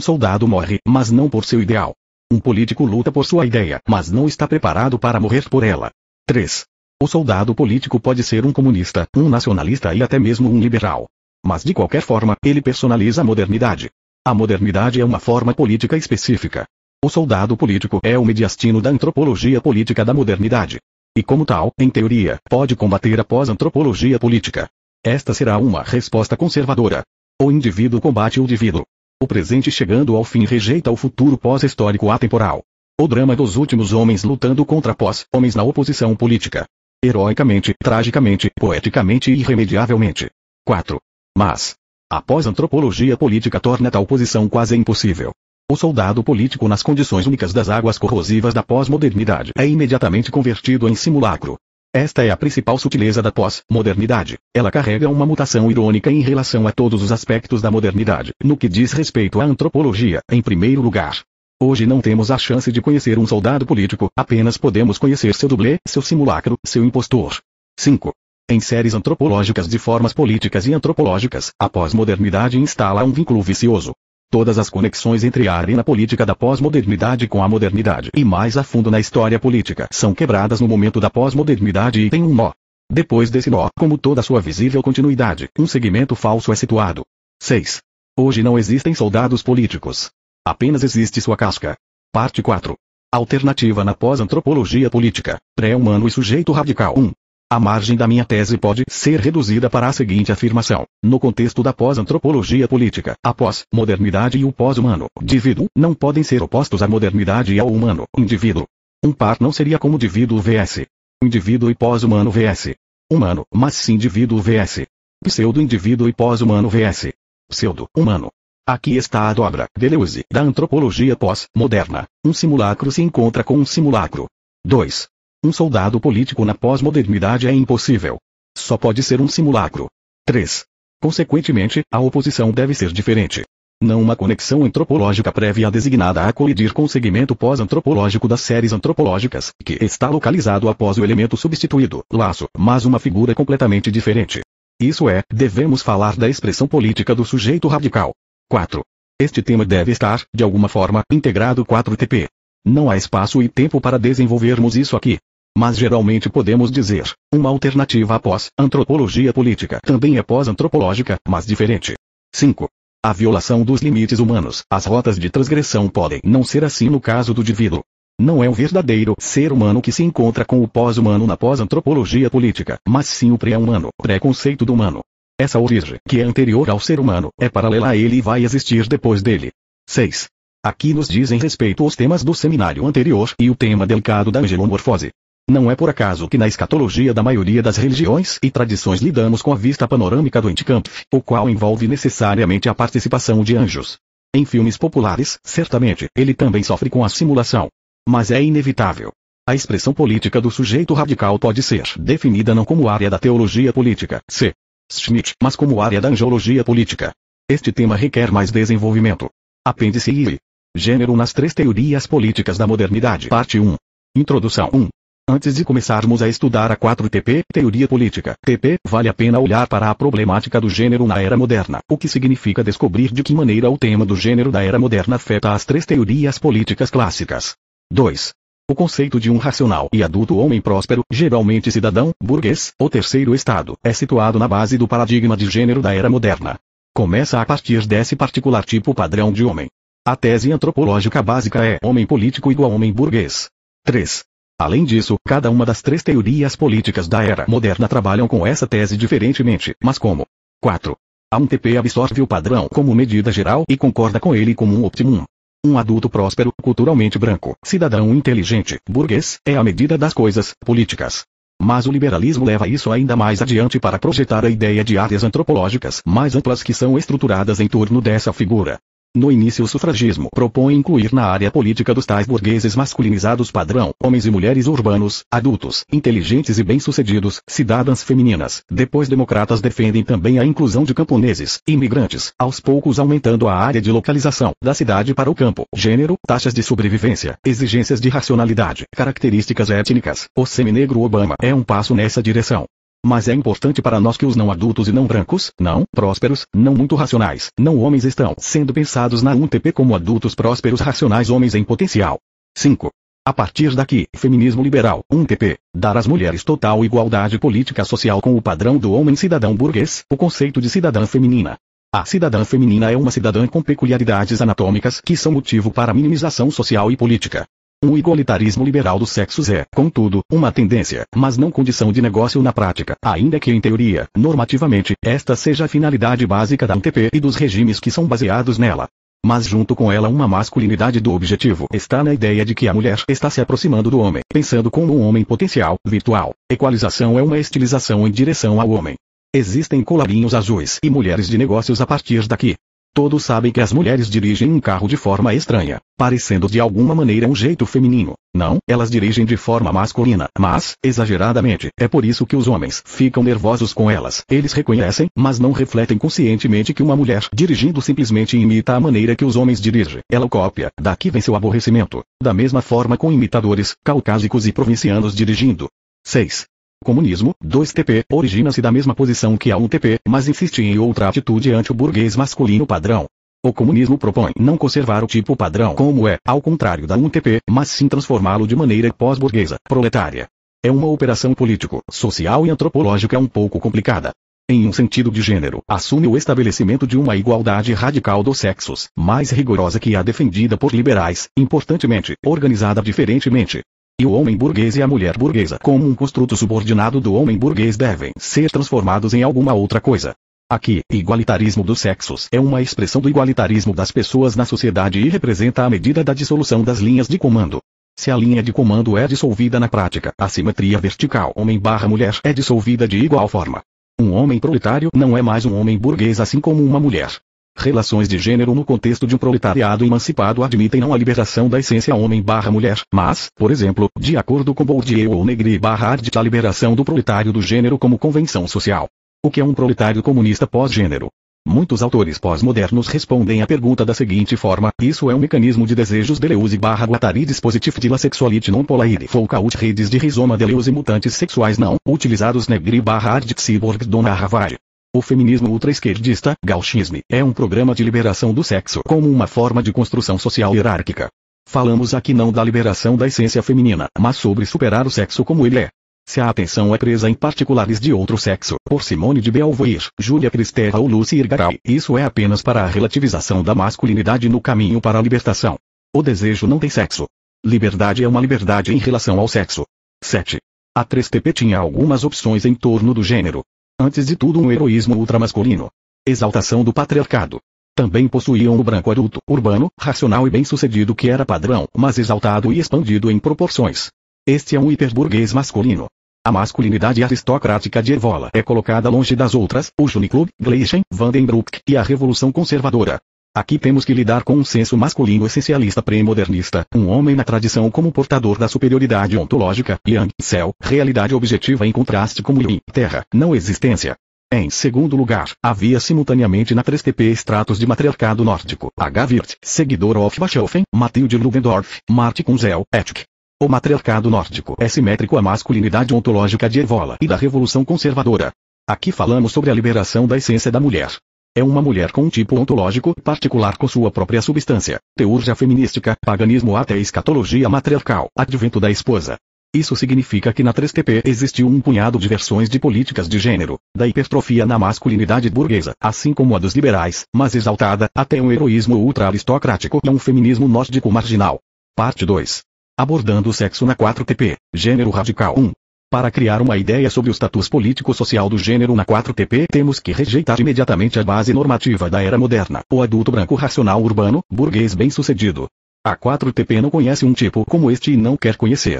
soldado morre, mas não por seu ideal. Um político luta por sua ideia, mas não está preparado para morrer por ela. 3. O soldado político pode ser um comunista, um nacionalista e até mesmo um liberal. Mas de qualquer forma, ele personaliza a modernidade. A modernidade é uma forma política específica. O soldado político é o mediastino da antropologia política da modernidade. E como tal, em teoria, pode combater a pós-antropologia política. Esta será uma resposta conservadora. O indivíduo combate o indivíduo. O presente chegando ao fim rejeita o futuro pós-histórico atemporal. O drama dos últimos homens lutando contra pós-homens na oposição política. Heroicamente, tragicamente, poeticamente e irremediavelmente. 4. Mas, a pós-antropologia política torna tal posição quase impossível. O soldado político nas condições únicas das águas corrosivas da pós-modernidade é imediatamente convertido em simulacro. Esta é a principal sutileza da pós-modernidade. Ela carrega uma mutação irônica em relação a todos os aspectos da modernidade, no que diz respeito à antropologia, em primeiro lugar. Hoje não temos a chance de conhecer um soldado político, apenas podemos conhecer seu dublê, seu simulacro, seu impostor. 5. Em séries antropológicas de formas políticas e antropológicas, a pós-modernidade instala um vínculo vicioso. Todas as conexões entre a arena política da pós-modernidade com a modernidade e mais a fundo na história política são quebradas no momento da pós-modernidade e tem um nó. Depois desse nó, como toda sua visível continuidade, um segmento falso é situado. 6. Hoje não existem soldados políticos. Apenas existe sua casca. Parte 4. Alternativa na pós-antropologia política, pré-humano e sujeito radical 1. A margem da minha tese pode ser reduzida para a seguinte afirmação. No contexto da pós-antropologia política, a pós-modernidade e o pós-humano, indivíduo, não podem ser opostos à modernidade e ao humano, indivíduo. Um par não seria como indivíduo vs. Indivíduo e pós-humano vs. Humano, mas sim indivíduo vs. Pseudo-indivíduo e pós-humano vs. Pseudo-humano. Aqui está a dobra, Deleuze, da antropologia pós-moderna. Um simulacro se encontra com um simulacro. 2. Um soldado político na pós-modernidade é impossível. Só pode ser um simulacro. 3. Consequentemente, a oposição deve ser diferente. Não uma conexão antropológica prévia designada a colidir com o segmento pós-antropológico das séries antropológicas, que está localizado após o elemento substituído, laço, mas uma figura completamente diferente. Isso é, devemos falar da expressão política do sujeito radical. 4. Este tema deve estar, de alguma forma, integrado 4TP. Não há espaço e tempo para desenvolvermos isso aqui. Mas geralmente podemos dizer, uma alternativa após antropologia política também é pós-antropológica, mas diferente. 5. A violação dos limites humanos. As rotas de transgressão podem não ser assim no caso do indivíduo. Não é o verdadeiro ser humano que se encontra com o pós-humano na pós-antropologia política, mas sim o pré-humano, pré-conceito do humano. Essa origem, que é anterior ao ser humano, é paralela a ele e vai existir depois dele. 6. Aqui nos dizem respeito os temas do seminário anterior e o tema delicado da angelomorfose. Não é por acaso que na escatologia da maioria das religiões e tradições lidamos com a vista panorâmica do Entkampf, o qual envolve necessariamente a participação de anjos. Em filmes populares, certamente, ele também sofre com a simulação. Mas é inevitável. A expressão política do sujeito radical pode ser definida não como área da teologia política, C. Schmidt, mas como área da angelologia política. Este tema requer mais desenvolvimento. Apêndice I. Gênero nas três teorias políticas da modernidade. Parte 1. Introdução 1. Antes de começarmos a estudar a 4TP, teoria política, TP, vale a pena olhar para a problemática do gênero na era moderna, o que significa descobrir de que maneira o tema do gênero da era moderna afeta as três teorias políticas clássicas. 2. O conceito de um racional e adulto homem próspero, geralmente cidadão, burguês, ou terceiro estado, é situado na base do paradigma de gênero da era moderna. Começa a partir desse particular tipo padrão de homem. A tese antropológica básica é homem político igual homem burguês. 3. Além disso, cada uma das três teorias políticas da era moderna trabalham com essa tese diferentemente, mas como? 4. A 1TP absorve o padrão como medida geral e concorda com ele como um optimum. Um adulto próspero, culturalmente branco, cidadão inteligente, burguês, é a medida das coisas políticas. Mas o liberalismo leva isso ainda mais adiante para projetar a ideia de áreas antropológicas mais amplas que são estruturadas em torno dessa figura. No início o sufragismo propõe incluir na área política dos tais burgueses masculinizados padrão, homens e mulheres urbanos, adultos, inteligentes e bem-sucedidos, cidadãs femininas. Depois democratas defendem também a inclusão de camponeses, imigrantes, aos poucos aumentando a área de localização da cidade para o campo, gênero, taxas de sobrevivência, exigências de racionalidade, características étnicas. O seminegro Obama é um passo nessa direção. Mas é importante para nós que os não adultos e não brancos, não prósperos, não muito racionais, não homens estão sendo pensados na 1TP como adultos prósperos racionais homens em potencial. 5. A partir daqui, feminismo liberal, 1TP, dar às mulheres total igualdade política social com o padrão do homem cidadão burguês, o conceito de cidadã feminina. A cidadã feminina é uma cidadã com peculiaridades anatômicas que são motivo para minimização social e política. Um igualitarismo liberal dos sexos é, contudo, uma tendência, mas não condição de negócio na prática, ainda que em teoria, normativamente, esta seja a finalidade básica da UTP e dos regimes que são baseados nela. Mas junto com ela uma masculinidade do objetivo está na ideia de que a mulher está se aproximando do homem, pensando como um homem potencial, virtual. Equalização é uma estilização em direção ao homem. Existem colarinhos azuis e mulheres de negócios a partir daqui. Todos sabem que as mulheres dirigem um carro de forma estranha, parecendo de alguma maneira um jeito feminino. Não, elas dirigem de forma masculina, mas, exageradamente, é por isso que os homens ficam nervosos com elas. Eles reconhecem, mas não refletem conscientemente que uma mulher dirigindo simplesmente imita a maneira que os homens dirigem. Ela cópia, daqui vem seu aborrecimento. Da mesma forma com imitadores, caucásicos e provincianos dirigindo. 6. Comunismo, 2TP, origina-se da mesma posição que a 1TP, mas insiste em outra atitude ante o burguês masculino padrão. O comunismo propõe não conservar o tipo padrão como é, ao contrário da UNTP, mas sim transformá-lo de maneira pós-burguesa, proletária. É uma operação político, social e antropológica um pouco complicada. Em um sentido de gênero, assume o estabelecimento de uma igualdade radical dos sexos, mais rigorosa que a defendida por liberais, importantemente, organizada diferentemente. E o homem burguês e a mulher burguesa, como um construto subordinado do homem burguês, devem ser transformados em alguma outra coisa. Aqui, igualitarismo dos sexos é uma expressão do igualitarismo das pessoas na sociedade e representa a medida da dissolução das linhas de comando. Se a linha de comando é dissolvida na prática, a simetria vertical homem-mulher é dissolvida de igual forma. Um homem proletário não é mais um homem burguês assim como uma mulher. Relações de gênero no contexto de um proletariado emancipado admitem não a liberação da essência homem-mulher, mas, por exemplo, de acordo com Bourdieu ou Negri-Ardit a liberação do proletário do gênero como convenção social. O que é um proletário comunista pós-gênero? Muitos autores pós-modernos respondem à pergunta da seguinte forma, isso é um mecanismo de desejos Deleuze barra Guattari dispositif de la sexualité non polaire Foucault redes de rizoma Deleuze mutantes sexuais não, utilizados negri barra ardit cyborg dona Harvard. O feminismo ultra-esquerdista, gauchisme, é um programa de liberação do sexo como uma forma de construção social hierárquica. Falamos aqui não da liberação da essência feminina, mas sobre superar o sexo como ele é. Se a atenção é presa em particulares de outro sexo, por Simone de Beauvoir, Julia Kristeva ou Lucy Irgaray, isso é apenas para a relativização da masculinidade no caminho para a libertação. O desejo não tem sexo. Liberdade é uma liberdade em relação ao sexo. 7. A 3TP tinha algumas opções em torno do gênero. Antes de tudo um heroísmo ultramasculino. Exaltação do patriarcado. Também possuíam o branco adulto, urbano, racional e bem-sucedido que era padrão, mas exaltado e expandido em proporções. Este é um hiperburguês masculino. A masculinidade aristocrática de Evola é colocada longe das outras, o Juniclub, Gleichen, Vandenbroek e a Revolução Conservadora. Aqui temos que lidar com um senso masculino essencialista pré-modernista, um homem na tradição como portador da superioridade ontológica, yang, céu, realidade objetiva em contraste com yin, terra, não existência. Em segundo lugar, havia simultaneamente na 3TP estratos de matriarcado nórdico, H. Wirth, seguidor of Bachofen, Matilde Ludendorff, Martin Kunzel, Ethic, o matriarcado nórdico é simétrico à masculinidade ontológica de Evola e da Revolução Conservadora. Aqui falamos sobre a liberação da essência da mulher. É uma mulher com um tipo ontológico particular com sua própria substância, teurgia feminística, paganismo até escatologia matriarcal, advento da esposa. Isso significa que na 3TP existiu um punhado de versões de políticas de gênero, da hipertrofia na masculinidade burguesa, assim como a dos liberais, mas exaltada, até um heroísmo ultra-aristocrático e um feminismo nórdico marginal. Parte 2 abordando o sexo na 4TP, gênero radical 1. Para criar uma ideia sobre o status político-social do gênero na 4TP, temos que rejeitar imediatamente a base normativa da era moderna, o adulto branco racional urbano, burguês bem-sucedido. A 4TP não conhece um tipo como este e não quer conhecer.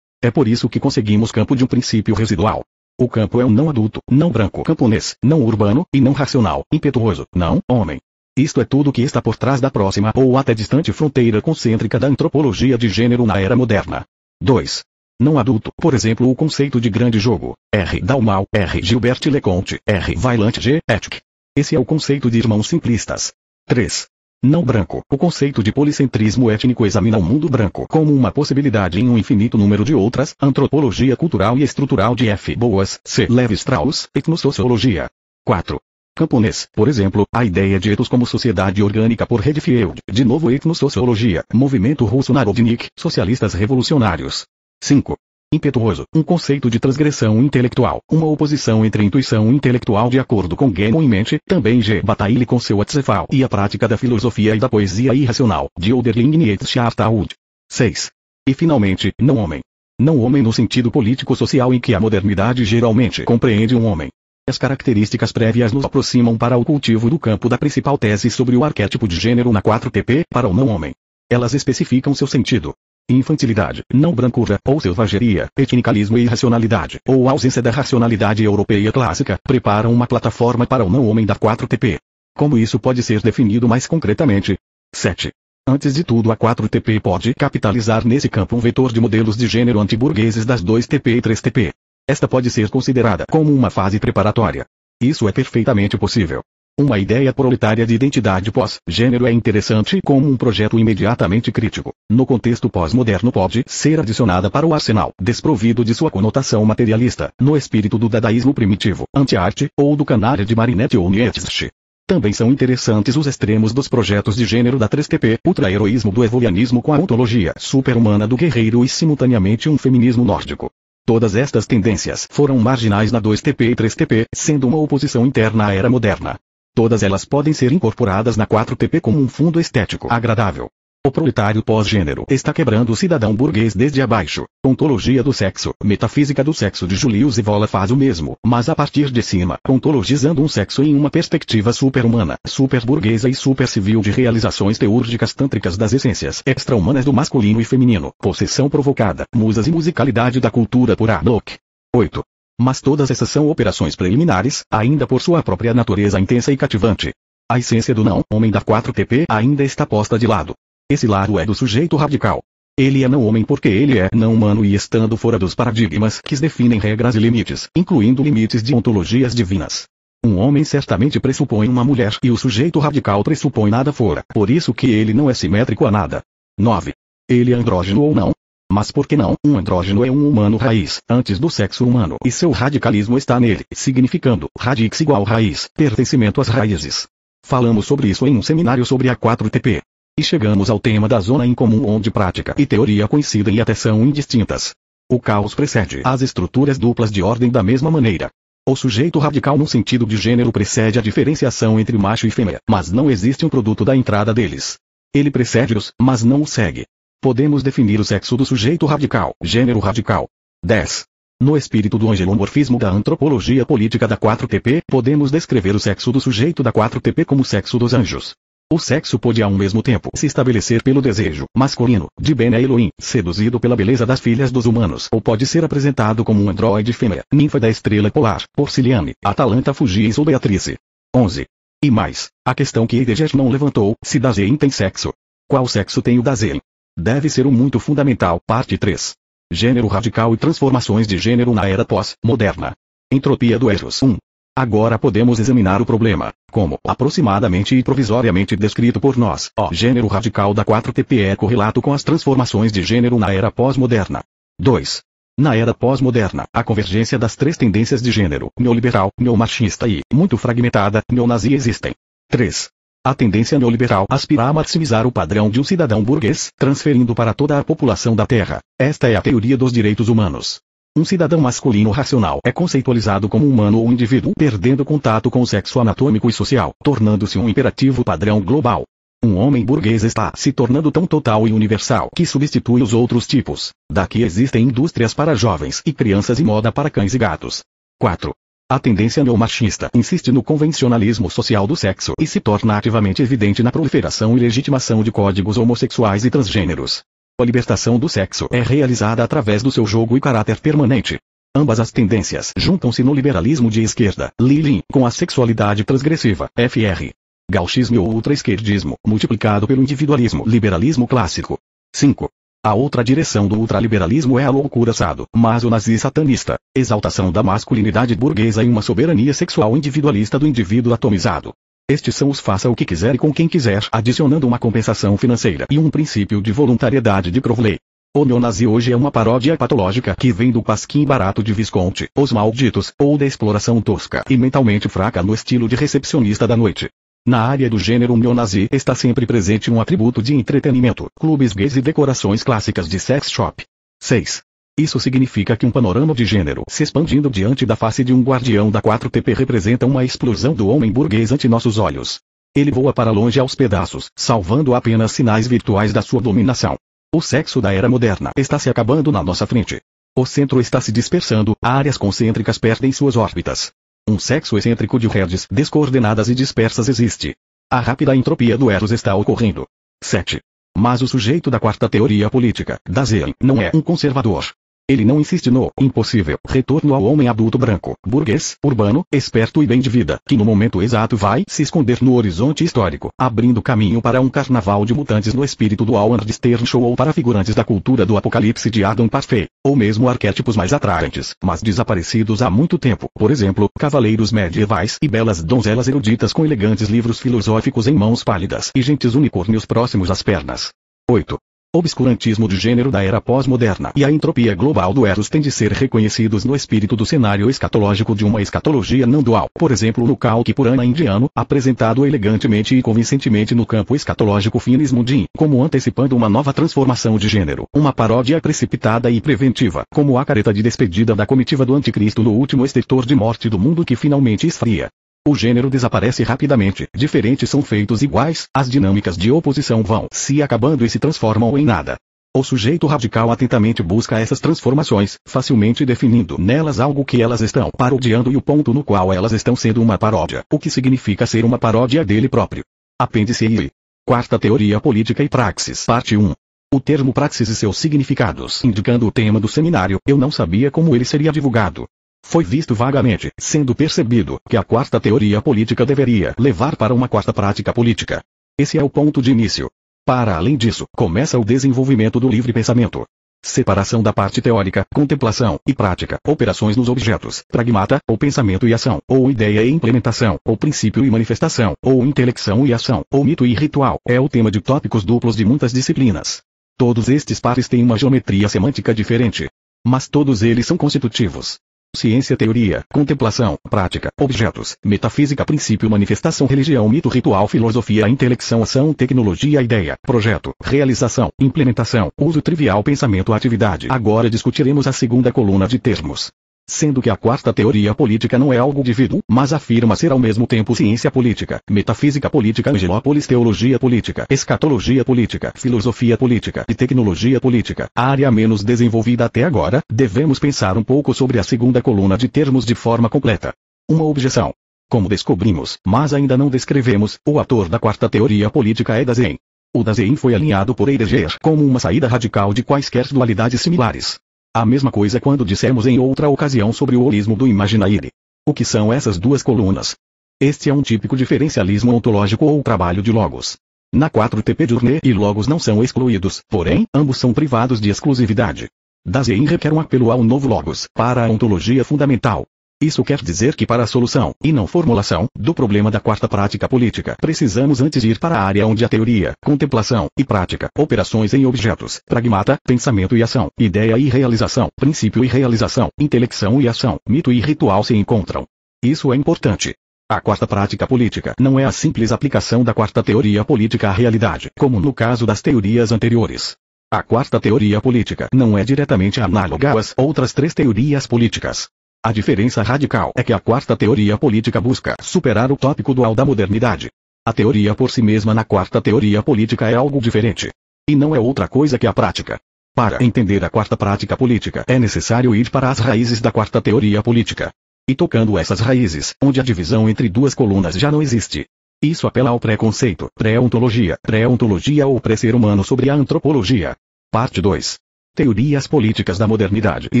É por isso que conseguimos campo de um princípio residual. O campo é um não adulto, não branco camponês, não urbano, e não racional, impetuoso, não homem. Isto é tudo que está por trás da próxima ou até distante fronteira concêntrica da antropologia de gênero na era moderna. 2. Não adulto, por exemplo, o conceito de grande jogo. R. Dalmal, R. Gilbert Leconte, R. Vaillant G. Ethic. Esse é o conceito de irmãos simplistas. 3. Não branco. O conceito de policentrismo étnico examina o mundo branco como uma possibilidade em um infinito número de outras, antropologia cultural e estrutural de F. Boas, C. Levi Strauss, etnosociologia. 4. Camponês, por exemplo, a ideia de etos como sociedade orgânica por Redfield, de novo etnosociologia, movimento russo Narodnik, socialistas revolucionários. 5. Impetuoso, um conceito de transgressão intelectual, uma oposição entre intuição intelectual de acordo com Gemon em mente, também G. Bataille com seu Atzefal e a prática da filosofia e da poesia irracional, de Oderling Nietzsche Schartaud. 6. E finalmente, não homem. Não homem no sentido político-social em que a modernidade geralmente compreende um homem, as características prévias nos aproximam para o cultivo do campo da principal tese sobre o arquétipo de gênero na 4TP, para o não-homem. Elas especificam seu sentido. Infantilidade, não brancura, ou selvageria, etnicalismo e irracionalidade, ou ausência da racionalidade europeia clássica, preparam uma plataforma para o não-homem da 4TP. Como isso pode ser definido mais concretamente? 7. Antes de tudo a 4TP pode capitalizar nesse campo um vetor de modelos de gênero antiburgueses das 2TP e 3TP. Esta pode ser considerada como uma fase preparatória. Isso é perfeitamente possível. Uma ideia proletária de identidade pós-gênero é interessante como um projeto imediatamente crítico. No contexto pós-moderno pode ser adicionada para o arsenal, desprovido de sua conotação materialista, no espírito do dadaísmo primitivo, anti-arte, ou do canária de Marinette ou Nietzsche. Também são interessantes os extremos dos projetos de gênero da 3TP, ultra-heroísmo do evolucionismo com a ontologia super-humana do guerreiro e simultaneamente um feminismo nórdico. Todas estas tendências foram marginais na 2TP e 3TP, sendo uma oposição interna à era moderna. Todas elas podem ser incorporadas na 4TP como um fundo estético agradável. O proletário pós-gênero está quebrando o cidadão burguês desde abaixo. Ontologia do sexo, metafísica do sexo de Julius Evola faz o mesmo, mas a partir de cima, ontologizando um sexo em uma perspectiva super-humana, super-burguesa e super-civil de realizações teúrgicas tântricas das essências extra-humanas do masculino e feminino, possessão provocada, musas e musicalidade da cultura por Adlock. 8. Mas todas essas são operações preliminares, ainda por sua própria natureza intensa e cativante. A essência do não-homem da 4TP ainda está posta de lado. Esse lado é do sujeito radical. Ele é não homem porque ele é não humano e estando fora dos paradigmas que definem regras e limites, incluindo limites de ontologias divinas. Um homem certamente pressupõe uma mulher e o sujeito radical pressupõe nada fora, por isso que ele não é simétrico a nada. 9. Ele é andrógeno ou não? Mas por que não? Um andrógeno é um humano raiz, antes do sexo humano, e seu radicalismo está nele, significando radix igual raiz, pertencimento às raízes. Falamos sobre isso em um seminário sobre a 4TP. E chegamos ao tema da zona em comum onde prática e teoria coincidem e até são indistintas. O caos precede as estruturas duplas de ordem da mesma maneira. O sujeito radical no sentido de gênero precede a diferenciação entre macho e fêmea, mas não existe um produto da entrada deles. Ele precede-os, mas não os segue. Podemos definir o sexo do sujeito radical, gênero radical. 10. No espírito do angelomorfismo da antropologia política da 4TP, podemos descrever o sexo do sujeito da 4TP como sexo dos anjos. O sexo pode ao mesmo tempo se estabelecer pelo desejo masculino, de Bene Elohim, seduzido pela beleza das filhas dos humanos, ou pode ser apresentado como um androide fêmea, ninfa da estrela polar, Porciliane, Atalanta Fugis ou Beatrice. 11. E mais, a questão que Heidegger não levantou, se Dasein tem sexo. Qual sexo tem o Dasein? Deve ser um muito fundamental, parte 3. Gênero radical e transformações de gênero na era pós-moderna. Entropia do Eros 1. Agora podemos examinar o problema, como aproximadamente e provisoriamente descrito por nós. O gênero radical da 4TP é correlato com as transformações de gênero na era pós-moderna. 2. Na era pós-moderna, a convergência das três tendências de gênero, neoliberal, neomachista e, muito fragmentada, neonazi existem. 3. A tendência neoliberal aspira a maximizar o padrão de um cidadão burguês, transferindo para toda a população da Terra. Esta é a teoria dos direitos humanos. Um cidadão masculino racional é conceitualizado como humano ou indivíduo perdendo contato com o sexo anatômico e social, tornando-se um imperativo padrão global. Um homem burguês está se tornando tão total e universal que substitui os outros tipos. Daqui existem indústrias para jovens e crianças e moda para cães e gatos. 4. A tendência neomachista insiste no convencionalismo social do sexo e se torna ativamente evidente na proliferação e legitimação de códigos homossexuais e transgêneros. A libertação do sexo é realizada através do seu jogo e caráter permanente. Ambas as tendências juntam-se no liberalismo de esquerda, Lilin, com a sexualidade transgressiva, FR. Gauchismo ou ultraesquerdismo, multiplicado pelo individualismo, liberalismo clássico. 5. A outra direção do ultraliberalismo é a loucura sado, mas o nazi satanista, exaltação da masculinidade burguesa e uma soberania sexual individualista do indivíduo atomizado. Estes são os faça o que quiser e com quem quiser, adicionando uma compensação financeira e um princípio de voluntariedade de Crowley. O neonazi hoje é uma paródia patológica que vem do pasquim barato de Visconti, Os Malditos, ou da exploração tosca e mentalmente fraca no estilo de recepcionista da noite. Na área do gênero neonazi está sempre presente um atributo de entretenimento, clubes gays e decorações clássicas de sex shop. 6. Isso significa que um panorama de gênero se expandindo diante da face de um guardião da 4TP representa uma explosão do homem burguês ante nossos olhos. Ele voa para longe aos pedaços, salvando apenas sinais virtuais da sua dominação. O sexo da era moderna está se acabando na nossa frente. O centro está se dispersando, áreas concêntricas perdem suas órbitas. Um sexo excêntrico de redes descoordenadas e dispersas existe. A rápida entropia do Eros está ocorrendo. 7. Mas o sujeito da quarta teoria política, Dasein, não é um conservador. Ele não insiste no impossível retorno ao homem adulto branco, burguês, urbano, esperto e bem de vida, que no momento exato vai se esconder no horizonte histórico, abrindo caminho para um carnaval de mutantes no espírito do Howard Stern Show ou para figurantes da cultura do apocalipse de Adam Parfait, ou mesmo arquétipos mais atraentes, mas desaparecidos há muito tempo, por exemplo, cavaleiros medievais e belas donzelas eruditas com elegantes livros filosóficos em mãos pálidas e gentes unicórnios próximos às pernas. 8. Obscurantismo de gênero da era pós-moderna e a entropia global do Eros têm de ser reconhecidos no espírito do cenário escatológico de uma escatologia não dual, por exemplo no Kalki Purana indiano, apresentado elegantemente e convincentemente no campo escatológico Finis Mundin, como antecipando uma nova transformação de gênero, uma paródia precipitada e preventiva, como a careta de despedida da comitiva do anticristo no último extertor de morte do mundo que finalmente esfria. O gênero desaparece rapidamente, diferentes são feitos iguais, as dinâmicas de oposição vão se acabando e se transformam em nada. O sujeito radical atentamente busca essas transformações, facilmente definindo nelas algo que elas estão parodiando e o ponto no qual elas estão sendo uma paródia, o que significa ser uma paródia dele próprio. Apêndice I. Quarta Teoria Política e Praxis Parte 1 o termo praxis e seus significados indicando o tema do seminário, eu não sabia como ele seria divulgado. Foi visto vagamente, sendo percebido, que a quarta teoria política deveria levar para uma quarta prática política. Esse é o ponto de início. Para além disso, começa o desenvolvimento do livre pensamento. Separação da parte teórica, contemplação e prática, operações nos objetos, pragmata, ou pensamento e ação, ou ideia e implementação, ou princípio e manifestação, ou intelecção e ação, ou mito e ritual, é o tema de tópicos duplos de muitas disciplinas. Todos estes pares têm uma geometria semântica diferente. Mas todos eles são constitutivos. Ciência, teoria, contemplação, prática, objetos, metafísica, princípio, manifestação, religião, mito, ritual, filosofia, intelecção, ação, tecnologia, ideia, projeto, realização, implementação, uso trivial, pensamento, atividade. Agora discutiremos a segunda coluna de termos. Sendo que a quarta teoria política não é algo divido, mas afirma ser ao mesmo tempo ciência política, metafísica política, angelópolis, teologia política, escatologia política, filosofia política e tecnologia política, a área menos desenvolvida até agora, devemos pensar um pouco sobre a segunda coluna de termos de forma completa. Uma objeção. Como descobrimos, mas ainda não descrevemos, o ator da quarta teoria política é Dasein. O Dasein foi alinhado por Heidegger como uma saída radical de quaisquer dualidades similares. A mesma coisa quando dissemos em outra ocasião sobre o holismo do Imaginaire. O que são essas duas colunas? Este é um típico diferencialismo ontológico ou trabalho de Logos. Na 4TP Journée e Logos não são excluídos, porém, ambos são privados de exclusividade. Dasein requer um apelo ao novo Logos, para a ontologia fundamental, isso quer dizer que para a solução, e não formulação, do problema da quarta prática política, precisamos antes ir para a área onde a teoria, contemplação e prática, operações em objetos, pragmata, pensamento e ação, ideia e realização, princípio e realização, intelecção e ação, mito e ritual se encontram. Isso é importante. A quarta prática política não é a simples aplicação da quarta teoria política à realidade, como no caso das teorias anteriores. A quarta teoria política não é diretamente análoga às outras três teorias políticas. A diferença radical é que a quarta teoria política busca superar o tópico dual da modernidade. A teoria por si mesma na quarta teoria política é algo diferente. E não é outra coisa que a prática. Para entender a quarta prática política é necessário ir para as raízes da quarta teoria política. E tocando essas raízes, onde a divisão entre duas colunas já não existe. Isso apela ao pré-conceito, pré-ontologia, pré-ontologia ou pré-ser humano sobre a antropologia. Parte 2. Teorias políticas da modernidade e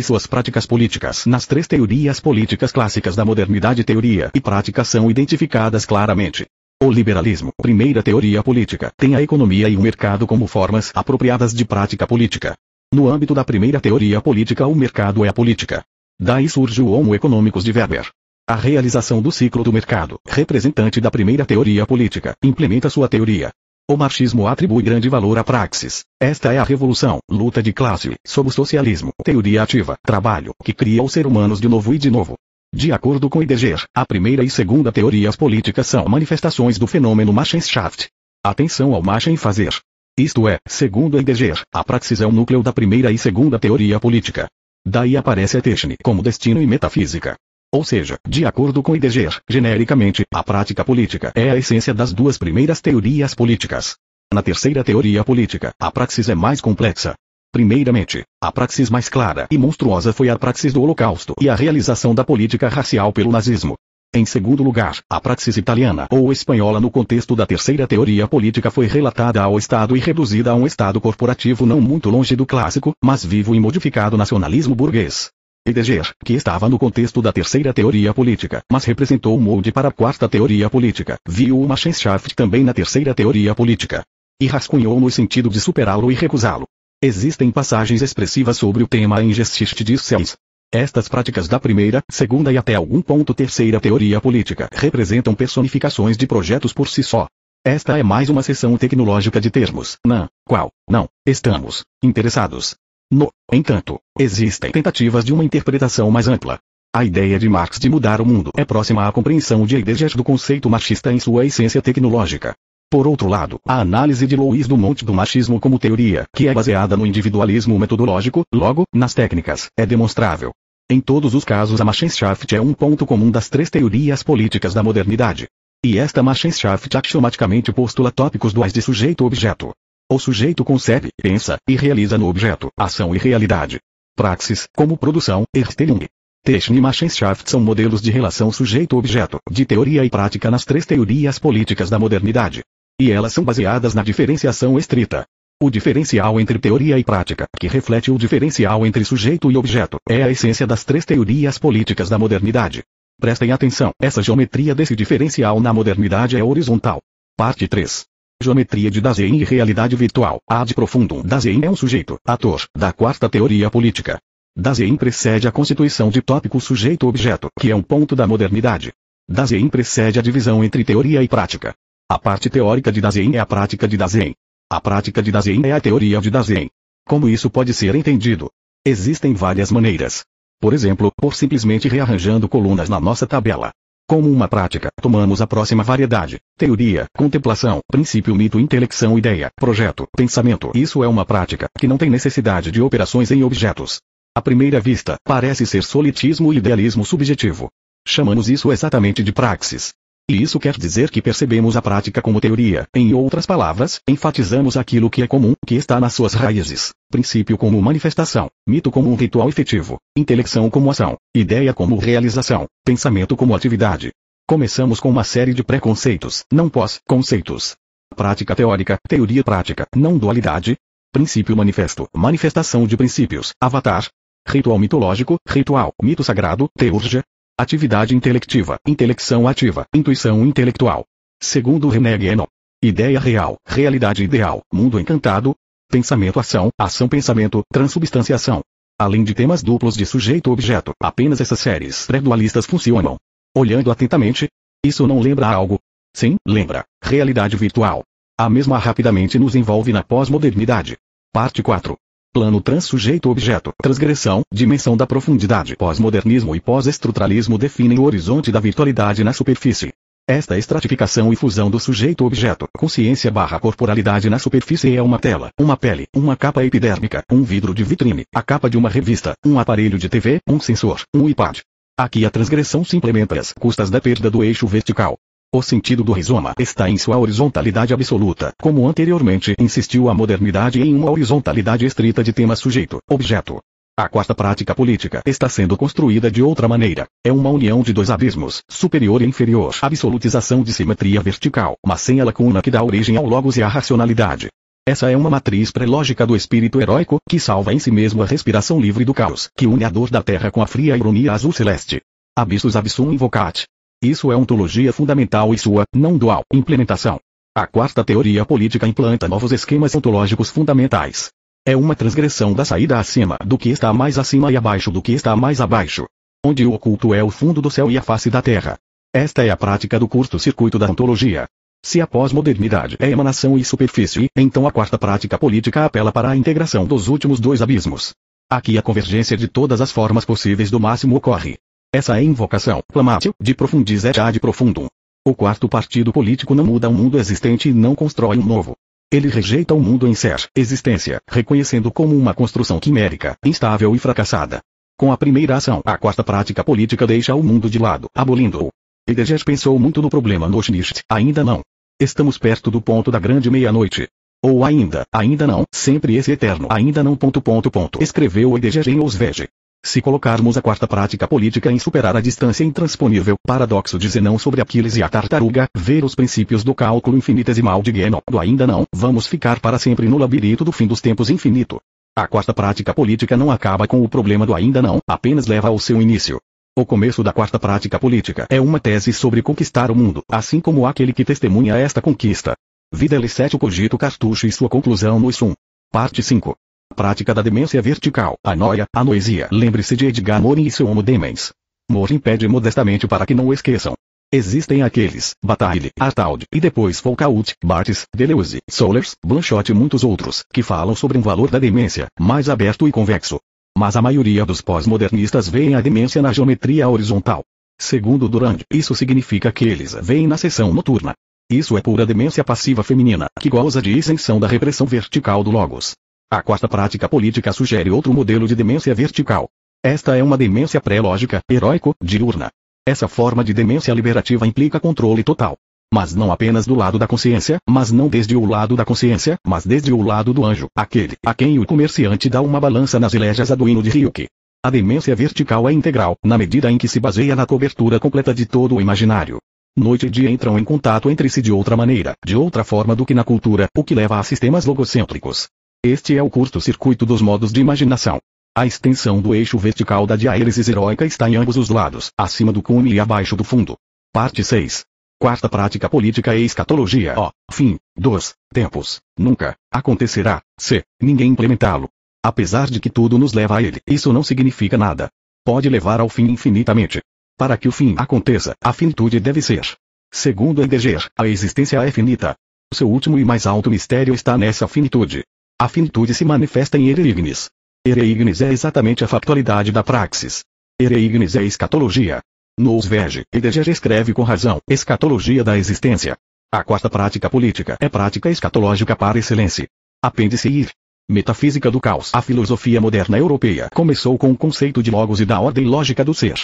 suas práticas políticas. Nas três teorias políticas clássicas da modernidade, teoria e prática são identificadas claramente. O liberalismo, primeira teoria política, tem a economia e o mercado como formas apropriadas de prática política. No âmbito da primeira teoria política, o mercado é a política. Daí surge o Homo econômicos de Weber. A realização do ciclo do mercado, representante da primeira teoria política, implementa sua teoria. O marxismo atribui grande valor à praxis. Esta é a revolução, luta de classe, sob o socialismo, teoria ativa, trabalho, que cria os seres humanos de novo e de novo. De acordo com Heidegger, a primeira e segunda teorias políticas são manifestações do fenômeno Machenschaft. Atenção ao Machen fazer. Isto é, segundo Heidegger, a praxis é o núcleo da primeira e segunda teoria política. Daí aparece a Techne como destino e metafísica. Ou seja, de acordo com Heidegger, genericamente, a prática política é a essência das duas primeiras teorias políticas. Na terceira teoria política, a praxis é mais complexa. Primeiramente, a praxis mais clara e monstruosa foi a praxis do Holocausto e a realização da política racial pelo nazismo. Em segundo lugar, a praxis italiana ou espanhola no contexto da terceira teoria política foi relatada ao Estado e reduzida a um Estado corporativo não muito longe do clássico, mas vivo e modificado nacionalismo burguês. Heidegger, que estava no contexto da terceira teoria política, mas representou o molde para a quarta teoria política, viu o Machenschaft também na terceira teoria política. E rascunhou no sentido de superá-lo e recusá-lo. Existem passagens expressivas sobre o tema em Geschichte des Seins. Estas práticas da primeira, segunda e até algum ponto terceira teoria política representam personificações de projetos por si só. Esta é mais uma sessão tecnológica de termos, na qual não estamos interessados. No entanto, existem tentativas de uma interpretação mais ampla. A ideia de Marx de mudar o mundo é próxima à compreensão de Heidegger do conceito machista em sua essência tecnológica. Por outro lado, a análise de Louis Dumont do machismo como teoria, que é baseada no individualismo metodológico, logo, nas técnicas, é demonstrável. Em todos os casos a Machenschaft é um ponto comum das três teorias políticas da modernidade. E esta Machenschaft axiomaticamente postula tópicos duais de sujeito-objeto. O sujeito concebe, pensa, e realiza no objeto, ação e realidade. Praxis, como produção, Erstellung. E Machenschaft são modelos de relação sujeito-objeto, de teoria e prática nas três teorias políticas da modernidade. E elas são baseadas na diferenciação estrita. O diferencial entre teoria e prática, que reflete o diferencial entre sujeito e objeto, é a essência das três teorias políticas da modernidade. Prestem atenção, essa geometria desse diferencial na modernidade é horizontal. Parte 3. Geometria de Dasein e realidade virtual. Ad profundum. Dasein é um sujeito, ator, da quarta teoria política. Dasein precede a constituição de tópico sujeito-objeto, que é um ponto da modernidade. Dasein precede a divisão entre teoria e prática. A parte teórica de Dasein é a prática de Dasein. A prática de Dasein é a teoria de Dasein. Como isso pode ser entendido? Existem várias maneiras. Por exemplo, por simplesmente rearranjando colunas na nossa tabela. Como uma prática, tomamos a próxima variedade: teoria, contemplação, princípio, mito, intelecção, ideia, projeto, pensamento. Isso é uma prática que não tem necessidade de operações em objetos. À primeira vista, parece ser solitismo e idealismo subjetivo. Chamamos isso exatamente de praxis. E isso quer dizer que percebemos a prática como teoria, em outras palavras, enfatizamos aquilo que é comum, que está nas suas raízes, princípio como manifestação, mito como um ritual efetivo, intelecção como ação, ideia como realização, pensamento como atividade. Começamos com uma série de preconceitos, não pós-conceitos. Prática teórica, teoria prática, não dualidade. Princípio manifesto, manifestação de princípios, avatar. Ritual mitológico, ritual, mito sagrado, teurgia, Atividade intelectiva, intelecção ativa, intuição intelectual. Segundo René Guénon. Ideia real, realidade ideal, mundo encantado. Pensamento ação, ação pensamento, transubstanciação. Além de temas duplos de sujeito-objeto, apenas essas séries pré-dualistas funcionam. Olhando atentamente, isso não lembra algo? Sim, lembra. Realidade virtual. A mesma rapidamente nos envolve na pós-modernidade. Parte 4. Plano trans-sujeito-objeto, transgressão, dimensão da profundidade. Pós-modernismo e pós-estruturalismo definem o horizonte da virtualidade na superfície. Esta estratificação e fusão do sujeito-objeto, consciência barra corporalidade na superfície é uma tela, uma pele, uma capa epidérmica, um vidro de vitrine, a capa de uma revista, um aparelho de TV, um sensor, um iPad. Aqui a transgressão se implementa às custas da perda do eixo vertical. O sentido do rizoma está em sua horizontalidade absoluta, como anteriormente insistiu a modernidade em uma horizontalidade estrita de tema sujeito, objeto. A quarta prática política está sendo construída de outra maneira. É uma união de dois abismos, superior e inferior. Absolutização de simetria vertical, mas sem a lacuna que dá origem ao logos e à racionalidade. Essa é uma matriz pré-lógica do espírito heróico, que salva em si mesmo a respiração livre do caos, que une a dor da terra com a fria ironia azul celeste. Abissus absum invocat. Isso é ontologia fundamental e sua, não dual, implementação. A quarta teoria política implanta novos esquemas ontológicos fundamentais. É uma transgressão da saída acima do que está mais acima e abaixo do que está mais abaixo. Onde o oculto é o fundo do céu e a face da terra. Esta é a prática do curto-circuito da ontologia. Se a pós-modernidade é emanação e superfície, então a quarta prática política apela para a integração dos últimos dois abismos. Aqui a convergência de todas as formas possíveis do máximo ocorre. Essa é invocação, clamatio, de profundis et ad profundum. O quarto partido político não muda o mundo existente e não constrói um novo. Ele rejeita o mundo em ser, existência, reconhecendo como uma construção quimérica, instável e fracassada. Com a primeira ação, a quarta prática política deixa o mundo de lado, abolindo-o. Heidegger pensou muito no problema no Schnicht, ainda não. Estamos perto do ponto da grande meia-noite. Ou ainda, ainda não, sempre esse eterno, ainda não ponto ponto ponto. Escreveu Heidegger em Os Vege. Se colocarmos a quarta prática política em superar a distância intransponível, paradoxo de Zenão sobre Aquiles e a tartaruga, ver os princípios do cálculo infinitesimal de Guénon, do ainda não, vamos ficar para sempre no labirinto do fim dos tempos infinito. A quarta prática política não acaba com o problema do ainda não, apenas leva ao seu início. O começo da quarta prática política é uma tese sobre conquistar o mundo, assim como aquele que testemunha esta conquista. Vida L7 Cogito Cartucho e sua conclusão no Sum. Parte 5. Prática da demência vertical. A noia, a noesia. Lembre-se de Edgar Morin e seu Homo Demens. Morin pede modestamente para que não esqueçam. Existem aqueles, Bataille, Artaud, e depois Foucault, Barthes, Deleuze, Solers, Blanchot e muitos outros, que falam sobre um valor da demência, mais aberto e convexo. Mas a maioria dos pós-modernistas veem a demência na geometria horizontal. Segundo Durand, isso significa que eles veem na sessão noturna. Isso é pura demência passiva feminina, que goza de isenção da repressão vertical do logos. A quarta prática política sugere outro modelo de demência vertical. Esta é uma demência pré-lógica, heróico, diurna. Essa forma de demência liberativa implica controle total. Mas não apenas do lado da consciência, mas não desde o lado da consciência, mas desde o lado do anjo, aquele a quem o comerciante dá uma balança nas ilégias a do hino de Ryuki. A demência vertical é integral, na medida em que se baseia na cobertura completa de todo o imaginário. Noite e dia entram em contato entre si de outra maneira, de outra forma do que na cultura, o que leva a sistemas logocêntricos. Este é o curto-circuito dos modos de imaginação. A extensão do eixo vertical da diáresis heróica está em ambos os lados, acima do cume e abaixo do fundo. Parte 6. Quarta prática política e escatologia. Ó, fim, dos tempos. Nunca acontecerá, se ninguém implementá-lo. Apesar de que tudo nos leva a ele, isso não significa nada. Pode levar ao fim infinitamente. Para que o fim aconteça, a finitude deve ser. Segundo Heidegger, a existência é finita. O seu último e mais alto mistério está nessa finitude. A finitude se manifesta em Ereignis. Ereignis é exatamente a factualidade da praxis. Ereignis é escatologia. Nos Vege, Heidegger escreve com razão, escatologia da existência. A quarta prática política é prática escatológica par excelência. Apêndice ir. Metafísica do caos. A filosofia moderna europeia começou com o conceito de logos e da ordem lógica do ser.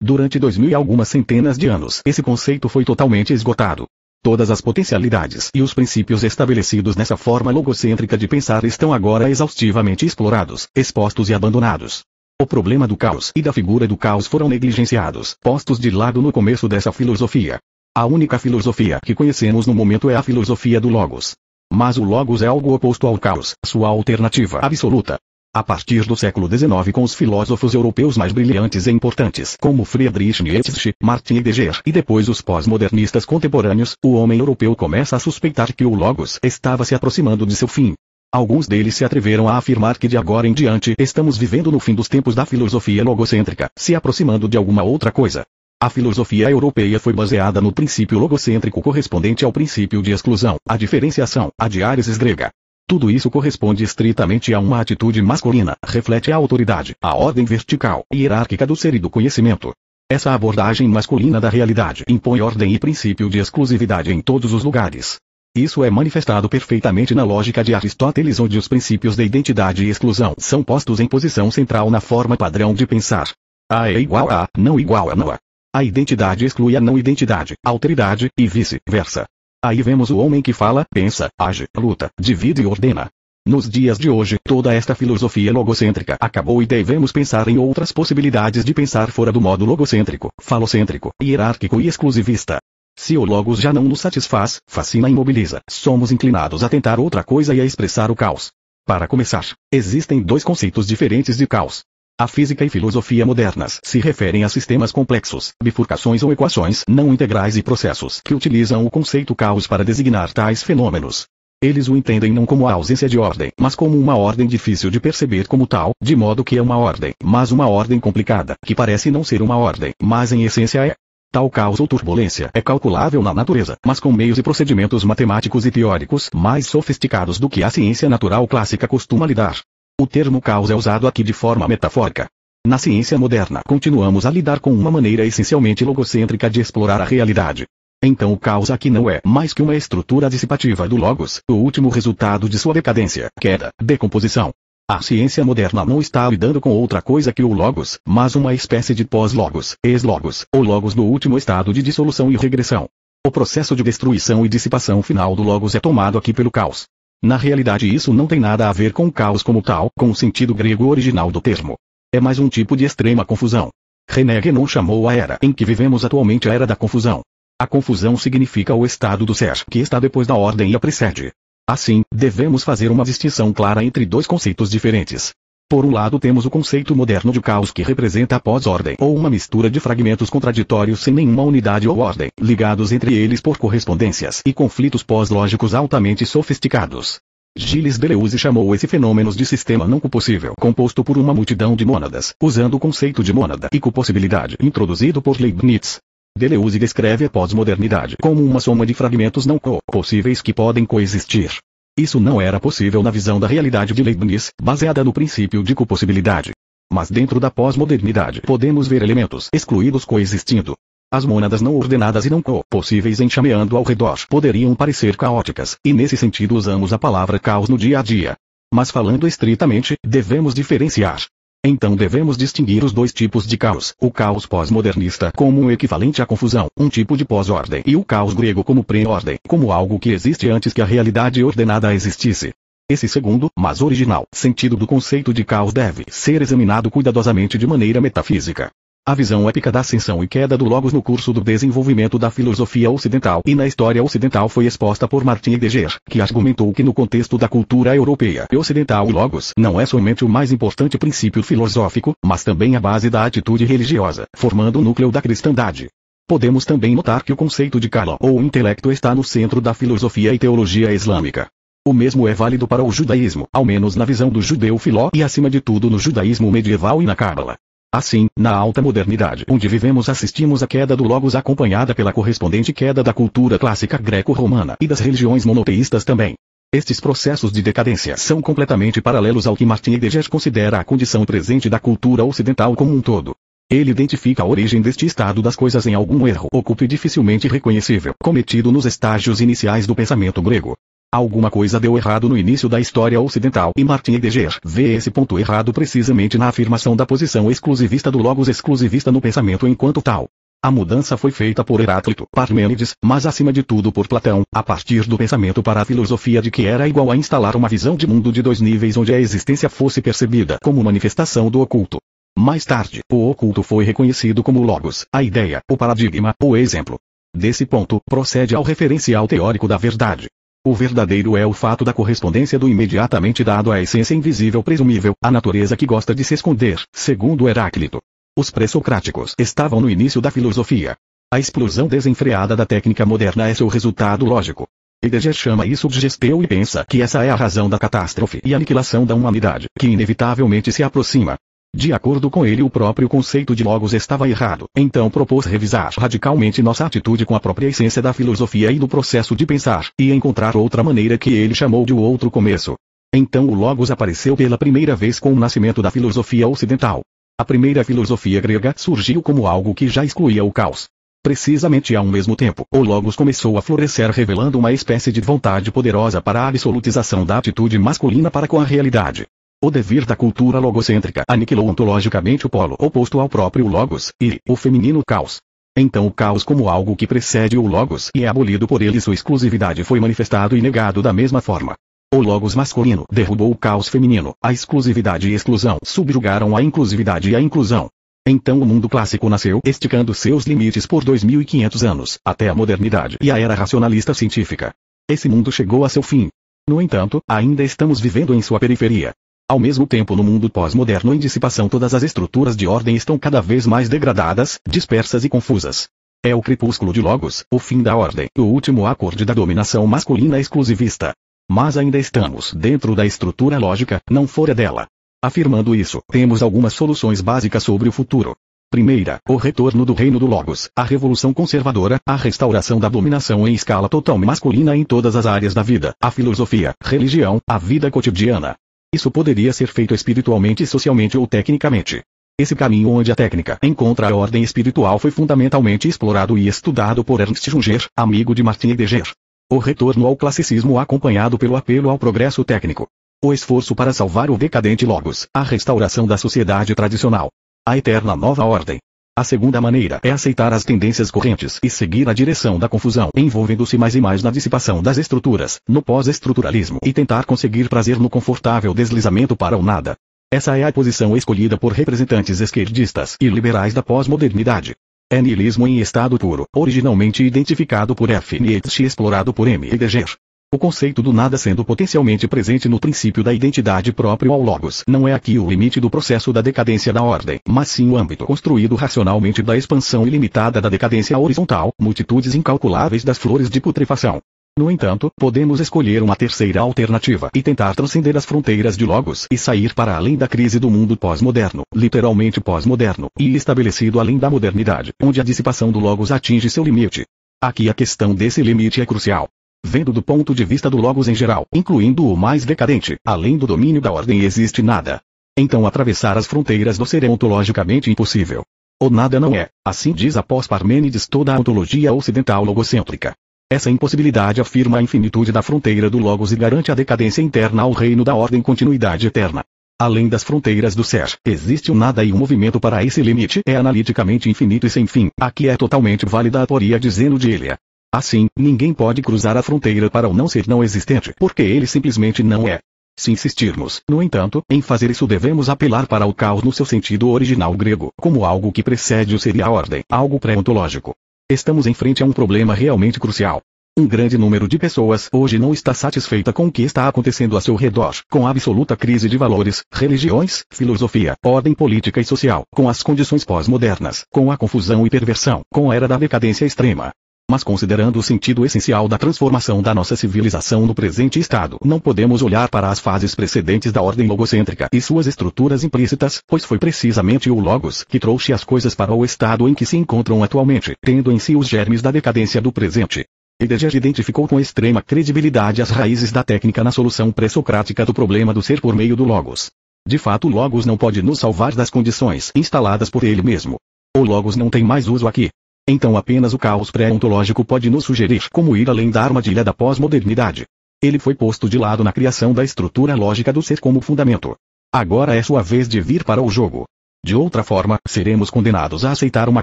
Durante dois mil e algumas centenas de anos, esse conceito foi totalmente esgotado. Todas as potencialidades e os princípios estabelecidos nessa forma logocêntrica de pensar estão agora exaustivamente explorados, expostos e abandonados. O problema do caos e da figura do caos foram negligenciados, postos de lado no começo dessa filosofia. A única filosofia que conhecemos no momento é a filosofia do Logos. Mas o Logos é algo oposto ao caos, sua alternativa absoluta. A partir do século XIX com os filósofos europeus mais brilhantes e importantes, como Friedrich Nietzsche, Martin Heidegger e depois os pós-modernistas contemporâneos, o homem europeu começa a suspeitar que o Logos estava se aproximando de seu fim. Alguns deles se atreveram a afirmar que de agora em diante estamos vivendo no fim dos tempos da filosofia logocêntrica, se aproximando de alguma outra coisa. A filosofia europeia foi baseada no princípio logocêntrico correspondente ao princípio de exclusão, a diferenciação, a diáresis grega. Tudo isso corresponde estritamente a uma atitude masculina, reflete a autoridade, a ordem vertical e hierárquica do ser e do conhecimento. Essa abordagem masculina da realidade impõe ordem e princípio de exclusividade em todos os lugares. Isso é manifestado perfeitamente na lógica de Aristóteles onde os princípios de identidade e exclusão são postos em posição central na forma padrão de pensar. A é igual a, não igual a não a. A identidade exclui a não identidade, alteridade, e vice-versa. Aí vemos o homem que fala, pensa, age, luta, divide e ordena. Nos dias de hoje, toda esta filosofia logocêntrica acabou e devemos pensar em outras possibilidades de pensar fora do modo logocêntrico, falocêntrico, hierárquico e exclusivista. Se o logos já não nos satisfaz, fascina e imobiliza, somos inclinados a tentar outra coisa e a expressar o caos. Para começar, existem dois conceitos diferentes de caos. A física e filosofia modernas se referem a sistemas complexos, bifurcações ou equações não integrais e processos que utilizam o conceito caos para designar tais fenômenos. Eles o entendem não como a ausência de ordem, mas como uma ordem difícil de perceber como tal, de modo que é uma ordem, mas uma ordem complicada, que parece não ser uma ordem, mas em essência é. Tal caos ou turbulência é calculável na natureza, mas com meios e procedimentos matemáticos e teóricos mais sofisticados do que a ciência natural clássica costuma lidar. O termo caos é usado aqui de forma metafórica. Na ciência moderna, continuamos a lidar com uma maneira essencialmente logocêntrica de explorar a realidade. Então o caos aqui não é mais que uma estrutura dissipativa do logos, o último resultado de sua decadência, queda, decomposição. A ciência moderna não está lidando com outra coisa que o logos, mas uma espécie de pós-logos, ex-logos, ou logos no último estado de dissolução e regressão. O processo de destruição e dissipação final do logos é tomado aqui pelo caos. Na realidade isso não tem nada a ver com caos como tal, com o sentido grego original do termo. É mais um tipo de extrema confusão. René Guénon chamou a era em que vivemos atualmente a era da confusão. A confusão significa o estado do ser que está depois da ordem e a precede. Assim, devemos fazer uma distinção clara entre dois conceitos diferentes. Por um lado temos o conceito moderno de caos que representa a pós-ordem ou uma mistura de fragmentos contraditórios sem nenhuma unidade ou ordem, ligados entre eles por correspondências e conflitos pós-lógicos altamente sofisticados. Gilles Deleuze chamou esse fenômeno de sistema não possível, composto por uma multidão de mônadas, usando o conceito de mônada e copossibilidade introduzido por Leibniz. Deleuze descreve a pós-modernidade como uma soma de fragmentos não co-possíveis que podem coexistir. Isso não era possível na visão da realidade de Leibniz, baseada no princípio de copossibilidade. Mas dentro da pós-modernidade podemos ver elementos excluídos coexistindo. As mônadas não ordenadas e não co-possíveis enxameando ao redor poderiam parecer caóticas, e nesse sentido usamos a palavra caos no dia a dia. Mas falando estritamente, devemos diferenciar. Então devemos distinguir os dois tipos de caos, o caos pós-modernista como um equivalente à confusão, um tipo de pós-ordem, e o caos grego como pré-ordem, como algo que existe antes que a realidade ordenada existisse. Esse segundo, mas original, sentido do conceito de caos deve ser examinado cuidadosamente de maneira metafísica. A visão épica da ascensão e queda do Logos no curso do desenvolvimento da filosofia ocidental e na história ocidental foi exposta por Martin Heidegger, que argumentou que no contexto da cultura europeia e ocidental o Logos não é somente o mais importante princípio filosófico, mas também a base da atitude religiosa, formando o núcleo da cristandade. Podemos também notar que o conceito de Kala ou intelecto está no centro da filosofia e teologia islâmica. O mesmo é válido para o judaísmo, ao menos na visão do judeu filó e acima de tudo no judaísmo medieval e na Cábala. Assim, na alta modernidade onde vivemos assistimos à queda do Logos acompanhada pela correspondente queda da cultura clássica greco-romana e das religiões monoteístas também. Estes processos de decadência são completamente paralelos ao que Martin Heidegger considera a condição presente da cultura ocidental como um todo. Ele identifica a origem deste estado das coisas em algum erro oculto e dificilmente reconhecível, cometido nos estágios iniciais do pensamento grego. Alguma coisa deu errado no início da história ocidental e Martin Heidegger vê esse ponto errado precisamente na afirmação da posição exclusivista do logos exclusivista no pensamento enquanto tal. A mudança foi feita por Heráclito, Parmênides, mas acima de tudo por Platão, a partir do pensamento para a filosofia de que era igual a instalar uma visão de mundo de dois níveis onde a existência fosse percebida como manifestação do oculto. Mais tarde, o oculto foi reconhecido como logos, a ideia, o paradigma, o exemplo. Desse ponto, procede ao referencial teórico da verdade. O verdadeiro é o fato da correspondência do imediatamente dado à essência invisível presumível, a natureza que gosta de se esconder, segundo Heráclito. Os pré-socráticos estavam no início da filosofia. A explosão desenfreada da técnica moderna é seu resultado lógico. Heidegger chama isso de gesteu e pensa que essa é a razão da catástrofe e aniquilação da humanidade, que inevitavelmente se aproxima. De acordo com ele, o próprio conceito de logos estava errado, então propôs revisar radicalmente nossa atitude com a própria essência da filosofia e do processo de pensar, e encontrar outra maneira que ele chamou de outro começo. Então o logos apareceu pela primeira vez com o nascimento da filosofia ocidental. A primeira filosofia grega surgiu como algo que já excluía o caos. Precisamente ao mesmo tempo, o Logos começou a florescer revelando uma espécie de vontade poderosa para a absolutização da atitude masculina para com a realidade. O devir da cultura logocêntrica aniquilou ontologicamente o polo oposto ao próprio logos, e, o feminino caos. Então o caos como algo que precede o logos e é abolido por ele sua exclusividade foi manifestado e negado da mesma forma. O logos masculino derrubou o caos feminino, a exclusividade e exclusão subjugaram a inclusividade e a inclusão. Então o mundo clássico nasceu esticando seus limites por 2500 anos, até a modernidade e a era racionalista científica. Esse mundo chegou a seu fim. No entanto, ainda estamos vivendo em sua periferia. Ao mesmo tempo no mundo pós-moderno em dissipação todas as estruturas de ordem estão cada vez mais degradadas, dispersas e confusas. É o crepúsculo de Logos, o fim da ordem, o último acorde da dominação masculina exclusivista. Mas ainda estamos dentro da estrutura lógica, não fora dela. Afirmando isso, temos algumas soluções básicas sobre o futuro. Primeira, o retorno do reino do Logos, a revolução conservadora, a restauração da dominação em escala total masculina em todas as áreas da vida, a filosofia, religião, a vida cotidiana, isso poderia ser feito espiritualmente socialmente ou tecnicamente. Esse caminho onde a técnica encontra a ordem espiritual foi fundamentalmente explorado e estudado por Ernst Junger, amigo de Martin Heidegger. O retorno ao classicismo acompanhado pelo apelo ao progresso técnico. O esforço para salvar o decadente logos, a restauração da sociedade tradicional. A eterna nova ordem. A segunda maneira é aceitar as tendências correntes e seguir a direção da confusão, envolvendo-se mais e mais na dissipação das estruturas, no pós-estruturalismo e tentar conseguir prazer no confortável deslizamento para o nada. Essa é a posição escolhida por representantes esquerdistas e liberais da pós-modernidade. É niilismo em estado puro, originalmente identificado por F. Nietzsche e explorado por M. Heidegger. O conceito do nada sendo potencialmente presente no princípio da identidade próprio ao logos não é aqui o limite do processo da decadência da ordem, mas sim o âmbito construído racionalmente da expansão ilimitada da decadência horizontal, multitudes incalculáveis das flores de putrefação. No entanto, podemos escolher uma terceira alternativa e tentar transcender as fronteiras de Logos e sair para além da crise do mundo pós-moderno, literalmente pós-moderno, e estabelecido além da modernidade, onde a dissipação do Logos atinge seu limite. Aqui a questão desse limite é crucial. Vendo do ponto de vista do Logos em geral, incluindo o mais decadente, além do domínio da ordem existe nada. Então atravessar as fronteiras do ser é ontologicamente impossível. O nada não é, assim diz após Parmênides toda a ontologia ocidental logocêntrica. Essa impossibilidade afirma a infinitude da fronteira do Logos e garante a decadência interna ao reino da ordem continuidade eterna. Além das fronteiras do ser, existe um nada e um movimento para esse limite é analiticamente infinito e sem fim. Aqui é totalmente válida a teoria de Zeno de Elia. Assim, ninguém pode cruzar a fronteira para o não ser não existente, porque ele simplesmente não é. Se insistirmos, no entanto, em fazer isso devemos apelar para o caos no seu sentido original grego, como algo que precede o ser e a ordem, algo pré-ontológico. Estamos em frente a um problema realmente crucial. Um grande número de pessoas hoje não está satisfeita com o que está acontecendo a seu redor, com a absoluta crise de valores, religiões, filosofia, ordem política e social, com as condições pós-modernas, com a confusão e perversão, com a era da decadência extrema. Mas considerando o sentido essencial da transformação da nossa civilização no presente estado, não podemos olhar para as fases precedentes da ordem logocêntrica e suas estruturas implícitas, pois foi precisamente o logos que trouxe as coisas para o estado em que se encontram atualmente, tendo em si os germes da decadência do presente. Heidegger identificou com extrema credibilidade as raízes da técnica na solução pré-socrática do problema do ser por meio do logos. De fato o logos não pode nos salvar das condições instaladas por ele mesmo. O logos não tem mais uso aqui. Então apenas o caos pré-ontológico pode nos sugerir como ir além da armadilha da pós-modernidade. Ele foi posto de lado na criação da estrutura lógica do ser como fundamento. Agora é sua vez de vir para o jogo. De outra forma, seremos condenados a aceitar uma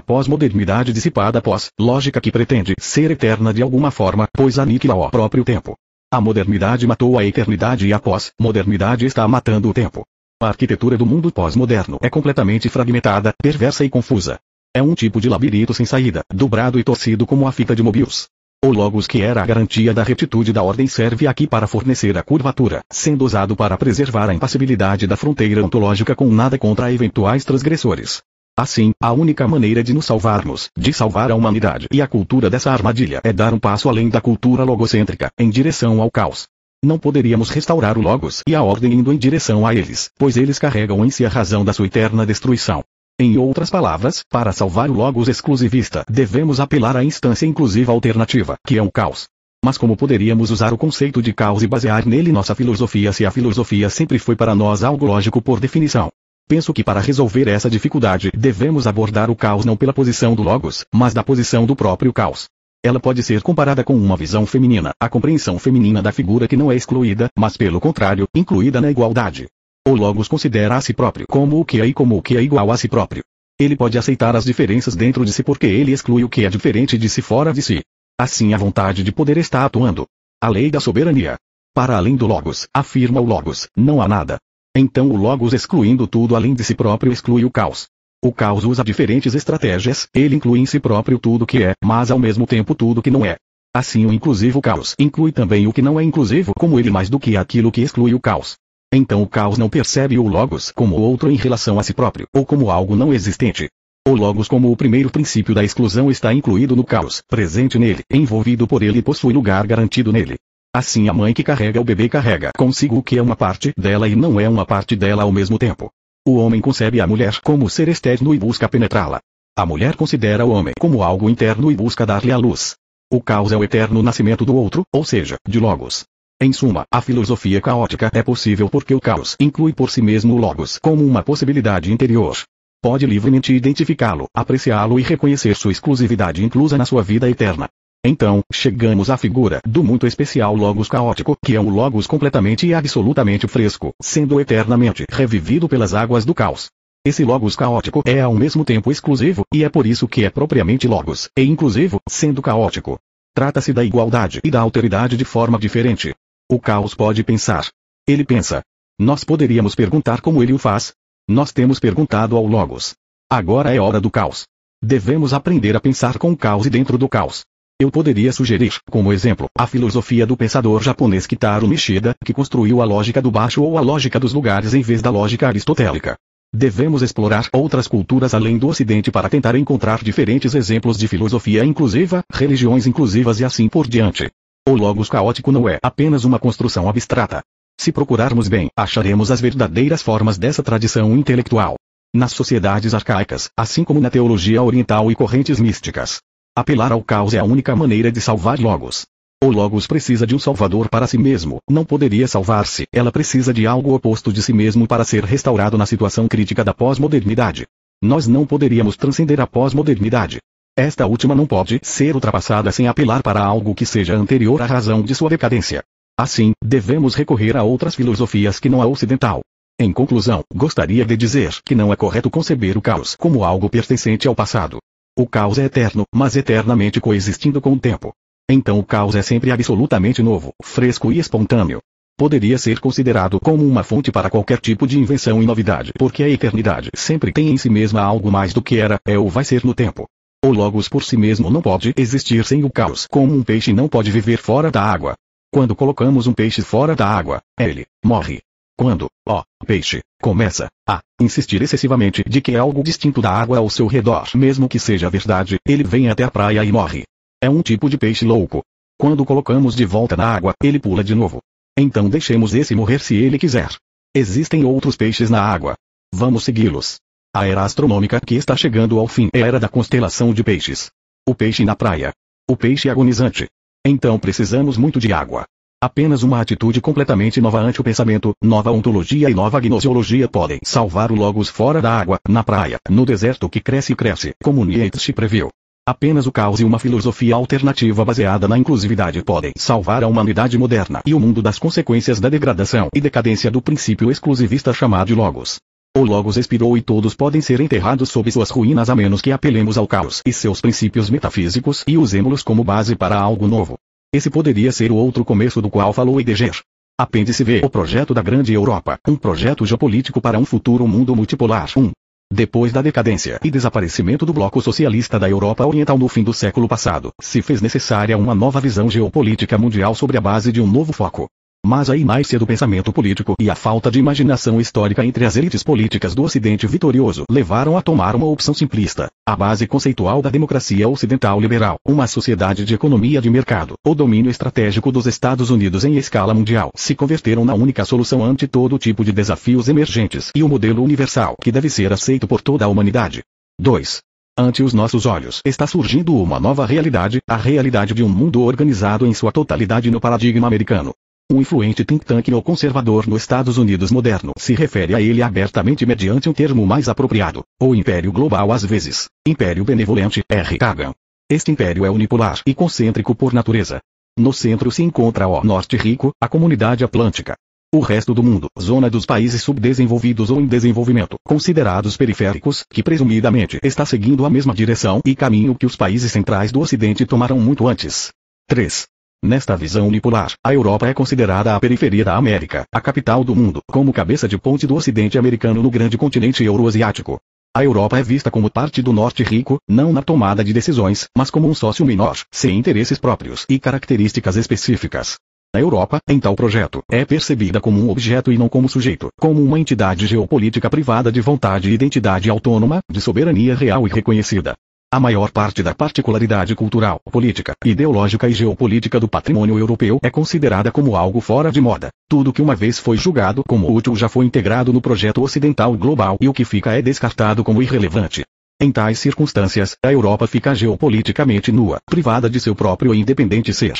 pós-modernidade dissipada pós-lógica que pretende ser eterna de alguma forma, pois aniquila o próprio tempo. A modernidade matou a eternidade e a pós-modernidade está matando o tempo. A arquitetura do mundo pós-moderno é completamente fragmentada, perversa e confusa. É um tipo de labirinto sem saída, dobrado e torcido como a fita de Mobius. O logos que era a garantia da retitude da ordem serve aqui para fornecer a curvatura, sendo usado para preservar a impassibilidade da fronteira ontológica com nada contra eventuais transgressores. Assim, a única maneira de nos salvarmos, de salvar a humanidade e a cultura dessa armadilha é dar um passo além da cultura logocêntrica, em direção ao caos. Não poderíamos restaurar o Logos e a ordem indo em direção a eles, pois eles carregam em si a razão da sua eterna destruição. Em outras palavras, para salvar o logos exclusivista, devemos apelar à instância inclusiva alternativa, que é o caos. Mas como poderíamos usar o conceito de caos e basear nele nossa filosofia se a filosofia sempre foi para nós algo lógico por definição? Penso que para resolver essa dificuldade, devemos abordar o caos não pela posição do logos, mas da posição do próprio caos. Ela pode ser comparada com uma visão feminina, a compreensão feminina da figura que não é excluída, mas pelo contrário, incluída na igualdade. O Logos considera a si próprio como o que é e como o que é igual a si próprio. Ele pode aceitar as diferenças dentro de si porque ele exclui o que é diferente de si fora de si. Assim a vontade de poder está atuando. A lei da soberania. Para além do Logos, afirma o Logos, não há nada. Então o Logos excluindo tudo além de si próprio exclui o caos. O caos usa diferentes estratégias, ele inclui em si próprio tudo que é, mas ao mesmo tempo tudo que não é. Assim o inclusivo caos inclui também o que não é inclusivo como ele mais do que aquilo que exclui o caos. Então o caos não percebe o Logos como outro em relação a si próprio, ou como algo não existente. O Logos como o primeiro princípio da exclusão está incluído no caos, presente nele, envolvido por ele e possui lugar garantido nele. Assim a mãe que carrega o bebê carrega consigo o que é uma parte dela e não é uma parte dela ao mesmo tempo. O homem concebe a mulher como ser externo e busca penetrá-la. A mulher considera o homem como algo interno e busca dar-lhe a luz. O caos é o eterno nascimento do outro, ou seja, de Logos. Em suma, a filosofia caótica é possível porque o caos inclui por si mesmo o logos como uma possibilidade interior. Pode livremente identificá-lo, apreciá-lo e reconhecer sua exclusividade inclusa na sua vida eterna. Então, chegamos à figura do muito especial logos caótico, que é um logos completamente e absolutamente fresco, sendo eternamente revivido pelas águas do caos. Esse logos caótico é ao mesmo tempo exclusivo, e é por isso que é propriamente logos, e inclusivo, sendo caótico. Trata-se da igualdade e da alteridade de forma diferente. O caos pode pensar. Ele pensa. Nós poderíamos perguntar como ele o faz? Nós temos perguntado ao Logos. Agora é hora do caos. Devemos aprender a pensar com o caos e dentro do caos. Eu poderia sugerir, como exemplo, a filosofia do pensador japonês Kitaro Nishida, que construiu a lógica do baixo ou a lógica dos lugares em vez da lógica aristotélica. Devemos explorar outras culturas além do Ocidente para tentar encontrar diferentes exemplos de filosofia inclusiva, religiões inclusivas e assim por diante. O logos caótico não é apenas uma construção abstrata. Se procurarmos bem, acharemos as verdadeiras formas dessa tradição intelectual. Nas sociedades arcaicas, assim como na teologia oriental e correntes místicas. Apelar ao caos é a única maneira de salvar logos. O logos precisa de um salvador para si mesmo, não poderia salvar-se, ela precisa de algo oposto de si mesmo para ser restaurado na situação crítica da pós-modernidade. Nós não poderíamos transcender a pós-modernidade. Esta última não pode ser ultrapassada sem apelar para algo que seja anterior à razão de sua decadência. Assim, devemos recorrer a outras filosofias que não a ocidental. Em conclusão, gostaria de dizer que não é correto conceber o caos como algo pertencente ao passado. O caos é eterno, mas eternamente coexistindo com o tempo. Então o caos é sempre absolutamente novo, fresco e espontâneo. Poderia ser considerado como uma fonte para qualquer tipo de invenção e novidade, porque a eternidade sempre tem em si mesma algo mais do que era, é ou vai ser no tempo. O logos por si mesmo não pode existir sem o caos, como um peixe não pode viver fora da água. Quando colocamos um peixe fora da água, ele morre. Quando, ó, peixe, começa a insistir excessivamente de que é algo distinto da água ao seu redor, mesmo que seja verdade, ele vem até a praia e morre. É um tipo de peixe louco. Quando colocamos de volta na água, ele pula de novo. Então deixemos esse morrer se ele quiser. Existem outros peixes na água. Vamos segui-los. A era astronômica que está chegando ao fim é a era da constelação de peixes. O peixe na praia. O peixe agonizante. Então precisamos muito de água. Apenas uma atitude completamente nova ante o pensamento, nova ontologia e nova gnoseologia podem salvar o Logos fora da água, na praia, no deserto que cresce e cresce, como Nietzsche previu. Apenas o caos e uma filosofia alternativa baseada na inclusividade podem salvar a humanidade moderna e o mundo das consequências da degradação e decadência do princípio exclusivista chamado Logos. O Logos expirou e todos podem ser enterrados sob suas ruínas a menos que apelemos ao caos e seus princípios metafísicos e usemos-los como base para algo novo. Esse poderia ser o outro começo do qual falou Heidegger. Apêndice V. O projeto da Grande Europa, um projeto geopolítico para um futuro mundo multipolar. 1. Depois da decadência e desaparecimento do bloco socialista da Europa Oriental no fim do século passado, se fez necessária uma nova visão geopolítica mundial sobre a base de um novo foco. Mas a inércia do pensamento político e a falta de imaginação histórica entre as elites políticas do Ocidente vitorioso levaram a tomar uma opção simplista. A base conceitual da democracia ocidental liberal, uma sociedade de economia de mercado, o domínio estratégico dos Estados Unidos em escala mundial, se converteram na única solução ante todo tipo de desafios emergentes e o modelo universal que deve ser aceito por toda a humanidade. 2. Ante os nossos olhos está surgindo uma nova realidade, a realidade de um mundo organizado em sua totalidade no paradigma americano. Um influente think tank conservador nos Estados Unidos moderno se refere a ele abertamente mediante um termo mais apropriado, o Império Global às vezes, Império Benevolente, R. Kagan. Este império é unipolar e concêntrico por natureza. No centro se encontra o Norte Rico, a Comunidade Atlântica. O resto do mundo, zona dos países subdesenvolvidos ou em desenvolvimento, considerados periféricos, que presumidamente está seguindo a mesma direção e caminho que os países centrais do Ocidente tomaram muito antes. 3. Nesta visão unipolar, a Europa é considerada a periferia da América, a capital do mundo, como cabeça de ponte do ocidente americano no grande continente euroasiático. A Europa é vista como parte do norte rico, não na tomada de decisões, mas como um sócio menor, sem interesses próprios e características específicas. A Europa, em tal projeto, é percebida como um objeto e não como sujeito, como uma entidade geopolítica privada de vontade e identidade autônoma, de soberania real e reconhecida. A maior parte da particularidade cultural, política, ideológica e geopolítica do patrimônio europeu é considerada como algo fora de moda. Tudo que uma vez foi julgado como útil já foi integrado no projeto ocidental global e o que fica é descartado como irrelevante. Em tais circunstâncias, a Europa fica geopoliticamente nua, privada de seu próprio e independente ser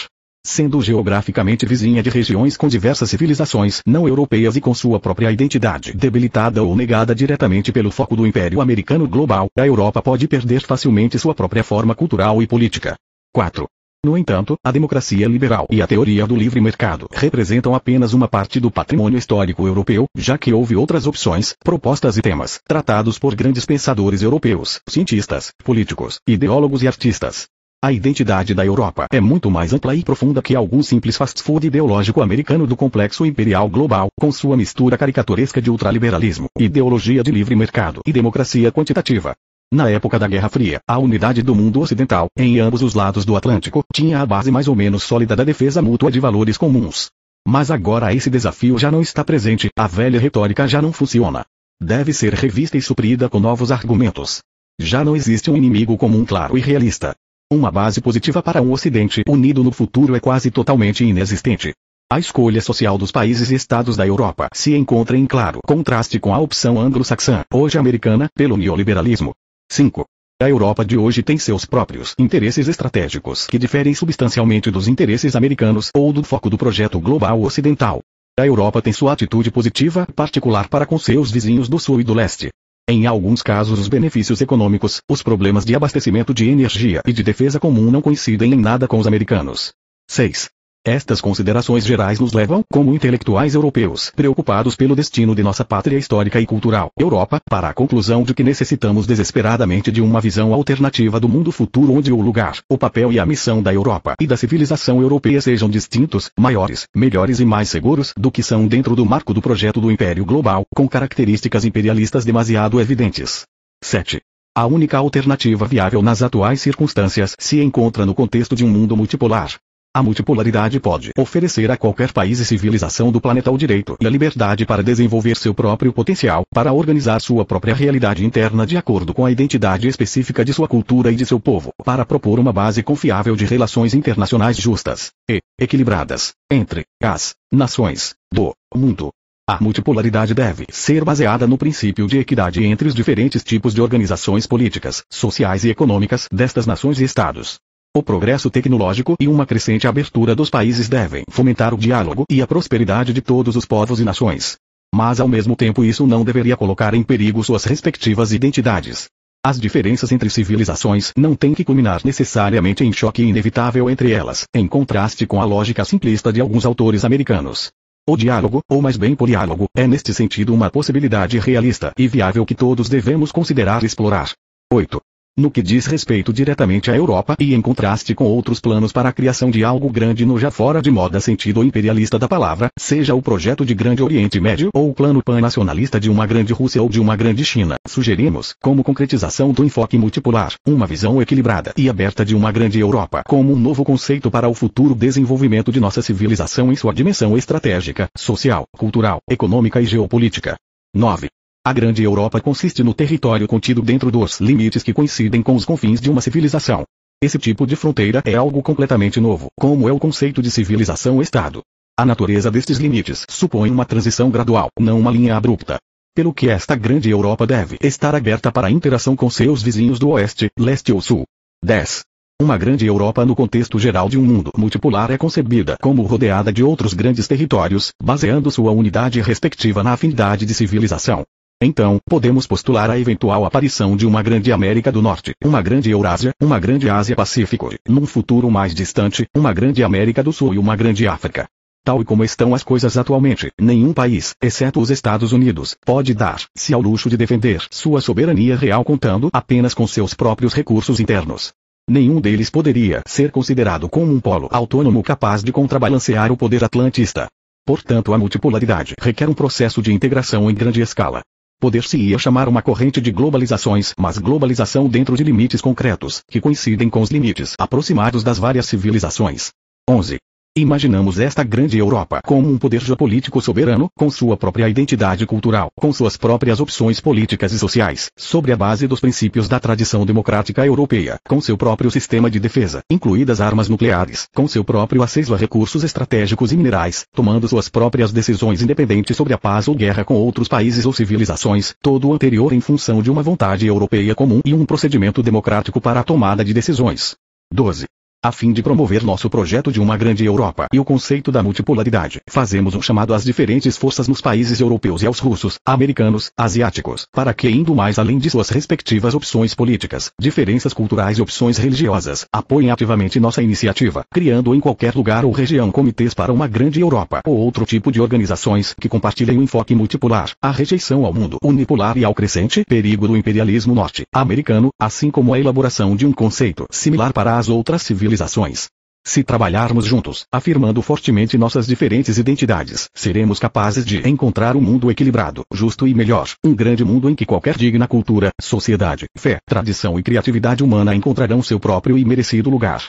sendo geograficamente vizinha de regiões com diversas civilizações não europeias e com sua própria identidade debilitada ou negada diretamente pelo foco do Império Americano global, a Europa pode perder facilmente sua própria forma cultural e política. 4. No entanto, a democracia liberal e a teoria do livre mercado representam apenas uma parte do patrimônio histórico europeu, já que houve outras opções, propostas e temas, tratados por grandes pensadores europeus, cientistas, políticos, ideólogos e artistas. A identidade da Europa é muito mais ampla e profunda que algum simples fast food ideológico americano do complexo imperial global, com sua mistura caricaturesca de ultraliberalismo, ideologia de livre mercado e democracia quantitativa. Na época da Guerra Fria, a unidade do mundo ocidental, em ambos os lados do Atlântico, tinha a base mais ou menos sólida da defesa mútua de valores comuns. Mas agora esse desafio já não está presente, a velha retórica já não funciona. Deve ser revista e suprida com novos argumentos. Já não existe um inimigo comum claro e realista. Uma base positiva para um Ocidente unido no futuro é quase totalmente inexistente. A escolha social dos países e estados da Europa se encontra em claro contraste com a opção anglo-saxã, hoje americana, pelo neoliberalismo. 5. A Europa de hoje tem seus próprios interesses estratégicos que diferem substancialmente dos interesses americanos ou do foco do projeto global ocidental. A Europa tem sua atitude positiva particular para com seus vizinhos do sul e do leste. Em alguns casos, os benefícios econômicos, os problemas de abastecimento de energia e de defesa comum não coincidem em nada com os americanos. 6. Estas considerações gerais nos levam, como intelectuais europeus, preocupados pelo destino de nossa pátria histórica e cultural, Europa, para a conclusão de que necessitamos desesperadamente de uma visão alternativa do mundo futuro onde o lugar, o papel e a missão da Europa e da civilização europeia sejam distintos, maiores, melhores e mais seguros do que são dentro do marco do projeto do Império Global, com características imperialistas demasiado evidentes. 7. A única alternativa viável nas atuais circunstâncias se encontra no contexto de um mundo multipolar, a multipolaridade pode oferecer a qualquer país e civilização do planeta o direito e a liberdade para desenvolver seu próprio potencial, para organizar sua própria realidade interna de acordo com a identidade específica de sua cultura e de seu povo, para propor uma base confiável de relações internacionais justas e equilibradas entre as nações do mundo. A multipolaridade deve ser baseada no princípio de equidade entre os diferentes tipos de organizações políticas, sociais e econômicas destas nações e estados. O progresso tecnológico e uma crescente abertura dos países devem fomentar o diálogo e a prosperidade de todos os povos e nações. Mas ao mesmo tempo isso não deveria colocar em perigo suas respectivas identidades. As diferenças entre civilizações não têm que culminar necessariamente em choque inevitável entre elas, em contraste com a lógica simplista de alguns autores americanos. O diálogo, ou mais bem poliálogo, é neste sentido uma possibilidade realista e viável que todos devemos considerar explorar. 8. No que diz respeito diretamente à Europa e em contraste com outros planos para a criação de algo grande no já fora de moda sentido imperialista da palavra, seja o projeto de Grande Oriente Médio ou o plano pan-nacionalista de uma grande Rússia ou de uma grande China, sugerimos, como concretização do enfoque multipolar, uma visão equilibrada e aberta de uma grande Europa como um novo conceito para o futuro desenvolvimento de nossa civilização em sua dimensão estratégica, social, cultural, econômica e geopolítica. 9. A grande Europa consiste no território contido dentro dos limites que coincidem com os confins de uma civilização. Esse tipo de fronteira é algo completamente novo, como é o conceito de civilização-estado. A natureza destes limites supõe uma transição gradual, não uma linha abrupta. Pelo que esta grande Europa deve estar aberta para a interação com seus vizinhos do oeste, leste ou sul. 10. Uma grande Europa no contexto geral de um mundo multipolar é concebida como rodeada de outros grandes territórios, baseando sua unidade respectiva na afinidade de civilização. Então, podemos postular a eventual aparição de uma grande América do Norte, uma grande Eurásia, uma grande Ásia-Pacífico, num futuro mais distante, uma grande América do Sul e uma grande África. Tal e como estão as coisas atualmente, nenhum país, exceto os Estados Unidos, pode dar-se ao luxo de defender sua soberania real contando apenas com seus próprios recursos internos. Nenhum deles poderia ser considerado como um polo autônomo capaz de contrabalancear o poder atlantista. Portanto, a multipolaridade requer um processo de integração em grande escala. Poder-se-ia chamar uma corrente de globalizações, mas globalização dentro de limites concretos, que coincidem com os limites aproximados das várias civilizações. 11. Imaginamos esta grande Europa como um poder geopolítico soberano, com sua própria identidade cultural, com suas próprias opções políticas e sociais, sobre a base dos princípios da tradição democrática europeia, com seu próprio sistema de defesa, incluídas armas nucleares, com seu próprio acesso a recursos estratégicos e minerais, tomando suas próprias decisões independentes sobre a paz ou guerra com outros países ou civilizações, todo o anterior em função de uma vontade europeia comum e um procedimento democrático para a tomada de decisões. 12. A fim de promover nosso projeto de uma grande Europa e o conceito da multipolaridade, fazemos um chamado às diferentes forças nos países europeus e aos russos, americanos, asiáticos, para que indo mais além de suas respectivas opções políticas, diferenças culturais e opções religiosas, apoiem ativamente nossa iniciativa, criando em qualquer lugar ou região comitês para uma grande Europa ou outro tipo de organizações que compartilhem o enfoque multipolar, a rejeição ao mundo unipolar e ao crescente perigo do imperialismo norte-americano, assim como a elaboração de um conceito similar para as outras civilizações civilizações. Se trabalharmos juntos, afirmando fortemente nossas diferentes identidades, seremos capazes de encontrar um mundo equilibrado, justo e melhor, um grande mundo em que qualquer digna cultura, sociedade, fé, tradição e criatividade humana encontrarão seu próprio e merecido lugar.